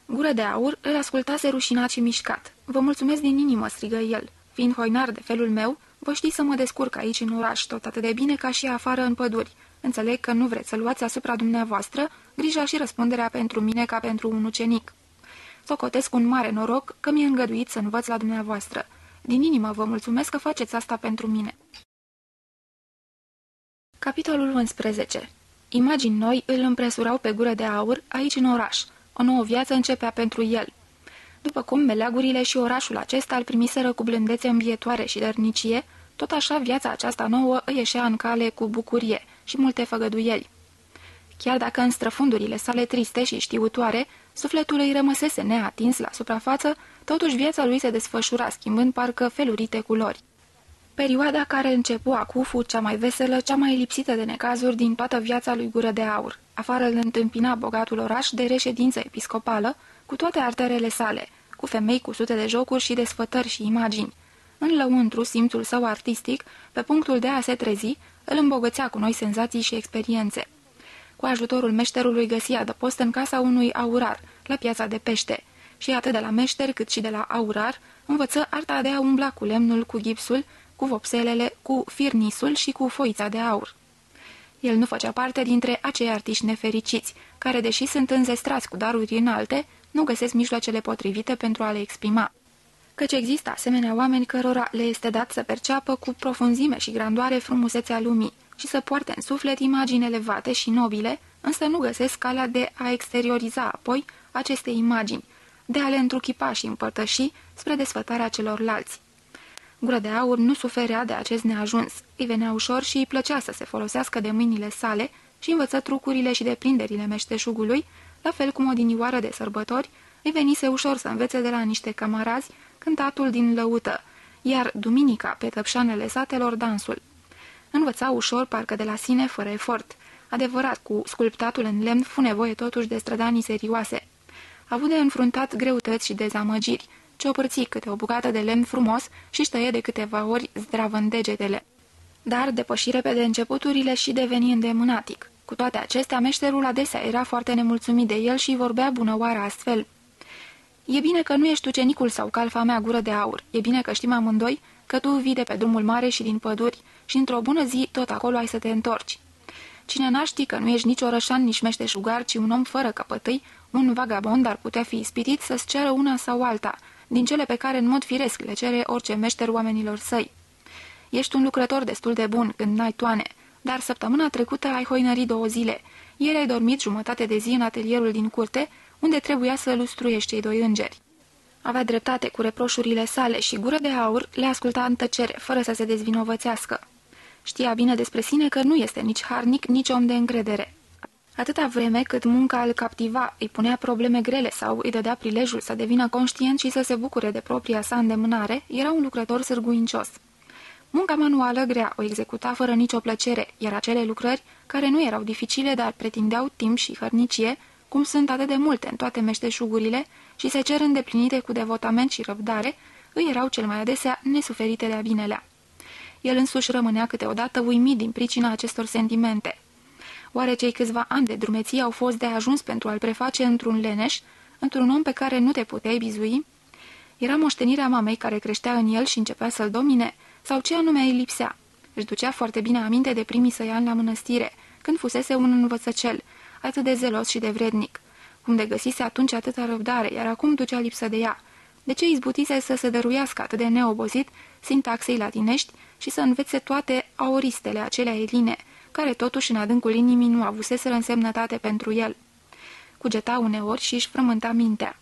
Gură de aur îl ascultase rușinat și mișcat. Vă mulțumesc din inimă," strigă el. Fiind hoinar de felul meu, vă știți să mă descurc aici în oraș tot atât de bine ca și afară în păduri. Înțeleg că nu vreți să luați asupra dumneavoastră grija și răspunderea pentru mine ca pentru un ucenic. Socotesc un mare noroc că mi-e îngăduit să învăț la dumneavoastră. Din inimă vă mulțumesc că faceți asta pentru mine. Capitolul 11 Imagini noi îl împresurau pe gură de aur aici în oraș. O nouă viață începea pentru el. După cum meleagurile și orașul acesta îl primiseră cu blândețe învietoare și dărnicie, tot așa viața aceasta nouă îi ieșea în cale cu bucurie și multe făgăduieli. Chiar dacă în străfundurile sale triste și știutoare, sufletul îi rămăsese neatins la suprafață, totuși viața lui se desfășura schimbând parcă felurite culori. Perioada care începu acu fu cea mai veselă, cea mai lipsită de necazuri din toată viața lui Gură de Aur. Afară îl întâmpina bogatul oraș de reședință episcopală, cu toate arterele sale, cu femei cu sute de jocuri și desfătări și imagini. În lăuntru, simțul său artistic, pe punctul de a se trezi, îl îmbogățea cu noi senzații și experiențe. Cu ajutorul meșterului găsia de post în casa unui aurar, la piața de pește, și atât de la meșter cât și de la aurar, învăță arta de a umbla cu lemnul, cu gipsul, cu vopselele, cu firnisul și cu foița de aur. El nu făcea parte dintre acei artiști nefericiți, care, deși sunt înzestrați cu daruri înalte, nu găsesc mijloacele potrivite pentru a le exprima. Căci există asemenea oameni cărora le este dat să perceapă cu profunzime și grandoare frumusețea lumii și să poarte în suflet imagini elevate și nobile, însă nu găsesc calea de a exterioriza apoi aceste imagini, de a le întruchipa și împărtăși spre desfătarea celorlalți. Gura de aur nu suferea de acest neajuns, îi venea ușor și îi plăcea să se folosească de mâinile sale și învăță trucurile și deprinderile meșteșugului, la fel cum o dinioară de sărbători îi venise ușor să învețe de la niște camarazi cântatul din lăută, iar duminica pe tăpșanele satelor dansul. Învăța ușor, parcă de la sine, fără efort. Adevărat, cu sculptatul în lemn fu nevoie totuși de strădanii serioase. A avut de înfruntat greutăți și dezamăgiri, ciopărți câte o bucată de lemn frumos și ștăie de câteva ori zdravând degetele. Dar depăși repede începuturile și deveni îndemânatic. Cu toate acestea, meșterul adesea era foarte nemulțumit de el și vorbea bunăoară astfel. E bine că nu ești ucenicul sau calfa mea gură de aur. E bine că știm amândoi că tu vii de pe drumul mare și din păduri și într-o bună zi tot acolo ai să te întorci. Cine n ști că nu ești nici orășan, nici meșteșugar, ci un om fără căpătâi, un vagabond ar putea fi ispitit să-ți ceară una sau alta, din cele pe care în mod firesc le cere orice meșter oamenilor săi. Ești un lucrător destul de bun când n-ai toane, dar săptămâna trecută ai hoinărit două zile. Ieri ai dormit jumătate de zi în atelierul din curte, unde trebuia să lustruiești cei doi îngeri. Avea dreptate cu reproșurile sale și gură de aur le asculta în tăcere, fără să se dezvinovățească. Știa bine despre sine că nu este nici harnic, nici om de încredere. Atâta vreme cât munca îl captiva, îi punea probleme grele sau îi dădea prilejul să devină conștient și să se bucure de propria sa îndemânare, era un lucrător sârguincios. Munca manuală grea o executa fără nicio plăcere, iar acele lucrări, care nu erau dificile, dar pretindeau timp și hărnicie, cum sunt atât de multe în toate meșteșugurile și se cer îndeplinite cu devotament și răbdare, îi erau cel mai adesea nesuferite de-a binelea. El însuși rămânea câteodată uimit din pricina acestor sentimente. Oare cei câțiva ani de drumeție au fost de ajuns pentru a-l preface într-un leneș, într-un om pe care nu te puteai bizui? Era moștenirea mamei care creștea în el și începea să-l domine, sau ce anume îi lipsea? Își ducea foarte bine aminte de primii săi ani la mănăstire, când fusese un învățăcel, atât de zelos și de vrednic. Cum de găsise atunci atâta răbdare, iar acum ducea lipsă de ea. De ce izbutise să se dăruiască atât de neobozit sintaxei latinești și să învețe toate auristele acelea eline, care totuși în adâncul inimii nu avuseseră însemnătate pentru el. Cugeta uneori și își frământa mintea.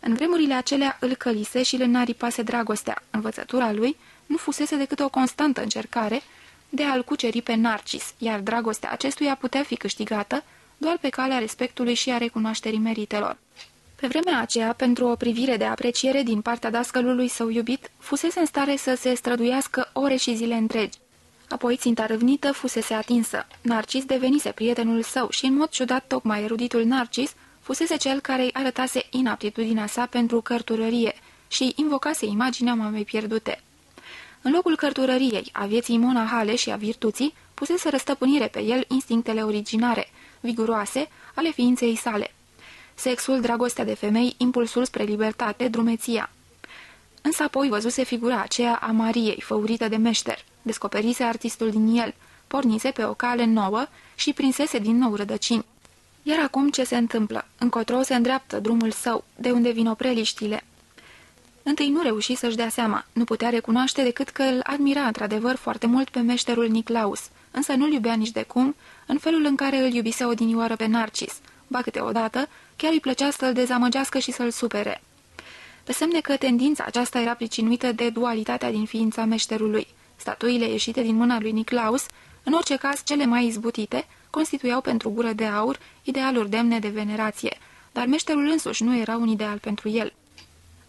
În vremurile acelea îl călise și îl înaripase dragostea. Învățătura lui nu fusese decât o constantă încercare de a-l cuceri pe Narcis, iar dragostea acestuia putea fi câștigată doar pe calea respectului și a recunoașterii meritelor. Pe vremea aceea, pentru o privire de apreciere din partea dascălului său iubit, fusese în stare să se străduiască ore și zile întregi. Apoi ținta râvnită fusese atinsă. Narcis devenise prietenul său și, în mod ciudat, tocmai eruditul Narcis fusese cel care îi arătase inaptitudinea sa pentru cărturărie și invocase imaginea mamei pierdute. În locul cărturăriei, a vieții monahale și a virtuții, pusese răstăpânire pe el instinctele originare, viguroase, ale ființei sale. Sexul, dragostea de femei, impulsul spre libertate, drumeția. Însă apoi văzuse figura aceea a Mariei, făurită de meșter, descoperise artistul din el, pornise pe o cale nouă și prinsese din nou rădăcini. Iar acum ce se întâmplă? Încotro se îndreaptă drumul său, de unde vin opreliștile. Întâi nu reuși să-și dea seama, nu putea recunoaște decât că îl admira într-adevăr foarte mult pe meșterul Niclaus, însă nu-l iubea nici de cum, în felul în care îl iubise odinioară pe Narcis, ba câteodată, chiar îi plăcea să-l dezamăgească și să-l supere. Pe semne că tendința aceasta era pricinuită de dualitatea din ființa meșterului. Statuile ieșite din mâna lui Niclaus, în orice caz cele mai izbutite, constituiau pentru gură de aur idealuri demne de venerație, dar meșterul însuși nu era un ideal pentru el.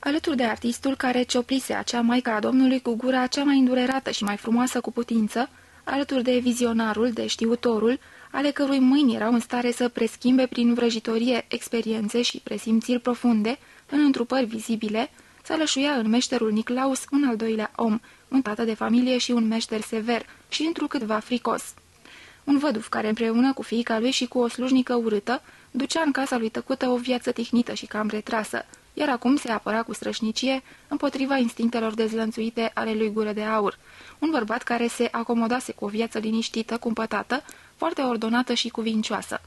Alături de artistul care cioplise acea maica a Domnului cu gura cea mai îndurerată și mai frumoasă cu putință, alături de vizionarul, de știutorul, ale cărui mâini erau în stare să preschimbe prin vrăjitorie experiențe și presimțiri profunde, în întrupări vizibile, să lășuia în meșterul Niclaus un al doilea om, un tată de familie și un meșter sever și întrucâtva fricos. Un văduv care împreună cu fiica lui și cu o slujnică urâtă, ducea în casa lui tăcută o viață tihnită și cam retrasă, iar acum se apăra cu strășnicie împotriva instinctelor dezlănțuite ale lui Gură de Aur, un bărbat care se acomodase cu o viață liniștită, cumpătată, foarte ordonată și cuvincioasă.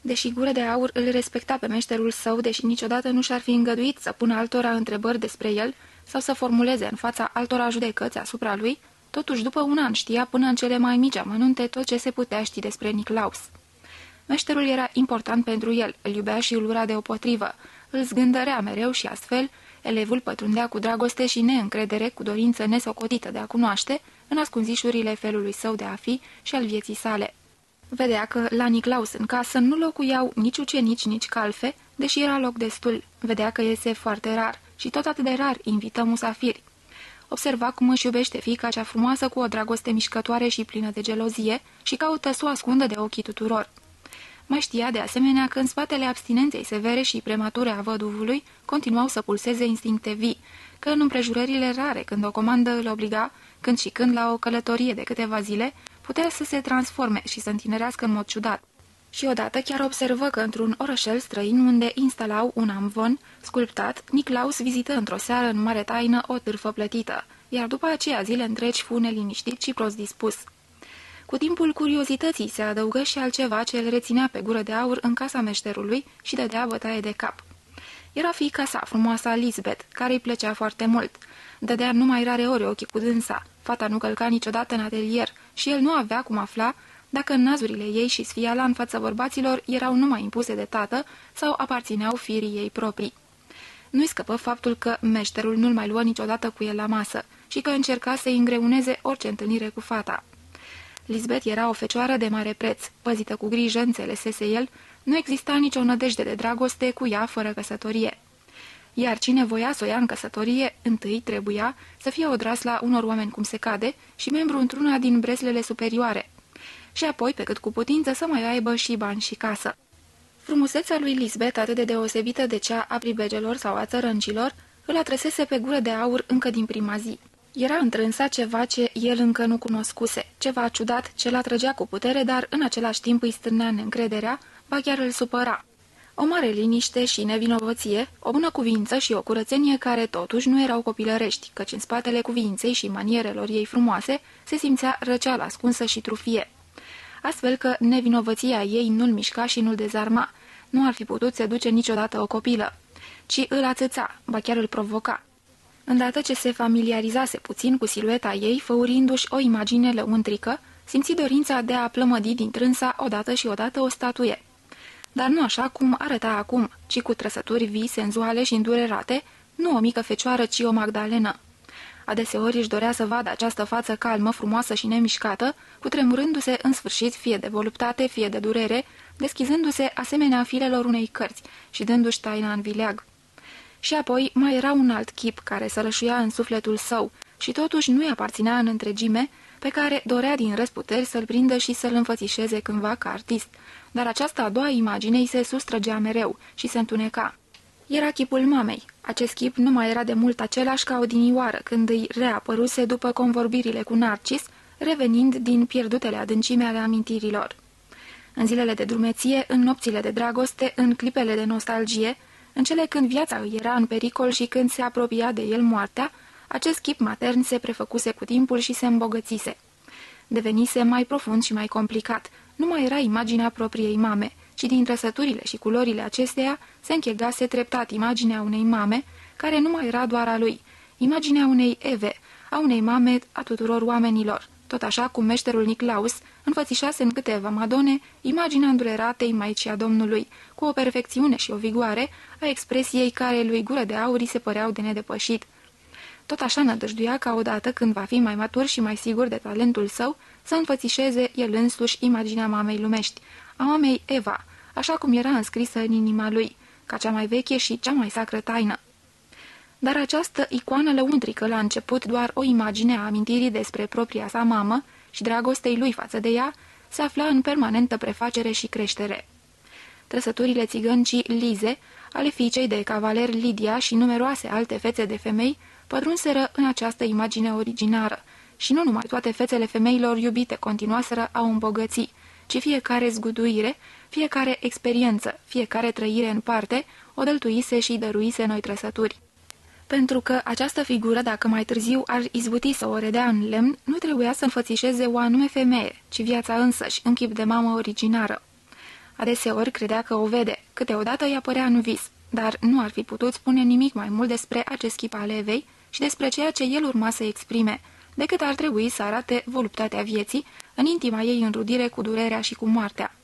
Deși gură de aur îl respecta pe meșterul său, deși niciodată nu și-ar fi îngăduit să pună altora întrebări despre el sau să formuleze în fața altora judecăți asupra lui, totuși după un an știa până în cele mai mici amănunte tot ce se putea ști despre Niclaus. Meșterul era important pentru el, îl iubea și îl ura deopotrivă, îl zgândărea mereu și astfel, elevul pătrundea cu dragoste și neîncredere, cu dorință nesocotită de a cunoaște, în ascunzișurile felului său de a fi și al vieții sale. Vedea că la Niclaus în casă nu locuiau nici ucenici, nici calfe, deși era loc destul. Vedea că iese foarte rar și tot atât de rar invită musafiri. Observa cum își iubește fiica cea frumoasă cu o dragoste mișcătoare și plină de gelozie și caută să o ascundă de ochii tuturor. Mai știa de asemenea că în spatele abstinenței severe și premature a văduvului continuau să pulseze instincte vii, că în împrejurările rare când o comandă îl obliga, când și când la o călătorie de câteva zile, putea să se transforme și să întinerească în mod ciudat. Și odată chiar observă că într-un orășel străin unde instalau un amvon sculptat, Niclaus vizită într-o seară în mare taină o târfă plătită, iar după aceea zile întregi fu neliniștit și prost dispus. Cu timpul curiozității se adăugă și altceva ce îl reținea pe gură de aur în casa meșterului și dădea bătaie de cap. Era fiica sa, frumoasa Lisbeth, care îi plăcea foarte mult. Dădea numai rare ori ochii cu dânsa. Fata nu călca niciodată în atelier și el nu avea cum afla dacă nazurile ei și sfiala în fața bărbaților erau numai impuse de tată sau aparțineau firii ei proprii. Nu-i scăpă faptul că meșterul nu-l mai luă niciodată cu el la masă și că încerca să-i îngreuneze orice întâlnire cu fata. Lisbeth era o fecioară de mare preț, păzită cu grijă, înțelesese el, nu exista nicio nădejde de dragoste cu ea fără căsătorie. Iar cine voia să o ia în căsătorie, întâi trebuia să fie odras la unor oameni cum se cade și membru într-una din breslele superioare. Și apoi, pe cât cu putință, să mai aibă și bani și casă. Frumusețea lui Lisbeth, atât de deosebită de cea a pribegelor sau a țărâncilor, îl atrăsese pe gură de aur încă din prima zi. Era întrânsa ceva ce el încă nu cunoscuse, ceva ciudat ce l-atrăgea cu putere, dar în același timp îi stârnea neîncrederea, ba chiar îl supăra. O mare liniște și nevinovăție, o bună cuvință și o curățenie care totuși nu erau copilărești, căci în spatele cuvinței și manierelor ei frumoase se simțea răceală ascunsă și trufie. Astfel că nevinovăția ei nu-l mișca și nu-l dezarma, nu ar fi putut seduce niciodată o copilă, ci îl ațăța, ba chiar îl provoca. Îndată ce se familiarizase puțin cu silueta ei, făurindu-și o imagine lăuntrică, simți dorința de a plămădi din trânsa odată și odată o statuie. Dar nu așa cum arăta acum, ci cu trăsături vii, senzuale și îndurerate, nu o mică fecioară, ci o magdalenă. Adeseori își dorea să vadă această față calmă, frumoasă și nemișcată, cutremurându-se în sfârșit fie de voluptate, fie de durere, deschizându-se asemenea filelor unei cărți și dându-și taina în vileag. Și apoi mai era un alt chip care sălășuia în sufletul său și totuși nu-i aparținea în întregime, pe care dorea din răsputeri să-l prindă și să-l înfățișeze cândva ca artist, dar această a doua imagine îi se sustrăgea mereu și se întuneca. Era chipul mamei. Acest chip nu mai era de mult același ca odinioară, când îi reapăruse după convorbirile cu Narcis, revenind din pierdutele adâncime ale amintirilor. În zilele de drumeție, în nopțile de dragoste, în clipele de nostalgie, în cele când viața îi era în pericol și când se apropia de el moartea, acest chip matern se prefăcuse cu timpul și se îmbogățise. Devenise mai profund și mai complicat. Nu mai era imaginea propriei mame, ci din trăsăturile și culorile acesteia se închegase treptat imaginea unei mame, care nu mai era doar a lui, imaginea unei Eve, a unei mame a tuturor oamenilor, tot așa cum meșterul Niclaus înfățișase în câteva madone imaginea îndureratei Maicii a Domnului, cu o perfecțiune și o vigoare a expresiei care lui gură de aurii se păreau de nedepășit. Tot așa nădăjduia ca odată când va fi mai matur și mai sigur de talentul său, să înfățișeze el însuși imaginea mamei lumești, a mamei Eva, așa cum era înscrisă în inima lui, ca cea mai veche și cea mai sacră taină. Dar această icoană lăuntrică la început doar o imagine a amintirii despre propria sa mamă și dragostei lui față de ea, se afla în permanentă prefacere și creștere. Trăsăturile țigăncii Lize, ale fiicei de cavaler Lidia și numeroase alte fețe de femei, pătrunseră în această imagine originară, și nu numai toate fețele femeilor iubite continuaseră a o îmbogăți, ci fiecare zguduire, fiecare experiență, fiecare trăire în parte, o dăltuise și dăruise noi trăsături. Pentru că această figură, dacă mai târziu ar izbuti să o redea în lemn, nu trebuia să înfățișeze o anume femeie, ci viața însăși, în chip de mamă originară. Adeseori credea că o vede, câteodată îi apărea în vis, dar nu ar fi putut spune nimic mai mult despre acest chip al Evei și despre ceea ce el urma să exprime, decât ar trebui să arate voluptatea vieții în intima ei înrudire cu durerea și cu moartea.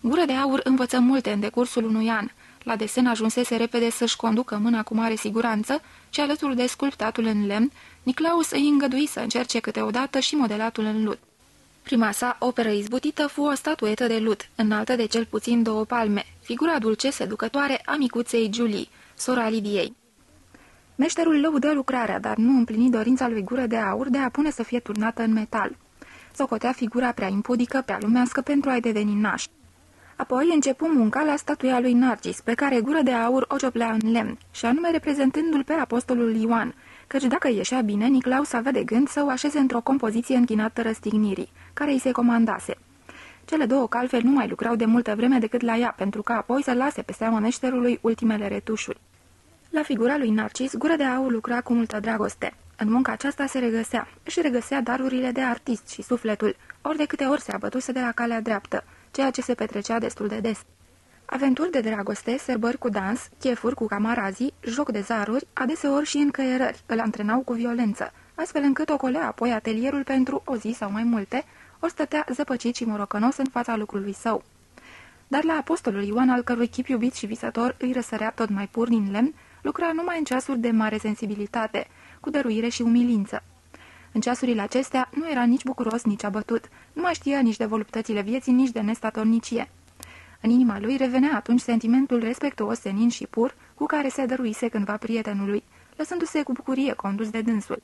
Gură de aur învăță multe în decursul unui an. La desen ajunsese repede să-și conducă mâna cu mare siguranță și alături de sculptatul în lemn, Niclaus îi îngădui să încerce câteodată și modelatul în lut. Prima sa operă izbutită fu o statuetă de lut, înaltă de cel puțin două palme, figura dulce seducătoare a micuței Julie, sora Lidiei. Meșterul lăudă lucrarea, dar nu împlini dorința lui gură de aur de a pune să fie turnată în metal. Socotea figura prea impudică, prea lumească pentru a-i deveni naș. Apoi începu munca la statuia lui Narcis, pe care gură de aur o cioplea în lemn, și anume reprezentându-l pe apostolul Ioan, căci dacă ieșea bine, Niclaus avea de gând să o așeze într-o compoziție închinată răstignirii, care îi se comandase. Cele două calfe nu mai lucrau de multă vreme decât la ea, pentru că apoi să lase pe seama meșterului ultimele retușuri. La figura lui Narcis, gură de aur lucra cu multă dragoste. În munca aceasta se regăsea, și regăsea darurile de artist și sufletul, ori de câte ori se abătuse de la calea dreaptă, ceea ce se petrecea destul de des. Aventuri de dragoste, sărbări cu dans, chefuri cu camarazii, joc de zaruri, adeseori și încăierări, îl antrenau cu violență, astfel încât ocolea apoi atelierul pentru o zi sau mai multe, ori stătea zăpăcit și morocănos în fața lucrului său. Dar la apostolul Ioan, al cărui chip iubit și visător îi răsărea tot mai pur din lemn, lucra numai în ceasuri de mare sensibilitate, cu dăruire și umilință. În ceasurile acestea nu era nici bucuros, nici abătut, nu mai știa nici de voluptățile vieții, nici de nestatornicie. În inima lui revenea atunci sentimentul respectuos, senin și pur, cu care se dăruise cândva prietenului, lăsându-se cu bucurie condus de dânsul.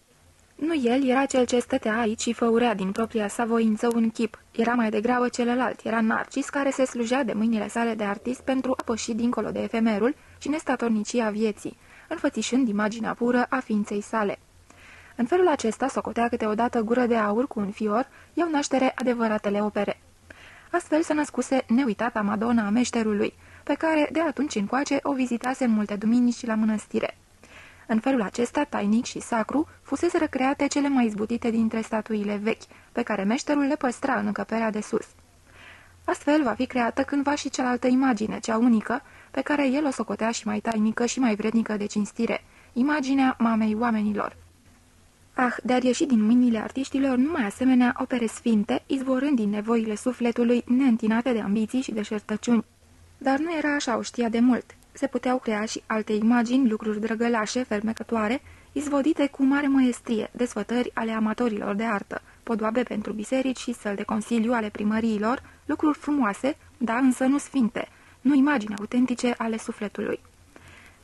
Nu el era cel ce stătea aici și făurea din propria sa voință un chip. Era mai degrabă celălalt, era Narcis care se slujea de mâinile sale de artist pentru a păși dincolo de efemerul și nestatornicia vieții, înfățișând imaginea pură a ființei sale. În felul acesta socotea câteodată gură de aur cu un fior, iau naștere adevăratele opere. Astfel se născuse neuitata Madonna a meșterului, pe care de atunci încoace o vizitase în multe duminici la mănăstire. În felul acesta, tainic și sacru, fusese recreate cele mai izbutite dintre statuile vechi, pe care meșterul le păstra în încăperea de sus. Astfel va fi creată cândva și cealaltă imagine, cea unică, pe care el o socotea și mai tainică și mai vrednică de cinstire, imaginea mamei oamenilor. Ah, de-ar ieși din mâinile artiștilor numai asemenea opere sfinte, izvorând din nevoile sufletului neîntinate de ambiții și de șertăciuni. Dar nu era așa, o știa de mult. Se puteau crea și alte imagini, lucruri drăgălașe, fermecătoare, izvodite cu mare măestrie, desfătări ale amatorilor de artă, podoabe pentru biserici și săl de consiliu ale primăriilor, lucruri frumoase, dar însă nu sfinte, nu imagini autentice ale sufletului.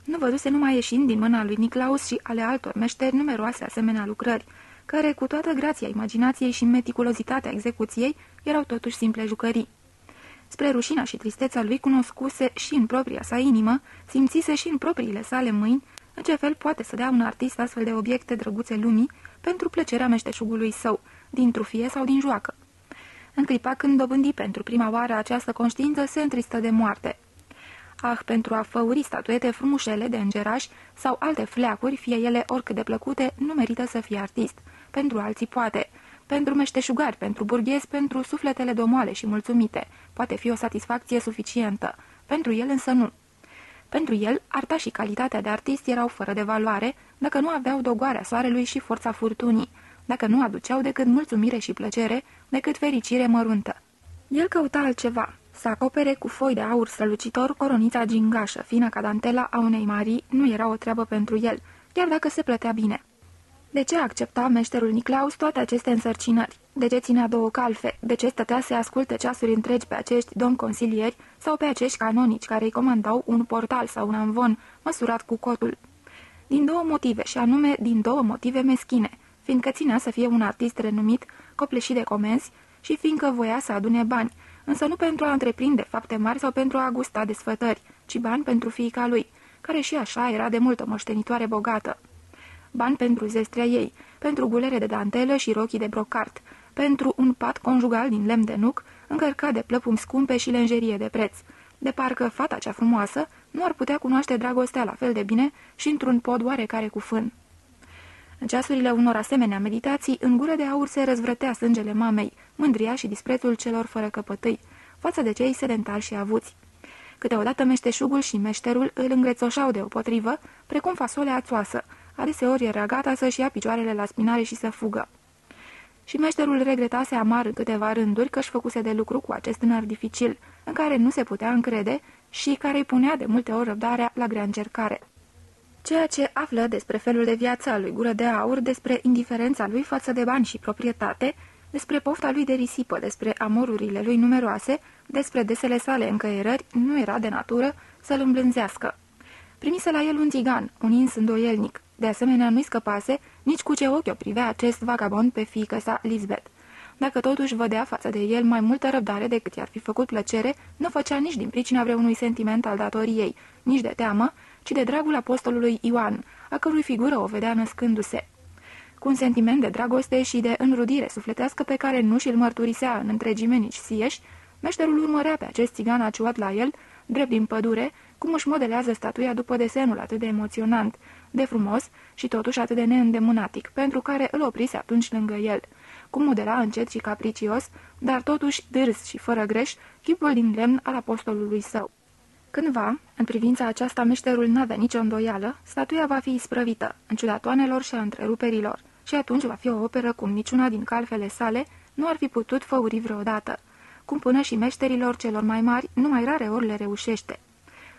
Nu văzuse numai ieșind din mâna lui Niclaus și ale altor meșteri numeroase asemenea lucrări, care, cu toată grația imaginației și meticulozitatea execuției, erau totuși simple jucării. Spre rușina și tristețea lui cunoscuse și în propria sa inimă, simțise și în propriile sale mâini, în ce fel poate să dea un artist astfel de obiecte drăguțe lumii pentru plăcerea meșteșugului său, din trufie sau din joacă. În clipa când dobândi pentru prima oară această conștiință, se întristă de moarte. Ah, pentru a făuri statuete frumușele de îngerași sau alte fleacuri, fie ele oricât de plăcute, nu merită să fie artist. Pentru alții poate. Pentru meșteșugari, pentru burghezi, pentru sufletele domoale și mulțumite. Poate fi o satisfacție suficientă. Pentru el însă nu. Pentru el, arta și calitatea de artist erau fără de valoare, dacă nu aveau dogoarea soarelui și forța furtunii, dacă nu aduceau decât mulțumire și plăcere, decât fericire măruntă. El căuta altceva, să acopere cu foi de aur strălucitor coronița gingașă, fină ca dantela a unei marii, nu era o treabă pentru el, chiar dacă se plătea bine. De ce accepta meșterul Niclaus toate aceste însărcinări? De ce ținea două calfe? De ce stătea să asculte ceasuri întregi pe acești domni consilieri sau pe acești canonici care îi comandau un portal sau un amvon măsurat cu cotul? Din două motive, și anume din două motive meschine, fiindcă ținea să fie un artist renumit, copleșit de comenzi și fiindcă voia să adune bani, însă nu pentru a întreprinde fapte mari sau pentru a gusta desfătări, ci bani pentru fiica lui, care și așa era de multă moștenitoare bogată. Bani pentru zestrea ei, pentru gulere de dantelă și rochii de brocart, pentru un pat conjugal din lemn de nuc, încărcat de plăpumi scumpe și lenjerie de preț, de parcă fata cea frumoasă nu ar putea cunoaște dragostea la fel de bine și într-un pod oarecare cu fân. În ceasurile unor asemenea meditații, în gură de aur se răzvrătea sângele mamei, mândria și disprețul celor fără căpătâi, față de cei sedentari și avuți. Câteodată meșteșugul și meșterul îl îngrețoșau de potrivă, precum fasolea ațoasă, adeseori era gata să-și ia picioarele la spinare și să fugă. Și meșterul regretase amar în câteva rânduri că își făcuse de lucru cu acest tânăr dificil, în care nu se putea încrede și care îi punea de multe ori răbdarea la grea încercare. Ceea ce află despre felul de viață al lui Gură de Aur, despre indiferența lui față de bani și proprietate, despre pofta lui de risipă, despre amorurile lui numeroase, despre desele sale încăierări, nu era de natură să-l îmblânzească. Primise la el un țigan, un ins îndoielnic. De asemenea, nu-i scăpase nici cu ce ochi o privea acest vagabond pe fiică sa, Lisbeth. Dacă totuși vădea față de el mai multă răbdare decât i-ar fi făcut plăcere, nu făcea nici din pricina vreunui sentiment al datoriei, nici de teamă, ci de dragul apostolului Ioan, a cărui figură o vedea născându-se. Cu un sentiment de dragoste și de înrudire sufletească pe care nu și-l mărturisea în întregime nici sieși, meșterul urmărea pe acest țigan aciuat la el, drept din pădure, cum își modelează statuia după desenul atât de emoționant, de frumos și totuși atât de neîndemânatic, pentru care îl oprise atunci lângă el, cum modela încet și capricios, dar totuși dârz și fără greș, chipul din lemn al apostolului său. Cândva, în privința aceasta, meșterul n-avea nicio îndoială, statuia va fi isprăvită, în ciuda toanelor și a întreruperilor, și atunci va fi o operă cum niciuna din calfele sale nu ar fi putut făuri vreodată, cum până și meșterilor celor mai mari, numai rare ori le reușește.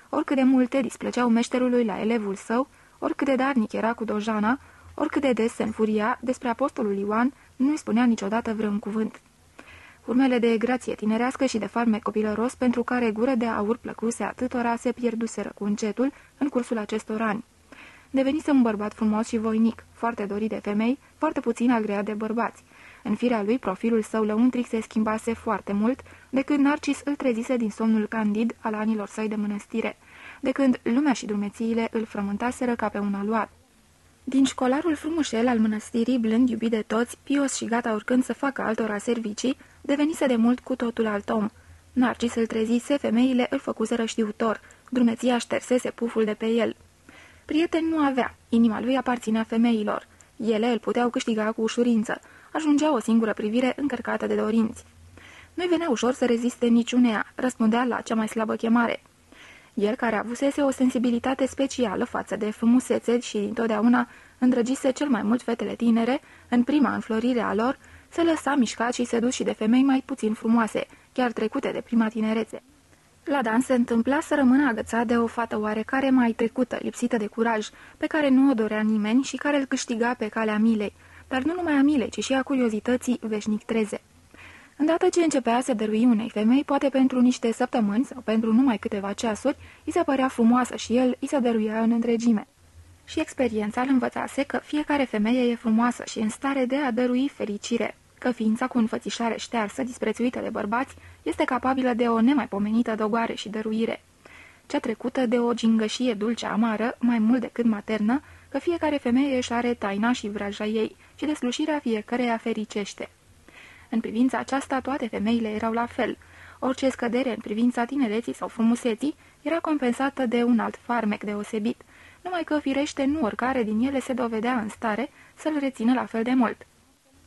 Oricât de multe displăceau meșterului la elevul său, oricât de darnic era cu dojana, oricât de des se înfuria, despre apostolul Ioan nu-i spunea niciodată vreun cuvânt. Urmele de grație tinerească și de farme copilăros pentru care gură de aur plăcuse atâtora se pierduseră cu încetul în cursul acestor ani. Devenise un bărbat frumos și voinic, foarte dorit de femei, foarte puțin agreat de bărbați. În firea lui, profilul său lăuntric se schimbase foarte mult de când Narcis îl trezise din somnul candid al anilor săi de mănăstire, de când lumea și drumețiile îl frământaseră ca pe un aluat. Din școlarul frumușel al mănăstirii, blând iubit de toți, pios și gata urcând să facă altora servicii, devenise de mult cu totul alt om. Narcis îl trezise, femeile îl făcuseră știutor, drumeția ștersese puful de pe el. Prieten nu avea, inima lui aparținea femeilor. Ele îl puteau câștiga cu ușurință, ajungea o singură privire încărcată de dorinți. Nu-i venea ușor să reziste niciunea, răspundea la cea mai slabă chemare. El, care avusese o sensibilitate specială față de frumusețe și dintotdeauna îndrăgise cel mai mult fetele tinere, în prima înflorire a lor, se lăsa mișcat și sedus și de femei mai puțin frumoase, chiar trecute de prima tinerețe. La Dan se întâmpla să rămână agățat de o fată oarecare mai trecută, lipsită de curaj, pe care nu o dorea nimeni și care îl câștiga pe calea milei, dar nu numai a milei, ci și a curiozității veșnic treze. Îndată ce începea să dărui unei femei, poate pentru niște săptămâni sau pentru numai câteva ceasuri, îi se părea frumoasă și el îi se dăruia în întregime. Și experiența îl învățase că fiecare femeie e frumoasă și în stare de a dărui fericire, că ființa cu înfățișare ștearsă, disprețuită de bărbați, este capabilă de o nemaipomenită dogoare și dăruire. Cea trecută de o gingășie dulce-amară, mai mult decât maternă, că fiecare femeie își are taina și vraja ei și deslușirea fiecăreia fericește. În privința aceasta, toate femeile erau la fel. Orice scădere în privința tinereții sau frumuseții era compensată de un alt farmec deosebit, numai că, firește, nu oricare din ele se dovedea în stare să-l rețină la fel de mult.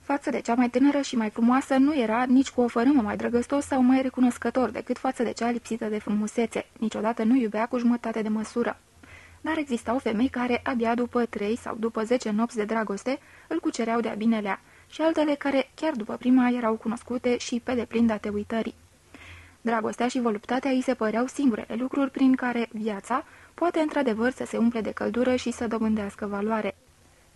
Față de cea mai tânără și mai frumoasă nu era nici cu o fărâmă mai drăgăstos sau mai recunoscător decât față de cea lipsită de frumusețe. Niciodată nu iubea cu jumătate de măsură. Dar existau femei care, abia după trei sau după zece nopți de dragoste, îl cucereau de-a binelea, și altele care, chiar după prima, erau cunoscute și pe deplin date uitării. Dragostea și voluptatea îi se păreau singurele lucruri prin care viața poate într-adevăr să se umple de căldură și să dobândească valoare.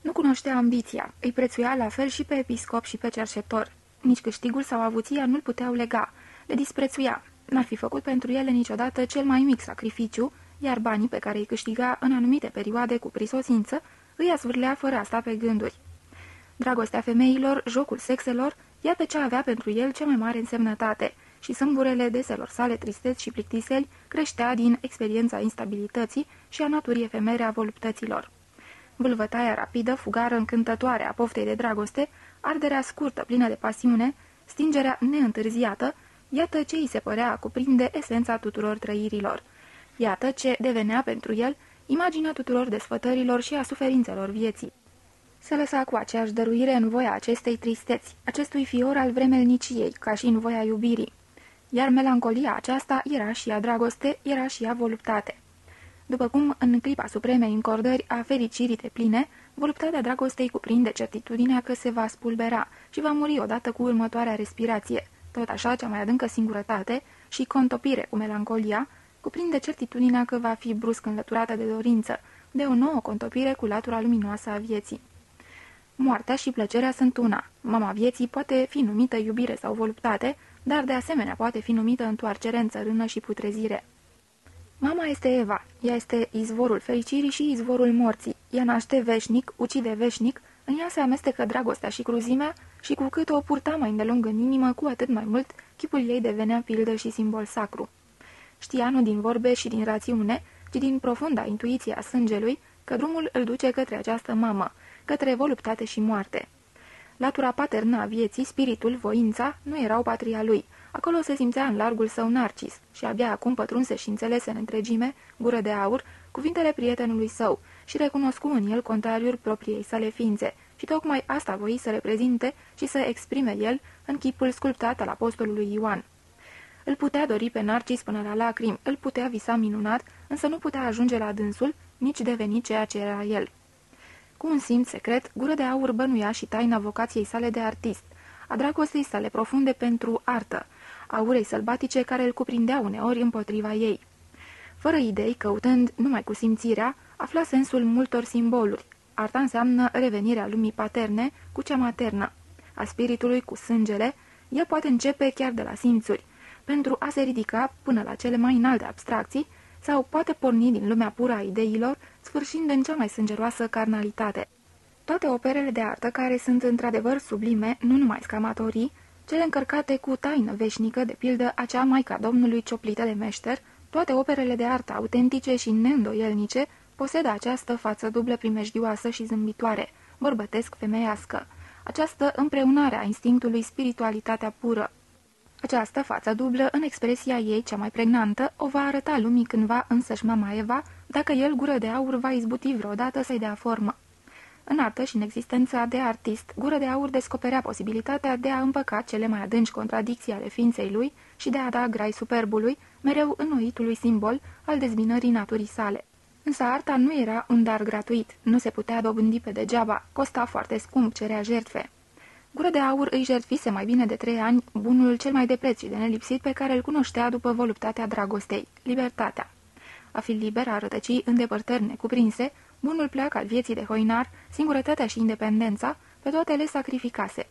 Nu cunoștea ambiția, îi prețuia la fel și pe episcop și pe cerșetor. Nici câștigul sau avuția nu-l puteau lega, le disprețuia. N-ar fi făcut pentru ele niciodată cel mai mic sacrificiu, iar banii pe care îi câștiga în anumite perioade cu prisosință îi asvârlea fără asta pe gânduri. Dragostea femeilor, jocul sexelor, iată ce avea pentru el cea mai mare însemnătate și sâmburele deselor sale tristeți și plictiseli creștea din experiența instabilității și a naturii efemere a voluptăților. Vâlvătaia rapidă, fugară încântătoare a poftei de dragoste, arderea scurtă, plină de pasiune, stingerea neîntârziată, iată ce îi se părea a cuprinde esența tuturor trăirilor. Iată ce devenea pentru el imaginea tuturor desfătărilor și a suferințelor vieții. Se lăsa cu aceeași dăruire în voia acestei tristeți, acestui fior al vremelniciei, ca și în voia iubirii. Iar melancolia aceasta era și a dragoste, era și a voluptate. După cum, în clipa supremei încordări a fericirii de pline, voluptatea dragostei cuprinde certitudinea că se va spulbera și va muri odată cu următoarea respirație. Tot așa, cea mai adâncă singurătate și contopire cu melancolia cuprinde certitudinea că va fi brusc înlăturată de dorință, de o nouă contopire cu latura luminoasă a vieții. Moartea și plăcerea sunt una. Mama vieții poate fi numită iubire sau voluptate, dar de asemenea poate fi numită întoarcere în țărână și putrezire. Mama este Eva, ea este izvorul fericirii și izvorul morții. Ea naște veșnic, ucide veșnic, în ea se amestecă dragostea și cruzimea și cu cât o purta mai îndelung în inimă, cu atât mai mult, chipul ei devenea pildă și simbol sacru. Știa nu din vorbe și din rațiune, ci din profunda intuiție a sângelui, că drumul îl duce către această mamă, către voluptate și moarte. Latura paternă a vieții, spiritul, voința, nu erau patria lui. Acolo se simțea în largul său narcis și abia acum pătrunse și înțelese în întregime, gură de aur, cuvintele prietenului său și recunoscu în el contrariul propriei sale ființe și tocmai asta voi să reprezinte și să exprime el în chipul sculptat al apostolului Ioan. Îl putea dori pe Narcis până la lacrimi, îl putea visa minunat, însă nu putea ajunge la dânsul, nici deveni ceea ce era el. Cu un simț secret, gură de aur bănuia și taina vocației sale de artist, a dragostei sale profunde pentru artă, a urei sălbatice care îl cuprindea uneori împotriva ei. Fără idei, căutând numai cu simțirea, afla sensul multor simboluri. Arta înseamnă revenirea lumii paterne cu cea maternă, a spiritului cu sângele, ea poate începe chiar de la simțuri, pentru a se ridica până la cele mai înalte abstracții, sau poate porni din lumea pură a ideilor, sfârșind în cea mai sângeroasă carnalitate. Toate operele de artă care sunt într-adevăr sublime, nu numai scamatorii, cele încărcate cu taină veșnică, de pildă acea Maica Domnului cioplită de meșter, toate operele de artă autentice și neîndoielnice posedă această față dublă primejdioasă și zâmbitoare, bărbătesc femeiască, această împreunare a instinctului spiritualitatea pură, această față dublă, în expresia ei cea mai pregnantă, o va arăta lumii cândva însăși mama Eva, dacă el, gură de aur, va izbuti vreodată să-i dea formă. În artă și în existența de artist, gură de aur descoperea posibilitatea de a împăca cele mai adânci contradicții ale ființei lui și de a da grai superbului, mereu înnoitului simbol al dezbinării naturii sale. Însă arta nu era un dar gratuit, nu se putea dobândi pe degeaba, costa foarte scump, cerea jertfe. Gură de aur îi jertfise mai bine de trei ani bunul cel mai de preț și de nelipsit pe care îl cunoștea după voluptatea dragostei, libertatea. A fi liber, a rătăci îndepărtări necuprinse, bunul pleac al vieții de hoinar, singurătatea și independența, pe toate le sacrificase.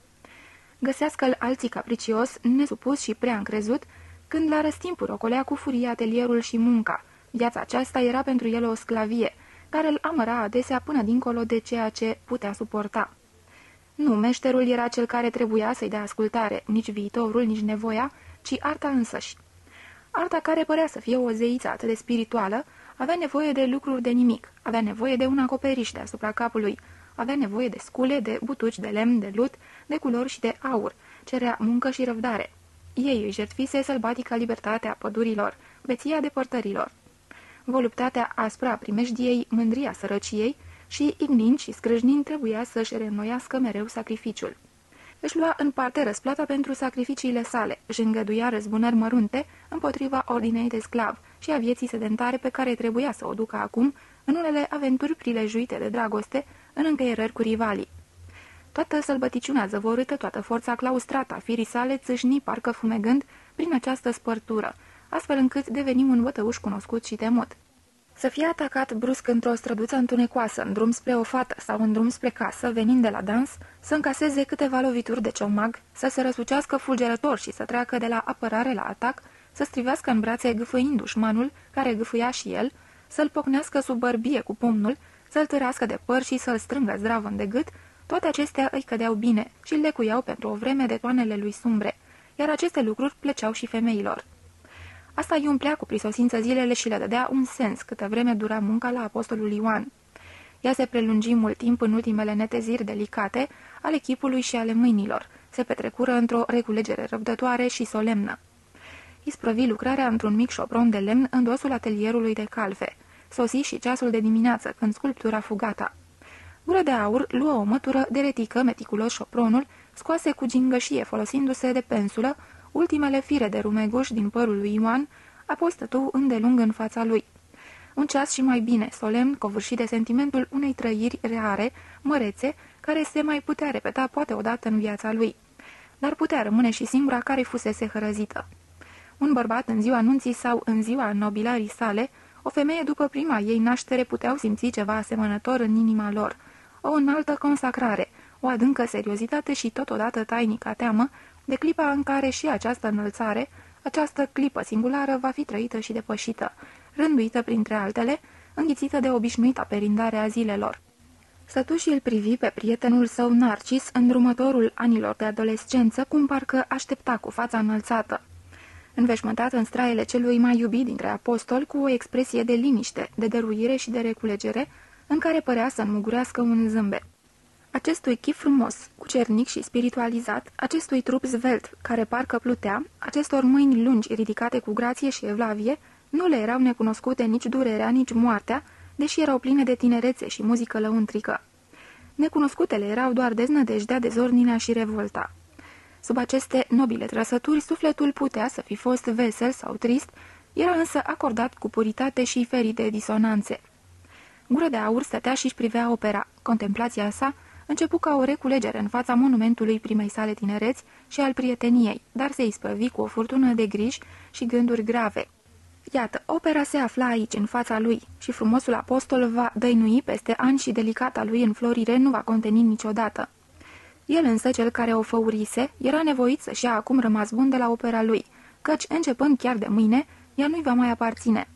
Găsească-l alții capricios, nesupus și prea încrezut, când la răstimpuri ocolea cu furie atelierul și munca. Viața aceasta era pentru el o sclavie, care îl amăra adesea până dincolo de ceea ce putea suporta. Nu, meșterul era cel care trebuia să-i dea ascultare, nici viitorul, nici nevoia, ci arta însăși. Arta care părea să fie o zeiță atât de spirituală, avea nevoie de lucruri de nimic, avea nevoie de un acoperiș deasupra capului, avea nevoie de scule, de butuci, de lemn, de lut, de culori și de aur, cerea muncă și răbdare. Ei îi jertfise sălbatica libertatea pădurilor, beția depărtărilor. Voluptatea aspra primejdiei, mândria sărăciei, și, ignind și scrâșnind, trebuia să-și reînnoiască mereu sacrificiul. Își lua în parte răsplata pentru sacrificiile sale, își îngăduia răzbunări mărunte împotriva ordinei de sclav și a vieții sedentare pe care trebuia să o ducă acum în unele aventuri prilejuite de dragoste în încheierări cu rivalii. Toată sălbăticiunea zăvorâtă, toată forța claustrată a firii sale țâșni parcă fumegând prin această spărtură, astfel încât deveni un bătăuș cunoscut și temut. Să fie atacat brusc într-o străduță întunecoasă, în drum spre o fată sau în drum spre casă, venind de la dans, să încaseze câteva lovituri de ciomag, să se răsucească fulgerător și să treacă de la apărare la atac, să strivească în brațe gâfâind dușmanul, care gâfâia și el, să-l pocnească sub bărbie cu pumnul, să-l târască de păr și să-l strângă zdravă de gât, toate acestea îi cădeau bine și îl lecuiau pentru o vreme de toanele lui sumbre, iar aceste lucruri plăceau și femeilor. Asta îi umplea cu prisosință zilele și le dădea un sens câtă vreme dura munca la apostolul Ioan. Ea se prelungi mult timp în ultimele neteziri delicate ale chipului și ale mâinilor, se petrecură într-o reculegere răbdătoare și solemnă. isprăvi lucrarea într-un mic șopron de lemn în dosul atelierului de calfe. Sosi și ceasul de dimineață, când sculptura fugata. Gură de aur luă o mătură, deretică meticulos șopronul, scoase cu gingășie folosindu-se de pensulă ultimele fire de rumeguș din părul lui Ioan, apoi stătu îndelung în fața lui. Un ceas și mai bine, solemn, covârșit de sentimentul unei trăiri reare, mărețe, care se mai putea repeta poate odată în viața lui. Dar putea rămâne și singura care fusese hărăzită. Un bărbat în ziua anunții sau în ziua nobilării sale, o femeie după prima ei naștere puteau simți ceva asemănător în inima lor, o înaltă consacrare, o adâncă seriozitate și totodată tainică teamă de clipa în care și această înălțare, această clipă singulară va fi trăită și depășită, rânduită printre altele, înghițită de obișnuita perindare a zilelor. Stătu și îl privi pe prietenul său Narcis, îndrumătorul anilor de adolescență, cum parcă aștepta cu fața înălțată. Înveșmântat în straiele celui mai iubit dintre apostoli, cu o expresie de liniște, de dăruire și de reculegere, în care părea să înmugurească un zâmbet. Acestui chip frumos, cucernic și spiritualizat, acestui trup zvelt, care parcă plutea, acestor mâini lungi ridicate cu grație și evlavie, nu le erau necunoscute nici durerea, nici moartea, deși erau pline de tinerețe și muzică lăuntrică. Necunoscutele erau doar deznădejdea, dezordinea și revolta. Sub aceste nobile trăsături, sufletul putea să fi fost vesel sau trist, era însă acordat cu puritate și ferit de disonanțe. Gură de aur stătea și-și privea opera. Contemplația sa începu ca o reculegere în fața monumentului primei sale tinereți și al prieteniei, dar se isprăvi cu o furtună de griji și gânduri grave. Iată, opera se afla aici, în fața lui, și frumosul apostol va dăinui peste ani și delicata lui înflorire nu va conteni niciodată. El însă, cel care o făurise, era nevoit să-și ia acum rămas bun de la opera lui, căci, începând chiar de mâine, ea nu-i va mai aparține.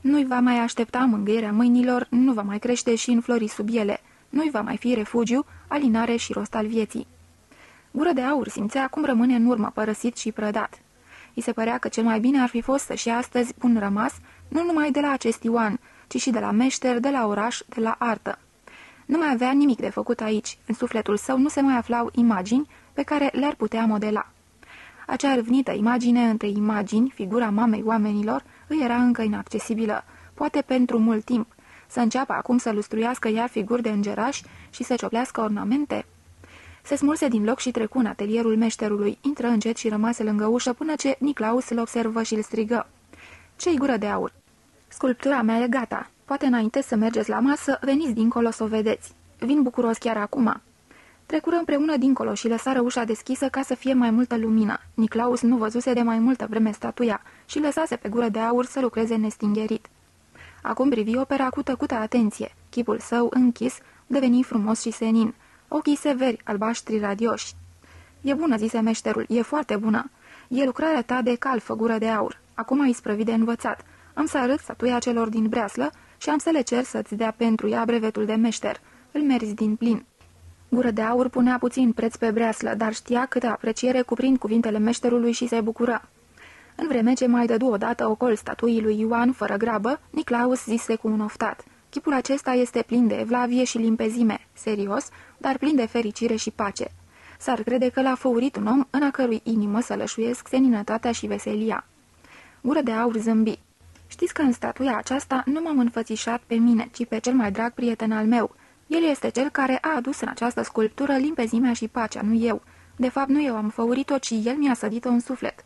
Nu-i va mai aștepta mângâierea mâinilor, nu va mai crește și înflori sub ele, nu-i va mai fi refugiu, alinare și rost al vieții. Gură de aur simțea cum rămâne în urmă, părăsit și prădat. I se părea că cel mai bine ar fi fost să-și astăzi bun rămas, nu numai de la acest Ioan, ci și de la meșter, de la oraș, de la artă. Nu mai avea nimic de făcut aici, în sufletul său nu se mai aflau imagini pe care le-ar putea modela. Acea râvnită imagine între imagini, figura mamei oamenilor, îi era încă inaccesibilă, poate pentru mult timp, să înceapă acum să lustruiască ea figuri de îngerași și să cioplească ornamente? Se smulse din loc și trecu în atelierul meșterului, intră încet și rămase lângă ușă până ce Niclaus îl observă și îl strigă. Ce-i gură de aur? Sculptura mea e gata. Poate înainte să mergeți la masă, veniți dincolo să o vedeți. Vin bucuros chiar acum." Trecură împreună dincolo și lăsară ușa deschisă ca să fie mai multă lumină. Niclaus nu văzuse de mai multă vreme statuia și lăsase pe gură de aur să lucreze nestingerit. Acum privi opera cu tăcută atenție. Chipul său, închis, deveni frumos și senin. Ochii severi, albaștri radioși. E bună, zise meșterul, e foarte bună. E lucrarea ta de cal, făgură de aur. Acum ai sprăvit de învățat. Am să arăt statuia celor din breaslă și am să le cer să-ți dea pentru ea brevetul de meșter. Îl meriți din plin. Gură de aur punea puțin preț pe breaslă, dar știa câtă apreciere cuprind cuvintele meșterului și se bucura. În vreme ce mai dădu odată ocol statuii lui Ioan fără grabă, Niclaus zise cu un oftat. Chipul acesta este plin de evlavie și limpezime, serios, dar plin de fericire și pace. S-ar crede că l-a făurit un om în a cărui inimă să lășuiesc seninătatea și veselia. Gură de aur zâmbi. Știți că în statuia aceasta nu m-am înfățișat pe mine, ci pe cel mai drag prieten al meu. El este cel care a adus în această sculptură limpezimea și pacea, nu eu. De fapt, nu eu am făurit-o, ci el mi-a sădit-o în suflet.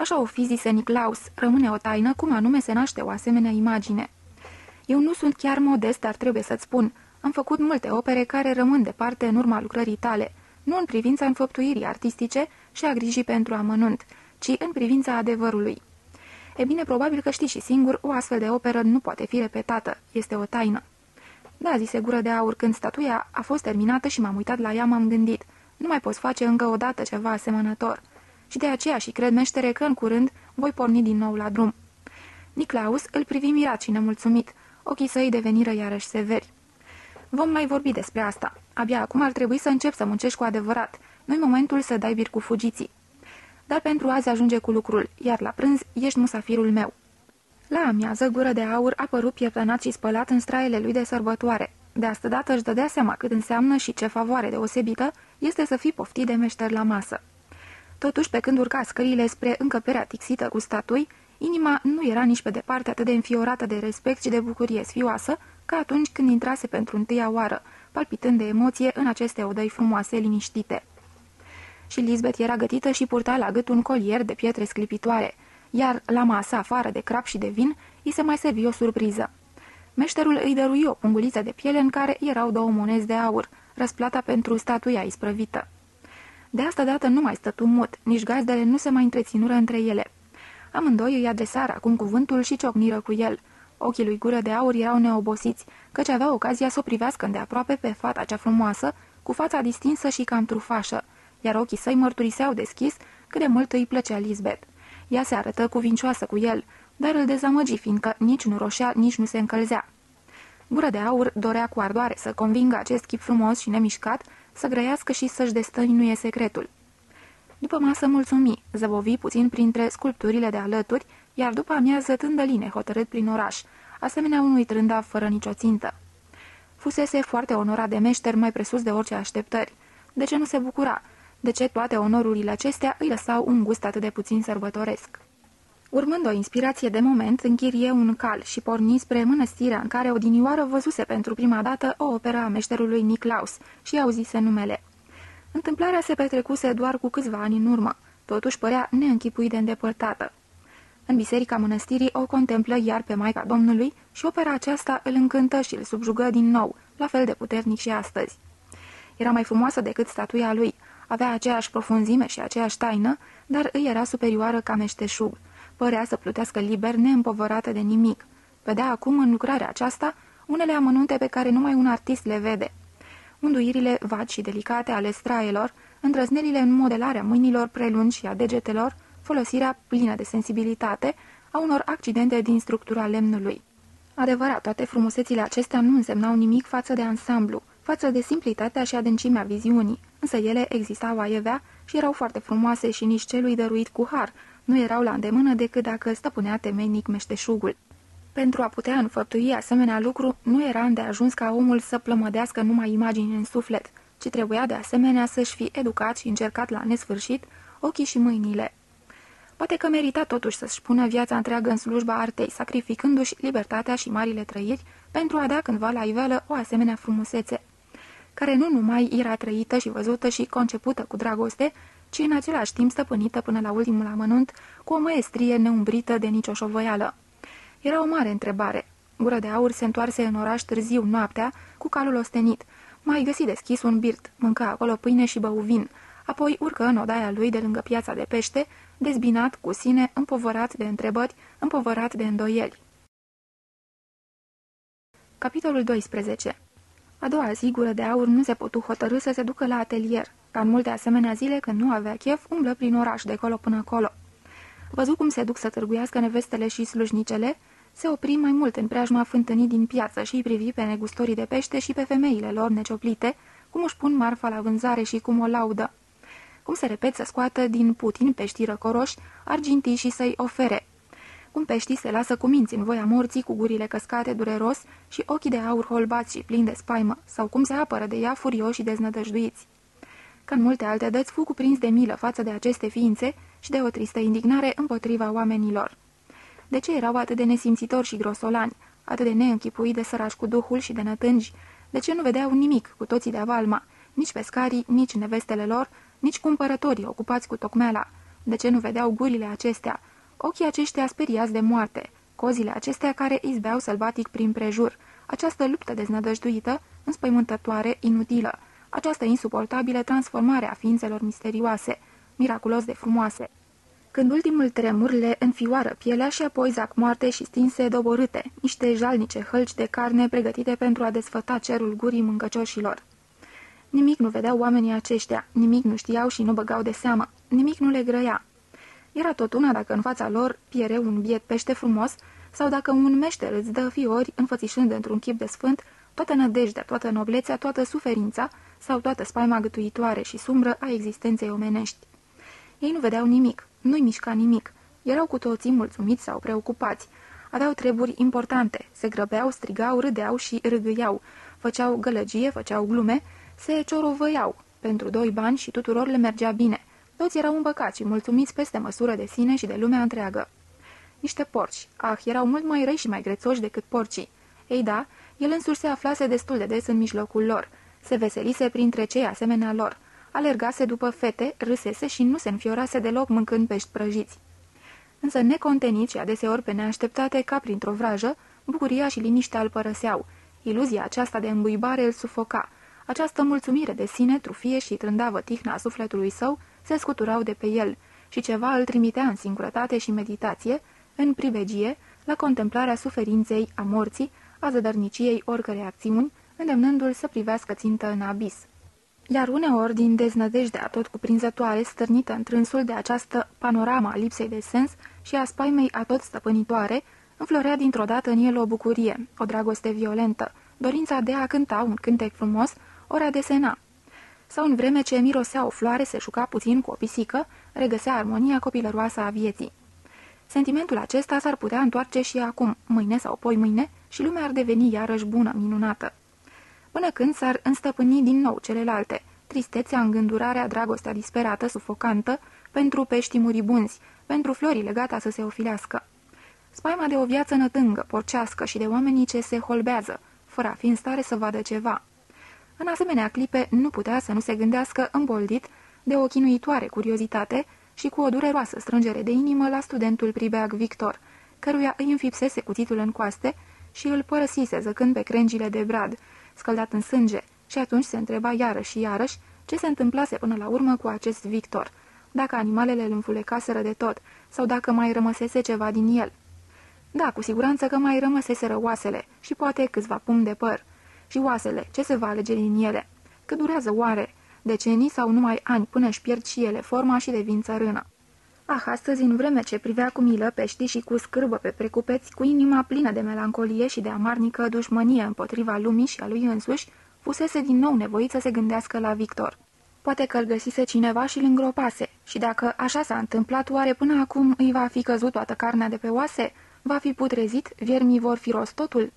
Așa o fi zise Niclaus, rămâne o taină cum anume se naște o asemenea imagine. Eu nu sunt chiar modest, dar trebuie să-ți spun, am făcut multe opere care rămân departe în urma lucrării tale, nu în privința înfăptuirii artistice și a grijii pentru amănunt, ci în privința adevărului. E bine, probabil că știi și singur, o astfel de operă nu poate fi repetată, este o taină. Da, zise gură de aur, când statuia a fost terminată și m-am uitat la ea, m-am gândit, nu mai poți face încă o dată ceva asemănător și de aceea și cred meștere că în curând voi porni din nou la drum. Niclaus îl privi mirat și nemulțumit, ochii săi deveniră iarăși severi. Vom mai vorbi despre asta. Abia acum ar trebui să încep să muncești cu adevărat. Nu-i momentul să dai bir cu fugiții. Dar pentru azi ajunge cu lucrul, iar la prânz ești musafirul meu. La amiază, gură de aur a părut pieptănat și spălat în straile lui de sărbătoare. De asta dată își dădea seama cât înseamnă și ce favoare deosebită este să fii poftit de meșter la masă. Totuși, pe când urca scările spre încăperea tixită cu statui, inima nu era nici pe departe atât de înfiorată de respect și de bucurie sfioasă ca atunci când intrase pentru întâia oară, palpitând de emoție în aceste odăi frumoase, liniștite. Și Lisbeth era gătită și purta la gât un colier de pietre sclipitoare, iar la masă, afară de crap și de vin, îi se mai servi o surpriză. Meșterul îi dărui o punguliță de piele în care erau două monezi de aur, răsplata pentru statuia isprăvită. De asta dată nu mai stătu mut, nici gazdele nu se mai întreținură între ele. Amândoi îi adresară acum cuvântul și ciocniră cu el. Ochii lui gură de aur erau neobosiți, căci avea ocazia să o privească îndeaproape pe fata cea frumoasă, cu fața distinsă și cam trufașă, iar ochii săi mărturiseau deschis cât de mult îi plăcea Lisbeth. Ea se arătă cuvincioasă cu el, dar îl dezamăgi, fiindcă nici nu roșea, nici nu se încălzea. Gură de aur dorea cu ardoare să convingă acest chip frumos și nemișcat, să grăiască și să-și destăinuie secretul. După masă mulțumi, zăbovi puțin printre sculpturile de alături, iar după amiază tândăline hotărât prin oraș, asemenea unui trândav fără nicio țintă. Fusese foarte onorat de meșter mai presus de orice așteptări. De ce nu se bucura? De ce toate onorurile acestea îi lăsau un gust atât de puțin sărbătoresc? Urmând o inspirație de moment, închirie un cal și porni spre mănăstirea în care odinioară văzuse pentru prima dată o operă a meșterului Niclaus și auzise numele. Întâmplarea se petrecuse doar cu câțiva ani în urmă, totuși părea neînchipuit de îndepărtată. În biserica mănăstirii o contemplă iar pe Maica Domnului și opera aceasta îl încântă și îl subjugă din nou, la fel de puternic și astăzi. Era mai frumoasă decât statuia lui, avea aceeași profunzime și aceeași taină, dar îi era superioară ca meșteșug. Părea să plutească liber, neîmpovărată de nimic. Vedea acum în lucrarea aceasta unele amănunte pe care numai un artist le vede. Unduirile vagi și delicate ale straelor, îndrăznelile în modelarea mâinilor prelungi și a degetelor, folosirea plină de sensibilitate a unor accidente din structura lemnului. Adevărat, toate frumusețile acestea nu însemnau nimic față de ansamblu, față de simplitatea și adâncimea viziunii, însă ele existau aievea și erau foarte frumoase și nici celui dăruit cu har, nu erau la îndemână decât dacă stăpânea temeinic meșteșugul. Pentru a putea înfăptui asemenea lucru, nu era îndeajuns ca omul să plămădească numai imagini în suflet, ci trebuia de asemenea să-și fi educat și încercat la nesfârșit ochii și mâinile. Poate că merita totuși să-și pună viața întreagă în slujba artei, sacrificându-și libertatea și marile trăiri pentru a da cândva la iveală o asemenea frumusețe, care nu numai era trăită și văzută și concepută cu dragoste, ci în același timp stăpânită până la ultimul amănunt, cu o măestrie neumbrită de nicio șovăială. Era o mare întrebare. Gură de aur se întoarse în oraș târziu noaptea, cu calul ostenit. Mai găsi deschis un birt, mânca acolo pâine și bău vin, apoi urcă în odaia lui de lângă piața de pește, dezbinat cu sine, împovărat de întrebări, împovărat de îndoieli. Capitolul 12 A doua zi, gură de aur nu se putu hotărâ să se ducă la atelier. Ca în multe asemenea zile, când nu avea chef, umblă prin oraș de colo până acolo. Văzu cum se duc să târguiască nevestele și slujnicele, se opri mai mult în preajma fântânii din piață și îi privi pe negustorii de pește și pe femeile lor necioplite, cum își pun marfa la vânzare și cum o laudă. Cum se repet să scoată din putin pești răcoroși, argintii și să-i ofere. Cum peștii se lasă cu minți în voia morții, cu gurile căscate dureros și ochii de aur holbați și plini de spaimă, sau cum se apără de ea furioși și deznădăjduiți. Ca în multe alte dăți, fu cuprins de milă față de aceste ființe și de o tristă indignare împotriva oamenilor. De ce erau atât de nesimțitori și grosolani, atât de neînchipuit de sărași cu duhul și de nătângi? De ce nu vedeau nimic cu toții de avalma, nici pescarii, nici nevestele lor, nici cumpărătorii ocupați cu tocmeala? De ce nu vedeau gurile acestea, ochii aceștia speriați de moarte, cozile acestea care izbeau sălbatic prin prejur, această luptă deznădăjduită, înspăimântătoare, inutilă, această insuportabilă transformare a ființelor misterioase, miraculos de frumoase. Când ultimul tremur le înfioară pielea și apoi zac moarte și stinse doborâte, niște jalnice hălci de carne pregătite pentru a desfăta cerul gurii mâncăcioșilor. Nimic nu vedeau oamenii aceștia, nimic nu știau și nu băgau de seamă, nimic nu le grăia. Era tot una dacă în fața lor piere un biet pește frumos sau dacă un meșter îți dă fiori înfățișând într-un chip de sfânt toată nădejdea, toată noblețea, toată suferința sau toată spaima gătuitoare și sumbră a existenței omenești. Ei nu vedeau nimic, nu-i mișca nimic, erau cu toții mulțumiți sau preocupați, aveau treburi importante, se grăbeau, strigau, râdeau și râgâiau, făceau gălăgie, făceau glume, se ciorovăiau, pentru doi bani și tuturor le mergea bine, Toți erau îmbăcați și mulțumiți peste măsură de sine și de lumea întreagă. Niște porci. Ah, erau mult mai răi și mai grețoși decât porcii. Ei da, el însuși se aflase destul de des în mijlocul lor. Se veselise printre cei asemenea lor. Alergase după fete, râsese și nu se înfiorase deloc mâncând pești prăjiți. Însă necontenit și adeseori pe neașteptate, ca printr-o vrajă, bucuria și liniștea îl părăseau. Iluzia aceasta de îmbuibare îl sufoca. Această mulțumire de sine, trufie și trândavă tihna sufletului său, se scuturau de pe el și ceva îl trimitea în singurătate și meditație, în privegie, la contemplarea suferinței, a morții, a zădărniciei oricărei acțiuni, îndemnându-l să privească țintă în abis. Iar uneori, din deznădejdea tot cuprinzătoare, stârnită întrânsul de această panorama a lipsei de sens și a spaimei atot stăpânitoare, înflorea dintr-o dată în el o bucurie, o dragoste violentă, dorința de a cânta un cântec frumos, ori a desena. Sau în vreme ce mirosea o floare, se juca puțin cu o pisică, regăsea armonia copilăroasă a vieții. Sentimentul acesta s-ar putea întoarce și acum, mâine sau poi mâine, și lumea ar deveni iarăși bună, minunată. Până când s-ar înstăpâni din nou celelalte, tristețea, îngândurarea, dragostea disperată, sufocantă, pentru peștii muribunzi, pentru florile gata să se ofilească. Spaima de o viață nătângă, porcească și de oamenii ce se holbează, fără a fi în stare să vadă ceva. În asemenea clipe nu putea să nu se gândească îmboldit de o chinuitoare curiozitate și cu o dureroasă strângere de inimă la studentul pribeag Victor, căruia îi înfipsese cuțitul în coaste și îl părăsise zăcând pe crengile de brad, scăldat în sânge, și atunci se întreba iarăși și iarăși ce se întâmplase până la urmă cu acest Victor, dacă animalele îl înfulecaseră de tot sau dacă mai rămăsese ceva din el. Da, cu siguranță că mai rămăseseră oasele și poate câțiva pumni de păr. Și oasele, ce se va alege din ele? Cât durează oare? Decenii sau numai ani până își pierd și ele forma și devin țărână? Ah, astăzi, în vreme ce privea cu milă pești și cu scârbă pe precupeți, cu inima plină de melancolie și de amarnică dușmănie împotriva lumii și a lui însuși, fusese din nou nevoit să se gândească la Victor. Poate că îl găsise cineva și îl îngropase, și dacă așa s-a întâmplat, oare până acum îi va fi căzut toată carnea de pe oase? Va fi putrezit? Viermii vor fi rost totul?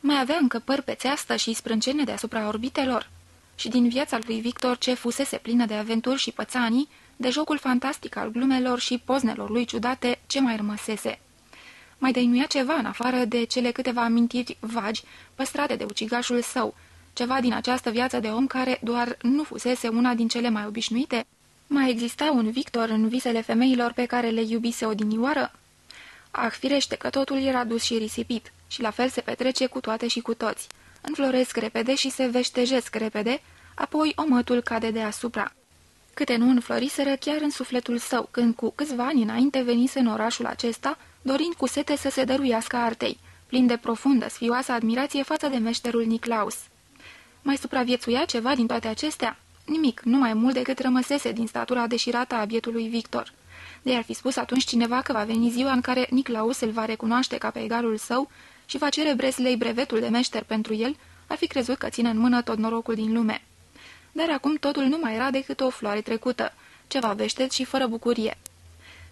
Mai avea încă păr pe țeastă și sprâncene deasupra orbitelor? Și din viața lui Victor, ce fusese plină de aventuri și pățanii, de jocul fantastic al glumelor și poznelor lui ciudate, ce mai rămăsese? Mai dăinuia ceva în afară de cele câteva amintiri vagi păstrate de ucigașul său, ceva din această viață de om care doar nu fusese una din cele mai obișnuite? Mai exista un Victor în visele femeilor pe care le iubise odinioară? Ah, firește că totul era dus și risipit și la fel se petrece cu toate și cu toți. Înfloresc repede și se veștejesc repede, apoi omătul cade deasupra. Câte nu înfloriseră chiar în sufletul său, când cu câțiva ani înainte venise în orașul acesta, dorind cu sete să se dăruiască artei, plin de profundă, sfioasă admirație față de meșterul Niclaus. Mai supraviețuia ceva din toate acestea? Nimic, nu mai mult decât rămăsese din statura deșirată a bietului Victor. De ar fi spus atunci cineva că va veni ziua în care Niclaus îl va recunoaște ca pe egalul său și va cere Breslei brevetul de meșter pentru el, ar fi crezut că ține în mână tot norocul din lume. Dar acum totul nu mai era decât o floare trecută, ceva veștet și fără bucurie.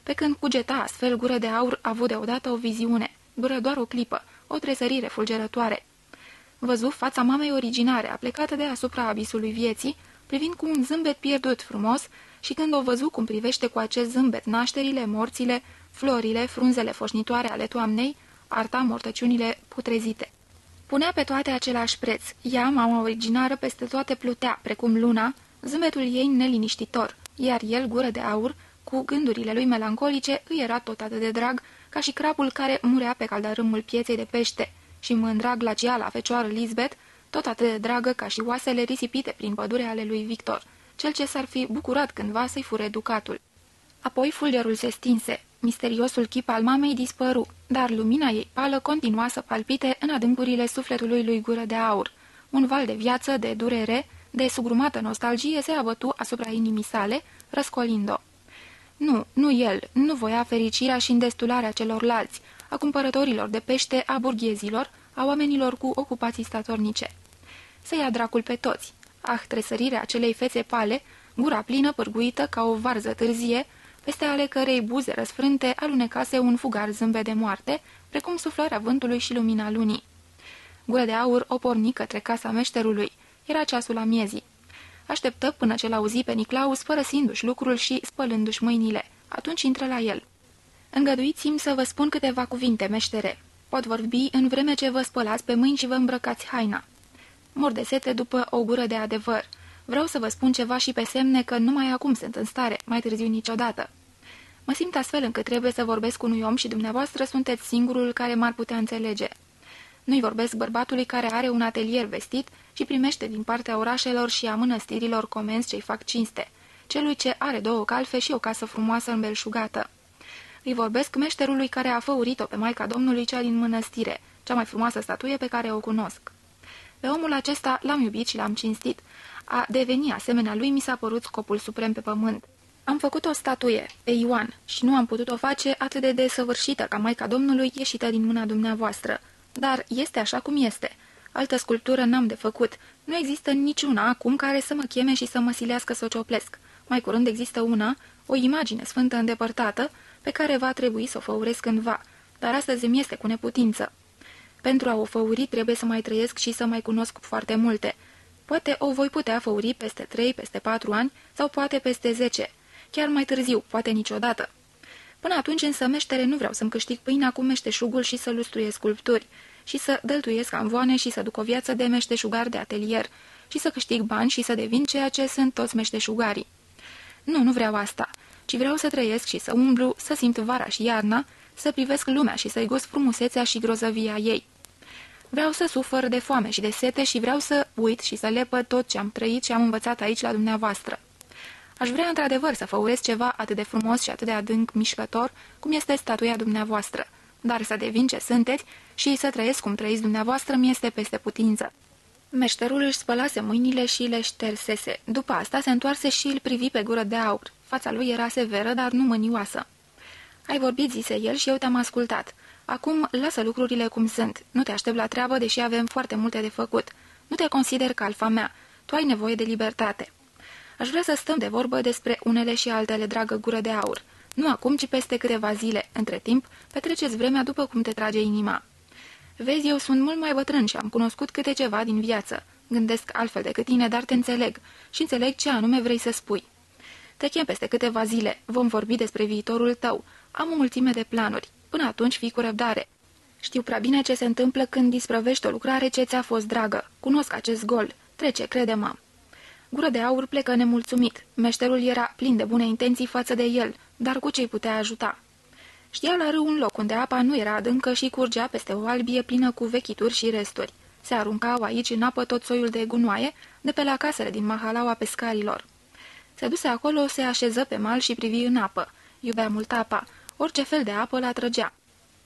Pe când cugeta astfel, gură de aur a avut deodată o viziune, dură doar o clipă, o tresărire fulgerătoare. Văzu fața mamei originare, aplecată de asupra abisului vieții, privind cu un zâmbet pierdut frumos și când o văzu cum privește cu acest zâmbet nașterile, morțile, florile, frunzele foșnitoare ale toamnei, arta mortăciunile putrezite. Punea pe toate același preț. Ea, mama originară, peste toate plutea, precum luna, zâmbetul ei neliniștitor, iar el, gură de aur, cu gândurile lui melancolice, îi era tot atât de drag, ca și crapul care murea pe caldarâmul pieței de pește, și mândra glaciala fecioară Lisbeth, tot atât de dragă ca și oasele risipite prin pădure ale lui Victor, cel ce s-ar fi bucurat cândva să-i fure ducatul. Apoi fulgerul se stinse, misteriosul chip al mamei dispăru, dar lumina ei pală continua să palpite în adâncurile sufletului lui gură de aur. Un val de viață, de durere, de sugrumată nostalgie se abătu asupra inimii sale, răscolind-o. Nu, nu el, nu voia fericirea și îndestularea celorlalți, a cumpărătorilor de pește, a burghezilor, a oamenilor cu ocupații statornice. Să ia dracul pe toți. Ah, tresărirea acelei fețe pale, gura plină, pârguită ca o varză târzie, peste ale cărei buze răsfrânte alunecase un fugar zâmbe de moarte, precum suflarea vântului și lumina lunii. Gură de aur o porni către casa meșterului. Era ceasul amiezii. Așteptă până ce l-auzi pe Niclaus, părăsindu-și lucrul și spălându-și mâinile. Atunci intră la el. Îngăduiți-mi să vă spun câteva cuvinte, meștere. Pot vorbi în vreme ce vă spălați pe mâini și vă îmbrăcați haina. Mor de sete după o gură de adevăr. Vreau să vă spun ceva și pe semne că numai acum sunt în stare, mai târziu niciodată. Mă simt astfel încât trebuie să vorbesc cu unui om și dumneavoastră sunteți singurul care m-ar putea înțelege. Nu-i vorbesc bărbatului care are un atelier vestit și primește din partea orașelor și a mănăstirilor comenzi ce-i fac cinste, celui ce are două calfe și o casă frumoasă îmbelșugată. Îi vorbesc meșterului care a făurit-o pe Maica Domnului cea din mănăstire, cea mai frumoasă statuie pe care o cunosc. Pe omul acesta l-am iubit și l-am cinstit. A deveni asemenea lui mi s-a părut scopul suprem pe pământ. Am făcut o statuie, pe Ioan, și nu am putut o face atât de desăvârșită ca Maica Domnului ieșită din mâna dumneavoastră. Dar este așa cum este. Altă sculptură n-am de făcut. Nu există niciuna acum care să mă cheme și să mă silească să o cioplesc. Mai curând există una, o imagine sfântă îndepărtată, pe care va trebui să o făuresc cândva, dar astăzi îmi este cu neputință. Pentru a o făuri trebuie să mai trăiesc și să mai cunosc foarte multe. Poate o voi putea făuri peste trei, peste patru ani sau poate peste zece. Chiar mai târziu, poate niciodată. Până atunci însă meștere nu vreau să-mi câștig pâinea cu meșteșugul și să lustruiesc sculpturi și să dăltuiesc amvoane și să duc o viață de meșteșugar de atelier și să câștig bani și să devin ceea ce sunt toți meșteșugarii. Nu, nu vreau asta, ci vreau să trăiesc și să umblu, să simt vara și iarna, să privesc lumea și să-i gust frumusețea și grozăvia ei. Vreau să sufăr de foame și de sete și vreau să uit și să lepă tot ce am trăit și am învățat aici la dumneavoastră. Aș vrea într-adevăr să făuresc ceva atât de frumos și atât de adânc mișcător, cum este statuia dumneavoastră, dar să devin ce sunteți și să trăiesc cum trăiți dumneavoastră mi este peste putință. Meșterul își spălase mâinile și le ștersese. După asta se întoarse și îl privi pe gură de aur. Fața lui era severă, dar nu mânioasă. Ai vorbit, zise el, și eu te-am ascultat. Acum lasă lucrurile cum sunt. Nu te aștept la treabă, deși avem foarte multe de făcut. Nu te consider ca alfa mea. Tu ai nevoie de libertate. Aș vrea să stăm de vorbă despre unele și altele, dragă gură de aur. Nu acum, ci peste câteva zile. Între timp, petreceți vremea după cum te trage inima. Vezi, eu sunt mult mai bătrân și am cunoscut câte ceva din viață. Gândesc altfel decât tine, dar te înțeleg și înțeleg ce anume vrei să spui. Te chem peste câteva zile. Vom vorbi despre viitorul tău. Am o mulțime de planuri. Până atunci fii cu răbdare. Știu prea bine ce se întâmplă când disprăvești o lucrare ce ți-a fost dragă. Cunosc acest gol. Trece, crede-mă. Gură de aur plecă nemulțumit. Meșterul era plin de bune intenții față de el, dar cu ce-i putea ajuta? Știa la râu un loc unde apa nu era adâncă și curgea peste o albie plină cu vechituri și resturi. Se aruncau aici în apă tot soiul de gunoaie de pe la casele din mahalaua pescarilor. Se duse acolo, se așeză pe mal și privi în apă. Iubea mult apa. Orice fel de apă la trăgea.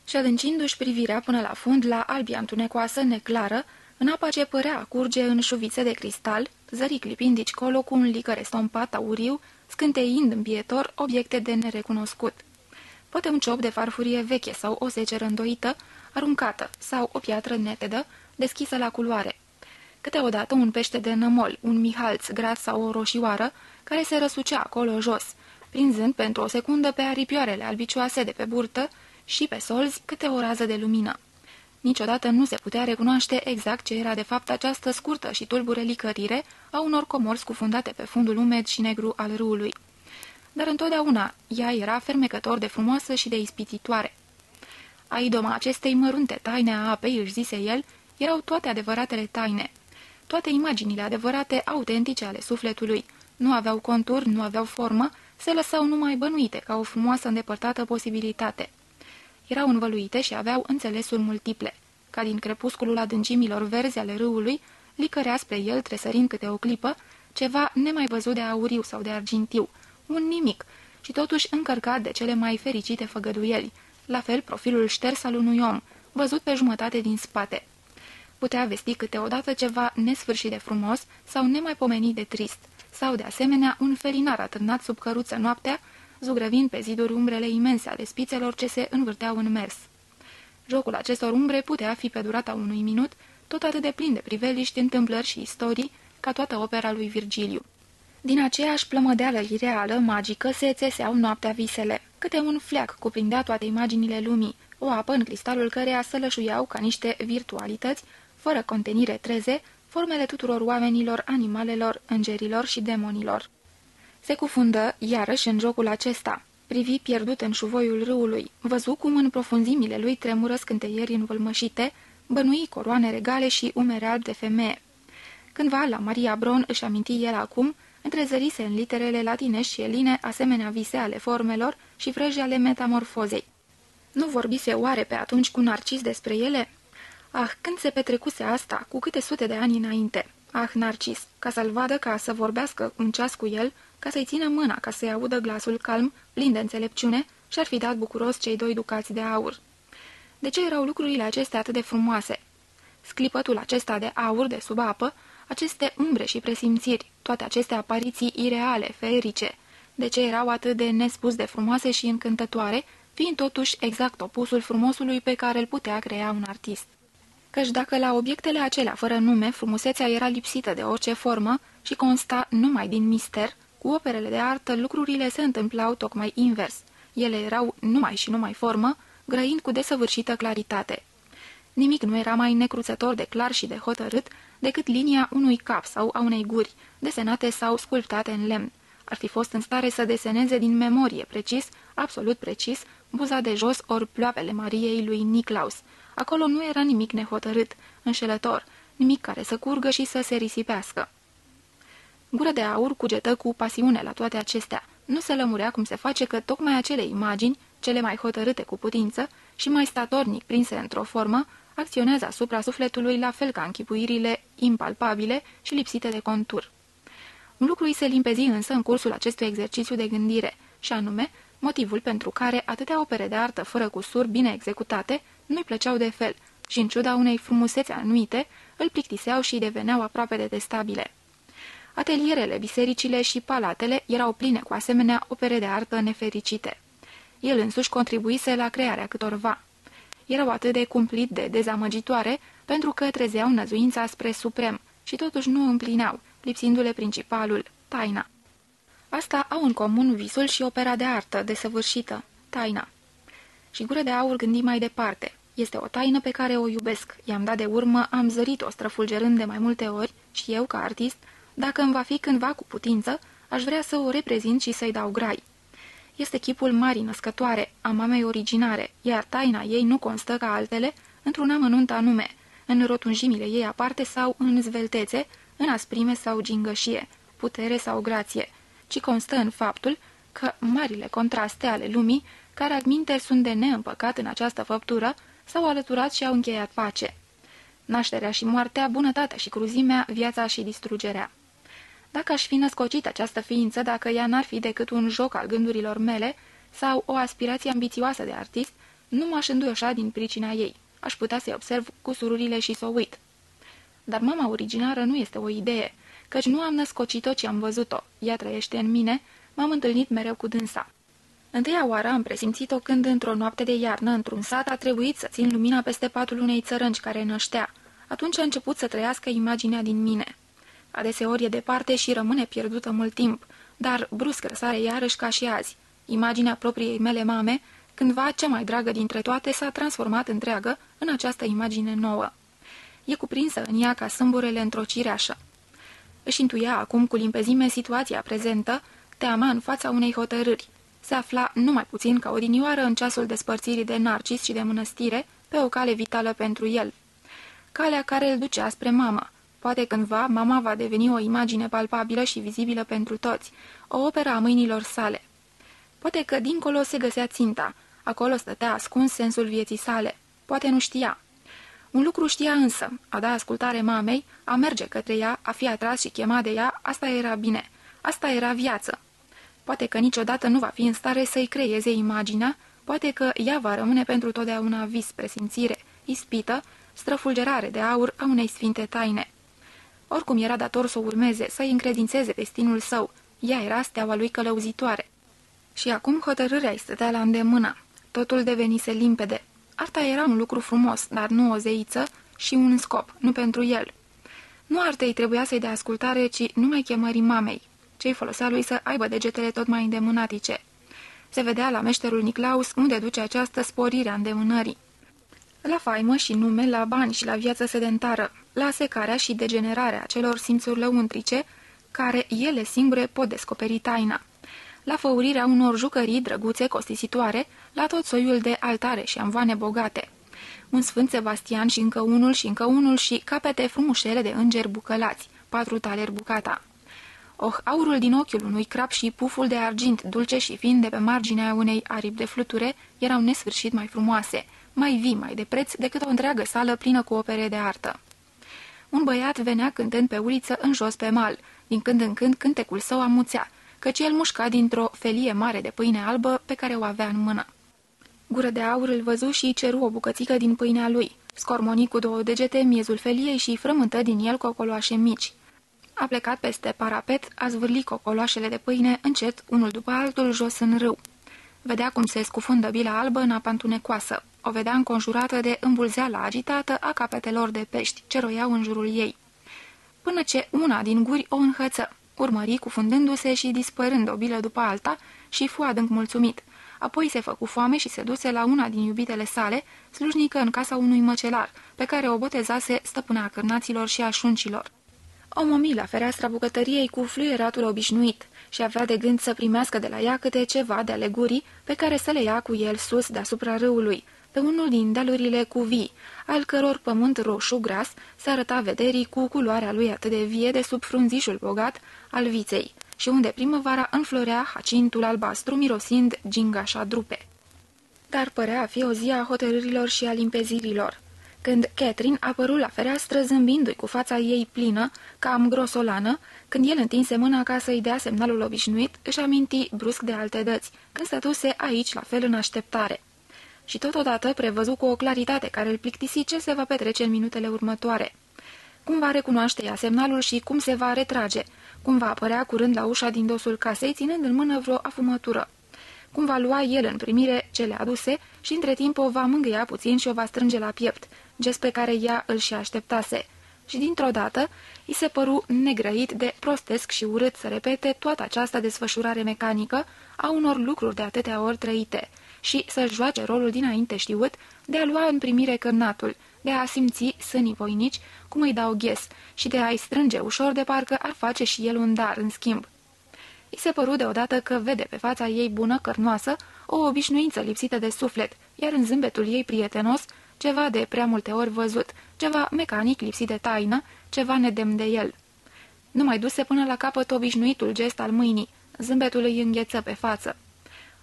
Și adâncindu-și privirea până la fund, la albia întunecoasă, neclară, în apa ce părea curge în șuvițe de cristal, zări clipind aici colo cu un licăr estompat auriu, scânteind îmbietor obiecte de nerecunoscut. Poate un ciop de farfurie veche sau o seceră îndoită, aruncată, sau o piatră netedă, deschisă la culoare. Câteodată un pește de nămol, un mihalț gras sau o roșioară, care se răsucea acolo jos, prinzând pentru o secundă pe aripioarele albicioase de pe burtă și pe solzi câte o rază de lumină. Niciodată nu se putea recunoaște exact ce era de fapt această scurtă și tulbure licărire a unor comori scufundate pe fundul umed și negru al râului. Dar întotdeauna ea era fermecător de frumoasă și de ispititoare. A idoma acestei mărunte taine a apei, își zise el, erau toate adevăratele taine. Toate imaginile adevărate, autentice ale sufletului. Nu aveau contur, nu aveau formă, se lăsau numai bănuite ca o frumoasă îndepărtată posibilitate erau învăluite și aveau înțelesuri multiple. Ca din crepusculul adâncimilor verzi ale râului, licărea spre el, tresărind câte o clipă, ceva nemai văzut de auriu sau de argintiu, un nimic, și totuși încărcat de cele mai fericite făgăduieli, la fel profilul șters al unui om, văzut pe jumătate din spate. Putea vesti câteodată ceva nesfârșit de frumos sau nemaipomenit de trist, sau de asemenea un felinar atârnat sub căruță noaptea, zugrăvind pe ziduri umbrele imense ale spițelor ce se învârteau în mers. Jocul acestor umbre putea fi pe durata unui minut tot atât de plin de priveliști, întâmplări și istorii ca toată opera lui Virgiliu. Din aceeași plămădeală ireală, magică, se țeseau noaptea visele. Câte un fleac cuprindea toate imaginile lumii, o apă în cristalul căreia sălășuiau ca niște virtualități, fără contenire treze, formele tuturor oamenilor, animalelor, îngerilor și demonilor. Se cufundă, iarăși, în jocul acesta. Privi pierdut în șuvoiul râului, văzu cum în profunzimile lui tremură scânteieri învălmășite, bănui coroane regale și umere alb de femeie. Cândva la Maria Bron își aminti el acum, întrezărise în literele latine și eline asemenea vise ale formelor și vrăji ale metamorfozei. Nu vorbise oare pe atunci cu Narcis despre ele? Ah, când se petrecuse asta, cu câte sute de ani înainte? Ah, Narcis, ca să-l vadă, ca să vorbească un ceas cu el, ca să-i țină mâna, ca să-i audă glasul calm, plin de înțelepciune, și-ar fi dat bucuros cei doi ducați de aur. De ce erau lucrurile acestea atât de frumoase? Sclipătul acesta de aur de sub apă, aceste umbre și presimțiri, toate aceste apariții ireale, feerice, de ce erau atât de nespus de frumoase și încântătoare, fiind totuși exact opusul frumosului pe care îl putea crea un artist. Căci dacă la obiectele acelea fără nume frumusețea era lipsită de orice formă și consta numai din mister, cu operele de artă lucrurile se întâmplau tocmai invers. Ele erau numai și numai formă, grăind cu desăvârșită claritate. Nimic nu era mai necruțător de clar și de hotărât decât linia unui cap sau a unei guri, desenate sau sculptate în lemn. Ar fi fost în stare să deseneze din memorie precis, absolut precis, buza de jos ori ploapele Mariei lui Niclaus. Acolo nu era nimic nehotărât, înșelător, nimic care să curgă și să se risipească. Gură de aur cugetă cu pasiune la toate acestea. Nu se lămurea cum se face că tocmai acele imagini, cele mai hotărâte cu putință și mai statornic prinse într-o formă, acționează asupra sufletului la fel ca închipuirile impalpabile și lipsite de contur. Un lucru îi se limpezi însă în cursul acestui exercițiu de gândire, și anume motivul pentru care atâtea opere de artă fără cusur bine executate nu-i plăceau de fel și, în ciuda unei frumusețe anuite, îl plictiseau și deveneau aproape detestabile. Atelierele, bisericile și palatele erau pline cu asemenea opere de artă nefericite. El însuși contribuise la crearea câtorva. Erau atât de cumplit de dezamăgitoare pentru că trezeau năzuința spre suprem și totuși nu împlineau, lipsindu-le principalul, taina. Asta au în comun visul și opera de artă desăvârșită, taina. Și gură de aur gândi mai departe. Este o taină pe care o iubesc. I-am dat de urmă, am zărit-o străfulgerând de mai multe ori și eu, ca artist, dacă îmi va fi cândva cu putință, aș vrea să o reprezint și să-i dau grai. Este chipul marii născătoare, a mamei originare, iar taina ei nu constă ca altele într-un amănunt anume, în rotunjimile ei aparte sau în zveltețe, în asprime sau gingășie, putere sau grație, ci constă în faptul că marile contraste ale lumii, care adminte sunt de neîmpăcat în această făptură, s-au alăturat și au încheiat pace. Nașterea și moartea, bunătatea și cruzimea, viața și distrugerea. Dacă aș fi născocit această ființă, dacă ea n-ar fi decât un joc al gândurilor mele sau o aspirație ambițioasă de artist, nu m-aș înduioșa din pricina ei. Aș putea să-i observ cu sururile și să o uit. Dar mama originară nu este o idee, căci nu am născocit-o, ci am văzut-o. Ea trăiește în mine, m-am întâlnit mereu cu dânsa. Întâia oară am presimțit-o când, într-o noapte de iarnă, într-un sat, a trebuit să țin lumina peste patul unei țărânci care năștea. Atunci a început să trăiască imaginea din mine. Adeseori e departe și rămâne pierdută mult timp, dar brusc răsare iarăși ca și azi. Imaginea propriei mele mame, cândva cea mai dragă dintre toate, s-a transformat întreagă în această imagine nouă. E cuprinsă în ea ca sâmburele într-o cireașă. Își intuia acum cu limpezime situația prezentă, teama în fața unei hotărâri. Se afla numai puțin ca odinioară în ceasul despărțirii de Narcis și de mănăstire, pe o cale vitală pentru el. Calea care îl ducea spre mamă, Poate cândva mama va deveni o imagine palpabilă și vizibilă pentru toți, o operă a mâinilor sale. Poate că dincolo se găsea ținta, acolo stătea ascuns sensul vieții sale. Poate nu știa. Un lucru știa însă, a da ascultare mamei, a merge către ea, a fi atras și chemat de ea, asta era bine, asta era viață. Poate că niciodată nu va fi în stare să-i creeze imaginea, poate că ea va rămâne pentru totdeauna vis, presimțire, ispită, străfulgerare de aur a unei sfinte taine. Oricum era dator să o urmeze, să-i încredințeze destinul său. Ea era steaua lui călăuzitoare. Și acum hotărârea îi stătea la îndemână. Totul devenise limpede. Arta era un lucru frumos, dar nu o zeiță și un scop, nu pentru el. Nu artei trebuia să-i dea ascultare, ci numai chemării mamei. Ce-i folosea lui să aibă degetele tot mai îndemânatice. Se vedea la meșterul Niclaus unde duce această sporire a îndemânării. La faimă și nume, la bani și la viață sedentară, la secarea și degenerarea celor simțuri lăuntrice, care ele singure pot descoperi taina. La făurirea unor jucării drăguțe costisitoare, la tot soiul de altare și amvoane bogate. Un sfânt Sebastian și încă unul și încă unul și capete frumușele de îngeri bucălați, patru taleri bucata. Oh, aurul din ochiul unui crap și puful de argint, dulce și fin de pe marginea unei aripi de fluture, erau nesfârșit mai frumoase, mai vii, mai de preț decât o întreagă sală plină cu opere de artă. Un băiat venea cântând pe uliță în jos pe mal, din când în când cântecul său amuțea, căci el mușca dintr-o felie mare de pâine albă pe care o avea în mână. Gură de aur îl văzu și ceru o bucățică din pâinea lui, scormoni cu două degete miezul feliei și frământă din el cocoloașe mici. A plecat peste parapet, a zvârlit cocoloașele de pâine încet, unul după altul, jos în râu. Vedea cum se scufundă bila albă în apa întunecoasă. O vedea înconjurată de îmbulzeala agitată a capetelor de pești ce roiau în jurul ei. Până ce una din guri o înhăță, urmări cufundându-se și dispărând o bilă după alta și fu adânc mulțumit. Apoi se făcu foame și se duse la una din iubitele sale, slujnică în casa unui măcelar, pe care o botezase stăpâna cârnaților și a șuncilor. O momi la fereastra bucătăriei cu fluieratul obișnuit și avea de gând să primească de la ea câte ceva de alegurii pe care să le ia cu el sus deasupra râului, pe unul din dealurile cu vii, al căror pământ roșu gras se arăta vederii cu culoarea lui atât de vie de sub frunzișul bogat al viței, și unde primăvara înflorea hacintul albastru mirosind gingașa drupe. Dar părea a fi o zi a hotărârilor și a limpezirilor. Când Catherine apăru la fereastră zâmbindu-i cu fața ei plină, cam grosolană, când el întinse mâna ca să-i dea semnalul obișnuit, își aminti brusc de alte dăți, când stătuse aici la fel în așteptare. Și totodată prevăzu cu o claritate care îl plictisi ce se va petrece în minutele următoare. Cum va recunoaște ea semnalul și cum se va retrage, cum va apărea curând la ușa din dosul casei, ținând în mână vreo afumătură. Cum va lua el în primire cele aduse și între timp o va mângâia puțin și o va strânge la piept, gest pe care ea îl și așteptase. Și dintr-o dată îi se păru negrăit de prostesc și urât să repete toată această desfășurare mecanică a unor lucruri de atâtea ori trăite și să joace rolul dinainte știut de a lua în primire cărnatul, de a simți sânii voinici cum îi dau ghes și de a-i strânge ușor de parcă ar face și el un dar în schimb. I se păru deodată că vede pe fața ei bună, cărnoasă, o obișnuință lipsită de suflet, iar în zâmbetul ei prietenos, ceva de prea multe ori văzut, ceva mecanic lipsit de taină, ceva nedemn de el. Nu mai duse până la capăt obișnuitul gest al mâinii, zâmbetul îi îngheță pe față.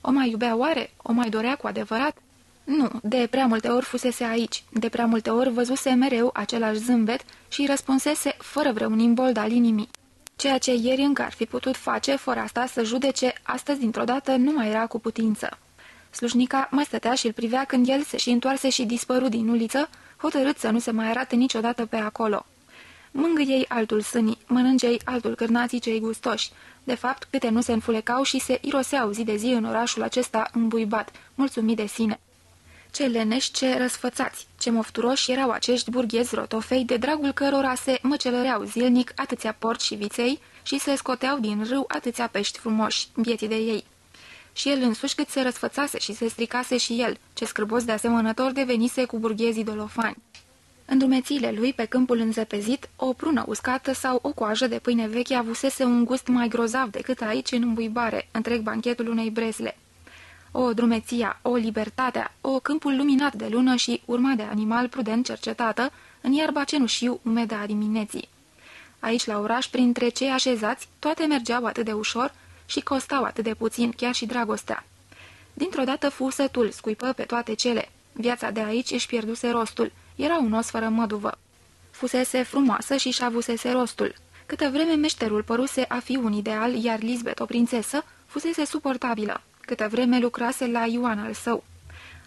O mai iubea oare? O mai dorea cu adevărat? Nu, de prea multe ori fusese aici, de prea multe ori văzuse mereu același zâmbet și răspunsese fără vreun imbold al inimii. Ceea ce ieri încă ar fi putut face, fără asta să judece, astăzi dintr-o dată nu mai era cu putință. Slujnica mai stătea și îl privea când el se și întoarse și dispăru din uliță, hotărât să nu se mai arate niciodată pe acolo. Mângâiei altul sânii, mănângei altul cârnații cei gustoși. De fapt, câte nu se înfulecau și se iroseau zi de zi în orașul acesta îmbuibat, mulțumit de sine. Ce leneși, ce răsfățați, ce mofturoși erau acești burghezi rotofei, de dragul cărora se măcelăreau zilnic atâția porci și viței și se scoteau din râu atâția pești frumoși, bietii de ei. Și el însuși cât se răsfățase și se stricase și el, ce scârbos de asemănător devenise cu burghezii dolofani. În drumețiile lui, pe câmpul înzepezit, o prună uscată sau o coajă de pâine veche avusese un gust mai grozav decât aici în îmbuibare, întreg banchetul unei bresle o drumeția, o libertatea, o câmpul luminat de lună și urma de animal prudent cercetată în iarba cenușiu umedă a dimineții. Aici, la oraș, printre cei așezați, toate mergeau atât de ușor și costau atât de puțin, chiar și dragostea. Dintr-o dată fu sătul, scuipă pe toate cele. Viața de aici își pierduse rostul. Era un os fără măduvă. Fusese frumoasă și și avusese rostul. Câtă vreme meșterul păruse a fi un ideal, iar Lisbeth o prințesă, fusese suportabilă câtă vreme lucrase la Ioan al său.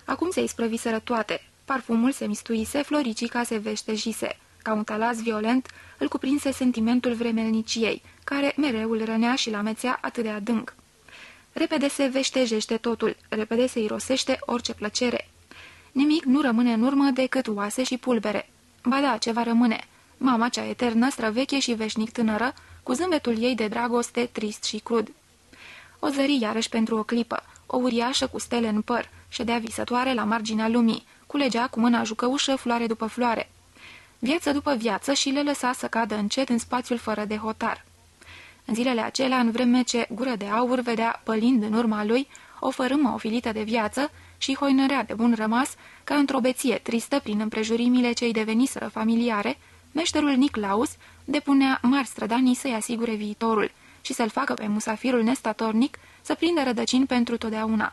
Acum se isprăviseră toate. Parfumul se mistuise, floricica se veștejise. Ca un talas violent, îl cuprinse sentimentul vremelniciei, care mereu îl rănea și l-amețea atât de adânc. Repede se veștejește totul, repede se irosește orice plăcere. Nimic nu rămâne în urmă decât oase și pulbere. Ba da, ceva rămâne. Mama cea eternă, străveche și veșnic tânără, cu zâmbetul ei de dragoste trist și crud. O zări iarăși pentru o clipă, o uriașă cu stele în păr, ședea visătoare la marginea lumii, culegea cu mâna jucăușă floare după floare. Viață după viață și le lăsa să cadă încet în spațiul fără de hotar. În zilele acelea, în vreme ce gură de aur vedea pălind în urma lui o fărâmă ofilită de viață și hoinărea de bun rămas, ca într-o beție tristă prin împrejurimile ce-i deveniseră familiare, meșterul Niclaus depunea mari strădanii să-i asigure viitorul și să-l facă pe musafirul nestatornic să prindă rădăcini pentru totdeauna.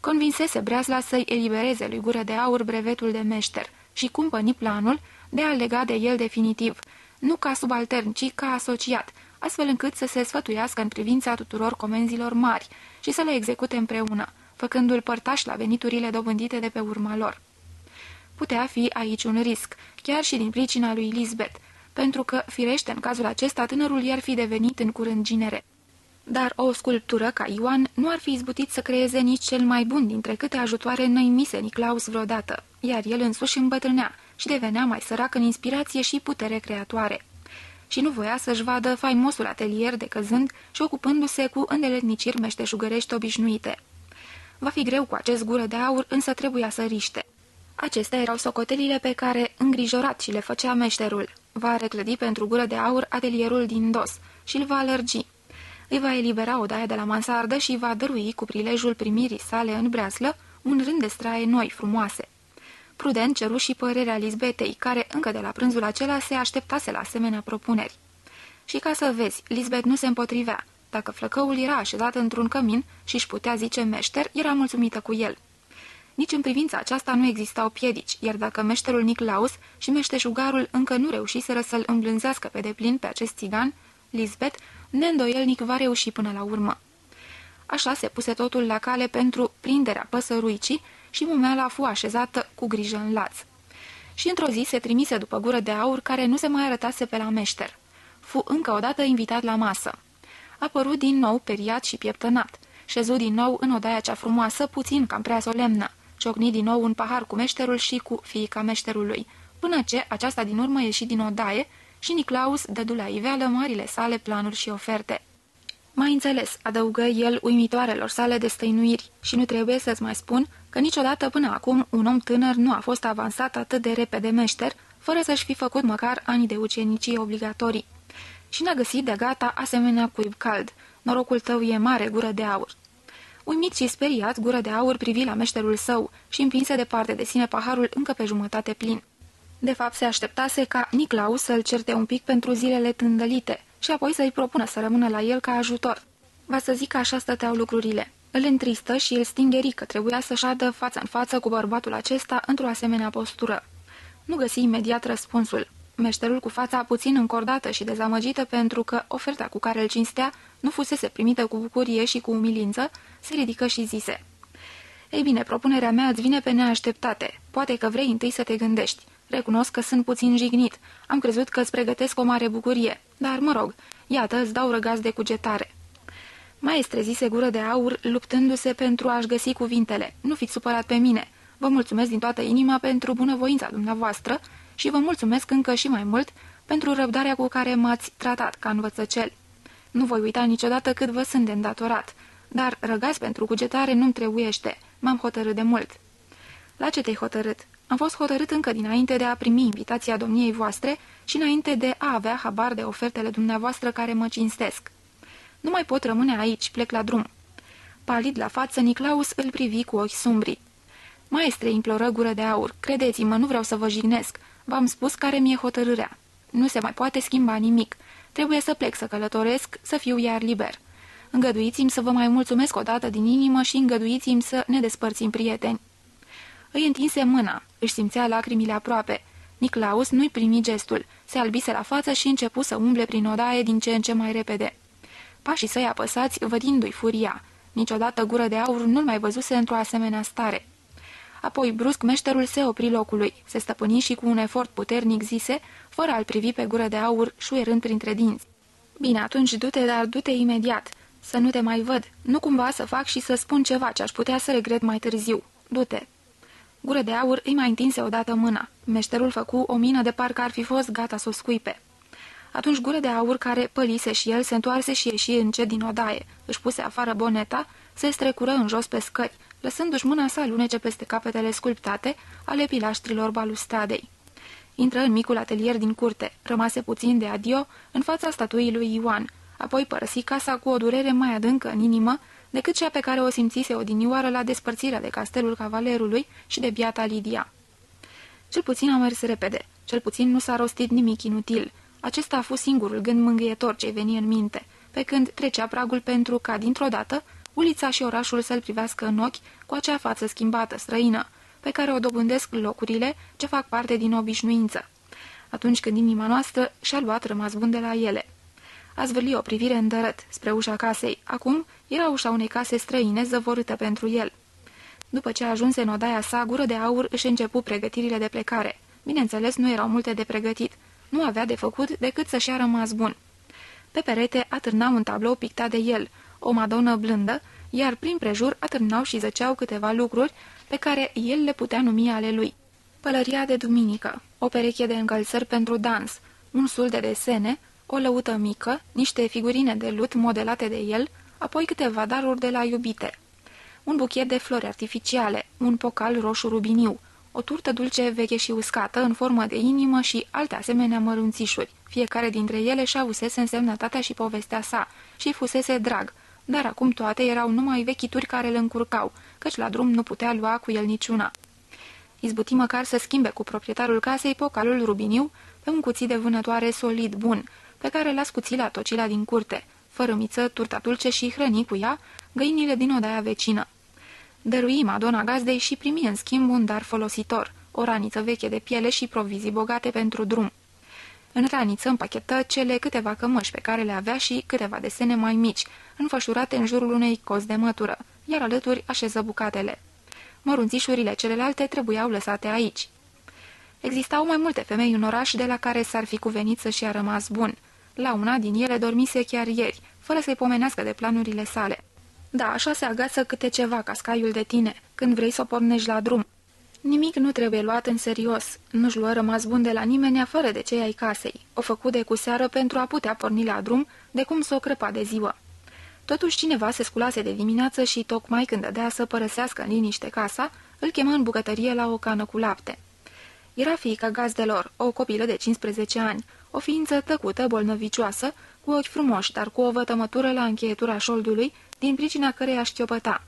Convinsese Breasla să-i elibereze lui Gură de Aur brevetul de meșter și cumpăni planul de a lega de el definitiv, nu ca subaltern, ci ca asociat, astfel încât să se sfătuiască în privința tuturor comenzilor mari și să le execute împreună, făcându-l părtaș la veniturile dobândite de pe urma lor. Putea fi aici un risc, chiar și din pricina lui Lisbeth, pentru că, firește, în cazul acesta, tânărul i-ar fi devenit în curând ginere. Dar o sculptură ca Ioan nu ar fi izbutit să creeze nici cel mai bun dintre câte ajutoare năimise Niclaus vreodată, iar el însuși îmbătrânea și devenea mai sărac în inspirație și putere creatoare. Și nu voia să-și vadă faimosul atelier decăzând și ocupându-se cu îndeletniciri meșteșugărești obișnuite. Va fi greu cu acest gură de aur, însă trebuia să riște. Acestea erau socotelile pe care, îngrijorat și le făcea meșterul, va reclădi pentru gură de aur atelierul din dos și îl va lărgi. Îi va elibera odaia de la mansardă și va dărui cu prilejul primirii sale în breaslă un rând de straie noi, frumoase. Prudent ceru și părerea Lisbetei, care încă de la prânzul acela se așteptase la asemenea propuneri. Și ca să vezi, Lisbet nu se împotrivea. Dacă flăcăul era așezat într-un cămin și își putea zice meșter, era mulțumită cu el. Nici în privința aceasta nu existau piedici, iar dacă meșterul Niclaus și meșteșugarul încă nu reușiseră să-l îmblânzească pe deplin pe acest țigan, Lisbeth, neîndoielnic va reuși până la urmă. Așa se puse totul la cale pentru prinderea păsăruicii și mumeala fu așezată cu grijă în laț. Și într-o zi se trimise după gură de aur care nu se mai arătase pe la meșter. Fu încă o dată invitat la masă. Apărut din nou periat și pieptănat. Șezu din nou în odaia cea frumoasă, puțin cam prea solemnă ciocni din nou un pahar cu meșterul și cu fiica meșterului, până ce aceasta din urmă ieși din odaie și Niclaus dădu la iveală marile sale planuri și oferte. Mai înțeles, adăugă el uimitoarelor sale destăinuiri și nu trebuie să-ți mai spun că niciodată până acum un om tânăr nu a fost avansat atât de repede meșter, fără să-și fi făcut măcar ani de ucenicii obligatorii. Și n-a găsit de gata asemenea cuib cald. Norocul tău e mare gură de aur. Uimit și speriat, gură de aur privi la meșterul său și împinse departe de sine paharul încă pe jumătate plin. De fapt, se așteptase ca Niclaus să-l certe un pic pentru zilele tândălite și apoi să-i propună să rămână la el ca ajutor. Va să zic că așa stăteau lucrurile. Îl întristă și îl stingeri că trebuia să șadă față în față cu bărbatul acesta într-o asemenea postură. Nu găsi imediat răspunsul. Meșterul cu fața puțin încordată și dezamăgită pentru că oferta cu care îl cinstea nu fusese primită cu bucurie și cu umilință, se ridică și zise. Ei bine, propunerea mea îți vine pe neașteptate. Poate că vrei întâi să te gândești. Recunosc că sunt puțin jignit. Am crezut că îți pregătesc o mare bucurie. Dar, mă rog, iată, îți dau răgaz de cugetare. Maestre, zise gură de aur, luptându-se pentru a-și găsi cuvintele. Nu fiți supărat pe mine. Vă mulțumesc din toată inima pentru bunăvoința dumneavoastră și vă mulțumesc încă și mai mult pentru răbdarea cu care m-ați tratat ca învățăcel. Nu voi uita niciodată cât vă sunt de îndatorat, dar răgați pentru cugetare nu-mi trebuiește. M-am hotărât de mult." La ce te-ai hotărât?" Am fost hotărât încă dinainte de a primi invitația domniei voastre și înainte de a avea habar de ofertele dumneavoastră care mă cinstesc. Nu mai pot rămâne aici, plec la drum." Palid la față, Niclaus îl privi cu ochi sumbri. Maestre, imploră gură de aur, credeți-mă, nu vreau să vă jignesc. V-am spus care mi-e hotărârea. Nu se mai poate schimba nimic. Trebuie să plec să călătoresc, să fiu iar liber. Îngăduiți-mi să vă mai mulțumesc o dată din inimă și îngăduiți-mi să ne despărțim prieteni. Îi întinse mâna, își simțea lacrimile aproape. Niclaus nu-i primi gestul, se albise la față și începu să umble prin odaie din ce în ce mai repede. Pașii săi apăsați, vădindu-i furia. Niciodată gură de aur nu-l mai văzuse într-o asemenea stare. Apoi, brusc, meșterul se opri locului, se stăpâni și cu un efort puternic zise, fără a-l privi pe gură de aur, șuierând printre dinți. Bine, atunci du-te, dar du-te imediat. Să nu te mai văd. Nu cumva să fac și să spun ceva ce aș putea să regret mai târziu. Du-te. Gură de aur îi mai întinse odată mâna. Meșterul făcu o mină de parcă ar fi fost gata să o scuipe. Atunci gură de aur care pălise și el se întoarse și ieși încet din odaie. Își puse afară boneta, se strecură în jos pe scări, lăsându-și mâna să alunece peste capetele sculptate ale pilaștrilor balustradei. Intră în micul atelier din curte, rămase puțin de adio în fața statuii lui Ioan, apoi părăsi casa cu o durere mai adâncă în inimă decât cea pe care o simțise odinioară la despărțirea de castelul cavalerului și de biata Lidia. Cel puțin a mers repede, cel puțin nu s-a rostit nimic inutil. Acesta a fost singurul gând mângâietor ce veni în minte, pe când trecea pragul pentru ca, dintr-o dată, ulița și orașul să-l privească în ochi cu acea față schimbată, străină, pe care o dobândesc locurile ce fac parte din obișnuință. Atunci când inima noastră și-a luat rămas bun de la ele. A zvârli o privire îndărât spre ușa casei. Acum era ușa unei case străine zăvorâtă pentru el. După ce ajunse în odaia sa, gură de aur își începu pregătirile de plecare. Bineînțeles, nu erau multe de pregătit. Nu avea de făcut decât să-și a rămas bun. Pe perete atârna un tablou pictat de el, o madonă blândă, iar prin prejur atârnau și zăceau câteva lucruri pe care el le putea numi ale lui. Pălăria de duminică, o pereche de încălțări pentru dans, un sul de desene, o lăută mică, niște figurine de lut modelate de el, apoi câteva daruri de la iubite. Un buchet de flori artificiale, un pocal roșu rubiniu, o turtă dulce veche și uscată, în formă de inimă și alte asemenea mărunțișuri. Fiecare dintre ele și avusese însemnătatea și povestea sa și fusese drag, dar acum toate erau numai vechituri care îl încurcau, căci la drum nu putea lua cu el niciuna. Izbuti măcar să schimbe cu proprietarul casei pocalul rubiniu pe un cuțit de vânătoare solid bun, pe care l-a scuțit la tocila din curte, fără miță, turta dulce și hrăni cu ea găinile din odaia vecină. Dărui Madonna gazdei și primi în schimb un dar folositor, o raniță veche de piele și provizii bogate pentru drum. În raniță împachetă cele câteva cămăși pe care le avea și câteva desene mai mici, înfășurate în jurul unei cozi de mătură, iar alături așeză bucatele. Mărunțișurile celelalte trebuiau lăsate aici. Existau mai multe femei în oraș de la care s-ar fi cuvenit să-și a rămas bun. La una din ele dormise chiar ieri, fără să-i pomenească de planurile sale. Da, așa se agață câte ceva cascaiul de tine, când vrei să o pornești la drum. Nimic nu trebuie luat în serios. Nu-și luă rămas bun de la nimeni afară de cei ai casei. O făcu de cu seară pentru a putea porni la drum, de cum să o crăpa de ziua. Totuși cineva se sculase de dimineață și, tocmai când dădea să părăsească în liniște casa, îl chemă în bucătărie la o cană cu lapte. Era fiica gazdelor, o copilă de 15 ani, o ființă tăcută, bolnăvicioasă, cu ochi frumoși, dar cu o vătămătură la încheietura șoldului, din pricina căreia șchiopăta.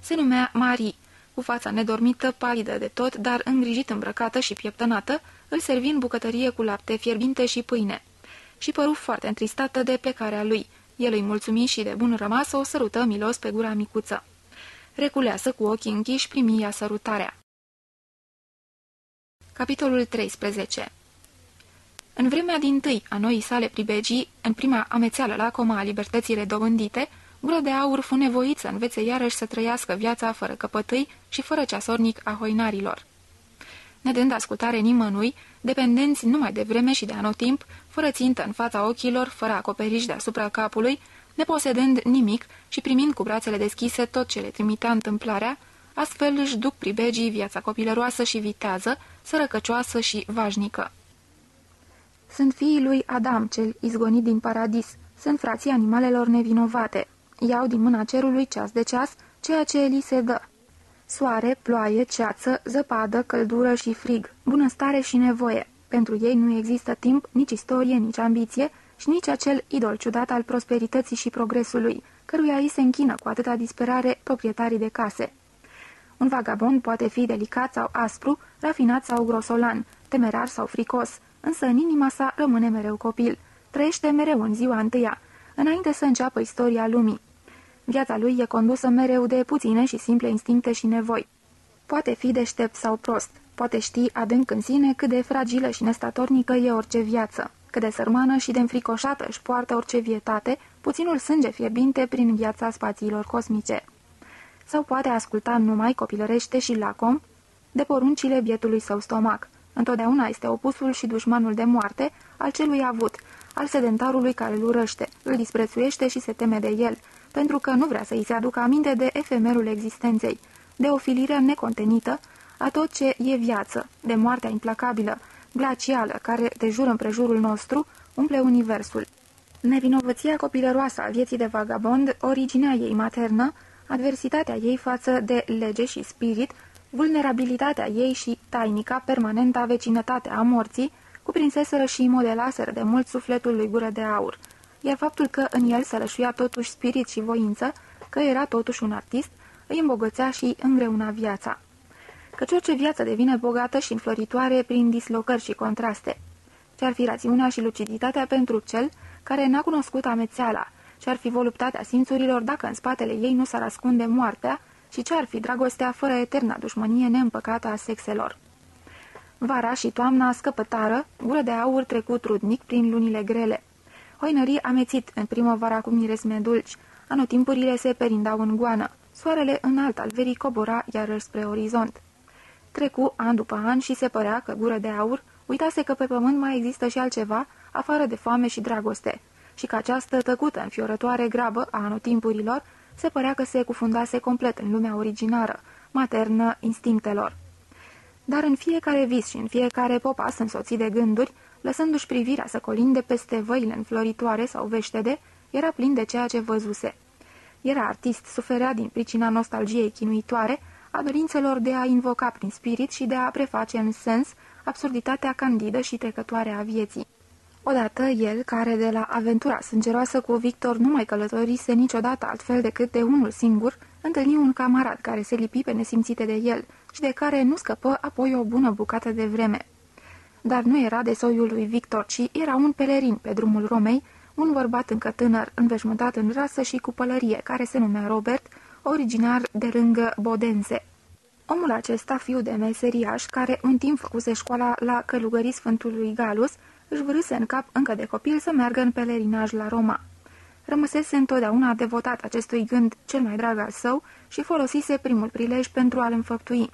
Se numea Marie, cu fața nedormită, palidă de tot, dar îngrijit îmbrăcată și pieptănată, îl servi în bucătărie cu lapte fierbinte și pâine. Și păru foarte întristată de plecarea lui. El îi mulțumi și de bun rămas o sărută milos pe gura micuță. Reculeasă cu ochii închiși primia sărutarea. Capitolul 13 În vremea din tâi a noii sale pribegii, în prima amețeală la coma a libertății redobândite, Gură de aur fu nevoit să învețe iarăși să trăiască viața fără căpătâi și fără ceasornic a hoinarilor. Nedând ascultare nimănui, dependenți numai de vreme și de anotimp, fără țintă în fața ochilor, fără acoperiș deasupra capului, neposedând nimic și primind cu brațele deschise tot ce le trimitea întâmplarea, astfel își duc pribegii viața copilăroasă și vitează, sărăcăcioasă și vașnică. Sunt fiii lui Adam, cel izgonit din paradis, sunt frații animalelor nevinovate, Iau din mâna cerului ceas de ceas ceea ce li se dă. Soare, ploaie, ceață, zăpadă, căldură și frig, bunăstare și nevoie. Pentru ei nu există timp, nici istorie, nici ambiție și nici acel idol ciudat al prosperității și progresului, căruia îi se închină cu atâta disperare proprietarii de case. Un vagabond poate fi delicat sau aspru, rafinat sau grosolan, temerar sau fricos, însă în inima sa rămâne mereu copil. Trăiește mereu în ziua întâia, înainte să înceapă istoria lumii. Viața lui e condusă mereu de puține și simple instincte și nevoi. Poate fi deștept sau prost, poate ști adânc în sine cât de fragilă și nestatornică e orice viață, cât de sărmană și de înfricoșată își poartă orice vietate, puținul sânge fierbinte prin viața spațiilor cosmice. Sau poate asculta numai copilărește și lacom de poruncile bietului său stomac. Întotdeauna este opusul și dușmanul de moarte al celui avut, al sedentarului care îl urăște, îl disprețuiește și se teme de el, pentru că nu vrea să îi se aducă aminte de efemerul existenței, de o filire necontenită a tot ce e viață, de moartea implacabilă, glacială, care, de jur împrejurul nostru, umple universul. Nevinovăția copilăroasă a vieții de vagabond, originea ei maternă, adversitatea ei față de lege și spirit, Vulnerabilitatea ei și tainica, permanenta vecinătate a morții, cuprinseseră și modelaseră de mult sufletul lui Gură de Aur, iar faptul că în el sălășuia totuși spirit și voință, că era totuși un artist, îi îmbogățea și îngreuna viața. Căci orice viață devine bogată și înfloritoare prin dislocări și contraste. Ce-ar fi rațiunea și luciditatea pentru cel care n-a cunoscut amețeala, ce-ar fi voluptatea simțurilor dacă în spatele ei nu s-ar ascunde moartea și ce-ar fi dragostea fără eterna dușmănie neîmpăcată a sexelor. Vara și toamna scăpătară, gură de aur trecut trudnic prin lunile grele. Hoinării amețit în primăvara cu miresme dulci, anotimpurile se perindau în goană, soarele înalt al verii cobora iarăși spre orizont. Trecu an după an și se părea că gură de aur uitase că pe pământ mai există și altceva, afară de foame și dragoste, și că această tăcută înfiorătoare grabă a anotimpurilor se părea că se cufundase complet în lumea originară, maternă instinctelor. Dar în fiecare vis și în fiecare popas însoțit de gânduri, lăsându-și privirea să colinde peste văile înfloritoare sau veștede, era plin de ceea ce văzuse. Era artist, suferea din pricina nostalgiei chinuitoare, a dorințelor de a invoca prin spirit și de a preface în sens absurditatea candidă și trecătoare a vieții. Odată el, care de la aventura sângeroasă cu Victor nu mai călătorise niciodată altfel decât de unul singur, întâlni un camarad care se lipi pe nesimțite de el și de care nu scăpă apoi o bună bucată de vreme. Dar nu era de soiul lui Victor, ci era un pelerin pe drumul Romei, un bărbat încă tânăr, înveșmântat în rasă și cu pălărie, care se numea Robert, originar de lângă Bodense. Omul acesta, fiu de meseriaș, care un timp făcuse școala la călugării Sfântului Galus, își vârâse în cap încă de copil să meargă în pelerinaj la Roma. Rămăsese întotdeauna devotat acestui gând cel mai drag al său și folosise primul prilej pentru a-l înfăptui.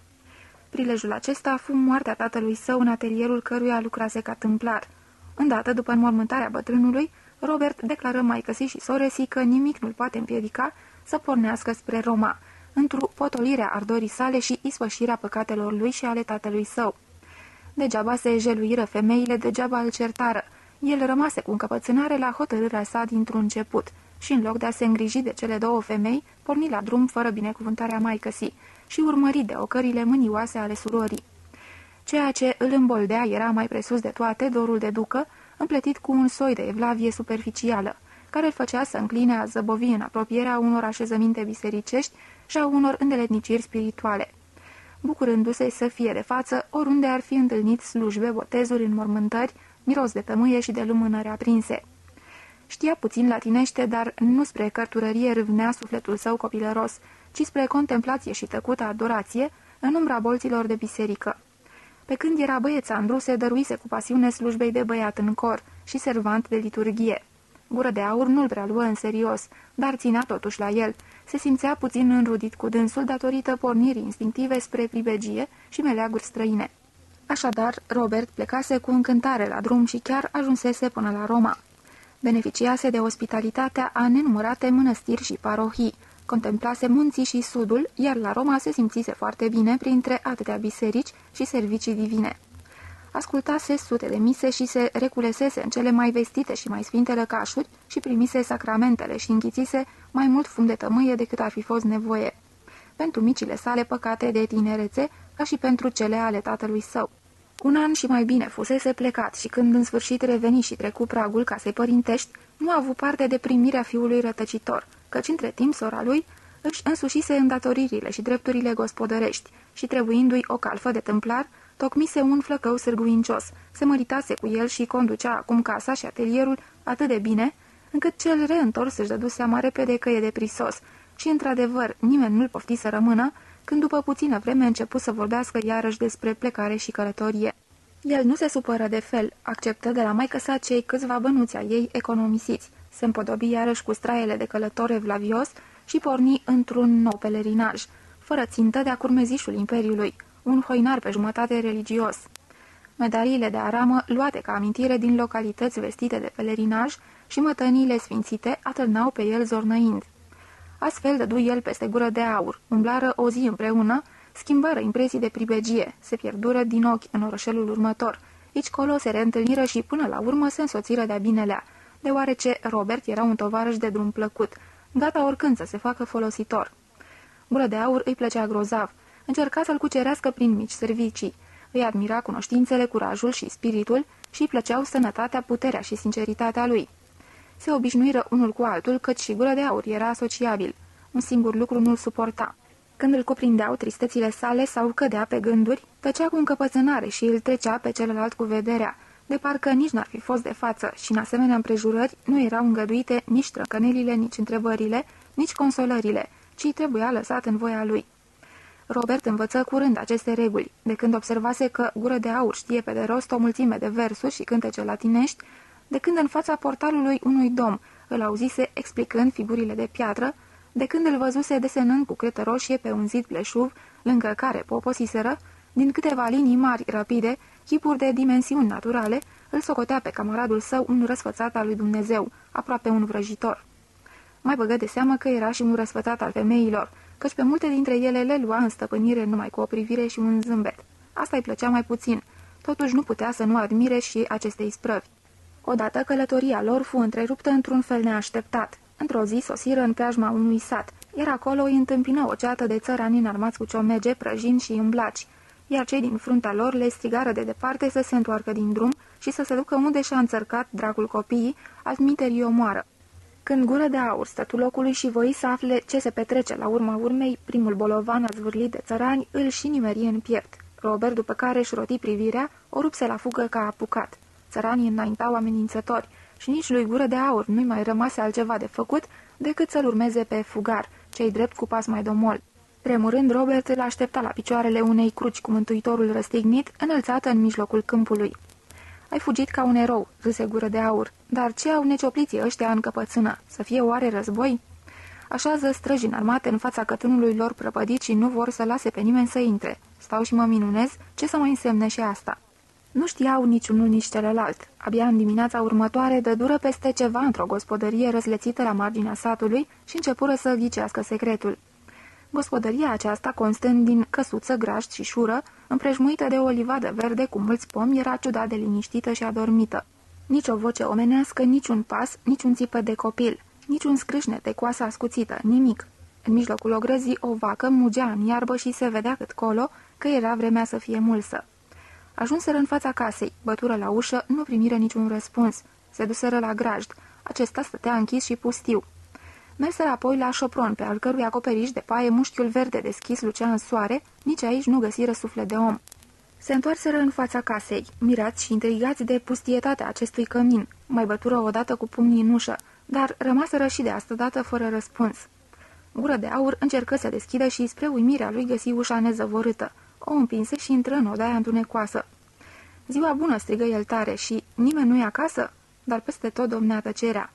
Prilejul acesta fu moartea tatălui său în atelierul căruia lucrase ca tâmplar. Îndată după înmormântarea bătrânului, Robert declară mai căsii și soresii că nimic nu-l poate împiedica să pornească spre Roma, într-o potolirea ardorii sale și ispășirea păcatelor lui și ale tatălui său. Degeaba se jeluiră femeile, degeaba îl certară. El rămase cu încăpățânare la hotărârea sa dintr-un început și în loc de a se îngriji de cele două femei, porni la drum fără binecuvântarea maicăsii și urmări de ocările mânioase ale surorii. Ceea ce îl îmboldea era mai presus de toate dorul de ducă, împletit cu un soi de evlavie superficială, care îl făcea să încline a zăbovi în apropierea unor așezăminte bisericești și a unor îndeletniciri spirituale bucurându-se să fie de față oriunde ar fi întâlnit slujbe, botezuri, înmormântări, miros de tămâie și de lumânări aprinse. Știa puțin latinește, dar nu spre cărturărie râvnea sufletul său copilăros, ci spre contemplație și tăcută adorație în umbra bolților de biserică. Pe când era băiețandru, se dăruise cu pasiune slujbei de băiat în cor și servant de liturghie. Gură de aur nu-l prea luă în serios, dar ținea totuși la el se simțea puțin înrudit cu dânsul datorită pornirii instinctive spre pribegie și meleaguri străine. Așadar, Robert plecase cu încântare la drum și chiar ajunsese până la Roma. Beneficiase de ospitalitatea a nenumărate mănăstiri și parohii, contemplase munții și sudul, iar la Roma se simțise foarte bine printre atâtea biserici și servicii divine ascultase sute de mise și se reculesese în cele mai vestite și mai sfinte lăcașuri și primise sacramentele și închițise mai mult fum de tămâie decât ar fi fost nevoie. Pentru micile sale păcate de tinerețe, ca și pentru cele ale tatălui său. Un an și mai bine fusese plecat și când în sfârșit reveni și trecu pragul casei părintești, nu a avut parte de primirea fiului rătăcitor, căci între timp sora lui își însușise îndatoririle și drepturile gospodărești și trebuindu-i o calfă de tâmplar, tocmise un flăcău sârguincios, se măritase cu el și conducea acum casa și atelierul atât de bine, încât cel reîntors își dădu seama repede că e de prisos. Și, într-adevăr, nimeni nu-l pofti să rămână, când după puțină vreme început să vorbească iarăși despre plecare și călătorie. El nu se supără de fel, acceptă de la maică sa cei câțiva bănuți a ei economisiți, se împodobi iarăși cu straiele de călător evlavios și porni într-un nou pelerinaj, fără țintă de-a curmezișul Imperiului, un hoinar pe jumătate religios. Medaliile de aramă, luate ca amintire din localități vestite de pelerinaj și mătăniile sfințite, atârnau pe el zornăind. Astfel dădu el peste gură de aur, umblară o zi împreună, schimbără impresii de pribegie, se pierdură din ochi în orășelul următor. Aici colo se reîntâlniră și până la urmă se însoțiră de-a binelea, deoarece Robert era un tovarăș de drum plăcut, gata oricând să se facă folositor. Gură de aur îi plăcea grozav, încerca să-l cucerească prin mici servicii. Îi admira cunoștințele, curajul și spiritul și îi plăceau sănătatea, puterea și sinceritatea lui. Se obișnuiră unul cu altul, căci și gură de aur era asociabil. Un singur lucru nu-l suporta. Când îl cuprindeau tristețile sale sau cădea pe gânduri, tăcea cu încăpățânare și îl trecea pe celălalt cu vederea, de parcă nici n-ar fi fost de față și în asemenea împrejurări nu erau îngăduite nici trăcănelile, nici întrebările, nici consolările, ci trebuia lăsat în voia lui. Robert învăță curând aceste reguli, de când observase că Gură de Aur știe pe de rost o mulțime de versuri și cântece latinești, de când în fața portalului unui dom îl auzise explicând figurile de piatră, de când îl văzuse desenând cu cretă roșie pe un zid pleșuv, lângă care poposiseră, din câteva linii mari, rapide, chipuri de dimensiuni naturale, îl socotea pe camaradul său un răsfățat al lui Dumnezeu, aproape un vrăjitor. Mai băgă de seamă că era și un răsfățat al femeilor, căci pe multe dintre ele le lua în stăpânire numai cu o privire și un zâmbet. Asta îi plăcea mai puțin, totuși nu putea să nu admire și aceste isprăvi. Odată călătoria lor fu întreruptă într-un fel neașteptat. Într-o zi sosiră în preajma unui sat, iar acolo îi întâmpină o ceată de țărani înarmați cu ciomege, prăjini și îmblaci, iar cei din fruntea lor le strigară de departe să se întoarcă din drum și să se ducă unde și-a înțărcat dracul copiii, altmiterii omoară. Când gură de aur stătul locului și voi să afle ce se petrece la urma urmei, primul bolovan a zvârlit de țărani îl și nimerie în piept. Robert, după care își roti privirea, o rupse la fugă ca apucat. Țăranii înaintau amenințători și nici lui gură de aur nu-i mai rămase altceva de făcut decât să-l urmeze pe fugar, cei drept cu pas mai domol. Tremurând, Robert îl aștepta la picioarele unei cruci cu mântuitorul răstignit, înălțată în mijlocul câmpului. Ai fugit ca un erou," râse gură de aur. Dar ce au neciopliții ăștia în căpățână? Să fie oare război?" Așează străji armate în fața cătunului lor prăpădit și nu vor să lase pe nimeni să intre. Stau și mă minunez ce să mai însemne și asta. Nu știau niciunul nici celălalt. Abia în dimineața următoare dură peste ceva într-o gospodărie răslețită la marginea satului și începură să ghicească secretul. Gospodăria aceasta, constând din căsuță, grajd și șură, împrejmuită de o livadă verde cu mulți pomi, era ciudat de liniștită și adormită. Nici o voce omenească, nici un pas, nici un țipă de copil, nici un scrâșnet de coasă ascuțită, nimic. În mijlocul ogrăzii o vacă mugea în iarbă și se vedea cât colo că era vremea să fie mulsă. Ajunseră în fața casei, bătură la ușă, nu primiră niciun răspuns. Se duseră la grajd. Acesta stătea închis și pustiu. Merseră apoi la șopron, pe al cărui acoperiș de paie mușchiul verde deschis lucea în soare, nici aici nu găsiră suflet de om. Se întoarseră în fața casei, mirați și intrigați de pustietatea acestui cămin. Mai bătură odată cu pumnii în ușă, dar rămaseră și de asta dată fără răspuns. Gură de aur încercă să deschidă și, spre uimirea lui, găsi ușa nezăvorâtă. O împinse și intră în odaia întunecoasă. Ziua bună, strigă el tare și nimeni nu-i acasă, dar peste tot domnea tăcerea.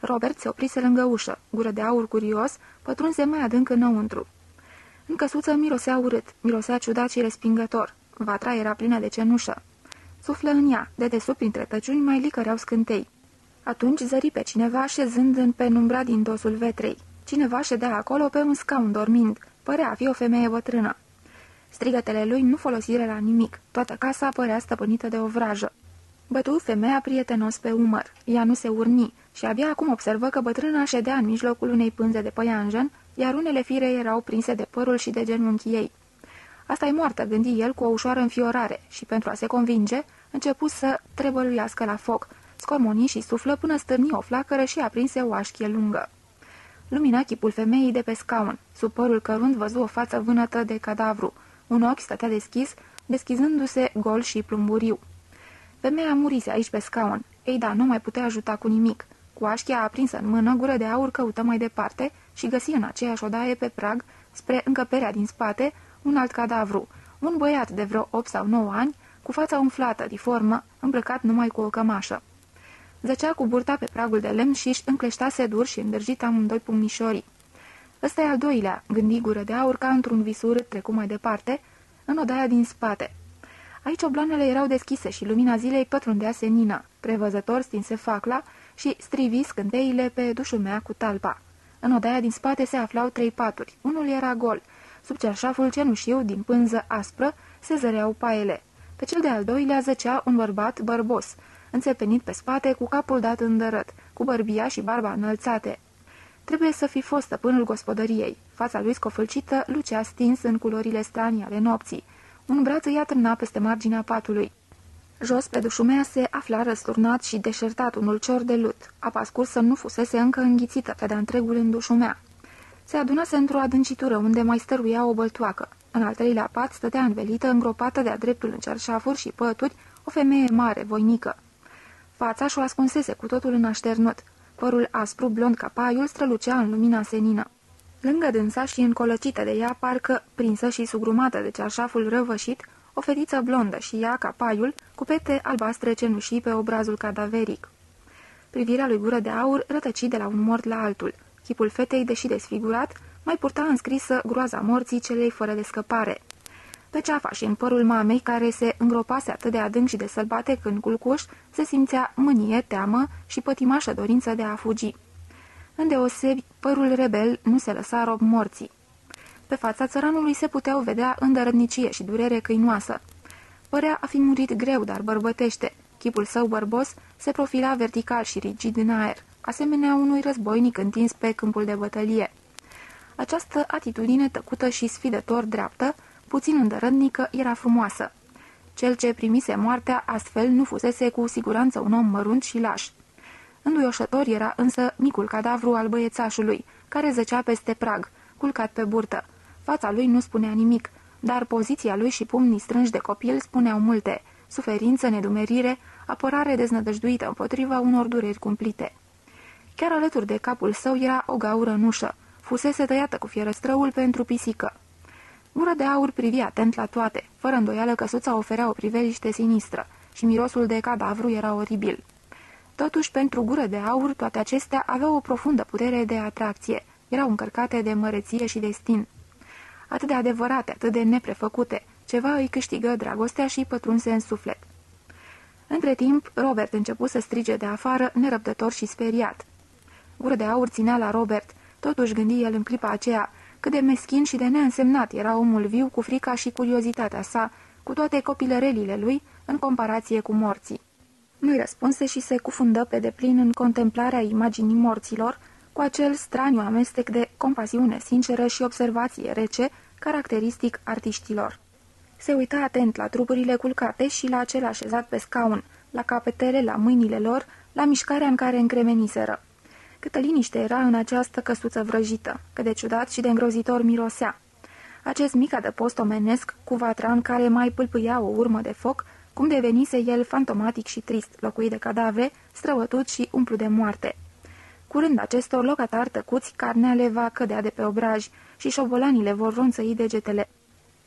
Robert se oprise lângă ușă, gură de aur curios, pătrunse mai adânc înăuntru. În căsuță mirosea urât, mirosea ciudat și respingător. Vatra era plină de cenușă. Suflă în ea, de desubt printre tăciuni mai licăreau scântei. Atunci zări pe cineva șezând în penumbra din dosul vetrei. Cineva ședea acolo pe un scaun dormind. Părea a fi o femeie bătrână. Strigătele lui nu folosire la nimic. Toată casa părea stăpânită de o vrajă. Bătu femeia prietenos pe umăr. Ea nu se urni și abia acum observă că bătrâna ședea în mijlocul unei pânze de păianjen, iar unele fire erau prinse de părul și de genunchii ei. asta e moartă, gândi el cu o ușoară înfiorare și, pentru a se convinge, începu să trebăluiască la foc, scormoni și suflă până stârni o flacără și aprinse o așchie lungă. Lumina chipul femeii de pe scaun. Sub părul cărunt văzu o față vânătă de cadavru. Un ochi stătea deschis, deschizându-se gol și plumburiu. Femeia murise aici pe scaun. Ei da, nu mai putea ajuta cu nimic. Cu așchia aprinsă în mână, gură de aur căută mai departe și găsi în aceeași odaie pe prag, spre încăperea din spate, un alt cadavru, un băiat de vreo 8 sau 9 ani, cu fața umflată, diformă, îmbrăcat numai cu o cămașă. Zăcea cu burta pe pragul de lemn și își încleștase dur și îndrăjit amândoi pumnișorii. Ăsta e al doilea, gândi gură de aur ca într-un visur trecu mai departe, în odaia din spate. Aici obloanele erau deschise și lumina zilei pătrundea senina. Prevăzător stinse facla și strivi scânteile pe dușumea cu talpa. În odaia din spate se aflau trei paturi. Unul era gol. Sub cerșaful cenușiu din pânză aspră se zăreau paiele. Pe cel de-al doilea zăcea un bărbat bărbos, înțepenit pe spate, cu capul dat îndărăt, cu bărbia și barba înălțate. Trebuie să fi fost stăpânul gospodăriei. Fața lui scofâlcită lucea stins în culorile stranii ale nopții. Un braț îi atârna peste marginea patului. Jos pe dușumea se afla răsturnat și deșertat un ulcior de lut. Apa scursă nu fusese încă înghițită pe de întregul în dușumea. Se adunase într-o adâncitură unde mai stăruia o băltoacă. În al treilea pat stătea învelită, îngropată de-a dreptul în cerșafuri și pături, o femeie mare, voinică. Fața și-o ascunsese cu totul în așternut. Părul aspru, blond ca paiul, strălucea în lumina senină. Lângă dânsa și încolăcită de ea, parcă prinsă și sugrumată de cearșaful răvășit, o fetiță blondă și ea, ca paiul, cu pete albastre cenușii pe obrazul cadaveric. Privirea lui gură de aur rătăci de la un mort la altul. Chipul fetei, deși desfigurat, mai purta înscrisă groaza morții celei fără de scăpare. Pe ceafa și în părul mamei, care se îngropase atât de adânc și de sălbate când culcuș, se simțea mânie, teamă și pătimașă dorință de a fugi. Îndeosebi, părul rebel nu se lăsa rob morții. Pe fața țăranului se puteau vedea îndărădnicie și durere câinoasă. Părea a fi murit greu, dar bărbătește. Chipul său bărbos se profila vertical și rigid în aer, asemenea unui războinic întins pe câmpul de bătălie. Această atitudine tăcută și sfidător dreaptă, puțin îndărădnică, era frumoasă. Cel ce primise moartea astfel nu fusese cu siguranță un om mărunt și laș. Înduioșător era însă micul cadavru al băiețașului, care zăcea peste prag, culcat pe burtă. Fața lui nu spunea nimic, dar poziția lui și pumnii strânși de copil spuneau multe, suferință, nedumerire, apărare deznădăjduită împotriva unor dureri cumplite. Chiar alături de capul său era o gaură în ușă, fusese tăiată cu fierăstrăul pentru pisică. Gura de aur privia atent la toate, fără îndoială căsuța oferea o priveliște sinistră și mirosul de cadavru era oribil. Totuși, pentru gură de aur, toate acestea aveau o profundă putere de atracție, erau încărcate de măreție și destin. Atât de adevărate, atât de neprefăcute, ceva îi câștigă dragostea și pătrunse în suflet. Între timp, Robert începu să strige de afară, nerăbdător și speriat. Gură de aur ținea la Robert, totuși gândi el în clipa aceea, cât de meschin și de neînsemnat era omul viu cu frica și curiozitatea sa, cu toate copilărelile lui, în comparație cu morții. Nu-i răspunse și se cufundă pe deplin în contemplarea imaginii morților, cu acel straniu amestec de compasiune sinceră și observație rece, caracteristic artiștilor. Se uita atent la trupurile culcate și la cel așezat pe scaun, la capetele, la mâinile lor, la mișcarea în care încremeniseră. Câtă liniște era în această căsuță vrăjită, cât de ciudat și de îngrozitor mirosea. Acest mic adăpost omenesc, cu vatra în care mai pâlpâia o urmă de foc, cum devenise el fantomatic și trist, locuit de cadavre, străvătut și umplu de moarte. Curând acestor locatari tăcuți, carnea le va cădea de pe obraj și șobolanile vor ronțăi degetele.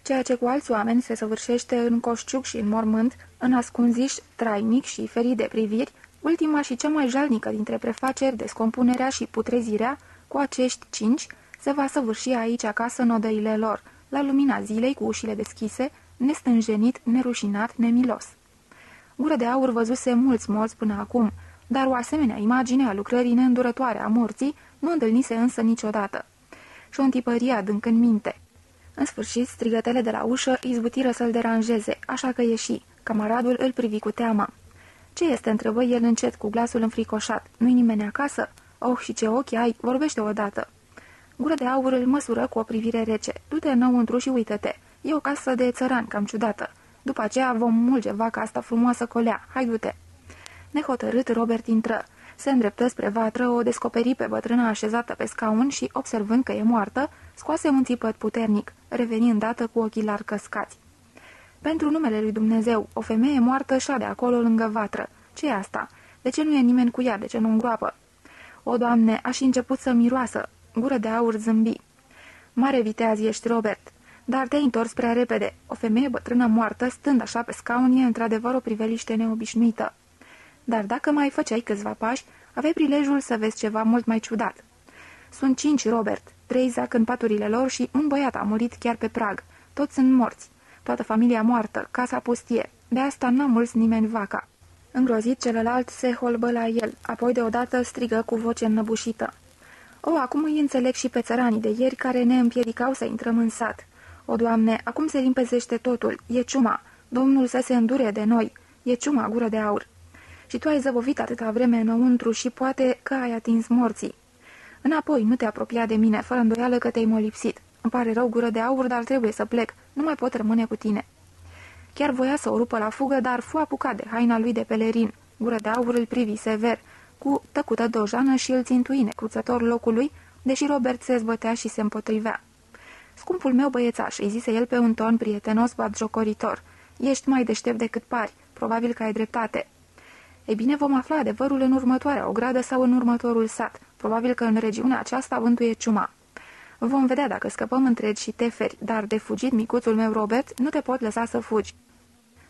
Ceea ce cu alți oameni se săvârșește în coșciuc și în mormânt, în ascunziș, trainic și ferit de priviri, ultima și cea mai jalnică dintre prefaceri, descompunerea și putrezirea, cu acești cinci, se va săvârși aici acasă în odăile lor, la lumina zilei cu ușile deschise, nestânjenit, nerușinat, nemilos. Gură de aur văzuse mulți morți până acum, dar o asemenea imagine a lucrării neîndurătoare a morții nu întâlnise însă niciodată. Și o întipăria adânc în minte. În sfârșit, strigătele de la ușă izbutiră să-l deranjeze, așa că ieși. Camaradul îl privi cu teamă. Ce este?" întrebă el încet, cu glasul înfricoșat. Nu-i nimeni acasă?" Oh, și ce ochi ai! Vorbește odată!" Gură de aur îl măsură cu o privire rece. Du-te înăuntru și uită-te. E o casă de țăran, cam ciudată. După aceea vom mulge vaca asta frumoasă colea. Hai, du-te!" Nehotărât, Robert intră. Se îndreptă spre vatră, o descoperi pe bătrâna așezată pe scaun și, observând că e moartă, scoase un țipăt puternic, reveni îndată cu ochii larg căscați. Pentru numele lui Dumnezeu, o femeie moartă de acolo lângă vatră. ce e asta? De ce nu e nimeni cu ea? De ce nu îngroapă? O, Doamne, aș început să miroasă. Gură de aur zâmbi. Mare viteaz ești, Robert, dar te-ai întors prea repede. O femeie bătrână moartă, stând așa pe scaun, e într-adevăr o priveliște neobișnuită. Dar dacă mai făceai câțiva pași, aveai prilejul să vezi ceva mult mai ciudat. Sunt cinci, Robert, trei zac în paturile lor și un băiat a murit chiar pe prag. Toți sunt morți. Toată familia moartă, casa pustie. De asta n-a mulți nimeni vaca. Îngrozit, celălalt se holbă la el, apoi deodată strigă cu voce înnăbușită. O, acum îi înțeleg și pe țăranii de ieri care ne împiedicau să intrăm în sat. O, Doamne, acum se limpezește totul. E ciuma. Domnul să se îndure de noi. E ciuma, gură de aur și tu ai zăbovit atâta vreme înăuntru și poate că ai atins morții. Înapoi, nu te apropia de mine, fără îndoială că te-ai molipsit. Îmi pare rău, gură de aur, dar trebuie să plec. Nu mai pot rămâne cu tine." Chiar voia să o rupă la fugă, dar fu apucat de haina lui de pelerin. Gură de aur îl privi sever, cu tăcută dojană și îl țintui necruțător locului, deși Robert se zbătea și se împotrivea. Scumpul meu băiețaș, îi zise el pe un ton prietenos batjocoritor, ești mai deștept decât pari, probabil că ai dreptate. Ei bine, vom afla adevărul în următoarea ogradă sau în următorul sat, probabil că în regiunea aceasta vântuie ciuma. Vom vedea dacă scăpăm întregi și teferi, dar de fugit, micuțul meu Robert, nu te pot lăsa să fugi.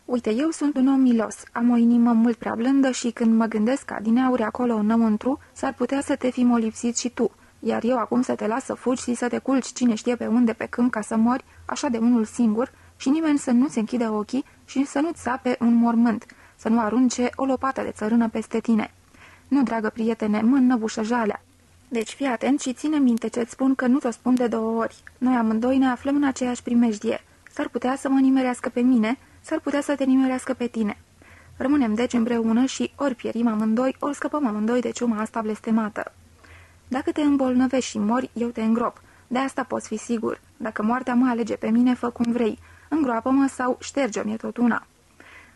Uite, eu sunt un om milos, am o inimă mult prea blândă și când mă gândesc ca din auri acolo înăuntru, s-ar putea să te fi molipsit și tu, iar eu acum să te las să fugi și să te culci cine știe pe unde pe câmp ca să mori, așa de unul singur, și nimeni să nu-ți închidă ochii și să nu-ți sape un mormânt, să nu arunce o lopată de țărână peste tine. Nu, dragă prietene, mă înnăbușă jalea. Deci fii atent și ține minte ce-ți spun că nu ți-o spun de două ori. Noi amândoi ne aflăm în aceeași primejdie. S-ar putea să mă nimerească pe mine, s-ar putea să te nimerească pe tine. Rămânem deci împreună și ori pierim amândoi, ori scăpăm amândoi de ciuma asta blestemată. Dacă te îmbolnăvești și mori, eu te îngrop. De asta poți fi sigur. Dacă moartea mă alege pe mine, fă cum vrei. Îngroapă-mă sau șterge-mi tot una.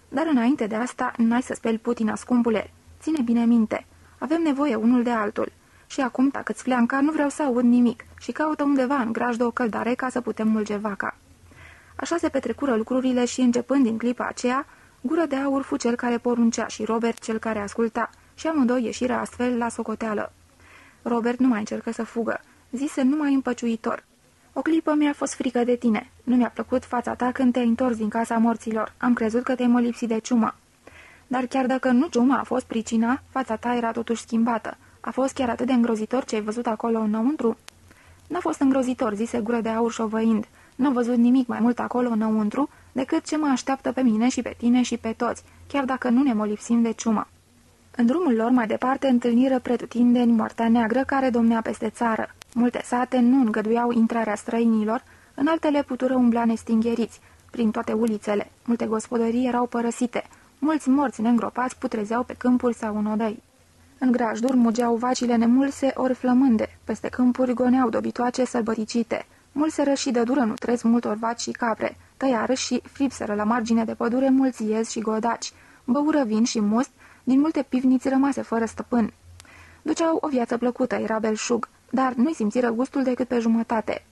Dar înainte de asta, n-ai să speli Putina, scumpule. Ține bine minte. Avem nevoie unul de altul. Și acum, dacă ți fleanca, nu vreau să aud nimic și caută undeva în grajdă o căldare ca să putem mulge vaca. Așa se petrecură lucrurile și începând din clipa aceea, Gură de aur fu cel care poruncea și Robert cel care asculta și amândoi ieșiră astfel la socoteală. Robert nu mai încercă să fugă, zise numai împăciuitor. O clipă mi-a fost frică de tine. Nu mi-a plăcut fața ta când te-ai întors din casa morților. Am crezut că te-ai molipsit de ciumă. Dar chiar dacă nu ciuma a fost pricina, fața ta era totuși schimbată. A fost chiar atât de îngrozitor ce ai văzut acolo înăuntru? N-a fost îngrozitor, zise gură de aur șovăind. N-a văzut nimic mai mult acolo înăuntru decât ce mă așteaptă pe mine și pe tine și pe toți, chiar dacă nu ne molipsim de ciumă. În drumul lor mai departe întâlniră pretutindeni moartea neagră care domnea peste țară. Multe sate nu îngăduiau intrarea străinilor, în altele putură umbla nestingheriți, prin toate ulițele. Multe gospodării erau părăsite, mulți morți neîngropați putrezeau pe câmpuri sau în odăi. În grajduri mugeau vacile nemulse ori flămânde, peste câmpuri goneau dobitoace sălbăticite. Mulseră și de dură nutrez multor vaci și capre, tăiară și fripseră la margine de pădure mulți iezi și godaci, băură vin și must, din multe pivniți rămase fără stăpân. Duceau o viață plăcută, era belșug, dar nu-i simțiră gustul decât pe jumătate.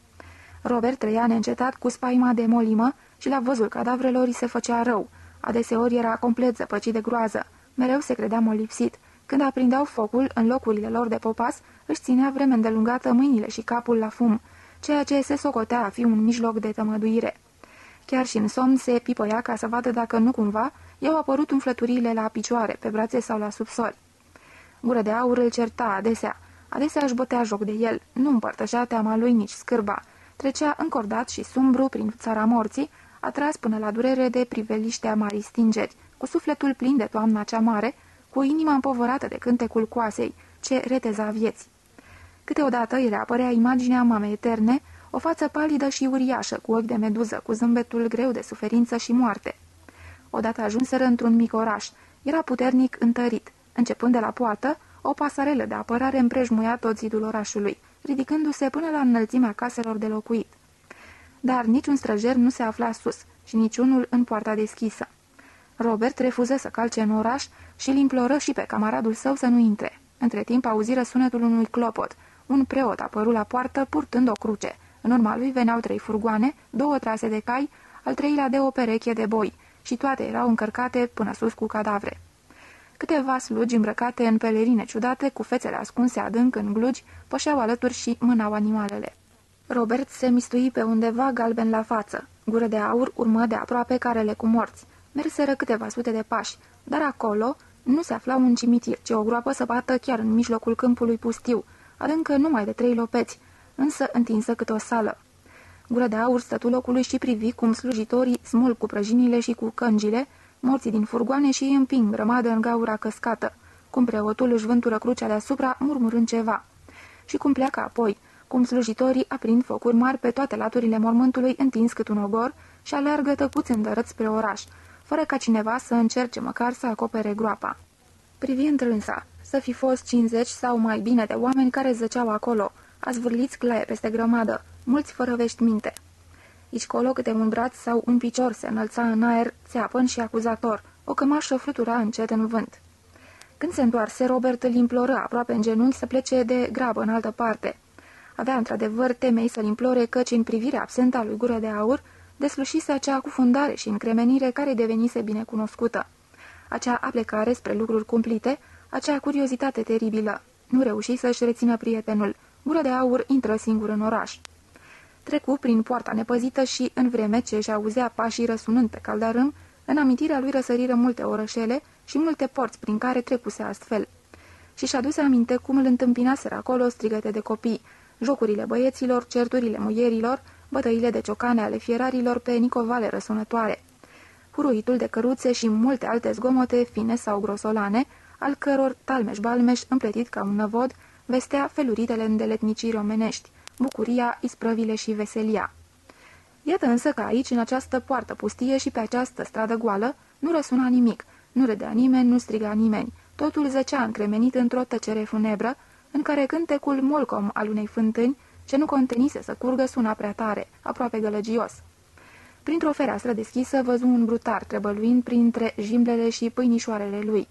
Robert trăia neîncetat cu spaima de molimă și la văzul cadavrelor îi se făcea rău. Adeseori era complet zăpăcit de groază. Mereu se credea molipsit. Când aprindeau focul, în locurile lor de popas, își ținea vreme îndelungată mâinile și capul la fum, ceea ce se socotea a fi un mijloc de tămăduire. Chiar și în somn se pipăia ca să vadă dacă nu cumva i-au apărut umflăturile la picioare, pe brațe sau la subsol. Gură de aur îl certa adesea. Adesea își bătea joc de el, nu împărtășea teama lui nici scârba. Trecea încordat și sumbru prin țara morții, atras până la durere de priveliștea marii stingeri, cu sufletul plin de toamna cea mare, cu inima împovărată de cântecul coasei, ce reteza vieți. Câteodată îi reapărea imaginea mamei eterne, o față palidă și uriașă, cu ochi de meduză, cu zâmbetul greu de suferință și moarte. Odată ajunseră într-un mic oraș. Era puternic întărit. Începând de la poartă, o pasarelă de apărare împrejmuia tot zidul orașului, ridicându-se până la înălțimea caselor de locuit. Dar niciun străjer nu se afla sus și niciunul în poarta deschisă. Robert refuză să calce în oraș și îl imploră și pe camaradul său să nu intre. Între timp auziră sunetul unui clopot. Un preot apăru la poartă purtând o cruce. În urma lui veneau trei furgoane, două trase de cai, al treilea de o pereche de boi, și toate erau încărcate până sus cu cadavre. Câteva slugi îmbrăcate în pelerine ciudate, cu fețele ascunse adânc în glugi, pășeau alături și mânau animalele. Robert se mistui pe undeva galben la față. Gură de aur urmă de aproape carele cu morți. Merseră câteva sute de pași, dar acolo nu se afla un cimitir, ci o groapă săpată chiar în mijlocul câmpului pustiu, adâncă numai de trei lopeți, însă întinsă cât o sală. Gură de aur stătul locului și privi cum slujitorii smul cu prăjinile și cu căngile, morții din furgoane și îi împing grămadă în gaura căscată, cum preotul își vântură crucea deasupra, murmurând ceva. Și cum pleacă apoi, cum slujitorii aprind focuri mari pe toate laturile mormântului întins cât un ogor și aleargă tăcuți îndărăt spre oraș, fără ca cineva să încerce măcar să acopere groapa. Privi întrânsa, să fi fost 50 sau mai bine de oameni care zăceau acolo, azvârliți claie peste grămadă, mulți fără vești minte. Aici colo câte un braț sau un picior se înălța în aer, țeapăn și acuzator, o cămașă flutura încet în vânt. Când se întoarse, Robert îl imploră aproape în genunchi să plece de grabă în altă parte. Avea într-adevăr temei să-l implore căci în privirea absenta lui Gură de Aur, deslușise acea cufundare și încremenire care devenise binecunoscută. Acea aplecare spre lucruri cumplite, acea curiozitate teribilă. Nu reuși să-și rețină prietenul. Gură de Aur intră singur în oraș. Trecu prin poarta nepăzită și, în vreme ce își auzea pașii răsunând pe caldarâm, în amintirea lui răsăriră multe orășele și multe porți prin care trecuse astfel. Și-și aduse aminte cum îl întâmpinaseră acolo strigăte de copii, jocurile băieților, certurile muierilor, bătăile de ciocane ale fierarilor pe nicovale răsunătoare. Huruitul de căruțe și multe alte zgomote fine sau grosolane, al căror talmeș-balmeș, împletit ca un năvod, vestea feluritele îndeletnicii romenești, bucuria, isprăvile și veselia. Iată însă că aici, în această poartă pustie și pe această stradă goală, nu răsuna nimic, nu râdea nimeni, nu striga nimeni. Totul zăcea încremenit într-o tăcere funebră, în care cântecul molcom al unei fântâni, ce nu contenise să curgă, suna prea tare, aproape gălăgios. Printr-o fereastră deschisă văzu un brutar trebăluind printre jimblele și pâinișoarele lui.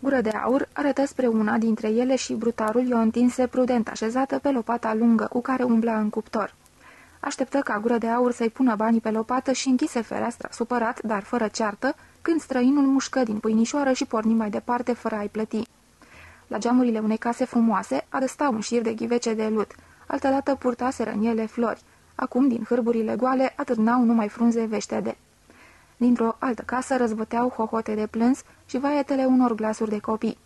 Gură de aur arătă spre una dintre ele și brutarul i-o întinse prudent așezată pe lopata lungă cu care umbla în cuptor. Așteptă ca gură de aur să-i pună banii pe lopată și închise fereastra, supărat, dar fără ceartă, când străinul mușcă din pâinișoară și porni mai departe fără a-i plăti. La geamurile unei case frumoase adăsta un șir de ghivece de lut, altădată purtaseră în ele flori. Acum, din hârburile goale, atârnau numai frunze veștede. Dintr-o altă casă răzbăteau hohote de plâns și vaietele unor glasuri de copii.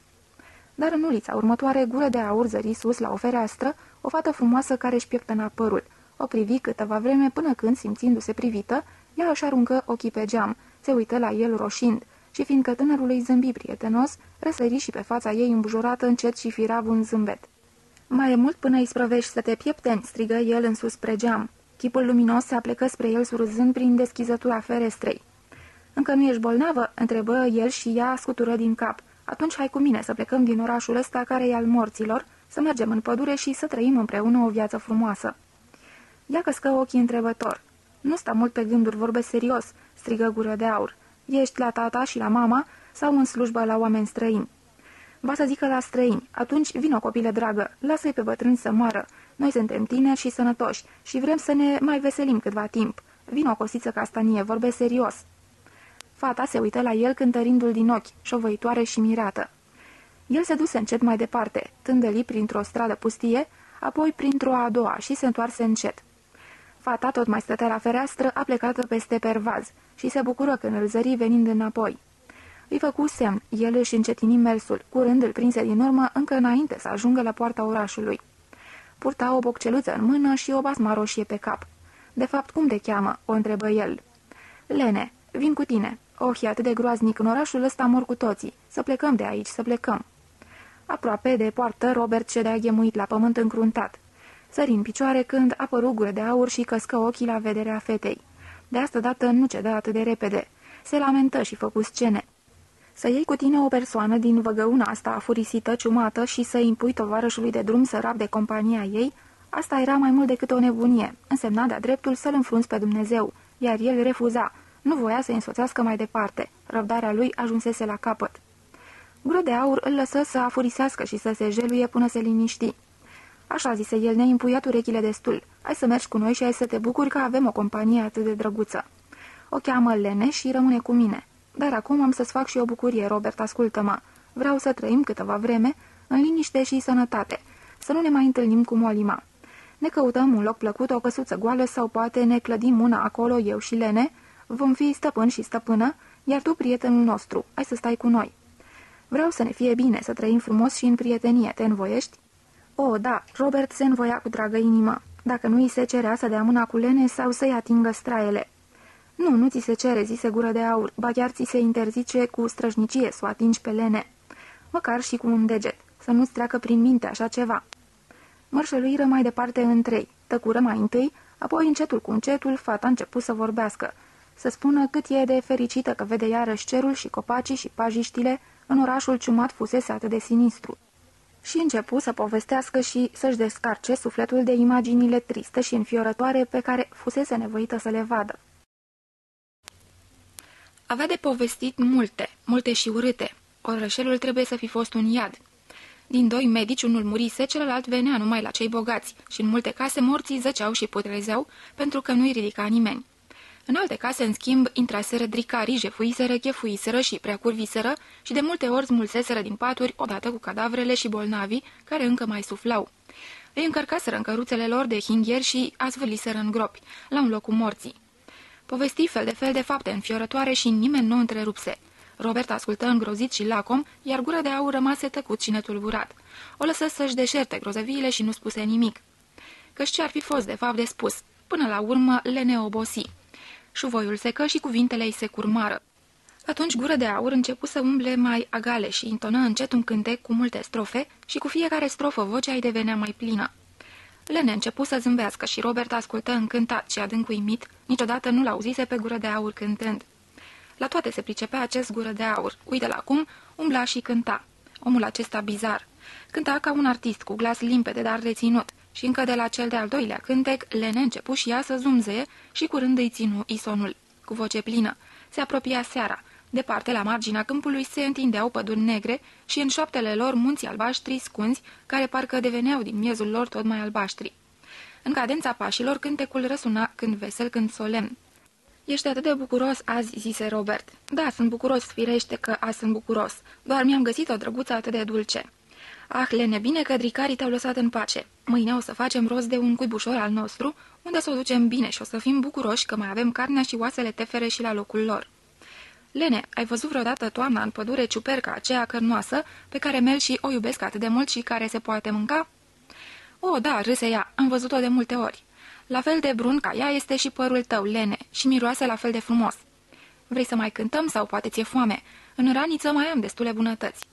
Dar în ulița următoare, gură de aur zări sus la o fereastră, o fată frumoasă care își pieptăna părul. O privi câteva vreme până când, simțindu-se privită, ea își aruncă ochii pe geam, se uită la el roșind și, fiindcă tânărului zâmbi prietenos, răsări și pe fața ei îmbujurată încet și firav un zâmbet. Mai e mult până îi sprăvești să te piepteni, strigă el în sus spre geam. Chipul luminos se aplecă spre el surzând prin deschizătura ferestrei. Încă nu ești bolnavă?" întrebă el și ea scutură din cap. Atunci hai cu mine să plecăm din orașul ăsta care e al morților, să mergem în pădure și să trăim împreună o viață frumoasă." Ea căscă ochii întrebător. Nu sta mult pe gânduri, vorbesc serios," strigă gură de aur. Ești la tata și la mama sau în slujbă la oameni străini?" Va să zică la străini. Atunci vină, copile dragă, lasă-i pe bătrâni să moară. Noi suntem tineri și sănătoși și vrem să ne mai veselim câtva timp. Vino o cosiță castanie, vorbesc serios." Fata se uită la el cântărindu-l din ochi, șovăitoare și mirată. El se duse încet mai departe, tândăli printr-o stradă pustie, apoi printr-o a doua și se întoarse încet. Fata tot mai stătea la fereastră, aplecată peste pervaz, și se bucură când îl zări venind înapoi. Îi făcu semn, el își încetini mersul, curând îl prinse din urmă încă înainte să ajungă la poarta orașului. Purta o bocceluță în mână și o basma roșie pe cap. De fapt, cum te cheamă?" o întrebă el. Lene, vin cu tine. Oh, e atât de groaznic, în orașul ăsta mor cu toții. Să plecăm de aici, să plecăm." Aproape de poartă, Robert cedea ghemuit la pământ încruntat. Sări în picioare când apăru gură de aur și căscă ochii la vederea fetei. De asta dată nu cedă atât de repede. Se lamentă și făcu scene. Să iei cu tine o persoană din văgăuna asta afurisită, ciumată și să impui tovarășului de drum sărab de compania ei, asta era mai mult decât o nebunie, însemna de-a dreptul să-l înfrunți pe Dumnezeu, iar el refuza, nu voia să-i însoțească mai departe, răbdarea lui ajunsese la capăt. Gură de aur îl lăsă să afurisească și să se jeluie până se liniști. Așa zise el, ne-ai impuiat urechile destul. Hai să mergi cu noi și hai să te bucuri că avem o companie atât de drăguță. O cheamă Lene și rămâne cu mine. Dar acum am să-ți fac și o bucurie, Robert, ascultă-mă. Vreau să trăim câteva vreme, în liniște și sănătate. Să nu ne mai întâlnim cu Molima. Ne căutăm un loc plăcut, o căsuță goală sau poate ne clădim una acolo, eu și Lene. Vom fi stăpân și stăpână, iar tu prietenul nostru. Hai să stai cu noi. Vreau să ne fie bine, să trăim frumos și în prietenie. Te învoiești? O, da, Robert se învoia cu dragă inimă. Dacă nu îi se cerea să dea mâna cu lene sau să-i atingă straiele. Nu, nu ți se cere, zise gură de aur, ba chiar ți se interzice cu străjnicie să o atingi pe lene. Măcar și cu un deget, să nu-ți treacă prin minte așa ceva. Mărșăluiră mai departe în trei, tăcură mai întâi, apoi încetul cu încetul fata început să vorbească, să spună cât e de fericită că vede iarăși cerul și copacii și pajiștile în orașul ciumat fusese atât de sinistru. și începu să povestească și să-și descarce sufletul de imaginile triste și înfiorătoare pe care fusese nevoită să le vadă. Avea de povestit multe, multe și urâte. Orășelul trebuie să fi fost un iad. Din doi medici, unul murise, celălalt venea numai la cei bogați și în multe case morții zăceau și putrezeau pentru că nu-i ridica nimeni. În alte case, în schimb, intraseră dricarii, jefuiseră, chefuiseră și preacurviseră și de multe ori smulseseră din paturi odată cu cadavrele și bolnavii care încă mai suflau. Îi încărcaseră în căruțele lor de hinghieri și azvârliseră în gropi, la un loc cu morții. Povesti fel de fel de fapte înfiorătoare și nimeni nu întrerupse. Robert ascultă îngrozit și lacom, iar gura de aur rămase tăcut și netulburat. O lăsă să-și deșerte grozăviile și nu spuse nimic. Căci ce ar fi fost de fapt de spus? Până la urmă le neobosi. Șuvoiul secă și cuvintele îi se curmară. Atunci gură de aur începu să umble mai agale și intonă încet un cântec cu multe strofe și cu fiecare strofă vocea îi devenea mai plină. Lene începu să zâmbească și Robert ascultă încântat și adânc uimit, niciodată nu l-auzise pe gură de aur cântând. La toate se pricepea acest gură de aur. Uite-l acum, umbla și cânta. Omul acesta bizar. Cânta ca un artist, cu glas limpede, dar reținut. Și încă de la cel de-al doilea cântec, Lene începu și ea să zumzee și curând îi ținu isonul. Cu voce plină. Se apropia seara. Departe, la marginea câmpului, se întindeau păduri negre și în șoaptele lor munți albaștri scunzi, care parcă deveneau din miezul lor tot mai albaștri. În cadența pașilor, cântecul răsuna când vesel, când solemn. Ești atât de bucuros azi," zise Robert. Da, sunt bucuros, firește că azi sunt bucuros. Doar mi-am găsit o drăguță atât de dulce." Ah, Lene, bine că dricarii te-au lăsat în pace. Mâine o să facem rost de un cuibușor al nostru, unde să o ducem bine și o să fim bucuroși că mai avem carnea și oasele tefere și la locul lor." Lene, ai văzut vreodată toamna în pădure ciuperca aceea cărnoasă, pe care Mel și o iubesc atât de mult și care se poate mânca?" O, da, râse ea, am văzut-o de multe ori." La fel de brun ca ea este și părul tău, Lene, și miroase la fel de frumos. Vrei să mai cântăm sau poate ți-e foame? În raniță mai am destule bunătăți.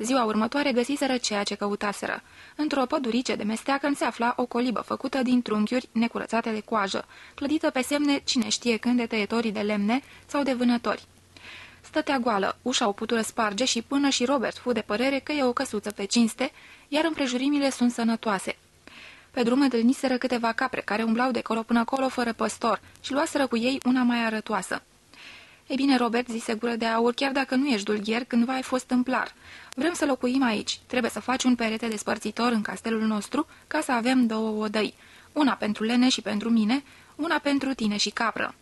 Ziua următoare găsiseră ceea ce căutaseră. Într-o pădurice de mesteacă se afla o colibă făcută din trunchiuri necurățate de coajă, clădită pe semne cine știe când de tăietorii de lemne sau de vânători. Stătea goală, ușa o putură sparge și până și Robert fu de părere că e o căsuță pe cinste, iar împrejurimile sunt sănătoase. Pe drum întâlniseră câteva capre care umblau de colo până acolo fără păstor și luaseră cu ei una mai arătoasă. Ei bine, Robert, zise gură de aur, chiar dacă nu ești dulgher, cândva ai fost tâmplar. Vrem să locuim aici. Trebuie să faci un perete despărțitor în castelul nostru ca să avem două odăi. Una pentru Lene și pentru mine, una pentru tine și capră.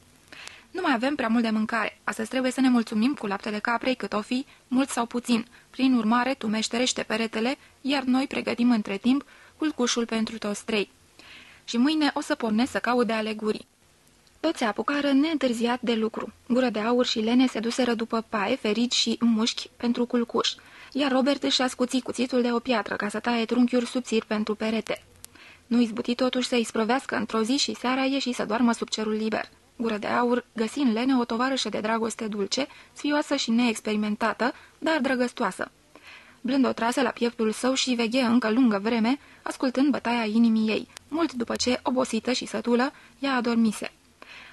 Nu mai avem prea mult de mâncare. Astăzi trebuie să ne mulțumim cu laptele caprei, cât o fi, mult sau puțin. Prin urmare, tu meșterește peretele, iar noi pregătim între timp culcușul pentru toți trei. Și mâine o să pornesc să caut de alegurii. Toți se apucară neîntârziat de lucru. Gură de aur și lene se duseră după paie, ferigi și mușchi pentru culcuș, iar Robert își ascuți cuțitul de o piatră ca să taie trunchiuri subțiri pentru perete. Nu izbuti totuși să-i sprăvească într-o zi și seara ieși să doarmă sub cerul liber. Gură de aur găsi în lene o tovarășă de dragoste dulce, sfioasă și neexperimentată, dar drăgăstoasă. Blând o trase la pieptul său și veghe încă lungă vreme, ascultând bătaia inimii ei, mult după ce, obosită și sătulă, ea adormise.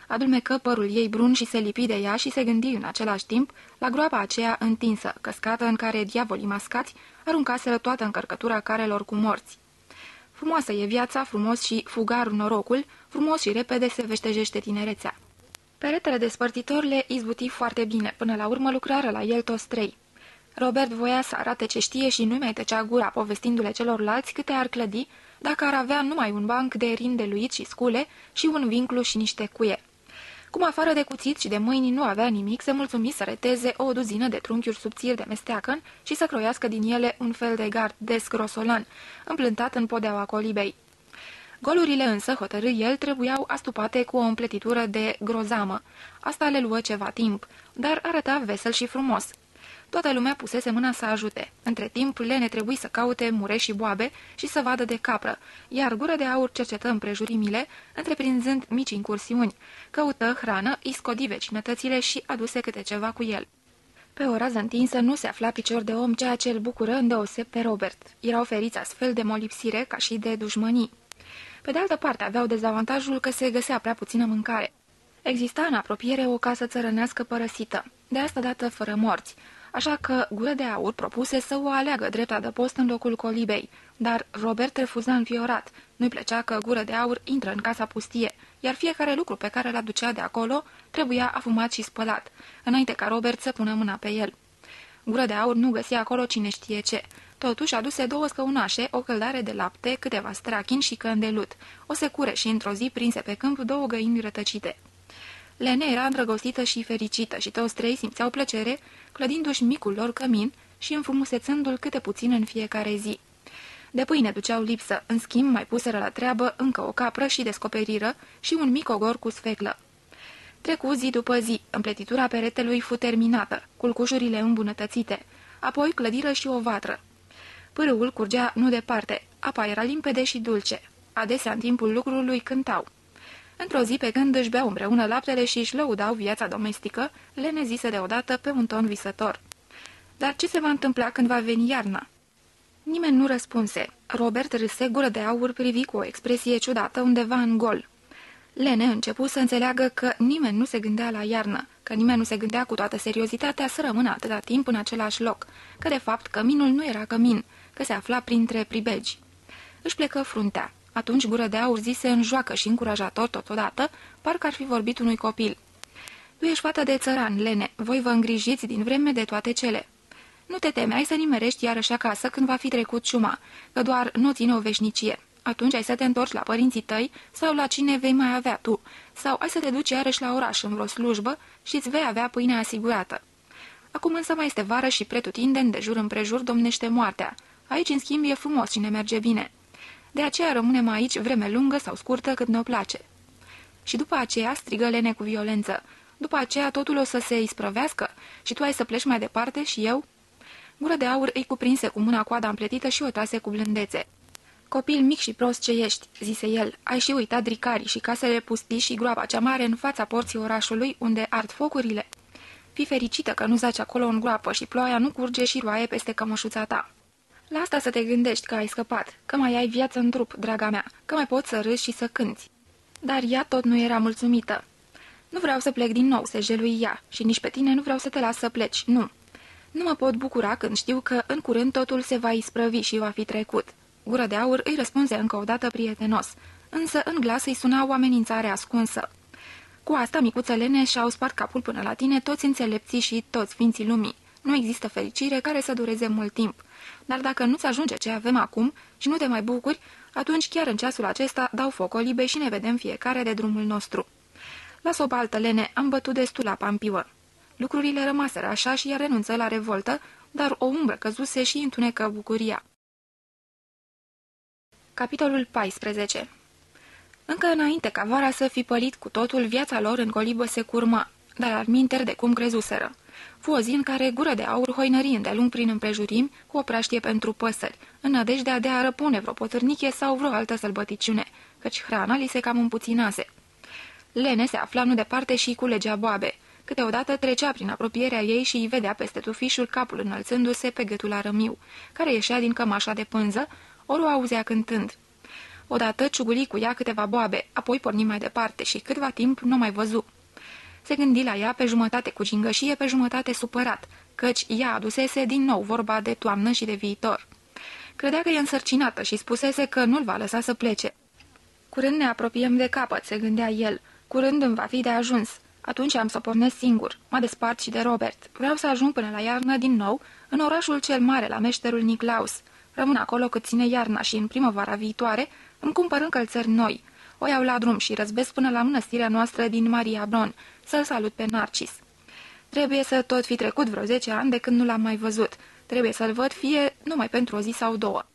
Adulmecă părul ei brun și se lipi de ea și se gândi în același timp la groapa aceea întinsă, căscată în care diavolii mascați aruncaseră toată încărcătura carelor cu morți. Frumoasă e viața, frumos și fugar norocul, frumos și repede se veștejește tinerețea. Peretele despărtitor le izbuti foarte bine, până la urmă lucrară la el toți trei. Robert voia să arate ce știe și nu mai tăcea gura povestindu-le celorlalți câte ar clădi dacă ar avea numai un banc de rindeluit și scule și un vinclu și niște cuie. Cum afară de cuțit și de mâini nu avea nimic, se mulțumi să reteze o duzină de trunchiuri subțiri de mesteacăn și să croiască din ele un fel de gard desgrosolan, împlântat în podeaua colibei. Golurile însă, hotărâ el, trebuiau astupate cu o împletitură de grozamă. Asta le luă ceva timp, dar arăta vesel și frumos. Toată lumea pusese mâna să ajute. Între timp, Lene trebuie să caute mure și boabe și să vadă de capră, iar Gură de Aur cercetă împrejurimile, întreprinzând mici incursiuni. Căută hrană, iscodi vecinătățile și aduse câte ceva cu el. Pe o rază întinsă nu se afla picior de om, ceea ce îl bucură îndeoseb pe Robert. Erau feriți astfel de molipsire ca și de dușmănii. Pe de altă parte, aveau dezavantajul că se găsea prea puțină mâncare. Exista în apropiere o casă țărănească părăsită, de asta dată fără morți, așa că Gură de Aur propuse să o aleagă drepta de post în locul colibei, dar Robert refuza înfiorat. Nu-i plăcea că Gură de Aur intră în casa pustie, iar fiecare lucru pe care l aducea de acolo trebuia afumat și spălat, înainte ca Robert să pună mâna pe el. Gură de Aur nu găsia acolo cine știe ce. Totuși aduse două scăunașe, o căldare de lapte, câteva strachini și candelut, o secure și într-o zi prinse pe câmp două găini rătăcite. Lene era îndrăgostită și fericită și toți trei simțeau plăcere, clădindu-și micul lor cămin și înfrumusețându-l câte puțin în fiecare zi. De pâine duceau lipsă, în schimb mai puseră la treabă încă o capră și descoperiră și un mic ogor cu sfeclă. Trecu zi după zi, împletitura peretelui fu terminată, culcușurile îmbunătățite, apoi clădiră și o vatră. Pârâul curgea nu departe, apa era limpede și dulce. Adesea, în timpul lucrului, cântau. Într-o zi, pe când își beau împreună laptele și își lăudau viața domestică, Lene zise deodată pe un ton visător. Dar ce se va întâmpla când va veni iarna? Nimeni nu răspunse. Robert râse gură de aur privi cu o expresie ciudată undeva în gol. Lene începu să înțeleagă că nimeni nu se gândea la iarnă, că nimeni nu se gândea cu toată seriozitatea să rămână atâta timp în același loc, că de fapt căminul nu era cămin, că se afla printre pribegi. Își plecă fruntea. Atunci Gură de Aur zise în joacă și încurajator totodată, parcă ar fi vorbit unui copil. Tu ești fată de țăran, Lene, voi vă îngrijiți din vreme de toate cele. Nu te teme, ai să nimerești iarăși acasă când va fi trecut ciuma, că doar nu ține o veșnicie. Atunci ai să te întorci la părinții tăi sau la cine vei mai avea tu, sau ai să te duci iarăși la oraș în vreo slujbă și îți vei avea pâinea asigurată. Acum însă mai este vară și pretutindeni de jur împrejur domnește moartea. Aici, în schimb, e frumos și ne merge bine. De aceea rămânem aici vreme lungă sau scurtă cât ne-o place. Și după aceea strigă Lene cu violență. După aceea totul o să se isprăvească și tu ai să pleci mai departe și eu? Gură de aur îi cuprinse cu mâna coada împletită și o trase cu blândețe. Copil mic și prost ce ești," zise el, ai și uitat dricarii și casele pustii și groapa cea mare în fața porții orașului unde ard focurile? Fii fericită că nu zaci acolo în groapă și ploaia nu curge și roaie peste cămășuța ta." La asta să te gândești că ai scăpat, că mai ai viață în trup, draga mea, că mai poți să râzi și să cânți. Dar ea tot nu era mulțumită. Nu vreau să plec din nou, se jelui ea, și nici pe tine nu vreau să te las să pleci, nu. Nu mă pot bucura când știu că în curând totul se va isprăvi și va fi trecut. Gură de aur îi răspunse încă o dată prietenos, însă în glas îi suna o amenințare ascunsă. Cu asta, micuță Lene și-au spart capul până la tine toți înțelepții și toți ființii lumii. Nu există fericire care să dureze mult timp. Dar dacă nu-ți ajunge ce avem acum și nu te mai bucuri, atunci chiar în ceasul acesta dau foc olibe și ne vedem fiecare de drumul nostru. Las-o baltă, Lene, am bătut destul la pampiuă. Lucrurile rămaseră așa și ea renunță la revoltă, dar o umbră căzuse și întunecă bucuria. Capitolul 14 Încă înainte ca vara să fi pălit cu totul, viața lor în colibă se curma, dar ar minter de cum crezuseră. Fu o zi în care gură de aur hoinări îndelung prin împrejurimi cu o praștie pentru păsări, în nădejdea de a răpune vreo potârniche sau vreo altă sălbăticiune, căci hrana li se cam împuținase. Lene se afla nu departe și culegea boabe. Câteodată trecea prin apropierea ei și îi vedea peste tufișul capul înălțându-se pe gâtul arămiu, care ieșea din cămașa de pânză, ori o auzea cântând. Odată ciuguli cu ea câteva boabe, apoi porni mai departe și câtva timp nu mai văzu. Se gândi la ea pe jumătate cu gingășie, pe jumătate supărat, căci ea adusese din nou vorba de toamnă și de viitor. Credea că e însărcinată și spusese că nu-l va lăsa să plece. Curând ne apropiem de capăt, se gândea el. Curând îmi va fi de ajuns. Atunci am să pornesc singur. Mă despart și de Robert. Vreau să ajung până la iarnă din nou, în orașul cel mare, la meșterul Niclaus. Rămân acolo cât ține iarna și în primăvara viitoare îmi cumpăr încălțări noi. O iau la drum și răzbesc până la mănăstirea noastră din Maria Bron, să-l salut pe Narcis. Trebuie să tot fi trecut vreo zece ani de când nu l-am mai văzut. Trebuie să-l văd fie numai pentru o zi sau două.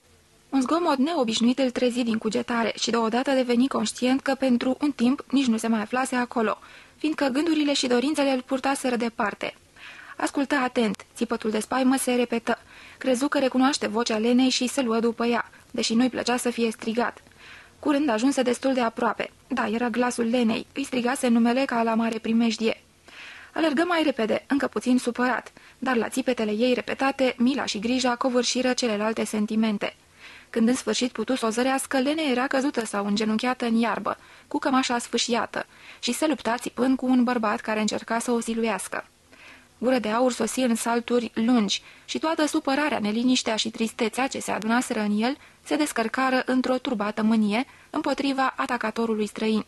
Un zgomot neobișnuit îl trezi din cugetare și deodată deveni conștient că pentru un timp nici nu se mai aflase acolo, fiindcă gândurile și dorințele îl purtaseră departe. Ascultă atent, țipătul de spaimă se repetă. Crezu că recunoaște vocea Lenei și se luă după ea, deși nu-i plăcea să fie strigat. Curând ajunse destul de aproape. Da, era glasul Lenei. Îi strigase numele ca la mare primejdie. Alergă mai repede, încă puțin supărat, dar la țipetele ei repetate, mila și grija covârșiră celelalte sentimente. Când în sfârșit putu să o zărească, Lene era căzută sau îngenunchiată în iarbă, cu cămașa sfâșiată, și se lupta țipând cu un bărbat care încerca să o siluiască. Gură de aur sosi în salturi lungi și toată supărarea, neliniștea și tristețea ce se adunaseră în el se descărcară într-o turbată mânie împotriva atacatorului străin.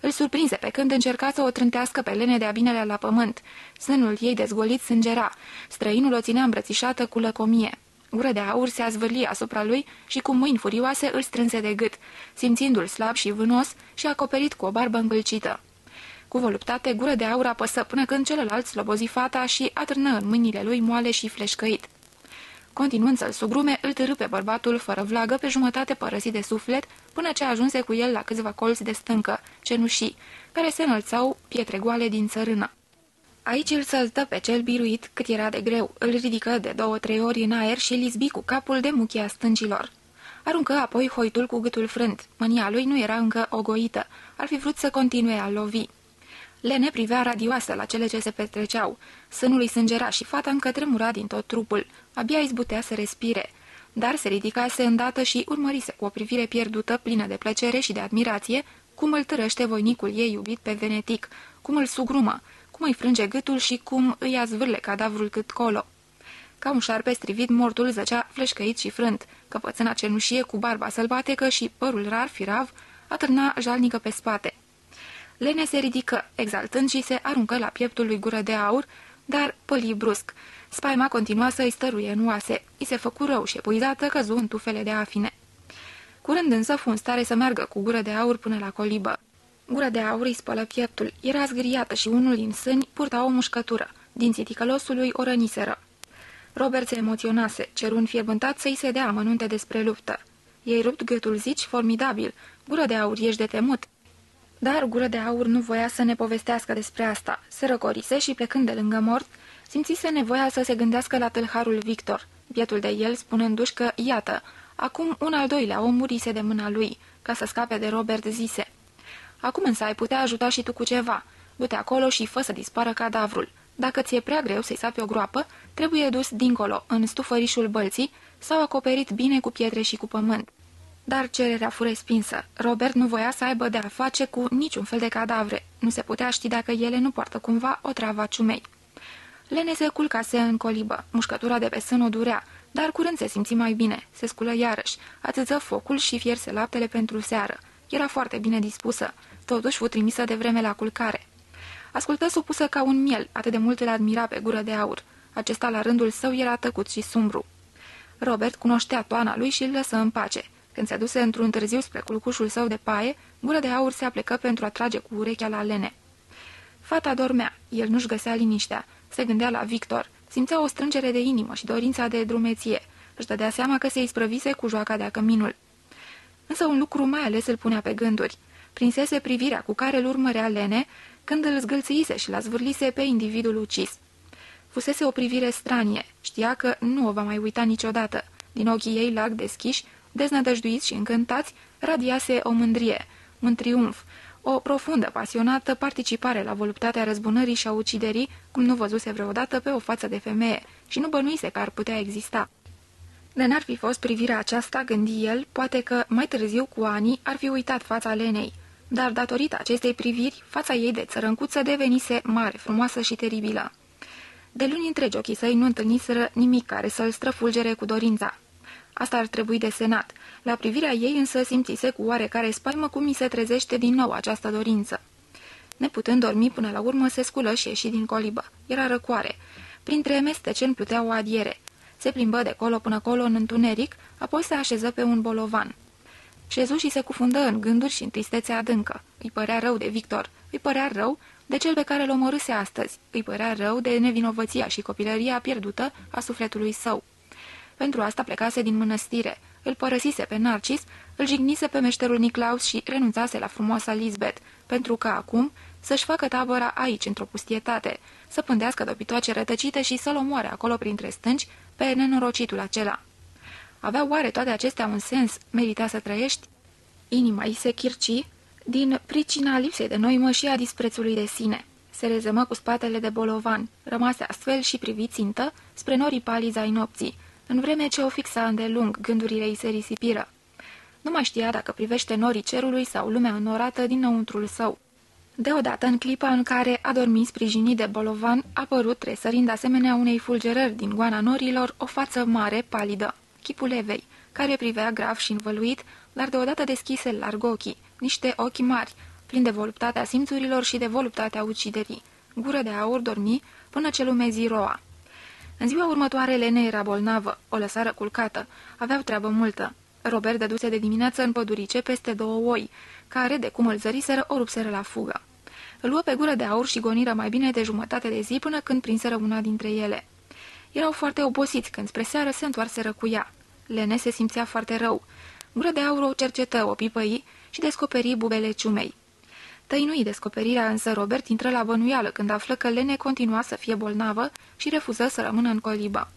Îl surprinse pe când încerca să o trântească pe lene de-a binelea la pământ. Sânul ei dezgolit sângera. Străinul o ținea îmbrățișată cu lăcomie. Gură de aur se azvârli asupra lui și cu mâini furioase îl strânse de gât, simțindu-l slab și vânos și acoperit cu o barbă îngâlcită. Cu voluptate, gură de aur apăsă până când celălalt slobozi fata și atârnă în mâinile lui moale și fleșcăit. Continuând să-l sugrume, îl târâ pe bărbatul fără vlagă pe jumătate părăsit de suflet, până ce ajunse cu el la câțiva colți de stâncă, cenușii, care se înălțau pietre goale din țărână. Aici îl săltă pe cel biruit cât era de greu, îl ridică de două-trei ori în aer și lizbi cu capul de muchia stâncilor. Aruncă apoi hoitul cu gâtul frânt. Mânia lui nu era încă ogoită. Ar fi vrut să continue a lovi. Lene privea radioasă la cele ce se petreceau. Sânul îi sângera și fata încă tremura din tot trupul. Abia izbutea să respire. Dar se ridicase îndată și urmărise cu o privire pierdută, plină de plăcere și de admirație, cum îl târăște voinicul ei iubit pe venetic, cum îl sugrumă, cum îi frânge gâtul și cum îi azvârle cadavrul cât colo. Ca un șarpe strivit, mortul zăcea fleșcăit și frânt, căpățâna cenușie cu barba sălbatecă și părul rar firav atârna jalnică pe spate. Lene se ridică, exaltând și se aruncă la pieptul lui gură de aur, dar păli brusc. Spaima continua să-i stăruie în oase. I se făcu rău și epuizată căzu în tufele de afine. Curând însă fu în stare să meargă cu gură de aur până la colibă. Gura de aur îi spălă pieptul, era zgriată și unul din sâni purta o mușcătură. Dinții ticălosului o răniseră. Robert se emoționase, ceru înfierbântat să-i se dea amănunte despre luptă. Ei rupt gâtul zici formidabil, gură de aur ești de temut, dar Gură de Aur nu voia să ne povestească despre asta. Se răcorise și, plecând de lângă mort, simțise nevoia să se gândească la tâlharul Victor, bietul de el spunându-și că, iată, acum un al doilea om murise de mâna lui, ca să scape de Robert zise. Acum însă ai putea ajuta și tu cu ceva. Du-te acolo și fă să dispară cadavrul. Dacă ți-e prea greu să-i sapi o groapă, trebuie dus dincolo, în stufărișul bălții, sau acoperit bine cu pietre și cu pământ. Dar cererea fu respinsă. Robert nu voia să aibă de-a face cu niciun fel de cadavre. Nu se putea ști dacă ele nu poartă cumva o travă ciumei. Lene se culcase în colibă. Mușcătura de pe sân o durea, dar curând se simți mai bine. Se sculă iarăși, atâță focul și fierse laptele pentru seară. Era foarte bine dispusă. Totuși fu trimisă de vreme la culcare. Ascultă supusă ca un miel, atât de mult îl admira pe gură de aur. Acesta la rândul său era tăcut și sumbru. Robert cunoștea toana lui și îl lăsă în pace. Când se duse într-un târziu spre culcușul său de paie, gură de aur se aplecă pentru a trage cu urechea la lene. Fata dormea, el nu-și găsea liniștea, se gândea la Victor, simțea o strângere de inimă și dorința de drumeție, își dădea seama că se isprăvise cu joaca de-a căminul. Însă un lucru mai ales îl punea pe gânduri. Prinsese privirea cu care îl urmărea Lene când îl zgâlțise și l-a zvârlise pe individul ucis. Fusese o privire stranie, știa că nu o va mai uita niciodată. Din ochii ei lag deschiși deznădăjduiți și încântați, radiase o mândrie, un triumf, o profundă, pasionată participare la voluptatea răzbunării și a uciderii, cum nu văzuse vreodată pe o față de femeie și nu bănuise că ar putea exista. De n-ar fi fost privirea aceasta, gândi el, poate că mai târziu cu ani ar fi uitat fața Lenei, dar datorită acestei priviri, fața ei de țărâncuță devenise mare, frumoasă și teribilă. De luni întregi ochii săi nu întâlniseră nimic care să-l străfulgere cu dorința. Asta ar trebui desenat. La privirea ei însă simțise cu oarecare spaimă cum mi se trezește din nou această dorință. Neputând dormi până la urmă, se sculă și ieși din colibă. Era răcoare. Printre mesteceni plutea o adiere. Se plimbă de colo până colo în întuneric, apoi se așeză pe un bolovan. Șezu și se cufundă în gânduri și în tristețe adâncă. Îi părea rău de Victor. Îi părea rău de cel pe care l omorâse astăzi. Îi părea rău de nevinovăția și copilăria pierdută a sufletului său. Pentru asta plecase din mănăstire. Îl părăsise pe Narcis, îl jignise pe meșterul Niclaus și renunțase la frumoasa Lisbeth, pentru că acum să-și facă tabăra aici, într-o pustietate, să pândească dopitoace rătăcite și să-l omoare acolo printre stânci pe nenorocitul acela. Avea oare toate acestea un sens? Merita să trăiești? Inima îi se chirci din pricina lipsei de noimă și a disprețului de sine. Se rezămă cu spatele de bolovan, rămase astfel și privit țintă spre norii paliza ai nopții, în vreme ce o fixa îndelung, gândurile îi se risipiră. Nu mai știa dacă privește norii cerului sau lumea înorată dinăuntrul său. Deodată, în clipa în care a dormit sprijinit de bolovan, a părut, tresărind asemenea unei fulgerări din goana norilor, o față mare, palidă, chipul Evei, care privea grav și învăluit, dar deodată deschise larg ochii, niște ochi mari, plini de voluptatea simțurilor și de voluptatea uciderii. Gură de aur dormi până ce lumezi roa. În ziua următoare, Lene era bolnavă, o lăsară culcată, aveau treabă multă. Robert dăduse de dimineață în pădurice peste două oi, care, de cum îl zăriseră, o rupseră la fugă. Îl luă pe gură de aur și goniră mai bine de jumătate de zi până când prinseră una dintre ele. Erau foarte obosiți când spre seară se întoarseră cu ea. Lene se simțea foarte rău. Gură de aur o cercetă, o pipăi și descoperi bubele ciumei. Tăinui descoperirea însă Robert intră la bănuială când află că Lene continua să fie bolnavă și refuză să rămână în colibă.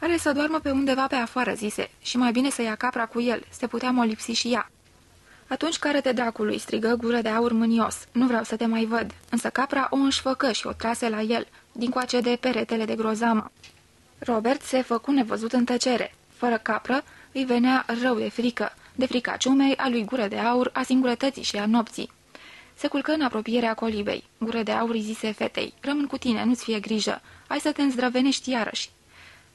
Are să doarmă pe undeva pe afară, zise, și mai bine să ia capra cu el, se putea molipsi și ea. Atunci care te dracului, strigă gură de aur mânios, nu vreau să te mai văd, însă capra o înșfăcă și o trase la el, din coace de peretele de grozamă. Robert se făcu nevăzut în tăcere. Fără capră, îi venea rău de frică, de frica ciumei, a lui gură de aur, a singurătății și a nopții. Se culcă în apropierea colibei. Gură de aur îi zise fetei, rămân cu tine, nu-ți fie grijă, hai să te îndrăvenești iarăși.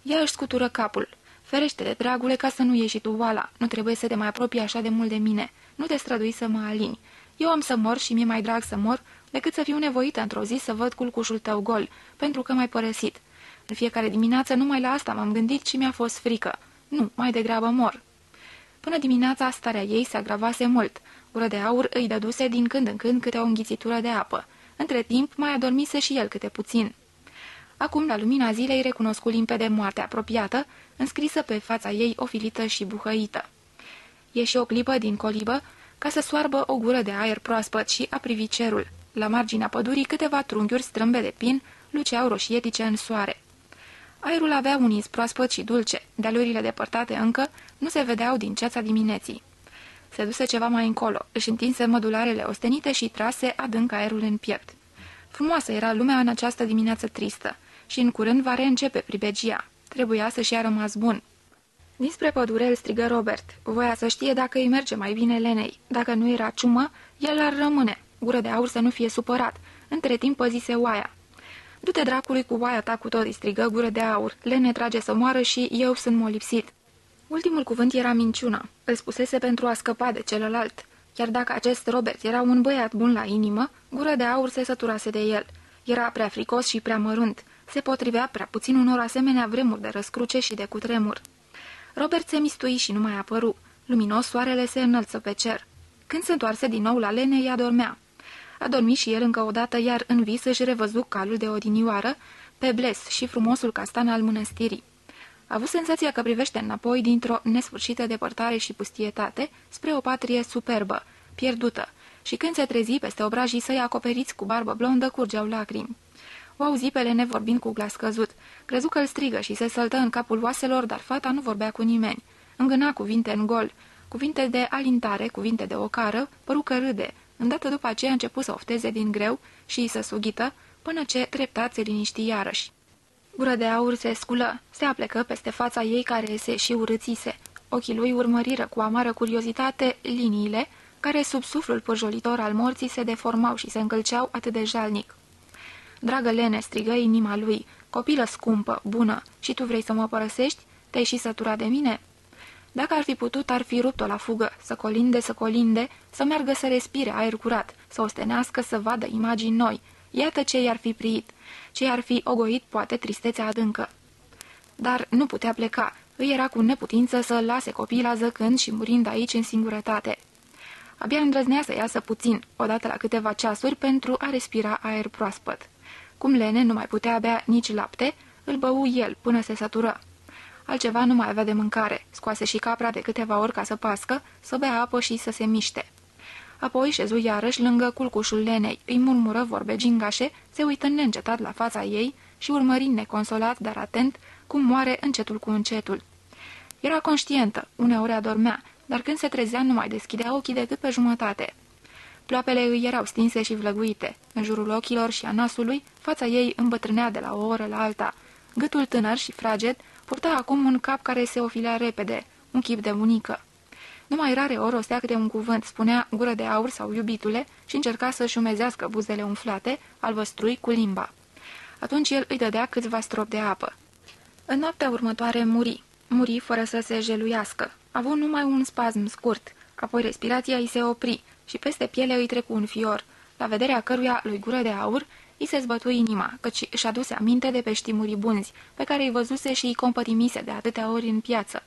Ea își scutură capul. Ferește de dragule ca să nu ieși tu oala, nu trebuie să te mai apropii așa de mult de mine, nu te strădui să mă alini. Eu am să mor și mi-e mai drag să mor decât să fiu nevoită într-o zi să văd culcușul tău gol, pentru că m-ai părăsit. În fiecare dimineață numai la asta m-am gândit și mi-a fost frică. Nu, mai degrabă mor. Până dimineața starea ei se agravase mult. Ură de aur îi dăduse din când în când câte o înghițitură de apă. Între timp mai adormise și el câte puțin. Acum, la lumina zilei, recunoscu limpede moartea apropiată, înscrisă pe fața ei ofilită și buhăită. Ieși o clipă din colibă ca să soarbă o gură de aer proaspăt și a privi cerul. La marginea pădurii câteva trunghiuri strâmbe de pin luceau roșietice în soare. Aerul avea un iz proaspăt și dulce, dealurile depărtate încă nu se vedeau din ceața dimineții. Se duse ceva mai încolo, își întinse mădularele ostenite și trase adânc aerul în piept. Frumoasă era lumea în această dimineață tristă și în curând va reîncepe pribegia. Trebuia să-și ia rămas bun. Dinspre pădure îl strigă Robert. Voia să știe dacă îi merge mai bine Lenei. Dacă nu era ciumă, el ar rămâne. Gură de aur să nu fie supărat. Între timp păzise oaia. Du-te dracului cu oaia ta cu tot, strigă gură de aur. Lene trage să moară și eu sunt molipsit. Ultimul cuvânt era minciuna. Îl spusese pentru a scăpa de celălalt. Chiar dacă acest Robert era un băiat bun la inimă, gură de aur se săturase de el. Era prea fricos și prea mărunt. Se potrivea prea puțin unor asemenea vremuri de răscruce și de cutremur. Robert se mistui și nu mai apăru. Luminos soarele se înălță pe cer. Când se întoarse din nou la lene, ea dormea. A dormit și el încă o dată, iar în vis își revăzu calul de odinioară, pe bles și frumosul castan al mănăstirii. A avut senzația că privește înapoi dintr-o nesfârșită depărtare și pustietate spre o patrie superbă, pierdută, și când se trezi peste obrajii săi acoperiți cu barbă blondă, curgeau lacrimi. O auzi pe Lene vorbind cu glas căzut. Crezu că îl strigă și se săltă în capul oaselor, dar fata nu vorbea cu nimeni. Îngâna cuvinte în gol, cuvinte de alintare, cuvinte de ocară, păru că râde. Îndată după aceea a început să ofteze din greu și să sughită, până ce treptat se liniști iarăși. Gură de aur se sculă, se aplecă peste fața ei care se și urâțise. Ochii lui urmăriră cu amară curiozitate liniile, care sub suflul păjolitor al morții se deformau și se încălceau atât de jalnic. Dragă Lene, strigă inima lui, copilă scumpă, bună, și tu vrei să mă părăsești? Te-ai și sătura de mine?" Dacă ar fi putut, ar fi rupt-o la fugă, să colinde, să colinde, să meargă să respire aer curat, să ostenească, să vadă imagini noi. Iată ce i-ar fi priit, ce i-ar fi ogoit, poate, tristețea adâncă. Dar nu putea pleca, îi era cu neputință să lase copila zăcând și murind aici în singurătate. Abia îndrăznea să iasă puțin, odată la câteva ceasuri, pentru a respira aer proaspăt. Cum Lene nu mai putea bea nici lapte, îl bău el până se satură. Altceva nu mai avea de mâncare, scoase și capra de câteva ori ca să pască, să bea apă și să se miște. Apoi șezu iarăși lângă culcușul Lenei, îi murmură vorbe gingașe, se uită neîncetat la fața ei și urmărind neconsolat, dar atent, cum moare încetul cu încetul. Era conștientă, uneori adormea, dar când se trezea nu mai deschidea ochii decât pe jumătate. Ploapele îi erau stinse și vlăguite. În jurul ochilor și a nasului, fața ei îmbătrânea de la o oră la alta. Gâtul tânăr și fraged purta acum un cap care se ofilea repede, un chip de unică. Numai rare ori rostea câte un cuvânt, spunea gură de aur sau iubitule și încerca să-și șumezească buzele umflate, albăstrui, cu limba. Atunci el îi dădea câțiva strop de apă. În noaptea următoare muri. Muri fără să se jeluiască. A avut numai un spasm scurt, apoi respirația îi se opri și peste piele îi trecu un fior, la vederea căruia lui gură de aur îi se zbătu inima, căci își aduse aminte de peștii muribunzi, pe care îi văzuse și îi compătimise de atâtea ori în piață.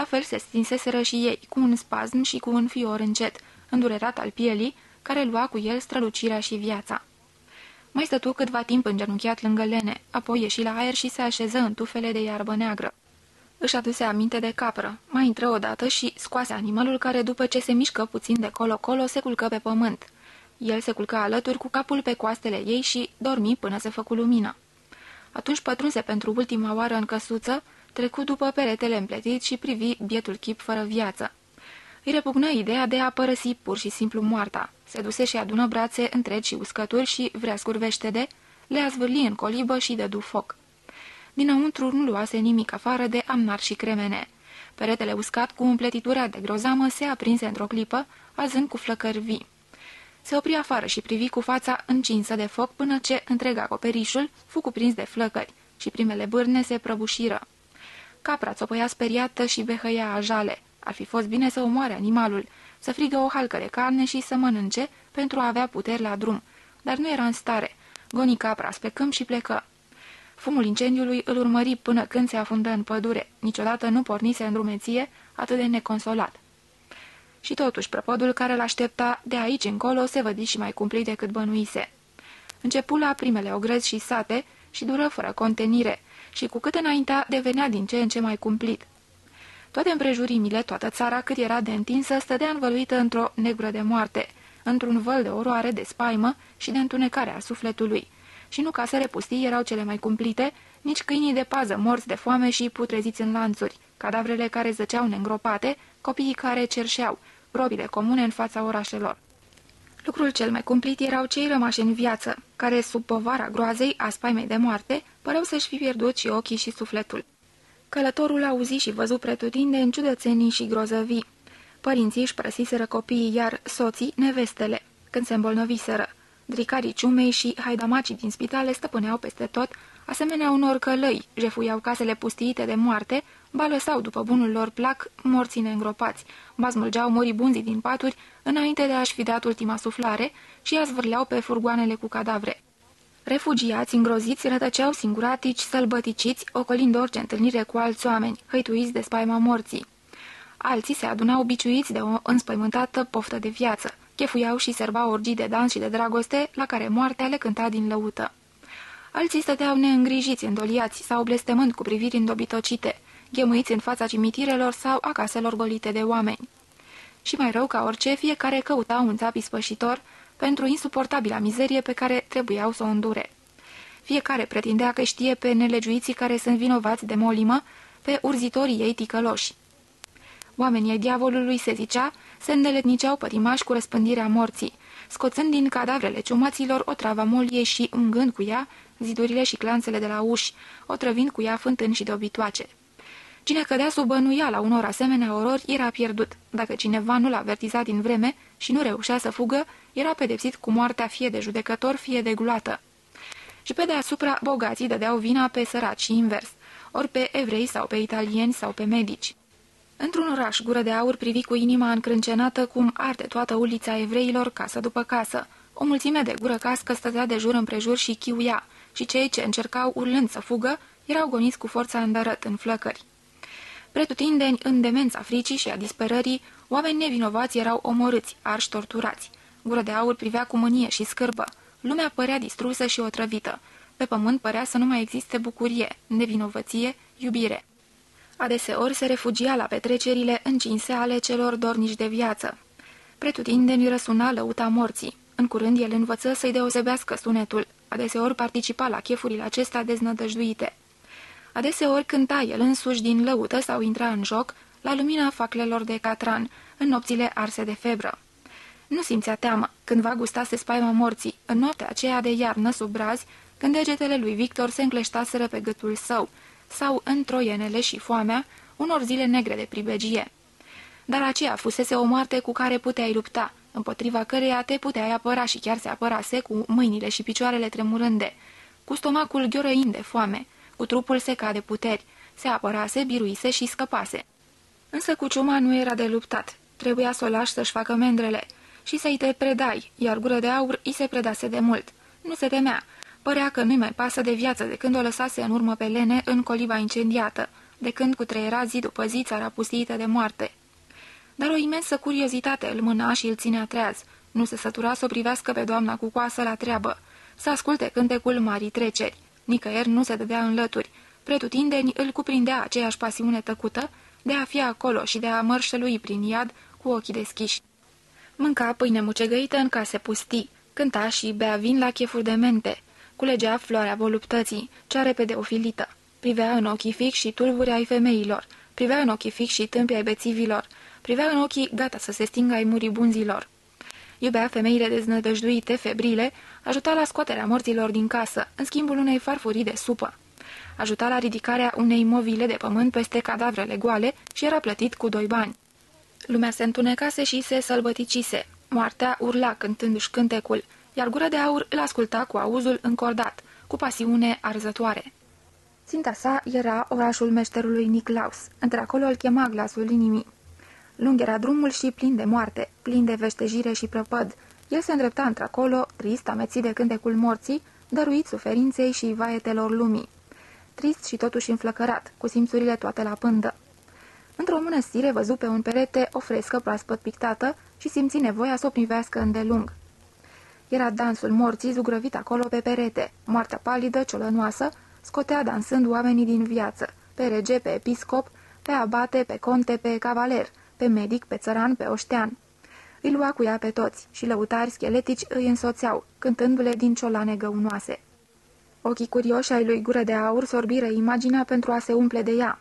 La fel se stinseseră și ei, cu un spasm și cu un fior încet, îndurerat al pielii, care lua cu el strălucirea și viața. Mai stătu câtva timp îngenunchiat lângă lene, apoi ieși la aer și se așeză în tufele de iarbă neagră. Își aduse aminte de capră, mai intră odată și scoase animalul care, după ce se mișcă puțin de colo-colo, se culcă pe pământ. El se culcă alături cu capul pe coastele ei și dormi până se făcu lumină. Atunci pătrunse pentru ultima oară în căsuță, trecu după peretele împletit și privi bietul chip fără viață. Îi repugnă ideea de a părăsi pur și simplu moarta. Se duse și adună brațe întregi și uscături și vreascuri veștede, le-a zvârli în colibă și dădu foc. Dinăuntru nu luase nimic afară de amnar și cremene. Peretele uscat cu umpletitura de grozamă se aprinse într-o clipă, azând cu flăcări vii. Se opri afară și privi cu fața încinsă de foc până ce întreg acoperișul fu cuprins de flăcări și primele bârne se prăbușiră. Capra țopăia speriată și behăia ajale. Ar fi fost bine să omoare animalul, să frigă o halcă de carne și să mănânce pentru a avea puteri la drum, dar nu era în stare. Goni capra spre câmp și plecă. Fumul incendiului îl urmări până când se afundă în pădure. Niciodată nu pornise în drumeție atât de neconsolat. Și totuși, prăpodul care l-aștepta de aici încolo se vădi și mai cumplit decât bănuise. Începu la primele ogrezi și sate și dură fără contenire și cu cât înaintea devenea din ce în ce mai cumplit. Toate împrejurimile, toată țara cât era de întinsă, stădea învăluită într-o negră de moarte, într-un văl de oroare, de spaimă și de întunecare a sufletului. Și nu casele pustii erau cele mai cumplite, nici câinii de pază morți de foame și putreziți în lanțuri, cadavrele care zăceau neîngropate, copiii care cerșeau, robile comune în fața orașelor. Lucrul cel mai cumplit erau cei rămași în viață, care, sub povara groazei a spaimei de moarte, păreau să-și fi pierdut și ochii și sufletul. Călătorul auzi și văzu pretutinde în ciudățenii și grozăvii. Părinții își prăsiseră copiii, iar soții nevestele, când se îmbolnăviseră. Dricarii ciumei și haidamacii din spitale stăpâneau peste tot, asemenea unor călăi, jefuiau casele pustiite de moarte, ba lăsau după bunul lor plac morții neîngropați, ba smulgeau moribunzii din paturi înainte de a-și fi dat ultima suflare și a zvârleau pe furgoanele cu cadavre. Refugiați îngroziți rătăceau singuratici, sălbăticiți, ocolind orice întâlnire cu alți oameni, hăituiți de spaima morții. Alții se adunau biciuiți de o înspăimântată poftă de viață, chefuiau și serbau orgii de dans și de dragoste, la care moartea le cânta din lăută. Alții stăteau neîngrijiți, îndoliați sau blestemând cu priviri îndobitocite, ghemuiți în fața cimitirelor sau a caselor golite de oameni. Și mai rău ca orice, fiecare căuta un țap ispășitor pentru insuportabila mizerie pe care trebuiau să o îndure. Fiecare pretindea că știe pe nelegiuiții care sunt vinovați de molimă, pe urzitorii ei ticăloși. Oamenii diavolului, se zicea, se îndeletniceau pătimași cu răspândirea morții, scoțând din cadavrele ciumaților o travă molie și ungând cu ea zidurile și clanțele de la uși, otrăvind cu ea fântâni și dobitoace. Cine cădea sub bănuiala unor asemenea orori era pierdut. Dacă cineva nu l-a avertizat din vreme și nu reușea să fugă, era pedepsit cu moartea fie de judecător, fie de gloată. Și pe deasupra, bogații dădeau vina pe săraci și invers, ori pe evrei sau pe italieni sau pe medici. Într-un oraș, gură de aur privi cu inima încrâncenată cum arde toată ulița evreilor, casă după casă. O mulțime de gură cască stătea de jur împrejur și chiuia, și cei ce încercau urlând să fugă erau goniți cu forța îndărăt în flăcări. Pretutindeni, în demența fricii și a disperării, oameni nevinovați erau omorâți, arși torturați. Gură de aur privea cu mânie și scârbă. Lumea părea distrusă și otrăvită. Pe pământ părea să nu mai existe bucurie, nevinovăție, iubire. Adeseori se refugia la petrecerile încinse ale celor dornici de viață. Pretutindeni răsuna lăuta morții. În curând el învăță să-i deosebească sunetul. Adeseori participa la chefurile acestea deznădăjduite. Adeseori cânta el însuși din lăută sau intra în joc, la lumina faclelor de catran, în nopțile arse de febră. Nu simțea teamă, cândva gustase spaima morții, în noaptea aceea de iarnă sub brazi, când degetele lui Victor se încleștaseră pe gâtul său, sau în troienele și foamea unor zile negre de pribegie. dar aceea fusese o moarte cu care puteai lupta, împotriva căreia te puteai apăra și chiar se apărase cu mâinile și picioarele tremurânde, cu stomacul ghiorăind de foame, cu trupul secat de puteri, se apărase, biruise și scăpase. Însă cu ciuma nu era de luptat, trebuia să o lași să-și facă mendrele și să-i te predai, iar gură de aur îi se predase de mult. Nu se temea, părea că nu-i mai pasă de viață de când o lăsase în urmă pe Lene în coliba incendiată, de când cutreiera zi după zi țara pustită de moarte. Dar o imensă curiozitate îl mâna și îl ținea treaz. Nu se sătura să o privească pe doamna cu coasă la treabă, să asculte cântecul marii treceri. Nicăieri nu se dădea în lături. Pretutindeni îl cuprindea aceeași pasiune tăcută de a fi acolo și de a mărșălui prin iad cu ochii deschiși. Mânca pâine mucegăită în case pustii, cânta și bea vin la chefuri de mente, culegea floarea voluptății, cea repede ofilită, privea în ochii fix și tulburi ai femeilor, privea în ochii fix și tâmpii ai bețivilor, privea în ochii gata să se stingă ai muribunzilor. Iubea femeile deznădăjduite, febrile, ajuta la scoaterea morților din casă, în schimbul unei farfurii de supă. Ajuta la ridicarea unei movile de pământ peste cadavrele goale și era plătit cu doi bani. Lumea se întunecase și se sălbăticise. Moartea urla cântându-și cântecul, iar gura de aur îl asculta cu auzul încordat, cu pasiune arzătoare. Ținta sa era orașul meșterului Niclaus. Într-acolo îl chema glasul inimii. Lung era drumul și plin de moarte, plin de veștejire și prăpăd. El se îndrepta într-acolo, trist, amețit de cântecul morții, dăruit suferinței și vaietelor lumii. Trist și totuși înflăcărat, cu simțurile toate la pândă. Într-o mănăstire văzu pe un perete o frescă proaspăt pictată și simți nevoia să o privească îndelung. Era dansul morții zugrăvit acolo pe perete. Moartea palidă, ciolănoasă, scotea dansând oamenii din viață, pe rege, pe episcop, pe abate, pe conte, pe cavaler, pe medic, pe țăran, pe oștean. Îi lua cu ea pe toți și lăutari scheletici îi însoțeau, cântându-le din ciolane găunoase. Ochii curioși ai lui Gură de Aur sorbiră imaginea pentru a se umple de ea.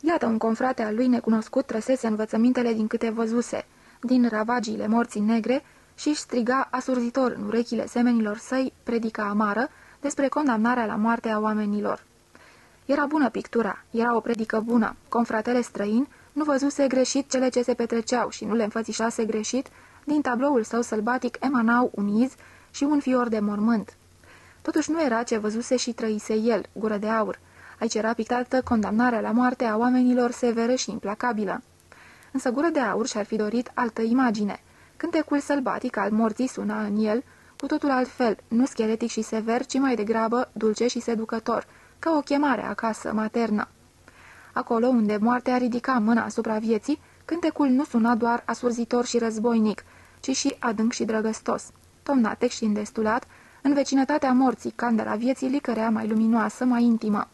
Iată un confrate al lui necunoscut trăsese învățămintele din câte văzuse, din ravagiile morții negre, și își striga asurzitor în urechile semenilor săi predica amară despre condamnarea la moarte a oamenilor. Era bună pictura, era o predică bună, confratele străin nu văzuse greșit cele ce se petreceau și nu le înfățișase greșit, din tabloul său sălbatic emanau un iz și un fior de mormânt. Totuși nu era ce văzuse și trăise el, gură de aur. Aici era pictată condamnarea la moarte a oamenilor severă și implacabilă. Însă gură de aur și-ar fi dorit altă imagine. Cântecul sălbatic al morții suna în el, cu totul altfel, nu scheletic și sever, ci mai degrabă dulce și seducător, ca o chemare acasă, maternă. Acolo unde moartea ridica mâna asupra vieții, cântecul nu suna doar asurzitor și războinic, ci și adânc și drăgăstos. Tomnatec și îndestulat, în vecinătatea morții, candela vieții licărea mai luminoasă, mai intimă.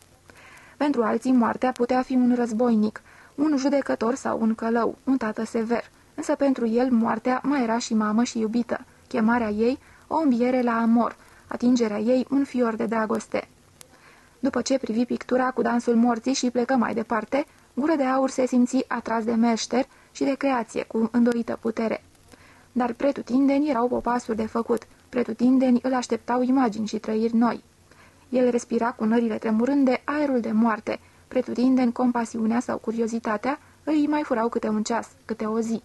Pentru alții, moartea putea fi un războinic, un judecător sau un călău, un tată sever, însă pentru el moartea mai era și mamă și iubită, chemarea ei o înviere la amor, atingerea ei un fior de dragoste. După ce privi pictura cu dansul morții și plecă mai departe, gură de aur se simți atras de meșter și de creație cu îndorită putere. Dar pretutindeni erau popasuri de făcut, pretutindeni îl așteptau imagini și trăiri noi. El respira cu nările tremurânde aerul de moarte, pretutindeni compasiunea sau curiozitatea îi mai furau câte un ceas, câte o zi.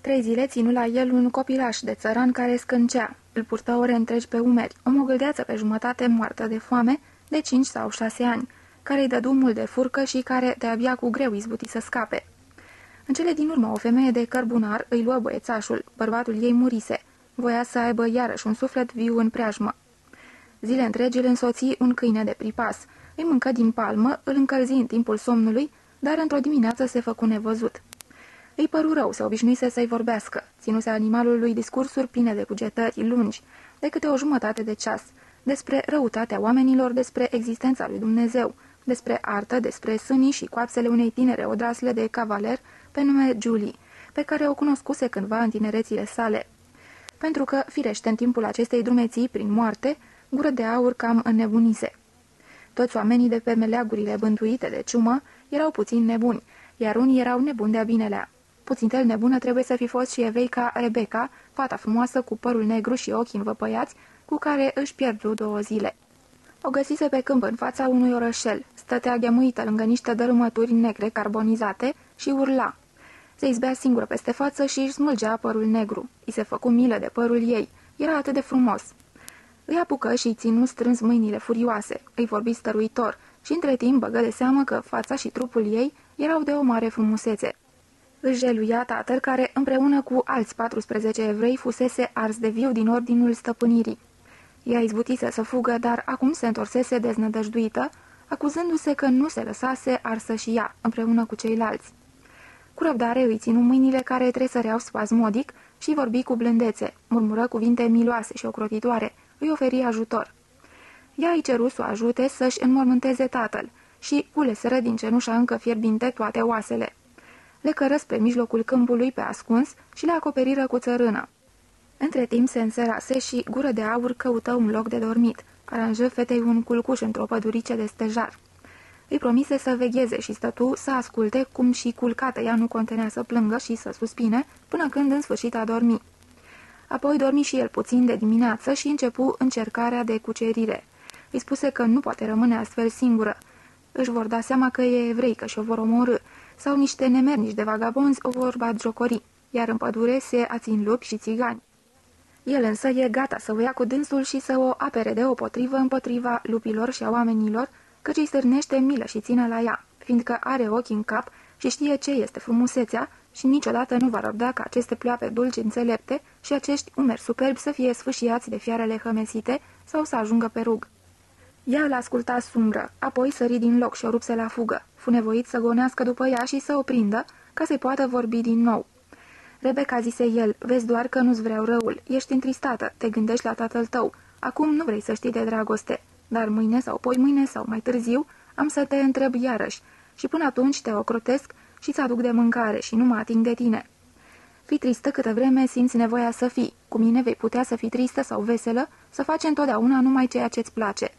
Trei zile ținu la el un copilaș de țăran care scâncea. Îl purtă ore întregi pe umeri, o mogâldeață pe jumătate moartă de foame, de cinci sau șase ani, care îi dădu mult de furcă și care de-abia cu greu izbuti să scape. În cele din urmă, o femeie de cărbunar îi luă băiețașul, bărbatul ei murise. Voia să aibă iarăși un suflet viu în preajmă. Zile întregi îl însoții un câine de pripas. Îi mâncă din palmă, îl încălzi în timpul somnului, dar într-o dimineață se făcu nevăzut. Îi păru rău, se obișnuise să-i vorbească. Ținuse animalul lui discursuri pline de cugetări lungi, de câte o jumătate de ceas, despre răutatea oamenilor, despre existența lui Dumnezeu, despre artă, despre sânii și coapsele unei tinere odrasle de cavaler pe nume Julie, pe care o cunoscuse cândva în tinerețile sale. Pentru că, firește, în timpul acestei drumeții, prin moarte, gură de aur cam înnebunise. Toți oamenii de pe meleagurile bântuite de ciumă erau puțin nebuni, iar unii erau nebuni de-a binelea. Puțintel nebună trebuie să fi fost și evreica Rebecca, fata frumoasă cu părul negru și ochii învăpăiați, cu care își pierdu două zile. O găsise pe câmp în fața unui orășel, stătea ghemuită lângă niște dărâmături negre carbonizate și urla. Se izbea singură peste față și își smulgea părul negru. I se făcu milă de părul ei. Era atât de frumos. Îi apucă și îi ținu strâns mâinile furioase. Îi vorbi stăruitor și între timp băgă de seamă că fața și trupul ei erau de o mare frumusețe. Își jeluia tatăl care, împreună cu alți 14 evrei, fusese ars de viu din ordinul stăpânirii. Ea izbutise să fugă, dar acum se întorsese deznădăjduită, acuzându-se că nu se lăsase arsă și ea, împreună cu ceilalți. Cu răbdare îi ținu mâinile care tresăreau spasmodic și vorbi cu blândețe, murmură cuvinte miloase și ocrotitoare, îi oferi ajutor. Ea îi ceru să o ajute să-și înmormânteze tatăl și culeseră din cenușa încă fierbinte toate oasele. Le cără spre mijlocul câmpului pe ascuns și le acoperiră cu țărână. Între timp se înserase și gură de aur căută un loc de dormit. Aranjă fetei un culcuș într-o pădurice de stejar. Îi promise să vegheze și stătu să asculte cum și culcată ea nu contenea să plângă și să suspine, până când în sfârșit a dormi. Apoi dormi și el puțin de dimineață și începu încercarea de cucerire. Îi spuse că nu poate rămâne astfel singură. Își vor da seama că e evreică și o vor omorâ, sau niște nemernici de vagabonzi o vor jocori, iar în pădure se ațin lupi și țigani. El însă e gata să o ia cu dânsul și să o apere de o potrivă împotriva lupilor și a oamenilor, căci îi stârnește milă și ține la ea, fiindcă are ochi în cap și știe ce este frumusețea și niciodată nu va răbda ca aceste pleoape dulci înțelepte și acești umeri superbi să fie sfâșiați de fiarele hămesite sau să ajungă pe rug. Ea îl asculta sumbră, apoi sări din loc și o rupse la fugă. Fu nevoit să gonească după ea și să o prindă, ca să-i poată vorbi din nou. Rebecca zise el, vezi doar că nu-ți vreau răul, ești întristată, te gândești la tatăl tău, acum nu vrei să știi de dragoste, dar mâine sau poi mâine sau mai târziu am să te întreb iarăși. Și până atunci te ocrotesc și-ți aduc de mâncare și nu mă ating de tine. Fii tristă câtă vreme simți nevoia să fii, cu mine vei putea să fii tristă sau veselă, să faci întotdeauna numai ceea ce-ți place.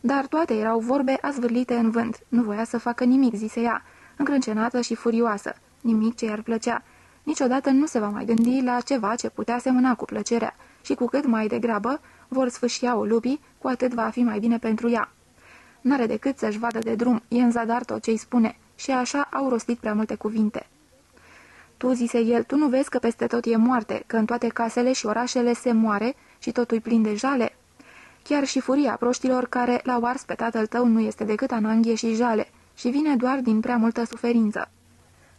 Dar toate erau vorbe azvârlite în vânt, nu voia să facă nimic, zise ea, încrâncenată și furioasă, nimic ce i-ar plăcea, niciodată nu se va mai gândi la ceva ce putea semăna cu plăcerea și cu cât mai degrabă vor sfâșia o lubii, cu atât va fi mai bine pentru ea. N-are decât să-și vadă de drum, e în zadar tot ce-i spune și așa au rostit prea multe cuvinte. Tu, zise el, tu nu vezi că peste tot e moarte, că în toate casele și orașele se moare și totul plin de jale? Chiar și furia proștilor care l-au ars pe tatăl tău nu este decât ananghie și jale și vine doar din prea multă suferință.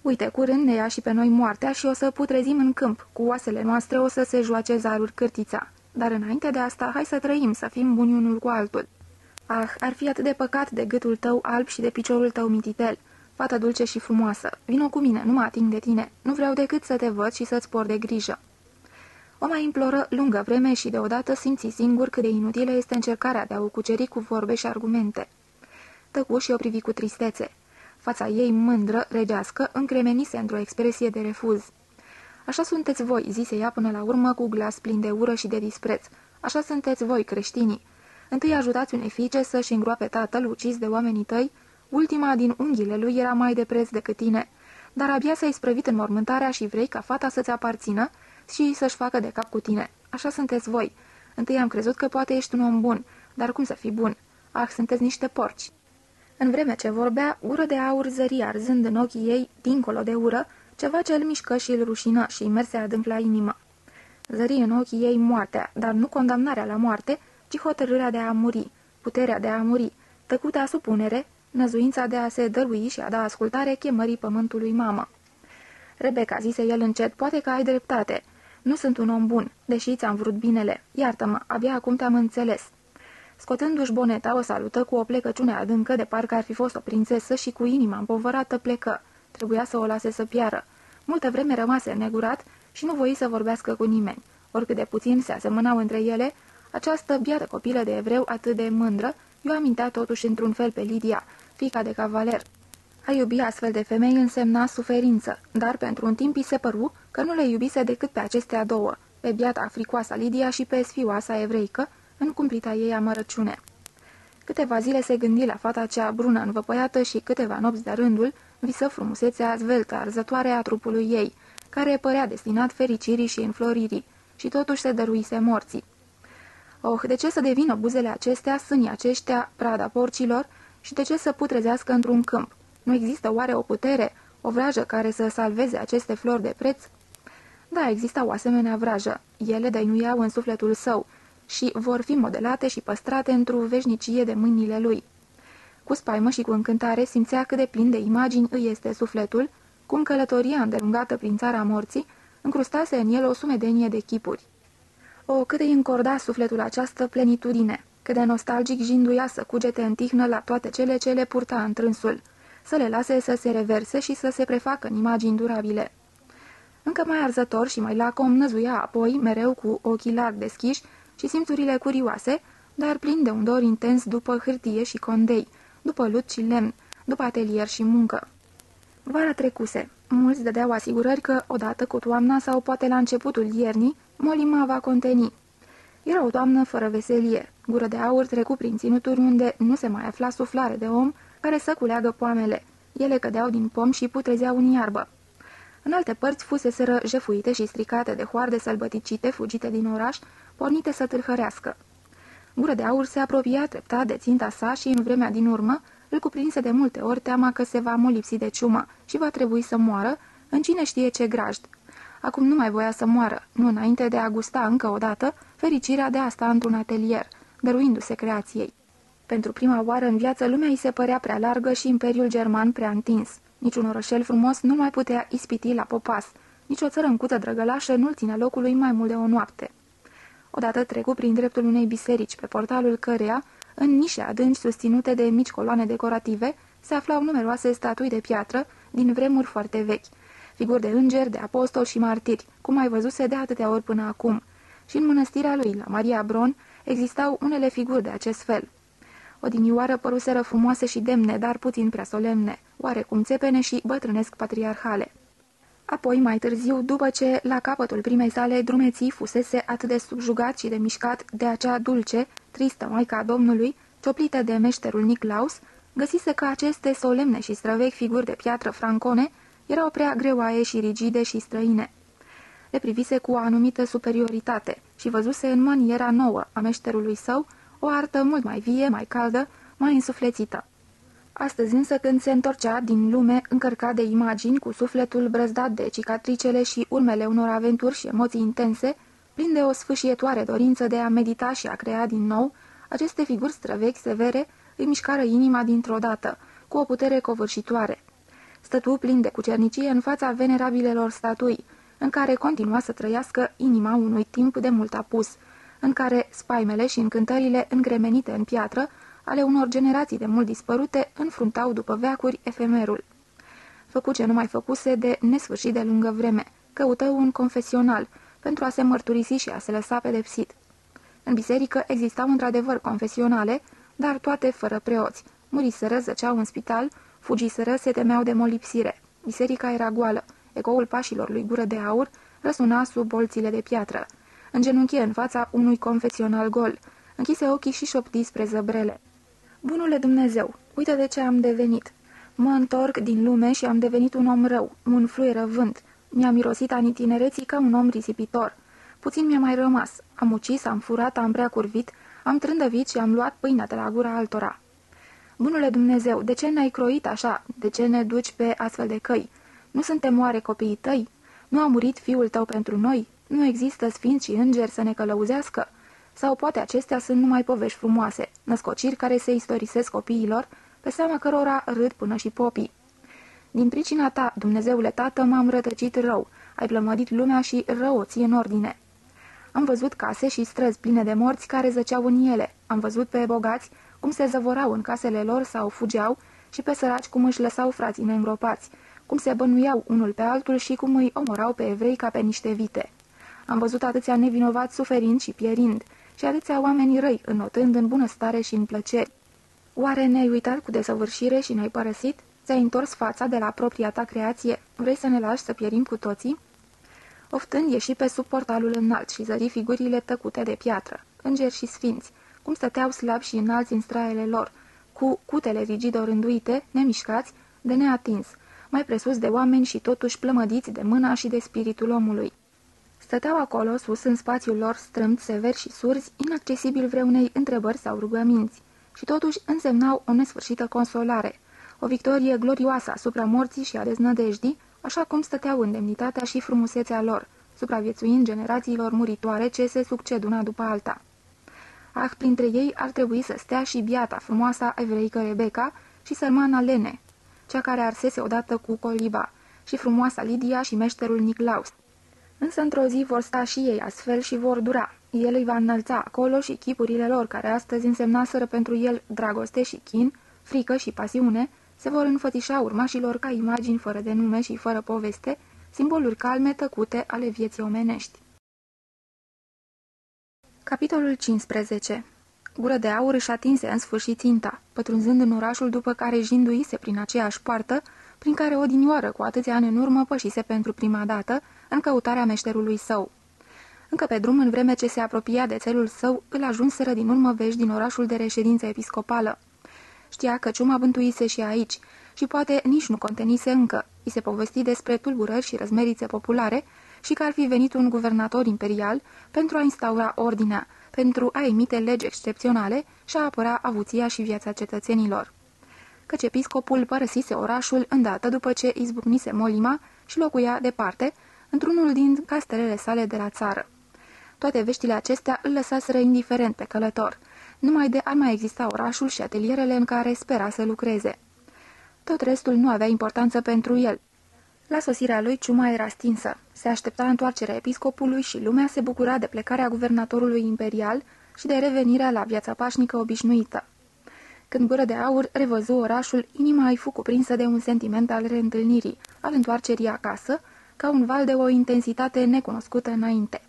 Uite, curând ne ia și pe noi moartea și o să putrezim în câmp, cu oasele noastre o să se joace zarul cârtița. Dar înainte de asta, hai să trăim, să fim buni unul cu altul. Ah, ar fi atât de păcat de gâtul tău alb și de piciorul tău mititel. Fată dulce și frumoasă, vino cu mine, nu mă ating de tine. Nu vreau decât să te văd și să-ți por de grijă. O mai imploră lungă vreme și deodată simți singur cât de inutilă este încercarea de a o cuceri cu vorbe și argumente. Tăcu și o privi cu tristețe. Fața ei mândră, regească, încremenise într-o expresie de refuz. Așa sunteți voi, zise ea până la urmă cu glas plin de ură și de dispreț. Așa sunteți voi, creștinii. Întâi ajutați unei fiice să-și îngroape tatăl ucis de oamenii tăi, ultima din unghiile lui era mai de preț decât tine, dar abia s-ai sprăvit în mormântarea și vrei ca fata să-ți aparțină și să-și facă de cap cu tine. Așa sunteți voi. Întâi am crezut că poate ești un om bun, dar cum să fii bun? Ah, sunteți niște porci. În vreme ce vorbea, ură de aur zări arzând în ochii ei, dincolo de ură, ceva ce îl mișcă și îl rușină și îi merse adânc la inimă. Zări în ochii ei moartea, dar nu condamnarea la moarte, ci hotărârea de a muri, puterea de a muri, tăcuta supunere, năzuința de a se dărui și a da ascultare chemării pământului mamă. Rebecca, zise el încet, poate că ai dreptate. Nu sunt un om bun, deși ți-am vrut binele. Iartă-mă, abia acum te-am înțeles. Scotându-și boneta, o salută cu o plecăciune adâncă, de parcă ar fi fost o prințesă și cu inima împovărată plecă. Trebuia să o lase să piară. Multă vreme rămase negurat și nu voi să vorbească cu nimeni. Oricât de puțin se asemănau între ele, această biată copilă de evreu atât de mândră, i-o amintea totuși într-un fel pe Lidia, fica de cavaler. A iubi astfel de femei însemna suferință, dar pentru un timp îi se păru că nu le iubise decât pe acestea două, pe biata africoasa Lidia și pe sfioasa evreică, în cumplita ei amărăciune. Câteva zile se gândi la fata cea brună învăpăiată și câteva nopți de rândul visă frumusețea zveltă arzătoare a trupului ei, care părea destinat fericirii și înfloririi, și totuși se dăruise morții. Oh, de ce să devină buzele acestea, sânii aceștia, prada porcilor, și de ce să putrezească într-un câmp? Nu există oare o putere, O vrajă care să salveze aceste flori de preț? Da, exista o asemenea vrajă. Ele dăinuiau în sufletul său și vor fi modelate și păstrate într-o veșnicie de mâinile lui. Cu spaimă și cu încântare simțea cât de plin de imagini îi este sufletul, cum călătoria îndelungată prin țara morții încrustase în el o sumedenie de chipuri. O, cât îi încorda sufletul această plenitudine, cât de nostalgic jinduia să cugete în tihnă la toate cele ce le purta întrânsul, să le lase să se reverse și să se prefacă în imagini durabile. Încă mai arzător și mai lacom năzuia apoi, mereu cu ochii larg deschiși și simțurile curioase, dar plin de un dor intens după hârtie și condei, după lut și lemn, după atelier și muncă. Vara trecuse. Mulți dădeau asigurări că, odată cu toamna sau poate la începutul iernii, Molima va conteni. Era o toamnă fără veselie. Gură de aur trecu prin ținuturi unde nu se mai afla suflare de om care să culeagă poamele. Ele cădeau din pom și putrezeau în iarbă. În alte părți fuseseră jefuite și stricate de hoarde sălbăticite fugite din oraș, pornite să târhărească. Gură de aur se apropia treptat de ținta sa și, în vremea din urmă, îl cuprinse de multe ori teama că se va molipsi de ciumă și va trebui să moară, în cine știe ce grajd. Acum nu mai voia să moară, nu înainte de a gusta încă o dată fericirea de a sta într-un atelier, dăruindu-se creației. Pentru prima oară în viață lumea îi se părea prea largă și Imperiul German prea întins. Niciun orășel frumos nu mai putea ispiti la popas, nici o țărâncuță drăgălașă nu-l ținea locului mai mult de o noapte. Odată trecu prin dreptul unei biserici, pe portalul căreia, în nișe adânci susținute de mici coloane decorative, se aflau numeroase statui de piatră din vremuri foarte vechi, figuri de îngeri, de apostoli și martiri, cum ai văzuse de atâtea ori până acum. Și în mănăstirea lui, la Maria Bron, existau unele figuri de acest fel. Odinioară păruseră frumoase și demne, dar puțin prea solemne, oarecum țepene și bătrânesc patriarhale. Apoi, mai târziu, după ce, la capătul primei sale, drumeții fusese atât de subjugat și de mișcat de acea dulce, tristă Maica Domnului, cioplită de meșterul Niclaus, găsise că aceste solemne și străvechi figuri de piatră francone erau prea greoaie și rigide și străine. Le privise cu o anumită superioritate și văzuse în maniera nouă a meșterului său o artă mult mai vie, mai caldă, mai însuflețită. Astăzi însă când se întorcea din lume încărcat de imagini, cu sufletul brăzdat de cicatricele și urmele unor aventuri și emoții intense, plin de o sfâșietoare dorință de a medita și a crea din nou, aceste figuri străvechi severe îi mișcară inima dintr-o dată, cu o putere covârșitoare. Stătu plin de cucernicie în fața venerabilelor statui, în care continua să trăiască inima unui timp de mult apus, în care spaimele și încântările îngremenite în piatră ale unor generații de mult dispărute înfruntau după veacuri efemerul. Făcu ce nu mai făcuse de nesfârșit de lungă vreme, căută un confesional, pentru a se mărturisi și a se lăsa pedepsit. În biserică existau într-adevăr confesionale, dar toate fără preoți. Muriseră, zăceau în spital, fugiseră, se temeau de molipsire. Biserica era goală. Ecoul pașilor lui Gură de Aur răsuna sub bolțile de piatră. Îngenunchie în fața unui confesional gol. Închise ochii și șopti spre zăbrele. Bunule Dumnezeu, uite de ce am devenit. Mă întorc din lume și am devenit un om rău, un fluieră vânt. Mi-a mirosit anii tinereții ca un om risipitor. Puțin mi-a mai rămas. Am ucis, am furat, am prea curvit, am trândăvit și am luat pâinea de la gura altora. Bunule Dumnezeu, de ce ne-ai croit așa? De ce ne duci pe astfel de căi? Nu suntem oare copiii tăi? Nu a murit fiul tău pentru noi? Nu există sfinți și îngeri să ne călăuzească? Sau poate acestea sunt numai povești frumoase, născociri care se istorisesc copiilor, pe seama cărora râd până și popii. Din pricina ta, Dumnezeule Tată, m-am rătăcit rău, ai plămădit lumea și rău o ții în ordine. Am văzut case și străzi pline de morți care zăceau în ele, am văzut pe bogați cum se zăvorau în casele lor sau fugeau și pe săraci cum își lăsau frații neîngropați, cum se bănuiau unul pe altul și cum îi omorau pe evrei ca pe niște vite. Am văzut atâția nevinovați suferind și pierind, și atâția oameni răi, înotând în bunăstare și în plăceri. Oare ne-ai uitat cu desăvârșire și ne-ai părăsit? Ți-ai întors fața de la propria ta creație? Vrei să ne lași să pierim cu toții? Oftând ieși pe sub portalul înalt și zări figurile tăcute de piatră, îngeri și sfinți, cum stăteau slabi și înalți în straele lor, cu cutele rigid orânduite, nemișcați, de neatins, mai presus de oameni și totuși plămădiți de mâna și de spiritul omului. Stăteau acolo, sus, în spațiul lor strâmt, sever și surzi, inaccesibil vreunei întrebări sau rugăminți, și totuși însemnau o nesfârșită consolare, o victorie glorioasă asupra morții și a deznădejdii, așa cum stăteau în demnitatea și frumusețea lor, supraviețuind generațiilor muritoare ce se succed una după alta. Ah, printre ei ar trebui să stea și biata frumoasa evreică Rebecca și sărmana Lene, cea care arsese odată cu coliba, și frumoasa Lidia și meșterul Niclaus. Însă într-o zi vor sta și ei astfel și vor dura. El îi va înălța acolo și chipurile lor, care astăzi însemnaseră pentru el dragoste și chin, frică și pasiune, se vor înfățișa urmașilor ca imagini fără de nume și fără poveste, simboluri calme, tăcute ale vieții omenești. Capitolul 15 Gură de aur își atinse în sfârșit ținta, pătrunzând în orașul după care jinduise prin aceeași poartă, prin care odinioară cu atâția ani în urmă pășise pentru prima dată în căutarea meșterului său. Încă pe drum, în vreme ce se apropia de țelul său, îl ajunseră din urmă vești din orașul de reședință episcopală. Știa că ciuma bântuise și aici și poate nici nu contenise încă. I se povesti despre tulburări și răzmerițe populare și că ar fi venit un guvernator imperial pentru a instaura ordinea, pentru a emite legi excepționale și a apăra avuția și viața cetățenilor. Căci episcopul părăsise orașul îndată după ce izbucnise molima și locuia departe, într-unul din castelele sale de la țară. Toate veștile acestea îl lăsaseră indiferent pe călător, numai de ar mai exista orașul și atelierele în care spera să lucreze. Tot restul nu avea importanță pentru el. La sosirea lui ciuma era stinsă. Se aștepta întoarcerea episcopului și lumea se bucura de plecarea guvernatorului imperial și de revenirea la viața pașnică obișnuită. Când Gură de Aur revăzu orașul, inima îi fu cuprinsă de un sentiment al reîntâlnirii, al întoarcerii acasă, ca un val de o intensitate necunoscută înainte.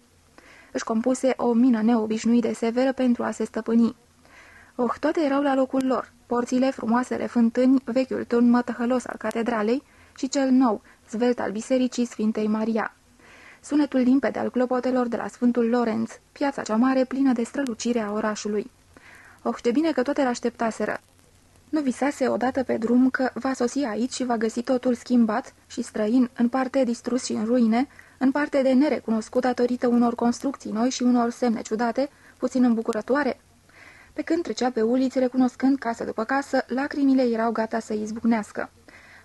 Își compuse o mină neobișnuit de severă pentru a se stăpâni. Oh, toate erau la locul lor, porțile, frumoasele fântâni, vechiul turn mătăhălos al catedralei și cel nou, zvelt al bisericii Sfintei Maria. Sunetul limpede al clopotelor de la Sfântul Lorenz, piața cea mare plină de strălucire a orașului. Oh, ce bine că toate l-așteptaseră! Nu visase odată pe drum că va sosi aici și va găsi totul schimbat și străin, în parte distrus și în ruine, în parte de nerecunoscut datorită unor construcții noi și unor semne ciudate, puțin îmbucurătoare? Pe când trecea pe uliți, recunoscând casă după casă, lacrimile erau gata să izbucnească.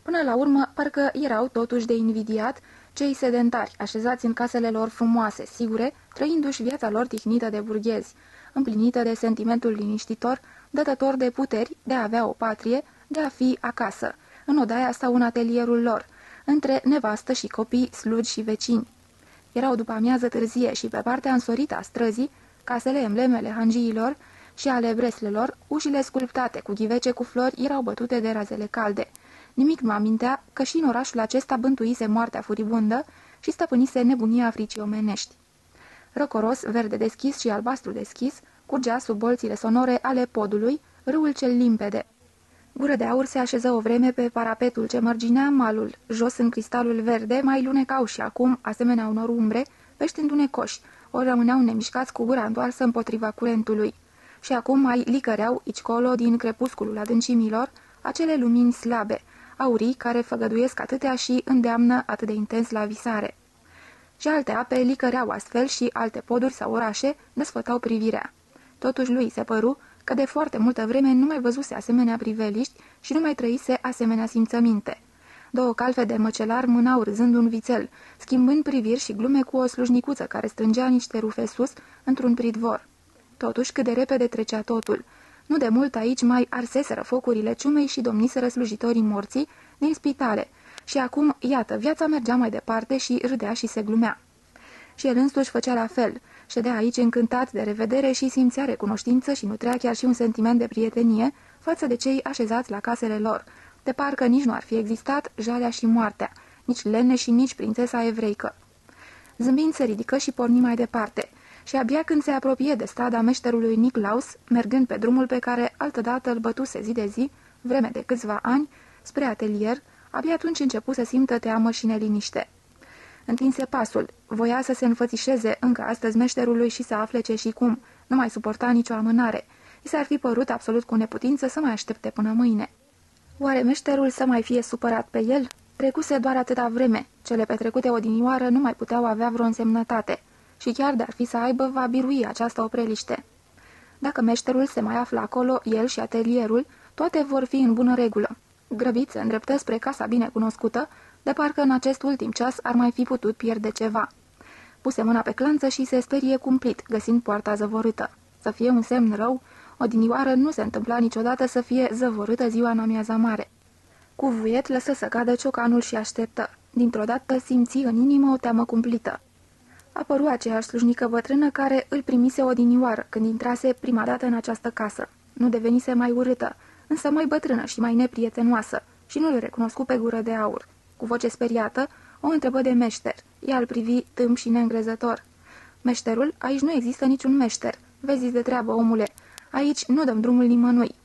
Până la urmă, parcă erau totuși de invidiat cei sedentari, așezați în casele lor frumoase, sigure, trăindu-și viața lor tihnită de burghezi, împlinită de sentimentul liniștitor, dătător de puteri, de a avea o patrie, de a fi acasă, în odaia sau în atelierul lor, între nevastă și copii, slugi și vecini. Erau după amiază târzie și pe partea însorită a străzii, casele emblemele hangiilor și ale breslelor, ușile sculptate cu ghivece cu flori erau bătute de razele calde. Nimic nu amintea că și în orașul acesta bântuise moartea furibundă și stăpânise nebunia Africii omenești. Răcoros, verde deschis și albastru deschis, curgea sub bolțile sonore ale podului, râul cel limpede. Gură de aur se așeză o vreme pe parapetul ce mărginea malul. Jos în cristalul verde mai lunecau și acum, asemenea unor umbre, pești întunecoși, ori rămâneau nemișcați cu gura întoarsă împotriva curentului. Și acum mai licăreau aici colo din crepusculul adâncimilor acele lumini slabe, aurii care făgăduiesc atâtea și îndeamnă atât de intens la visare. Și alte ape licăreau astfel și alte poduri sau orașe desfătau privirea. Totuși lui se păru că de foarte multă vreme nu mai văzuse asemenea priveliști și nu mai trăise asemenea simțăminte. Două calfe de măcelar mânau râzând un vițel, schimbând priviri și glume cu o slujnicuță care strângea niște rufe sus într-un pridvor. Totuși, cât de repede trecea totul. Nu de mult aici mai arseseră focurile ciumei și domniseră slujitorii morții din spitale. Și acum, iată, viața mergea mai departe și râdea și se glumea. Și el însuși făcea la fel. Ședea aici încântat de revedere și simțea recunoștință și nutrea chiar și un sentiment de prietenie față de cei așezați la casele lor, de parcă nici nu ar fi existat jalea și moartea, nici Lene și nici prințesa evreică. Zâmbind se ridică și porni mai departe, și abia când se apropie de strada meșterului Niclaus, mergând pe drumul pe care altădată îl bătuse zi de zi, vreme de câțiva ani, spre atelier, abia atunci începu să simtă teamă și neliniște. Întinse pasul, voia să se înfățișeze încă astăzi meșterului și să afle ce și cum, nu mai suporta nicio amânare. I s-ar fi părut absolut cu neputință să mai aștepte până mâine. Oare meșterul să mai fie supărat pe el? Trecuse doar atâta vreme, cele petrecute odinioară nu mai puteau avea vreo însemnătate și chiar de-ar fi să aibă, va birui această opreliște. Dacă meșterul se mai află acolo, el și atelierul, toate vor fi în bună regulă. Grăbit se îndreptă spre casa bine cunoscută, de parcă în acest ultim ceas ar mai fi putut pierde ceva. Puse mâna pe clanță și se sperie cumplit, găsind poarta zăvorâtă. Să fie un semn rău, odinioară nu se întâmpla niciodată să fie zăvorâtă ziua în amiaza mare. Cu vuiet lăsă să cadă ciocanul și așteptă. Dintr-o dată simți în inimă o teamă cumplită. Apăru aceeași slujnică bătrână care îl primise odinioară când intrase prima dată în această casă. Nu devenise mai urâtă, însă mai bătrână și mai neprietenoasă și nu-l recunoscu pe gură de aur. Cu voce speriată, o întrebă de meșter. Ea îl privi tâmp și neîngrezător. Meșterul? Aici nu există niciun meșter. Vezi de treabă, omule. Aici nu dăm drumul nimănui.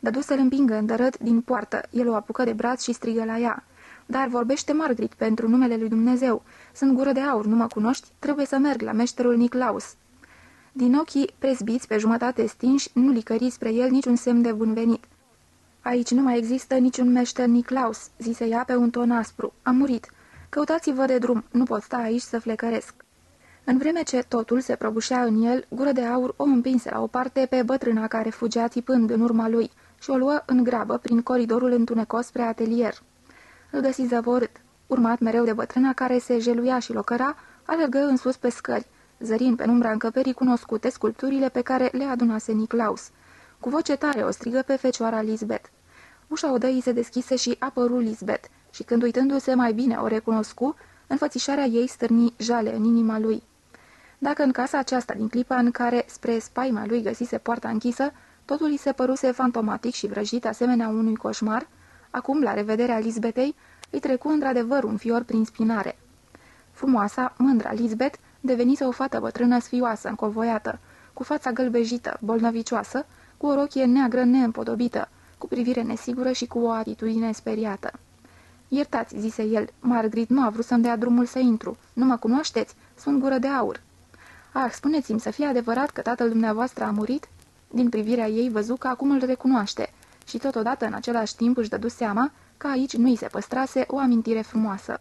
Dădu să-l împingă îndărât din poartă. El o apucă de braț și strigă la ea. Dar vorbește Margrit pentru numele lui Dumnezeu. Sunt gură de aur, nu mă cunoști? Trebuie să merg la meșterul Niclaus. Din ochii prezbiți pe jumătate stinși, nu licări spre el niciun semn de bun venit. Aici nu mai există niciun meșter Niclaus, zise ea pe un ton aspru. Am murit. Căutați-vă de drum, nu pot sta aici să flecăresc. În vreme ce totul se prăbușea în el, gură de aur o împinse la o parte pe bătrâna care fugea țipând în urma lui și o luă în grabă prin coridorul întunecos spre atelier. Îl găsi zăvorât. Urmat mereu de bătrâna care se jeluia și locăra, alergă în sus pe scări, zărind pe umbra încăperii cunoscute sculpturile pe care le adunase Niclaus. Cu voce tare o strigă pe fecioara Lisbeth. Ușa odăii se deschise și apăru Lisbeth, și când uitându-se mai bine o recunoscu, înfățișarea ei stârni jale în inima lui. Dacă în casa aceasta, din clipa în care, spre spaima lui, găsise poarta închisă, totul îi se păruse fantomatic și vrăjit asemenea unui coșmar, acum, la revederea Lisbetei, îi trecu într-adevăr un fior prin spinare. Frumoasa, mândra Lisbet, devenise o fată bătrână sfioasă, încovoiată, cu fața gălbejită, bolnăvicioasă, cu o rochie neagră neîmpodobită, cu privire nesigură și cu o atitudine speriată. Iertați," zise el, Margrit nu a vrut să-mi dea drumul să intru. Nu mă cunoașteți? Sunt gură de aur." Ah, spuneți-mi să fie adevărat că tatăl dumneavoastră a murit?" Din privirea ei văzu că acum îl recunoaște și totodată în același timp își dădu seama că aici nu-i se păstrase o amintire frumoasă.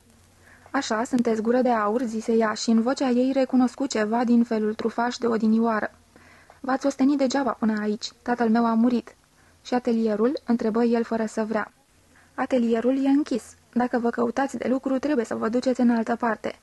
Așa, sunteți gură de aur," zise ea și în vocea ei recunoscu ceva din felul trufaș de odinioară. V-ați ostenit degeaba până aici. Tatăl meu a murit." Și atelierul?" întrebă el fără să vrea. Atelierul e închis. Dacă vă căutați de lucru, trebuie să vă duceți în altă parte."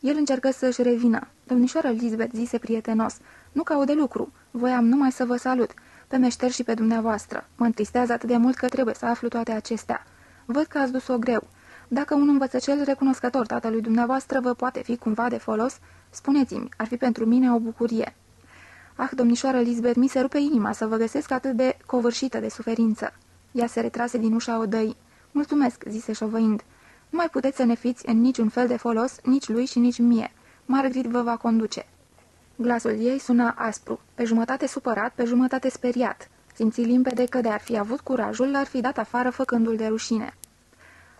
El încercă să-și revină. Domnișoară Lisbeth zise prietenos, nu caut de lucru. Voiam numai să vă salut, pe meșter și pe dumneavoastră. Mă întristează atât de mult că trebuie să aflu toate acestea. Văd că ați dus-o greu. Dacă un învățăcel recunoscător tatălui dumneavoastră vă poate fi cumva de folos, spuneți-mi, ar fi pentru mine o bucurie." Ah, domnișoară Lisbeth, mi se rupe inima să vă găsesc atât de covârșită de suferință." Ea se retrase din ușa odăii. Mulțumesc," zise șovăind. Nu mai puteți să ne fiți în niciun fel de folos, nici lui și nici mie. Margaret vă va conduce." Glasul ei suna aspru, pe jumătate supărat, pe jumătate speriat. Simți limpede că de-ar fi avut curajul, l-ar fi dat afară făcându-l de rușine.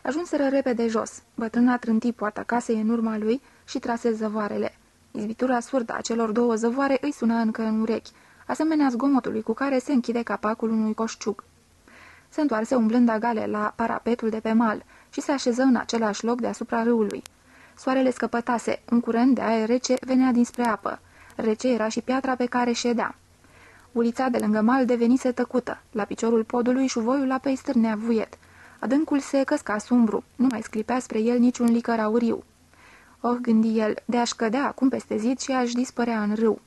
Ajunseră repede jos. Bătrâna trânti poarta casei în urma lui și trase zăvoarele. Izbitura surdă a celor două zăvoare îi suna încă în urechi, asemenea zgomotului cu care se închide capacul unui coșciug. Se întoarse umblând agale la parapetul de pe mal și se așeză în același loc deasupra râului. Soarele scăpătase, un curent de aer rece venea dinspre apă. Rece era și piatra pe care ședea. Ulița de lângă mal devenise tăcută. La piciorul podului șuvoiul apei stârnea vuiet. Adâncul se căsca sumbru, nu mai sclipea spre el niciun licăr auriu. Oh, gândi el, de-aș șcădea acum peste zid și aș dispărea în râu.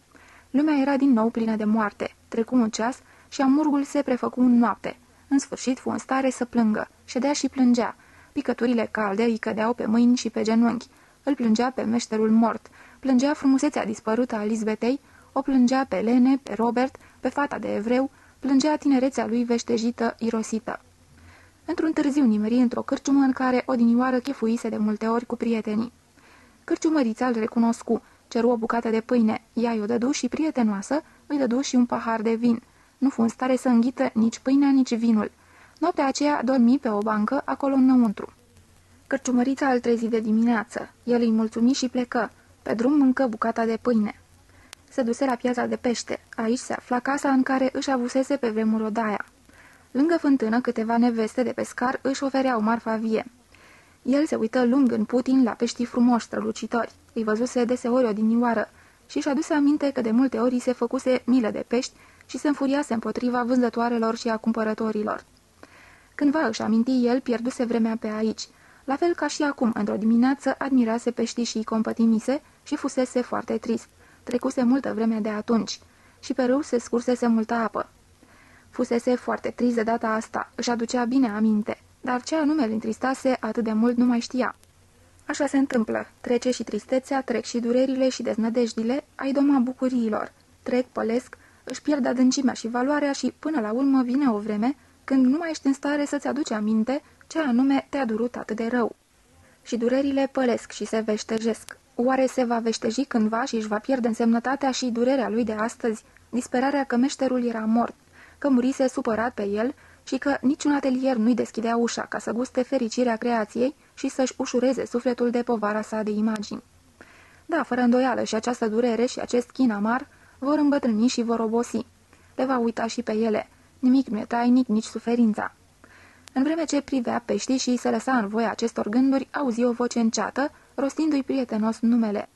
Lumea era din nou plină de moarte. Trecu un ceas și amurgul se prefăcu în noapte. În sfârșit fu în stare să plângă. Ședea și plângea. Picăturile calde îi cădeau pe mâini și pe genunchi. Îl plângea pe meșterul mort. Plângea frumusețea dispărută a Lisbetei, o plângea pe Lene, pe Robert, pe fata de evreu, plângea tinerețea lui veștejită, irosită. Într-un târziu nimeri într-o cârciumă în care odinioară chefuise de multe ori cu prietenii. Cârciumărița îl recunoscu, ceru o bucată de pâine, ea i-o dădu și prietenoasă îi dădu și un pahar de vin. Nu fu în stare să înghită nici pâinea, nici vinul. Noaptea aceea dormi pe o bancă, acolo înăuntru. Cărciumărița îl trezi de dimineață. El îi mulțumi și plecă. Pe drum mâncă bucata de pâine. Se duse la piața de pește. Aici se afla casa în care își avusese pe vremuri odaia. Lângă fântână, câteva neveste de pescar își ofereau marfa vie. El se uită lung în Putin la peștii frumoși strălucitori. Îi văzuse deseori odinioară și și aduse aminte că de multe ori se făcuse milă de pești și se înfuriase împotriva vânzătoarelor și a cumpărătorilor. Cândva își aminti el, pierduse vremea pe aici. La fel ca și acum, într-o dimineață, admirase peștii și compătimise și fusese foarte trist. Trecuse multă vreme de atunci și pe râu se scursese multă apă. Fusese foarte trist de data asta, își aducea bine aminte, dar ce anume îl întristase atât de mult nu mai știa. Așa se întâmplă, trece și tristețea, trec și durerile și deznădejdile, ai doma bucuriilor, trec, pălesc, își pierd adâncimea și valoarea și, până la urmă, vine o vreme când nu mai ești în stare să-ți aduci aminte ce anume te-a durut atât de rău. Și durerile pălesc și se veștejesc. Oare se va veșteji cândva și își va pierde însemnătatea și durerea lui de astăzi, disperarea că meșterul era mort, că murise supărat pe el și că niciun atelier nu-i deschidea ușa ca să guste fericirea creației și să-și ușureze sufletul de povara sa de imagini. Da, fără îndoială și această durere și acest chin amar vor îmbătrâni și vor obosi. Le va uita și pe ele. Nimic nu e tainic, nici suferința. În vreme ce privea peștii și se lăsa în voia acestor gânduri, auzi o voce înceată, rostindu-i prietenos numele.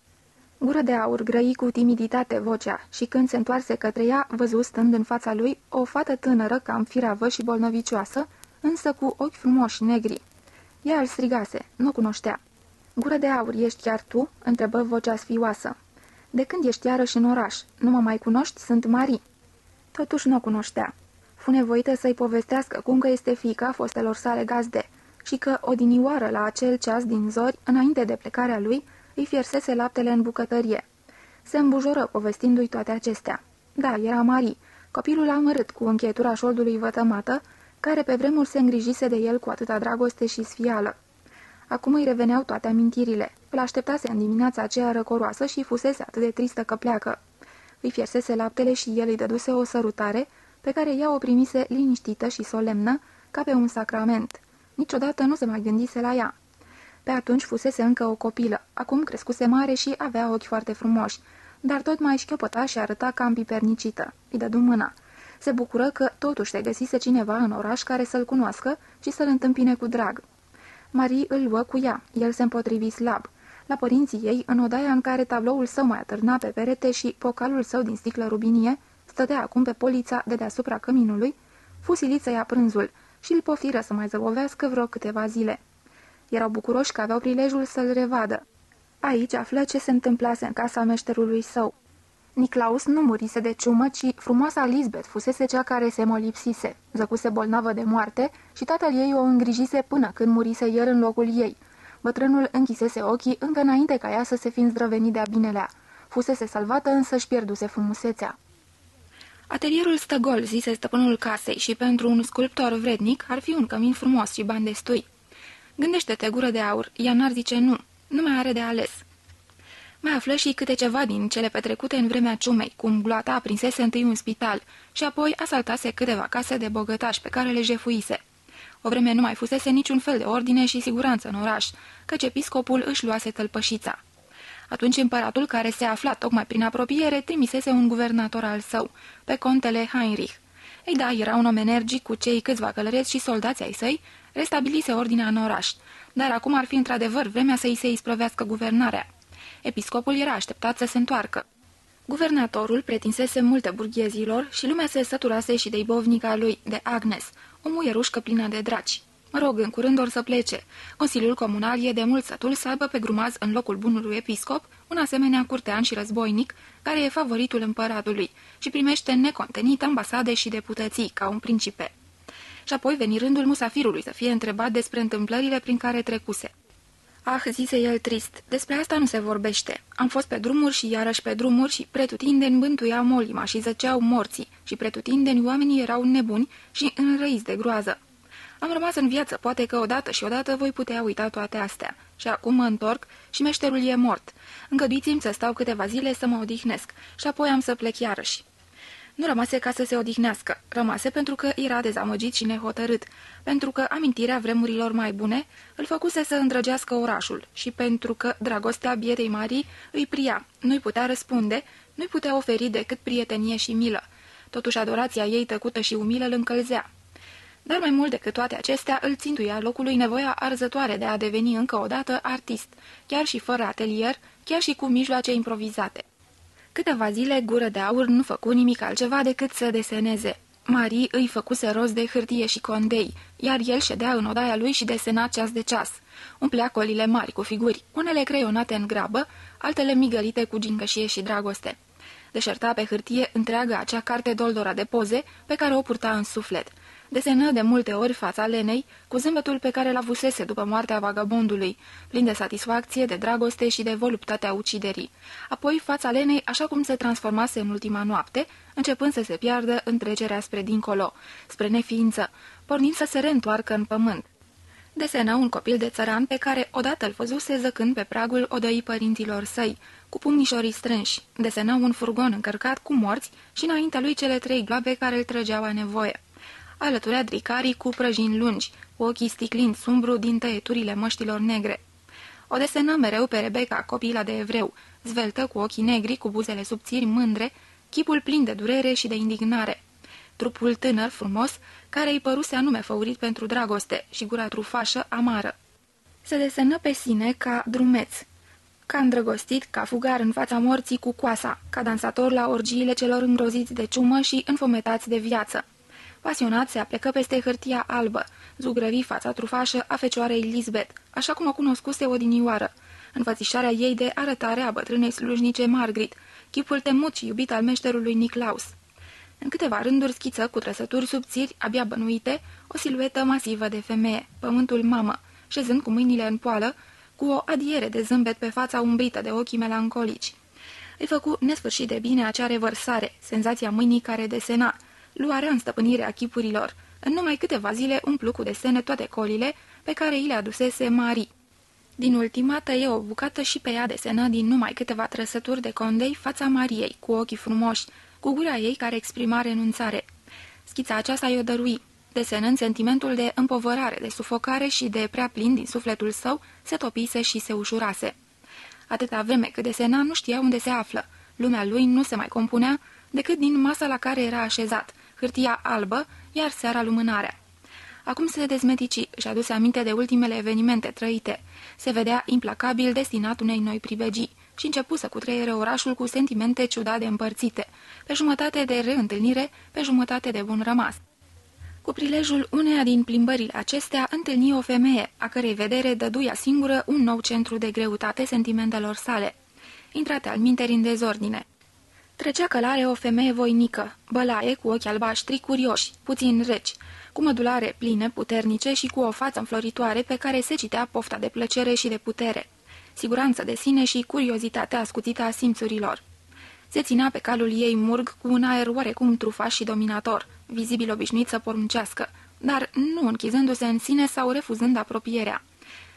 Gură de aur grăi cu timiditate vocea și când se întoarse către ea, văzu stând în fața lui o fată tânără, cam firavă și bolnăvicioasă, însă cu ochi frumoși negri. Ea îl strigase, nu cunoștea. Gură de aur, ești chiar tu?" întrebă vocea sfioasă. De când ești iarăși în oraș? Nu mă mai cunoști? Sunt Marii." Totuși nu o cunoștea. Fu nevoită să-i povestească cum că este fiica fostelor sale gazde și că odinioară la acel ceas din zori, înainte de plecarea lui, îi fiersese laptele în bucătărie. Se îmbujoră povestindu-i toate acestea. Da, era Marie, copilul amărât cu încheietura șoldului vătămată, care pe vremuri se îngrijise de el cu atâta dragoste și sfială. Acum îi reveneau toate amintirile. Îl așteptase în dimineața aceea răcoroasă și fusese atât de tristă că pleacă. Îi fiersese laptele și el îi dăduse o sărutare, pe care ea o primise liniștită și solemnă, ca pe un sacrament. Niciodată nu se mai gândise la ea. Pe atunci fusese încă o copilă, acum crescuse mare și avea ochi foarte frumoși, dar tot mai șchiopăta și arăta cam pipernicită. Îi dădu mâna. Se bucură că totuși se găsise cineva în oraș care să-l cunoască și să-l întâmpine cu drag. Marie îl luă cu ea, el se împotrivi slab. La părinții ei, în odaia în care tabloul său mai atârna pe perete și pocalul său din sticlă rubinie, stătea acum pe polița de deasupra căminului, fusilit să ia prânzul și îl poftiră să mai zăbovească vreo câteva zile. Erau bucuroși că aveau prilejul să-l revadă. Aici află ce se întâmplase în casa meșterului său. Niclaus nu murise de ciumă, ci frumoasa Lisbeth fusese cea care se molipsise, zăcuse bolnavă de moarte și tatăl ei o îngrijise până când murise el în locul ei. Bătrânul închisese ochii încă înainte ca ea să se fi îndrăvenit de-a binelea. Fusese salvată, însă își pierduse frumusețea. Atelierul stă gol, zise stăpânul casei, și pentru un sculptor vrednic ar fi un cămin frumos și bani destui. Gândește-te, gură de aur, ea n-ar zice nu, nu mai are de ales. Mai află și câte ceva din cele petrecute în vremea ciumei, cum gloata aprinsese întâi un spital și apoi asaltase câteva case de bogătași pe care le jefuise. O vreme nu mai fusese niciun fel de ordine și siguranță în oraș, căci episcopul își luase tălpășița. Atunci împăratul, care se afla tocmai prin apropiere, trimisese un guvernator al său, pe contele Heinrich. Ei da, era un om energic cu cei câțiva călăreți și soldații ai săi, restabilise ordinea în oraș, dar acum ar fi într-adevăr vremea să-i se isprăvească guvernarea. Episcopul era așteptat să se întoarcă. Guvernatorul pretinsese multe burghezilor și lumea se săturase și de ibovnica lui, de Agnes, o muierușcă plină de draci. Mă rog, în curând or să plece. Consiliul Comunal e de mult sătul să aibă pe grumaz în locul bunului episcop un asemenea curtean și războinic, care e favoritul împăratului și primește necontenit ambasade și deputății, ca un principe. Și apoi veni rândul musafirului să fie întrebat despre întâmplările prin care trecuse. Ah, zise el trist, despre asta nu se vorbește. Am fost pe drumuri și iarăși pe drumuri și pretutindeni bântuia molima și zăceau morții și pretutindeni oamenii erau nebuni și înrăiți de groază. Am rămas în viață, poate că odată și odată voi putea uita toate astea. Și acum mă întorc și meșterul e mort. Îngăduiți-mi să stau câteva zile să mă odihnesc și apoi am să plec iarăși. Nu rămase ca să se odihnească, rămase pentru că era dezamăgit și nehotărât, pentru că amintirea vremurilor mai bune îl făcuse să îndrăgească orașul și pentru că dragostea bietei Marii îi pria, nu-i putea răspunde, nu-i putea oferi decât prietenie și milă. Totuși adorația ei tăcută și umilă îl încălzea. Dar mai mult decât toate acestea, îl țintuia locului nevoia arzătoare de a deveni încă o dată artist, chiar și fără atelier, chiar și cu mijloace improvizate. Câteva zile, gură de aur nu făcu nimic altceva decât să deseneze. Marie îi făcuse rost de hârtie și condei, iar el ședea în odaia lui și desena ceas de ceas. Umplea colile mari cu figuri, unele creionate în grabă, altele migălite cu gingășie și dragoste. Deșerta pe hârtie întreagă acea carte doldora de poze pe care o purta în suflet. Desenă de multe ori fața Lenei, cu zâmbetul pe care l-avusese după moartea vagabondului, plin de satisfacție, de dragoste și de voluptatea uciderii. Apoi fața Lenei așa cum se transformase în ultima noapte, începând să se piardă în trecerea spre dincolo, spre neființă, pornind să se reîntoarcă în pământ. Desena un copil de țăran pe care odată îl văzuse zăcând pe pragul odăii părinților săi, cu pumnișorii strânși. Desena un furgon încărcat cu morți și înaintea lui cele trei gloabe care îl trăgeau a nevoie. Alăturea dricarii cu prăjini lungi, cu ochii sticlind sumbru din tăieturile măștilor negre. O desenă mereu pe Rebecca, copila de evreu, zveltă cu ochii negri, cu buzele subțiri, mândre, chipul plin de durere și de indignare. Trupul tânăr, frumos, care îi păruse anume făurit pentru dragoste și gura trufașă, amară. Se desenă pe sine ca drumeț, ca îndrăgostit, ca fugar în fața morții cu coasa, ca dansator la orgiile celor îngroziți de ciumă și înfometați de viață. Pasionat se aplecă peste hârtia albă, zugrăvi fața trufașă a fecioarei Lisbeth, așa cum o cunoscuse odinioară, înfățișarea ei de arătare a bătrânei slujnice Margaret, chipul temut și iubit al meșterului Niclaus. În câteva rânduri schiță cu trăsături subțiri, abia bănuite, o siluetă masivă de femeie, pământul mamă, șezând cu mâinile în poală, cu o adiere de zâmbet pe fața umbrită de ochii melancolici. Îi făcu nesfârșit de bine acea revărsare, senzația mâinii care desena, luarea în stăpânirea chipurilor. În numai câteva zile umplu cu desene toate colile pe care i le adusese Marie. Din ultima tăie o bucată și pe ea desenă din numai câteva trăsături de condei fața Mariei, cu ochii frumoși, cu gura ei care exprima renunțare. Schița aceasta i-o dărui. Desenând sentimentul de împovărare, de sufocare și de prea plin din sufletul său, se topise și se ușurase. Atâta vreme cât desena nu știa unde se află. Lumea lui nu se mai compunea decât din masa la care era așezat, hârtia albă, iar seara lumânarea. Acum se dezmetici, și aduse aminte de ultimele evenimente trăite. Se vedea implacabil destinat unei noi privegii și începu să cutreiere orașul cu sentimente ciudate împărțite, pe jumătate de reîntâlnire, pe jumătate de bun rămas. Cu prilejul uneia din plimbările acestea, întâlni o femeie, a cărei vedere dăduia singură un nou centru de greutate sentimentelor sale. Intrate al minteri în dezordine. Trecea călare o femeie voinică, bălaie, cu ochi albaștri curioși, puțin reci, cu mădulare pline, puternice și cu o față înfloritoare pe care se citea pofta de plăcere și de putere, siguranță de sine și curiozitatea ascuțită a simțurilor. Se ținea pe calul ei murg cu un aer oarecum trufaș și dominator, vizibil obișnuit să poruncească, dar nu închizându-se în sine sau refuzând apropierea,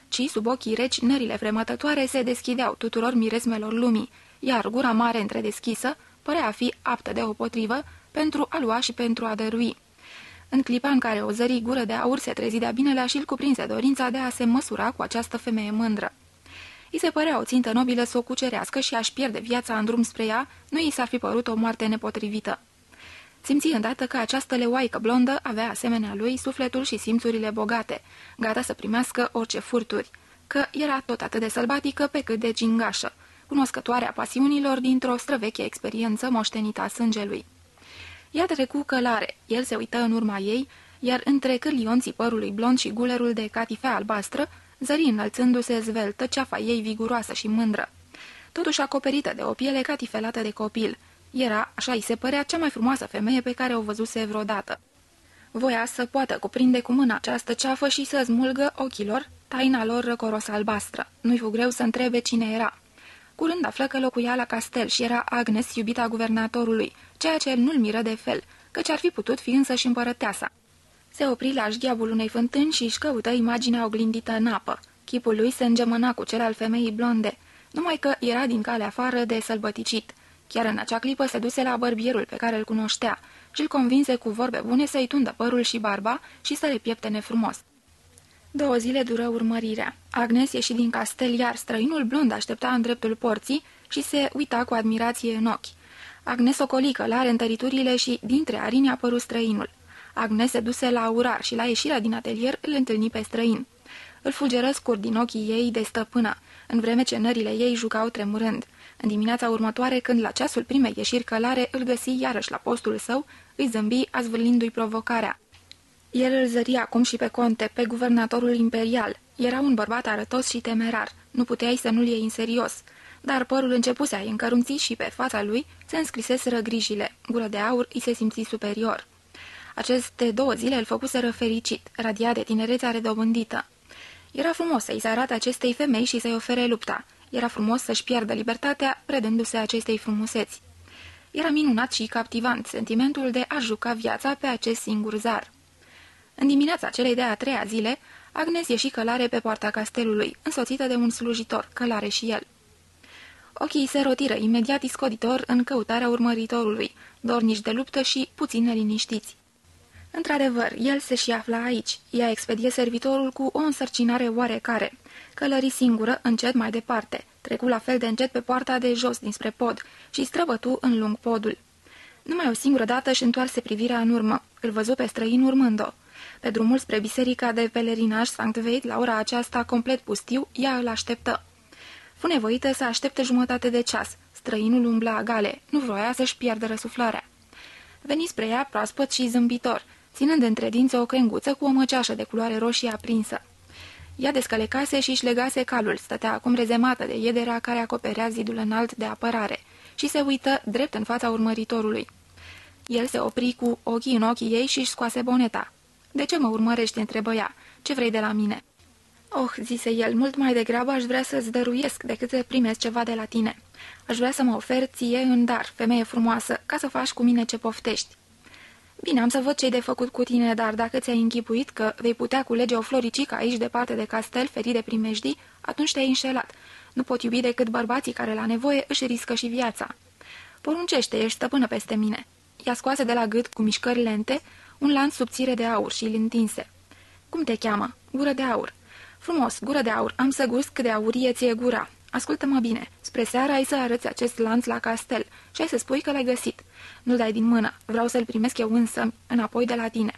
ci sub ochii reci nările fremătătoare se deschideau tuturor miresmelor lumii, iar gura mare întredeschisă părea a fi aptă de potrivă pentru a lua și pentru a dărui. În clipa în care o zări gură de aur se trezi de-a binelea și îl cuprinse dorința de a se măsura cu această femeie mândră. I se părea o țintă nobilă să o cucerească și aș pierde viața în drum spre ea, nu i s-ar fi părut o moarte nepotrivită. Simți îndată că această leoaică blondă avea asemenea lui sufletul și simțurile bogate, gata să primească orice furturi, că era tot atât de sălbatică pe cât de gingașă, cunoscătoarea pasiunilor dintr-o străveche experiență moștenită a sângelui. Ea trecu călare, el se uită în urma ei, iar între cârlionții părului blond și gulerul de catifea albastră, zări înălțându-se zveltă ceafa ei viguroasă și mândră. Totuși acoperită de o piele catifelată de copil, era, așa îi se părea, cea mai frumoasă femeie pe care o văzuse vreodată. Voia să poată cuprinde cu mâna această ceafă și să smulgă ochilor taina lor răcoros albastră. Nu-i fu greu să întrebe cine era. Curând află că locuia la castel și era Agnes, iubita guvernatorului, ceea ce nu-l miră de fel, căci ar fi putut fi însă și împărăteasa. Se opri la șgheabul unei fântâni și își căută imaginea oglindită în apă. Chipul lui se îngemăna cu cel al femeii blonde, numai că era din cale afară de sălbăticit. Chiar în acea clipă se duse la bărbierul pe care îl cunoștea și îl convinse cu vorbe bune să-i tundă părul și barba și să le pieptene frumos. Două zile dură urmărirea. Agnes ieși din castel, iar străinul blond aștepta în dreptul porții și se uita cu admirație în ochi. Agnes ocoli călare întăriturile și dintre arini a apărut străinul. Agnes se duse la urar și la ieșirea din atelier îl întâlni pe străin. Îl fulgeră scurt din ochii ei de stăpână, în vreme ce nările ei jucau tremurând. În dimineața următoare, când la ceasul primei ieșiri călare îl găsi iarăși la postul său, îi zâmbi, azvârlindu-i provocarea. El îl zări acum și pe conte, pe guvernatorul imperial. Era un bărbat arătos și temerar. Nu puteai să nu-l iei în serios. Dar părul începuse a încărunți și pe fața lui se înscriseseră grijile. Gură de aur îi se simți superior. Aceste două zile îl făcuseră fericit, radia de tinerețea redobândită. Era frumos să-i se arate acestei femei și să-i ofere lupta. Era frumos să-și piardă libertatea, predându-se acestei frumuseți. Era minunat și captivant sentimentul de a juca viața pe acest singur zar. În dimineața celei de-a treia zile, Agnes ieși călare pe poarta castelului, însoțită de un slujitor, călare și el. Ochii se rotiră imediat iscoditor în căutarea urmăritorului, dornici de luptă și puțin neliniștiți. Într-adevăr, el se și afla aici. Ea expedie servitorul cu o însărcinare oarecare. Călări singură, încet mai departe. Trecu la fel de încet pe poarta de jos dinspre pod și străbătu în lung podul. Numai o singură dată își întoarse privirea în urmă. Îl văzu pe străin urmând-o. Pe drumul spre biserica de pelerinaj Sankt Veit, la ora aceasta complet pustiu, ea îl așteptă. Fu nevoită să aștepte jumătate de ceas. Străinul umbla gale, nu vroia să-și piardă răsuflarea. Veni spre ea proaspăt și zâmbitor, ținând între dinți o crenguță cu o măceașă de culoare roșie aprinsă. Ea descălecase și își legase calul, stătea acum rezemată de iedera care acoperea zidul înalt de apărare și se uită drept în fața urmăritorului. El se opri cu ochii în ochii ei și își scoase boneta. De ce mă urmărești?" întrebă ea. Ce vrei de la mine?" Oh," zise el, mult mai degrabă aș vrea să-ți dăruiesc decât să primesc ceva de la tine. Aș vrea să mă ofer ție în dar, femeie frumoasă, ca să faci cu mine ce poftești." Bine, am să văd ce-i de făcut cu tine, dar dacă ți-ai închipuit că vei putea culege o floricică aici departe de castel, ferit de primejdii, atunci te-ai înșelat. Nu pot iubi decât bărbații care la nevoie își riscă și viața. Poruncește, ești stăpână peste mine. Ea scoase de la gât cu mișcări lente un lanț subțire de aur și îl întinse. Cum te cheamă? Gură de aur. Frumos, gură de aur, am să gust cât de aurie ție gura. Ascultă-mă bine, spre seara ai să arăți acest lanț la castel și ai să spui că l-ai găsit. Nu-l dai din mână, vreau să-l primesc eu însă înapoi de la tine.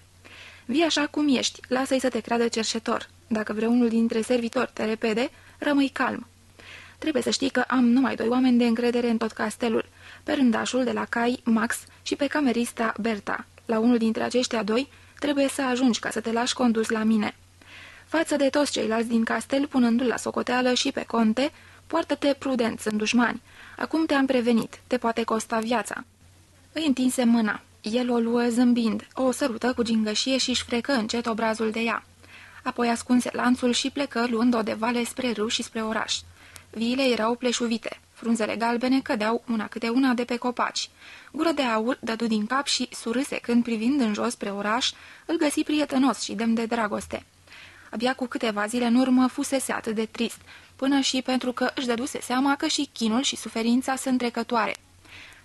Vii așa cum ești, lasă-i să te creadă cerșetor. Dacă vreunul dintre servitori te repede, rămâi calm. Trebuie să știi că am numai doi oameni de încredere în tot castelul, pe rândașul de la Cai, Max și pe camerista Berta. La unul dintre aceștia doi trebuie să ajungi ca să te lași condus la mine. Față de toți ceilalți din castel, punându-l la socoteală și pe conte, poartă-te prudent, sunt dușmani. Acum te-am prevenit, te poate costa viața. Îi întinse mâna. El o luă zâmbind, o sărută cu gingășie și-și frecă încet obrazul de ea. Apoi ascunse lanțul și plecă luând-o de vale spre râu și spre oraș. Viile erau pleșuvite. Frunzele galbene cădeau una câte una de pe copaci. Gură de aur dădu din cap și surâse când, privind în jos spre oraș, îl găsi prietenos și demn de dragoste. Abia cu câteva zile în urmă fusese atât de trist, până și pentru că își dăduse seama că și chinul și suferința sunt trecătoare.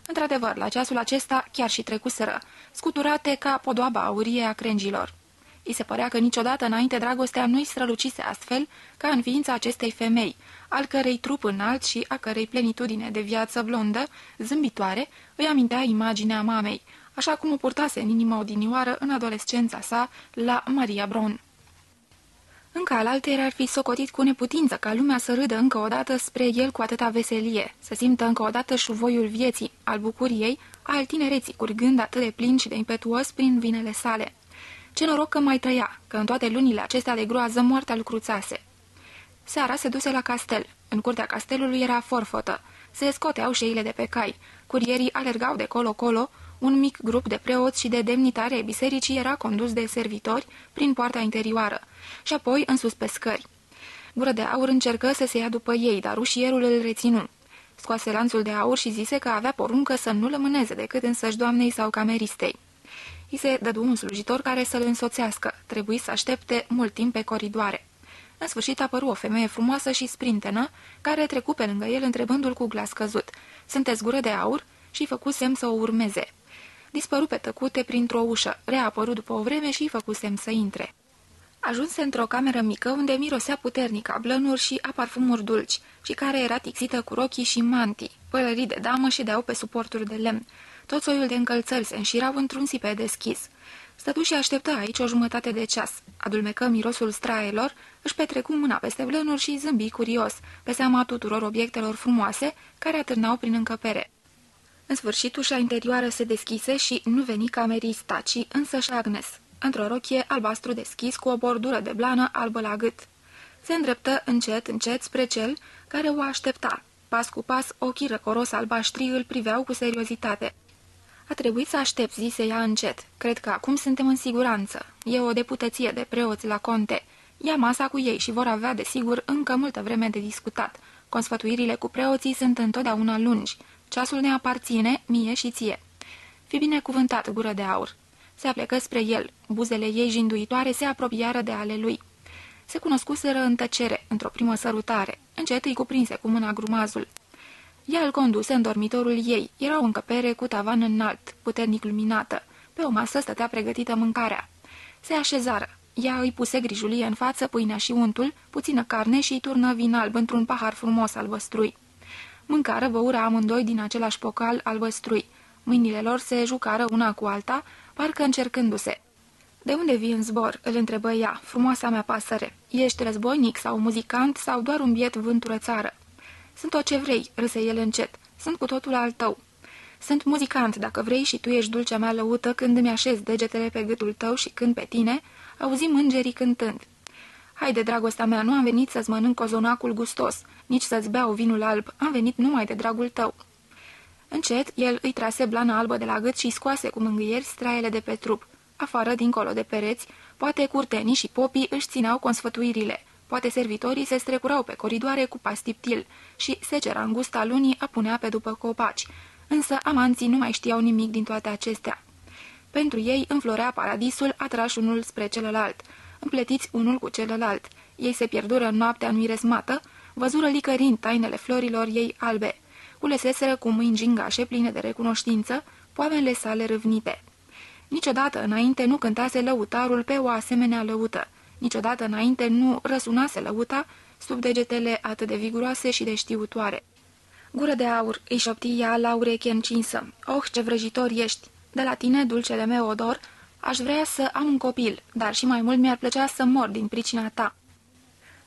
Într-adevăr, la ceasul acesta chiar și trecuseră, scuturate ca podoaba aurie a crengilor. I se părea că niciodată înainte dragostea nu-i strălucise astfel ca în ființa acestei femei, al cărei trup înalt și a cărei plenitudine de viață blondă, zâmbitoare, îi amintea imaginea mamei, așa cum o purtase în inima odinioară în adolescența sa la Maria Bron. Încă alaltă ar fi socotit cu neputință ca lumea să râdă încă o dată spre el cu atâta veselie, să simtă încă o dată șuvoiul vieții, al bucuriei, al tinereții, curgând atât de plin și de impetuos prin vinele sale. Ce noroc că mai trăia, că în toate lunile acestea de groază moartea lucruțase. Seara se duse la castel. În curtea castelului era forfotă. Se scoteau șeile de pe cai. Curierii alergau de colo-colo, un mic grup de preoți și de demnitare ai bisericii era condus de servitori prin poarta interioară și apoi în sus pe scări. Gură de aur încercă să se ia după ei, dar ușierul îl reținu. Scoase lanțul de aur și zise că avea poruncă să nu lămâneze decât însăși doamnei sau cameristei. I se dădu un slujitor care să-l însoțească. Trebuie să aștepte mult timp pe coridoare. În sfârșit apăru o femeie frumoasă și sprintenă, care trecu pe lângă el întrebându-l cu glas căzut. Sunteți gură de aur?" și făcu semn să o urmeze. Dispăru pe tăcute printr-o ușă, reapăru după o vreme și făcu semn să intre. Ajunse într-o cameră mică unde mirosea puternic a blănuri și a parfumuri dulci și care era tixită cu rochii și mantii, pălării de damă și de au pe suporturi de lemn. Tot soiul de încălțări se înșirau într-un sipe deschis. Stătu și așteptă aici o jumătate de ceas. Adulmecă mirosul straelor, își petrecu mâna peste blănuri și zâmbi curios, pe seama tuturor obiectelor frumoase care atârnau prin încăpere. În sfârșit, ușa interioară se deschise și nu veni camerista, ci însăși Agnes, într-o rochie albastru deschis cu o bordură de blană albă la gât. Se îndreptă încet, încet spre cel care o aștepta. Pas cu pas, ochii răcoros albaștri îl priveau cu seriozitate. A trebuit să aștept, zise ea încet. Cred că acum suntem în siguranță. E o deputăție de preoți la conte. Ia masa cu ei și vor avea, desigur, încă multă vreme de discutat. Consfătuirile cu preoții sunt întotdeauna lungi. Ceasul ne aparține, mie și ție. Fi binecuvântat, gură de aur. Se aplecă spre el. Buzele ei jinduitoare se apropiară de ale lui. Se cunoscuseră în tăcere, într-o primă sărutare. Încet îi cuprinse cu mâna grumazul. Ea îl conduse în dormitorul ei. Era o încăpere cu tavan înalt, puternic luminată. Pe o masă stătea pregătită mâncarea. Se așezară. Ea îi puse grijulie în față pâinea și untul, puțină carne și îi turnă vin alb într-un pahar frumos albăstrui. Mâncară băură amândoi din același pocal albăstrui. Mâinile lor se jucară una cu alta, parcă încercându-se. De unde vii în zbor?" îl întrebă ea, frumoasa mea pasăre. Ești războinic sau muzicant sau doar un biet vântură țară?" Sunt o ce vrei," râse el încet. Sunt cu totul al tău." Sunt muzicant, dacă vrei, și tu ești dulcea mea lăută când îmi așez degetele pe gâtul tău și când pe tine, auzim îngerii cântând. Haide, dragostea mea, nu am venit să-ți mănânc cozonacul gustos, nici să-ți beau vinul alb, am venit numai de dragul tău." Încet, el îi trase blana albă de la gât și scoase cu mângâieri straiele de pe trup. Afară, dincolo de pereți, poate curtenii și popii își țineau consfătuirile, poate servitorii se strecurau pe coridoare cu pastiptil și secera îngusta lunii apunea pe după copaci, însă amanții nu mai știau nimic din toate acestea. Pentru ei înflorea paradisul atrași unul spre celălalt, împletiți unul cu celălalt. Ei se pierdură în noaptea nu resmată, văzură licărind tainele florilor ei albe, culeseseră cu mâini gingașe pline de recunoștință, poamele sale râvnite. Niciodată înainte nu cântase lăutarul pe o asemenea lăută, niciodată înainte nu răsunase lăuta sub degetele atât de viguroase și de știutoare. Gură de aur, îi șopti ea la ureche încinsă. Oh, ce vrăjitor ești! De la tine, dulcele meu odor, aș vrea să am un copil, dar și mai mult mi-ar plăcea să mor din pricina ta.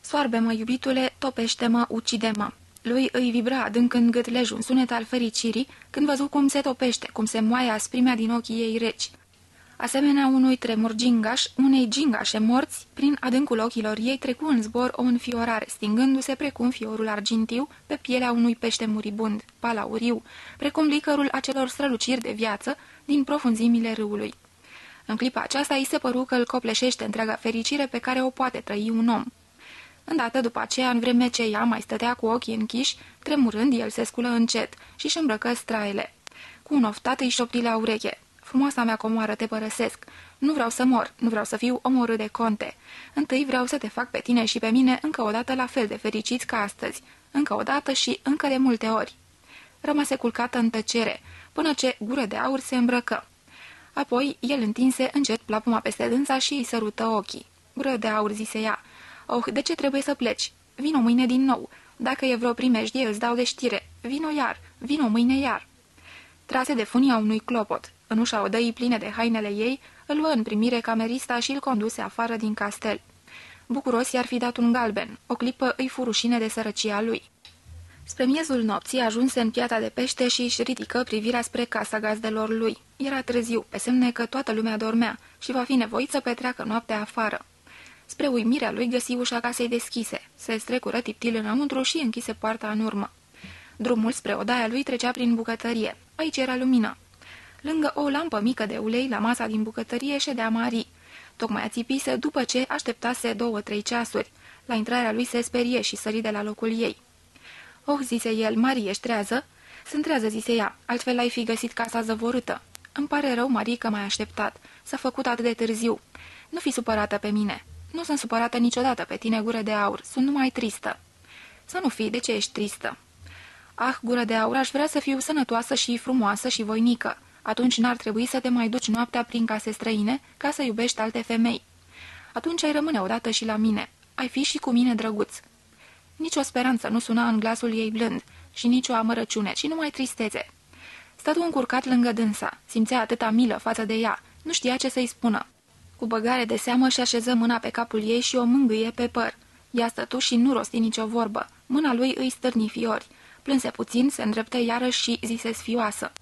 Soarbe-mă, iubitule, topește-mă, ucide-mă. Lui îi vibra adânc în gât lejun sunet al fericirii când văzu cum se topește, cum se moaie asprimea din ochii ei reci. Asemenea unui tremur gingaș, unei gingașe morți, prin adâncul ochilor ei trecu în zbor o înfiorare, stingându-se precum fiorul argintiu pe pielea unui pește muribund, palauriu, precum licărul acelor străluciri de viață din profunzimile râului. În clipa aceasta îi se păru că îl copleșește întreaga fericire pe care o poate trăi un om. Îndată după aceea, în vreme ce ea mai stătea cu ochii închiși, tremurând, el se sculă încet și își îmbrăcă straile. Cu un oftat îi șopti la ureche. Frumoasa mea comoară, te părăsesc. Nu vreau să mor, nu vreau să fiu omorât de conte. Întâi vreau să te fac pe tine și pe mine încă o dată la fel de fericiți ca astăzi. Încă o dată și încă de multe ori. Rămase culcată în tăcere, până ce gură de aur se îmbrăcă. Apoi el întinse încet plapuma peste dânsa și îi sărută ochii. Gură de aur, zise ea. Oh, de ce trebuie să pleci? Vino mâine din nou. Dacă e vreo primejdie, îți dau de știre. Vino iar, vino mâine iar. Trase de funia unui clopot. În ușa odăii pline de hainele ei, îl luă în primire camerista și îl conduse afară din castel. Bucuros i-ar fi dat un galben, o clipă îi fu rușine de sărăcia lui. Spre miezul nopții ajunse în piata de pește și își ridică privirea spre casa gazdelor lui. Era târziu, pe semne că toată lumea dormea și va fi nevoit să petreacă noaptea afară. Spre uimirea lui găsi ușa casei deschise, se strecură tiptil înăuntru și închise poarta în urmă. Drumul spre odaia lui trecea prin bucătărie. Aici era lumină. Lângă o lampă mică de ulei, la masa din bucătărie, ședea Marie. Tocmai ațipise după ce așteptase două-trei ceasuri. La intrarea lui se sperie și sări de la locul ei. Oh, zise el, Marie, ești trează? Sunt trează, zise ea, altfel ai fi găsit casa zăvorâtă. Îmi pare rău, Marie, că m-ai așteptat. S-a făcut atât de târziu. Nu fi supărată pe mine. Nu sunt supărată niciodată pe tine, gură de aur. Sunt numai tristă. Să nu fii, de ce ești tristă? Ah, gură de aur, aș vrea să fiu sănătoasă și frumoasă și voinică atunci n-ar trebui să te mai duci noaptea prin case străine ca să iubești alte femei. Atunci ai rămâne odată și la mine. Ai fi și cu mine drăguț. Nici o speranță nu suna în glasul ei blând și nici o amărăciune, ci numai tristețe. Stătu încurcat lângă dânsa, simțea atâta milă față de ea, nu știa ce să-i spună. Cu băgare de seamă și așeză mâna pe capul ei și o mângâie pe păr. Ea stătu și nu rosti nicio vorbă. Mâna lui îi stârni fiori. Plânse puțin, se îndreptă iarăși și zise sfioasă.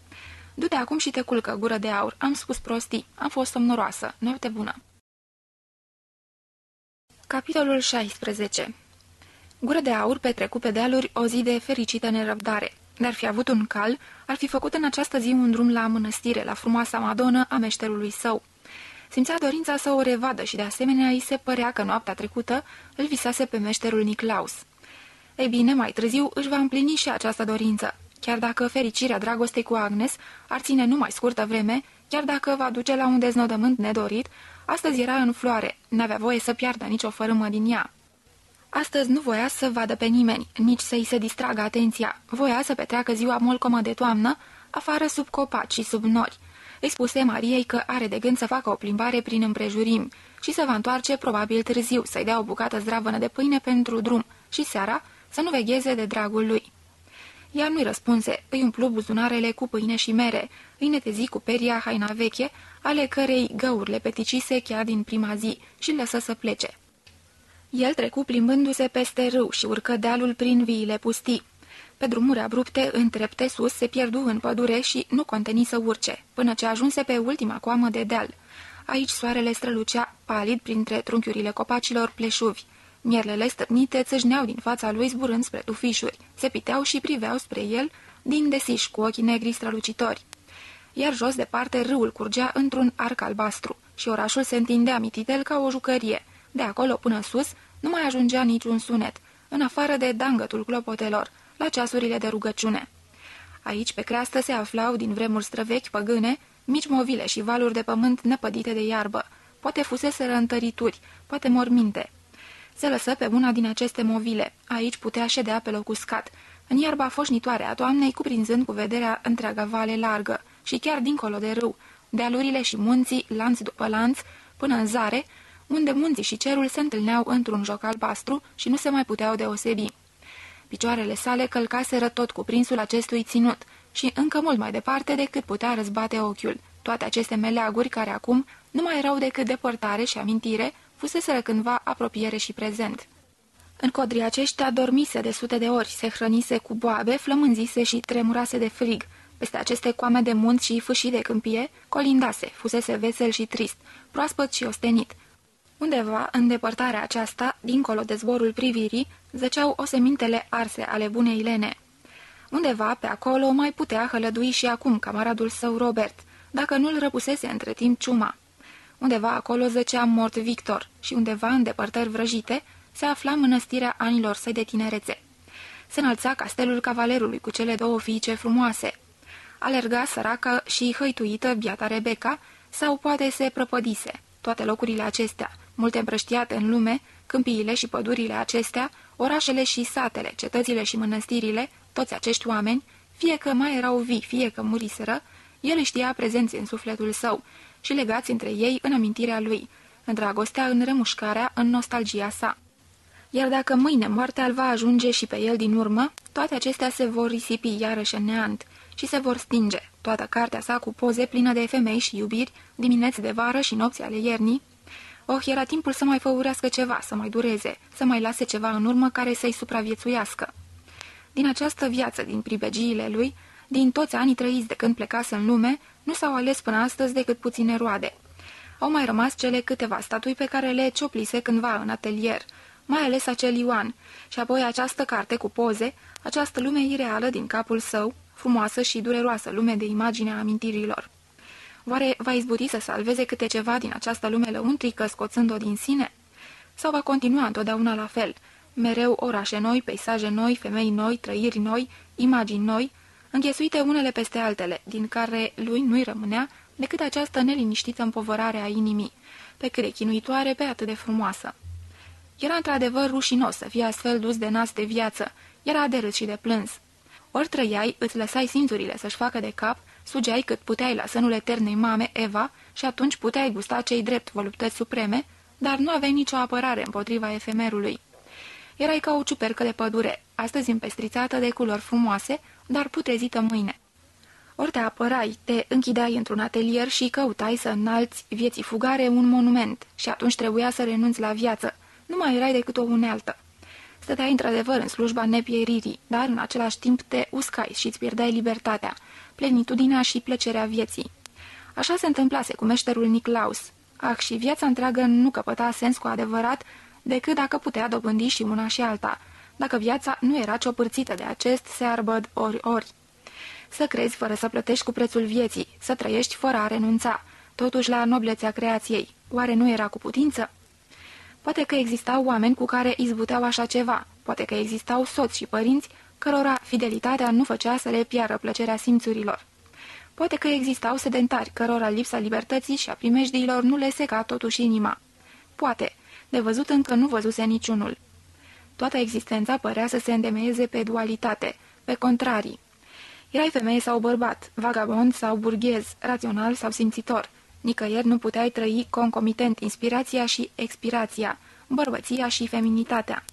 Du-te acum și te culcă, gură de aur. Am spus prostii. Am fost somnoroasă. Noapte bună. Capitolul 16 Gură de aur petrecu pe dealuri o zi de fericită nerăbdare. Dar fi avut un cal, ar fi făcut în această zi un drum la mănăstire, la frumoasa Madonă a meșterului său. Simțea dorința să o revadă și de asemenea îi se părea că noaptea trecută îl visase pe meșterul Niclaus. Ei bine, mai târziu își va împlini și această dorință. Chiar dacă fericirea dragostei cu Agnes ar ține numai scurtă vreme, chiar dacă va duce la un deznodământ nedorit, astăzi era în floare, n-avea voie să piardă nicio fărâmă din ea. Astăzi nu voia să vadă pe nimeni, nici să-i se distragă atenția. Voia să petreacă ziua molcomă de toamnă, afară sub copaci și sub nori. Îi spuse Mariei că are de gând să facă o plimbare prin împrejurimi și să va întoarce probabil târziu, să-i dea o bucată zdravănă de pâine pentru drum și seara să nu vegheze de dragul lui. Ea nu-i răspunse, îi umplu buzunarele cu pâine și mere, îi netezi cu peria haina veche, ale cărei găurile peticise chiar din prima zi și lăsă să plece. El trecu plimbându-se peste râu și urcă dealul prin viile pustii. Pe drumuri abrupte, în trepte sus, se pierdu în pădure și nu conteni să urce, până ce ajunse pe ultima coamă de deal. Aici soarele strălucea palid printre trunchiurile copacilor pleșuvi. Mierlele stârnite țâșneau din fața lui zburând spre tufișuri, se piteau și priveau spre el din desiș cu ochii negri strălucitori. Iar jos departe râul curgea într-un arc albastru și orașul se întindea mititel ca o jucărie. De acolo până sus nu mai ajungea niciun sunet, în afară de dangătul clopotelor, la ceasurile de rugăciune. Aici, pe creastă, se aflau, din vremuri străvechi păgâne, mici movile și valuri de pământ năpădite de iarbă. Poate fusese întărituri, poate morminte. Se lăsă pe una din aceste movile. Aici putea ședea pe loc uscat, în iarba foșnitoare a toamnei, cuprinzând cu vederea întreaga vale largă și chiar dincolo de râu, dealurile și munții, lanț după lanț, până în zare, unde munții și cerul se întâlneau într-un joc albastru și nu se mai puteau deosebi. Picioarele sale călcaseră tot cuprinsul acestui ținut și încă mult mai departe decât putea răzbate ochiul. Toate aceste meleaguri care acum nu mai erau decât depărtare și amintire, fuseseră cândva apropiere și prezent. În codrii aceștia dormise de sute de ori, se hrănise cu boabe, flămânzise și tremurase de frig. Peste aceste coame de munți și fâșii de câmpie, colindase, fusese vesel și trist, proaspăt și ostenit, Undeva, în depărtarea aceasta, dincolo de zborul privirii, zăceau osemintele arse ale bunei Lene. Undeva, pe acolo, mai putea hălădui și acum camaradul său Robert, dacă nu-l răpusese între timp ciuma. Undeva acolo zăcea mort Victor și undeva, în depărtări vrăjite, se afla mănăstirea anilor săi de tinerețe. Se înălța castelul cavalerului cu cele două fiice frumoase. Alerga săracă și hăituită biata Rebecca, sau poate se prăpădise. Toate locurile acestea, multe împrăștiate în lume, câmpiile și pădurile acestea, orașele și satele, cetățile și mănăstirile, toți acești oameni, fie că mai erau vii, fie că muriseră, el își știa prezenți în sufletul său și legați între ei în amintirea lui, în dragostea, în remușcarea, în nostalgia sa. Iar dacă mâine moartea îl va ajunge și pe el din urmă, toate acestea se vor risipi iarăși în neant și se vor stinge. Toată cartea sa cu poze plină de femei și iubiri, dimineți de vară și nopți ale iernii, Oh, era timpul să mai făurească ceva, să mai dureze, să mai lase ceva în urmă care să-i supraviețuiască. Din această viață, din pribegiile lui, din toți anii trăiți de când plecase în lume, nu s-au ales până astăzi decât puține roade. Au mai rămas cele câteva statui pe care le cioplise cândva în atelier, mai ales acel Ioan, și apoi această carte cu poze, această lume ireală din capul său, frumoasă și dureroasă lume de imagine a amintirilor. Oare va izbuti să salveze câte ceva din această lume lăuntrică, scoțând-o din sine? Sau va continua întotdeauna la fel? Mereu orașe noi, peisaje noi, femei noi, trăiri noi, imagini noi, înghesuite unele peste altele, din care lui nu-i rămânea decât această neliniștită împovărare a inimii, pe cât de chinuitoare, pe atât de frumoasă. Era într-adevăr rușinos să fie astfel dus de nas de viață, era de râs și de plâns. Ori trăiai, îți lăsai simțurile să-și facă de cap, Sugeai cât puteai la sânul eternei mame, Eva, și atunci puteai gusta cei drept voluptăți supreme, dar nu aveai nicio apărare împotriva efemerului. Erai ca o ciupercă de pădure, astăzi împestrițată de culori frumoase, dar putrezită mâine. Ori te apărai, te închideai într-un atelier și căutai să înalți vieții fugare un monument și atunci trebuia să renunți la viață. Nu mai erai decât o unealtă. Stăteai într-adevăr în slujba nepieririi, dar în același timp te uscai și îți pierdeai libertatea, plenitudinea și plăcerea vieții. Așa se întâmplase cu meșterul Niclaus. Ah, și viața întreagă nu căpăta sens cu adevărat decât dacă putea dobândi și una și alta, dacă viața nu era ciopârțită de acest searbăd ori-ori. Să crezi fără să plătești cu prețul vieții, să trăiești fără a renunța, totuși la noblețea creației. Oare nu era cu putință? Poate că existau oameni cu care izbuteau așa ceva, poate că existau soți și părinți cărora fidelitatea nu făcea să le piară plăcerea simțurilor. Poate că existau sedentari cărora lipsa libertății și a primejdiilor nu le seca totuși inima. Poate, de văzut încă nu văzuse niciunul. Toată existența părea să se îndemeieze pe dualitate, pe contrarii. Erai femeie sau bărbat, vagabond sau burghez, rațional sau simțitor. Nicăieri nu puteai trăi concomitent inspirația și expirația, bărbăția și feminitatea,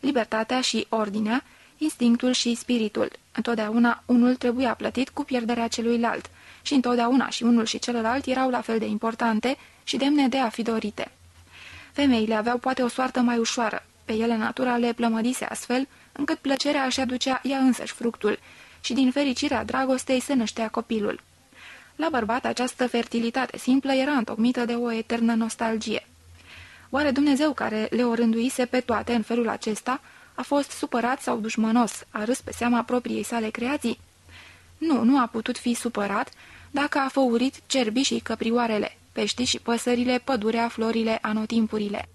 libertatea și ordinea, instinctul și spiritul. Întotdeauna unul trebuia plătit cu pierderea celuilalt și întotdeauna și unul și celălalt erau la fel de importante și demne de a fi dorite. Femeile aveau poate o soartă mai ușoară, pe ele natura le plămădise astfel, încât plăcerea își aducea ea însăși fructul și din fericirea dragostei se năștea copilul. La bărbat această fertilitate simplă era întocmită de o eternă nostalgie. Oare Dumnezeu care le orânduise pe toate în felul acesta a fost supărat sau dușmănos, a râs pe seama propriei sale creații? Nu, nu a putut fi supărat dacă a făurit cerbii și căprioarele, peștii și păsările, pădurea, florile, anotimpurile.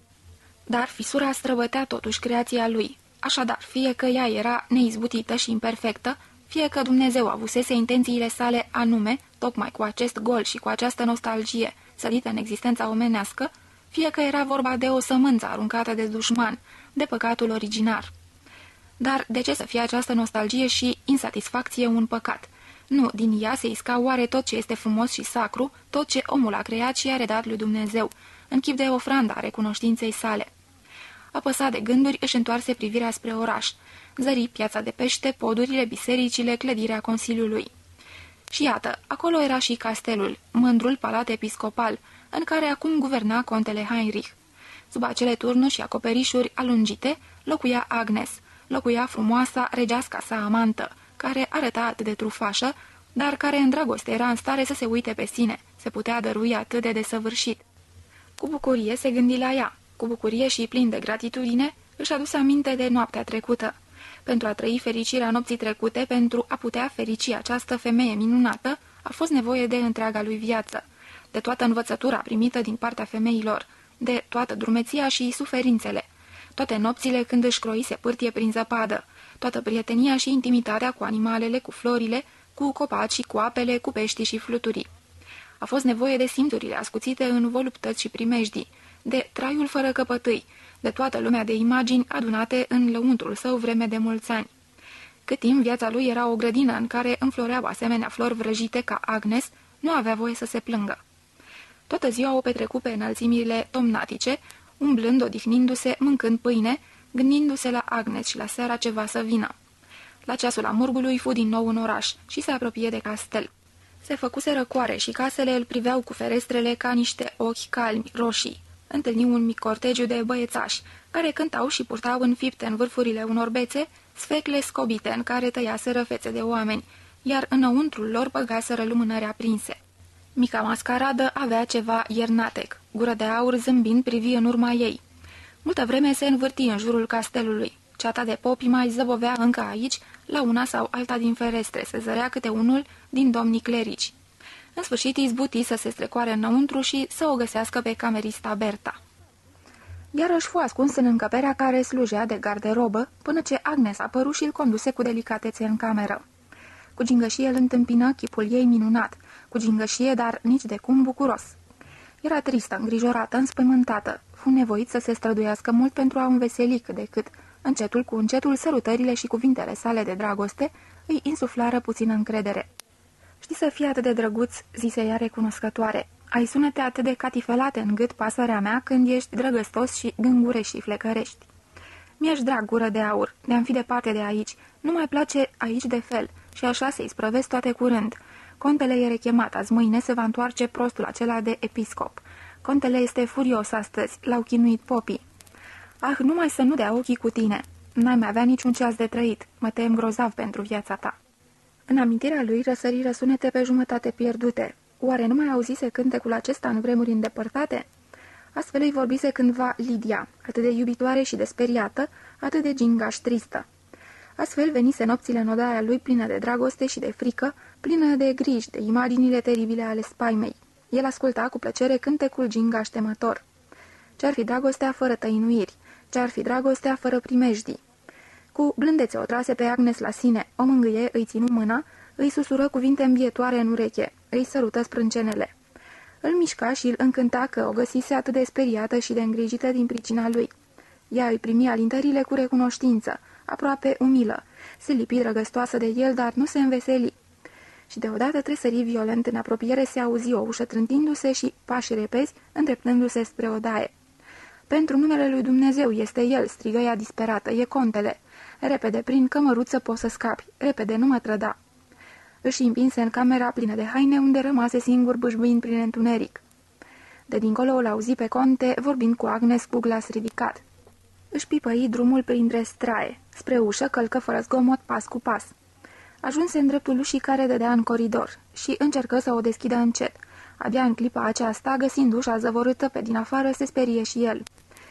Dar fisura străbătea totuși creația lui. Așadar, fie că ea era neizbutită și imperfectă, fie că Dumnezeu avusese intențiile sale anume, tocmai cu acest gol și cu această nostalgie sădită în existența omenească, fie că era vorba de o sămânță aruncată de dușman, de păcatul originar. Dar de ce să fie această nostalgie și insatisfacție un păcat? Nu, din ea se isca oare tot ce este frumos și sacru, tot ce omul a creat și a redat lui Dumnezeu, în chip de ofranda a recunoștinței sale. Apăsat de gânduri, își întoarse privirea spre oraș. Zări piața de pește, podurile, bisericile, clădirea Consiliului. Și iată, acolo era și castelul, mândrul palat episcopal, în care acum guverna contele Heinrich. Sub acele turnuri și acoperișuri alungite, locuia Agnes, locuia frumoasa regeasca sa amantă, care arăta atât de trufașă, dar care în dragoste era în stare să se uite pe sine, se putea dărui atât de desăvârșit. Cu bucurie se gândi la ea, cu bucurie și plin de gratitudine, își aduse aminte de noaptea trecută. Pentru a trăi fericirea nopții trecute, pentru a putea ferici această femeie minunată, a fost nevoie de întreaga lui viață, de toată învățătura primită din partea femeilor, de toată drumeția și suferințele, toate nopțile când își croise pârtie prin zăpadă, toată prietenia și intimitatea cu animalele, cu florile, cu copaci și cu apele, cu peștii și fluturii. A fost nevoie de simțurile ascuțite în voluptăți și primejdii, de traiul fără căpătâi, de toată lumea de imagini adunate în lăuntrul său vreme de mulți ani. Cât timp viața lui era o grădină în care înfloreau asemenea flori vrăjite ca Agnes, nu avea voie să se plângă. Toată ziua o petrecu pe înălțimile tomnatice, umblând, odihnindu-se, mâncând pâine, gândindu-se la Agnes și la seara ce va să vină. La ceasul amurgului fu din nou în oraș și se apropie de castel. Se făcuse răcoare și casele îl priveau cu ferestrele ca niște ochi calmi, roșii. Întâlni un mic cortegiu de băiețași, care cântau și purtau înfipte în vârfurile unor bețe, sfecle scobite în care tăiaseră fețe de oameni, iar înăuntrul lor băgaseră lumânări aprinse. Mica mascaradă avea ceva iernatec, gură de aur zâmbind privi în urma ei. Multă vreme se învârti în jurul castelului. Ceata de popi mai zăbovea încă aici, la una sau alta din ferestre, se zărea câte unul din domnii clerici. În sfârșit izbuti să se strecoare înăuntru și să o găsească pe camerista Berta. Iar își fu ascuns în încăperea care slujea de garderobă, până ce Agnes apăru și îl conduse cu delicatețe în cameră. Cu gingășie îl întâmpină chipul ei minunat, cu gingășie, dar nici de cum bucuros. Era tristă, îngrijorată, înspământată. Fu nevoit să se străduiască mult pentru a înveseli cât de cât. Încetul cu încetul, sărutările și cuvintele sale de dragoste îi insuflară puțină încredere. Știi să fii atât de drăguț," zise ea recunoscătoare. Ai sunete atât de catifelate în gât, pasărea mea, când ești drăgăstos și gângure și flecărești." Mi-aș drag gură de aur, de-am fi departe de aici. Nu mai place aici de fel și așa se-i sprăvesc toate curând. Contele e rechemat, azi mâine se va întoarce prostul acela de episcop. Contele este furios astăzi, l-au chinuit popii. Ah, numai să nu dea ochii cu tine. N-ai mai avea niciun ceas de trăit. Mă tem grozav pentru viața ta. În amintirea lui răsăriră sunete pe jumătate pierdute. Oare nu mai auzise cântecul acesta în vremuri îndepărtate? Astfel îi vorbise cândva Lidia, atât de iubitoare și de speriată, atât de gingaș tristă. Astfel venise nopțile în odaia lui plină de dragoste și de frică, plină de griji, de imaginile teribile ale spaimei. El asculta cu plăcere cântecul gingaș temător. Ce-ar fi dragostea fără tăinuiri? Ce-ar fi dragostea fără primejdii? Cu blândețe o trase pe Agnes la sine, o mângâie, îi ținu mâna, îi susură cuvinte îmbietoare în ureche, îi sărută sprâncenele. Îl mișca și îl încânta că o găsise atât de speriată și de îngrijită din pricina lui. Ea îi primi alintările cu recunoștință, aproape umilă. Se lipi drăgăstoasă de el, dar nu se înveseli. Și deodată tresări violent în apropiere se auzi o ușă trântindu-se și pași repezi, îndreptându-se spre odaie. Pentru numele lui Dumnezeu este el, strigă ea disperată, e contele. Repede, prin cămăruță poți să scapi, repede, nu mă trăda. Își împinse în camera plină de haine, unde rămase singur bâșbuind prin întuneric. De dincolo o auzi pe conte, vorbind cu Agnes cu glas ridicat. Își pipăi drumul printre straie. Spre ușă călcă fără zgomot pas cu pas. Ajunse în dreptul ușii care dădea în coridor și încercă să o deschidă încet. Abia în clipa aceasta, găsind ușa zăvorâtă pe din afară, se sperie și el.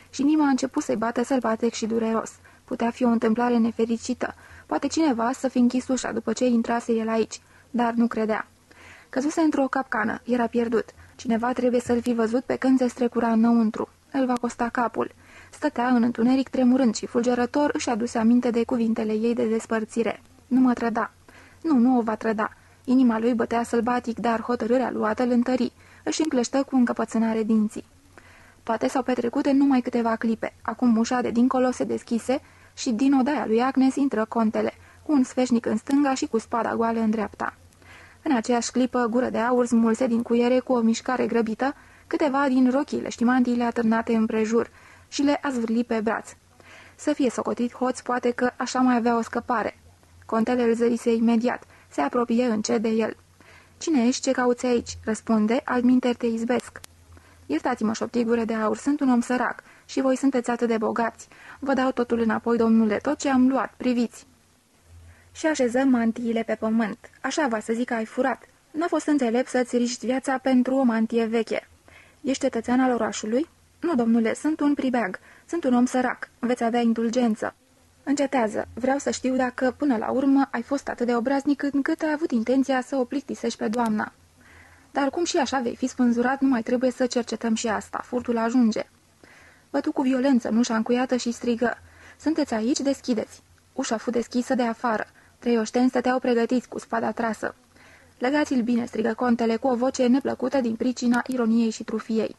Și inima a început să-i bată sălbatec și dureros. Putea fi o întâmplare nefericită. Poate cineva să fi închis ușa după ce intrase el aici, dar nu credea. Căzuse într-o capcană, era pierdut. Cineva trebuie să-l fi văzut pe când se strecura înăuntru. Îl va costa capul. Stătea în întuneric tremurând și fulgerător își aduse aminte de cuvintele ei de despărțire. Nu mă trăda. Nu, nu o va trăda. Inima lui bătea sălbatic, dar hotărârea luată îl întări. Își încleștă cu încăpățânare dinții. Toate s-au petrecut în numai câteva clipe. Acum ușa de dincolo se deschise și din odaia lui Agnes intră contele, cu un sfeșnic în stânga și cu spada goală în dreapta. În aceeași clipă, gură de aur smulse din cuiere cu o mișcare grăbită, câteva din rochile și mantiile atârnate împrejur și le azvârli pe braț. Să fie socotit hoț, poate că așa mai avea o scăpare. Contele îl zărise imediat, se apropie încet de el. Cine ești, ce cauți aici?" răspunde, alminter te izbesc." Iertați-mă, șoptigure de aur, sunt un om sărac și voi sunteți atât de bogați. Vă dau totul înapoi, domnule, tot ce am luat, priviți." Și așezăm mantiile pe pământ. Așa va să zic că ai furat. N-a fost înțelept să-ți riști viața pentru o mantie veche. Ești cetățean al orașului?" Nu, domnule, sunt un pribeag. Sunt un om sărac. Veți avea indulgență." Încetează. Vreau să știu dacă, până la urmă, ai fost atât de obraznic încât ai avut intenția să o plictisești pe doamna." Dar cum și așa vei fi spânzurat, nu mai trebuie să cercetăm și asta. Furtul ajunge." Bătu cu violență în ușa încuiată și strigă. Sunteți aici? Deschideți!" Ușa fu deschisă de afară. Trei oșteni stăteau pregătiți cu spada trasă. Legați-l bine!" strigă contele cu o voce neplăcută din pricina ironiei și trufiei.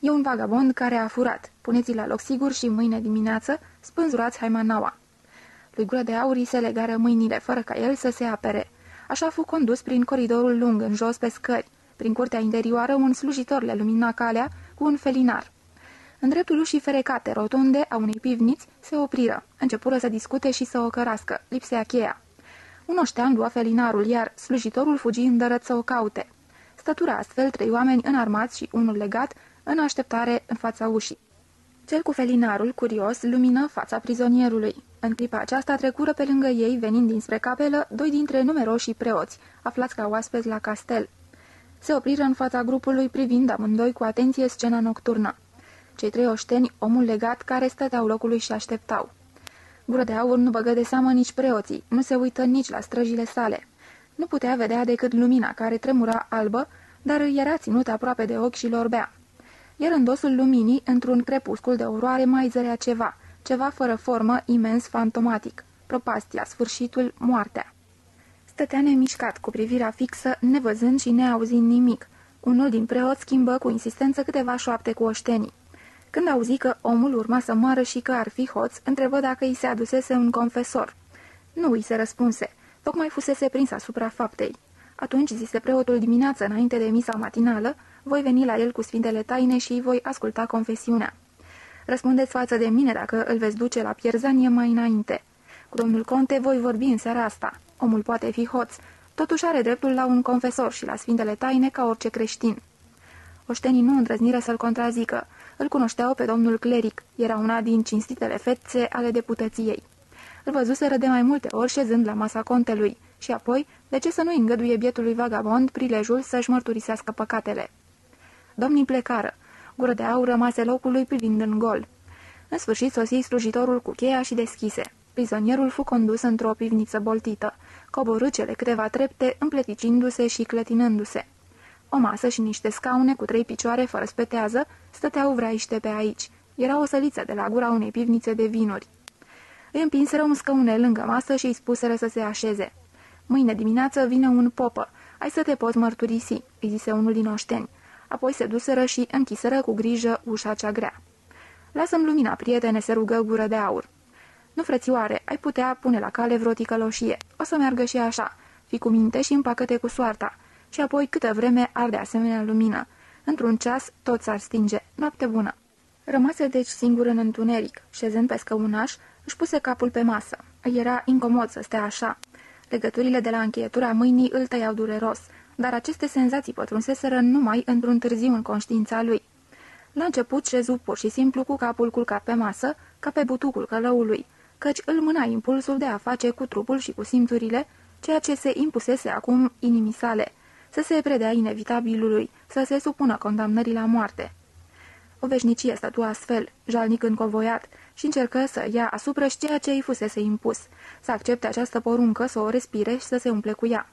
E un vagabond care a furat. Puneți-l la loc sigur și mâine dimineață spânzurați haimanaua." Lui Gură de Aurii se legară mâinile, fără ca el să se apere. Așa fu condus prin coridorul lung, în jos pe scări. Prin curtea interioară, un slujitor le lumina calea cu un felinar. În dreptul ușii ferecate, rotunde, a unei pivniți, se opriră. Începură să discute și să o cărască. Lipsea cheia. Un oștean lua felinarul, iar slujitorul fugi îndărăt să o caute. Stătura astfel trei oameni înarmați și unul legat, în așteptare în fața ușii. Cel cu felinarul, curios, lumină fața prizonierului. În clipa aceasta trecură pe lângă ei, venind dinspre capelă, doi dintre numeroșii preoți, aflați ca oaspeți la castel. Se opriră în fața grupului, privind amândoi cu atenție scena nocturnă. Cei trei oșteni, omul legat, care stăteau locului și așteptau. Gură de aur nu băgă de seamă nici preoții, nu se uită nici la străjile sale. Nu putea vedea decât lumina care tremura albă, dar îi era ținut aproape de ochi și lorbea iar în dosul luminii, într-un crepuscul de oroare, mai zărea ceva, ceva fără formă, imens, fantomatic. Propastia, sfârșitul, moartea. Stătea nemișcat, cu privirea fixă, nevăzând și neauzind nimic. Unul din preoți schimbă cu insistență câteva șoapte cu oștenii. Când auzi că omul urma să moară și că ar fi hoț, întrebă dacă îi se adusese un confesor. Nu îi se răspunse, tocmai fusese prins asupra faptei. Atunci zise preotul dimineață înainte de misa matinală, voi veni la el cu sfintele taine și voi asculta confesiunea. Răspundeți față de mine dacă îl veți duce la pierzanie mai înainte. Cu domnul conte voi vorbi în seara asta. Omul poate fi hoț. Totuși are dreptul la un confesor și la sfintele taine ca orice creștin. Oștenii nu îndrăzniră să-l contrazică. Îl cunoșteau pe domnul cleric. Era una din cinstitele fețe ale deputăției. Îl văzuseră de mai multe ori șezând la masa contelui. Și apoi, de ce să nu îngăduie bietului vagabond prilejul să-și mărturisească păcatele? Domnii plecară. Gură de aur rămase locului privind în gol. În sfârșit sosi slujitorul cu cheia și deschise. Prizonierul fu condus într-o pivniță boltită. Coborâ cele câteva trepte, împleticindu-se și clătinându-se. O masă și niște scaune cu trei picioare fără spetează stăteau vraiște pe aici. Era o săliță de la gura unei pivnițe de vinuri. Îi împinseră un scăune lângă masă și îi spuseră să se așeze. Mâine dimineață vine un popă. Ai să te poți mărturisi, îi zise unul din oșteni. Apoi se duseră și închiseră cu grijă ușa cea grea. Lasă-mi lumina, prietene, se rugă gură de aur. Nu, frățioare, ai putea pune la cale vreo ticăloșie. O să meargă și așa. Fii cu minte și împacă-te cu soarta. Și apoi câtă vreme arde asemenea lumină. Într-un ceas tot s-ar stinge. Noapte bună. Rămase deci singur în întuneric. Șezând pe scăunaș, își puse capul pe masă. Era incomod să stea așa. Legăturile de la încheietura mâinii îl tăiau dureros, dar aceste senzații pătrunseseră numai într-un târziu în conștiința lui. La început șezu pur și simplu cu capul culcat pe masă, ca pe butucul călăului, căci îl mâna impulsul de a face cu trupul și cu simțurile ceea ce se impusese acum inimii sale, să se predea inevitabilului, să se supună condamnării la moarte. O veșnicie stătu astfel, jalnic încovoiat, și încercă să ia asupra și ceea ce îi fusese impus, să accepte această poruncă, să o respire și să se umple cu ea.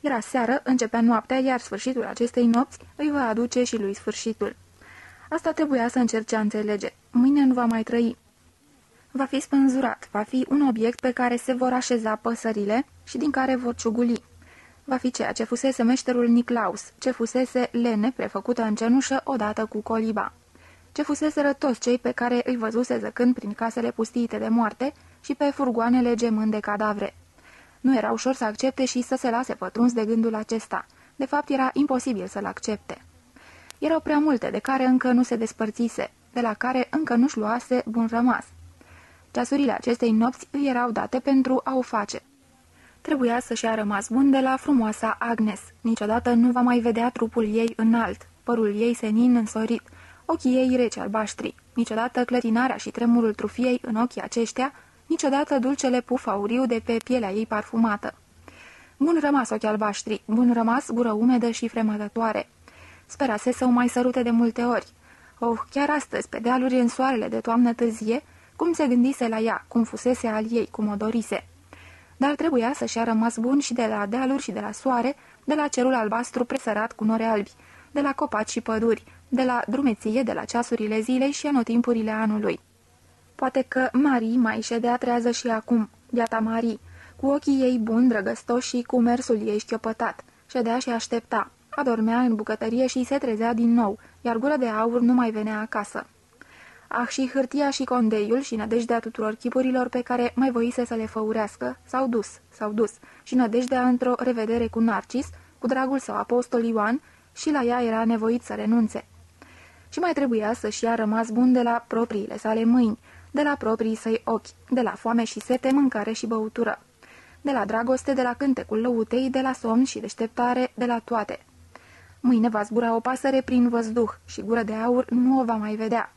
Era seară, începea noaptea, iar sfârșitul acestei nopți îi va aduce și lui sfârșitul. Asta trebuia să încerce a înțelege. Mâine nu va mai trăi. Va fi spânzurat, va fi un obiect pe care se vor așeza păsările și din care vor ciuguli. Va fi ceea ce fusese meșterul Niclaus, ce fusese lene prefăcută în cenușă odată cu coliba. Ce fuseseră toți cei pe care îi văzuse zăcând prin casele pustiite de moarte și pe furgoanele gemând de cadavre. Nu era ușor să accepte și să se lase pătruns de gândul acesta. De fapt, era imposibil să-l accepte. Erau prea multe de care încă nu se despărțise, de la care încă nu-și luase bun rămas. Ceasurile acestei nopți îi erau date pentru a o face. Trebuia să-și a rămas bun de la frumoasa Agnes. Niciodată nu va mai vedea trupul ei înalt, părul ei senin însorit, ochii ei reci albaștri. Niciodată clătinarea și tremurul trufiei în ochii aceștia, niciodată dulcele puf auriu de pe pielea ei parfumată. Bun rămas ochi albaștri, bun rămas gură umedă și fremătătoare. Sperase să o mai sărute de multe ori. Oh, chiar astăzi, pe dealuri în soarele de toamnă târzie, cum se gândise la ea, cum fusese al ei, cum o dorise. Dar trebuia să și-a rămas bun și de la dealuri și de la soare, de la cerul albastru presărat cu nore albi, de la copaci și păduri, de la drumeție, de la ceasurile zilei și anotimpurile anului. Poate că Marie mai ședea trează și acum, biata Marie, cu ochii ei buni, drăgăstoși și cu mersul ei șchiopătat. Ședea și aștepta. Adormea în bucătărie și se trezea din nou, iar gura de aur nu mai venea acasă. Ah, și hârtia și condeiul și nădejdea tuturor chipurilor pe care mai voise să le făurească s-au dus, s-au dus, și nădejdea într-o revedere cu Narcis, cu dragul său apostol Ioan, și la ea era nevoit să renunțe. Și mai trebuia să-și ia rămas bun de la propriile sale mâini, de la proprii săi ochi, de la foame și sete, mâncare și băutură, de la dragoste, de la cântecul lăutei, de la somn și deșteptare, de la toate. Mâine va zbura o pasăre prin văzduh și gură de aur nu o va mai vedea.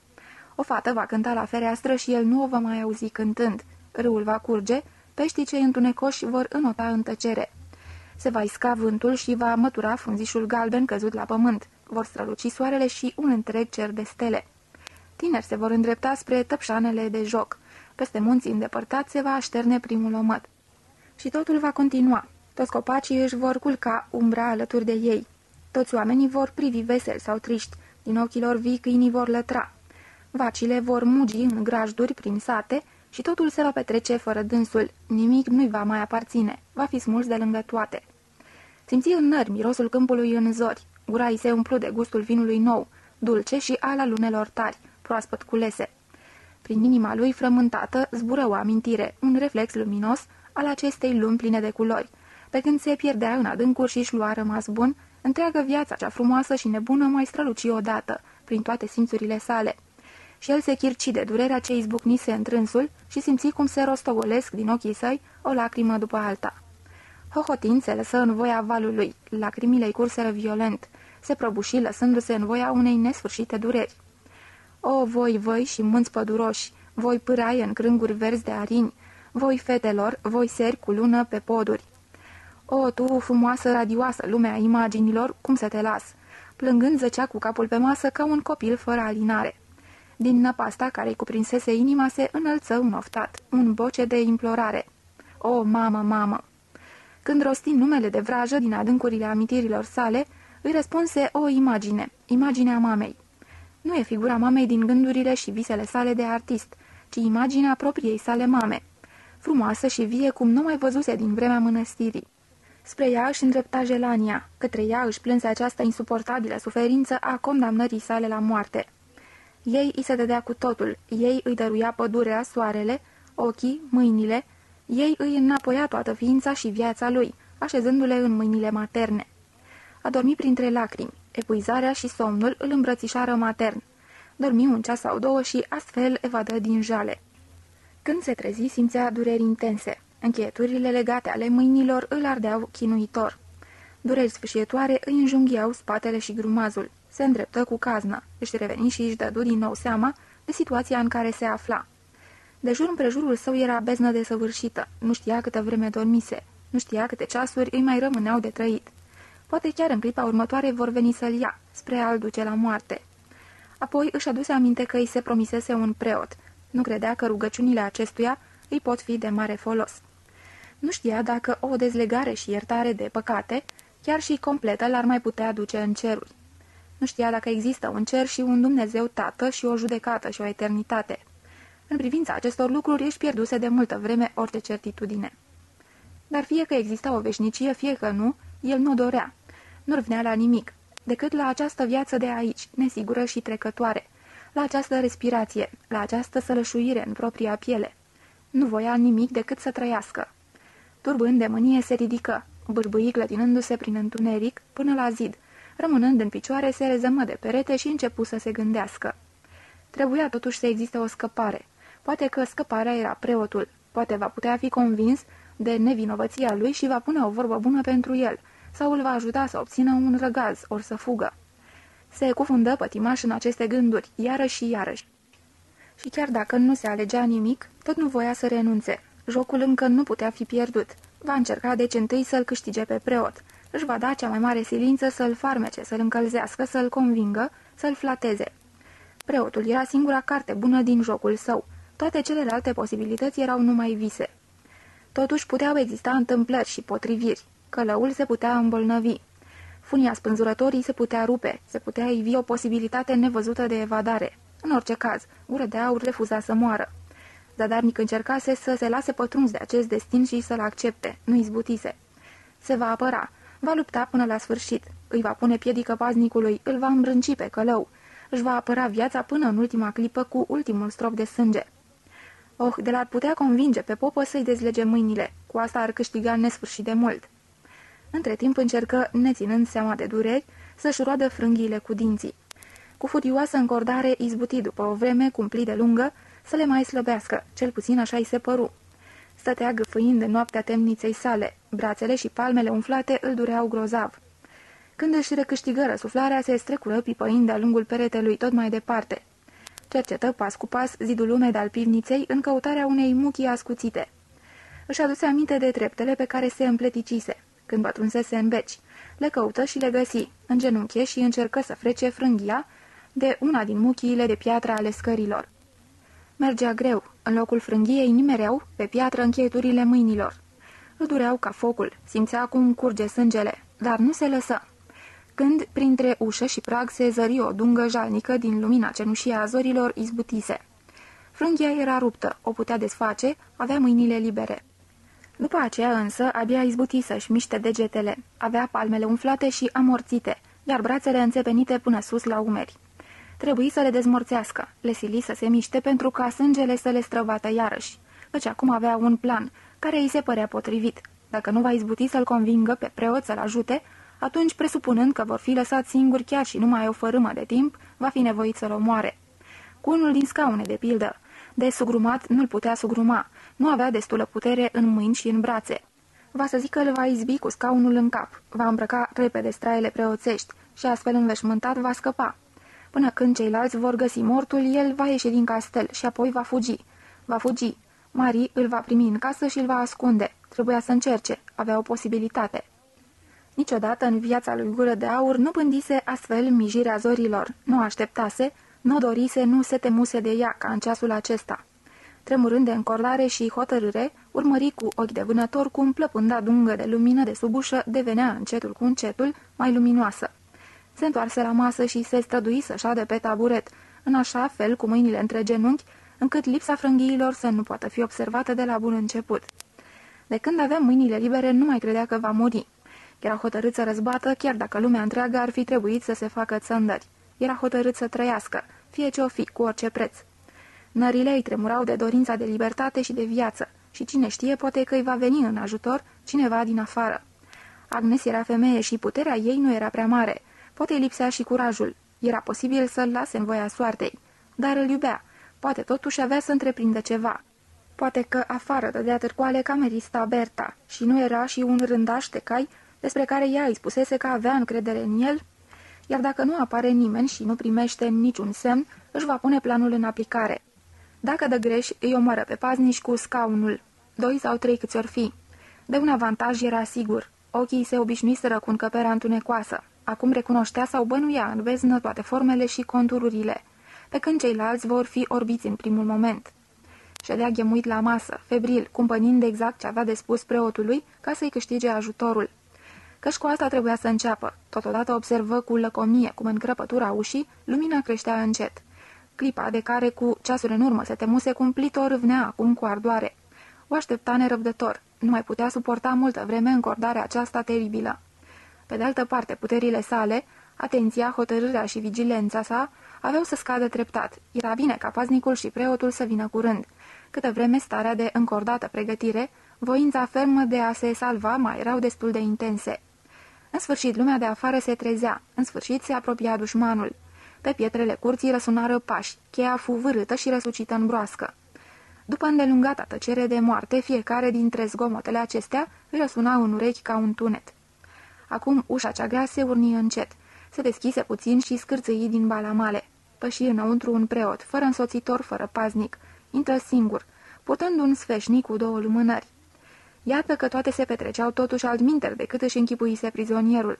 O fată va cânta la fereastră și el nu o va mai auzi cântând. Râul va curge, peștii cei întunecoși vor înota în tăcere. Se va isca vântul și va mătura frunzișul galben căzut la pământ. Vor străluci soarele și un întreg cer de stele. Tineri se vor îndrepta spre tăpșanele de joc. Peste munții îndepărtați se va așterne primul omăt. Și totul va continua. Toți copacii își vor culca umbra alături de ei. Toți oamenii vor privi veseli sau triști. Din ochii lor vii câinii vor lătra. Vacile vor mugi în grajduri prin sate și totul se va petrece fără dânsul. Nimic nu-i va mai aparține. Va fi smuls de lângă toate. Simți în nări mirosul câmpului în zori. Gura îi se umplu de gustul vinului nou, dulce și ala lunelor tari, proaspăt culese. Prin inima lui frământată zbură o amintire, un reflex luminos al acestei lumi pline de culori. Pe când se pierdea în adâncuri și își lua rămas bun, întreagă viața cea frumoasă și nebună mai străluci odată, prin toate simțurile sale. Și el se chirci de durerea ce izbucnise în trânsul și simți cum se rostogolesc din ochii săi o lacrimă după alta. Hohotind se lăsă în voia valului, lacrimile-i curseră violent, se prăbuși lăsându-se în voia unei nesfârșite dureri. O, voi, voi și munți păduroși, voi pâraie în crânguri verzi de arini, voi fetelor, voi seri cu lună pe poduri. O, tu, frumoasă, radioasă, lumea imaginilor, cum să te las? Plângând zăcea cu capul pe masă ca un copil fără alinare. Din năpasta care-i cuprinsese inima se înălță un oftat, un boce de implorare. O, mamă, mamă! Când rosti numele de vrajă din adâncurile amintirilor sale, îi răspunse o imagine, imaginea mamei. Nu e figura mamei din gândurile și visele sale de artist, ci imaginea propriei sale mame, frumoasă și vie cum nu mai văzuse din vremea mănăstirii. Spre ea își îndrepta Jelania, către ea își plânse această insuportabilă suferință a condamnării sale la moarte. Ei îi se dădea cu totul, ei îi dăruia pădurea, soarele, ochii, mâinile, ei îi înapoia toată ființa și viața lui, așezându-le în mâinile materne. A dormit printre lacrimi, epuizarea și somnul îl îmbrățișară matern. Dormi un ceas sau două și astfel evadă din jale. Când se trezi, simțea dureri intense. Încheieturile legate ale mâinilor îl ardeau chinuitor. Dureri sfâșietoare îi înjunghiau spatele și grumazul. Se îndreptă cu cazna, își reveni și își dădu din nou seama de situația în care se afla. De jur împrejurul său era beznă desăvârșită, nu știa câtă vreme dormise, nu știa câte ceasuri îi mai rămâneau de trăit. Poate chiar în clipa următoare vor veni să-l ia, spre a-l duce la moarte. Apoi își aduse aminte că îi se promisese un preot. Nu credea că rugăciunile acestuia îi pot fi de mare folos. Nu știa dacă o dezlegare și iertare de păcate, chiar și completă, l-ar mai putea duce în ceruri. Nu știa dacă există un cer și un Dumnezeu tată și o judecată și o eternitate. În privința acestor lucruri își pierduse de multă vreme orice certitudine. Dar fie că exista o veșnicie, fie că nu, el nu dorea. Nu venea la nimic, decât la această viață de aici, nesigură și trecătoare, la această respirație, la această sălășuire în propria piele. Nu voia nimic decât să trăiască. Turbând de mânie se ridică, bârbâi clătinându-se prin întuneric până la zid. Rămânând în picioare, se rezămă de perete și începu să se gândească. Trebuia totuși să existe o scăpare. Poate că scăparea era preotul. Poate va putea fi convins de nevinovăția lui și va pune o vorbă bună pentru el, sau îl va ajuta să obțină un răgaz, ori să fugă. Se cufundă pătimaș în aceste gânduri, iarăși și iarăși. Și chiar dacă nu se alegea nimic, tot nu voia să renunțe. Jocul încă nu putea fi pierdut. Va încerca deci întâi să-l câștige pe preot. Își va da cea mai mare silință să-l farmece, să-l încălzească, să-l convingă, să-l flateze. Preotul era singura carte bună din jocul său. Toate celelalte posibilități erau numai vise. Totuși puteau exista întâmplări și potriviri. Călăul se putea îmbolnăvi. Funia spânzurătorii se putea rupe, se putea ivi o posibilitate nevăzută de evadare. În orice caz, Gură de Aur refuza să moară. Zadarnic încercase să se lase pătruns de acest destin și să-l accepte, nu izbutise. Se va apăra, va lupta până la sfârșit, îi va pune piedică paznicului, îl va îmbrânci pe călău, își va apăra viața până în ultima clipă cu ultimul strop de sânge. Oh, de l-ar putea convinge pe popă să-i dezlege mâinile, cu asta ar câștiga nesfârșit de mult. Între timp încercă, neținând seama de dureri, să-și roadă frânghiile cu dinții. Cu furioasă încordare izbuti după o vreme cumplit de lungă să le mai slăbească, cel puțin așa îi se păru. Stătea gâfâind de noaptea temniței sale, brațele și palmele umflate îl dureau grozav. Când își recâștigă răsuflarea, se strecură pipăind de-a lungul peretelui tot mai departe. Cercetă pas cu pas zidul umed al pivniței în căutarea unei muchii ascuțite. Își aduse aminte de treptele pe care se împleticise, când pătrunsese în beci. Le căută și le găsi, în genunche și încercă să frece frânghia de una din muchiile de piatră ale scărilor. Mergea greu. În locul frânghiei nimereau pe piatră încheieturile mâinilor. Îl dureau ca focul, simțea cum curge sângele, dar nu se lăsă. Când, printre ușă și prag, se zări o dungă jalnică din lumina cenușie a zorilor, izbutise. Frânghia era ruptă, o putea desface, avea mâinile libere. După aceea însă, abia izbuti să-și miște degetele. Avea palmele umflate și amorțite, iar brațele înțepenite până sus la umeri. Trebuie să le dezmorțească, le sili să se miște pentru ca sângele să le străvată iarăși, căci acum avea un plan, care îi se părea potrivit. Dacă nu va izbuti să-l convingă pe preot să-l ajute, atunci, presupunând că vor fi lăsați singuri chiar și numai o fărâmă de timp, va fi nevoit să-l omoare. Cu unul din scaune, de pildă. De sugrumat nu-l putea sugruma, nu avea destulă putere în mâini și în brațe. Va să zic că îl va izbi cu scaunul în cap, va îmbrăca repede straile preoțești și astfel înveșmântat va scăpa. Până când ceilalți vor găsi mortul, el va ieși din castel și apoi va fugi. Va fugi. Marie îl va primi în casă și îl va ascunde. Trebuia să încerce. Avea o posibilitate. Niciodată în viața lui Gură de Aur nu pândise astfel mijirea zorilor. Nu așteptase, nu dorise, nu se temuse de ea ca în ceasul acesta. Tremurând de încordare și hotărâre, urmări cu ochi de vânător cum plăpânda dungă de lumină de sub ușă devenea încetul cu încetul mai luminoasă. Se întoarse la masă și se strădui să șade pe taburet, în așa fel cu mâinile între genunchi, încât lipsa frânghiilor să nu poată fi observată de la bun început. De când avea mâinile libere, nu mai credea că va muri. Era hotărât să răzbată, chiar dacă lumea întreagă ar fi trebuit să se facă țăndări. Era hotărât să trăiască, fie ce-o fi, cu orice preț. Nările îi tremurau de dorința de libertate și de viață, și cine știe, poate că îi va veni în ajutor cineva din afară. Agnes era femeie și puterea ei nu era prea mare, poate îi lipsea și curajul. Era posibil să-l lase în voia soartei, dar îl iubea. Poate totuși avea să întreprindă ceva. Poate că afară dădea târcoale camerista Berta și nu era și un rândaș de cai despre care ea îi spusese că avea încredere în el, iar dacă nu apare nimeni și nu primește niciun semn, își va pune planul în aplicare. Dacă dă greș, îi omoară pe paznici cu scaunul, doi sau trei câți ori fi. De un avantaj era sigur. Ochii se obișnuiseră cu încăperea întunecoasă. Acum recunoștea sau bănuia în beznă toate formele și contururile, pe când ceilalți vor fi orbiți în primul moment. Ședea ghemuit la masă, febril, cumpănind exact ce avea de spus preotului ca să-i câștige ajutorul. Căci cu asta trebuia să înceapă. Totodată observă cu lăcomie cum în crăpătura ușii lumina creștea încet. Clipa de care cu ceasul în urmă se temuse cumplit o râvnea acum cu ardoare. O aștepta nerăbdător. Nu mai putea suporta multă vreme încordarea aceasta teribilă. Pe de altă parte, puterile sale, atenția, hotărârea și vigilența sa aveau să scadă treptat. Era bine ca paznicul și preotul să vină curând. Câtă vreme starea de încordată pregătire, voința fermă de a se salva mai erau destul de intense. În sfârșit, lumea de afară se trezea. În sfârșit, se apropia dușmanul. Pe pietrele curții răsunară pași, cheia fu vârâtă și răsucită în broască. După îndelungata tăcere de moarte, fiecare dintre zgomotele acestea își răsuna în urechi ca un tunet. Acum ușa cea grea se urni încet. Se deschise puțin și scârțâi din balamale. Păși înăuntru un preot, fără însoțitor, fără paznic. Intră singur, purtând un sfeșnic cu două lumânări. Iată că toate se petreceau totuși altminteri decât își închipuise prizonierul.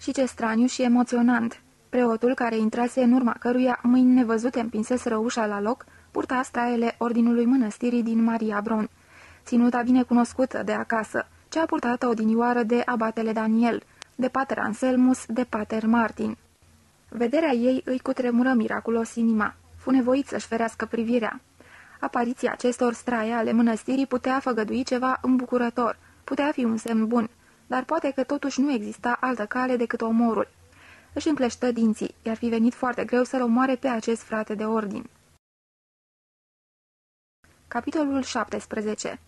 Și ce straniu și emoționant! Preotul, care intrase în urma căruia mâini nevăzute împinseseră ușa la loc, purta straele ordinului mănăstirii din Maria Bron, ținuta bine cunoscută de acasă, cea purtată odinioară de abatele Daniel, de pater Anselmus, de pater Martin. Vederea ei îi cutremură miraculos inima. Fu nevoit să-și ferească privirea. Apariția acestor straie ale mănăstirii putea făgădui ceva îmbucurător, putea fi un semn bun, dar poate că totuși nu exista altă cale decât omorul. Își încleștă dinții, i-ar fi venit foarte greu să-l omoare pe acest frate de ordin. Capitolul 17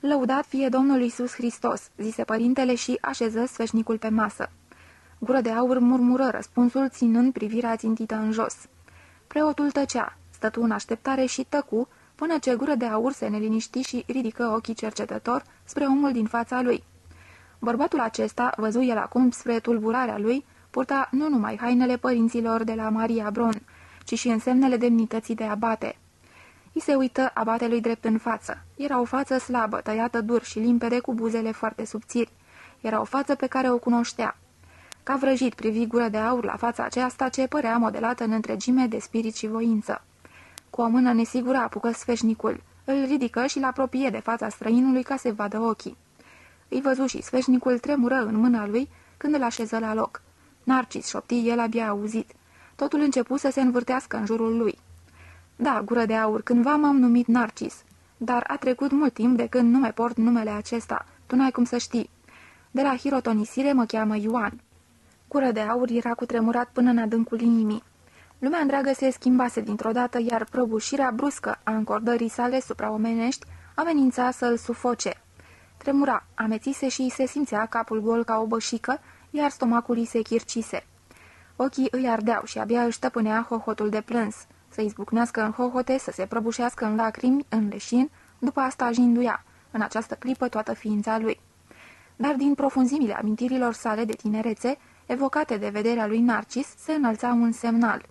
Lăudat fie Domnul Isus Hristos, zise părintele și așeză sfeșnicul pe masă. Gură de aur murmură răspunsul, ținând privirea țintită în jos. Preotul tăcea, stătu în așteptare și tăcu, până ce gură de aur se neliniști și ridică ochii cercetător spre omul din fața lui. Bărbatul acesta, văzu el acum spre tulburarea lui, purta nu numai hainele părinților de la Maria Bron, ci și însemnele demnității de abate. I se uită abatelui drept în față. Era o față slabă, tăiată dur și limpede cu buzele foarte subțiri. Era o față pe care o cunoștea. Ca vrăjit privi gură de aur la fața aceasta ce părea modelată în întregime de spirit și voință. Cu o mână nesigură apucă sfeșnicul. Îl ridică și-l apropie de fața străinului ca să vadă ochii. Îi văzu și sfeșnicul tremură în mâna lui când îl așeză la loc. Narcis șopti el abia auzit. Totul începu să se învârtească în jurul lui. Da, gură de aur, cândva m-am numit Narcis. Dar a trecut mult timp de când nu mai port numele acesta. Tu n-ai cum să știi. De la hirotonisire mă cheamă Ioan. Gură de aur era cutremurat până în adâncul inimii. Lumea întreagă se schimbase dintr-o dată, iar prăbușirea bruscă a încordării sale supraomenești amenința să-l sufoce. Tremura, amețise și îi se simțea capul gol ca o bășică, iar stomacul îi se chircise. Ochii îi ardeau și abia își tăpânea hohotul de plâns să izbucnească în hohote, să se prăbușească în lacrimi, în leșin, după asta jinduia. în această clipă toată ființa lui. Dar din profunzimile amintirilor sale de tinerețe, evocate de vederea lui Narcis, se înălța un semnal.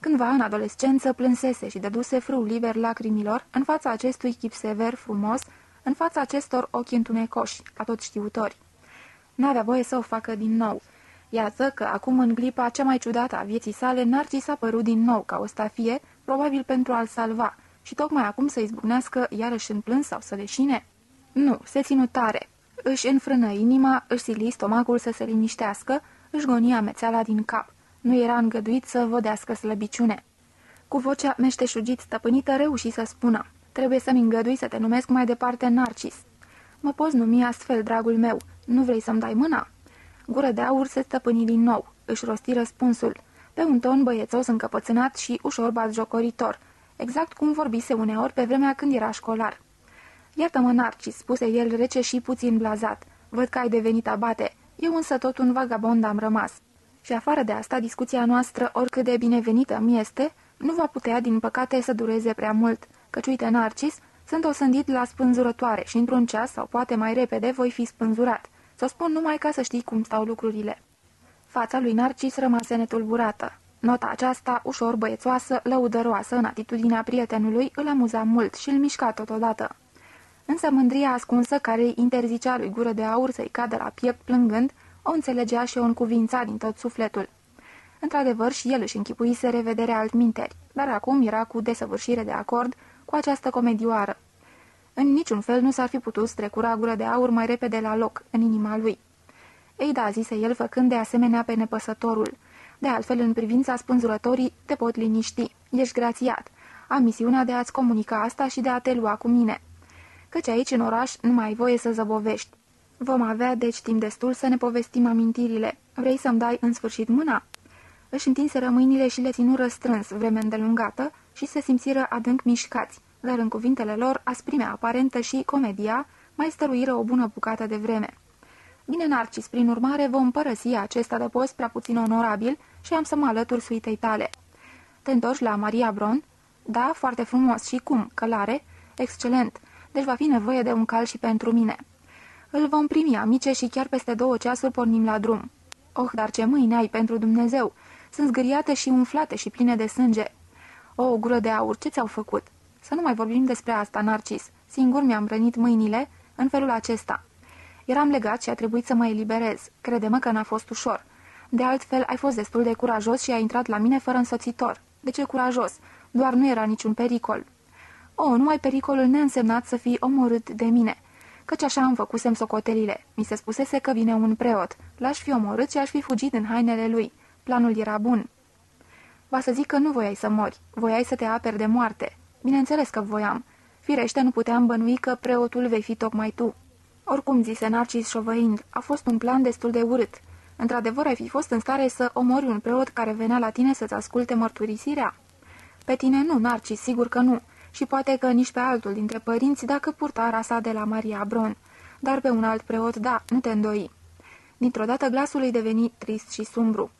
Cândva în adolescență plânsese și dăduse frâu liber lacrimilor în fața acestui chip sever frumos, în fața acestor ochi întunecoși, atot știutori. N-avea voie să o facă din nou. Iată că acum în clipa cea mai ciudată a vieții sale, Narcis a părut din nou ca o stafie, probabil pentru a-l salva, și tocmai acum să izbucnească iarăși în plâns sau să leșine? Nu, se ținu tare. Își înfrână inima, își sili stomacul să se liniștească, își gonia mețeala din cap. Nu era îngăduit să vădească slăbiciune. Cu vocea meșteșugit stăpânită reuși să spună, trebuie să-mi îngădui să te numesc mai departe Narcis. Mă poți numi astfel, dragul meu, nu vrei să-mi dai mâna? Gură de aur se stăpâni din nou, își rosti răspunsul, pe un ton băiețos încăpățânat și ușor jocoritor, exact cum vorbise uneori pe vremea când era școlar. Iartă-mă, Narcis, spuse el rece și puțin blazat. Văd că ai devenit abate. Eu însă tot un vagabond am rămas. Și afară de asta, discuția noastră, oricât de binevenită mi este, nu va putea, din păcate, să dureze prea mult, căci, uite, Narcis, sunt osândit la spânzurătoare și într-un ceas, sau poate mai repede, voi fi spânzurat. Să spun numai ca să știi cum stau lucrurile. Fața lui Narcis rămase netulburată. Nota aceasta, ușor băiețoasă, lăudăroasă în atitudinea prietenului, îl amuza mult și îl mișca totodată. Însă mândria ascunsă, care îi interzicea lui gură de aur să-i cadă la piept plângând, o înțelegea și o încuvința din tot sufletul. Într-adevăr, și el își închipuise revederea altminteri, dar acum era cu desăvârșire de acord cu această comedioară. În niciun fel nu s-ar fi putut strecura gură de aur mai repede la loc, în inima lui. Ei da, zise el, făcând de asemenea pe nepăsătorul. De altfel, în privința spânzurătorii, te pot liniști. Ești grațiat. Am misiunea de a-ți comunica asta și de a te lua cu mine. Căci aici, în oraș, nu mai ai voie să zăbovești. Vom avea, deci, timp destul să ne povestim amintirile. Vrei să-mi dai în sfârșit mâna?" Își întinseră mâinile și le ținu răstrâns vreme îndelungată și se simțiră adânc mișcați, dar în cuvintele lor, asprimea aparentă și comedia mai stăruiră o bună bucată de vreme. Bine, Narcis, prin urmare vom părăsi acest adăpost prea puțin onorabil și am să mă alătur suitei tale. Te întorci la Maria Bron? Da, foarte frumos. Și cum? Călare? Excelent. Deci va fi nevoie de un cal și pentru mine. Îl vom primi, amice, și chiar peste două ceasuri pornim la drum. Oh, dar ce mâini ai pentru Dumnezeu! Sunt zgâriate și umflate și pline de sânge. O, o gură de aur, ce ți-au făcut? Să nu mai vorbim despre asta, Narcis. Singur mi-am rănit mâinile în felul acesta. Eram legat și a trebuit să mă eliberez. Crede-mă că n-a fost ușor. De altfel, ai fost destul de curajos și ai intrat la mine fără însoțitor. De ce curajos? Doar nu era niciun pericol. O, numai pericolul neînsemnat să fii omorât de mine căci așa am făcusem socotelile. Mi se spusese că vine un preot. L-aș fi omorât și aș fi fugit în hainele lui. Planul era bun. Va să zic că nu voiai să mori. Voiai să te aperi de moarte. Bineînțeles că voiam. Firește, nu puteam bănui că preotul vei fi tocmai tu. Oricum, zise Narcis șovăind, a fost un plan destul de urât. Într-adevăr, ai fi fost în stare să omori un preot care venea la tine să-ți asculte mărturisirea? Pe tine nu, Narcis, sigur că nu și poate că nici pe altul dintre părinți dacă purta rasa de la Maria Bron, dar pe un alt preot, da, nu te îndoi. Dintr-o dată glasul îi deveni trist și sumbru.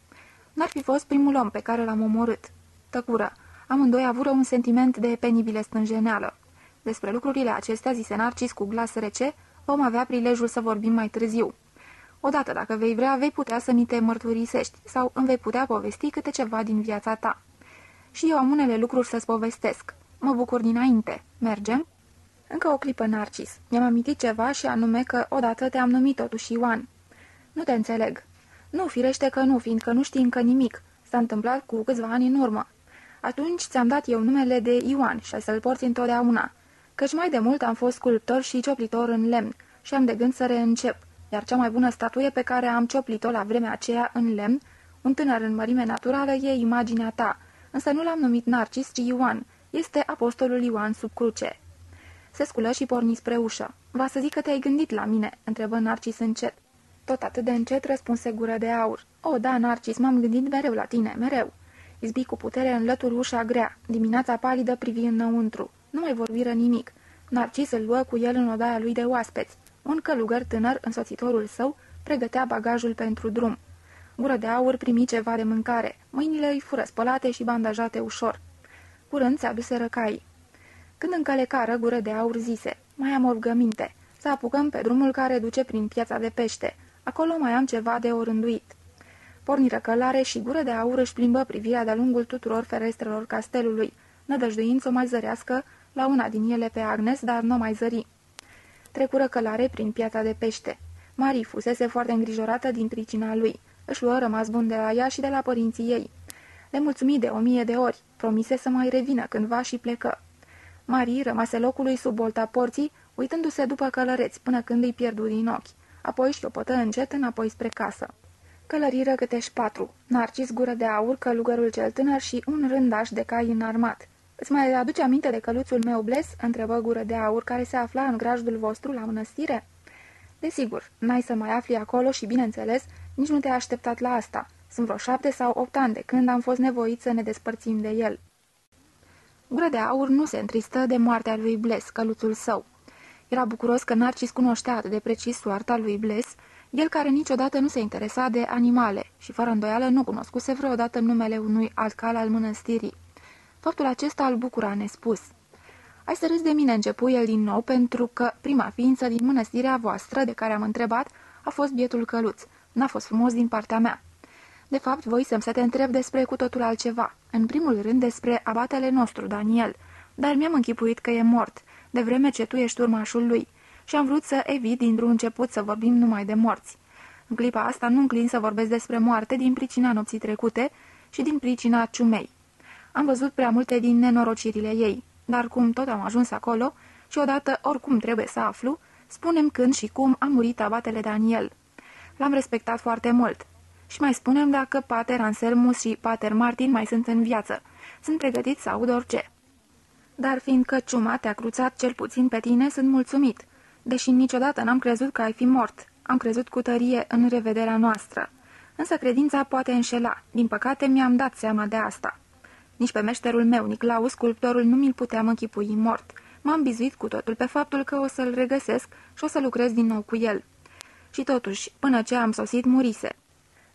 N-ar fi fost primul om pe care l-am omorât. Tăcură. Amândoi avură un sentiment de penibile stânjeneală. Despre lucrurile acestea, zise Narcis cu glas rece, vom avea prilejul să vorbim mai târziu. Odată, dacă vei vrea, vei putea să mi te mărturisești sau îmi vei putea povesti câte ceva din viața ta. Și eu am unele lucruri să-ți povestesc. Mă bucur dinainte. Mergem?" Încă o clipă, Narcis. Mi-am amintit ceva și anume că odată te-am numit totuși Ioan." Nu te înțeleg." Nu, firește că nu, fiindcă nu știi încă nimic. S-a întâmplat cu câțiva ani în urmă. Atunci ți-am dat eu numele de Ioan și ai să-l porți întotdeauna. Căci mai de mult am fost sculptor și cioplitor în lemn și am de gând să reîncep, iar cea mai bună statuie pe care am cioplit-o la vremea aceea în lemn, un tânăr în mărime naturală, e imaginea ta, însă nu l-am numit Narcis, ci Ioan, este apostolul Ioan sub cruce. Se sculă și porni spre ușă. Va să zic că te-ai gândit la mine?" întrebă Narcis încet. Tot atât de încet răspunse gură de aur. O, da, Narcis, m-am gândit mereu la tine, mereu." Izbi cu putere în lături ușa grea. Dimineața palidă privi înăuntru. Nu mai vorbiră nimic. Narcis îl luă cu el în odaia lui de oaspeți. Un călugăr tânăr, însoțitorul său, pregătea bagajul pentru drum. Gură de aur primi ceva de mâncare. Mâinile îi fură spălate și bandajate ușor. Curând se aduse răcai. Când încălecară gură de aur zise, Mai am o rugăminte. Să apucăm pe drumul care duce prin piața de pește. Acolo mai am ceva de orânduit. Porniră călare și gură de aur își plimbă privirea de-a lungul tuturor ferestrelor castelului, nădăjduind să o mai zărească la una din ele pe Agnes, dar nu mai zări. Trecură călare prin piața de pește. Marie fusese foarte îngrijorată din pricina lui. Își luă rămas bun de la ea și de la părinții ei. Le mulțumi de o mie de ori, promise să mai revină cândva și plecă. Marie rămase locului sub bolta porții, uitându-se după călăreți până când îi pierdu din ochi. Apoi șchiopătă încet înapoi spre casă. Călăriră câteși patru, Narcis gură de aur, călugărul cel tânăr și un rândaș de cai înarmat. Îți mai aduce aminte de căluțul meu bles?" întrebă gură de aur, care se afla în grajdul vostru la mănăstire?" Desigur, n-ai să mai afli acolo și, bineînțeles, nici nu te-ai așteptat la asta. Sunt vreo șapte sau opt ani de când am fost nevoit să ne despărțim de el." Gură de aur nu se întristă de moartea lui Bles, căluțul său. Era bucuros că Narcis cunoștea atât de precis soarta lui Bles, el care niciodată nu se interesa de animale și fără îndoială nu cunoscuse vreodată numele unui alt cal al mănăstirii. Faptul acesta îl bucura nespus. Ai să râzi de mine, începu el din nou, pentru că prima ființă din mănăstirea voastră de care am întrebat a fost bietul căluț. N-a fost frumos din partea mea. De fapt, voi să-mi să te întreb despre cu totul altceva. În primul rând despre abatele nostru, Daniel. Dar mi-am închipuit că e mort, de vreme ce tu ești urmașul lui. Și am vrut să evit din drum început să vorbim numai de morți. În clipa asta nu înclin să vorbesc despre moarte din pricina nopții trecute și din pricina ciumei. Am văzut prea multe din nenorocirile ei, dar cum tot am ajuns acolo și odată oricum trebuie să aflu, spunem când și cum a murit abatele Daniel. L-am respectat foarte mult. Și mai spunem dacă Pater Anselmus și Pater Martin mai sunt în viață. Sunt pregătit să aud orice. Dar fiindcă ciuma te-a cruțat cel puțin pe tine, sunt mulțumit. Deși niciodată n-am crezut că ai fi mort. Am crezut cu tărie în revederea noastră. Însă credința poate înșela. Din păcate mi-am dat seama de asta. Nici pe meșterul meu, Niclaus, sculptorul, nu mi-l puteam închipui mort. M-am bizuit cu totul pe faptul că o să-l regăsesc și o să lucrez din nou cu el. Și totuși, până ce am sosit, murise.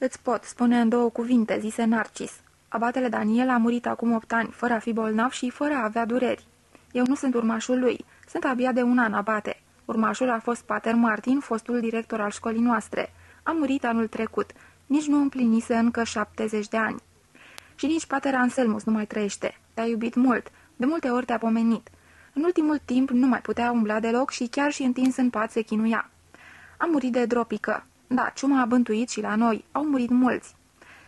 Îți pot spune în două cuvinte, zise Narcis. Abatele Daniel a murit acum opt ani, fără a fi bolnav și fără a avea dureri. Eu nu sunt urmașul lui, sunt abia de un an abate. Urmașul a fost Pater Martin, fostul director al școlii noastre. A murit anul trecut, nici nu împlinise încă 70 de ani. Și nici Pater Anselmus nu mai trăiește. Te-a iubit mult, de multe ori te-a pomenit. În ultimul timp nu mai putea umbla deloc și chiar și întins în pat se chinuia. A murit de dropică. Da, ciuma a bântuit și la noi. Au murit mulți.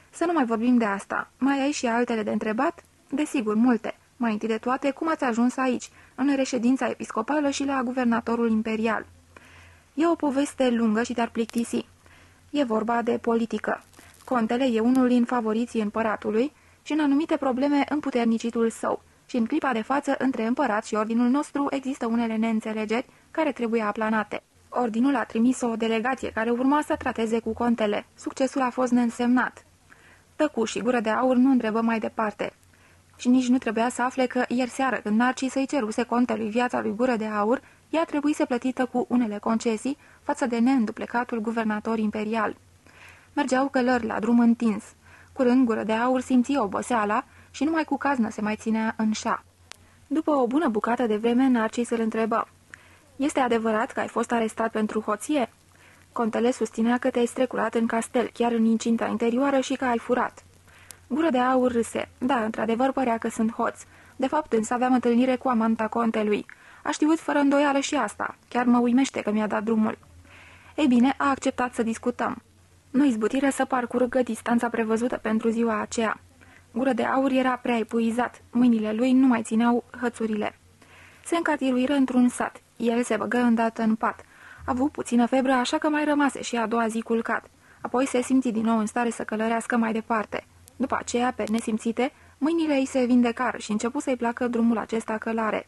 Să nu mai vorbim de asta. Mai ai și altele de întrebat? Desigur, multe. Mai întâi de toate, cum ați ajuns aici, în reședința episcopală și la guvernatorul imperial? E o poveste lungă și te-ar plictisi. E vorba de politică. Contele e unul din favoriții împăratului și în anumite probleme împuternicitul său. Și în clipa de față, între împărat și ordinul nostru, există unele neînțelegeri care trebuie aplanate. Ordinul a trimis o delegație care urma să trateze cu contele. Succesul a fost neînsemnat. Tăcu și gură de aur nu întrebă mai departe. Și nici nu trebuia să afle că ieri seară, când Narcis să-i ceruse contelui viața lui gură de aur, ea trebuie să plătită cu unele concesii față de neînduplecatul guvernator imperial. Mergeau călări la drum întins. Curând gură de aur simți oboseala și numai cu caznă se mai ținea în șa. După o bună bucată de vreme, Narcis îl întrebă. Este adevărat că ai fost arestat pentru hoție?" Contele susținea că te-ai strecurat în castel, chiar în incinta interioară și că ai furat. Gură de aur râse. Da, într-adevăr părea că sunt hoț. De fapt, însă aveam întâlnire cu amanta contelui. A știut fără îndoială și asta. Chiar mă uimește că mi-a dat drumul. Ei bine, a acceptat să discutăm. Nu izbutiră să parcurgă distanța prevăzută pentru ziua aceea. Gură de aur era prea epuizat. Mâinile lui nu mai țineau hățurile. Se încartiruiră într-un sat. El se băgă îndată în pat. A avut puțină febră, așa că mai rămase și a doua zi culcat. Apoi se simți din nou în stare să călărească mai departe. După aceea, pe nesimțite, mâinile îi se vindecară și începu să-i placă drumul acesta călare.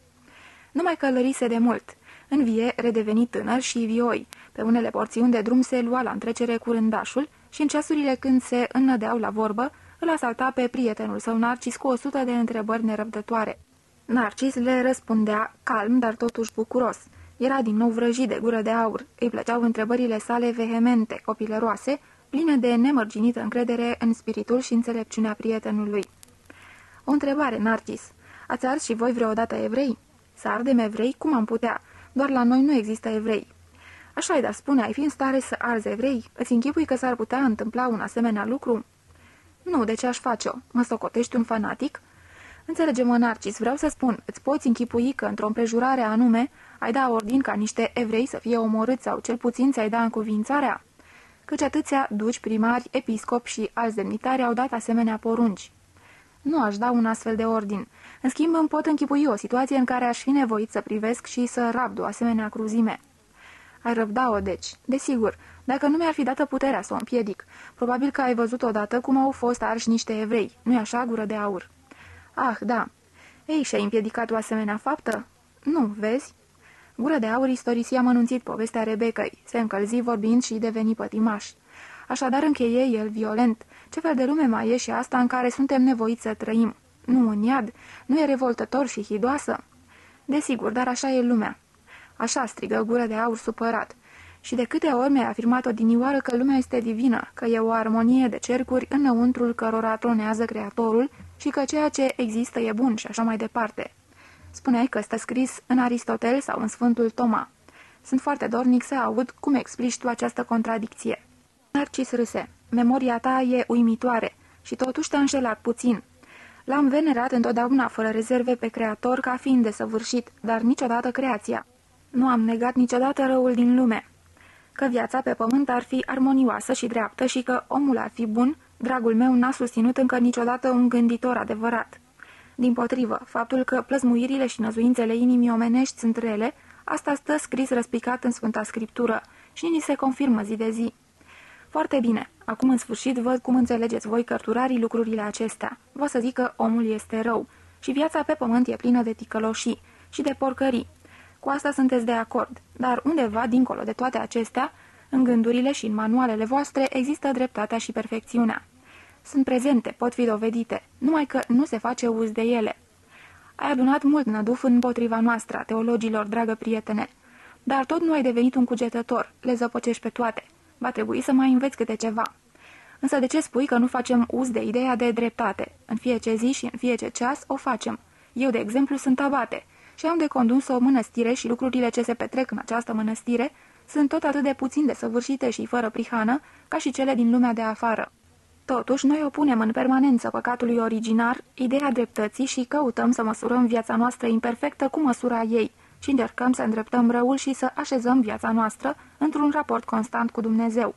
Nu mai călărise de mult. În vie, redevenit tânăr și vioi. Pe unele porțiuni de drum se lua la întrecere cu rândașul și în ceasurile când se înnădeau la vorbă, îl asalta pe prietenul său Narcis cu o sută de întrebări nerăbdătoare. Narcis le răspundea calm, dar totuși bucuros. Era din nou vrăjit de gură de aur. Îi plăceau întrebările sale vehemente, copilăroase, pline de nemărginită încredere în spiritul și înțelepciunea prietenului. O întrebare, Narcis. Ați ars și voi vreodată evrei? Să ardem evrei? Cum am putea? Doar la noi nu există evrei. Așa e, dar spune, ai fi în stare să arzi evrei? Îți închipui că s-ar putea întâmpla un asemenea lucru? Nu, de ce aș face-o? Mă socotești un fanatic? Înțelege-mă, Narcis, vreau să spun, îți poți închipui că într-o împrejurare anume ai da ordin ca niște evrei să fie omorâți sau cel puțin ți-ai da încuvințarea? Căci atâția duci, primari, episcopi și alți demnitari au dat asemenea porunci. Nu aș da un astfel de ordin. În schimb, îmi pot închipui o situație în care aș fi nevoit să privesc și să rabd o asemenea cruzime. Ai răbda-o, deci. Desigur, dacă nu mi-ar fi dată puterea să o împiedic. Probabil că ai văzut odată cum au fost arși niște evrei. Nu-i așa, gură de aur? Ah, da. Ei, și-ai împiedicat o asemenea faptă? Nu, vezi? Gură de aur istorisia mănunțit povestea Rebecăi. Se încălzi vorbind și deveni pătimaș. Așadar încheie el violent. Ce fel de lume mai e și asta în care suntem nevoiți să trăim? Nu în iad? Nu e revoltător și hidoasă? Desigur, dar așa e lumea. Așa strigă gură de aur supărat. Și de câte ori mi-ai afirmat odinioară că lumea este divină, că e o armonie de cercuri înăuntrul cărora tronează Creatorul și că ceea ce există e bun și așa mai departe. Spuneai că stă scris în Aristotel sau în Sfântul Toma. Sunt foarte dornic să aud cum explici tu această contradicție. Narcis râse. Memoria ta e uimitoare și totuși te-a înșelat puțin. L-am venerat întotdeauna fără rezerve pe Creator ca fiind desăvârșit, dar niciodată creația. Nu am negat niciodată răul din lume. Că viața pe pământ ar fi armonioasă și dreaptă și că omul ar fi bun, dragul meu n-a susținut încă niciodată un gânditor adevărat. Din potrivă, faptul că plăzmuirile și năzuințele inimii omenești sunt rele, asta stă scris răspicat în Sfânta Scriptură și ni se confirmă zi de zi. Foarte bine, acum în sfârșit văd cum înțelegeți voi cărturarii lucrurile acestea. Vă să zic că omul este rău și viața pe pământ e plină de ticăloșii și de porcării. Cu asta sunteți de acord, dar undeva, dincolo de toate acestea, în gândurile și în manualele voastre există dreptatea și perfecțiunea. Sunt prezente, pot fi dovedite, numai că nu se face uz de ele. Ai adunat mult năduf împotriva noastră, teologilor, dragă prietene, dar tot nu ai devenit un cugetător, le zăpăcești pe toate. Va trebui să mai înveți câte ceva. Însă de ce spui că nu facem uz de ideea de dreptate? În fiecare zi și în fiecare ceas o facem. Eu, de exemplu, sunt abate și am de condus o mănăstire și lucrurile ce se petrec în această mănăstire sunt tot atât de puțin de săvârșite și fără prihană ca și cele din lumea de afară. Totuși, noi opunem în permanență păcatului originar ideea dreptății și căutăm să măsurăm viața noastră imperfectă cu măsura ei și încercăm să îndreptăm răul și să așezăm viața noastră într-un raport constant cu Dumnezeu.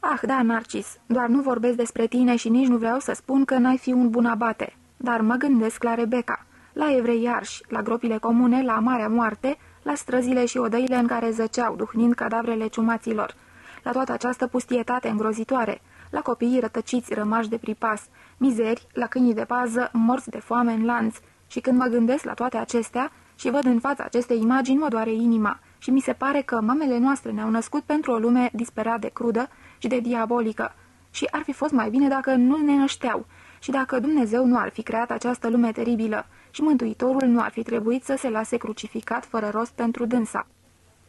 Ah, da, Narcis, doar nu vorbesc despre tine și nici nu vreau să spun că n-ai fi un bun abate, dar mă gândesc la Rebecca, la evrei arși, la gropile comune, la Marea Moarte, la străzile și odăile în care zăceau, duhnind cadavrele ciumaților, la toată această pustietate îngrozitoare, la copiii rătăciți rămași de pripas, mizeri, la câinii de pază, morți de foame în lanț, și când mă gândesc la toate acestea și văd în fața acestei imagini, mă doare inima și mi se pare că mamele noastre ne-au născut pentru o lume disperat de crudă și de diabolică. Și ar fi fost mai bine dacă nu ne nășteau și dacă Dumnezeu nu ar fi creat această lume teribilă și Mântuitorul nu ar fi trebuit să se lase crucificat fără rost pentru dânsa.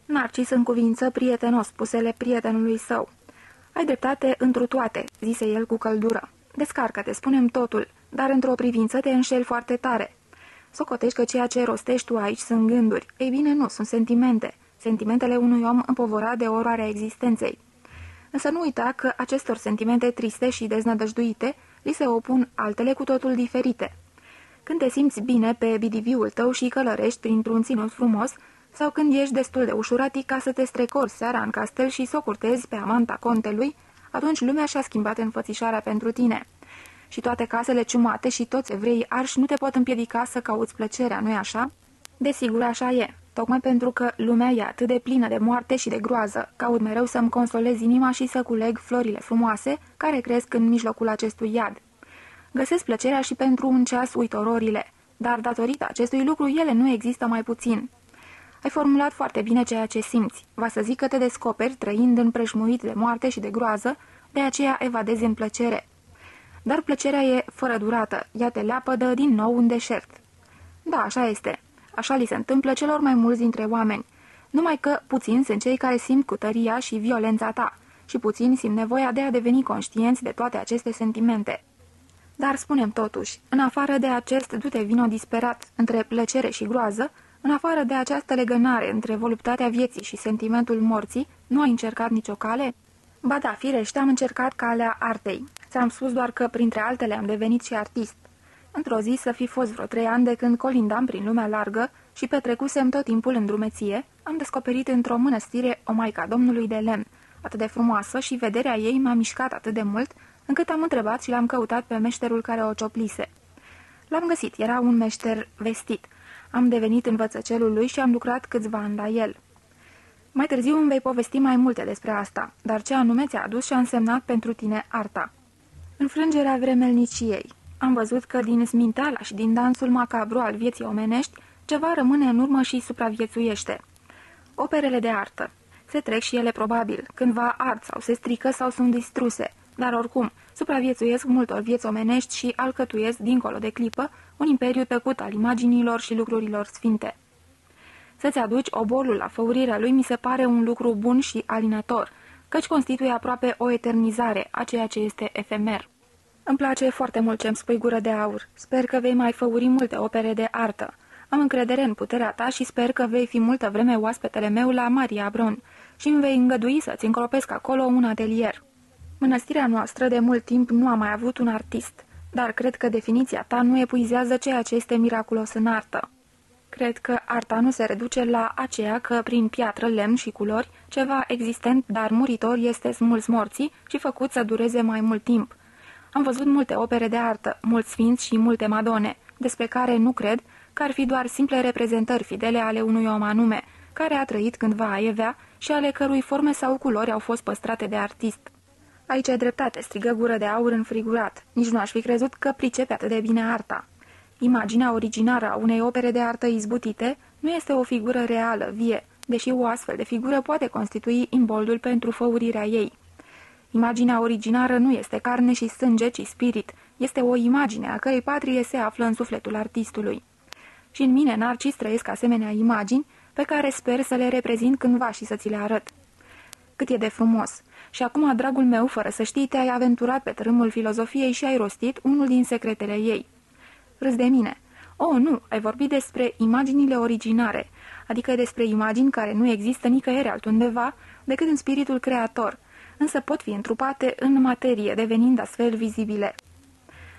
Narcis în cuvință prietenos spusele prietenului său. Ai dreptate întru toate," zise el cu căldură. Descarcă-te, spunem totul, dar într-o privință te înșeli foarte tare. Socotești că ceea ce rostești tu aici sunt gânduri. Ei bine, nu, sunt sentimente. Sentimentele unui om împovorat de oroarea existenței. Însă nu uita că acestor sentimente triste și deznădăjduite li se opun altele cu totul diferite. Când te simți bine pe bidiviul tău și călărești printr-un ținut frumos, sau când ești destul de ușuratic ca să te strecori seara în castel și să o curtezi pe amanta contelui, atunci lumea și-a schimbat înfățișarea pentru tine. Și toate casele ciumate și toți evrei arși nu te pot împiedica să cauți plăcerea, nu-i așa? Desigur, așa e. Tocmai pentru că lumea e atât de plină de moarte și de groază, caut mereu să-mi consolez inima și să culeg florile frumoase care cresc în mijlocul acestui iad. Găsesc plăcerea și pentru un ceas uitororile, dar datorită acestui lucru ele nu există mai puțin. Ai formulat foarte bine ceea ce simți. Va să zic că te descoperi trăind în preșmuit de moarte și de groază, de aceea evadezi în plăcere. Dar plăcerea e fără durată, ea te leapădă din nou în deșert. Da, așa este. Așa li se întâmplă celor mai mulți dintre oameni. Numai că puțini sunt cei care simt cu tăria și violența ta și puțini simt nevoia de a deveni conștienți de toate aceste sentimente. Dar spunem totuși, în afară de acest dute vino disperat între plăcere și groază, În afară de această legănare între voluptatea vieții și sentimentul morții, nu ai încercat nicio cale? Ba da, firește, am încercat calea artei. Ți-am spus doar că, printre altele, am devenit și artist. Într-o zi să fi fost vreo trei ani de când colindam prin lumea largă și petrecusem tot timpul în drumeție, am descoperit într-o mănăstire o maica Domnului de lemn, atât de frumoasă și vederea ei m-a mișcat atât de mult, încât am întrebat și l-am căutat pe meșterul care o cioplise. L-am găsit, era un meșter vestit. Am devenit învățăcelul lui și am lucrat câțiva ani la el. Mai târziu îmi vei povesti mai multe despre asta, dar ce anume ți-a adus și a însemnat pentru tine arta. Înfrângerea vremelniciei. Am văzut că din smintala și din dansul macabru al vieții omenești, ceva rămâne în urmă și supraviețuiește. Operele de artă. Se trec și ele probabil, cândva ard sau se strică sau sunt distruse, dar oricum, supraviețuiesc multor vieți omenești și alcătuiesc, dincolo de clipă, un imperiu tăcut al imaginilor și lucrurilor sfinte. Să-ți aduci obolul la făurirea lui mi se pare un lucru bun și alinător, căci constituie aproape o eternizare a ceea ce este efemer. Îmi place foarte mult ce-mi spui gură de aur. Sper că vei mai făuri multe opere de artă. Am încredere în puterea ta și sper că vei fi multă vreme oaspetele meu la Maria Bron și îmi vei îngădui să-ți încropesc acolo un atelier. Mănăstirea noastră de mult timp nu a mai avut un artist, dar cred că definiția ta nu epuizează ceea ce este miraculos în artă. Cred că arta nu se reduce la aceea că, prin piatră, lemn și culori, ceva existent, dar muritor, este smuls morții și făcut să dureze mai mult timp. Am văzut multe opere de artă, mulți sfinți și multe madone, despre care nu cred că ar fi doar simple reprezentări fidele ale unui om anume, care a trăit cândva aievea și ale cărui forme sau culori au fost păstrate de artist. Aici ai dreptate, strigă gură de aur înfrigurat. Nici nu aș fi crezut că pricepe atât de bine arta. Imaginea originară a unei opere de artă izbutite nu este o figură reală, vie, deși o astfel de figură poate constitui imboldul pentru făurirea ei. Imaginea originară nu este carne și sânge, ci spirit. Este o imagine a cărei patrie se află în sufletul artistului. Și în mine, Narcis, trăiesc asemenea imagini pe care sper să le reprezint cândva și să ți le arăt. Cât e de frumos! Și acum, dragul meu, fără să știi, te-ai aventurat pe tărâmul filozofiei și ai rostit unul din secretele ei. Râs de mine. Oh, nu, ai vorbit despre imaginile originare, adică despre imagini care nu există nicăieri altundeva decât în spiritul creator, însă pot fi întrupate în materie, devenind astfel vizibile.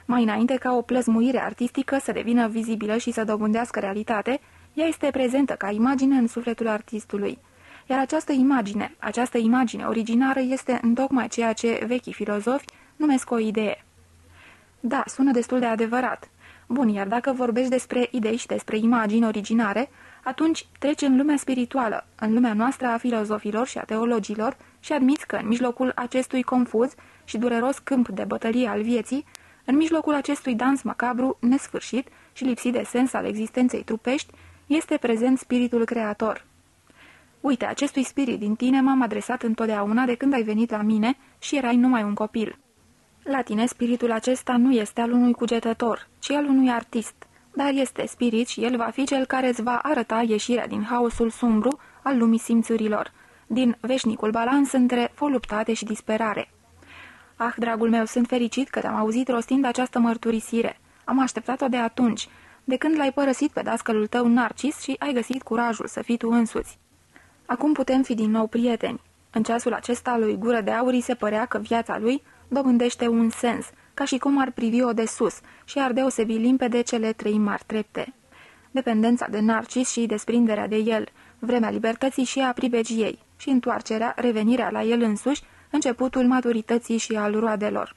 Mai înainte ca o plăzmuire artistică să devină vizibilă și să dobândească realitate, ea este prezentă ca imagine în sufletul artistului. Iar această imagine, această imagine originară este întocmai ceea ce vechii filozofi numesc o idee. Da, sună destul de adevărat. Bun, iar dacă vorbești despre idei și despre imagini originare, atunci treci în lumea spirituală, în lumea noastră a filozofilor și a teologilor și admiți că în mijlocul acestui confuz și dureros câmp de bătălie al vieții, în mijlocul acestui dans macabru, nesfârșit și lipsit de sens al existenței trupești, este prezent spiritul creator. Uite, acestui spirit din tine m-am adresat întotdeauna de când ai venit la mine și erai numai un copil. La tine spiritul acesta nu este al unui cugetător, ci al unui artist, dar este spirit și el va fi cel care îți va arăta ieșirea din haosul sumbru al lumii simțurilor, din veșnicul balans între voluptate și disperare. Ah, dragul meu, sunt fericit că te-am auzit rostind această mărturisire. Am așteptat-o de atunci, de când l-ai părăsit pe dascălul tău Narcis și ai găsit curajul să fii tu însuți. Acum putem fi din nou prieteni. În ceasul acesta lui Gură de Aurii se părea că viața lui dobândește un sens, ca și cum ar privi-o de sus și ar deosebi limpede cele trei mari trepte. Dependența de Narcis și desprinderea de el, vremea libertății și a pribegiei, și întoarcerea, revenirea la el însuși, începutul maturității și al roadelor.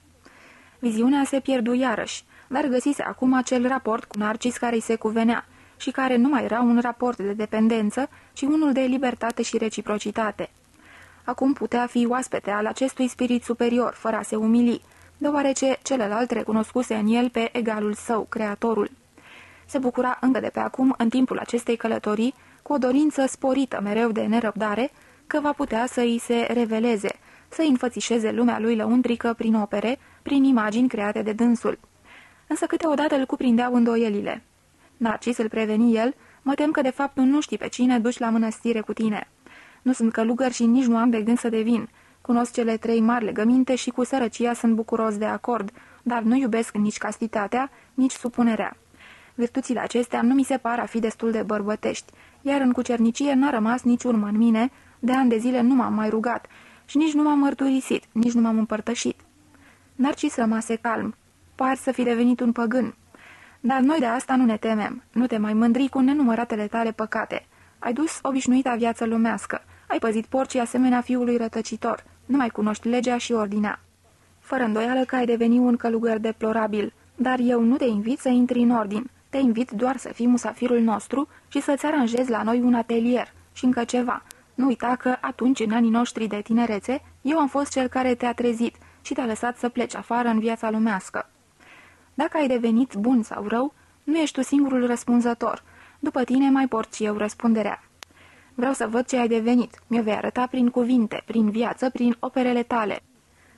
Viziunea se pierdu iarăși, dar găsise acum acel raport cu Narcis care îi se cuvenea și care nu mai era un raport de dependență, ci unul de libertate și reciprocitate. Acum putea fi oaspete al acestui spirit superior, fără a se umili, deoarece celălalt recunoscuse în el pe egalul său, creatorul. Se bucura încă de pe acum, în timpul acestei călătorii, cu o dorință sporită mereu de nerăbdare, că va putea să îi se reveleze, să înfățișeze lumea lui lăuntrică prin opere, prin imagini create de dânsul. Însă câteodată îl cuprindeau îndoielile. Narcis îl preveni el, mă tem că de fapt nu știi pe cine duci la mănăstire cu tine. Nu sunt călugăr și nici nu am de gând să devin. Cunosc cele trei mari legăminte și cu sărăcia sunt bucuros de acord, dar nu iubesc nici castitatea, nici supunerea. Virtuțile acestea nu mi se par a fi destul de bărbătești, iar în cucernicie n-a rămas nici urmă în mine, de ani de zile nu m-am mai rugat și nici nu m-am mărturisit, nici nu m-am împărtășit. Narcis rămase calm. Par să fi devenit un păgân. Dar noi de asta nu ne temem. Nu te mai mândri cu nenumăratele tale păcate. Ai dus obișnuita viață lumească. Ai păzit porcii asemenea fiului rătăcitor. Nu mai cunoști legea și ordinea. Fără îndoială că ai devenit un călugăr deplorabil, dar eu nu te invit să intri în ordin. Te invit doar să fii musafirul nostru și să-ți aranjezi la noi un atelier și încă ceva. Nu uita că atunci, în anii noștri de tinerețe, eu am fost cel care te-a trezit și te-a lăsat să pleci afară în viața lumească. Dacă ai devenit bun sau rău, nu ești tu singurul răspunzător. După tine mai porți eu răspunderea. Vreau să văd ce ai devenit. Mi-o vei arăta prin cuvinte, prin viață, prin operele tale.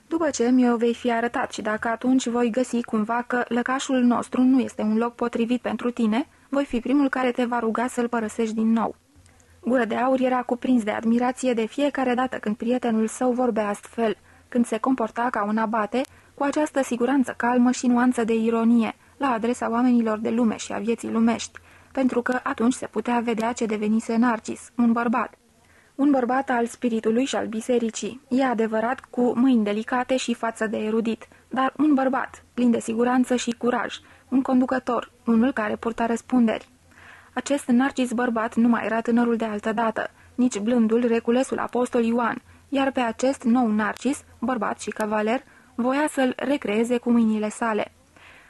După ce mi-o vei fi arătat și dacă atunci voi găsi cumva că lăcașul nostru nu este un loc potrivit pentru tine, voi fi primul care te va ruga să-l părăsești din nou. Gură de aur era cuprins de admirație de fiecare dată când prietenul său vorbea astfel, când se comporta ca un abate, cu această siguranță calmă și nuanță de ironie, la adresa oamenilor de lume și a vieții lumești, pentru că atunci se putea vedea ce devenise Narcis, un bărbat. Un bărbat al spiritului și al bisericii, e adevărat cu mâini delicate și față de erudit, dar un bărbat, plin de siguranță și curaj, un conducător, unul care purta răspunderi. Acest Narcis bărbat nu mai era tânărul de altă dată, nici blândul reculesul apostol Ioan, iar pe acest nou Narcis, bărbat și cavaler, voia să-l recreeze cu mâinile sale.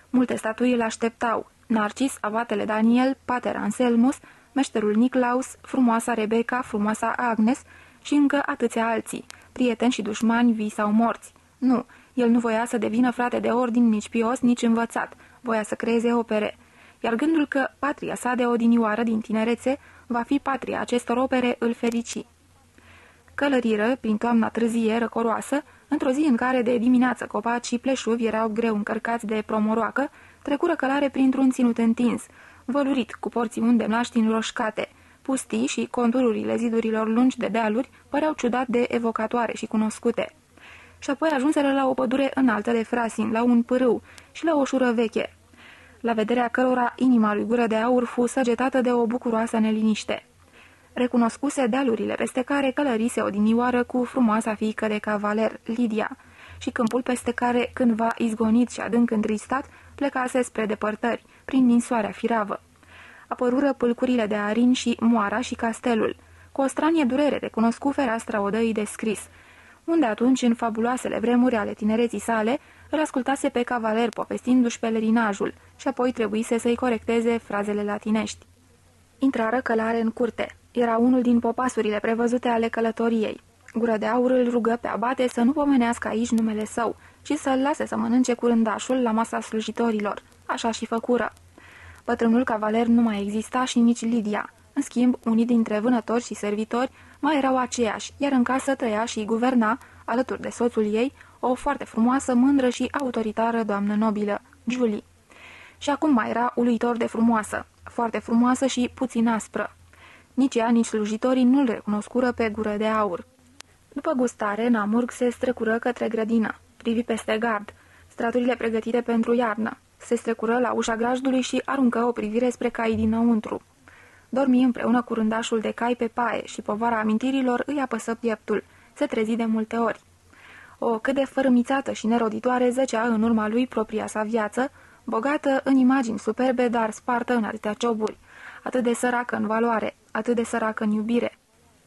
Multe statui îl așteptau, Narcis, avatele Daniel, pater Anselmus, meșterul Niclaus, frumoasa Rebecca, frumoasa Agnes și încă atâția alții, prieteni și dușmani vii sau morți. Nu, el nu voia să devină frate de ordin nici pios, nici învățat, voia să creeze opere. Iar gândul că patria sa de odinioară din tinerețe va fi patria acestor opere îl ferici. Călăriră, prin toamna târzie, răcoroasă, într-o zi în care de dimineață copaci și pleșuvi erau greu încărcați de promoroacă, trecură călare printr-un ținut întins, vălurit cu porțiuni de mlaștini roșcate. Pustii și contururile zidurilor lungi de dealuri păreau ciudat de evocatoare și cunoscute. Și apoi ajunseră la o pădure înaltă de frasin, la un pârâu și la o șură veche, la vederea cărora inima lui gură de aur fu săgetată de o bucuroasă neliniște. Recunoscuse dealurile peste care călărise odinioară cu frumoasa fiică de cavaler, Lidia, și câmpul peste care, cândva izgonit și adânc întristat, plecase spre depărtări, prin ninsoarea firavă. Apărură pâlcurile de arin și moara și castelul. Cu o stranie durere recunoscu fereastra odăii de scris, unde atunci, în fabuloasele vremuri ale tinereții sale, îl ascultase pe cavaler povestindu-și pelerinajul și apoi trebuise să-i corecteze frazele latinești. Intrară călare în curte. Era unul din popasurile prevăzute ale călătoriei. Gură de aur îl rugă pe abate să nu pomenească aici numele său, ci să-l lase să mănânce curândașul la masa slujitorilor. Așa și făcură. Bătrânul cavaler nu mai exista și nici Lidia. În schimb, unii dintre vânători și servitori mai erau aceiași, iar în casă trăia și guverna, alături de soțul ei, o foarte frumoasă, mândră și autoritară doamnă nobilă, Julie. Și acum mai era uluitor de frumoasă, foarte frumoasă și puțin aspră. Nici ea, nici slujitorii nu-l recunoscură pe gură de aur. După gustare, Namurg se strecură către grădină, privi peste gard, straturile pregătite pentru iarnă. Se strecură la ușa grajdului și aruncă o privire spre cai dinăuntru. Dormi împreună cu rândașul de cai pe paie și povara amintirilor îi apăsă pieptul. Se trezi de multe ori. O cât de fărâmițată și neroditoare zăcea în urma lui propria sa viață, bogată în imagini superbe, dar spartă în atâtea cioburi, atât de săracă în valoare, atât de săracă în iubire.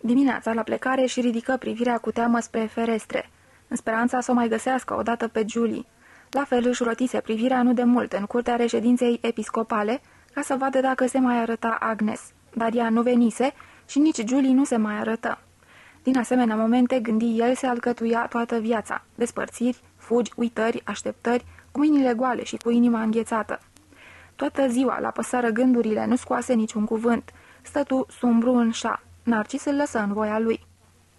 Dimineața, la plecare, și ridică privirea cu teamă spre ferestre, în speranța să o mai găsească odată pe Julie. La fel își rotise privirea nu de mult în curtea reședinței episcopale, ca să vadă dacă se mai arăta Agnes, dar ea nu venise și nici Julie nu se mai arătă. Din asemenea momente, gândi el, se alcătuia toată viața, despărțiri, fugi, uitări, așteptări, cu mâinile goale și cu inima înghețată. Toată ziua la păsară gândurile, nu scoase niciun cuvânt. Stătu sumbru în șa. Narcis îl lăsă în voia lui.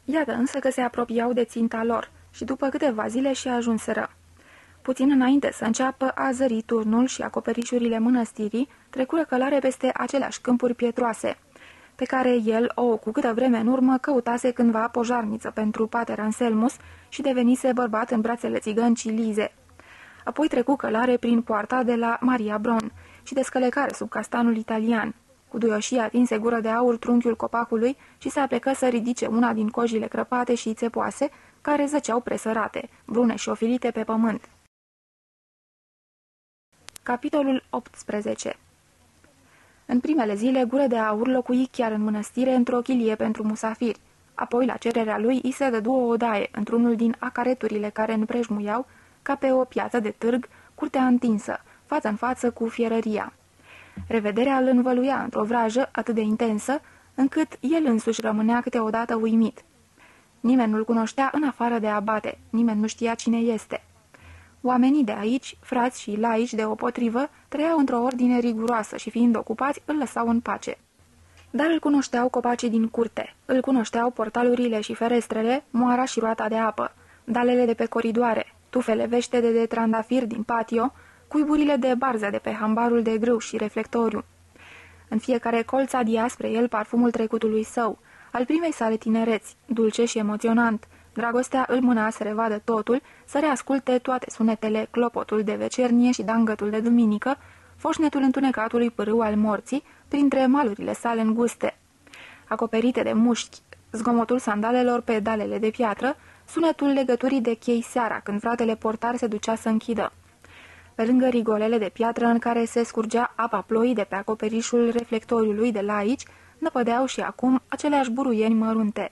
Iată însă că se apropiau de ținta lor și după câteva zile și ajunseră. Puțin înainte să înceapă a zări turnul și acoperișurile mănăstirii, trecură călare peste aceleași câmpuri pietroase, pe care el, o cu câtă vreme în urmă, căutase cândva pojarniță pentru pater Anselmus și devenise bărbat în brațele țigăncii Lize. Apoi trecu călare prin poarta de la Maria Bron și de scălecare sub castanul italian. Cu duioșie atinse gură de aur trunchiul copacului și se aplecă să ridice una din cojile crăpate și țepoase, care zăceau presărate, brune și ofilite pe pământ. Capitolul 18 În primele zile, Gură de Aur locui chiar în mănăstire într-o chilie pentru musafiri. Apoi, la cererea lui, i se dădu o odaie într-unul din acareturile care împrejmuiau, ca pe o piață de târg, curtea întinsă, față în față cu fierăria. Revederea îl învăluia într-o vrajă atât de intensă, încât el însuși rămânea câteodată uimit. Nimeni nu-l cunoștea în afară de abate, nimeni nu știa cine este. Oamenii de aici, frați și laici de potrivă, trăiau într-o ordine riguroasă și fiind ocupați, îl lăsau în pace. Dar îl cunoșteau copacii din curte, îl cunoșteau portalurile și ferestrele, moara și roata de apă, dalele de pe coridoare, tufele veștede de trandafir din patio, cuiburile de barză de pe hambarul de grâu și reflectoriu. În fiecare colț adia spre el parfumul trecutului său, al primei sale tinereți, dulce și emoționant. Dragostea îl mâna să revadă totul, să reasculte toate sunetele, clopotul de vecernie și dangătul de duminică, foșnetul întunecatului pârâu al morții, printre malurile sale înguste. Acoperite de mușchi, zgomotul sandalelor pe dalele de piatră, sunetul legăturii de chei seara, când fratele portar se ducea să închidă. Pe lângă rigolele de piatră în care se scurgea apa ploii de pe acoperișul reflectoriului de la aici, năpădeau și acum aceleași buruieni mărunte.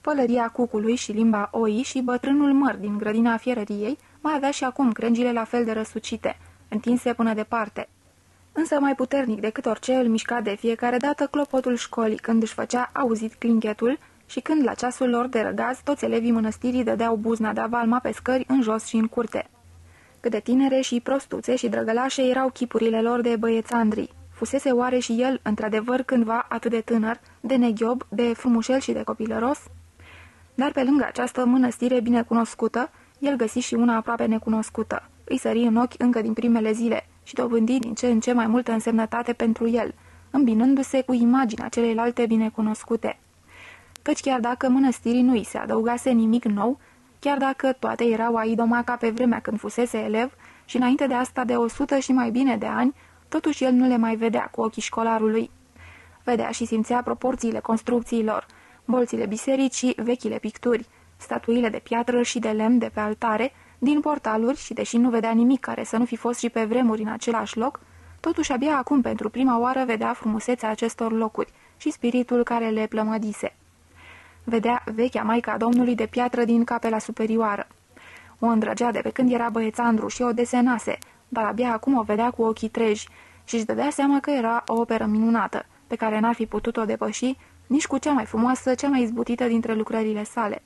Pălăria cucului și limba oii și bătrânul măr din grădina fierăriei mai avea și acum crengile la fel de răsucite, întinse până departe. Însă mai puternic decât orice îl mișca de fiecare dată clopotul școlii când își făcea auzit clinchetul și când la ceasul lor de răgaz toți elevii mănăstirii dădeau buzna de avalma pe scări în jos și în curte. Cât de tinere și prostuțe și drăgălașe erau chipurile lor de băiețandrii. Fusese oare și el, într-adevăr, cândva atât de tânăr, de neghiob, de frumușel și de copilăros? Dar pe lângă această mănăstire bine cunoscută, el găsi și una aproape necunoscută. Îi sări în ochi încă din primele zile și dobândi din ce în ce mai multă însemnătate pentru el, îmbinându-se cu imaginea celelalte binecunoscute. Căci chiar dacă mănăstirii nu îi se adăugase nimic nou, chiar dacă toate erau aidoma ca pe vremea când fusese elev și înainte de asta de o sută și mai bine de ani, totuși el nu le mai vedea cu ochii școlarului. Vedea și simțea proporțiile construcțiilor, bolțile bisericii, vechile picturi, statuile de piatră și de lemn de pe altare, din portaluri și deși nu vedea nimic care să nu fi fost și pe vremuri în același loc, totuși abia acum pentru prima oară vedea frumusețea acestor locuri și spiritul care le plămădise. Vedea vechea maica Domnului de piatră din capela superioară. O îndrăgea de pe când era băiețandru și o desenase, dar abia acum o vedea cu ochii treji și își dădea seama că era o operă minunată, pe care n-ar fi putut-o depăși nici cu cea mai frumoasă, cea mai izbutită dintre lucrările sale.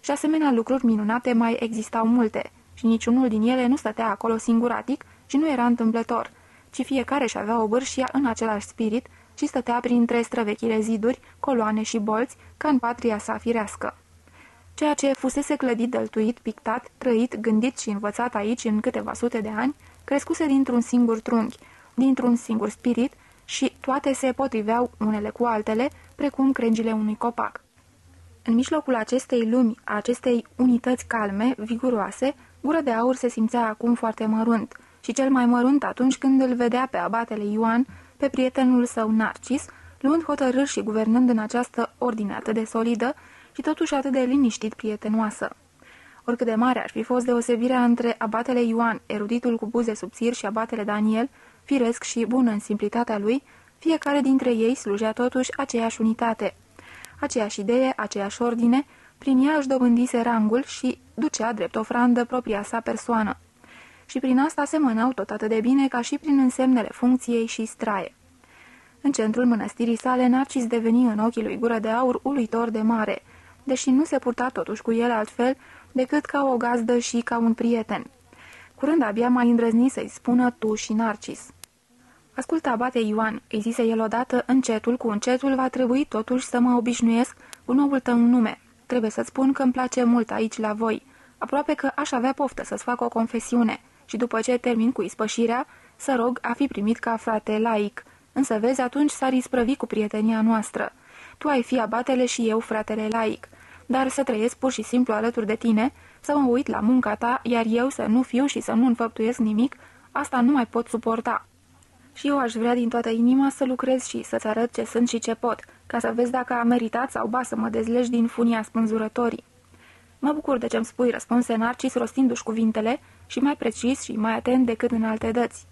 Și asemenea lucruri minunate mai existau multe, și niciunul din ele nu stătea acolo singuratic și nu era întâmplător, ci fiecare și avea o bârșia în același spirit și stătea printre străvechile ziduri, coloane și bolți, ca în patria sa firească. Ceea ce fusese clădit, dăltuit, pictat, trăit, gândit și învățat aici în câteva sute de ani, crescuse dintr-un singur trunchi, dintr-un singur spirit și toate se potriveau unele cu altele, precum crengile unui copac. În mijlocul acestei lumi, a acestei unități calme, viguroase, gură de aur se simțea acum foarte mărunt, și cel mai mărunt atunci când îl vedea pe abatele Ioan, pe prietenul său Narcis, luând hotărâri și guvernând în această ordine atât de solidă și totuși atât de liniștit prietenoasă. Oricât de mare ar fi fost deosebirea între abatele Ioan, eruditul cu buze subțiri, și abatele Daniel, firesc și bun în simplitatea lui, fiecare dintre ei slujea totuși aceeași unitate. Aceeași idee, aceeași ordine, prin ea își dobândise rangul și ducea drept ofrandă propria sa persoană. Și prin asta semănau tot atât de bine ca și prin însemnele funcției și straie. În centrul mănăstirii sale, Narcis deveni în ochii lui gură de aur uluitor de mare, deși nu se purta totuși cu el altfel decât ca o gazdă și ca un prieten. Curând abia mai îndrăzni să-i spună tu și Narcis. Ascultă, abate Ioan, îi zise el odată, încetul cu încetul va trebui totuși să mă obișnuiesc cu noul tău nume. Trebuie să spun că îmi place mult aici la voi. Aproape că aș avea poftă să-ți fac o confesiune și după ce termin cu ispășirea, să rog a fi primit ca frate laic. Însă vezi, atunci s-ar isprăvi cu prietenia noastră. Tu ai fi abatele și eu fratele laic. Dar să trăiesc pur și simplu alături de tine, să mă uit la munca ta, iar eu să nu fiu și să nu înfăptuiesc nimic, asta nu mai pot suporta. Și eu aș vrea din toată inima să lucrez și să-ți arăt ce sunt și ce pot, ca să vezi dacă a meritat sau ba să mă dezlegi din funia spânzurătorii. Mă bucur de ce-mi spui, răspunse Narcis rostindu-și cuvintele și mai precis și mai atent decât în alte dăți.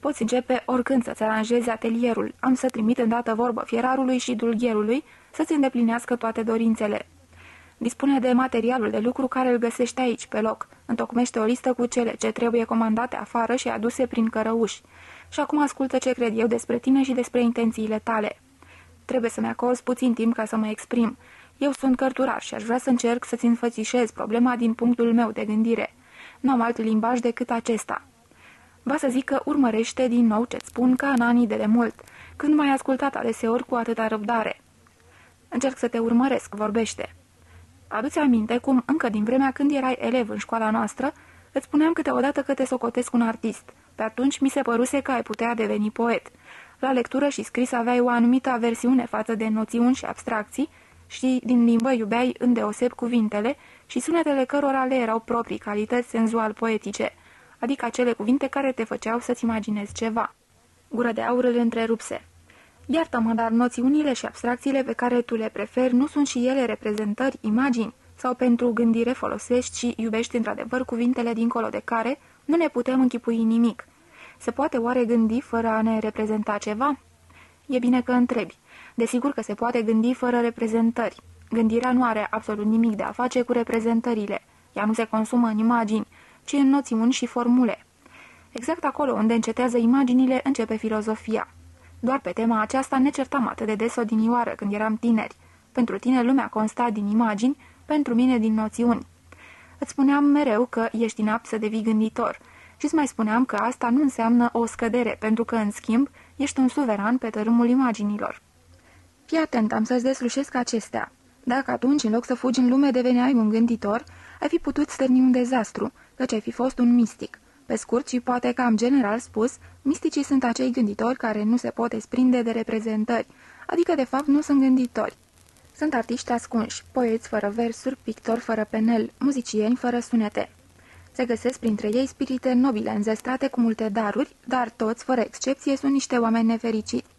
Poți începe oricând să-ți aranjezi atelierul. Am să trimit îndată vorbă fierarului și dulgherului să-ți îndeplinească toate dorințele. Dispune de materialul de lucru care îl găsești aici, pe loc. Întocmește o listă cu cele ce trebuie comandate afară și aduse prin cărăuși. Și acum ascultă ce cred eu despre tine și despre intențiile tale. Trebuie să-mi acorzi puțin timp ca să mă exprim. Eu sunt cărturar și aș vrea să încerc să-ți înfățișez problema din punctul meu de gândire. Nu am alt limbaj decât acesta. Va să zic că urmărește din nou ce-ți spun ca în anii de demult, când m-ai ascultat adeseori cu atâta răbdare. Încerc să te urmăresc, vorbește. Aduți aminte cum, încă din vremea când erai elev în școala noastră, îți spuneam câteodată că te socotesc un artist. Pe atunci mi se păruse că ai putea deveni poet. La lectură și scris aveai o anumită aversiune față de noțiuni și abstracții și din limbă iubeai îndeoseb cuvintele și sunetele cărora le erau proprii calități senzual poetice, adică acele cuvinte care te făceau să-ți imaginezi ceva. Gură de aur îl întrerupse. Iartă-mă, dar noțiunile și abstracțiile pe care tu le preferi nu sunt și ele reprezentări, imagini, sau pentru gândire folosești și iubești într-adevăr cuvintele dincolo de care nu ne putem închipui nimic. Se poate oare gândi fără a ne reprezenta ceva? E bine că întrebi. Desigur că se poate gândi fără reprezentări. Gândirea nu are absolut nimic de a face cu reprezentările. Ea nu se consumă în imagini, ci în noțiuni și formule. Exact acolo unde încetează imaginile, începe filozofia. Doar pe tema aceasta ne certam atât de des odinioară când eram tineri. Pentru tine lumea consta din imagini, pentru mine din noțiuni. Îți spuneam mereu că ești inapt să devii gânditor și îți mai spuneam că asta nu înseamnă o scădere, pentru că, în schimb, ești un suveran pe tărâmul imaginilor. Fii atent, am să-ți deslușesc acestea. Dacă atunci, în loc să fugi în lume, deveneai un gânditor, ai fi putut stârni un dezastru, căci ai fi fost un mistic. Pe scurt și poate cam general spus, misticii sunt acei gânditori care nu se pot desprinde de reprezentări, adică de fapt nu sunt gânditori. Sunt artiști ascunși, poeți fără versuri, pictori fără penel, muzicieni fără sunete. Se găsesc printre ei spirite nobile, înzestrate cu multe daruri, dar toți, fără excepție, sunt niște oameni nefericiți.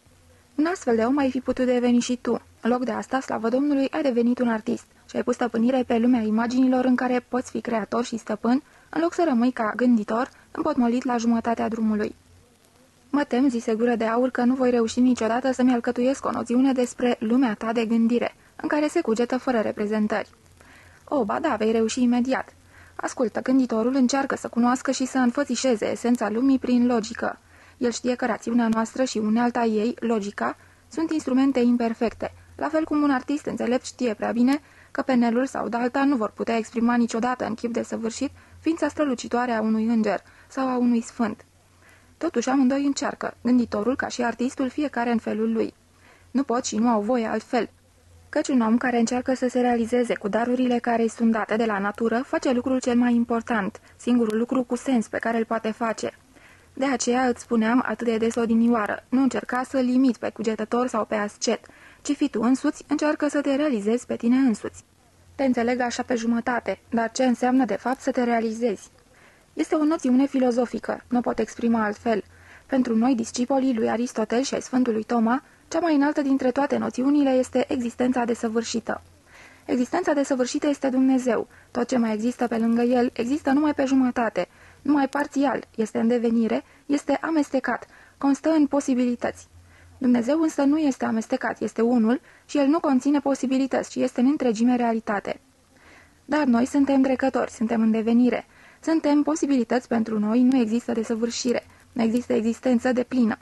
Un astfel de om ai fi putut deveni și tu. În loc de asta, slavă Domnului, ai devenit un artist și ai pus stăpânire pe lumea imaginilor în care poți fi creator și stăpân, în loc să rămâi ca gânditor, împotmolit la jumătatea drumului. Mă tem, zise gură de aur, că nu voi reuși niciodată să-mi alcătuiesc o noțiune despre lumea ta de gândire, în care se cugetă fără reprezentări. O, ba da, vei reuși imediat. Ascultă, gânditorul încearcă să cunoască și să înfățișeze esența lumii prin logică. El știe că rațiunea noastră și unealta ei, logica, sunt instrumente imperfecte, la fel cum un artist înțelept știe prea bine că penelul sau dalta nu vor putea exprima niciodată în chip de săvârșit ființa strălucitoare a unui înger sau a unui sfânt. Totuși amândoi încearcă, gânditorul ca și artistul fiecare în felul lui. Nu pot și nu au voie altfel, căci un om care încearcă să se realizeze cu darurile care îi sunt date de la natură face lucrul cel mai important, singurul lucru cu sens pe care îl poate face. De aceea îți spuneam atât de des odinioară, nu încerca să limit pe cugetător sau pe ascet, ci fi tu însuți, încearcă să te realizezi pe tine însuți. Te înțeleg așa pe jumătate, dar ce înseamnă de fapt să te realizezi? Este o noțiune filozofică, nu pot exprima altfel. Pentru noi, discipolii lui Aristotel și ai Sfântului Toma, cea mai înaltă dintre toate noțiunile este existența desăvârșită. Existența desăvârșită este Dumnezeu. Tot ce mai există pe lângă El există numai pe jumătate, numai parțial, este în devenire, este amestecat, constă în posibilități. Dumnezeu însă nu este amestecat, este unul și El nu conține posibilități, ci este în întregime realitate. Dar noi suntem drecători, suntem în devenire. Suntem posibilități pentru noi, nu există desăvârșire, nu există existență de plină.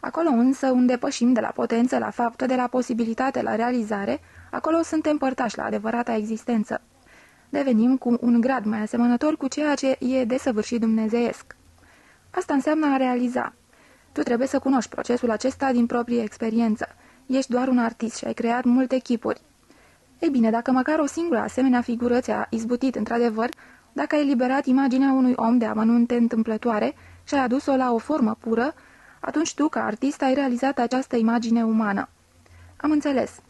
Acolo însă unde pășim de la potență la faptă, de la posibilitate la realizare, acolo suntem părtași la adevărata existență. Devenim cu un grad mai asemănător cu ceea ce e desăvârșit dumnezeiesc. Asta înseamnă a realiza. Tu trebuie să cunoști procesul acesta din proprie experiență. Ești doar un artist și ai creat multe chipuri. Ei bine, dacă măcar o singură asemenea figură ți-a izbutit într-adevăr, dacă ai eliberat imaginea unui om de amănunte întâmplătoare și ai adus-o la o formă pură, atunci tu, ca artist, ai realizat această imagine umană. Am înțeles.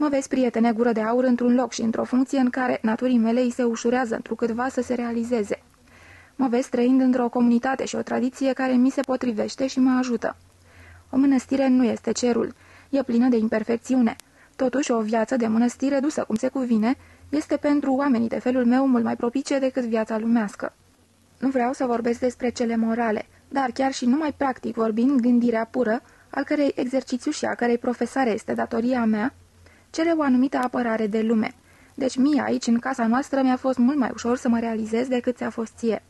Mă vezi, prietene, gură de aur într-un loc și într-o funcție în care naturii mele îi se ușurează întrucâtva să se realizeze. Mă vezi trăind într-o comunitate și o tradiție care mi se potrivește și mă ajută. O mănăstire nu este cerul, e plină de imperfecțiune. Totuși, o viață de mănăstire dusă cum se cuvine este pentru oamenii de felul meu mult mai propice decât viața lumească. Nu vreau să vorbesc despre cele morale, dar chiar și numai practic vorbind, gândirea pură, al cărei exercițiu și a cărei profesare este datoria mea, cere o anumită apărare de lume. Deci mie aici, în casa noastră, mi-a fost mult mai ușor să mă realizez decât ți-a fost ție.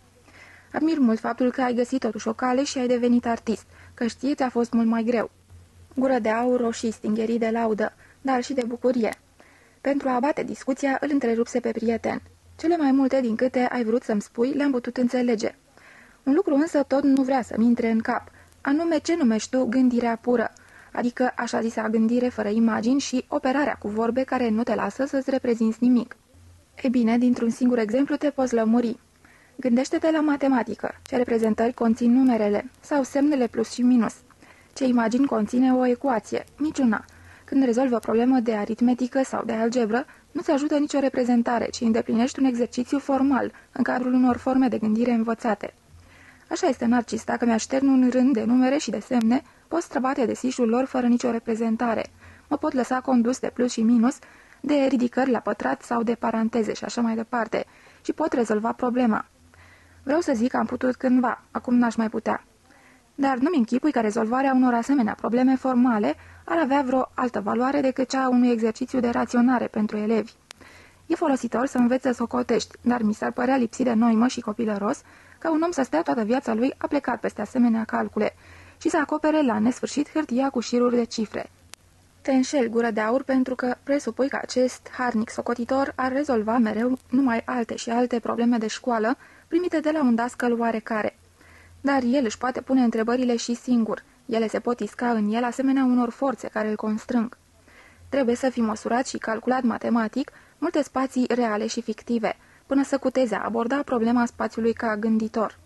Admir mult faptul că ai găsit totuși o cale și ai devenit artist, că știe ți-a fost mult mai greu. Gură de aur roșii stingherii de laudă, dar și de bucurie. Pentru a abate discuția, îl întrerupse pe prieten. Cele mai multe din câte ai vrut să-mi spui le-am putut înțelege. Un lucru însă tot nu vrea să-mi intre în cap, anume ce numești tu gândirea pură, adică așa zisa gândire fără imagini și operarea cu vorbe care nu te lasă să-ți reprezinți nimic. E bine, dintr-un singur exemplu te poți lămuri. Gândește-te la matematică, ce reprezentări conțin numerele, sau semnele plus și minus. Ce imagini conține o ecuație, niciuna. Când rezolvi o problemă de aritmetică sau de algebră, nu-ți ajută nicio reprezentare, ci îndeplinești un exercițiu formal, în cadrul unor forme de gândire învățate. Așa este narcis, dacă mi-aștern un rând de numere și de semne, pot străbate de sișul lor fără nicio reprezentare. Mă pot lăsa condus de plus și minus, de ridicări la pătrat sau de paranteze și așa mai departe, și pot rezolva problema. Vreau să zic că am putut cândva, acum n-aș mai putea. Dar nu-mi închipui că rezolvarea unor asemenea probleme formale ar avea vreo altă valoare decât cea a unui exercițiu de raționare pentru elevi. E folositor să învețe să o cotești, dar mi s-ar părea lipsit de noimă și copilăros ca un om să stea toată viața lui aplecat peste asemenea calcule și să acopere la nesfârșit hârtia cu șiruri de cifre. Te înșel gură de aur pentru că presupui că acest harnic socotitor ar rezolva mereu numai alte și alte probleme de școală primite de la un dascăl oarecare. Dar el își poate pune întrebările și singur. Ele se pot isca în el asemenea unor forțe care îl constrâng. Trebuie să fi măsurat și calculat matematic multe spații reale și fictive, până să cuteze a aborda problema spațiului ca gânditor.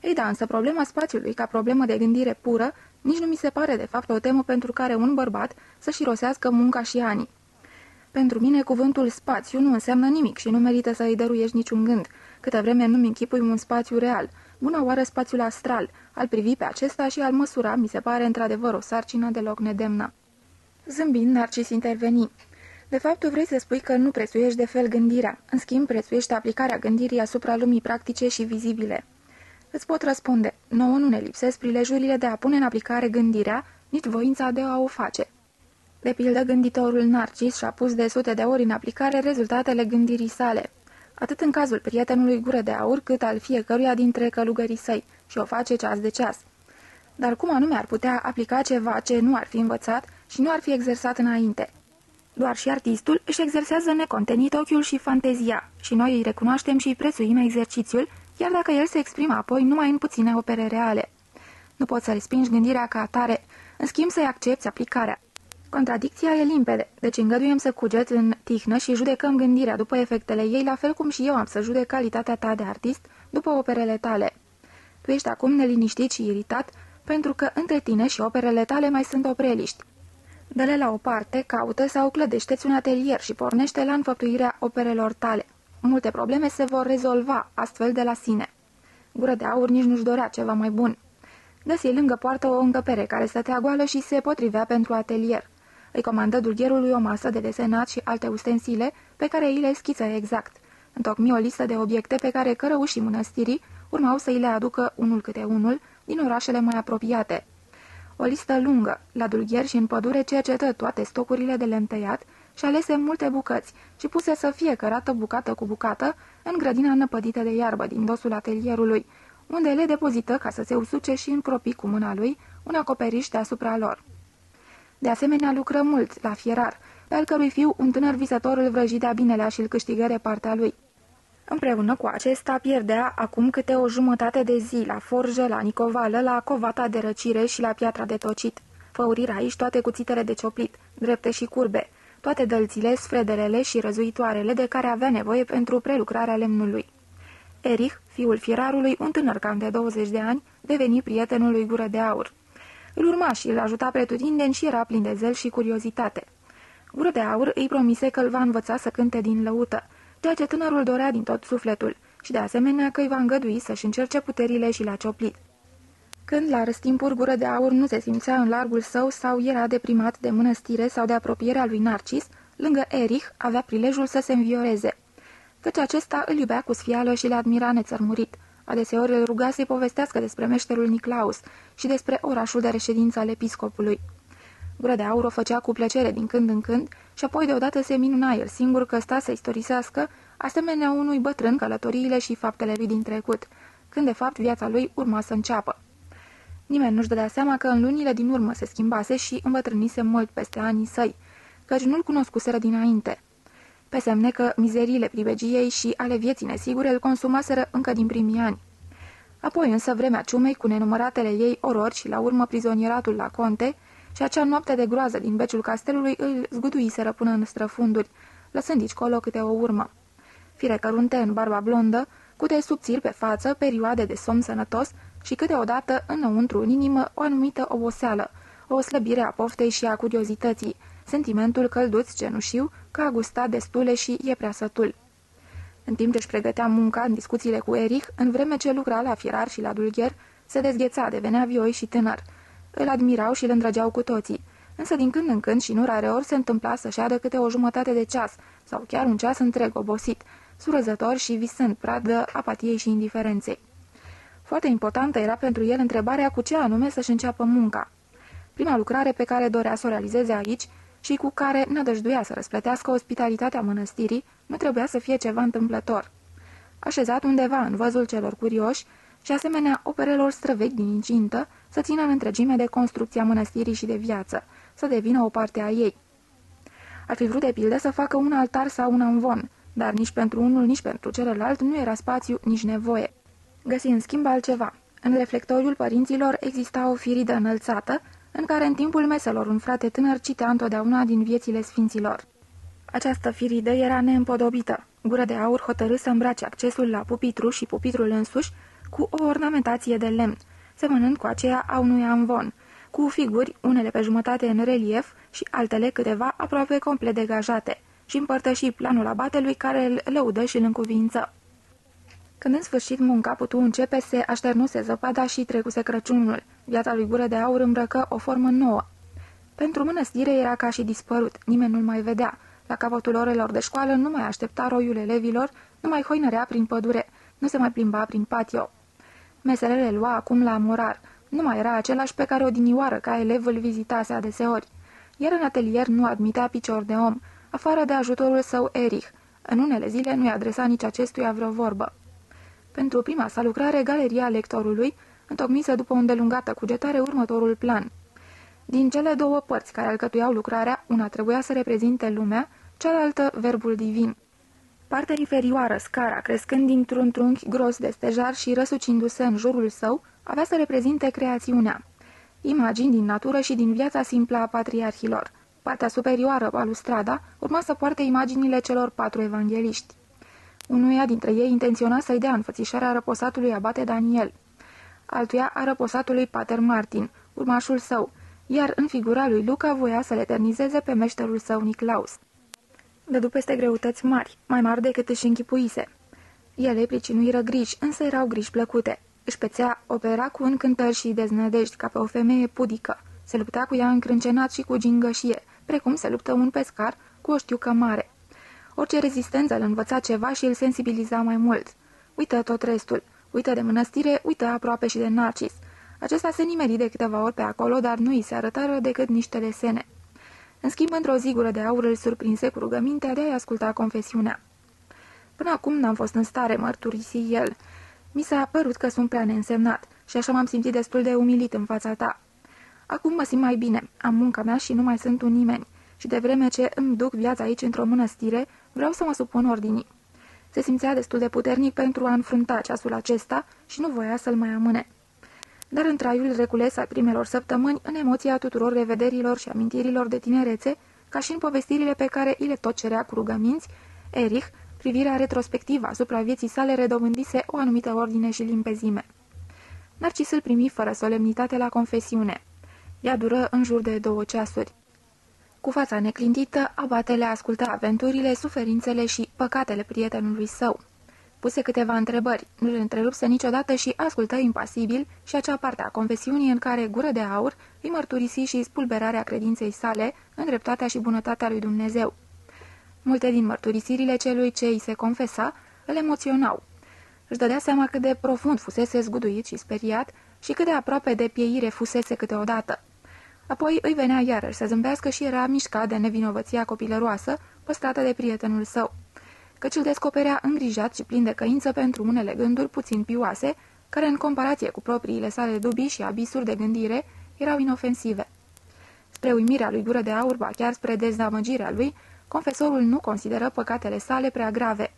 Ei da, însă problema spațiului ca problemă de gândire pură nici nu mi se pare de fapt o temă pentru care un bărbat să-și rosească munca și anii. Pentru mine cuvântul spațiu nu înseamnă nimic și nu merită să îi dăruiești niciun gând, câtă vreme nu-mi închipui un spațiu real. Bună oară spațiul astral, al privi pe acesta și al măsura, mi se pare într-adevăr o sarcină deloc nedemnă. Zâmbind, Narcis interveni. De fapt, tu vrei să spui că nu prețuiești de fel gândirea, în schimb prețuiești aplicarea gândirii asupra lumii practice și vizibile. Îți pot răspunde, nouă nu ne lipsesc prilejurile de a pune în aplicare gândirea, nici voința de a o face. De pildă, gânditorul Narcis și-a pus de sute de ori în aplicare rezultatele gândirii sale, atât în cazul prietenului gură de aur, cât al fiecăruia dintre călugării săi, și o face ceas de ceas. Dar cum anume ar putea aplica ceva ce nu ar fi învățat și nu ar fi exersat înainte? Doar și artistul își exersează necontenit ochiul și fantezia și noi îi recunoaștem și îi prețuim exercițiul, chiar dacă el se exprimă apoi numai în puține opere reale. Nu poți să respingi gândirea ca atare, în schimb să-i accepti aplicarea. Contradicția e limpede, deci îngăduiem să cuget în tihnă și judecăm gândirea după efectele ei, la fel cum și eu am să judec calitatea ta de artist după operele tale. Tu ești acum neliniștit și iritat, pentru că între tine și operele tale mai sunt opreliști. Dă-le la o parte, caută sau clădește-ți un atelier și pornește la înfăptuirea operelor tale. Multe probleme se vor rezolva astfel de la sine. Gură de aur nici nu-și dorea ceva mai bun. Găsi lângă poartă o încăpere care stătea goală și se potrivea pentru atelier. Îi comandă dulgherului o masă de desenat și alte ustensile pe care îi le schiță exact. Întocmi o listă de obiecte pe care cărăușii mănăstirii urmau să îi le aducă unul câte unul din orașele mai apropiate. O listă lungă, la dulgher și în pădure cercetă toate stocurile de lemn tăiat și alese multe bucăți și puse să fie cărată bucată cu bucată în grădina năpădită de iarbă din dosul atelierului, unde le depozită ca să se usuce și încropi cu mâna lui un acoperiș deasupra lor. De asemenea, lucră mult la fierar, pe al cărui fiu un tânăr visător îl vrăjidea binelea și îl câștigă partea lui. Împreună cu acesta pierdea acum câte o jumătate de zi la forjă, la nicovală, la covata de răcire și la piatra de tocit. Făurirea aici toate cuțitele de cioplit, drepte și curbe, toate dălțile, sfrederele și răzuitoarele de care avea nevoie pentru prelucrarea lemnului. Erich, fiul fierarului, un tânăr cam de 20 de ani, deveni prietenul lui Gură de Aur. Îl urma și îl ajuta pretutindeni și era plin de zel și curiozitate. Gură de Aur îi promise că îl va învăța să cânte din lăută, ceea ce tânărul dorea din tot sufletul, și de asemenea că îi va îngădui să-și încerce puterile și la cioplit. Când la răstimpuri gură de aur nu se simțea în largul său sau era deprimat de mănăstire sau de apropierea lui Narcis, lângă Erich avea prilejul să se învioreze. Căci acesta îl iubea cu sfială și le admira nețărmurit. Adeseori îl ruga să-i povestească despre meșterul Niclaus și despre orașul de reședință al episcopului. Gură de aur o făcea cu plăcere din când în când și apoi deodată se minuna el singur că sta să istorisească, asemenea unui bătrân călătoriile și faptele lui din trecut, când de fapt viața lui urma să înceapă. Nimeni nu-și dădea seama că în lunile din urmă se schimbase și îmbătrânise mult peste anii săi, căci nu-l cunoscuseră dinainte. Pe semne că mizeriile privegiei și ale vieții nesigure îl consumaseră încă din primii ani. Apoi însă vremea ciumei cu nenumăratele ei orori și la urmă prizonieratul la conte și acea noapte de groază din beciul castelului îl zguduiseră până în străfunduri, lăsând aici colo câte o urmă. Fire cărunte în barba blondă, cute subțiri pe față, perioade de somn sănătos și câteodată înăuntru în inimă o anumită oboseală, o slăbire a poftei și a curiozității, sentimentul călduț cenușiu că a gustat destule și e prea sătul. În timp ce își pregătea munca în discuțiile cu Erich, în vreme ce lucra la firar și la dulgher, se dezgheța, devenea vioi și tânăr. Îl admirau și îl îndrăgeau cu toții, însă din când în când și nu rare ori se întâmpla să șadă câte o jumătate de ceas, sau chiar un ceas întreg obosit, surăzător și visând pradă apatiei și indiferenței. Foarte importantă era pentru el întrebarea cu ce anume să-și înceapă munca. Prima lucrare pe care dorea să o realizeze aici și cu care nădăjduia să răsplătească ospitalitatea mănăstirii, nu trebuia să fie ceva întâmplător. Așezat undeva în văzul celor curioși și asemenea operelor străvechi din incintă, să țină în întregime de construcția mănăstirii și de viață, să devină o parte a ei. Ar fi vrut de pildă să facă un altar sau un amvon, dar nici pentru unul, nici pentru celălalt nu era spațiu, nici nevoie. Găsi în schimb altceva. În reflectoriul părinților exista o firidă înălțată, în care în timpul meselor un frate tânăr citea întotdeauna din viețile sfinților. Această firidă era neîmpodobită. Gură de aur hotărâ să îmbrace accesul la pupitru și pupitrul însuși cu o ornamentație de lemn, semănând cu aceea a unui amvon, cu figuri, unele pe jumătate în relief și altele câteva aproape complet degajate, și împărtăși planul abatelui care îl lăudă și îl încuvință. Când în sfârșit munca putu începe, se așternuse zăpada și trecuse Crăciunul. Viața lui Gură de Aur îmbrăcă o formă nouă. Pentru mănăstire era ca și dispărut, nimeni nu-l mai vedea. La capătul orelor de școală nu mai aștepta roiul elevilor, nu mai hoinărea prin pădure, nu se mai plimba prin patio. Mesele le lua acum la morar. Nu mai era același pe care odinioară ca elev îl vizitase adeseori. Iar în atelier nu admitea picior de om, afară de ajutorul său Erich. În unele zile nu-i adresa nici acestuia vreo vorbă. Pentru prima sa lucrare, galeria lectorului întocmise după o îndelungată cugetare următorul plan. Din cele două părți care alcătuiau lucrarea, una trebuia să reprezinte lumea, cealaltă verbul divin. Partea inferioară, scara, crescând dintr-un trunchi gros de stejar și răsucindu-se în jurul său, avea să reprezinte creațiunea. Imagini din natură și din viața simplă a patriarhilor. Partea superioară, balustrada, urma să poarte imaginile celor patru evangeliști. Unuia dintre ei intenționa să-i dea înfățișarea răposatului abate Daniel, altuia a răposatului Pater Martin, urmașul său, iar în figura lui Luca voia să-l eternizeze pe meșterul său Niclaus. Dădu peste greutăți mari, mai mari decât își închipuise. Ele pricinuiră griji, însă erau griji plăcute. Își pețea opera cu încântări și deznădejdi ca pe o femeie pudică. Se lupta cu ea încrâncenat și cu gingășie, precum se luptă un pescar cu o știucă mare. Orice rezistență îl învăța ceva și îl sensibiliza mai mult. Uită tot restul. Uită de mănăstire, uită aproape și de Narcis. Acesta se nimeri de câteva ori pe acolo, dar nu îi se arătară decât niște desene. În schimb, într-o zigură de aur îl surprinse cu rugămintea de a-i asculta confesiunea. Până acum n-am fost în stare, mărturisi el. Mi s-a părut că sunt prea neînsemnat și așa m-am simțit destul de umilit în fața ta. Acum mă simt mai bine, am munca mea și nu mai sunt un nimeni. Și de vreme ce îmi duc viața aici într-o mănăstire, vreau să mă supun ordinii. Se simțea destul de puternic pentru a înfrunta ceasul acesta și nu voia să-l mai amâne. Dar în traiul recules al primelor săptămâni, în emoția tuturor revederilor și amintirilor de tinerețe, ca și în povestirile pe care îi le tot cerea cu rugăminți, Erich, privirea retrospectivă asupra vieții sale redobândise o anumită ordine și limpezime. Narcis îl primi fără solemnitate la confesiune. Ea dură în jur de două ceasuri. Cu fața neclintită, abatele ascultă aventurile, suferințele și păcatele prietenului său. Puse câteva întrebări, nu le întrerupse niciodată și ascultă impasibil și acea parte a confesiunii în care Gură de Aur îi mărturisi și spulberarea credinței sale în dreptatea și bunătatea lui Dumnezeu. Multe din mărturisirile celui ce îi se confesa îl emoționau. Își dădea seama cât de profund fusese zguduit și speriat și cât de aproape de pieire fusese câteodată. Apoi îi venea iarăși să zâmbească și era mișcat de nevinovăția copilăroasă păstrată de prietenul său, căci îl descoperea îngrijat și plin de căință pentru unele gânduri puțin pioase, care în comparație cu propriile sale dubii și abisuri de gândire erau inofensive. Spre uimirea lui Gură de Aur, ba chiar spre dezamăgirea lui, confesorul nu consideră păcatele sale prea grave,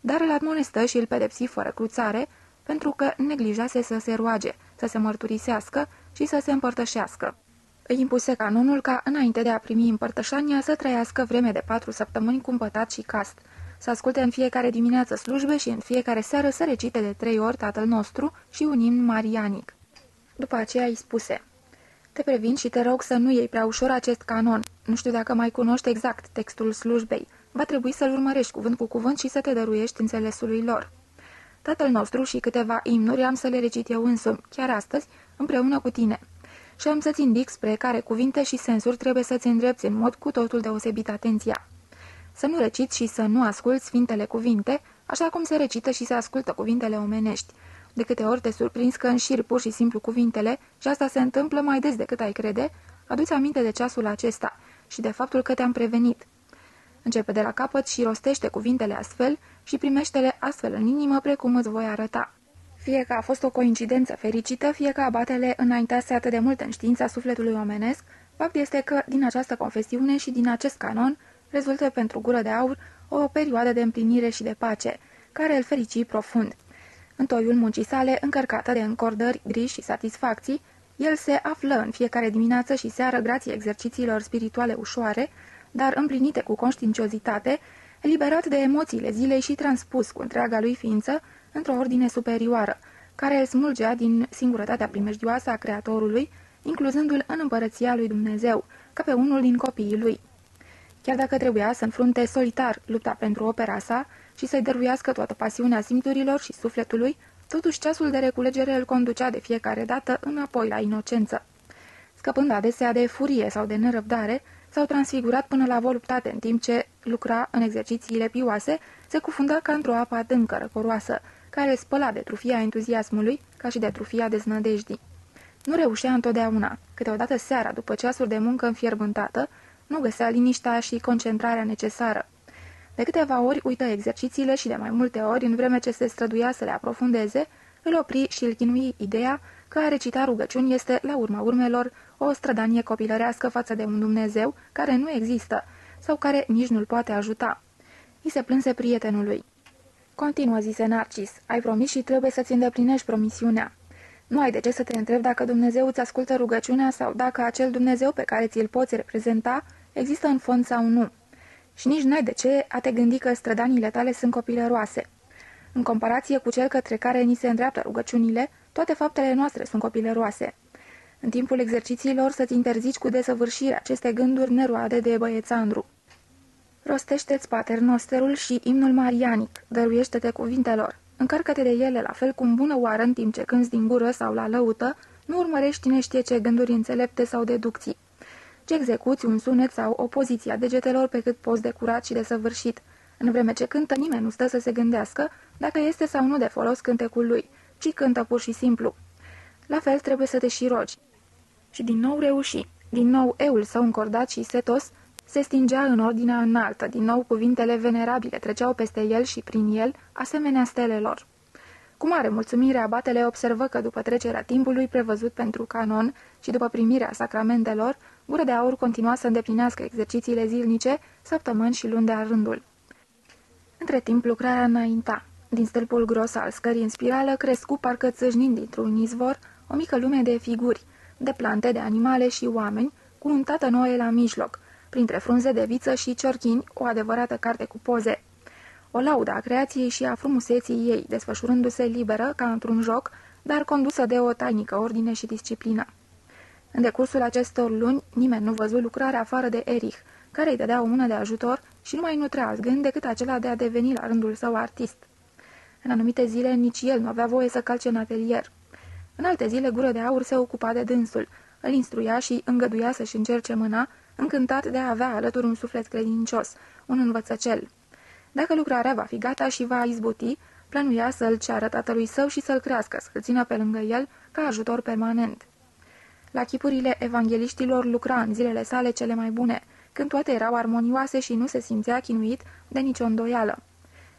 dar îl admonestă și îl pedepsi fără cruțare, pentru că neglijase să se roage, să se mărturisească și să se împărtășească. Îi impuse canonul ca, înainte de a primi împărtășania, să trăiască vreme de patru săptămâni cumpătat și cast, să asculte în fiecare dimineață slujbe și în fiecare seară să recite de trei ori Tatăl nostru și un imn marianic. După aceea îi spuse, Te previn și te rog să nu iei prea ușor acest canon. Nu știu dacă mai cunoști exact textul slujbei. Va trebui să-l urmărești cuvânt cu cuvânt și să te dăruiești înțelesului lor. Tatăl nostru și câteva imnuri am să le recit eu însumi, chiar astăzi, împreună cu tine. Și am să-ți indic spre care cuvinte și sensuri trebuie să-ți îndrepți în mod cu totul deosebit atenția. Să nu reciți și să nu asculți sfintele cuvinte, așa cum se recită și se ascultă cuvintele omenești. De câte ori te surprinzi că înșiri pur și simplu cuvintele, și asta se întâmplă mai des decât ai crede, aduți aminte de ceasul acesta și de faptul că te-am prevenit. Începe de la capăt și rostește cuvintele astfel și primește-le astfel în inimă precum îți voi arăta. Fie că a fost o coincidență fericită, fie că abatele înaintase atât de mult în știința sufletului omenesc, fapt este că, din această confesiune și din acest canon, rezultă pentru gură de aur o perioadă de împlinire și de pace, care îl ferici profund. În toiul muncii sale, încărcată de încordări, griji și satisfacții, el se află în fiecare dimineață și seară grație exercițiilor spirituale ușoare, dar împlinite cu conștiinciozitate, eliberat de emoțiile zilei și transpus cu întreaga lui ființă într-o ordine superioară, care smulgea din singurătatea primejdioasă a Creatorului, incluzându-l în împărăția lui Dumnezeu, ca pe unul din copiii lui. Chiar dacă trebuia să înfrunte solitar lupta pentru opera sa și să-i dăruiască toată pasiunea simțurilor și sufletului, totuși ceasul de reculegere îl conducea de fiecare dată înapoi la inocență. Scăpând adesea de furie sau de nerăbdare, s-au transfigurat până la voluptate în timp ce lucra în exercițiile pioase, se cufunda ca într-o apă adâncă răcoroasă, care spăla de trufia entuziasmului ca și de trufia deznădejdii. Nu reușea întotdeauna. Câteodată seara, după ceasuri de muncă înfierbântată, nu găsea liniștea și concentrarea necesară. De câteva ori uită exercițiile și de mai multe ori, în vreme ce se străduia să le aprofundeze, îl opri și îl chinui ideea că a recita rugăciuni este, la urma urmelor, o strădanie copilărească față de un Dumnezeu care nu există sau care nici nu-l poate ajuta. I se plânse prietenului. Continuă, zise Narcis, ai promis și trebuie să-ți îndeplinești promisiunea. Nu ai de ce să te întrebi dacă Dumnezeu îți ascultă rugăciunea sau dacă acel Dumnezeu pe care ți-l poți reprezenta există în fond sau nu. Și nici n-ai de ce a te gândi că strădanile tale sunt copilăroase. În comparație cu cel către care ni se îndreaptă rugăciunile, toate faptele noastre sunt copilăroase. În timpul exercițiilor să-ți interzici cu desăvârșire aceste gânduri neroade de băiețandru. Rostește-ți paternosterul și imnul marianic, dăruiește-te cuvintelor. Încarcă-te de ele la fel cum bună oară în timp ce cânți din gură sau la lăută, nu urmărești cine știe ce gânduri înțelepte sau deducții. Ce execuți un sunet sau o poziție a degetelor pe cât poți de curat și de săvârșit. În vreme ce cântă, nimeni nu stă să se gândească dacă este sau nu de folos cântecul lui, ci cântă pur și simplu. La fel trebuie să te și rogi. Și din nou reuși. Din nou eul său încordat și setos se stingea în ordinea înaltă, din nou cuvintele venerabile treceau peste el și prin el, asemenea stelelor. Cu mare mulțumire, abatele observă că după trecerea timpului prevăzut pentru canon și după primirea sacramentelor, Gură de Aur continua să îndeplinească exercițiile zilnice, săptămâni și luni de rândul. Între timp, lucrarea înainta. Din stâlpul gros al scării în spirală crescu parcă țâșnind dintr-un izvor o mică lume de figuri, de plante, de animale și oameni, cu un tată noe la mijloc, printre frunze de viță și ciorchini, o adevărată carte cu poze. O laudă a creației și a frumuseții ei, desfășurându-se liberă, ca într-un joc, dar condusă de o tainică ordine și disciplină. În decursul acestor luni, nimeni nu văzut lucrarea afară de Erich, care îi dădea o mână de ajutor și nu mai nutrea alt gând decât acela de a deveni la rândul său artist. În anumite zile nici el nu avea voie să calce în atelier. În alte zile, Gură de Aur se ocupa de dânsul, îl instruia și îngăduia să-și încerce mâna, încântat de a avea alături un suflet credincios, un învățăcel. Dacă lucrarea va fi gata și va izbuti, plănuia să-l ceară tatălui său și să-l crească, să-l țină pe lângă el ca ajutor permanent. La chipurile evangeliștilor lucra în zilele sale cele mai bune, când toate erau armonioase și nu se simțea chinuit de nicio îndoială.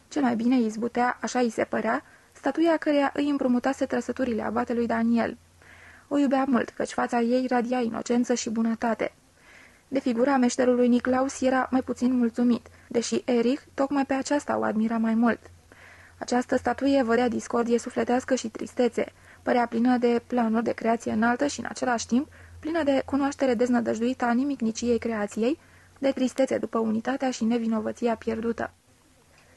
Cel mai bine izbutea, așa îi se părea, statuia căreia îi împrumutase trăsăturile abatelui Daniel. O iubea mult, căci fața ei radia inocență și bunătate. De figura meșterului Niclaus era mai puțin mulțumit, deși Erich tocmai pe aceasta o admira mai mult. Această statuie vădea discordie sufletească și tristețe, părea plină de planuri de creație înaltă și în același timp plină de cunoaștere deznădăjduită a nimicniciei creației, de tristețe după unitatea și nevinovăția pierdută.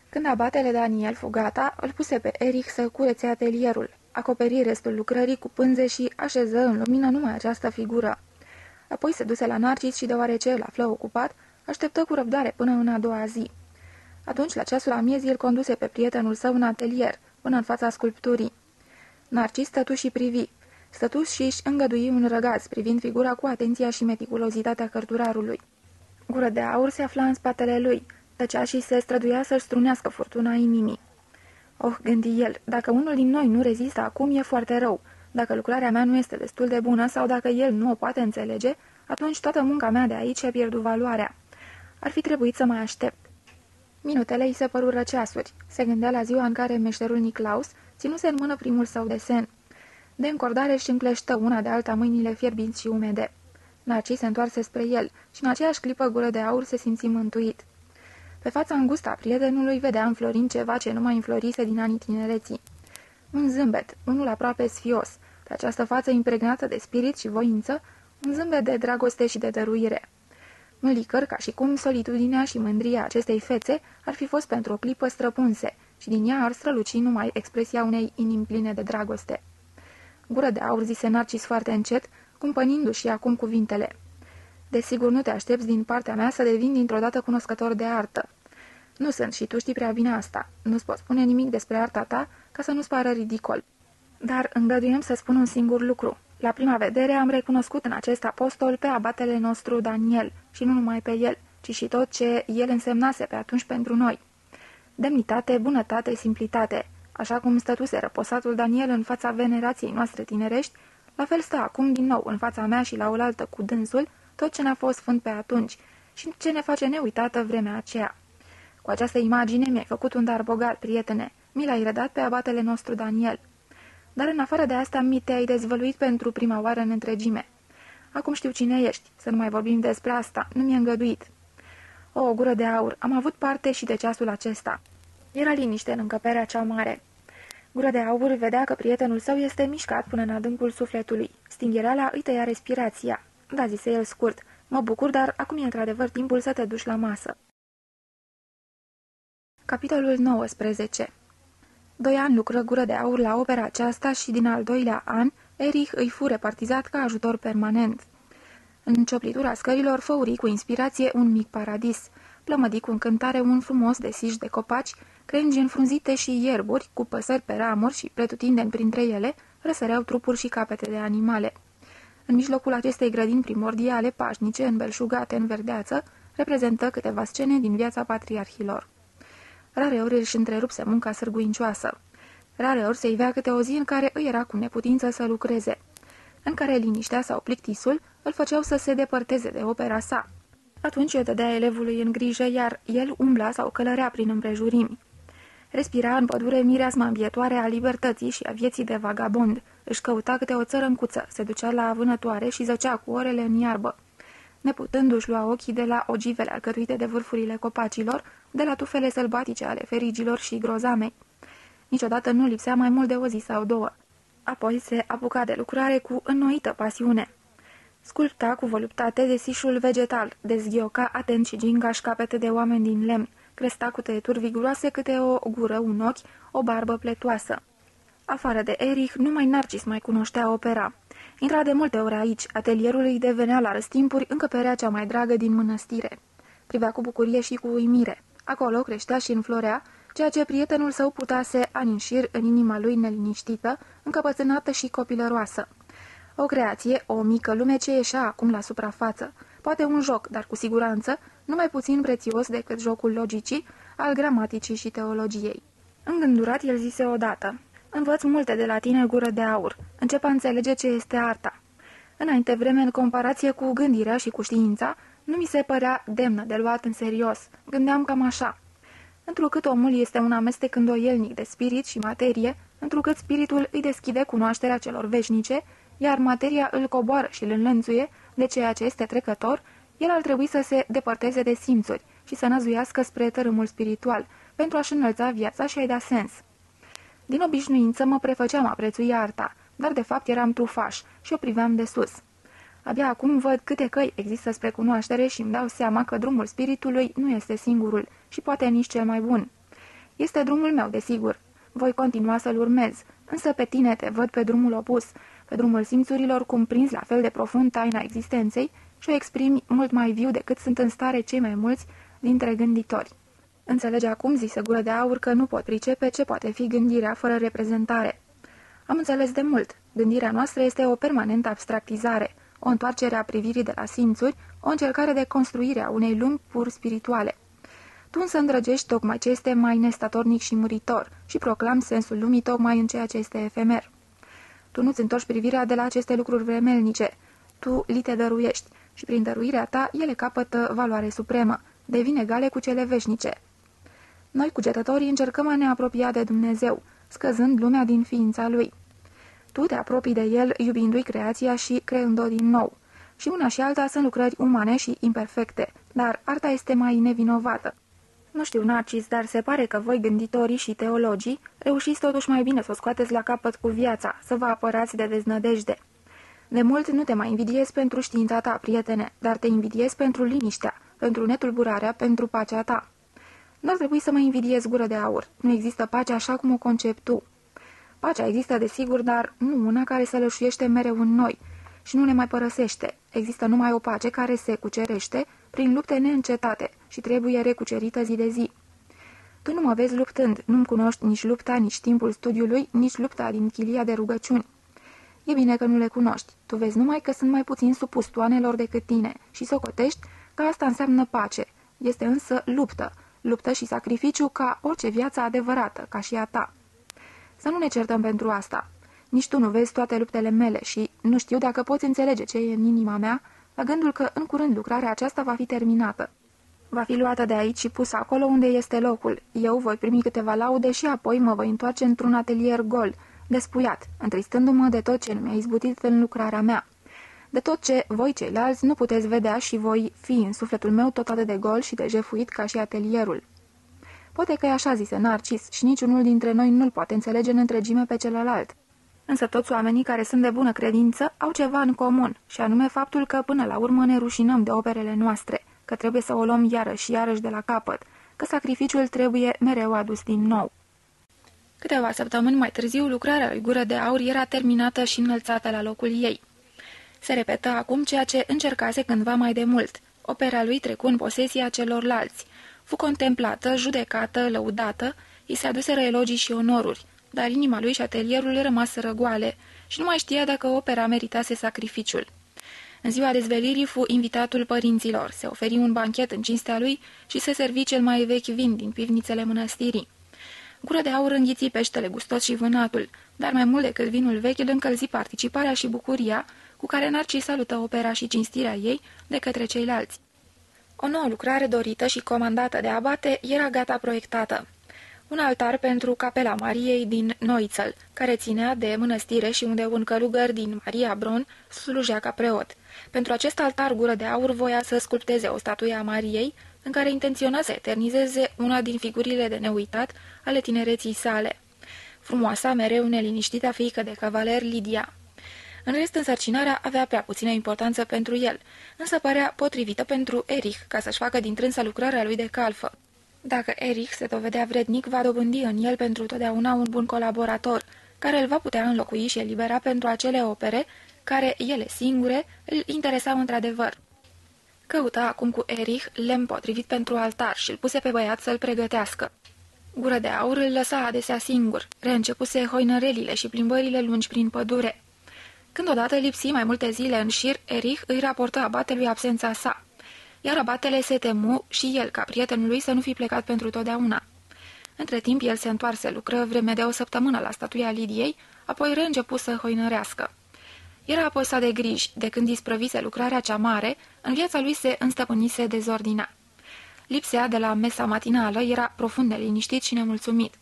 Când abatele Daniel fu gata, îl puse pe Eric să curețe atelierul, acoperi restul lucrării cu pânze și așeză în lumină numai această figură. Apoi se duse la Narcis și, deoarece îl află ocupat, așteptă cu răbdare până în a doua zi. Atunci, la ceasul amiezii, îl conduse pe prietenul său în atelier, până în fața sculpturii. Narcis stătu și privi. Stătu și își îngădui un răgaz, privind figura cu atenția și meticulozitatea cărturarului. Gură de aur se afla în spatele lui, tăcea și se străduia să-și strunească furtuna inimii. Oh, gândi el, dacă unul din noi nu rezistă acum, e foarte rău. Dacă lucrarea mea nu este destul de bună sau dacă el nu o poate înțelege, atunci toată munca mea de aici a pierdut valoarea. Ar fi trebuit să mai aștept. Minutele îi se părură ceasuri. Se gândea la ziua în care meșterul Niclaus ținuse în mână primul său desen. De încordare și împleștă una de alta mâinile fierbinți și umede. Narcis se întoarse spre el și în aceeași clipă gură de aur se simți mântuit. Pe fața îngustă a prietenului vedea înflorind ceva ce nu mai înflorise din anii tinereții. Un zâmbet, unul aproape sfios, pe această față impregnată de spirit și voință, un zâmbet de dragoste și de dăruire. Un licăr ca și cum solitudinea și mândria acestei fețe ar fi fost pentru o clipă străpunse și din ea ar străluci numai expresia unei inimi pline de dragoste. Gură de aur zise Narcis foarte încet, cumpănindu-și acum cuvintele. Desigur, nu te aștepți din partea mea să devin dintr-o dată cunoscător de artă. Nu sunt și tu știi prea bine asta. Nu-ți pot spune nimic despre arta ta ca să nu-ți pară ridicol. Dar îngăduiem să spun un singur lucru. La prima vedere am recunoscut în acest apostol pe abatele nostru Daniel și nu numai pe el, ci și tot ce el însemnase pe atunci pentru noi. Demnitate, bunătate, simplitate. Așa cum stătuse răposatul Daniel în fața venerației noastre tinerești, la fel stă acum din nou în fața mea și la oaltă cu dânsul tot ce ne-a fost sfânt pe atunci și ce ne face neuitată vremea aceea. Cu această imagine mi-ai făcut un dar bogat, prietene. Mi l-ai redat pe abatele nostru Daniel. Dar în afară de asta, mi te-ai dezvăluit pentru prima oară în întregime. Acum știu cine ești. Să nu mai vorbim despre asta. Nu mi-e îngăduit. O, o gură de aur. Am avut parte și de ceasul acesta. Era liniște în încăperea cea mare. Gură de aur vedea că prietenul său este mișcat până în adâncul sufletului. Stinghereala îi tăia respirația. Da, zise el scurt. Mă bucur, dar acum e într-adevăr timpul să te duci la masă. Capitolul 19 Doi ani lucră gură de aur la opera aceasta și din al doilea an, Erich îi fu repartizat ca ajutor permanent. În cioplitura scărilor făuri cu inspirație un mic paradis, plămădi cu încântare un frumos desiș de copaci, crengi înfrunzite și ierburi, cu păsări pe ramuri și pretutindeni printre ele, răsăreau trupuri și capete de animale. În mijlocul acestei grădini primordiale, pașnice, înbelșugate în verdeață, reprezentă câteva scene din viața patriarhilor. Rare ori își întrerupse munca sârguincioasă. Rare ori se ivea câte o zi în care îi era cu neputință să lucreze, în care liniștea sau plictisul îl făceau să se depărteze de opera sa. Atunci o dădea elevului în grijă, iar el umbla sau călărea prin împrejurimi. Respira în pădure mireasma învietoare a libertății și a vieții de vagabond. Își căuta câte o țărâncuță, se ducea la vânătoare și zăcea cu orele în iarbă. Neputându-și lua ochii de la ogivele alcătuite de vârfurile copacilor, de la tufele sălbatice ale ferigilor și grozamei. Niciodată nu lipsea mai mult de o zi sau două. Apoi se apuca de lucrare cu înnoită pasiune. Sculpta cu voluptate desișul vegetal, dezghioca atent și gingaș capete de oameni din lemn, cresta cu tăieturi viguroase câte o gură, un ochi, o barbă pletoasă. Afară de Erich, numai Narcis mai cunoștea opera. Intra de multe ori aici, atelierul îi devenea la răstimpuri încăperea cea mai dragă din mănăstire. Privea cu bucurie și cu uimire. Acolo creștea și înflorea, ceea ce prietenul său putase ani în șir în inima lui neliniștită, încăpățânată și copilăroasă. O creație, o mică lume ce ieșea acum la suprafață. Poate un joc, dar cu siguranță, nu mai puțin prețios decât jocul logicii, al gramaticii și teologiei. Îngândurat, el zise odată, Învăț multe de la tine, gură de aur. Încep a înțelege ce este arta. Înainte vreme, în comparație cu gândirea și cu știința, nu mi se părea demnă de luat în serios. Gândeam cam așa. Întrucât omul este un amestec îndoielnic de spirit și materie, întrucât spiritul îi deschide cunoașterea celor veșnice, iar materia îl coboară și îl înlănțuie de ceea ce este trecător, el ar trebui să se depărteze de simțuri și să năzuiască spre tărâmul spiritual, pentru a-și înălța viața și a-i da sens. Din obișnuință mă prefăceam a prețui arta, dar de fapt eram trufaș și o priveam de sus. Abia acum văd câte căi există spre cunoaștere și îmi dau seama că drumul spiritului nu este singurul și poate nici cel mai bun. Este drumul meu, desigur. Voi continua să-l urmez, însă pe tine te văd pe drumul opus, pe drumul simțurilor cum prins la fel de profund taina existenței și o exprimi mult mai viu decât sunt în stare cei mai mulți dintre gânditori. Înțelege acum, zise gură de aur, că nu pot pricepe ce poate fi gândirea fără reprezentare. Am înțeles de mult. Gândirea noastră este o permanentă abstractizare, o întoarcere a privirii de la simțuri, o încercare de construire a unei lumi pur spirituale. Tu însă îndrăgești tocmai ce este mai nestatornic și muritor și proclam sensul lumii tocmai în ceea ce este efemer. Tu nu-ți întorci privirea de la aceste lucruri vremelnice. Tu li te dăruiești și prin dăruirea ta ele capătă valoare supremă, devin egale cu cele veșnice. Noi, cugetătorii, încercăm a ne apropia de Dumnezeu, scăzând lumea din ființa Lui. Tu te apropii de El, iubindu-i creația și creând-o din nou. Și una și alta sunt lucrări umane și imperfecte, dar arta este mai nevinovată. Nu știu, Narcis, dar se pare că voi, gânditorii și teologii, reușiți totuși mai bine să o scoateți la capăt cu viața, să vă apărați de deznădejde. De mult nu te mai invidiez pentru știința ta, prietene, dar te invidiez pentru liniștea, pentru netulburarea, pentru pacea ta. N-ar trebui să mă invidiez gură de aur. Nu există pace așa cum o concep tu. Pacea există desigur, dar nu una care se lășuiește mereu în noi și nu ne mai părăsește. Există numai o pace care se cucerește prin lupte neîncetate și trebuie recucerită zi de zi. Tu nu mă vezi luptând, nu-mi cunoști nici lupta, nici timpul studiului, nici lupta din chilia de rugăciuni. E bine că nu le cunoști. Tu vezi numai că sunt mai puțin supus toanelor decât tine și socotești că asta înseamnă pace. Este însă luptă, luptă și sacrificiu ca orice viață adevărată, ca și a ta. Să nu ne certăm pentru asta. Nici tu nu vezi toate luptele mele și nu știu dacă poți înțelege ce e în inima mea, la gândul că în curând lucrarea aceasta va fi terminată. Va fi luată de aici și pusă acolo unde este locul. Eu voi primi câteva laude și apoi mă voi întoarce într-un atelier gol, despuiat, întristându-mă de tot ce nu mi-a izbutit în lucrarea mea. De tot ce voi ceilalți nu puteți vedea și voi fi în sufletul meu tot atât de gol și de jefuit ca și atelierul. Poate că e așa zise Narcis și niciunul dintre noi nu-l poate înțelege în întregime pe celălalt. Însă toți oamenii care sunt de bună credință au ceva în comun, și anume faptul că până la urmă ne rușinăm de operele noastre, că trebuie să o luăm iarăși și iarăși de la capăt, că sacrificiul trebuie mereu adus din nou. Câteva săptămâni mai târziu, lucrarea lui Gură de Aur era terminată și înălțată la locul ei. Se repetă acum ceea ce încercase cândva mai de mult. Opera lui trecu în posesia celorlalți. Fu contemplată, judecată, lăudată, îi se aduseră elogii și onoruri, dar inima lui și atelierul rămaseră goale și nu mai știa dacă opera meritase sacrificiul. În ziua dezvelirii fu invitatul părinților, se oferi un banchet în cinstea lui și se servi cel mai vechi vin din pivnițele mănăstirii. Gură de aur înghiți peștele gustos și vânatul, dar mai mult decât vinul vechi îl încălzi participarea și bucuria cu care Narcis salută opera și cinstirea ei de către ceilalți. O nouă lucrare dorită și comandată de abate era gata proiectată. Un altar pentru capela Mariei din Noițel, care ținea de mănăstire și unde un călugăr din Maria Bron slujea ca preot. Pentru acest altar gură de aur voia să sculpteze o statuie a Mariei, în care intenționa să eternizeze una din figurile de neuitat ale tinereții sale. Frumoasa, mereu neliniștită fiică de cavaler Lidia. În rest, însărcinarea avea prea puțină importanță pentru el, însă părea potrivită pentru Erich ca să-și facă din trânsa lucrarea lui de calfă. Dacă Erich se dovedea vrednic, va dobândi în el pentru totdeauna un bun colaborator, care îl va putea înlocui și elibera pentru acele opere care, ele singure, îl interesau într-adevăr. Căuta acum cu Erich lemn potrivit pentru altar și îl puse pe băiat să-l pregătească. Gură de aur îl lăsa adesea singur, reîncepuse hoinărelile și plimbările lungi prin pădure. Când odată lipsi mai multe zile în șir, Erich îi raportă abatelui absența sa, iar abatele se temu și el, ca prietenul lui, să nu fi plecat pentru totdeauna. Între timp, el se întoarse, lucră vreme de o săptămână la statuia Lidiei, apoi reîncepu să hoinărească. Era apăsat de griji, de când isprăvise lucrarea cea mare, în viața lui se înstăpânise dezordinea. Lipsea de la mesa matinală, era profund neliniștit și nemulțumit.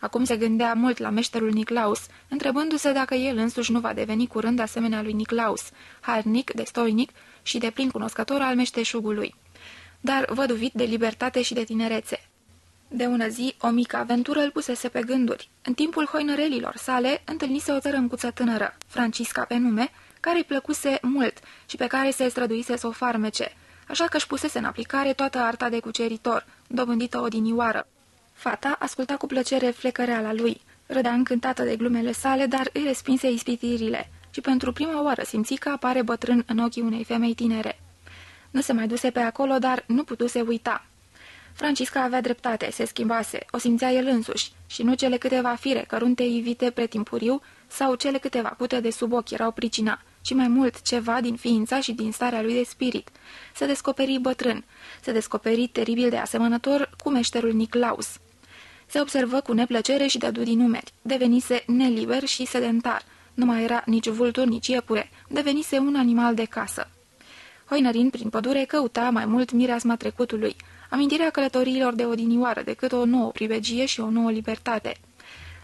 Acum se gândea mult la meșterul Niclaus, întrebându-se dacă el însuși nu va deveni curând asemenea lui Niclaus, harnic, destoinic și de plin cunoscător al meșteșugului, dar văduvit de libertate și de tinerețe. De ună zi, o mică aventură îl pusese pe gânduri. În timpul hoinărelilor sale, întâlnise o țărâncuță tânără, Francisca pe nume, care îi plăcuse mult și pe care se străduise să o farmece, așa că își pusese în aplicare toată arta de cuceritor, dobândită odinioară. Fata asculta cu plăcere flecăreala lui, râdea încântată de glumele sale, dar îi respinse ispitirile și pentru prima oară simți că apare bătrân în ochii unei femei tinere. Nu se mai duse pe acolo, dar nu putuse uita. Francisca avea dreptate, se schimbase, o simțea el însuși, și nu cele câteva fire cărunte ivite pretimpuriu sau cele câteva pute de sub ochi erau pricina, ci mai mult ceva din ființa și din starea lui de spirit. Se descoperi bătrân, se descoperi teribil de asemănător cu meșterul Niclaus. Se observă cu neplăcere și dădu din numeri, devenise neliber și sedentar, nu mai era nici vultur, nici iepure, devenise un animal de casă. Hoinărind prin pădure căuta mai mult mireasma trecutului, amintirea călătoriilor de odinioară decât o nouă privegie și o nouă libertate.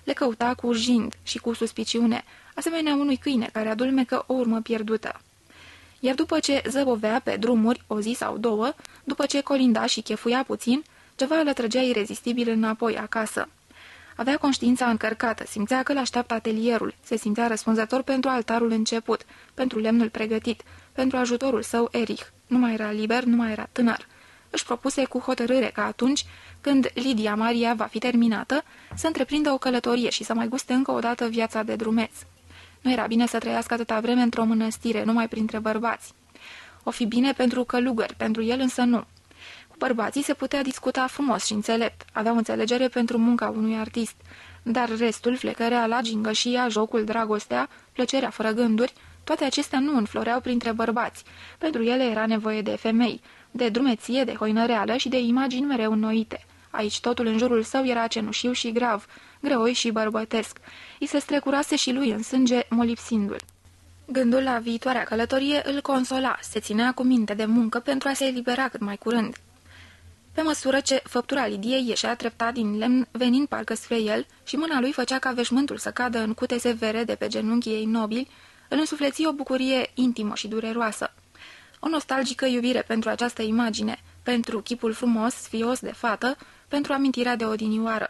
Le căuta cu jind și cu suspiciune, asemenea unui câine care adulmecă o urmă pierdută. Iar după ce zăbovea pe drumuri o zi sau două, după ce colinda și chefuia puțin, ceva îl atrăgea irezistibil înapoi acasă. Avea conștiința încărcată, simțea că l-așteaptă atelierul, se simțea răspunzător pentru altarul început, pentru lemnul pregătit, pentru ajutorul său Erich. Nu mai era liber, nu mai era tânăr își propuse cu hotărâre că atunci, când Lidia Maria va fi terminată, să întreprindă o călătorie și să mai guste încă o dată viața de drumeț. Nu era bine să trăiască atâta vreme într-o mănăstire, numai printre bărbați. O fi bine pentru călugări, pentru el însă nu. Cu bărbații se putea discuta frumos și înțelept, aveau înțelegere pentru munca unui artist, dar restul, flecărea la gingășia, jocul, dragostea, plăcerea fără gânduri, toate acestea nu înfloreau printre bărbați. Pentru ele era nevoie de femei, de drumeție, de hoinăreală și de imagini mereu înnoite. Aici totul în jurul său era cenușiu și grav, greoi și bărbătesc. I se strecurase și lui în sânge, molipsindu-l. Gândul la viitoarea călătorie îl consola, se ținea cu minte de muncă pentru a se elibera cât mai curând. Pe măsură ce făptura Lidiei ieșea treptat din lemn, venind parcă spre el, și mâna lui făcea ca veșmântul să cadă în cute severe de pe genunchii ei nobili, îl însufleți o bucurie intimă și dureroasă. O nostalgică iubire pentru această imagine, pentru chipul frumos, sfios de fată, pentru amintirea de odinioară,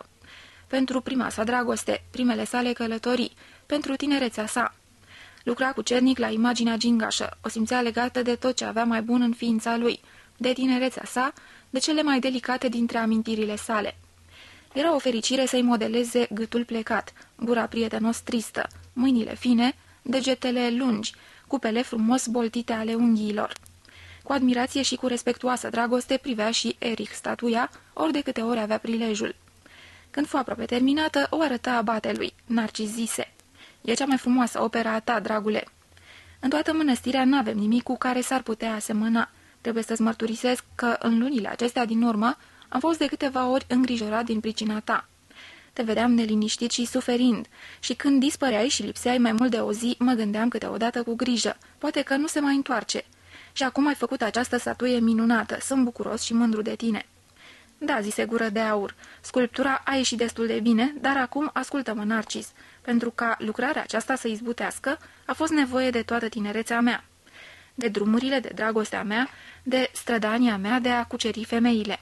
pentru prima sa dragoste, primele sale călătorii, pentru tinerețea sa. Lucra cu cernic la imaginea gingașă, o simțea legată de tot ce avea mai bun în ființa lui, de tinerețea sa, de cele mai delicate dintre amintirile sale. Era o fericire să-i modeleze gâtul plecat, gura prietenos tristă, mâinile fine, degetele lungi, cupele frumos boltite ale unghiilor. Cu admirație și cu respectuoasă dragoste privea și Eric statuia, ori de câte ori avea prilejul. Când fu aproape terminată, o arăta abatelui. Narcis zise, E cea mai frumoasă opera a ta, dragule." În toată mănăstirea n-avem nimic cu care s-ar putea asemăna. Trebuie să-ți mărturisesc că în lunile acestea din urmă am fost de câteva ori îngrijorat din pricina ta. Te vedeam neliniștit și suferind, și când dispăreai și lipseai mai mult de o zi, mă gândeam câteodată cu grijă, poate că nu se mai întoarce. Și acum ai făcut această statuie minunată, sunt bucuros și mândru de tine." Da," zise gură de aur, sculptura a ieșit destul de bine, dar acum ascultă-mă, Narcis. Pentru ca lucrarea aceasta să izbutească, a fost nevoie de toată tinerețea mea, de drumurile de dragostea mea, de strădania mea de a cuceri femeile.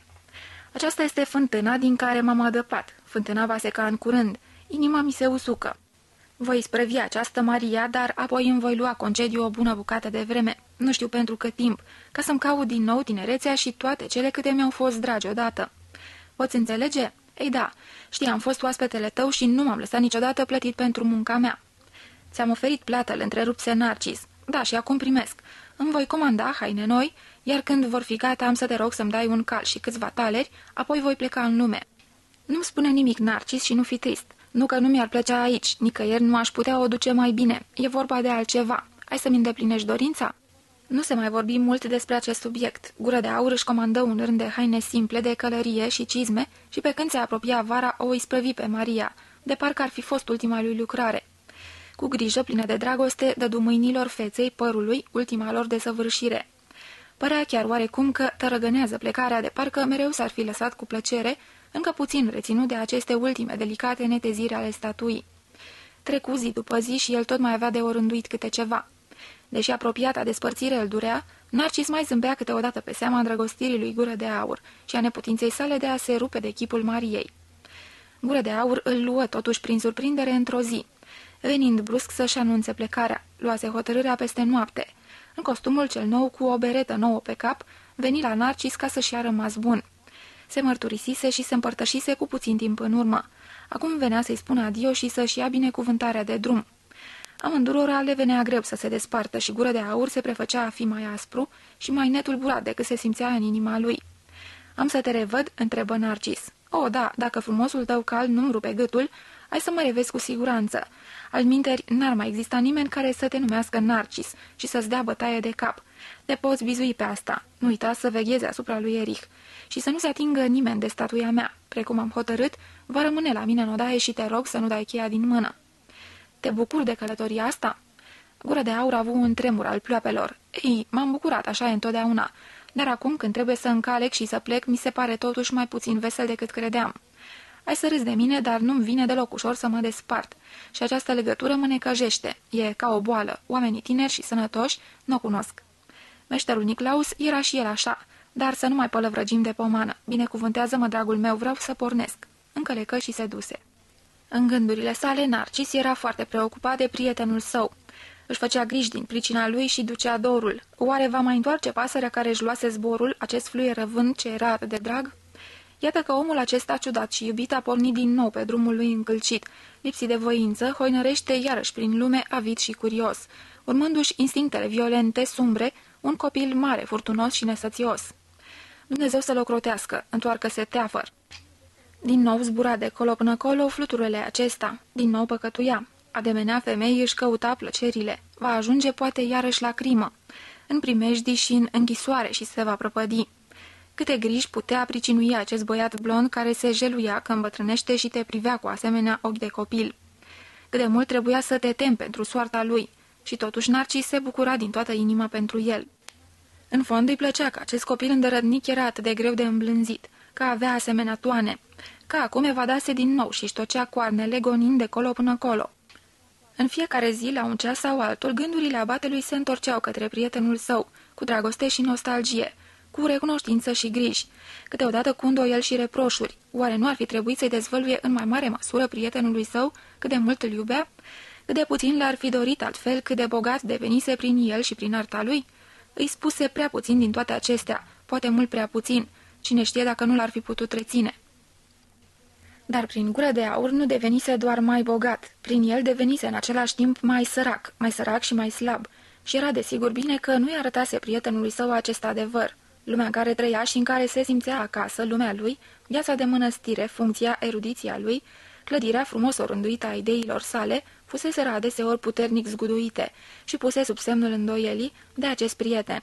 Aceasta este fântâna din care m-am adăpat. Fântâna va seca în curând. Inima mi se usucă. Voi sprăvi această Maria, dar apoi îmi voi lua concediu o bună bucată de vreme, nu știu pentru cât timp, ca să-mi caut din nou tinerețea și toate cele câte mi-au fost dragi odată. Poți înțelege? Ei da, știi, am fost oaspetele tău și nu m-am lăsat niciodată plătit pentru munca mea. Ți-am oferit plată, îl întrerupse Narcis. Da, și acum primesc. Îmi voi comanda haine noi, iar când vor fi gata am să te rog să-mi dai un cal și câțiva taleri, apoi voi pleca în lume. Nu-mi spune nimic, Narcis, și nu fi trist. Nu că nu mi-ar plăcea aici, nicăieri nu aș putea o duce mai bine. E vorba de altceva. Ai să-mi îndeplinești dorința?" Nu se mai vorbi mult despre acest subiect. Gură de aur își comandă un rând de haine simple de călărie și cizme și pe când se apropia vara o isprăvi pe Maria, de parcă ar fi fost ultima lui lucrare. Cu grijă plină de dragoste, dădu mâinilor feței părului ultima lor desăvârșire. Părea chiar oarecum că tărăgânează plecarea de parcă mereu s-ar fi lăsat cu plăcere, încă puțin reținut de aceste ultime delicate neteziri ale statuii. Trecu zi după zi și el tot mai avea de orânduit câte ceva. Deși apropiata despărțire îl durea, Narcis mai zâmbea câteodată pe seama îndrăgostirii lui Gură de Aur și a neputinței sale de a se rupe de chipul Mariei. Gură de Aur îl luă totuși prin surprindere într-o zi, venind brusc să-și anunțe plecarea. Luase hotărârea peste noapte. În costumul cel nou, cu o beretă nouă pe cap, veni la Narcis ca să-și a rămas bun. Se mărturisise și se împărtășise cu puțin timp în urmă. Acum venea să-i spună adio și să-și ia binecuvântarea de drum. Amândurora le venea greu să se despartă și gură de aur se prefăcea a fi mai aspru și mai netulburat decât se simțea în inima lui. Am să te revăd?" întrebă Narcis. O, da, dacă frumosul tău cal nu-mi rupe gâtul, ai să mă revezi cu siguranță. Al minteri, n-ar mai exista nimeni care să te numească Narcis și să-ți dea bătaie de cap. Te poți bizui pe asta. Nu uita să veghezi asupra lui Erich și să nu se atingă nimeni de statuia mea. Precum am hotărât, va rămâne la mine în odaie și te rog să nu dai cheia din mână. Te bucur de călătoria asta?" Gura de aur a avut un tremur al ploapelor. Ei, m-am bucurat, așa e întotdeauna. Dar acum, când trebuie să încalec și să plec, mi se pare totuși mai puțin vesel decât credeam. Ai să râzi de mine, dar nu-mi vine deloc ușor să mă despart. Și această legătură mă necăjește. E ca o boală. Oamenii tineri și sănătoși nu o cunosc. Meșterul Niclaus era și el așa, dar să nu mai pălăvrăgim de pomană. Binecuvântează-mă, dragul meu, vreau să pornesc. Încălecă și se duse. În gândurile sale, Narcis era foarte preocupat de prietenul său. Își făcea griji din pricina lui și ducea dorul. Oare va mai întoarce pasărea care își luase zborul, acest fluier vânt ce era atât de drag? Iată că omul acesta ciudat și iubit a pornit din nou pe drumul lui încălcit. Lipsit de voință, hoinărește iarăși prin lume avid și curios, urmându-și instinctele violente, sumbre, un copil mare, furtunos și nesățios. Dumnezeu să-l ocrotească, întoarcă-se teafăr. Din nou zbura de colo până colo fluturile acesta, din nou păcătuia. Ademenea femei își căuta plăcerile. Va ajunge poate iarăși la crimă, în primejdii și în închisoare și se va prăpădi. Câte griji putea pricinui acest băiat blond care se jeluia că îmbătrânește și te privea cu asemenea ochi de copil. Cât de mult trebuia să te temi pentru soarta lui și totuși Narcis se bucura din toată inima pentru el. În fond îi plăcea că acest copil îndărădnic era atât de greu de îmblânzit, că avea asemenea toane, că acum evadase din nou și-și tocea coarnele gonind de colo până colo. În fiecare zi, la un ceas sau altul, gândurile abatelui se întorceau către prietenul său, cu dragoste și nostalgie, cu recunoștință și griji, câteodată cu îndoiel și reproșuri. Oare nu ar fi trebuit să-i dezvăluie în mai mare măsură prietenului său cât de mult îl iubea? Cât de puțin l-ar fi dorit altfel, cât de bogat devenise prin el și prin arta lui? Îi spuse prea puțin din toate acestea, poate mult prea puțin. Cine știe dacă nu l-ar fi putut reține. Dar prin gură de aur nu devenise doar mai bogat, prin el devenise în același timp mai sărac, mai sărac și mai slab. Și era desigur bine că nu-i arătase prietenului său acest adevăr. Lumea în care trăia și în care se simțea acasă, lumea lui, viața de mănăstire, funcția, erudiția lui, clădirea frumos orânduită a ideilor sale, fusese adeseori puternic zguduite și puse sub semnul îndoielii de acest prieten.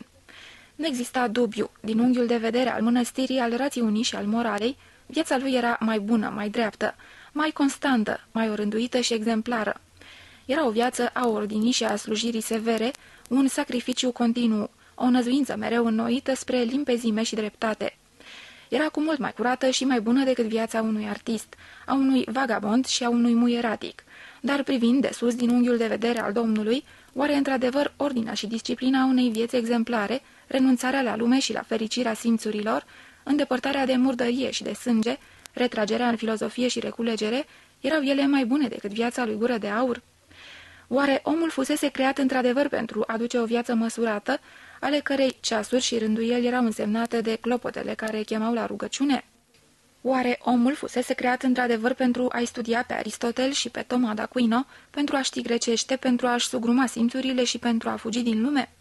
Nu exista dubiu, din unghiul de vedere al mănăstirii, al rațiunii și al moralei, viața lui era mai bună, mai dreaptă, mai constantă, mai orânduită și exemplară. Era o viață a ordinii și a slujirii severe, un sacrificiu continuu, o năzuință mereu înnoită spre limpezime și dreptate. Era cu mult mai curată și mai bună decât viața unui artist, a unui vagabond și a unui muieratic. Dar privind de sus din unghiul de vedere al Domnului, oare într-adevăr ordinea și disciplina unei vieți exemplare, renunțarea la lume și la fericirea simțurilor, îndepărtarea de murdărie și de sânge, retragerea în filozofie și reculegere, erau ele mai bune decât viața lui Gură de Aur? Oare omul fusese creat într-adevăr pentru a duce o viață măsurată, ale cărei ceasuri și rânduieli erau însemnate de clopotele care chemau la rugăciune? Oare omul fusese creat într-adevăr pentru a-i studia pe Aristotel și pe Toma d'Aquino, pentru a ști grecește, pentru a-și sugruma simțurile și pentru a fugi din lume?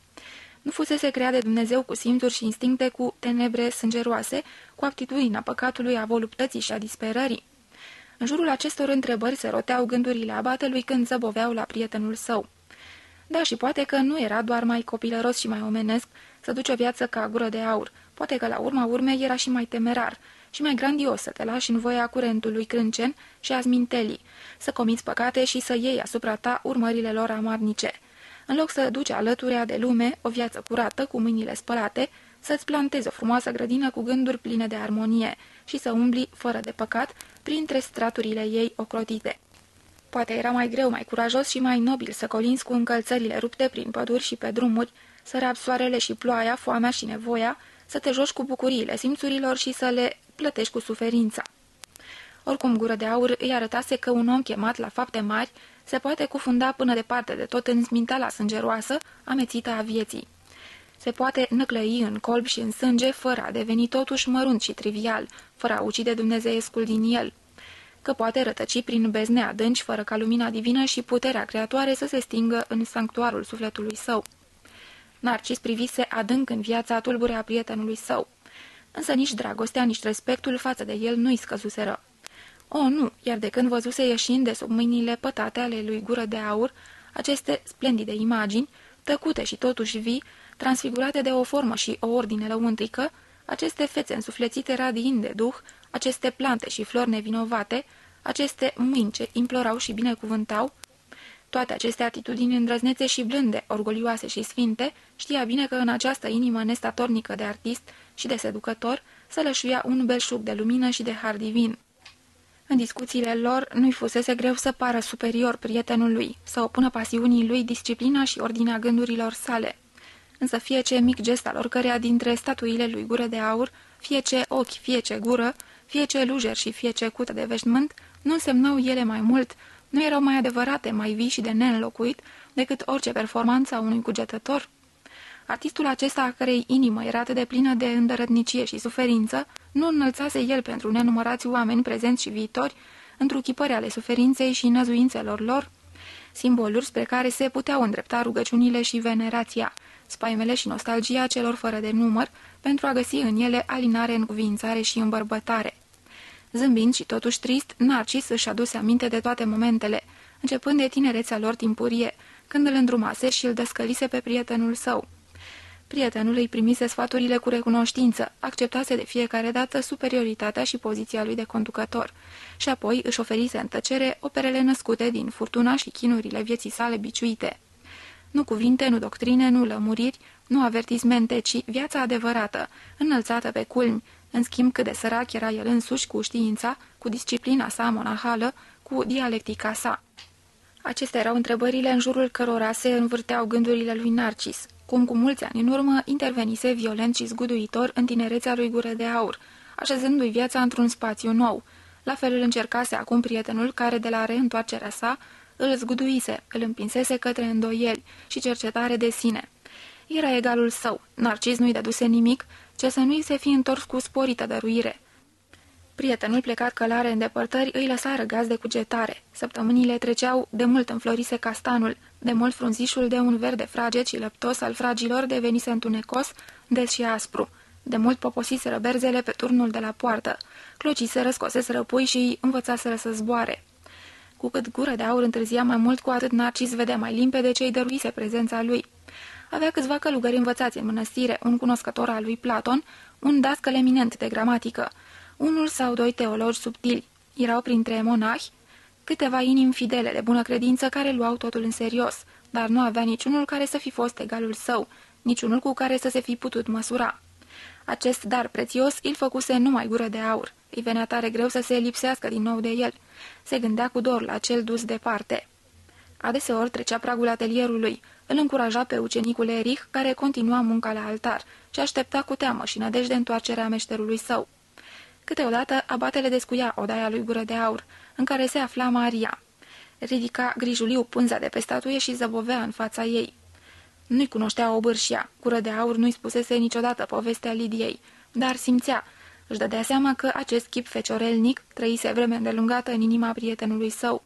Nu fusese creat de Dumnezeu cu simțuri și instincte, cu tenebre sângeroase, cu aptitudinea păcatului, a voluptății și a disperării? În jurul acestor întrebări se roteau gândurile abatelui când zăboveau la prietenul său. Da, și poate că nu era doar mai copilăros și mai omenesc să duce o viață ca gură de aur. Poate că la urma urmei era și mai temerar și mai grandios să te lași în voia curentului crâncen și a zmintelii, să comiți păcate și să iei asupra ta urmările lor amarnice. În loc să duci alăturea de lume o viață curată, cu mâinile spălate, să-ți plantezi o frumoasă grădină cu gânduri pline de armonie și să umbli, fără de păcat, printre straturile ei ocrotite. Poate era mai greu, mai curajos și mai nobil să colinzi cu încălțările rupte prin păduri și pe drumuri, să rabi soarele și ploaia, foamea și nevoia, să te joci cu bucuriile simțurilor și să le plătești cu suferința. Oricum, Gură de Aur îi arătase că un om chemat la fapte mari se poate cufunda până departe de tot în smintala sângeroasă, amețită a vieții. Se poate năclăi în colb și în sânge fără a deveni totuși mărunt și trivial, fără a ucide dumnezeiescul din el, că poate rătăci prin bezne adânci fără ca lumina divină și puterea creatoare să se stingă în sanctuarul sufletului său. Narcis privise adânc în viața tulbure a prietenului său, însă nici dragostea, nici respectul față de el nu-i scăzuseră. O, nu, iar de când văzuse ieșind de sub mâinile pătate ale lui gură de aur, aceste splendide imagini, tăcute și totuși vii, transfigurate de o formă și o ordine lăuntrică, aceste fețe însuflețite radiind de duh, aceste plante și flori nevinovate, aceste mâini ce implorau și binecuvântau, toate aceste atitudini îndrăznețe și blânde, orgolioase și sfinte, știa bine că în această inimă nestatornică de artist și de seducător să lășuia un belșug de lumină și de har divin. În discuțiile lor nu-i fusese greu să pară superior prietenului, să opună pasiunii lui disciplina și ordinea gândurilor sale. Însă fie ce mic gest al oricărea dintre statuile lui gură de aur, fie ce ochi, fie ce gură, fie ce lujer și fie ce cută de veșmânt, nu însemnau ele mai mult, nu erau mai adevărate, mai vii și de neînlocuit decât orice performanță a unui cugetător? Artistul acesta, a cărei inimă era atât de plină de îndărătnicie și suferință, nu înălțase el pentru nenumărați oameni prezenți și viitori, întruchipări ale suferinței și năzuințelor lor, simboluri spre care se puteau îndrepta rugăciunile și venerația, spaimele și nostalgia celor fără de număr, pentru a găsi în ele alinare în cuvințare și îmbărbătare. Zâmbind și totuși trist, Narcis își aduse aminte de toate momentele, începând de tinerețea lor timpurie, când îl îndrumase și îl descălise pe prietenul său. Prietenul îi primise sfaturile cu recunoștință, acceptase de fiecare dată superioritatea și poziția lui de conducător și apoi își oferise în tăcere operele născute din furtuna și chinurile vieții sale biciuite. Nu cuvinte, nu doctrine, nu lămuriri, nu avertismente, ci viața adevărată, înălțată pe culmi, în schimb cât de sărac era el însuși cu știința, cu disciplina sa monahală, cu dialectica sa. Acestea erau întrebările în jurul cărora se învârteau gândurile lui Narcis, cum cu mulți ani în urmă intervenise violent și zguduitor în tinerețea lui Gură de Aur, așezându-i viața într-un spațiu nou. La fel îl încercase acum prietenul care, de la reîntoarcerea sa, îl zguduise, îl împinsese către îndoieli și cercetare de sine. Era egalul său, Narcis nu-i dăduse nimic, ce să nu-i se fi întors cu sporită dăruire. Prietenul plecat călare în depărtări îi lăsa răgaz de cugetare. Săptămânile treceau, de mult înflorise castanul, de mult frunzișul de un verde fraget și lăptos al fragilor devenise întunecos, des și aspru. De mult poposiseră berzele pe turnul de la poartă. Clociseră, scoseseră pui și îi învățaseră să zboare. Cu cât gură de aur întârzia mai mult, cu atât Narcis vedea mai limpede ce-i dăruise prezența lui. Avea câțiva călugări învățați în mănăstire, un cunoscător al lui Platon, un dascăl eminent de gramatică, unul sau doi teologi subtili. Erau printre monahi câteva inimi fidele de bună credință care luau totul în serios, dar nu avea niciunul care să fi fost egalul său, niciunul cu care să se fi putut măsura. Acest dar prețios îl făcuse numai gură de aur. Îi venea tare greu să se lipsească din nou de el. Se gândea cu dor la cel dus departe. Adeseori trecea pragul atelierului, îl încuraja pe ucenicul Erich, care continua munca la altar și aștepta cu teamă și nădejde întoarcerea meșterului său. Câteodată abatele descuia odaia lui gură de aur, în care se afla Maria. Ridica grijuliu punza de pe statuie și zăbovea în fața ei. Nu-i cunoștea obârșia, gură de aur nu-i spusese niciodată povestea Lidiei, dar simțea, își dădea seama că acest chip feciorelnic trăise vreme îndelungată în inima prietenului său.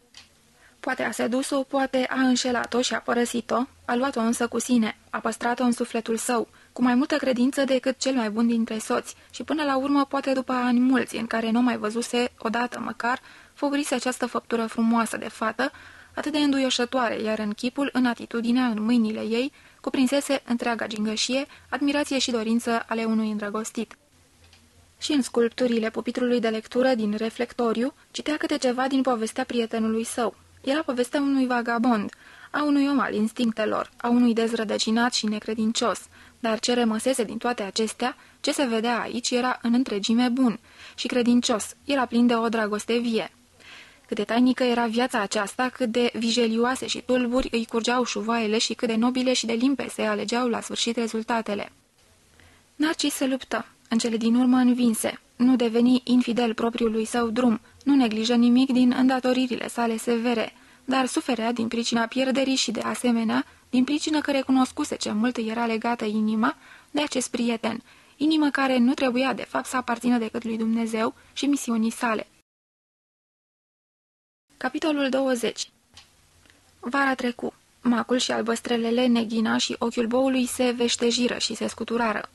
Poate a sedus-o, poate a înșelat-o și a părăsit-o, a luat-o însă cu sine, a păstrat-o în sufletul său, cu mai multă credință decât cel mai bun dintre soți și până la urmă poate după ani mulți în care nu mai văzuse odată măcar favorise această făptură frumoasă de fată, atât de înduioșătoare, iar în chipul, în atitudinea, în mâinile ei, cuprinsese întreaga gingășie, admirație și dorință ale unui îndrăgostit. Și în sculpturile pupitrului de lectură din reflectoriu, citea câte ceva din povestea prietenului său. Era povestea unui vagabond, a unui om al instinctelor, a unui dezrădăcinat și necredincios, dar ce rămăsese din toate acestea, ce se vedea aici era în întregime bun și credincios, era plin de o dragoste vie. Cât de tainică era viața aceasta, cât de vijelioase și tulburi îi curgeau șuvoaiele și cât de nobile și de limpese alegeau la sfârșit rezultatele. Narcis se luptă, în cele din urmă învinse, nu deveni infidel propriului său drum, nu neglijă nimic din îndatoririle sale severe, dar suferea din pricina pierderii și de asemenea, din pricină că recunoscuse ce mult îi era legată inima de acest prieten, inimă care nu trebuia de fapt să aparțină decât lui Dumnezeu și misiunii sale. Capitolul 20 Vara trecu. Macul și albăstrelele, neghina și ochiul boului se veștejiră și se scuturară.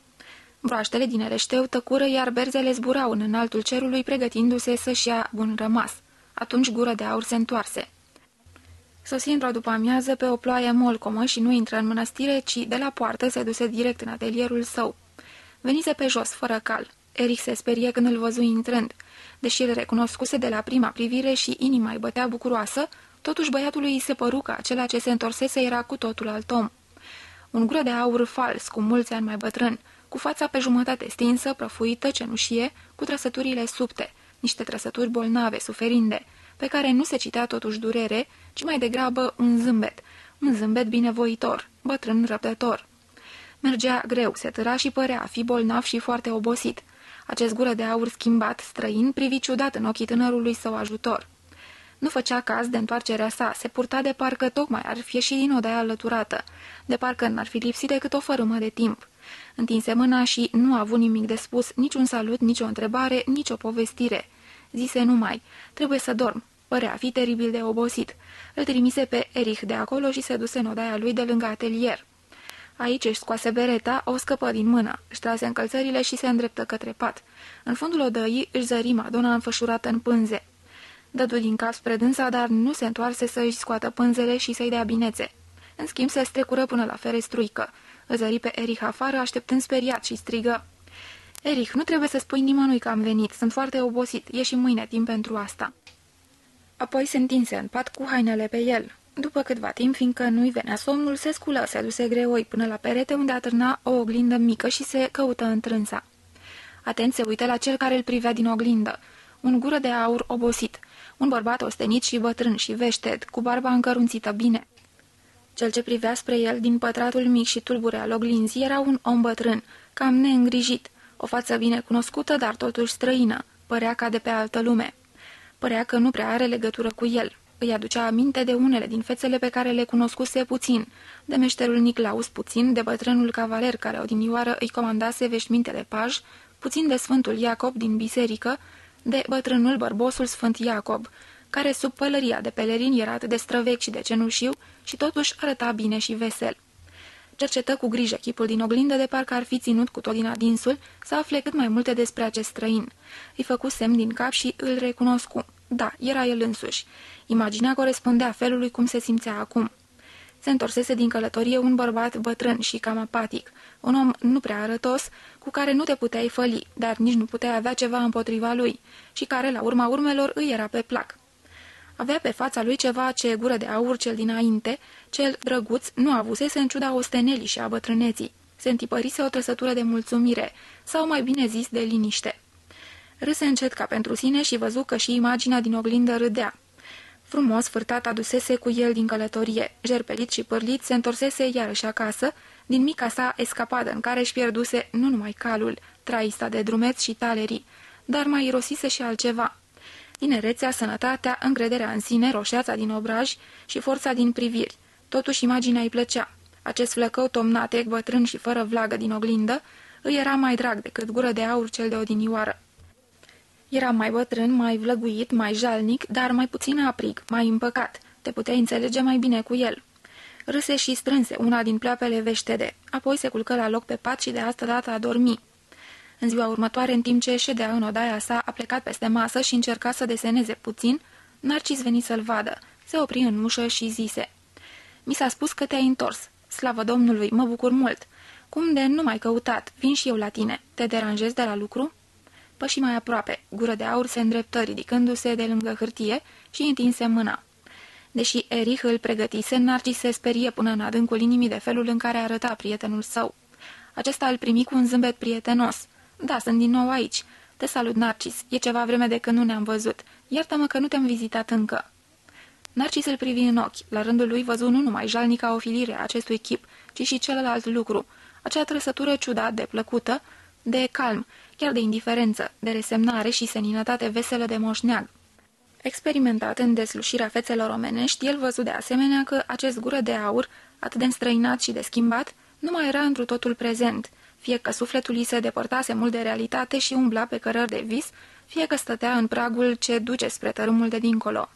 Broaștele din ereșteu tăcură, iar berzele zburau în înaltul cerului, pregătindu-se să-și ia bun rămas. Atunci gură de aur se întoarse. Sosi într-o după amiază pe o ploaie molcomă și nu intră în mănăstire, ci de la poartă se duse direct în atelierul său. Venise pe jos, fără cal. Eric se sperie când îl văzu intrând. Deși îl recunoscuse de la prima privire și inima îi bătea bucuroasă, totuși băiatului îi se păru că acela ce se întorsese era cu totul alt om. Un gură de aur fals, cu mulți ani mai bătrân, cu fața pe jumătate stinsă, prăfuită, cenușie, cu trăsăturile subte, niște trăsături bolnave, suferinde, pe care nu se citea totuși durere, ci mai degrabă un zâmbet, un zâmbet binevoitor, bătrân răbdător. Mergea greu, se tăra și părea a fi bolnav și foarte obosit. Acest gură de aur schimbat, străin, privi ciudat în ochii tânărului său ajutor. Nu făcea caz de întoarcerea sa, se purta de parcă tocmai ar fi ieșit din odaia alăturată, de parcă n-ar fi lipsit decât o fărâmă de timp. Întinse mâna și nu a avut nimic de spus, nici un salut, nici o întrebare, nici o povestire. Zise numai, trebuie să dorm. Părea a fi teribil de obosit. Îl trimise pe Erich de acolo și se duse în odaia lui de lângă atelier. Aici își scoase bereta, o scăpă din mână, își trase încălțările și se îndreptă către pat. În fundul odăii își zări Madonna înfășurată în pânze. Dădu din cap spre dânsa, dar nu se întoarse să își scoată pânzele și să-i dea binețe. În schimb, se strecură până la ferestruică. Îl zări pe Erich afară, așteptând speriat și strigă. Erich, nu trebuie să spui nimănui că am venit. Sunt foarte obosit. E și mâine timp pentru asta." Apoi se întinse în pat cu hainele pe el. După câtva timp, fiindcă nu-i venea somnul, se sculă, se duse greoi până la perete unde atârna o oglindă mică și se căută întrânsa. Atent se uită la cel care îl privea din oglindă. Un gură de aur obosit. Un bărbat ostenit și bătrân și veșted, cu barba încărunțită bine. Cel ce privea spre el din pătratul mic și tulbure al oglinzii era un om bătrân, cam neîngrijit, o față bine cunoscută, dar totuși străină, părea ca de pe altă lume. Părea că nu prea are legătură cu el. Îi aducea aminte de unele din fețele pe care le cunoscuse puțin, de meșterul Niclaus puțin, de bătrânul cavaler care odinioară îi comandase veșmintele paj, puțin de Sfântul Iacob din biserică, de bătrânul bărbosul Sfânt Iacob, care sub pălăria de pelerin era atât de străvechi și de cenușiu și totuși arăta bine și vesel. Cercetă cu grijă chipul din oglindă de parcă ar fi ținut cu tot din adinsul să afle cât mai multe despre acest străin. Îi făcu semn din cap și îl recunoscu. Da, era el însuși. Imaginea corespundea felului cum se simțea acum. Se întorsese din călătorie un bărbat bătrân și cam apatic, un om nu prea arătos, cu care nu te puteai făli, dar nici nu puteai avea ceva împotriva lui, și care, la urma urmelor, îi era pe plac. Avea pe fața lui ceva ce gură de aur cel dinainte, cel drăguț nu avusese în ciuda ostenelii și a bătrâneții. Se întipărise o trăsătură de mulțumire, sau mai bine zis de liniște. Râse încet ca pentru sine și văzu că și imaginea din oglindă râdea. Frumos fârtat adusese cu el din călătorie, jerpelit și părlit, se întorsese iarăși acasă, din mica sa escapadă în care își pierduse nu numai calul, traista de drumeți și talerii, dar mai irosise și altceva. Tinerețea, sănătatea, încrederea în sine, roșeața din obraj și forța din priviri. Totuși imaginea îi plăcea. Acest flăcău tomnatec, bătrân și fără vlagă din oglindă, îi era mai drag decât gură de aur cel de odinioară. Era mai bătrân, mai vlăguit, mai jalnic, dar mai puțin aprig, mai împăcat. Te puteai înțelege mai bine cu el. Râse și strânse una din pleoapele veștede, apoi se culcă la loc pe pat și de asta dată a dormi. În ziua următoare, în timp ce ședea în odaia sa, a plecat peste masă și încerca să deseneze puțin, Narcis veni să-l vadă. Se opri în ușă și zise. Mi s-a spus că te-ai întors. Slavă Domnului, mă bucur mult. Cum de nu mai căutat? Vin și eu la tine. Te deranjez de la lucru?" Păși mai aproape. Gură de aur se îndreptă, ridicându-se de lângă hârtie și întinse mâna. Deși Erich îl pregătise, Narcis se sperie până în adâncul inimii de felul în care arăta prietenul său. Acesta îl primi cu un zâmbet prietenos. Da, sunt din nou aici. Te salut, Narcis. E ceva vreme de când nu ne-am văzut. Iartă-mă că nu te-am vizitat încă." Narcis îl privi în ochi. La rândul lui văzu nu numai jalnica ofilire a acestui chip, ci și celălalt lucru, acea trăsătură ciudat de plăcută, de calm, chiar de indiferență, de resemnare și seninătate veselă de moșneag. Experimentat în deslușirea fețelor omenești, el văzu de asemenea că acest gură de aur, atât de înstrăinat și de schimbat, nu mai era întru totul prezent, fie că sufletul îi se depărtase mult de realitate și umbla pe cărări de vis, fie că stătea în pragul ce duce spre tărâmul de dincolo.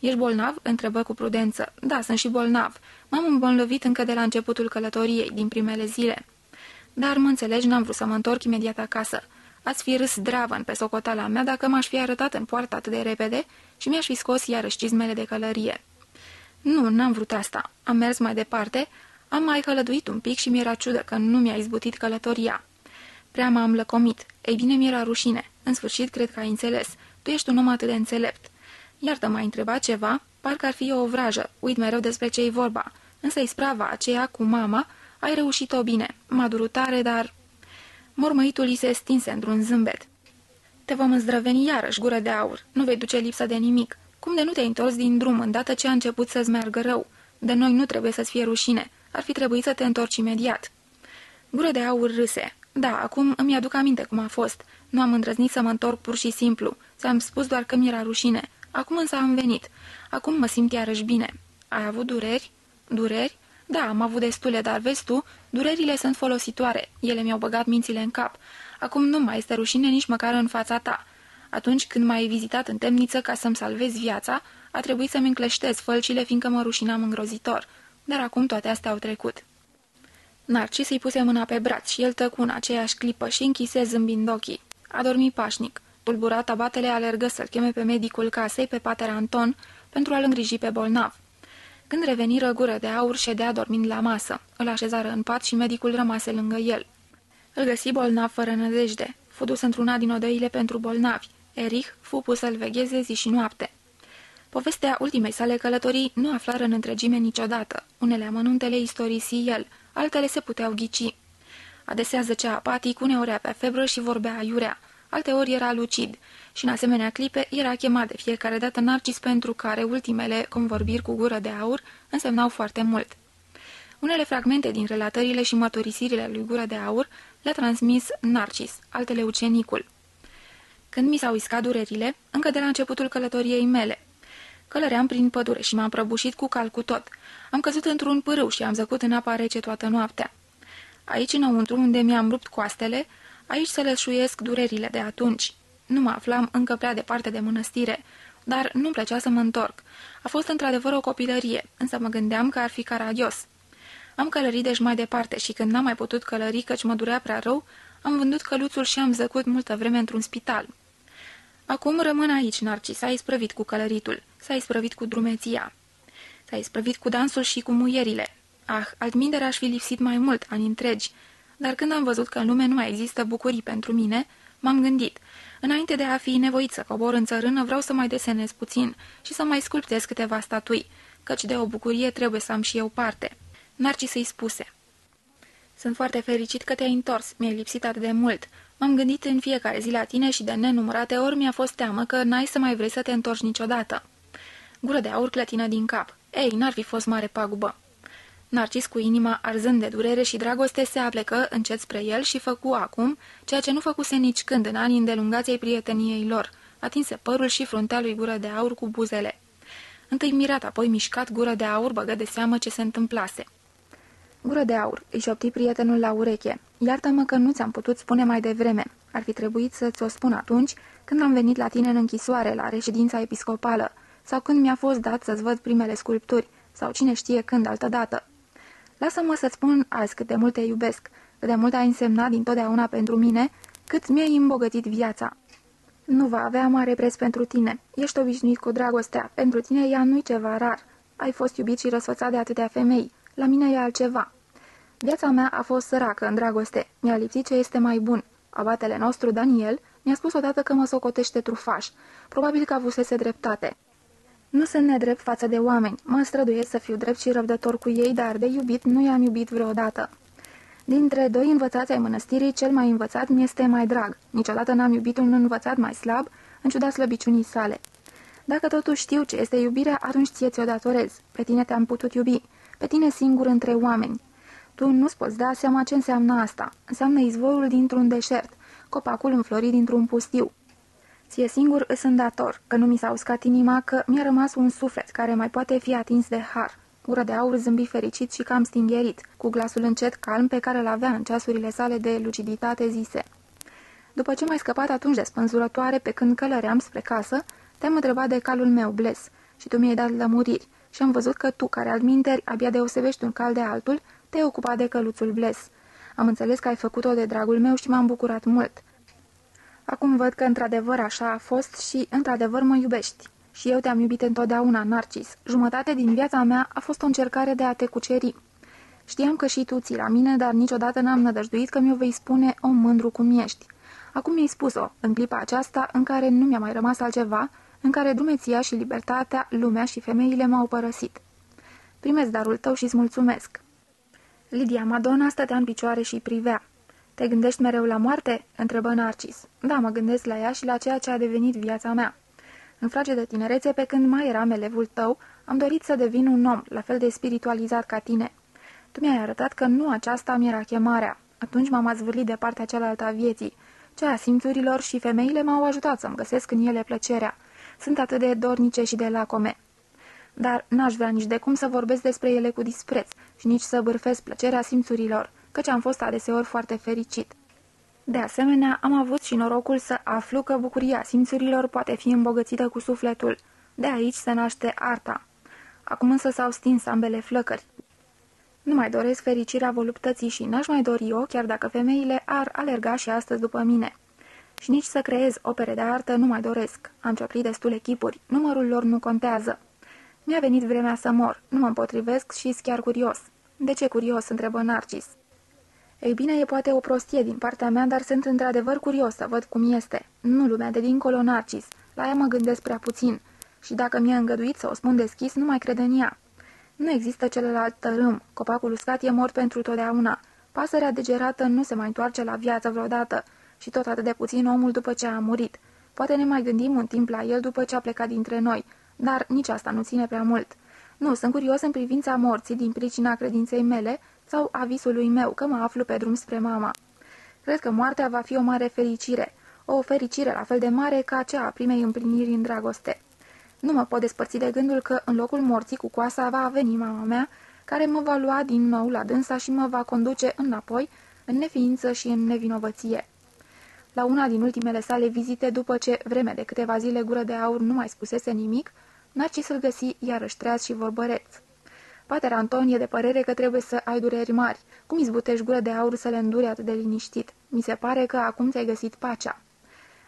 Ești bolnav?" întrebă cu prudență. Da, sunt și bolnav. M-am îmbolnăvit încă de la începutul călătoriei, din primele zile." Dar mă înțelegi, n-am vrut să mă întorc imediat acasă. Ați fi râs dravăn pe socotala mea dacă m-aș fi arătat în poartă atât de repede și mi-aș fi scos iarăși cizmele de călărie." Nu, n-am vrut asta. Am mers mai departe, am mai călăduit un pic și mi-era ciudă că nu mi-a izbutit călătoria. Prea m-am lăcomit. Ei bine, mi-era rușine. În sfârșit, cred că ai înțeles. Tu ești un om atât de înțelept. Iartă, m-ai întrebat ceva? Parcă ar fi o vrajă. Uit mereu despre ce-i vorba. Însă isprava aceea cu mama, ai reușit-o bine. M-a durut tare, dar... Mormăitul îi se stinse într-un zâmbet. Te vom îndrăveni iarăși, gură de aur. Nu vei duce lipsă de nimic. Cum de nu te-ai întors din drum îndată ce a început să-ți meargă rău? De noi nu trebuie să-ți fie rușine. Ar fi trebuit să te întorci imediat. Gură de aur râse. Da, acum îmi aduc aminte cum a fost. Nu am îndrăznit să mă întorc pur și simplu. Ți-am spus doar că mi-era rușine. Acum însă am venit. Acum mă simt iarăși bine. Ai avut dureri? Dureri? Da, am avut destule, dar vezi tu, durerile sunt folositoare. Ele mi-au băgat mințile în cap. Acum nu mai este rușine nici măcar în fața ta. Atunci când m-ai vizitat în temniță ca să-mi salvezi viața, a trebuit să-mi încleștez fălcile, fiindcă mă rușinam îngrozitor. Dar acum toate astea au trecut. Narcis îi puse mâna pe braț și el tăcu în aceeași clipă și închise zâmbind ochii. A dormit pașnic. Tulburat, abatele alergă să-l cheme pe medicul casei, pe pater Anton, pentru a-l îngriji pe bolnav. Când reveni răgură de aur, ședea dormind la masă. Îl așezară în pat și medicul rămase lângă el. Îl găsi bolnav fără nădejde. Fu dus într-una din odăile pentru bolnavi. Erich fu pus să-l vegheze zi și noapte. Povestea ultimei sale călătorii nu aflară în întregime niciodată. Unele amănuntele istorisi el, altele se puteau ghici. Adesea zăcea apatic, uneori avea febră și vorbea aiurea alteori era lucid și în asemenea clipe era chemat de fiecare dată Narcis pentru care ultimele convorbiri cu gură de aur însemnau foarte mult. Unele fragmente din relatările și mărturisirile lui Gură de Aur le-a transmis Narcis, altele ucenicul. Când mi s-au iscat durerile, încă de la începutul călătoriei mele, Călăream prin pădure și m-am prăbușit cu cal cu tot. Am căzut într-un pârâu și am zăcut în apa rece toată noaptea. Aici înăuntru, unde mi-am rupt coastele, Aici să lășuiesc durerile de atunci. Nu mă aflam încă prea departe de mănăstire, dar nu-mi plăcea să mă întorc. A fost într-adevăr o copilărie, însă mă gândeam că ar fi caragios. Am călărit deci mai departe și când n-am mai putut călări căci mă durea prea rău, am vândut căluțul și am zăcut multă vreme într-un spital. Acum rămân aici, Narcis, s-a isprăvit cu călăritul, s-a isprăvit cu drumeția. S-a isprăvit cu dansul și cu muierile. Ah, altmindere aș fi lipsit mai mult, ani întregi, dar când am văzut că în lume nu mai există bucurii pentru mine, m-am gândit, înainte de a fi nevoit să cobor în țărână, vreau să mai desenez puțin și să mai sculptez câteva statui, căci de o bucurie trebuie să am și eu parte. Narcis îi spuse. Sunt foarte fericit că te-ai întors, mi-ai lipsit atât de mult. M-am gândit în fiecare zi la tine și de nenumărate ori mi-a fost teamă că n-ai să mai vrei să te întorci niciodată. Gură de aur clătină din cap. Ei, n-ar fi fost mare pagubă. Narcis cu inima arzând de durere și dragoste se aplecă încet spre el și făcu acum ceea ce nu făcuse nici când în anii îndelungației prieteniei lor. Atinse părul și fruntea lui gură de aur cu buzele. Întâi mirat, apoi mișcat, gură de aur băgă de seamă ce se întâmplase. Gură de aur, își șopti prietenul la ureche. Iartă-mă că nu ți-am putut spune mai devreme. Ar fi trebuit să-ți o spun atunci, când am venit la tine în închisoare, la reședința episcopală, sau când mi-a fost dat să-ți văd primele sculpturi, sau cine știe când altădată. Lasă-mă să-ți spun azi cât de mult te iubesc, cât de mult ai însemnat dintotdeauna pentru mine, cât mi-ai îmbogățit viața. Nu va avea mare preț pentru tine. Ești obișnuit cu dragostea. Pentru tine ea nu-i ceva rar. Ai fost iubit și răsfățat de atâtea femei. La mine e altceva. Viața mea a fost săracă în dragoste. Mi-a lipsit ce este mai bun. Abatele nostru, Daniel, mi-a spus odată că mă socotește trufaș. Probabil că avusese dreptate. Nu sunt nedrept față de oameni. Mă străduiesc să fiu drept și răbdător cu ei, dar de iubit nu i-am iubit vreodată. Dintre doi învățați ai mănăstirii, cel mai învățat mi este mai drag. Niciodată n-am iubit un învățat mai slab, în ciuda slăbiciunii sale. Dacă totuși știu ce este iubirea, atunci ție ți-o datorez. Pe tine te-am putut iubi, pe tine singur între oameni. Tu nu-ți poți da seama ce înseamnă asta. Înseamnă izvorul dintr-un deșert, copacul înflorit dintr-un pustiu. Ție singur îți sunt dator, că nu mi s-a uscat inima, că mi-a rămas un suflet care mai poate fi atins de har. Gură de aur zâmbi fericit și cam stingherit, cu glasul încet calm pe care îl avea în ceasurile sale de luciditate zise. După ce m-ai scăpat atunci de spânzurătoare pe când călăream spre casă, te-am întrebat de calul meu, Bles, și tu mi-ai dat lămuriri și am văzut că tu, care alminteri abia deosebești un cal de altul, te-ai ocupat de căluțul Bles. Am înțeles că ai făcut-o de dragul meu și m-am bucurat mult. Acum văd că într-adevăr așa a fost și într-adevăr mă iubești. Și eu te-am iubit întotdeauna, Narcis. Jumătate din viața mea a fost o încercare de a te cuceri. Știam că și tu ții la mine, dar niciodată n-am nădăjduit că mi-o vei spune o mândru cum ești. Acum mi-ai spus-o, în clipa aceasta în care nu mi-a mai rămas altceva, în care drumeția și libertatea, lumea și femeile m-au părăsit. Primesc darul tău și-ți mulțumesc. Lidia Madonna stătea în picioare și privea. Te gândești mereu la moarte?" întrebă Narcis. Da, mă gândesc la ea și la ceea ce a devenit viața mea. În frage de tinerețe, pe când mai eram elevul tău, am dorit să devin un om, la fel de spiritualizat ca tine. Tu mi-ai arătat că nu aceasta mi era chemarea. Atunci m-am azvârlit de partea cealaltă a vieții. Cea a simțurilor și femeile m-au ajutat să-mi găsesc în ele plăcerea. Sunt atât de dornice și de lacome. Dar n-aș vrea nici de cum să vorbesc despre ele cu dispreț și nici să bârfesc plăcerea simțurilor, căci am fost adeseori foarte fericit. De asemenea, am avut și norocul să aflu că bucuria simțurilor poate fi îmbogățită cu sufletul. De aici se naște arta. Acum însă s-au stins ambele flăcări. Nu mai doresc fericirea voluptății și n-aș mai dori eu, chiar dacă femeile ar alerga și astăzi după mine. Și nici să creez opere de artă nu mai doresc. Am cioplit destule chipuri, numărul lor nu contează. Mi-a venit vremea să mor, nu mă împotrivesc și chiar curios. De ce curios? întrebă Narcis. Ei bine, e poate o prostie din partea mea, dar sunt într-adevăr curios să văd cum este. Nu lumea de dincolo, Narcis. La ea mă gândesc prea puțin. Și dacă mi-a îngăduit să o spun deschis, nu mai cred în ea. Nu există celălalt tărâm. Copacul uscat e mort pentru totdeauna. Pasărea degerată nu se mai întoarce la viață vreodată. Și tot atât de puțin omul după ce a murit. Poate ne mai gândim un timp la el după ce a plecat dintre noi. Dar nici asta nu ține prea mult. Nu, sunt curios în privința morții din pricina credinței mele sau a visului meu că mă aflu pe drum spre mama. Cred că moartea va fi o mare fericire, o fericire la fel de mare ca cea a primei împliniri în dragoste. Nu mă pot despărți de gândul că în locul morții cu coasa va veni mama mea, care mă va lua din nou la dânsa și mă va conduce înapoi, în neființă și în nevinovăție. La una din ultimele sale vizite, după ce vreme de câteva zile gură de aur nu mai spusese nimic, Narcis îl găsi iarăși treaz și vorbăreț. Pater Anton e de părere că trebuie să ai dureri mari. Cum izbutești gură de aur să le înduri atât de liniștit? Mi se pare că acum ți-ai găsit pacea.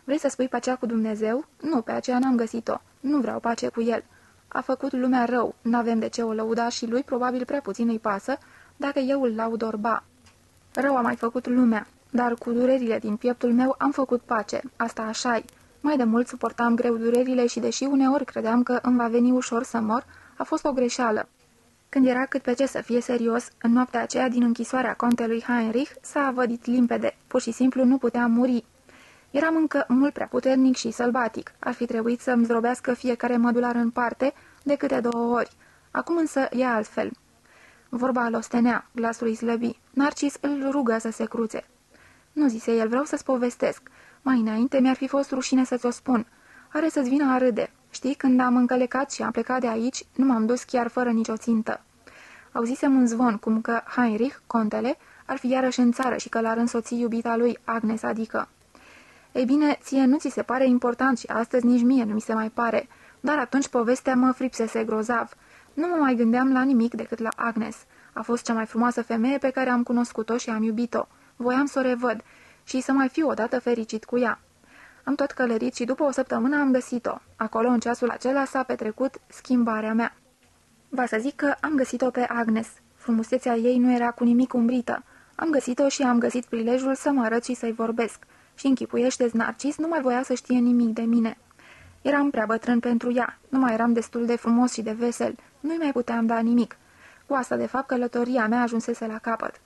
Vrei să spui pacea cu Dumnezeu? Nu, pe aceea n-am găsit-o. Nu vreau pace cu el. A făcut lumea rău, n-avem de ce o lăuda și lui probabil prea puțin îi pasă, dacă eu îl laud orba. Rău a mai făcut lumea, dar cu durerile din pieptul meu am făcut pace, asta așa -i. Mai de mult suportam greu durerile și deși uneori credeam că îmi va veni ușor să mor, a fost o greșeală. Când era cât pe ce să fie serios, în noaptea aceea din închisoarea contelui Heinrich s-a vădit limpede, pur și simplu nu puteam muri. Eram încă mult prea puternic și sălbatic, ar fi trebuit să-mi zdrobească fiecare mădular în parte de câte două ori. Acum însă e altfel. Vorba îl ostenea, glasul îi slăbi. Narcis îl rugă să se cruțe. Nu zise el, vreau să-ți povestesc. Mai înainte mi-ar fi fost rușine să-ți o spun. Are să-ți vină a râde. Știi, când am încălecat și am plecat de aici, nu m-am dus chiar fără nicio țintă. Auzisem un zvon, cum că Heinrich, contele, ar fi iarăși în țară și că l-ar însoți iubita lui, Agnes, adică. Ei bine, ție nu ți se pare important și astăzi nici mie nu mi se mai pare, dar atunci povestea mă fripsese grozav. Nu mă mai gândeam la nimic decât la Agnes. A fost cea mai frumoasă femeie pe care am cunoscut-o și am iubit-o. Voiam să o revăd și să mai fiu odată fericit cu ea. Am tot călărit și după o săptămână am găsit-o. Acolo, în ceasul acela, s-a petrecut schimbarea mea. Va să zic că am găsit-o pe Agnes. Frumusețea ei nu era cu nimic umbrită. Am găsit-o și am găsit prilejul să mă arăt și să-i vorbesc. Și închipuiește Narcis nu mai voia să știe nimic de mine. Eram prea bătrân pentru ea, nu mai eram destul de frumos și de vesel, nu-i mai puteam da nimic. Cu asta, de fapt, călătoria mea ajunsese la capăt.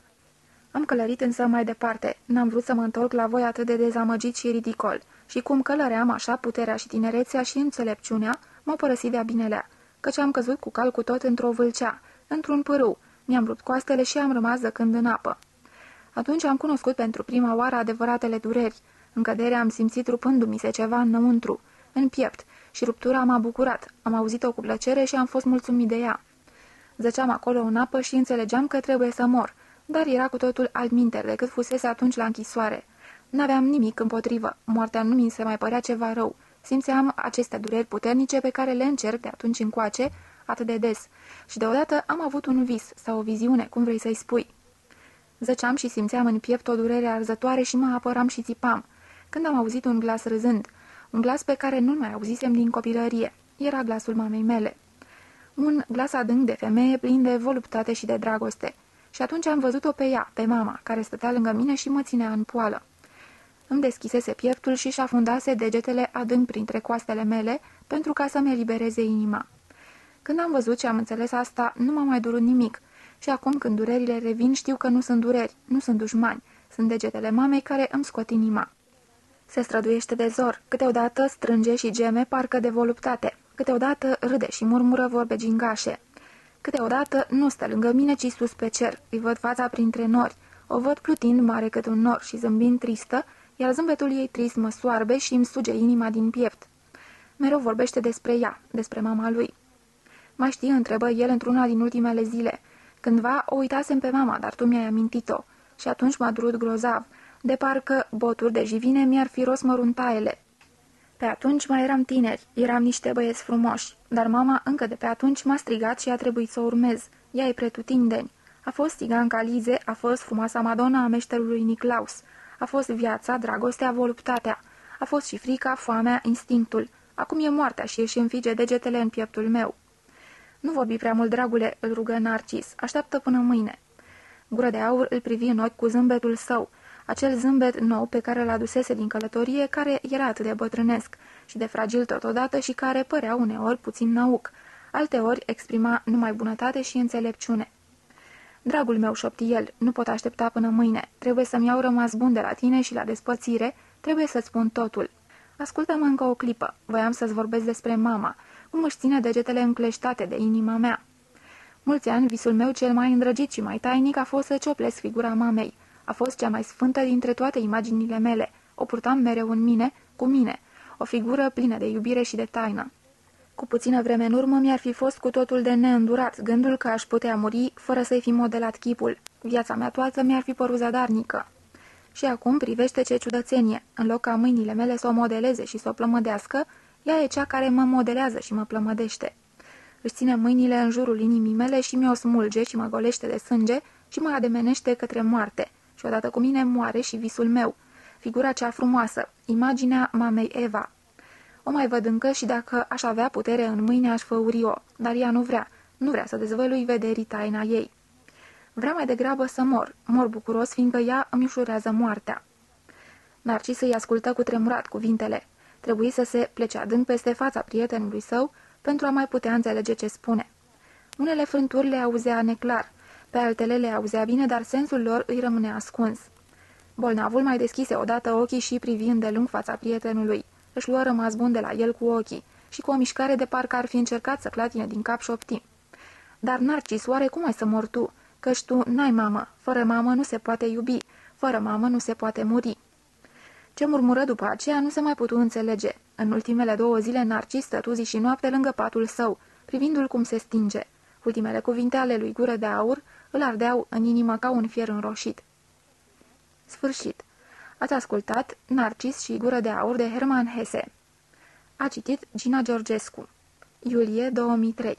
Am călărit însă mai departe, n-am vrut să mă întorc la voi atât de dezamăgit și ridicol, și cum călăream așa, puterea și tinerețea și înțelepciunea m-au părăsit de-a binelea, căci am căzut cu cal cu tot într-o vâlcea, într-un pârâu, mi-am rupt coastele și am rămas zăcând în apă. Atunci am cunoscut pentru prima oară adevăratele dureri. În cădere am simțit rupându-mi se ceva înăuntru, în piept, și ruptura m-a bucurat. Am auzit-o cu plăcere și am fost mulțumit de ea. Zăceam acolo în apă și înțelegeam că trebuie să mor, dar era cu totul altminter decât fusese atunci la închisoare. N-aveam nimic împotrivă, moartea nu mi se mai părea ceva rău. Simțeam aceste dureri puternice pe care le încerc de atunci încoace, atât de des. Și deodată am avut un vis sau o viziune, cum vrei să-i spui. Zăceam și simțeam în piept o durere arzătoare și mă apăram și țipam. Când am auzit un glas râzând, un glas pe care nu-l mai auzisem din copilărie, era glasul mamei mele. Un glas adânc de femeie plin de voluptate și de dragoste. Și atunci am văzut-o pe ea, pe mama, care stătea lângă mine și mă ținea în poală. Îmi deschisese pieptul și-și afundase degetele adânc printre coastele mele pentru ca să-mi elibereze inima. Când am văzut și am înțeles asta, nu m-a mai durut nimic. Și acum când durerile revin, știu că nu sunt dureri, nu sunt dușmani, sunt degetele mamei care îmi scot inima. Se străduiește de zor, câteodată strânge și geme parcă de voluptate, câteodată râde și murmură vorbe gingașe. Câteodată nu stă lângă mine, ci sus pe cer, îi văd fața printre nori, o văd plutind mare cât un nor și zâmbind tristă, iar zâmbetul ei trist mă soarbe și îmi suge inima din piept. Mereu vorbește despre ea, despre mama lui. Mai știi, întrebă el într-una din ultimele zile. Cândva o uitasem pe mama, dar tu mi-ai amintit-o. Și atunci m-a durut grozav, de parcă boturi de jivine mi-ar fi rost măruntaiele. Pe atunci mai eram tineri, eram niște băieți frumoși, dar mama încă de pe atunci m-a strigat și a trebuit să o urmez. Ea e pretutindeni. A fost Tiganca Lize, a fost frumoasa Madonna a meșterului Niclaus, a fost viața, dragostea, voluptatea, a fost și frica, foamea, instinctul. Acum e moartea și își înfige degetele în pieptul meu. Nu vorbi prea mult, dragule, îl rugă Narcis. Așteaptă până mâine. Gură de aur îl privi în ochi cu zâmbetul său, acel zâmbet nou pe care l adusese din călătorie, care era atât de bătrânesc și de fragil totodată și care părea uneori puțin nauc, alteori exprima numai bunătate și înțelepciune. Dragul meu, șopti el, nu pot aștepta până mâine. Trebuie să-mi iau rămas bun de la tine și la despărțire, trebuie să-ți spun totul. Ascultă-mă încă o clipă. Voiam să-ți vorbesc despre mama, cum își ține degetele încleștate de inima mea. Mulți ani, visul meu cel mai îndrăgit și mai tainic a fost să cioplesc figura mamei. A fost cea mai sfântă dintre toate imaginile mele. O purtam mereu în mine, cu mine. O figură plină de iubire și de taină. Cu puțină vreme în urmă mi-ar fi fost cu totul de neîndurat gândul că aș putea muri fără să-i fi modelat chipul. Viața mea toată mi-ar fi părut zadarnică. Și acum privește ce ciudățenie. În loc ca mâinile mele să o modeleze și să o plămădească, ea e cea care mă modelează și mă plămădește. Își ține mâinile în jurul inimii mele și mi-o smulge și mă golește de sânge și mă ademenește către moarte. Și odată cu mine moare și visul meu. Figura cea frumoasă, imaginea mamei Eva. O mai văd încă și dacă aș avea putere în mâine aș făuri-o, dar ea nu vrea. Nu vrea să dezvălui vederii taina ei. Vrea mai degrabă să mor, mor bucuros, fiindcă ea îmi ușurează moartea. Narcis îi ascultă cu tremurat cuvintele. Trebuie să se plece adânc peste fața prietenului său pentru a mai putea înțelege ce spune. Unele frânturi le auzea neclar, pe altele le auzea bine, dar sensul lor îi rămâne ascuns. Bolnavul mai deschise odată ochii și privind de lung fața prietenului. Își luă rămas bun de la el cu ochii și cu o mișcare de parcă ar fi încercat să clatine din cap șopti. Dar, Narcis, oare cum ai să mor tu? Căci tu n-ai mamă. Fără mamă nu se poate iubi. Fără mamă nu se poate muri. Ce murmură după aceea nu se mai putu înțelege. În ultimele două zile, Narcis stătu zi și noapte lângă patul său, privindu-l cum se stinge. Ultimele cuvinte ale lui Gură de Aur îl ardeau în inimă ca un fier înroșit. Sfârșit. Ați ascultat Narcis și Gură de Aur de Herman Hesse. A citit Gina Georgescu. Iulie 2003